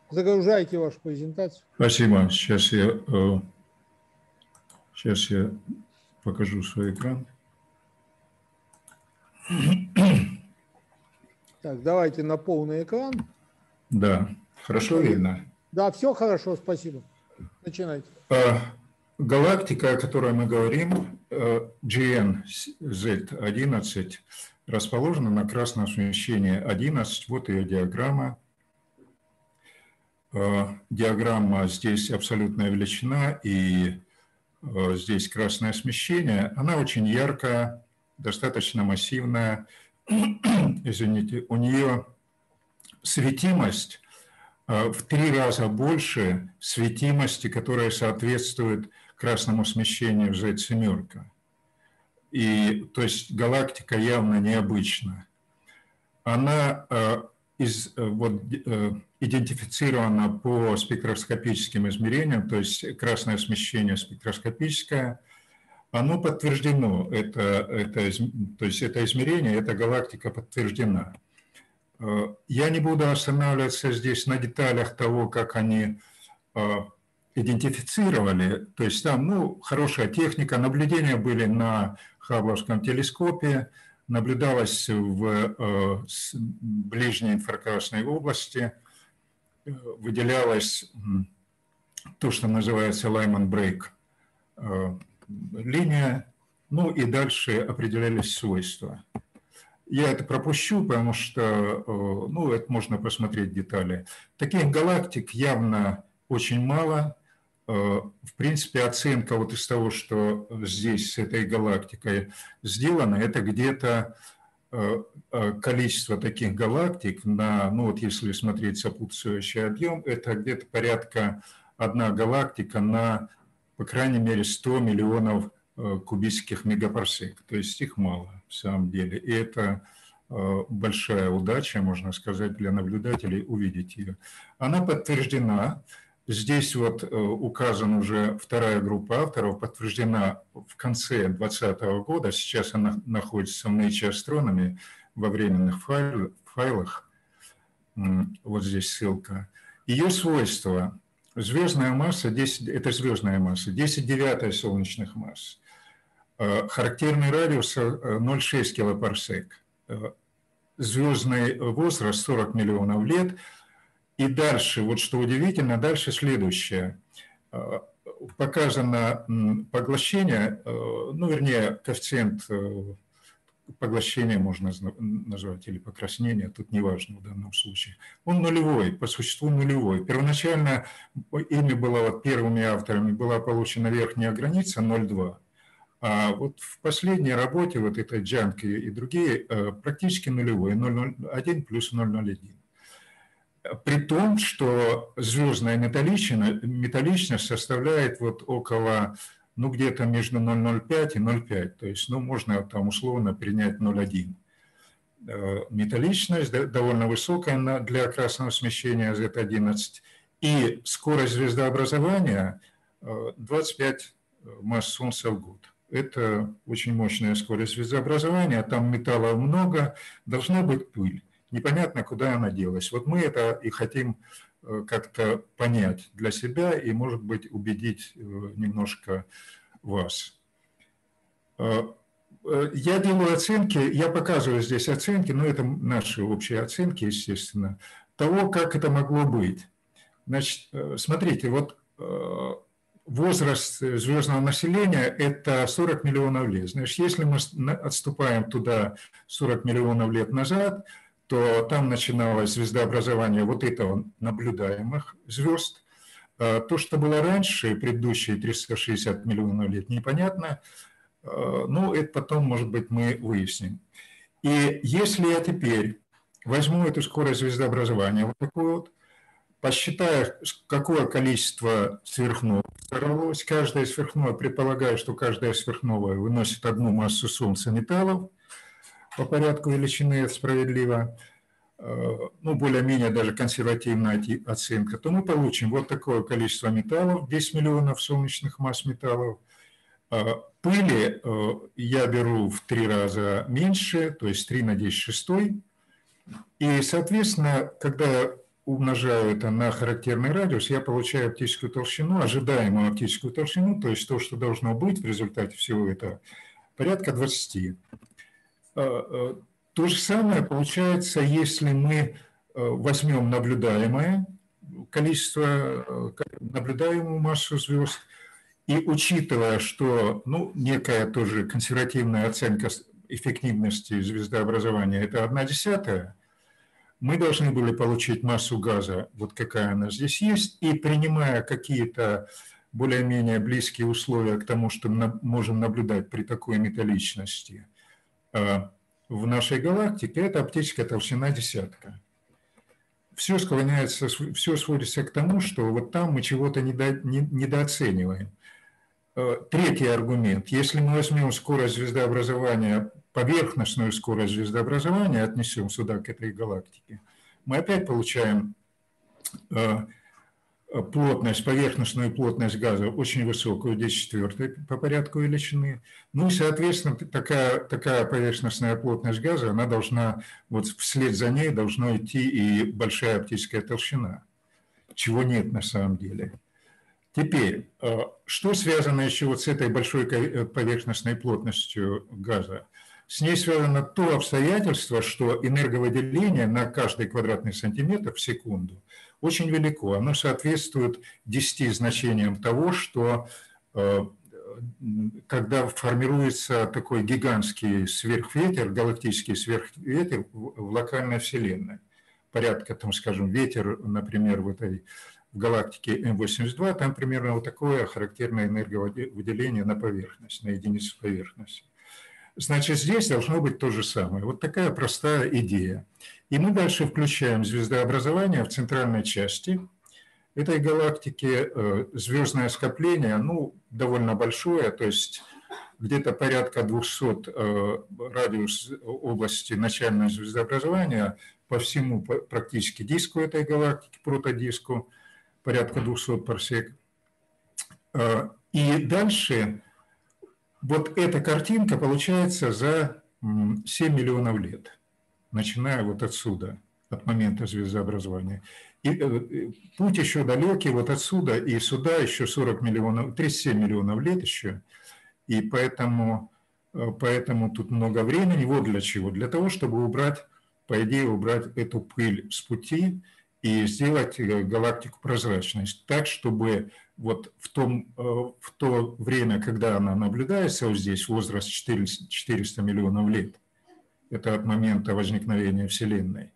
загружайте вашу презентацию. Спасибо. Сейчас я, сейчас э, я покажу свой экран. Так, давайте на полный экран. Да, хорошо видно. Да, все хорошо, спасибо. Начинайте. А, галактика, о которой мы говорим, э, GNZ11, расположена на красном смещении 11. Вот ее диаграмма. А, диаграмма здесь абсолютная величина и э, здесь красное смещение. Она очень яркая, достаточно массивная. (clears throat) Извините, у нее светимость э, в три раза больше светимости, которая соответствует красному смещению в Z-семерка. И, то есть галактика явно необычна. Она э, из, э, вот, э, идентифицирована по спектроскопическим измерениям, то есть красное смещение спектроскопическое, оно подтверждено, это, это, то есть это измерение, эта галактика подтверждена. Э, я не буду останавливаться здесь на деталях того, как они идентифицировали, то есть там ну, хорошая техника, наблюдения были на Хаббловском телескопе, наблюдалось в э, ближней инфракрасной области, э, выделялась то, что называется Lyman Break э, линия, ну и дальше определялись свойства. Я это пропущу, потому что, ну, это можно посмотреть детали. Таких галактик явно очень мало – в принципе, оценка вот из того, что здесь с этой галактикой сделано, это где-то э, э, количество таких галактик на, ну вот если смотреть сопутствующий объем, это где-то порядка одна галактика на, по крайней мере, 100 миллионов кубических мегапарсек. То есть их мало в самом деле. И это большая удача, можно сказать, для наблюдателей увидеть ее. Она подтверждена Здесь вот э, указана уже вторая группа авторов, подтверждена в конце 2020 года. Сейчас она находится в Nature Astronomy во временных файлах. Вот здесь ссылка. Ее свойства. Звездная масса, 10, это звездная масса, 10 девятая солнечных масс. Э, характерный радиус 0,6 э, килопарсек. Звездный возраст 40 миллионов лет – и дальше, вот что удивительно, дальше следующее. Э, показано поглощение, э, ну, вернее, коэффициент э, поглощения можно назвать или покраснение, тут неважно в данном случае. Он нулевой, по существу нулевой. Первоначально ими было, вот первыми авторами была получена верхняя граница 0,2. А вот в последней работе, вот этой Джанки и другие, практически нулевой, 0,01 плюс 0,01 при том, что звездная металличность, металличность составляет вот около, ну, где-то между 0,05 и 0,5, то есть, ну, можно там условно принять 0,1. Э, металличность довольно высокая для красного смещения Z11, и скорость звездообразования 25 э, масс Солнца в год. Это очень мощная скорость звездообразования, там металла много, должна быть пыль непонятно, куда она делась. Вот мы это и хотим э, как-то понять для себя и, может быть, убедить э, немножко вас. Э, я делаю оценки, я показываю здесь оценки, но это наши общие оценки, естественно. того, как это могло быть. Значит, смотрите, вот возраст звездного населения – это 40 миллионов лет. Значит, если мы отступаем туда 40 миллионов лет назад, то там начиналось звездообразование вот этого наблюдаемых звезд. А, то, что было раньше, предыдущие 360 миллионов лет, непонятно. А, ну, это потом, может быть, мы выясним. И если я теперь возьму эту скорость звездообразования, вот такую вот, посчитаю, какое количество сверхновых взорвалось, каждая сверхновая, предполагаю, что каждая сверхновая выносит одну массу Солнца металлов, по порядку величины, справедливо, э, ну, более-менее даже консервативная оценка, то мы получим вот такое количество металлов, 10 миллионов солнечных масс металлов. Э, пыли э, я беру в три раза меньше, то есть 3 на 10 шестой. И, соответственно, когда умножаю это на характерный радиус, я получаю оптическую толщину, ожидаемую оптическую толщину, то есть то, что должно быть в результате всего этого, порядка 20. Э, э, то же самое получается, если мы э, возьмем наблюдаемое количество, наблюдаемую массу звезд, и учитывая, что ну, некая тоже консервативная оценка эффективности звездообразования – это одна десятая, мы должны были получить массу газа, вот какая она здесь есть, и принимая какие-то более-менее близкие условия к тому, что мы можем наблюдать при такой металличности – в нашей галактике, это оптическая толщина десятка. Все склоняется, все сводится к тому, что вот там мы чего-то недо, не, недооцениваем. А, третий аргумент. Если мы возьмем скорость звездообразования, поверхностную скорость звездообразования, отнесем сюда, к этой галактике, мы опять получаем Э, плотность, поверхностную плотность газа очень высокую, 10 четвертой по порядку величины. Ну и, соответственно, такая, такая поверхностная плотность газа, она должна, вот вслед за ней должна идти и большая оптическая толщина, чего нет на самом деле. Теперь, э, что связано еще вот с этой большой э, поверхностной плотностью газа? С ней связано то обстоятельство, что энерговыделение на каждый квадратный сантиметр в секунду – очень велико. Оно соответствует 10 значениям того, что э, когда формируется такой гигантский сверхветер, галактический сверхветер в локальной Вселенной, порядка, там, скажем, ветер, например, в этой в галактике М82, там примерно вот такое характерное энерговыделение на поверхность, на единицу поверхности. Значит, здесь должно быть то же самое. Вот такая простая идея. И мы дальше включаем звездообразование в центральной части этой галактики. Э, звездное скопление, ну, довольно большое, то есть где-то порядка 200 э, радиус области начального звездообразования по всему практически диску этой галактики, протодиску, порядка 200 парсек. Э, и дальше вот эта картинка получается за 7 миллионов лет начиная вот отсюда, от момента звездообразования. И э, путь еще далекий, вот отсюда и сюда еще 40 миллионов, 37 миллионов лет еще. И поэтому, э, поэтому тут много времени. Вот для чего. Для того, чтобы убрать, по идее, убрать эту пыль с пути и сделать э, галактику прозрачной. Так, чтобы вот в, том, в то время, когда она наблюдается вот здесь, возраст 400, 400 миллионов лет – это от момента возникновения Вселенной,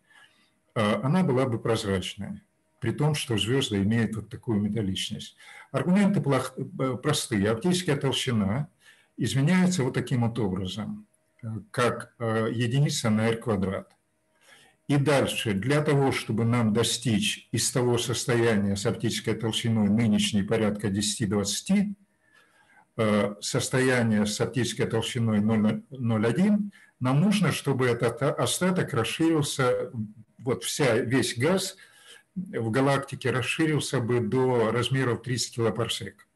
а, она была бы прозрачная, при том, что звезды имеют вот такую металличность. Аргументы плох, э, простые. Оптическая толщина изменяется вот таким вот образом, э, как э, единица на r квадрат. И дальше, для того, чтобы нам достичь из того состояния с оптической толщиной нынешней порядка 10-20, состояние с оптической толщиной 0,01, нам нужно, чтобы этот остаток расширился, вот вся, весь газ в галактике расширился бы до размеров 30 килопарсек.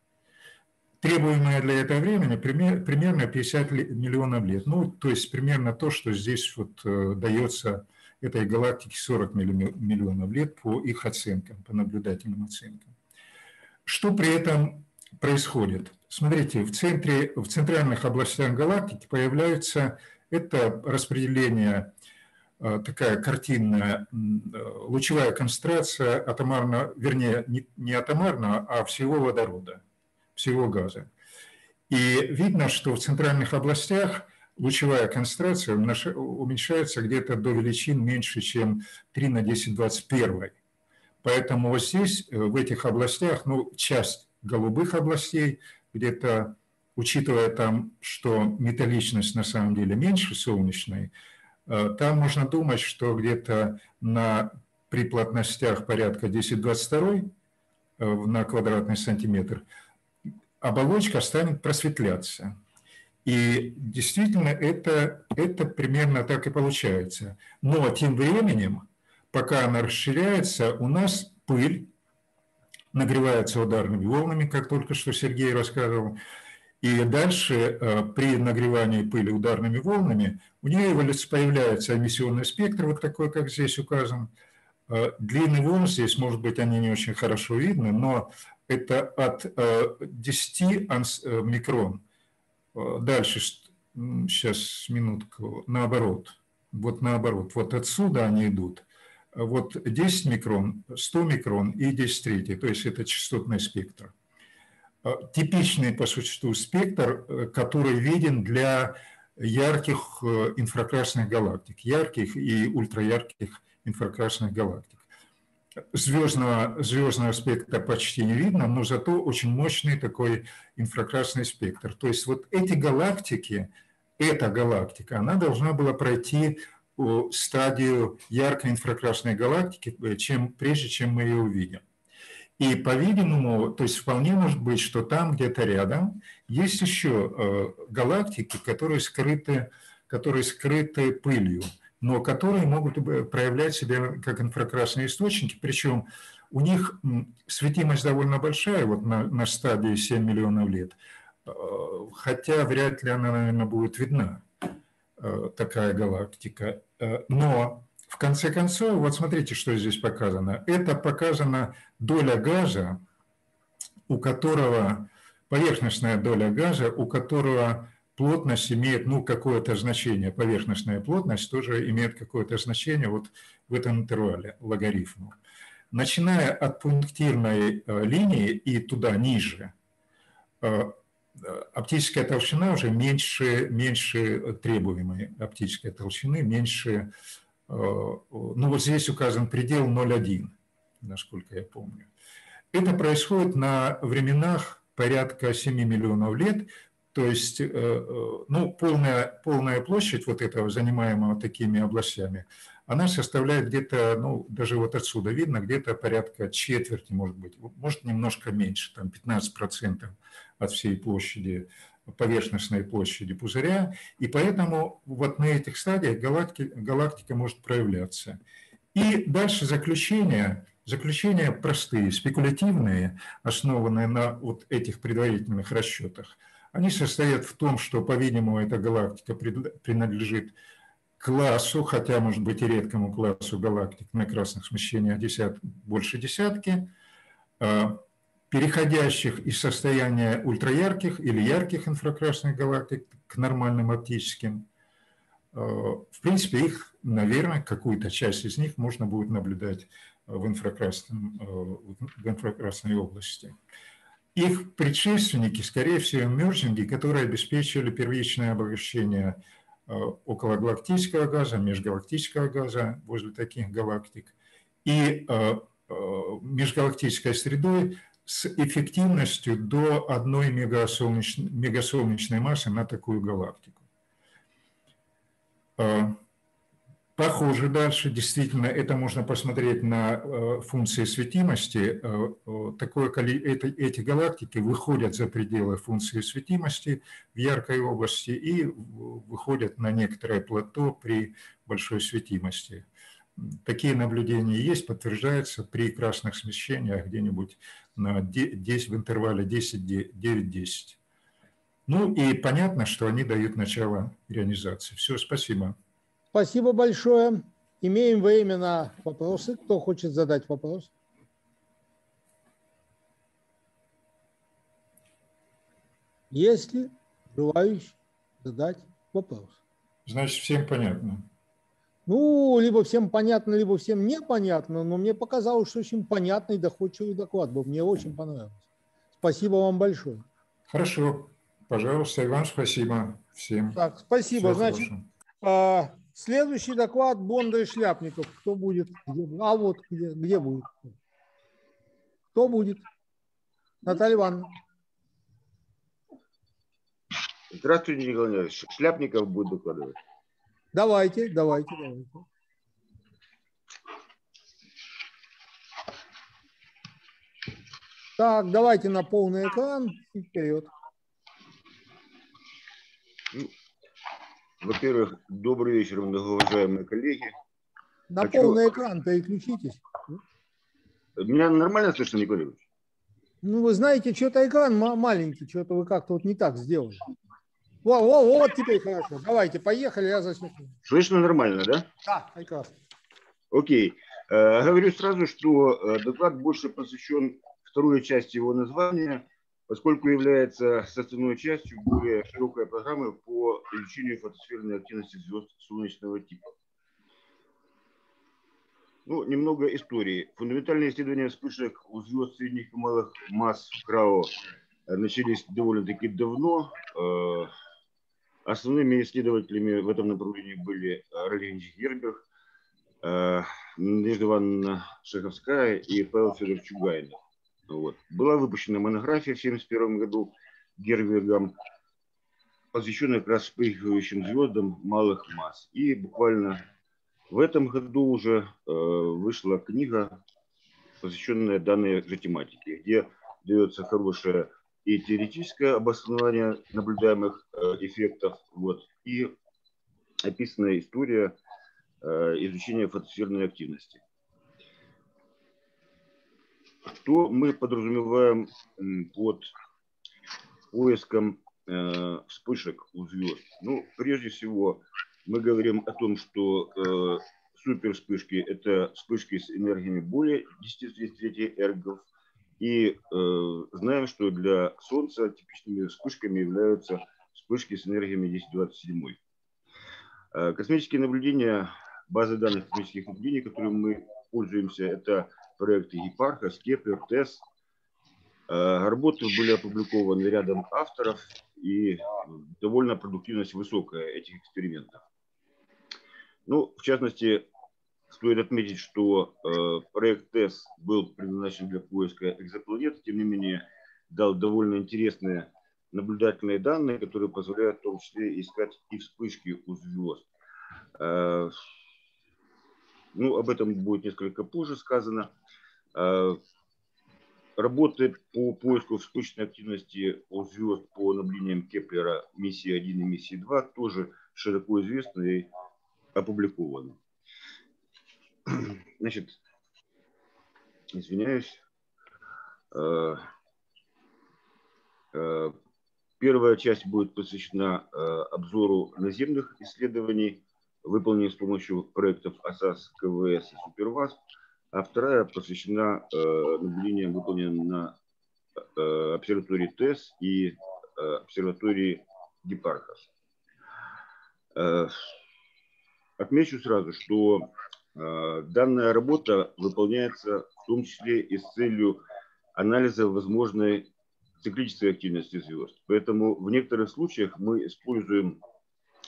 Требуемое для этого времени примерно 50 миллионов лет. Ну, то есть примерно то, что здесь вот э, дается этой галактике 40 миллионов лет по их оценкам, по наблюдательным оценкам. Что при этом происходит? Смотрите, в, центре, в центральных областях галактики появляются это распределение такая картинная лучевая концентрация атомарно, вернее, не, не атомарно, а всего водорода, всего газа. И видно, что в центральных областях лучевая концентрация уменьшается где-то до величин меньше, чем 3 на 10 21. Поэтому вот здесь, э, в этих областях, ну, часть голубых областей, где-то, учитывая там, что металличность на самом деле меньше солнечной, э, там можно думать, что где-то на, при плотностях порядка 10-22 э, на квадратный сантиметр оболочка станет просветляться. И действительно это, это примерно так и получается. Но тем временем, пока она расширяется, у нас пыль нагревается ударными волнами, как только что Сергей рассказывал. И дальше э, при нагревании пыли ударными волнами у нее появляется эмиссионный спектр, вот такой, как здесь указан. Э, длинный волн здесь, может быть, они не очень хорошо видны, но это от 10 э, микрон дальше, сейчас, минутку, наоборот. Вот наоборот, вот отсюда они идут. Вот 10 микрон, 100 микрон и 10 третий, то есть это частотный спектр. Э, типичный по существу спектр, э, который виден для ярких инфракрасных галактик, ярких и ультраярких инфракрасных галактик звездного, звездного спектра почти не видно, но зато очень мощный такой инфракрасный спектр. То есть вот эти галактики, эта галактика, она должна была пройти стадию яркой инфракрасной галактики, э, чем, прежде чем мы ее увидим. И, по-видимому, то есть вполне может быть, что там где-то рядом есть еще э, галактики, которые скрыты, которые скрыты пылью но которые могут проявлять себя как инфракрасные источники, причем у них светимость довольно большая, вот на, на стадии 7 миллионов лет, э, хотя вряд ли она, наверное, будет видна, э, такая галактика. Но в конце концов, вот смотрите, что здесь показано. Это показана доля газа, у которого, поверхностная доля газа, у которого плотность имеет ну, какое-то значение, поверхностная плотность тоже имеет какое-то значение вот в этом интервале логарифму. Начиная от пунктирной э, линии и туда ниже, э, оптическая толщина уже меньше, меньше требуемой оптической толщины, меньше, э, ну вот здесь указан предел 0,1, насколько я помню. Это происходит на временах порядка 7 миллионов лет, то есть, э, э, ну, полная, полная площадь вот этого, занимаемого такими областями, она составляет где-то, ну, даже вот отсюда видно, где-то порядка четверти, может быть, может немножко меньше, там 15% от всей площади, поверхностной площади пузыря, и поэтому вот на этих стадиях галактика, галактика может проявляться. И дальше заключение, заключения простые, спекулятивные, основанные на вот этих предварительных расчетах – они состоят в том, что, по-видимому, эта галактика принадлежит классу, хотя, может быть, и редкому классу галактик на красных смещениях десят, больше десятки, а, переходящих из состояния ультраярких или ярких инфракрасных галактик к нормальным оптическим. А, в принципе, их, наверное, какую-то часть из них можно будет наблюдать в, инфракрасном, а, в инфракрасной области. Их предшественники, скорее всего, мерджинги, которые обеспечивали первичное обогащение э, окологалактического газа, межгалактического газа возле таких галактик и э, э, межгалактической средой с эффективностью до одной мегасолнечной, мегасолнечной массы на такую галактику. Похоже дальше, действительно, это можно посмотреть на э, функции светимости. Э, такое, это, эти галактики выходят за пределы функции светимости в яркой области и выходят на некоторое плато при большой светимости. Такие наблюдения есть, подтверждаются при красных смещениях где-нибудь на 10, в интервале 10-9-10. Ну и понятно, что они дают начало ионизации. Все, спасибо. Спасибо большое. Имеем время на вопросы. Кто хочет задать вопрос? Есть ли желающий задать вопрос? Значит, всем понятно. Ну, либо всем понятно, либо всем непонятно, но мне показалось, что очень понятный, доходчивый доклад был. Мне очень понравилось. Спасибо вам большое. Хорошо. Пожалуйста, и вам спасибо всем. Так, спасибо. Всего Значит, а, следующий доклад Бонда и Шляпников. Кто будет? Где? А вот где, где будет? Кто будет? Наталья Ивановна. Здравствуйте, Николай Николаевич. Шляпников будет докладывать. Давайте, давайте, давайте. Так, давайте на полный экран и вперед. Ну, Во-первых, добрый вечер, многоуважаемые коллеги. На Хочу- полный экран переключитесь. Меня нормально слышно, Николай? Ну, вы знаете, что-то экран ма- маленький, что-то вы как-то вот не так сделали. Во, во, вот теперь хорошо. Давайте, поехали, я засеку. Слышно нормально, да? Да, прекрасно. Окей. Э, Говорю сразу, что э, доклад больше посвящен второй части его названия, поскольку является составной частью более широкой программы по изучению фотосферной активности звезд солнечного типа. Ну, немного истории. Фундаментальные исследования вспышек у звезд средних и малых масс в КРАО э, начались довольно-таки давно. Основными исследователями в этом направлении были э, Ролинч Герберг, э, Надежда Ивановна Шаховская и Павел Федорович Чугайнов. Вот. Была выпущена монография в 1971 году Гербергом, посвященная как раз вспыхивающим звездам малых масс. И буквально в этом году уже э, вышла книга, посвященная данной же тематике, где дается хорошее и теоретическое обоснование наблюдаемых эффектов, вот, и описанная история э, изучения фотосферной активности. Что мы подразумеваем под поиском э, вспышек у звезд? Ну, прежде всего, мы говорим о том, что э, супервспышки – это вспышки с энергиями более 10 эргов, и э, знаем, что для Солнца типичными вспышками являются вспышки с энергиями 1027. Э, Космические наблюдения, базы данных космических наблюдений, которыми мы пользуемся, это проекты Гиппаркос, Кеплер, TESS. Э, Работы были опубликованы рядом авторов, и довольно продуктивность высокая этих экспериментов. Ну, в частности, Стоит отметить, что э, проект ТЭС был предназначен для поиска экзопланет, тем не менее дал довольно интересные наблюдательные данные, которые позволяют в том числе искать и вспышки у звезд. Э, ну, об этом будет несколько позже сказано. Э, работы по поиску вспышечной активности у звезд по наблюдениям Кеплера миссии 1 и миссии 2 тоже широко известны и опубликованы. (clears throat) Значит, извиняюсь. Э, э, Первая часть будет посвящена э, обзору наземных исследований, выполненных с помощью проектов АСАС, КВС и Супервасп, а вторая посвящена наблюдениям, выполненным на обсерватории ТЭС и обсерватории Гепархос. Отмечу сразу, что Данная работа выполняется в том числе и с целью анализа возможной циклической активности звезд. Поэтому в некоторых случаях мы используем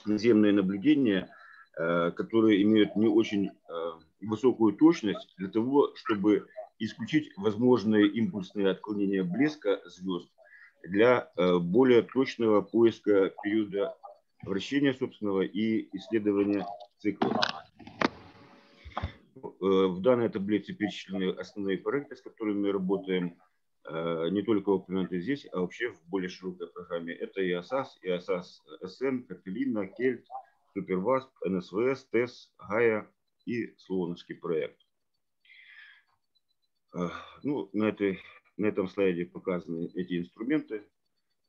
наземные наблюдения, э, которые имеют не очень э, высокую точность для того, чтобы исключить возможные импульсные отклонения блеска звезд для более точного поиска периода вращения собственного и исследования цикла. В данной таблице перечислены основные проекты, с которыми мы работаем, не только упомянуты здесь, а вообще в более широкой программе. Это и АСАС, и АСАС СН, Кателина, Кельт, Супервасп, НСВС, ТЭС, ГАЯ и Слоновский проект. Ну, на, этой, на этом слайде показаны эти инструменты.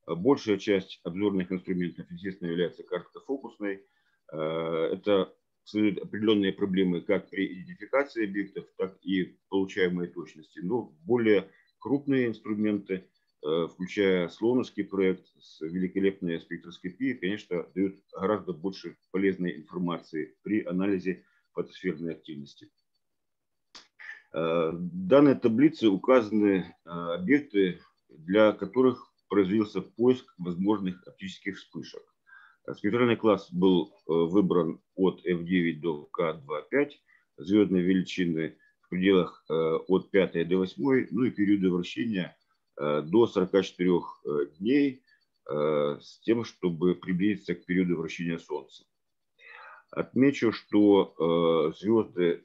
Большая часть обзорных инструментов, естественно, является короткофокусной. Это создают определенные проблемы как при идентификации объектов, так и получаемой точности. Но более крупные инструменты, э, включая Слоновский проект с великолепной спектроскопией, конечно, дают гораздо больше полезной информации при анализе фотосферной активности. В данной таблице указаны объекты, для которых произвелся поиск возможных оптических вспышек. Спектральный класс был выбран от F9 до K25, звездные величины в пределах от 5 до 8, ну и периоды вращения до 44 дней с тем, чтобы приблизиться к периоду вращения Солнца. Отмечу, что звезды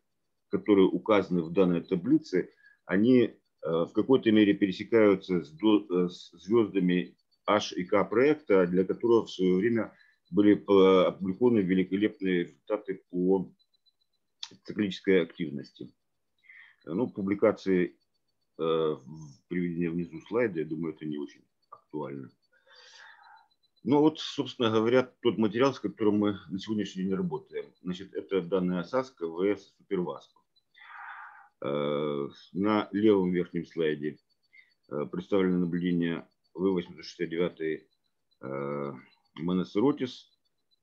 которые указаны в данной таблице, они э, в какой-то мере пересекаются с, э, звездами H и K проекта, для которого в свое время были опубликованы великолепные результаты по циклической активности. Ну, публикации э, приведены внизу слайда, я думаю, это не очень актуально. Ну вот, собственно говоря, тот материал, с которым мы на сегодняшний день работаем. Значит, это данные ОСАС, КВС, Суперваску. Э, на левом верхнем слайде э, представлено наблюдение В-869 Моносеротис.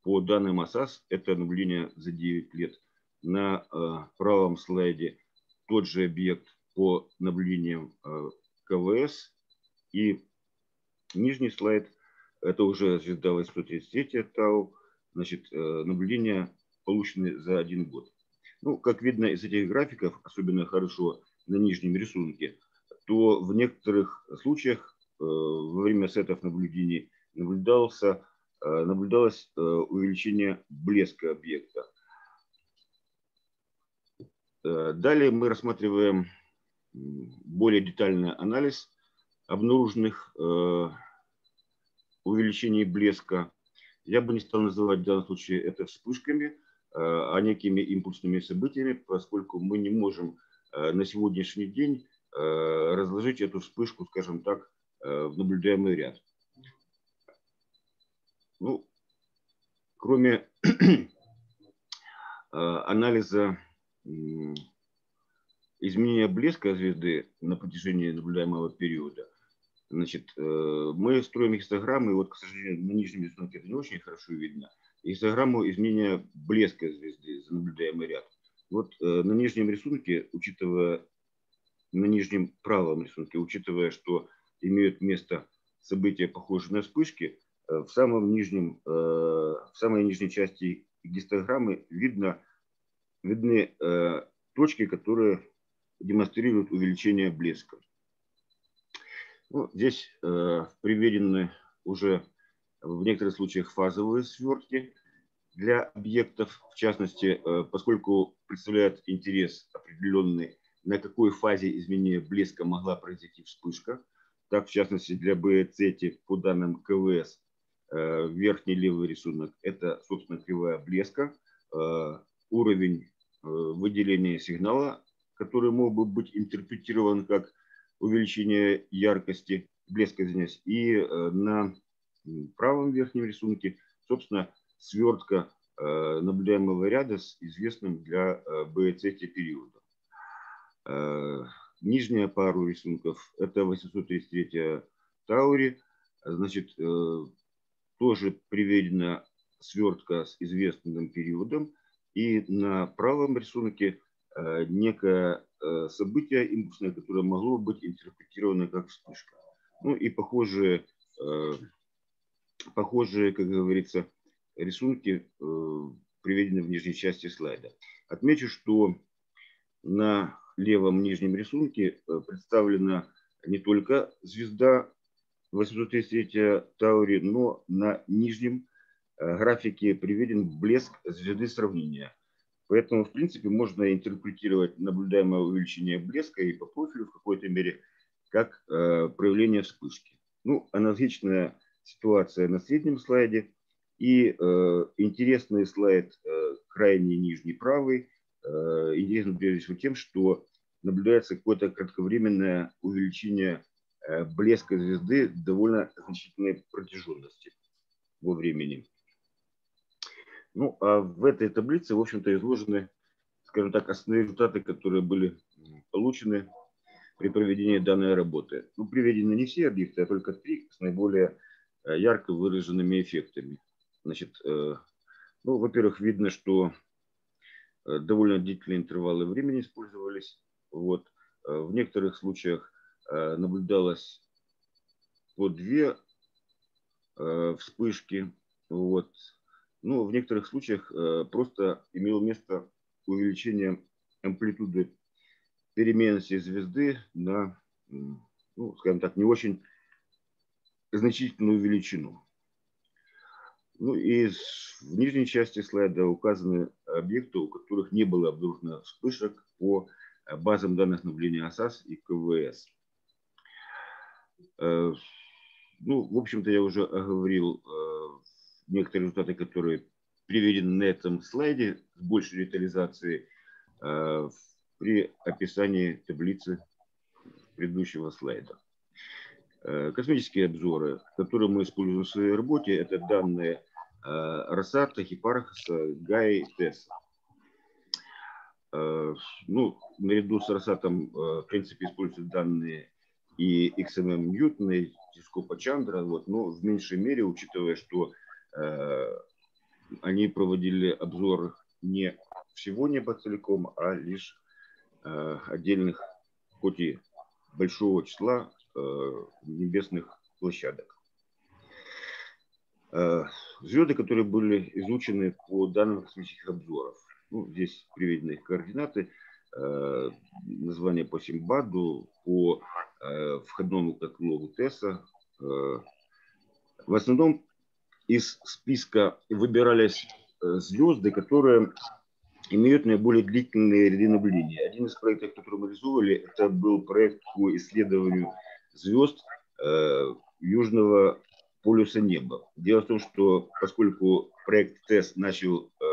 По данным АСАС это наблюдение за 9 лет. На э, правом слайде тот же объект по наблюдениям КВС. И нижний слайд – это уже звезда 833 Тау. Значит, наблюдения получены за один год. Ну, как видно из этих графиков, особенно хорошо на нижнем рисунке, то в некоторых случаях э, во время сетов наблюдений наблюдался, э, наблюдалось э, увеличение блеска объекта. Далее мы рассматриваем более детальный анализ обнаруженных увеличений блеска. Я бы не стал называть в данном случае это вспышками – а некими импульсными событиями, поскольку мы не можем э, на сегодняшний день э, разложить эту вспышку, скажем так, э, в наблюдаемый ряд. Ну, кроме (clears throat) анализа изменения блеска звезды на протяжении наблюдаемого периода, значит, мы строим хистограммы, и вот, к сожалению, на нижнем рисунке это не очень хорошо видно – гистограмму изменения блеска звезды за наблюдаемый ряд. Вот э, на нижнем рисунке, учитывая, на нижнем правом рисунке, учитывая, что имеют место события, похожие на вспышки, э, в самом нижнем, э, в самой нижней части гистограммы видно, видны э, точки, которые демонстрируют увеличение блеска. Ну, здесь э, приведены уже в некоторых случаях фазовые свертки для объектов, в частности, э, поскольку представляют интерес определенный, на какой фазе изменения блеска могла произойти вспышка. Так, в частности, для BCT по данным КВС э, верхний левый рисунок – это, собственно, кривая блеска, э, уровень выделения сигнала, который мог бы быть интерпретирован как увеличение яркости, блеска, извиняюсь, и на правом верхнем рисунке, собственно, свертка э, наблюдаемого ряда с известным для э, периодом. Э, нижняя пару рисунков – это 833 Таури. Значит, тоже приведена свертка с известным периодом. И на правом рисунке некое событие импульсное, которое могло быть интерпретировано как вспышка. Ну и похожие похожие, как говорится, рисунки э, приведены в нижней части слайда. Отмечу, что на левом нижнем рисунке э, представлена не только звезда 833 Таури, но на нижнем э, графике приведен блеск звезды сравнения. Поэтому, в принципе, можно интерпретировать наблюдаемое увеличение блеска и по профилю в какой-то мере как проявление вспышки. Ну, аналогичная ситуация на среднем слайде. И э, интересный слайд, э, крайний нижний правый, э, интересен прежде всего тем, что наблюдается какое-то кратковременное увеличение э, блеска звезды довольно значительной протяженности во времени. Ну, а в этой таблице, в общем-то, изложены, скажем так, основные результаты, которые были получены при проведении данной работы. Ну, приведены не все объекты, а только три с наиболее Э, ярко выраженными эффектами. Значит, э, ну, во-первых, видно, что довольно длительные интервалы времени использовались. Вот. В некоторых случаях наблюдалось по две вспышки. Вот. Ну, в некоторых случаях просто имело место увеличение амплитуды переменности звезды на, ну, скажем так, не очень значительную величину. Ну и в нижней части слайда указаны объекты, у которых не было обнаружено вспышек по базам данных наблюдения АСАС и КВС. Э, ну, в общем-то, я уже оговорил э, некоторые результаты, которые приведены на этом слайде с большей детализацией э, при описании таблицы предыдущего слайда. Космические обзоры, которые мы используем в своей работе, это данные Росата, Хипархаса, Гай, Тесса. Ну, наряду с Росатом, в принципе, используются данные и XMM Ньютона, и телескопа Чандра, вот, но в меньшей мере, учитывая, что они проводили обзор не всего неба целиком, а лишь э, отдельных, хоть и большого числа э, небесных площадок. Э, звезды, которые были изучены по данным космических обзоров. Ну, здесь приведены их координаты, э, название по Симбаду, по э, входному котлу Тесса. Э, в основном из списка выбирались э, звезды, которые имеют наиболее длительные ряды наблюдений. Один из проектов, который мы реализовывали, это был проект по исследованию звезд э, южного полюса неба. Дело в том, что поскольку проект ТЭС начал э,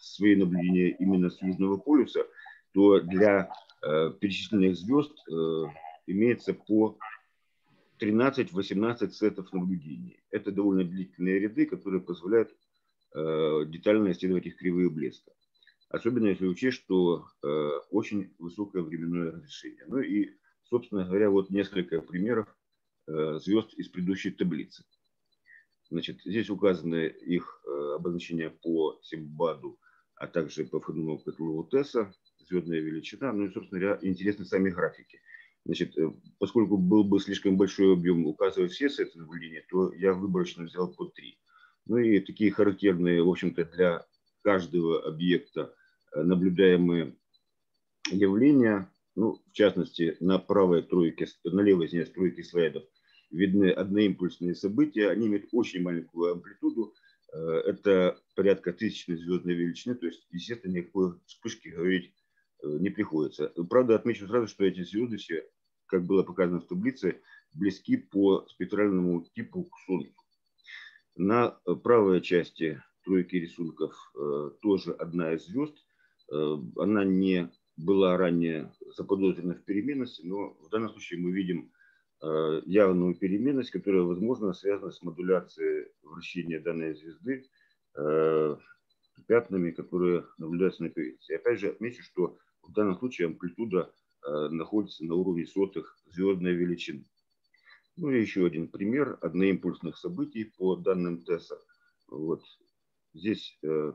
свои наблюдения именно с южного полюса, то для э, перечисленных звезд э, имеется по 13-18 сетов наблюдений. Это довольно длительные ряды, которые позволяют э, детально исследовать их кривые блеска. Особенно если учесть, что э, очень высокое временное разрешение. Ну и, собственно говоря, вот несколько примеров э, звезд из предыдущей таблицы. Значит, здесь указаны их э, обозначения по Симбаду, а также по входному котлу Звездная величина. Ну и, собственно говоря, интересны сами графики – Значит, э, поскольку был бы слишком большой объем указывать все сеты наблюдения, то я выборочно взял по три. Ну и такие характерные, в общем-то, для каждого объекта э, наблюдаемые явления, ну, в частности, на правой тройке, на левой извиняюсь, тройке слайдов видны одноимпульсные события, они имеют очень маленькую амплитуду, э, это порядка тысячной звездной величины, то есть, естественно, никакой вспышки говорить не приходится. Правда, отмечу сразу, что эти звезды все, как было показано в таблице, близки по спектральному типу к Солнцу. На э, правой части тройки рисунков э, тоже одна из звезд. Она не была ранее заподозрена в переменности, но в данном случае мы видим явную переменность, которая, возможно, связана с модуляцией вращения данной звезды пятнами, которые наблюдаются на поверхности. Опять же, отмечу, что в данном случае амплитуда э, находится на уровне сотых звездной величины. Ну и еще один пример одноимпульсных событий по данным ТЭСа. Вот здесь, э,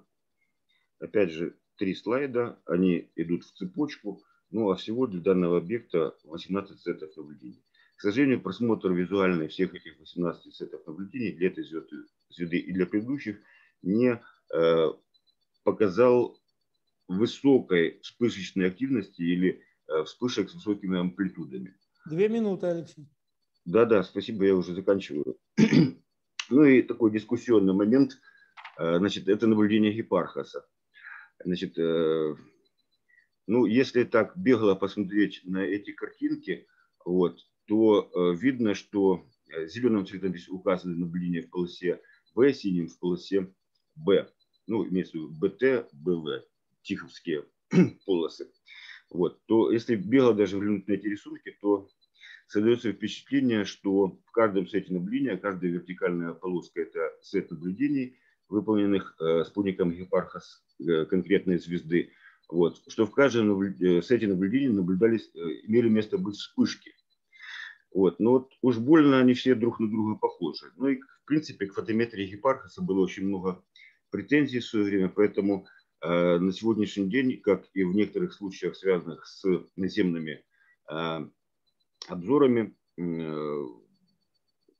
опять же, три слайда, они идут в цепочку, ну а всего для данного объекта 18 сетов наблюдений. К сожалению, просмотр визуальный всех этих 18 сетов наблюдений для этой звезды, звезды и для предыдущих не э, показал высокой вспышечной активности или э, вспышек с высокими амплитудами. Две минуты, Алексей. Да-да, спасибо, я уже заканчиваю. (clears throat) ну и такой дискуссионный момент, э, значит, это наблюдение Гипархаса. Значит, э, ну, если так бегло посмотреть на эти картинки, вот, то видно, что зеленым цветом здесь указаны наблюдения в полосе В, синим в полосе Б. Ну, имеется в виду БТ, БВ тиховские (clears throat) полосы, вот, то если бегло даже взглянуть на эти рисунки, то создается впечатление, что в каждом сете наблюдения, каждая вертикальная полоска – это сет наблюдений, выполненных э, спутником Гепархас э, конкретной звезды. Вот, что в каждом наблю... Э, сете наблюдений наблюдались, э, имели место быть вспышки. Вот, но вот уж больно они все друг на друга похожи. Ну и, в принципе, к фотометрии Гепархаса было очень много претензий в свое время, поэтому на сегодняшний день, как и в некоторых случаях, связанных с наземными обзорами,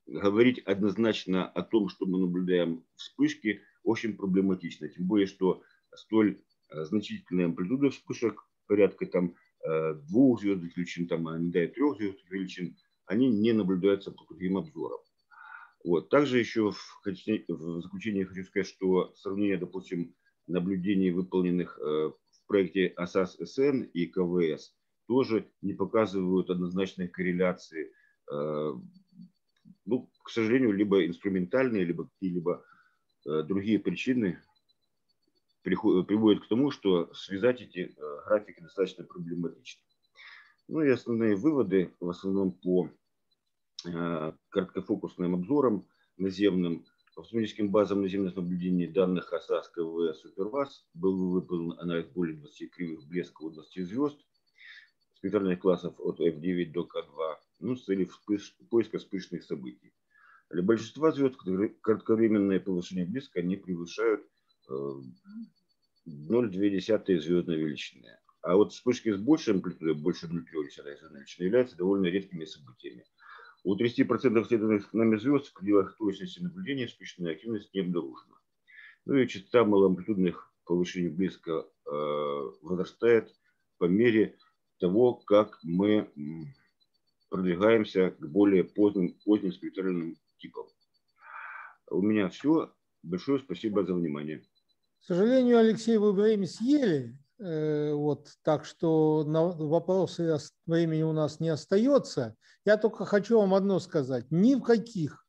говорить однозначно о том, что мы наблюдаем вспышки, очень проблематично. Тем более, что столь значительная амплитуда вспышек, порядка там двух звездных величин, там, а не дай трех звездных величин, они не наблюдаются по другим обзорам. Вот. Также еще в, в заключение хочу сказать, что сравнение, допустим, наблюдений, выполненных в проекте АСАС-СН и КВС, тоже не показывают однозначной корреляции ну, к сожалению, либо инструментальные, либо какие-либо э, другие причины приводят к тому, что связать эти э, графики достаточно проблематично. Ну и основные выводы в основном по э, короткофокусным обзорам наземным, автоматическим базам наземных наблюдений данных АСАС, КВ, Суперваз был выполнен анализ более 20 кривых блеска у 20 звезд, спектральных классов от F9 до К2, ну, с целью вспыш, поиска вспышных событий. Для большинства звезд кратковременное повышение блеска не превышают 0,2 звездной величины. А вот вспышки с большей амплитудой, больше 0,3 звездной величины, являются довольно редкими событиями. У 30% исследованных нами звезд в пределах точности наблюдения вспышная активность не обнаружена. Ну и частота малоамплитудных повышений блеска э, возрастает по мере того, как мы продвигаемся к более поздним, поздним спектральным типам. У меня все. Большое спасибо за внимание. К сожалению, Алексей, вы время съели. Э, вот, так что на вопросы времени у нас не остается. Я только хочу вам одно сказать. Ни в каких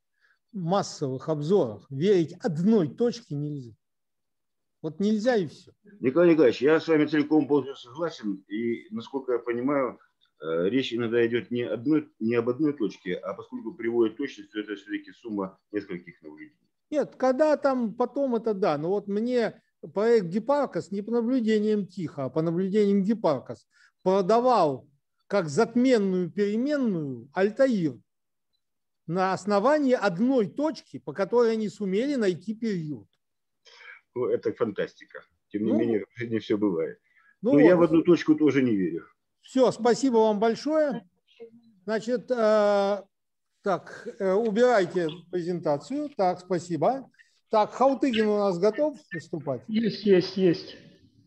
массовых обзорах верить одной точке нельзя. Вот нельзя и все. Николай Николаевич, я с вами целиком полностью согласен. И, насколько я понимаю, Э, речь иногда идет не, одной, не об одной точке, а поскольку приводит точность, то это все-таки сумма нескольких наблюдений. Нет, когда там потом это да, но вот мне проект Гипаркас не по наблюдениям Тихо, а по наблюдениям Гипаркас продавал как затменную переменную Альтаир на основании одной точки, по которой они сумели найти период. Ну, это фантастика. Тем не ну, менее, в жизни все бывает. Ну, Но вот. я в одну точку тоже не верю. Все, спасибо вам большое. Значит, э, так, э, убирайте презентацию. Так, спасибо. Так, Хаутыгин у нас готов выступать? Есть, есть, есть.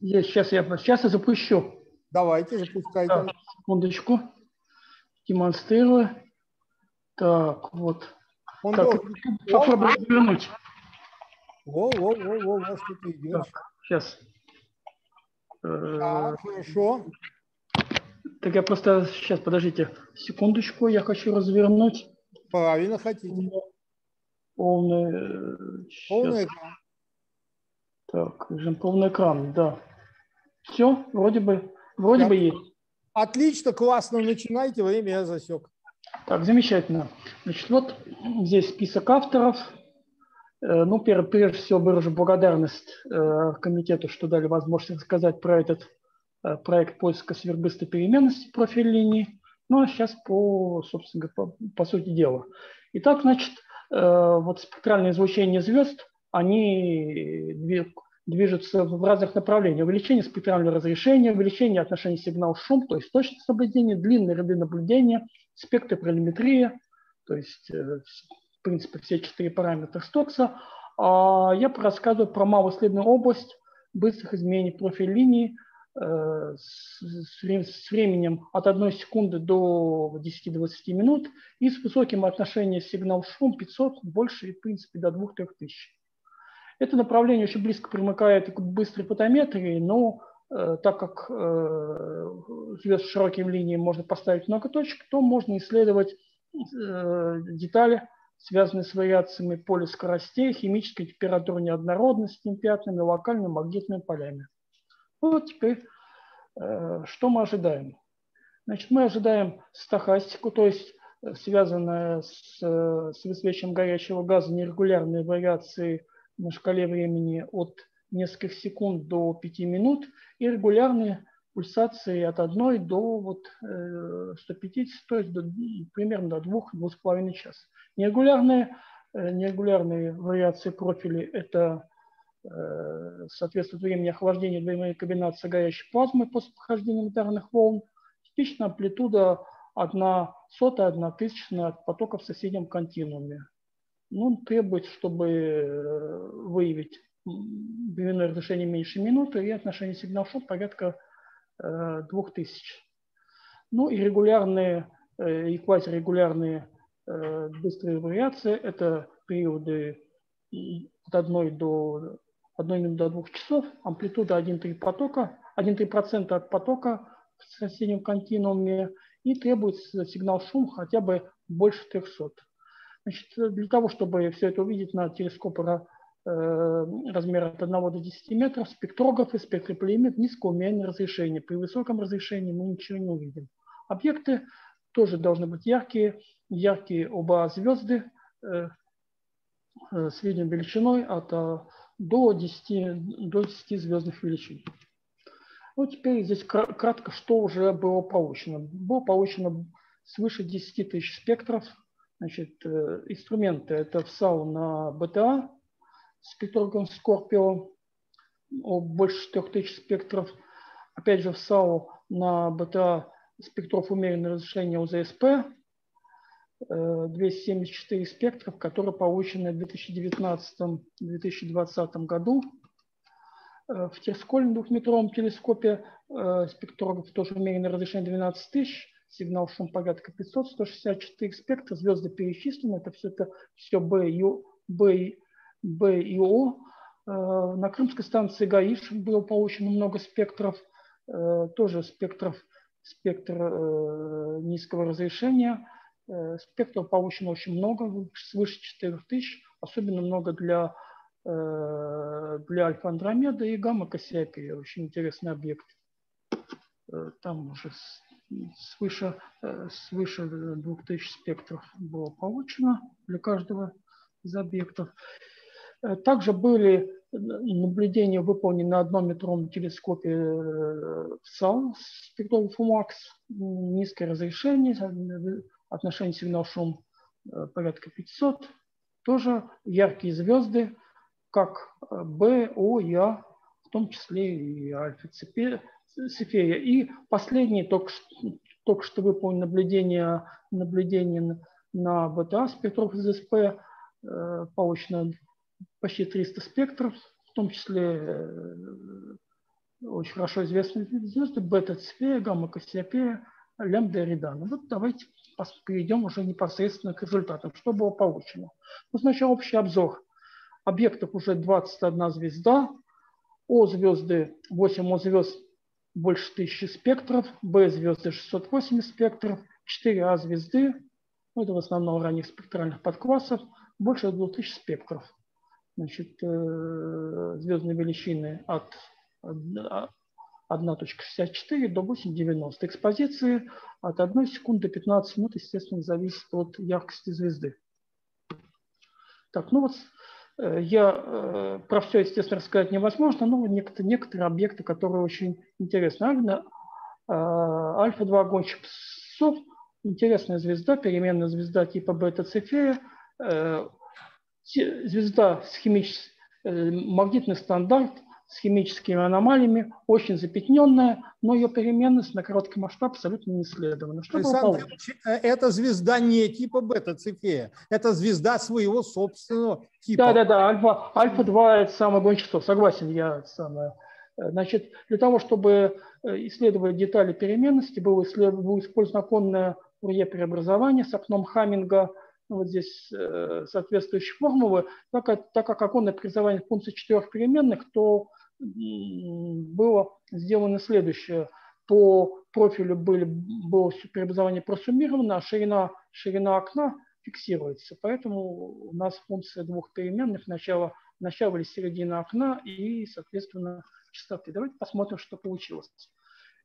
Есть, сейчас я, сейчас я запущу. Давайте, запускайте. Так, секундочку. Демонстрирую. Так, вот. Он так, попробую развернуть. Во, во, во, во, у вас тут идет. Так, сейчас. Так, хорошо. Так я просто сейчас, подождите, секундочку, я хочу развернуть. Правильно хотите. Полный, полный экран. Так, режим полный экран, да. Все, вроде бы, вроде да. бы есть. Отлично, классно, начинайте, время я засек. Так, замечательно. Значит, вот здесь список авторов. Э, ну, прежде всего выражу благодарность э, комитету, что дали возможность рассказать про этот Э, проект поиска сверхбыстрой переменности профиль линии. Ну а сейчас по, собственно по, по сути дела. Итак, значит, э, вот спектральное излучение звезд, они движутся в разных направлениях. Увеличение спектрального разрешения, увеличение отношения сигнал-шум, то есть точность наблюдения, длинные ряды наблюдения, спектропролиметрия, то есть, э, в принципе, все четыре параметра Стокса. А я рассказываю про малоисследованную область быстрых изменений профиля линии – Э, с временем от 1 секунды до 10-20 минут и с высоким отношением сигнал-шум 500, больше, в принципе, до 2-3 тысяч. Это направление очень близко примыкает к быстрой фотометрии, но э, так как э, звезд широким линиям можно поставить много точек, то можно исследовать э, детали, связанные с вариациями поля скоростей, химической температурой неоднородности, пятнами, локальными магнитными полями. Вот теперь, э, что мы ожидаем? Значит, мы ожидаем стахастику, то есть э, связанная с, э, с высвечиванием горячего газа нерегулярные вариации на шкале времени от нескольких секунд до 5 минут и регулярные пульсации от 1 до вот, 150, то есть до, примерно до 2-2,5 часа. Нерегулярные, нерегулярные вариации профилей – это соответствует времени охлаждения двойной комбинации горящей плазмы после прохождения элементарных волн. Типичная амплитуда 1 сотая, 1 тысячная от потока в соседнем континууме. Ну, требуется, чтобы выявить временное разрешение меньше минуты и отношение сигнал-шот порядка 2000. Ну и регулярные и квазирегулярные быстрые вариации – это периоды от 1 до 1 минуты до 2 часов, амплитуда 1,3 потока, 1,3% от потока в соседнем континууме и требуется сигнал шум хотя бы больше 300. Значит, для того, чтобы все это увидеть на телескоп э, размера от 1 до 10 метров, спектрограф и спектрополиметр низкого умеренного разрешения. При высоком разрешении мы ничего не увидим. Объекты тоже должны быть яркие, яркие оба звезды э, э, средней величиной от до 10, до 10 звездных величин. Ну, теперь здесь кратко, что уже было получено. Было получено свыше 10 тысяч спектров. Значит, э, инструменты это ВСАУ на БТА, спектрограф Скорпио, больше 4000 спектров. Опять же, ВСАУ на БТА спектров умеренного разрешения УЗСП, 274 спектров, которые получены в 2019-2020 году. Э, в Терскольном двухметровом телескопе э, спектрограф тоже умеренное разрешение 12 тысяч, сигнал шум порядка 500, 164 спектра, звезды перечислены, это все это все Б и, Б, Б и О. Э, на крымской станции ГАИШ было получено много спектров, тоже спектров, спектр низкого разрешения – Э, спектров получено очень много, свыше 4000, особенно много для, э, для Альфа-Андромеда и гамма-Кассиопея. Очень интересный объект. Э, там уже свыше, свыше 2000 спектров было получено для каждого из объектов. Также были наблюдения выполнены на одном метровом телескопе САЛ, спектрограф УМАКС, низкое разрешение, отношение сигнал-шум э, порядка 500. Тоже яркие звезды, как э, Б, О, Я, в том числе и Альфа Цефея. И последнее, только, только что выполнено наблюдение, наблюдение на БТА спектров ЗСП, э, получено почти 300 спектров, в том числе очень хорошо известные звезды, бета-цефея, гамма-кассиопея, лямбда эридана. Вот давайте перейдем уже непосредственно к результатам. Что было получено? Ну, сначала общий обзор. Объектов уже 21 звезда. О звезды, 8 О звезд больше 1000 спектров, Б звезды 680 спектров, 4 А звезды, ну, это в основном ранних спектральных подклассов, больше 2000 спектров. Значит, э, звездные величины от 1.64 до 8.90. Экспозиции от 1 секунды до 15 минут, естественно, зависит от яркости звезды. Так, ну вот э, я э, про все, естественно, рассказать невозможно, но некоторые, некоторые объекты, которые очень интересны. Альфа, э, Альфа-2 гонщик псов, интересная звезда, переменная звезда типа бета-цефея, звезда с химическим магнитный стандарт – с химическими аномалиями, очень запятненная, но ее переменность на короткий масштаб абсолютно не исследована. Что Александр, э, эта звезда не типа бета-цефея, это звезда своего собственного типа. Да, да, да, альфа, альфа-2 это самое гончество, согласен, я самое. Э, значит, для того, чтобы э, исследовать детали переменности, было, было использовано оконное Фурье преобразование с окном Хамминга – вот здесь соответствующие формулы, так как, так как оконное преобразование функции четырех переменных, то было сделано следующее. По профилю были, было преобразование просуммировано, а ширина, ширина окна фиксируется. Поэтому у нас функция двух переменных начало, начало или середина окна и, соответственно, частоты. Давайте посмотрим, что получилось.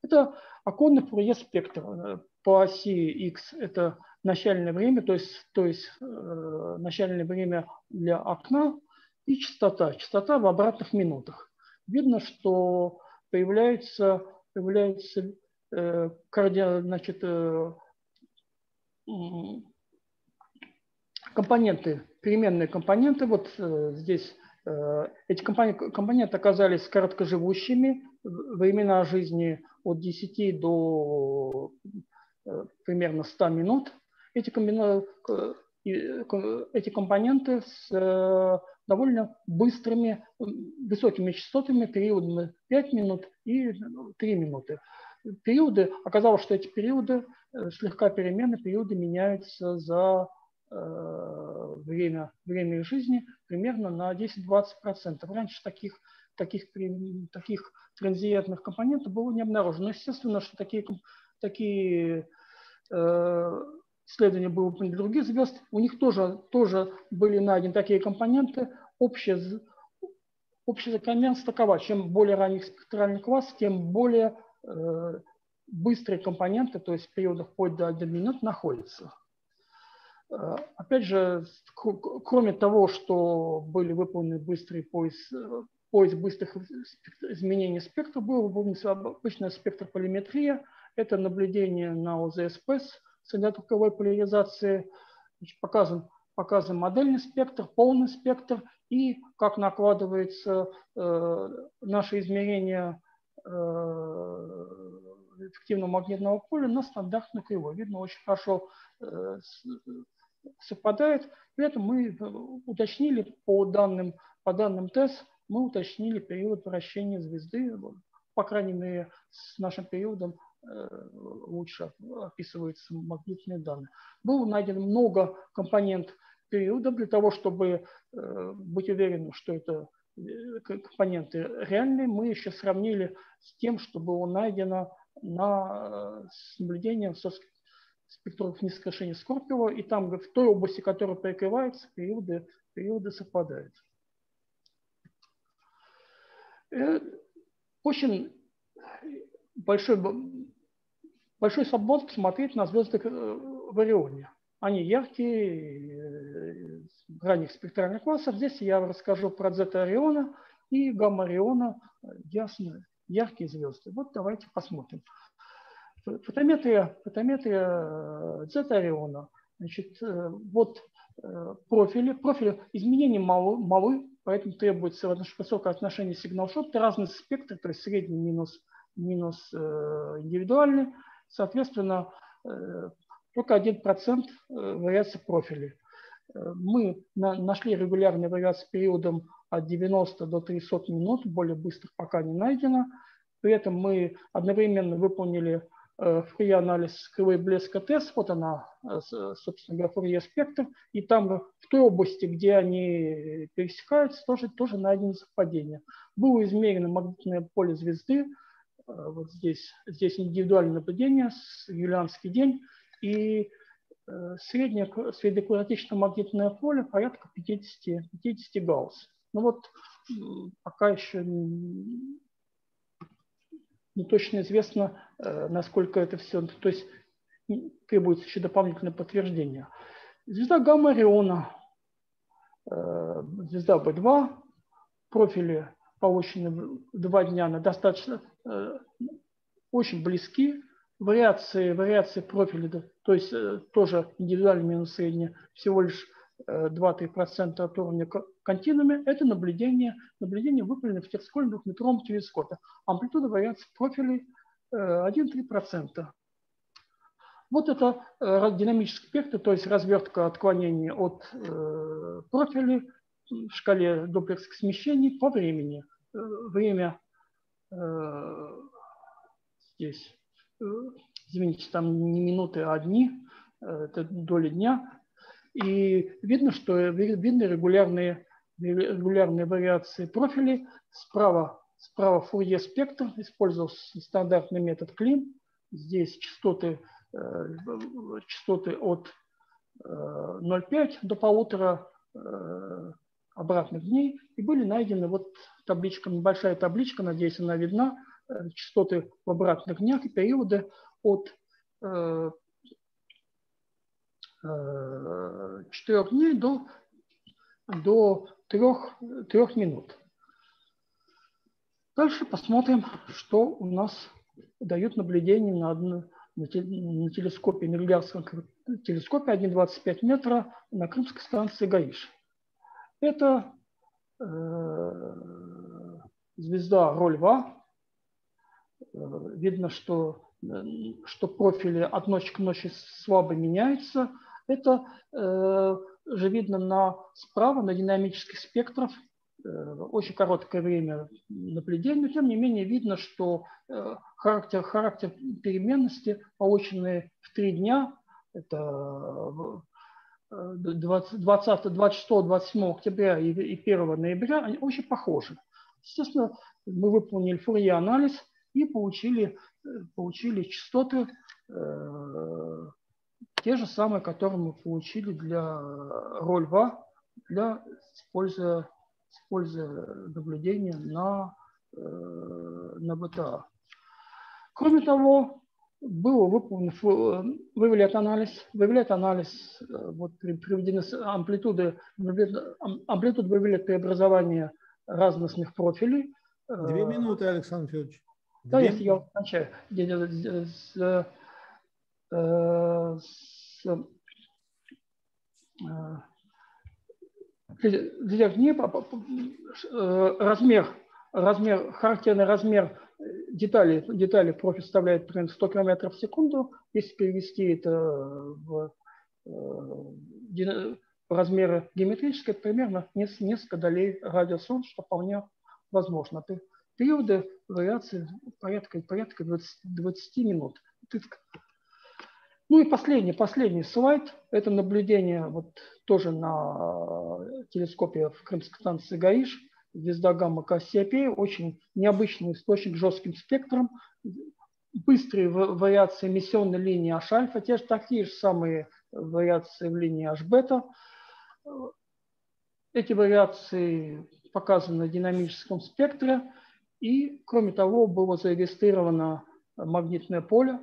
Это оконный Фурье спектр. По оси x это начальное время, то есть, то есть э, начальное время для окна и частота. Частота в обратных минутах видно, что появляются, появляются э, карди, значит, э, компоненты, переменные компоненты. Вот э, здесь Эти компоненты оказались короткоживущими, времена жизни от 10 до примерно 100 минут. Эти, эти компоненты с довольно быстрыми, высокими частотами, периодами 5 минут и 3 минуты. Периоды, оказалось, что эти периоды э, слегка перемены, периоды меняются за э, время, время жизни примерно на 10-20%. Раньше таких, таких, таких транзиентных компонентов было не обнаружено. Естественно, что такие, такие э, исследования были для других звезд, у них тоже, тоже были найдены такие компоненты. Общая, общая закономерность такова, чем более ранний спектральный класс, тем более э, быстрые компоненты, то есть периоды вплоть до 1 минут, находятся. Э, опять же, кроме того, что были выполнены быстрые поиск, поиск быстрых изменений спектра, был выполнен обычная спектрополиметрия. Это наблюдение на ОЗСПС, среднетоковой поляризации значит, показан, показан модельный спектр, полный спектр и как накладывается э, наше измерение э, эффективного магнитного поля на стандартную кривую. Видно, очень хорошо э, совпадает. При этом мы уточнили по данным, по данным ТЭС, мы уточнили период вращения звезды, по крайней мере, с нашим периодом Э, лучше описываются магнитные данные. Было найдено много компонент периода для того, чтобы э, быть уверенным, что это э, компоненты реальные, мы еще сравнили с тем, что было найдено на, наблюдением со спектров низкорешения Скорпио, и там в той области, которая перекрывается, периоды, периоды совпадают. Очень большой большой свобод смотреть на звезды э, в Орионе. Они яркие, э, ранних спектральных классов. Здесь я расскажу про зета Ориона и гамма Ориона, э, ясно, яркие звезды. Вот давайте посмотрим. Фотометрия, фотометрия зета Ориона. Значит, вот профили. Профили изменений малы, малы, поэтому требуется высокое отношение сигнал-шот. Разный спектр, то есть средний минус, минус индивидуальный. Соответственно, э, только 1% э, вариации профилей. Э, мы нашли регулярные вариации периодом от 90 до 300 минут, более быстрых пока не найдено. При этом мы одновременно выполнили фри-анализ кривой блеска тест, вот она, собственно говоря, фурье спектр, и там в той области, где они пересекаются, тоже, тоже найдено совпадение. Было измерено магнитное поле звезды, вот здесь, здесь индивидуальное наблюдение, юлианский день, и э, среднее среднеквадратичное магнитное поле порядка 50, 50 гаусс. Ну вот пока еще не точно известно, э, насколько это все, то есть требуется еще дополнительное подтверждение. Звезда гамма Ориона, звезда B2, профили получены два дня на достаточно Э, очень близки. Вариации, вариации профиля, то есть э, тоже индивидуальный минус средний, всего лишь 2-3% э, от уровня континуума, это наблюдение, наблюдение выполнено в терскольном двухметровом телескопе. Амплитуда вариаций профилей 1-3%. Вот это динамический спектр, то есть развертка отклонений от профилей шкале доплерских смещений по времени. Время Э, здесь, э, извините, там не минуты, а дни, э, это доли дня. И видно, что видны регулярные, регулярные вариации профилей. Справа, справа Фурье спектр, использовался стандартный метод Клин. Здесь частоты, частоты от 0,5 до полутора обратных дней. И были найдены вот табличка, небольшая табличка, надеюсь, она видна, э, частоты в обратных днях и периоды от э, 4 э, дней до, до 3, 3 минут. Дальше посмотрим, что у нас дают наблюдения на, на телескопе, на Ильярском телескопе 1,25 метра на крымской станции Гаиш. Это звезда Рольва. Видно, что, что профили от ночи к ночи слабо меняются. Это же видно на, справа на динамических спектрах очень короткое время наблюдения, но тем не менее видно, что характер, характер переменности, полученный в три дня, это 20, 20, 26, 27 октября и 1 ноября, они очень похожи. Естественно, мы выполнили фурье анализ и получили, получили частоты э, те же самые, которые мы получили для рольва, для используя, используя наблюдения на, э, на БТА. Кроме того, было выполнен, выявляет анализ, выявляет анализ, э, вот приведены амплитуды, амплитуды выявляет преобразование разностных профилей. Две э, минуты, Александр Федорович. Да, если я кончаю. С, э, с, размер, размер, характерный размер детали, детали профиль составляет примерно 100 км в секунду. Если перевести это в, э, в размеры геометрические, примерно несколько долей радиуса Солнца, что вполне возможно. Периоды вариации порядка, порядка 20, 20 минут. Ну и последний, последний слайд. Это наблюдение вот тоже на телескопе в Крымской станции ГАИШ звезда гамма Кассиопея, очень необычный источник с жестким спектром, быстрые вариации эмиссионной линии H-альфа, те же такие же самые вариации в линии H-бета. Эти вариации показаны на динамическом спектре, и, кроме того, было зарегистрировано магнитное поле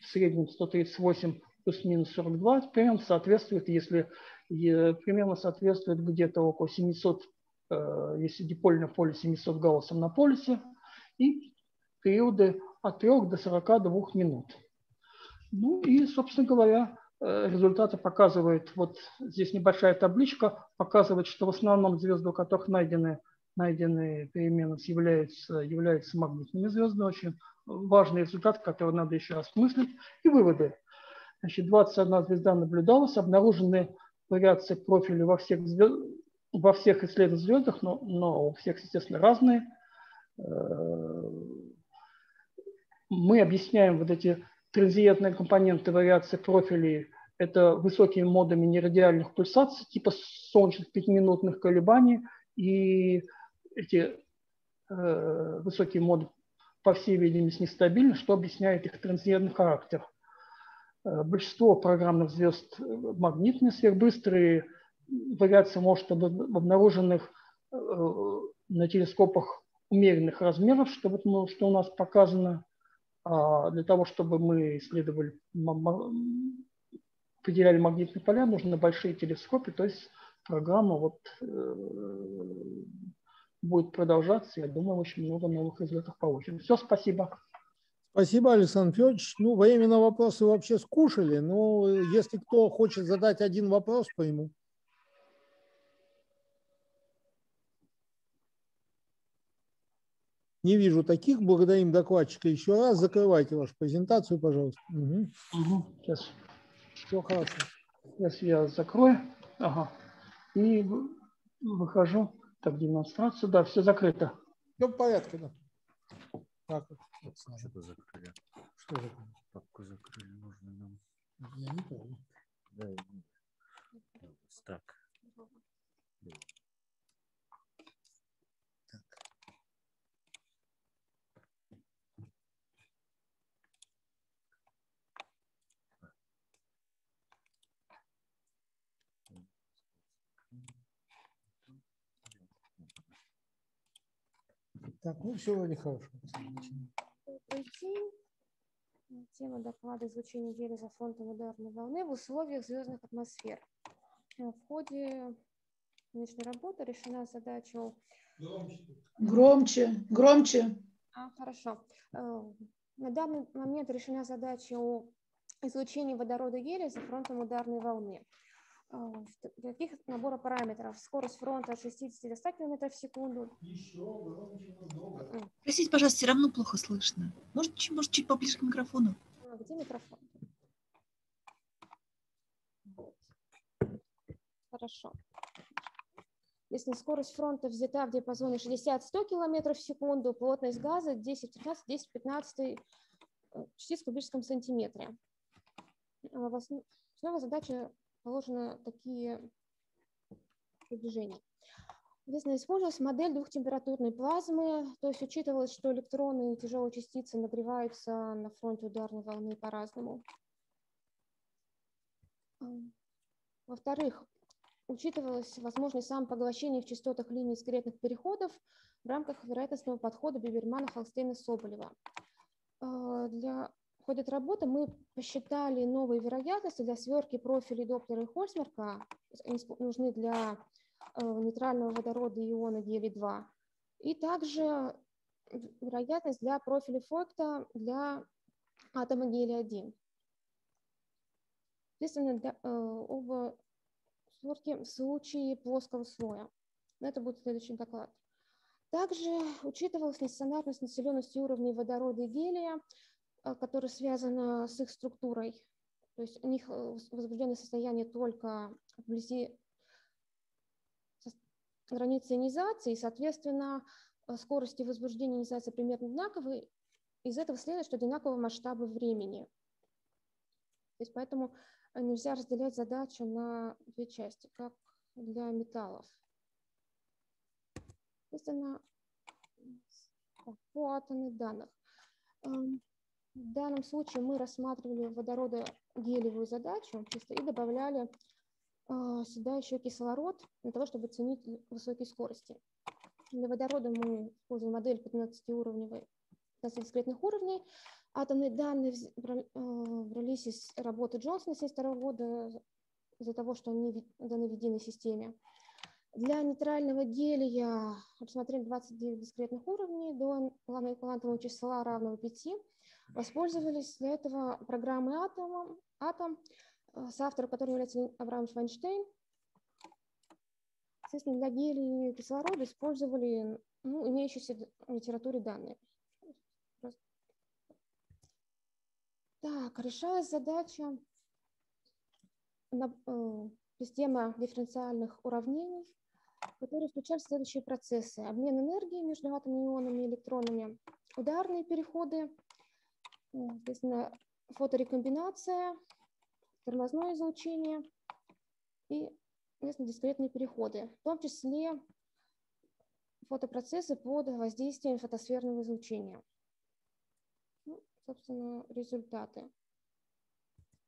в среднем 138 плюс-минус 42, примерно соответствует, если примерно соответствует где-то около 700 Э, если дипольное поле 700 гаусом на полюсе, и периоды от 3 до 42 минут. Ну и, собственно говоря, э, результаты показывают, вот здесь небольшая табличка, показывает, что в основном звезды, у которых найдены, найдены перемены, являются, являются магнитными звездами. Очень важный результат, который надо еще осмыслить. И выводы. Значит, 21 звезда наблюдалась, обнаружены вариации профиля во всех звезд, во всех исследованных звездах, но, но у всех, естественно, разные. Э, мы объясняем вот эти транзиентные компоненты вариации профилей это высокими модами нерадиальных пульсаций, типа солнечных пятиминутных колебаний. И эти э, высокие моды, по всей видимости, нестабильны, что объясняет их транзиентный характер. Э, большинство программных звезд магнитные, сверхбыстрые, вариация может обнаруженных э, на телескопах умеренных размеров, что, что у нас показано, а для того, чтобы мы исследовали, определяли магнитные поля, нужны большие телескопы, то есть программа вот, э, будет продолжаться. Я думаю, очень много новых результатов получим. Все, спасибо. Спасибо, Александр Федорович. Ну, время на вопросы вообще скушали, но если кто хочет задать один вопрос по ему. Не вижу таких. Благодарим докладчика еще раз. Закрывайте вашу презентацию, пожалуйста. Угу. Угу. Сейчас. Все хорошо. Сейчас я закрою. Ага. И выхожу. Так, демонстрацию. Да, все закрыто. Все в порядке, да. Так, Что-то закрыли. Что закрыли? Папку закрыли. Нужно нам. Я не помню. Да, так. Так, ну все вроде хорошо. Добрый день. Тема доклада излучения гелеза фронтом ударной волны в условиях звездных атмосфер. В ходе нынешней работы решена задача... Громче, громче. А, хорошо. Э, на данный момент решена задача о излучении водорода гелия за фронтом ударной волны. Каких набора параметров? Скорость фронта от 60 до 100 км в секунду. Простите, пожалуйста, все равно плохо слышно. Может, чуть, может, чуть поближе к микрофону? А, где микрофон? Хорошо. Если скорость фронта взята в диапазоне 60-100 км в секунду, плотность газа 10-15, 10-15 частиц в кубическом сантиметре. В основе задачи положены такие движения. Соответственно, использовалась модель двухтемпературной плазмы, то есть учитывалось, что электроны и тяжелые частицы нагреваются на фронте ударной волны по-разному. Во-вторых, учитывалась возможность самопоглощения в частотах линий дискретных переходов в рамках вероятностного подхода Бибермана, Холстейна, Соболева. Для ходе работы мы посчитали новые вероятности для сверки профилей Доплера и Хольцмарка. Они нужны для э, нейтрального водорода иона гелий-2. И также вероятность для профиля Фойкта для атома гелия-1. Естественно, для, э, оба сверки в случае плоского слоя. Это будет следующий доклад. Также учитывалась нестандартность населенности уровней водорода и гелия Э, которая связана с их структурой. То есть у них э, возбужденное состояние только вблизи границы ионизации, и, соответственно, э, скорости возбуждения ионизации примерно одинаковые. Из этого следует, что одинаковые масштабы времени. То есть поэтому нельзя разделять задачу на две части, как для металлов. Естественно, по атомных данных. В данном случае мы рассматривали водородогелевую задачу чисто и добавляли э, сюда еще кислород для того, чтобы оценить высокие скорости. Для водорода мы используем модель 15-уровневой, 15 дискретных уровней. Атомные данные брались э, из работы Джонсона 1972 года из-за того, что они даны в единой системе. Для нейтрального гелия рассмотрели 29 дискретных уровней до квантового числа равного 5 Воспользовались для этого программой Atom, Atom э, автором, который является Авраам Швайнштейн. Естественно, для гелия и кислорода использовали ну, имеющиеся в литературе данные. Так, решалась задача на, э, система дифференциальных уравнений, которые включают следующие процессы. Обмен энергией между атомными ионами и электронами, ударные переходы, Соответственно, фоторекомбинация, тормозное излучение и дискретные переходы, в том числе фотопроцессы под воздействием фотосферного излучения. Ну, собственно, результаты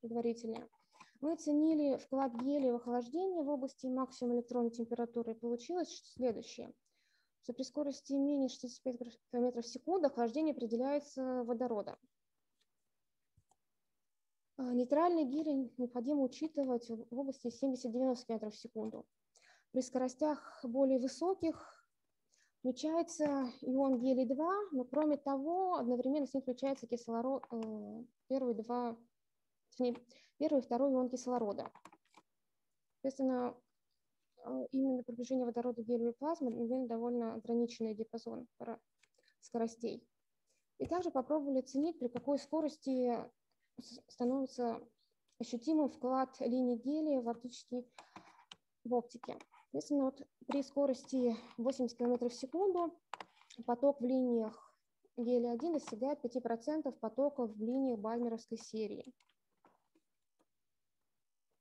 предварительные. Мы оценили вклад гелия в охлаждение в области максимум электронной температуры. Получилось следующее, что при скорости менее 65 км в секунду охлаждение определяется водородом. А, нейтральный гелий необходимо учитывать в области 70-90 км в секунду. При скоростях более высоких включается ион гелий-2, но кроме того одновременно с ним включается кислород, э, первый, два, первый и второй ион кислорода. Соответственно, э, именно приближение водорода гелиевой плазмы имеет довольно ограниченный диапазон скоростей. И также попробовали оценить, при какой скорости становится ощутимый вклад линии гелия в оптический в оптике. Соответственно, вот при скорости 80 км в секунду поток в линиях гелия-1 достигает 5% потоков в линиях Бальмеровской серии.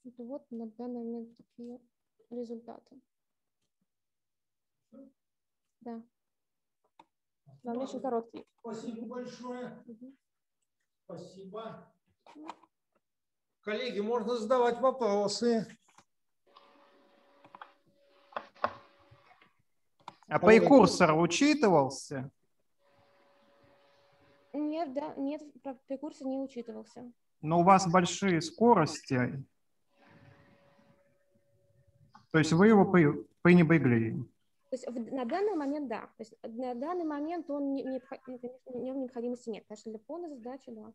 Это вот на данный момент такие результаты. Да. Вам очень короткий. Спасибо большое. Угу. Спасибо. Коллеги, можно задавать вопросы. А прекурсор учитывался? Нет, да, нет, прекурсор не учитывался. Но у вас большие скорости. То есть вы его пренебрегли. То есть на данный момент да. То есть на данный момент он не, не, конечно, необходимости нет. Конечно, для полной задачи, да.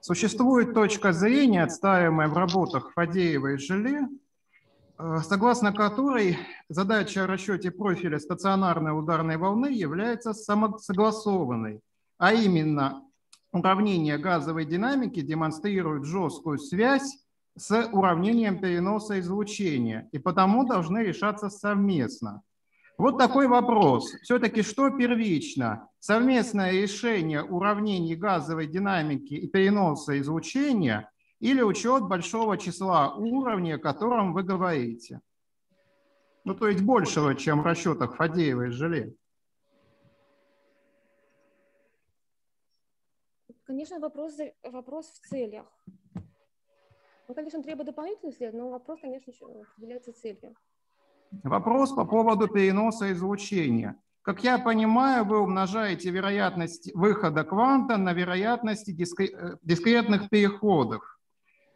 Существует точка зрения, отстаиваемая в работах Фадеева и Желе, э, согласно которой задача о расчете профиля стационарной ударной волны является самосогласованной, а именно уравнение газовой динамики демонстрирует жесткую связь с уравнением переноса излучения и потому должны решаться совместно. Вот такой вопрос. Все-таки что первично? Совместное решение уравнений газовой динамики и переноса излучения или учет большого числа уровней, о котором вы говорите? Ну, то есть большего, чем в расчетах Фадеева и Желе. Конечно, вопрос, вопрос в целях. Он, конечно, требует дополнительных исследований, но вопрос, конечно, еще определяется целью. Вопрос по поводу переноса излучения. Как я понимаю, вы умножаете вероятность выхода кванта на вероятности э, дискретных переходов.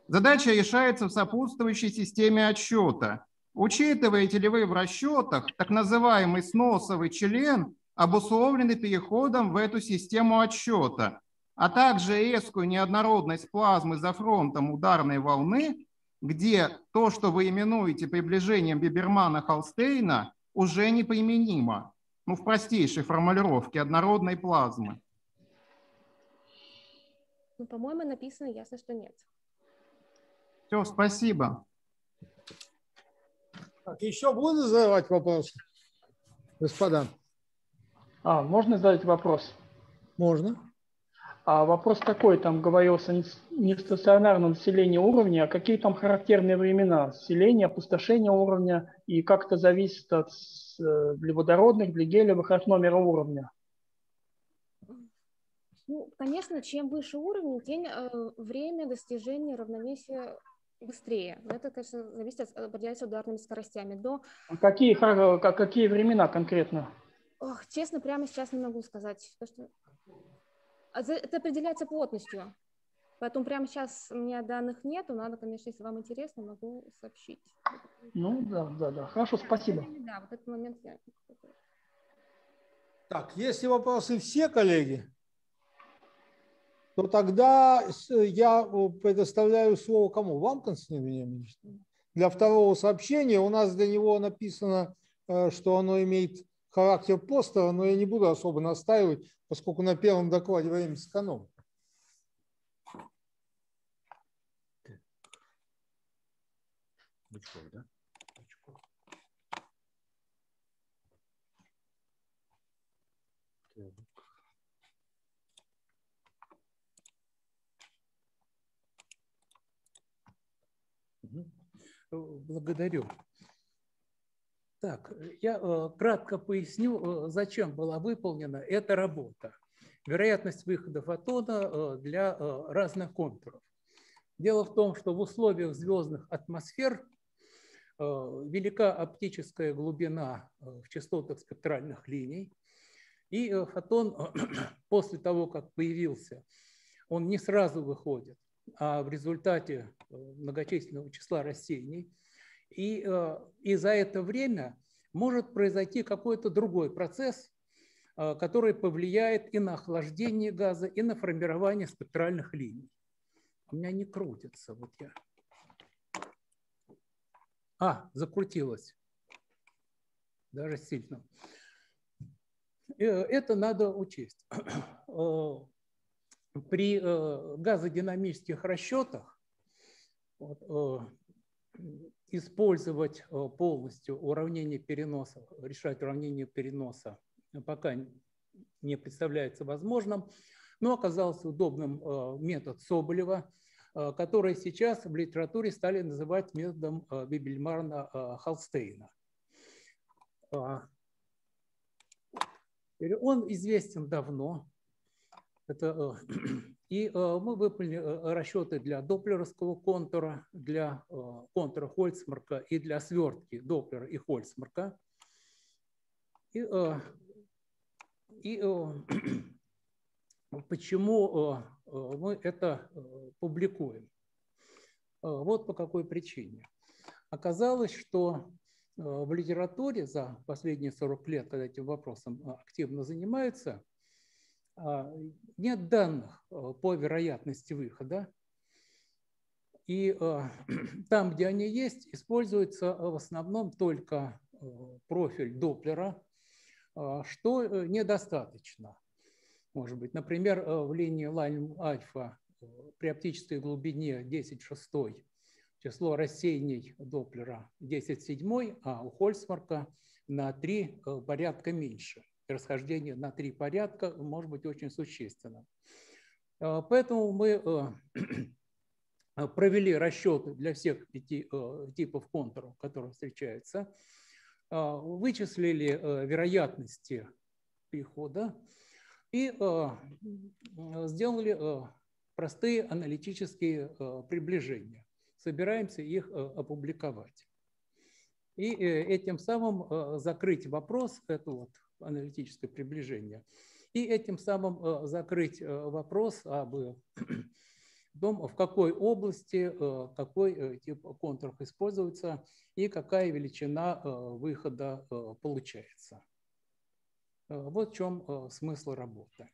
Задача решается в сопутствующей системе отсчета. Учитываете ли вы в расчетах так называемый сносовый член, обусловленный переходом в эту систему отсчета, а также резкую неоднородность плазмы за фронтом ударной волны где то, что вы именуете приближением Бибермана-Холстейна, уже неприменимо, ну, в простейшей формулировке однородной плазмы. Ну, по-моему, написано ясно, что нет. Все, спасибо. Так, еще буду задавать вопросы, господа? А, можно задать вопрос? Можно. А вопрос такой, там говорилось о нестационарном населении уровня, а какие там характерные времена селения, опустошения уровня и как это зависит от э, для водородных, для гелевых от номера уровня? Ну, конечно, чем выше уровень, тем э, время достижения равновесия быстрее. Это, конечно, зависит от определяется ударными скоростями. До... А какие, какие времена конкретно? Ох, честно, прямо сейчас не могу сказать. Потому что это определяется плотностью. Поэтому прямо сейчас у меня данных нету. Надо, конечно, если вам интересно, могу сообщить. Ну, да, да, да. Хорошо, спасибо. Да, вот этот момент я... Так, если вопросы все, коллеги, то тогда я предоставляю слово кому? Вам, Константин Вениаминович? Для второго сообщения у нас для него написано, э, что оно имеет характер постера, но я не буду особо настаивать, поскольку на первом докладе время сэкономим. Бычков, да? Бычков. Благодарю. Так, я э, кратко поясню, э, зачем была выполнена эта работа. Вероятность выхода фотона э, для разных контуров. Дело в том, что в условиях звездных атмосфер велика оптическая глубина в частотах спектральных линий, и фотон (clears throat) после того, как появился, он не сразу выходит, а в результате многочисленного числа рассеяний – и, э, и за это время может произойти какой-то другой процесс, э, который повлияет и на охлаждение газа, и на формирование спектральных линий. У меня не крутится. Вот я. А, закрутилось. Даже сильно. Э, это надо учесть. (clears throat) При газодинамических расчетах использовать э, полностью уравнение переноса, решать уравнение переноса пока не представляется возможным, но оказался удобным э, метод Соболева, э, который сейчас в литературе стали называть методом Бибельмарна-Холстейна. Он известен давно. Это и э, мы выполнили э, расчеты для доплеровского контура, для э, контура Хольцмарка и для свертки Доплера и Хольцмарка. И, и (clears throat) почему мы это публикуем? Вот по какой причине. Оказалось, что в литературе за последние 40 лет, когда этим вопросом активно занимаются, нет данных э, по вероятности выхода. И (clears throat) там, где они есть, используется в основном только профиль Доплера, что недостаточно. Может быть, например, в линии Лайн-Альфа при оптической глубине 10 шестой число рассеяний Доплера 10 седьмой, а у Хольцмарка на 3 э, порядка меньше. Расхождение на 3 порядка может быть очень существенным. Э, поэтому мы э, (clears throat) провели расчеты для всех пяти типов контуров, которые встречаются, вычислили вероятности перехода и сделали простые аналитические приближения собираемся их э, опубликовать. И э, этим самым э, закрыть вопрос, это вот аналитическое приближение, и этим самым закрыть вопрос об (clears throat) том, в какой области какой тип контуров используется и какая величина выхода получается. Вот в чем смысл работы.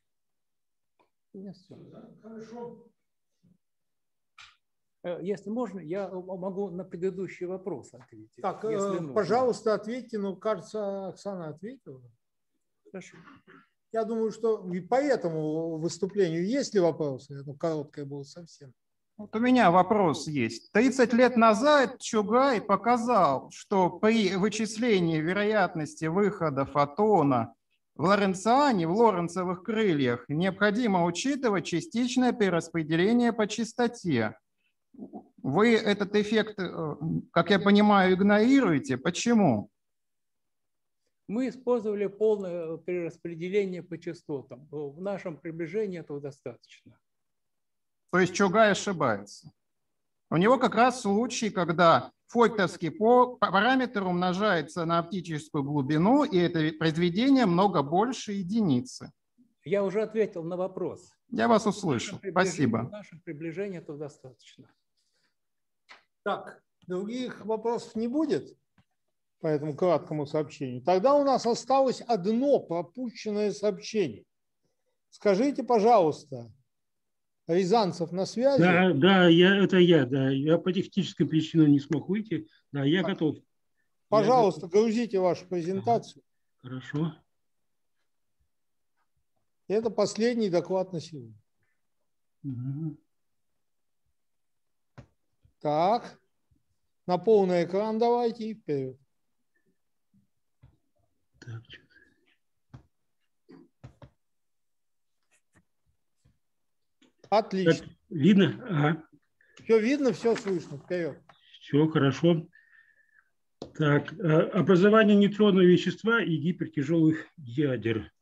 Хорошо. Э, если можно, я могу на предыдущий вопрос ответить. Так, э, пожалуйста, ответьте. Ну, кажется, Оксана ответила. Хорошо. Я думаю, что и по этому выступлению есть ли вопросы? Ну, короткое было совсем. Вот у меня вопрос есть. 30 лет назад Чугай показал, что при вычислении вероятности выхода фотона в Лоренциане, в лоренцевых крыльях, необходимо учитывать частичное перераспределение по частоте. Вы этот эффект, э, как я понимаю, игнорируете. Почему? Мы использовали полное перераспределение по частотам. В нашем приближении этого достаточно. То есть Чугай ошибается. У него как раз случай, когда фойтовский параметр умножается на оптическую глубину, и это произведение много больше единицы. Я уже ответил на вопрос. Я вас услышал. Спасибо. В нашем приближении этого достаточно. Так, других вопросов не будет по этому краткому сообщению. Тогда у нас осталось одно пропущенное сообщение. Скажите, пожалуйста, Рязанцев на связи? Да, да, я, это я, да. Я по техническим причинам не смог выйти. Да, я так. готов. Пожалуйста, я грузите вашу презентацию. Хорошо. Это последний доклад на сегодня. Угу. Так, на полный экран давайте и вперед. Так, Отлично. Так, видно? Ага. Все видно, все слышно. Вперед. Все хорошо. Так, э, образование нейтронного вещества и гипертяжелых ядер.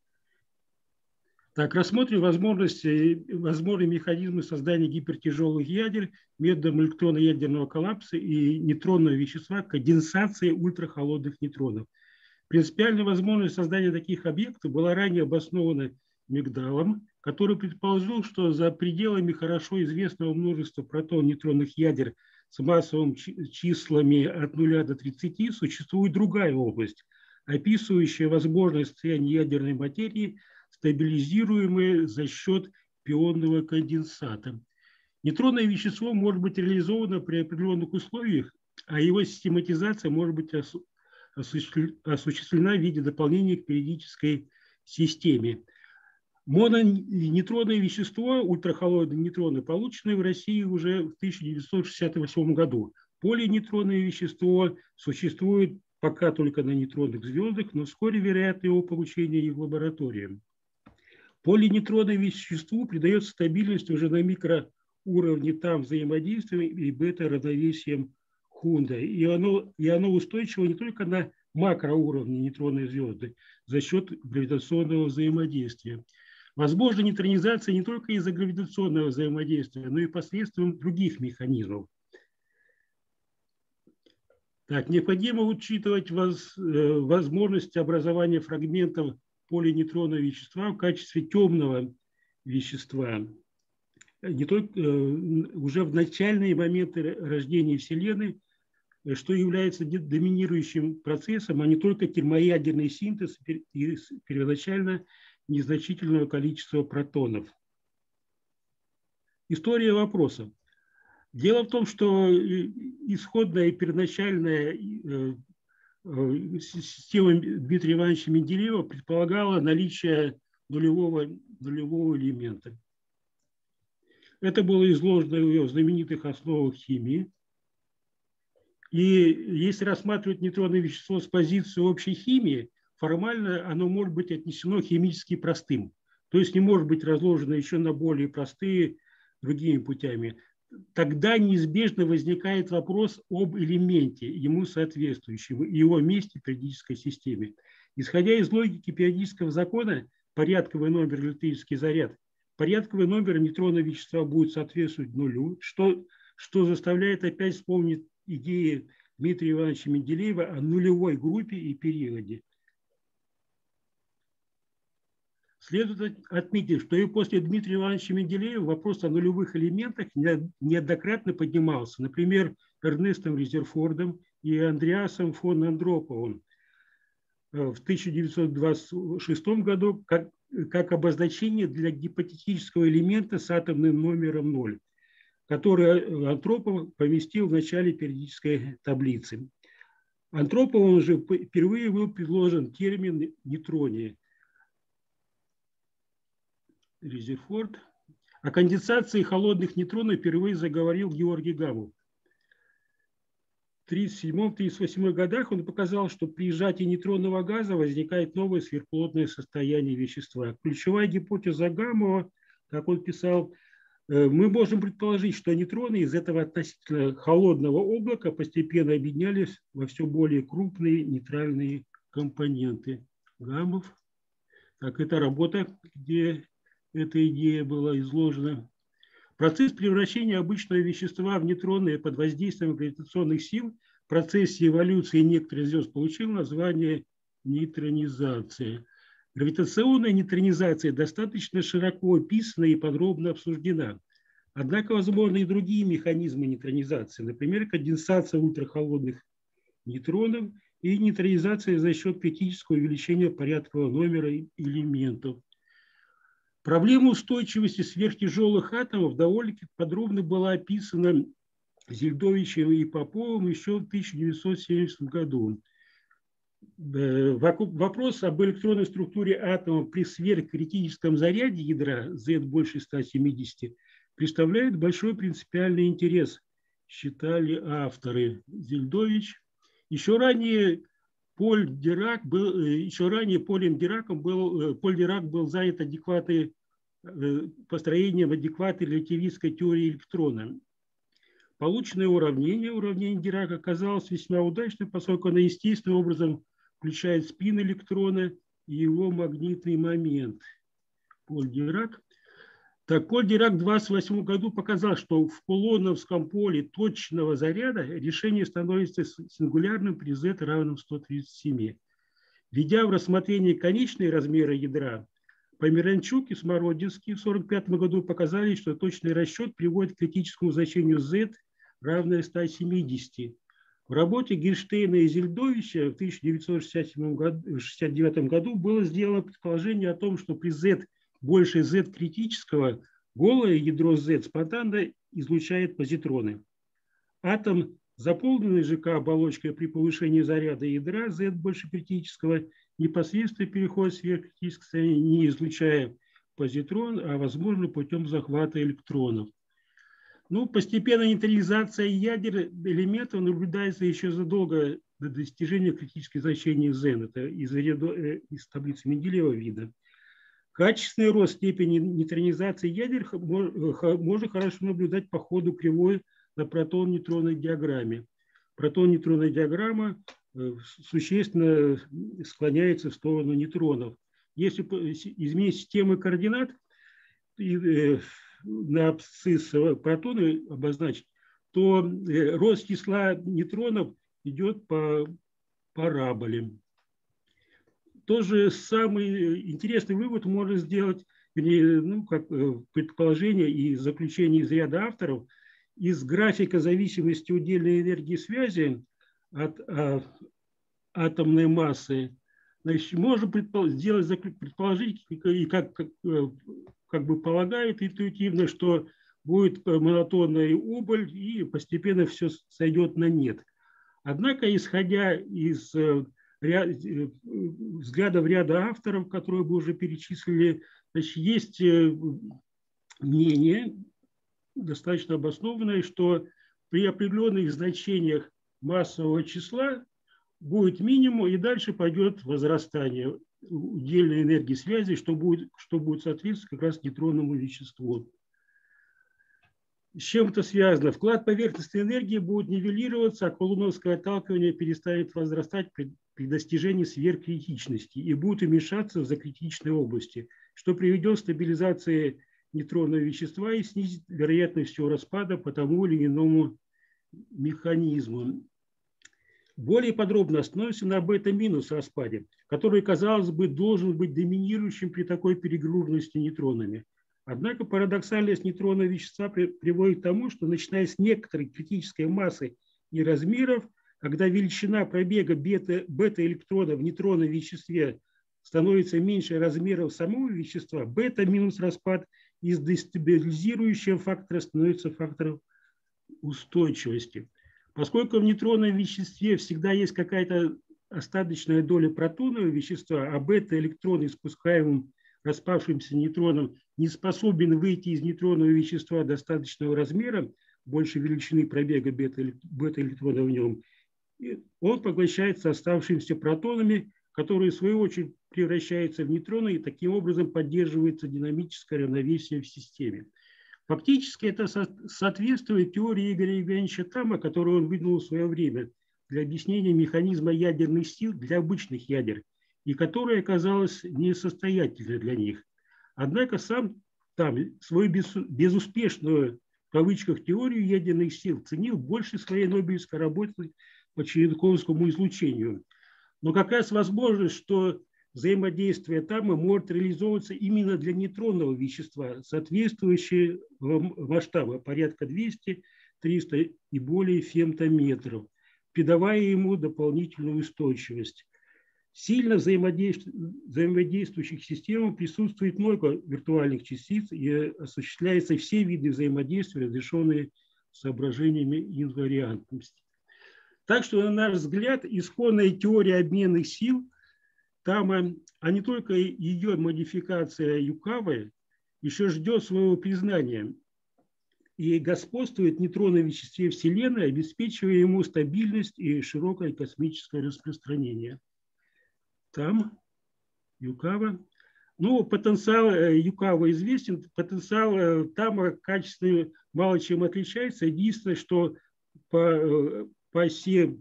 Так, рассмотрим возможности, возможные механизмы создания гипертяжелых ядер методом электронно-ядерного коллапса и нейтронного вещества конденсации ультрахолодных нейтронов. Принципиальная возможность создания таких объектов была ранее обоснована Мигдалом, который предположил, что за пределами хорошо известного множества протон-нейтронных ядер с массовыми числами от 0 до 30 существует другая область, описывающая возможность состояния ядерной материи – стабилизируемые за счет пионного конденсата. Нейтронное вещество может быть реализовано при определенных условиях, а его систематизация может быть осуществлена в виде дополнения к периодической системе. Моноneйтронное вещество, ультрахолодные нейтроны, полученные в России уже в 1968 году. Полинейтронное вещество существует пока только на нейтронных звездах, но вскоре вероятно его получение и в лаборатории. Полинейтронное веществу придает стабильность уже на микроуровне там взаимодействия и бета-равновесием Хунда. И оно, и оно устойчиво не только на макроуровне нейтронной звезды за счет гравитационного взаимодействия. Возможна нейтронизация не только из-за гравитационного взаимодействия, но и посредством других механизмов. Так, необходимо учитывать воз, э, возможность образования фрагментов полинейтронного вещества в качестве темного вещества. Не только, э, уже в начальные моменты рождения Вселенной, что является доминирующим процессом, а не только термоядерный синтез и первоначально незначительного количества протонов. История вопроса. Дело в том, что исходная и первоначальная система Дмитрия Ивановича Менделеева предполагала наличие нулевого, нулевого элемента. Это было изложено в его знаменитых основах химии. И если рассматривать нейтронное вещество с позиции общей химии, формально оно может быть отнесено химически простым. То есть не может быть разложено еще на более простые другими путями. Тогда неизбежно возникает вопрос об элементе, ему соответствующем, и его месте в периодической системе. Исходя из логики периодического закона, порядковый номер электрический заряд, порядковый номер нейтронного вещества будет соответствовать нулю, что, что заставляет опять вспомнить идеи Дмитрия Ивановича Менделеева о нулевой группе и периоде. Следует отметить, что и после Дмитрия Ивановича Менделеева вопрос о нулевых элементах неоднократно поднимался. Например, Эрнестом Резерфордом и Андреасом фон Андроповым в 1926 году как, как обозначение для гипотетического элемента с атомным номером 0, который Антропов поместил в начале периодической таблицы. Антроповым же впервые был предложен термин нейтрония, Резерфорд. О конденсации холодных нейтронов впервые заговорил Георгий Гамов. В 1937-1938 годах он показал, что при сжатии нейтронного газа возникает новое сверхплотное состояние вещества. Ключевая гипотеза Гамова, как он писал, мы можем предположить, что нейтроны из этого относительно холодного облака постепенно объединялись во все более крупные нейтральные компоненты. Гамов. Так, это работа, где эта идея была изложена. Процесс превращения обычного вещества в нейтронное под воздействием гравитационных сил в процессе эволюции некоторых звезд получил название нейтронизация. Гравитационная нейтронизация достаточно широко описана и подробно обсуждена. Однако возможны и другие механизмы нейтронизации, например, конденсация ультрахолодных нейтронов и нейтронизация за счет критического увеличения порядкового номера элементов. Проблема устойчивости сверхтяжелых атомов довольно подробно была описана Зельдовичем и Поповым еще в 1970 году. Э, вопрос об электронной структуре атома при сверхкритическом заряде ядра Z больше 170 представляет большой принципиальный интерес, считали авторы Зельдович. Еще ранее Поль Дирак был, э, еще ранее Полем Дираком был, э, Поль Дирак был занят адекватной, построением адекватной релятивистской теории электрона. Полученное уравнение, уравнение Дирака, оказалось весьма удачным, поскольку оно естественным образом включает спин электрона и его магнитный момент. Поль Дирак так вот, Дирак в 28 году показал, что в Кулоновском поле точного заряда решение становится сингулярным при z равном 137. Введя в рассмотрение конечные размеры ядра, Померанчук и Смородинский в 1945 году показали, что точный расчет приводит к критическому значению z равное 170. В работе Герштейна и Зельдовича в 1969 году было сделано предположение о том, что при z больше Z критического, голое ядро Z спонтанно излучает позитроны. Атом, заполненный ЖК оболочкой при повышении заряда ядра Z больше критического, непосредственно переходит в сверхкритическое состояние, не излучая позитрон, а возможно путем захвата электронов. Ну, постепенная нейтрализация ядер элементов наблюдается еще задолго до достижения критических значений Z. Это из, ряда, э, из таблицы Менделеева видно. Качественный рост степени нейтронизации ядер можно хорошо наблюдать по ходу кривой на протон-нейтронной диаграмме. Протон-нейтронная диаграмма э, существенно склоняется в сторону нейтронов. Если изменить системы координат э, на абсцисс протоны обозначить, то э, рост числа нейтронов идет по параболе. Тоже самый интересный вывод можно сделать, ну, как э, предположение и заключение из ряда авторов, из графика зависимости удельной энергии связи от а, атомной массы, значит, можно сделать предположить, и как, как, э, как бы полагают интуитивно, что будет монотонная убыль и постепенно все сойдет на нет. Однако, исходя из э, ряд, э, взглядов ряда авторов, которые мы уже перечислили, значит, есть э, мнение, достаточно обоснованное, что при определенных значениях массового числа будет минимум, и дальше пойдет возрастание удельной энергии связи, что будет, что будет соответствовать как раз нейтронному веществу. С чем это связано? Вклад поверхностной энергии будет нивелироваться, а колуновское отталкивание перестанет возрастать при, при достижении сверхкритичности и будет уменьшаться в закритичной области, что приведет к стабилизации нейтронного вещества и снизит вероятность его распада по тому или иному механизму. Более подробно остановимся на бета-минус распаде, который, казалось бы, должен быть доминирующим при такой перегруженности нейтронами. Однако парадоксальность нейтронного вещества приводит к тому, что начиная с некоторой критической массы и размеров, когда величина пробега бета, бета-электрона в нейтронном веществе становится меньше размеров самого вещества, бета-минус распад из дестабилизирующего фактора становится фактором устойчивости. Поскольку в нейтронном веществе всегда есть какая-то остаточная доля протонного вещества, а бета-электрон, испускаемым распавшимся нейтроном, не способен выйти из нейтронного вещества достаточного размера, больше величины пробега бета-электрона в нем, он поглощается оставшимися протонами, которые в свою очередь превращаются в нейтроны и таким образом поддерживается динамическое равновесие в системе. Фактически это соответствует теории Игоря Евгеньевича Тама, которую он выдвинул в свое время для объяснения механизма ядерных сил для обычных ядер, и которая оказалась несостоятельной для них. Однако сам там свою безуспешную в кавычках теорию ядерных сил ценил больше своей Нобелевской работы по черенковскому излучению. Но как раз возможность, что взаимодействие там может реализовываться именно для нейтронного вещества, соответствующие масштаба порядка 200, 300 и более фемтометров, придавая ему дополнительную устойчивость. Сильно взаимодействующих системах присутствует много виртуальных частиц и осуществляются все виды взаимодействия, разрешенные соображениями инвариантности. Так что, на наш взгляд, исходная теория обменных сил – там, э, а не только ее модификация Юкавы еще ждет своего признания и господствует в нейтронном веществе Вселенной, обеспечивая ему стабильность и широкое космическое распространение. Там Юкава. Ну, потенциал э, Юкава известен, потенциал э, там качественно мало чем отличается. Единственное, что по, по оси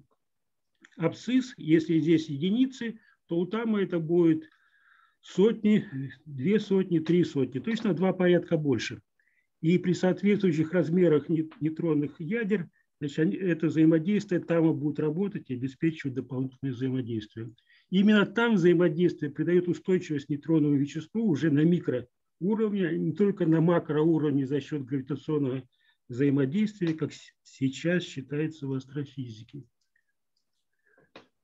абсцисс, если здесь единицы, то у Тама это будет сотни, две сотни, три сотни, то есть на два порядка больше. И при соответствующих размерах нейтронных ядер значит, это взаимодействие Тама будет работать и обеспечивать дополнительное взаимодействие. Именно там взаимодействие придает устойчивость нейтронному веществу уже на микроуровне, а не только на макроуровне за счет гравитационного взаимодействия, как сейчас считается в астрофизике.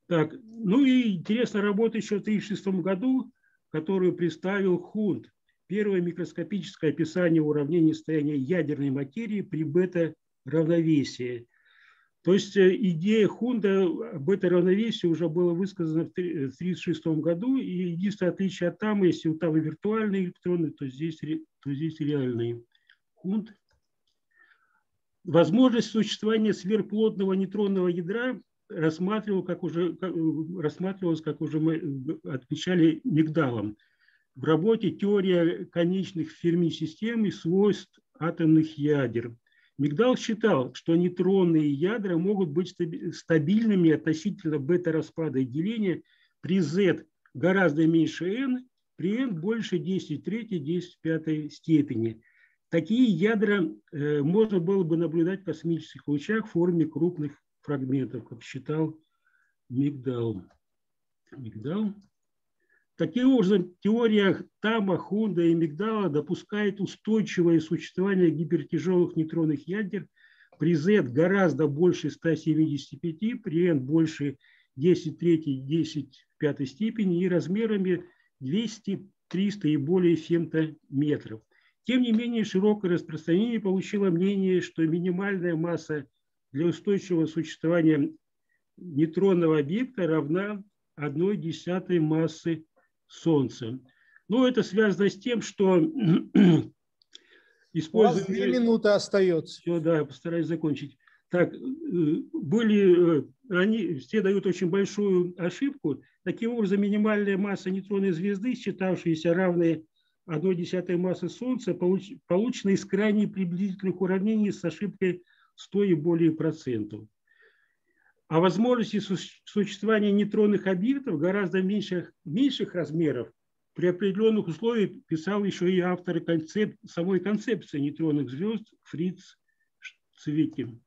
Так, ну и интересная работа еще в 1936 году, которую представил Хунт. Первое микроскопическое описание уравнения состояния ядерной материи при бета-равновесии. То есть э, идея Хунда об этой равновесии уже была высказана в 1936 году, и единственное отличие от там, если у там виртуальные электроны, то здесь, то здесь реальные. Хунд. Возможность существования сверхплотного нейтронного ядра рассматривал, как уже, как, рассматривалось, как уже мы отмечали, Мигдалом. В работе «Теория конечных ферми-систем и свойств атомных ядер». Мигдал считал, что нейтронные ядра могут быть стабильными относительно бета-распада и деления при z гораздо меньше n, при n больше 10 третьей, 10 пятой степени. Такие ядра э, можно было бы наблюдать в космических лучах в форме крупных фрагментов, как считал Мигдал. Мигдал. Таким образом, теория Тама, Хунда и Мигдала допускает устойчивое существование гипертяжелых нейтронных ядер при Z гораздо больше 175, при N больше 10 третьей, 10 в пятой степени и размерами 200, 300 и более фемтометров. Тем не менее, широкое распространение получило мнение, что минимальная масса для устойчивого существования нейтронного объекта равна 1 десятой массы Солнца. Но это связано с тем, что (clears throat) используя... две минуты остается. Все, да, постараюсь закончить. Так, э, были, э, они все дают очень большую ошибку. Таким образом, минимальная масса нейтронной звезды, считавшаяся равной 1 десятой массы Солнца, получ, получена из крайне приблизительных уравнений с ошибкой 100 и более процентов. А возможности существования нейтронных объектов гораздо меньших, меньших размеров при определенных условиях писал еще и автор концеп, самой концепции нейтронных звезд Фриц Цвикин.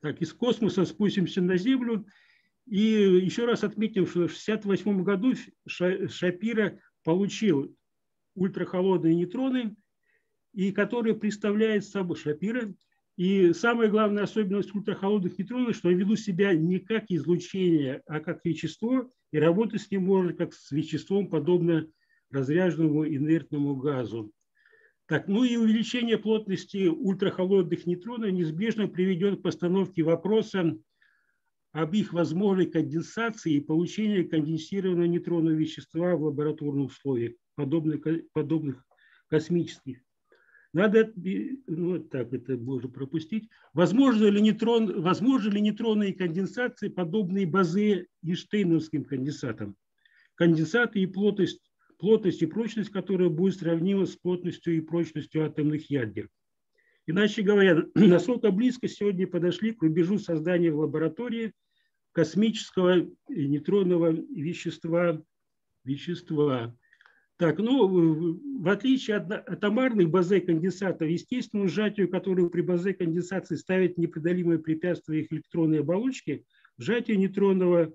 Так, из космоса спустимся на Землю. И еще раз отметим, что в 1968 году Шапира получил ультрахолодные нейтроны, и которые представляют собой Шапира. И самая главная особенность ультрахолодных нейтронов, что они ведут себя не как излучение, а как вещество, и работать с ним можно как с веществом, подобно разряженному инертному газу. Так, ну и увеличение плотности ультрахолодных нейтронов неизбежно приведет к постановке вопроса об их возможной конденсации и получении конденсированного нейтронного вещества в лабораторных условиях, подобных, подобных космических. Надо, ну так, это можно пропустить. Возможно ли, нейтрон, возможно ли нейтронные конденсации, подобные базе Эйнштейновским конденсатам? Конденсаты и плотность, плотность и прочность, которая будет сравнима с плотностью и прочностью атомных ядер. Иначе говоря, (clears throat) насколько близко сегодня подошли к рубежу создания в лаборатории космического нейтронного вещества, вещества. Так, ну, в отличие от атомарных базей конденсатов, естественному сжатию, которое при базе конденсации ставит непреодолимое препятствие их электронной оболочки, сжатию нейтронного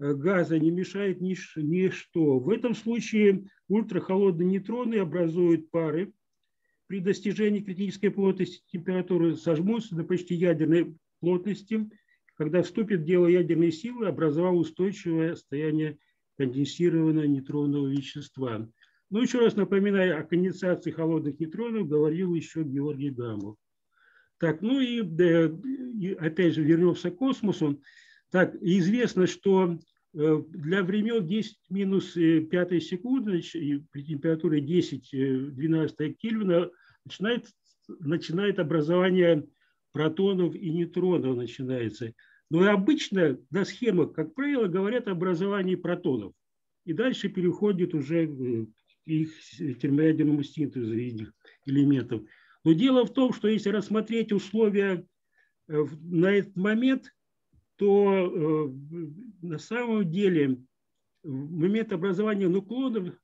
э, газа не мешает ничто. В этом случае ультрахолодные нейтроны образуют пары. При достижении критической плотности температуры сожмутся до почти ядерной плотности. Когда вступит в дело ядерной силы, образовал устойчивое состояние конденсированного нейтронного вещества. Ну, еще раз напоминаю, о конденсации холодных нейтронов говорил еще Георгий Гамов. Так, ну и, и опять же вернемся к космосу. Так, известно, что э, для времен 10 минус 5 э, секунды при температуре 10-12 э, Кельвина начинает, начинает образование протонов и нейтронов начинается. Но обычно на схемах, как правило, говорят о образовании протонов. И дальше переходит уже их термоядерному синтезу элементов. Но дело в том, что если рассмотреть условия э, на этот момент, то э, на самом деле момент образования нуклонов,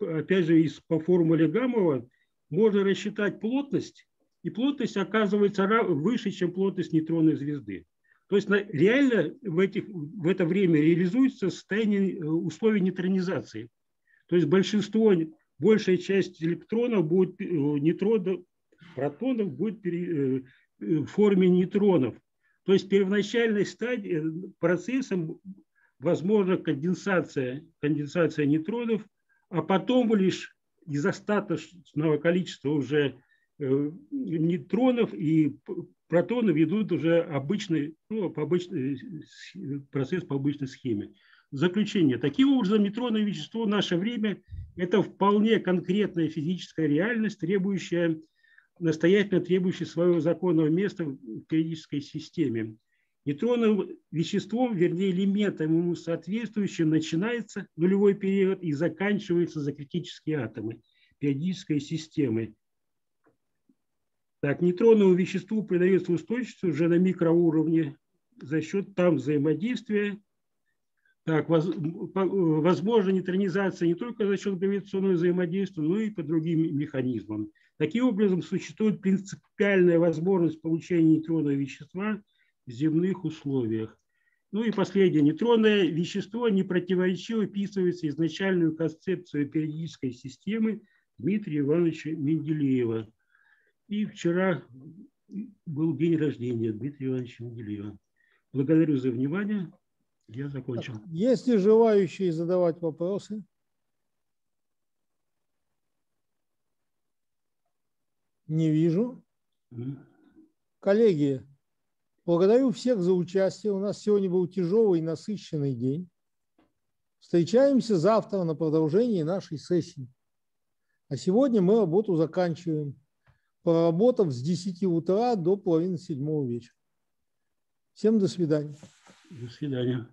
опять же по формуле Гамова, можно рассчитать плотность, и плотность оказывается выше, чем плотность нейтронной звезды. То есть реально в, этих, в это время реализуется состояние э, условий нейтронизации. То есть большинство, большая часть электронов будет, э, нейтронов, протонов будет э, в форме нейтронов. То есть первоначальной стадии процессом возможна конденсация, конденсация нейтронов, а потом лишь из остаточного количества уже нейтронов и протоны ведут уже обычный, ну, по обычный, процесс по обычной схеме. Заключение. Таким образом, нейтронное вещество в наше время – это вполне конкретная физическая реальность, требующая, настоятельно требующая своего законного места в периодической системе. Нейтронным веществом, вернее элементом ему соответствующим, начинается нулевой период и заканчивается за критические атомы периодической системы. Так, нейтронному веществу придается устойчивость уже на микроуровне за счет там взаимодействия. Так, возможно нейтронизация не только за счет гравитационного взаимодействия, но и по другим механизмам. Таким образом, существует принципиальная возможность получения нейтронного вещества в земных условиях. Ну и последнее. Нейтронное вещество не противоречиво вписывается в изначальную концепцию периодической системы Дмитрия Ивановича Менделеева – и вчера был день рождения Дмитрия Ивановича Менделеева. Благодарю за внимание. Я закончил. Есть ли желающие задавать вопросы? Не вижу. Коллеги, благодарю всех за участие. У нас сегодня был тяжелый и насыщенный день. Встречаемся завтра на продолжении нашей сессии. А сегодня мы работу заканчиваем, поработав с 10 утра до половины седьмого вечера. Всем до свидания. До свидания.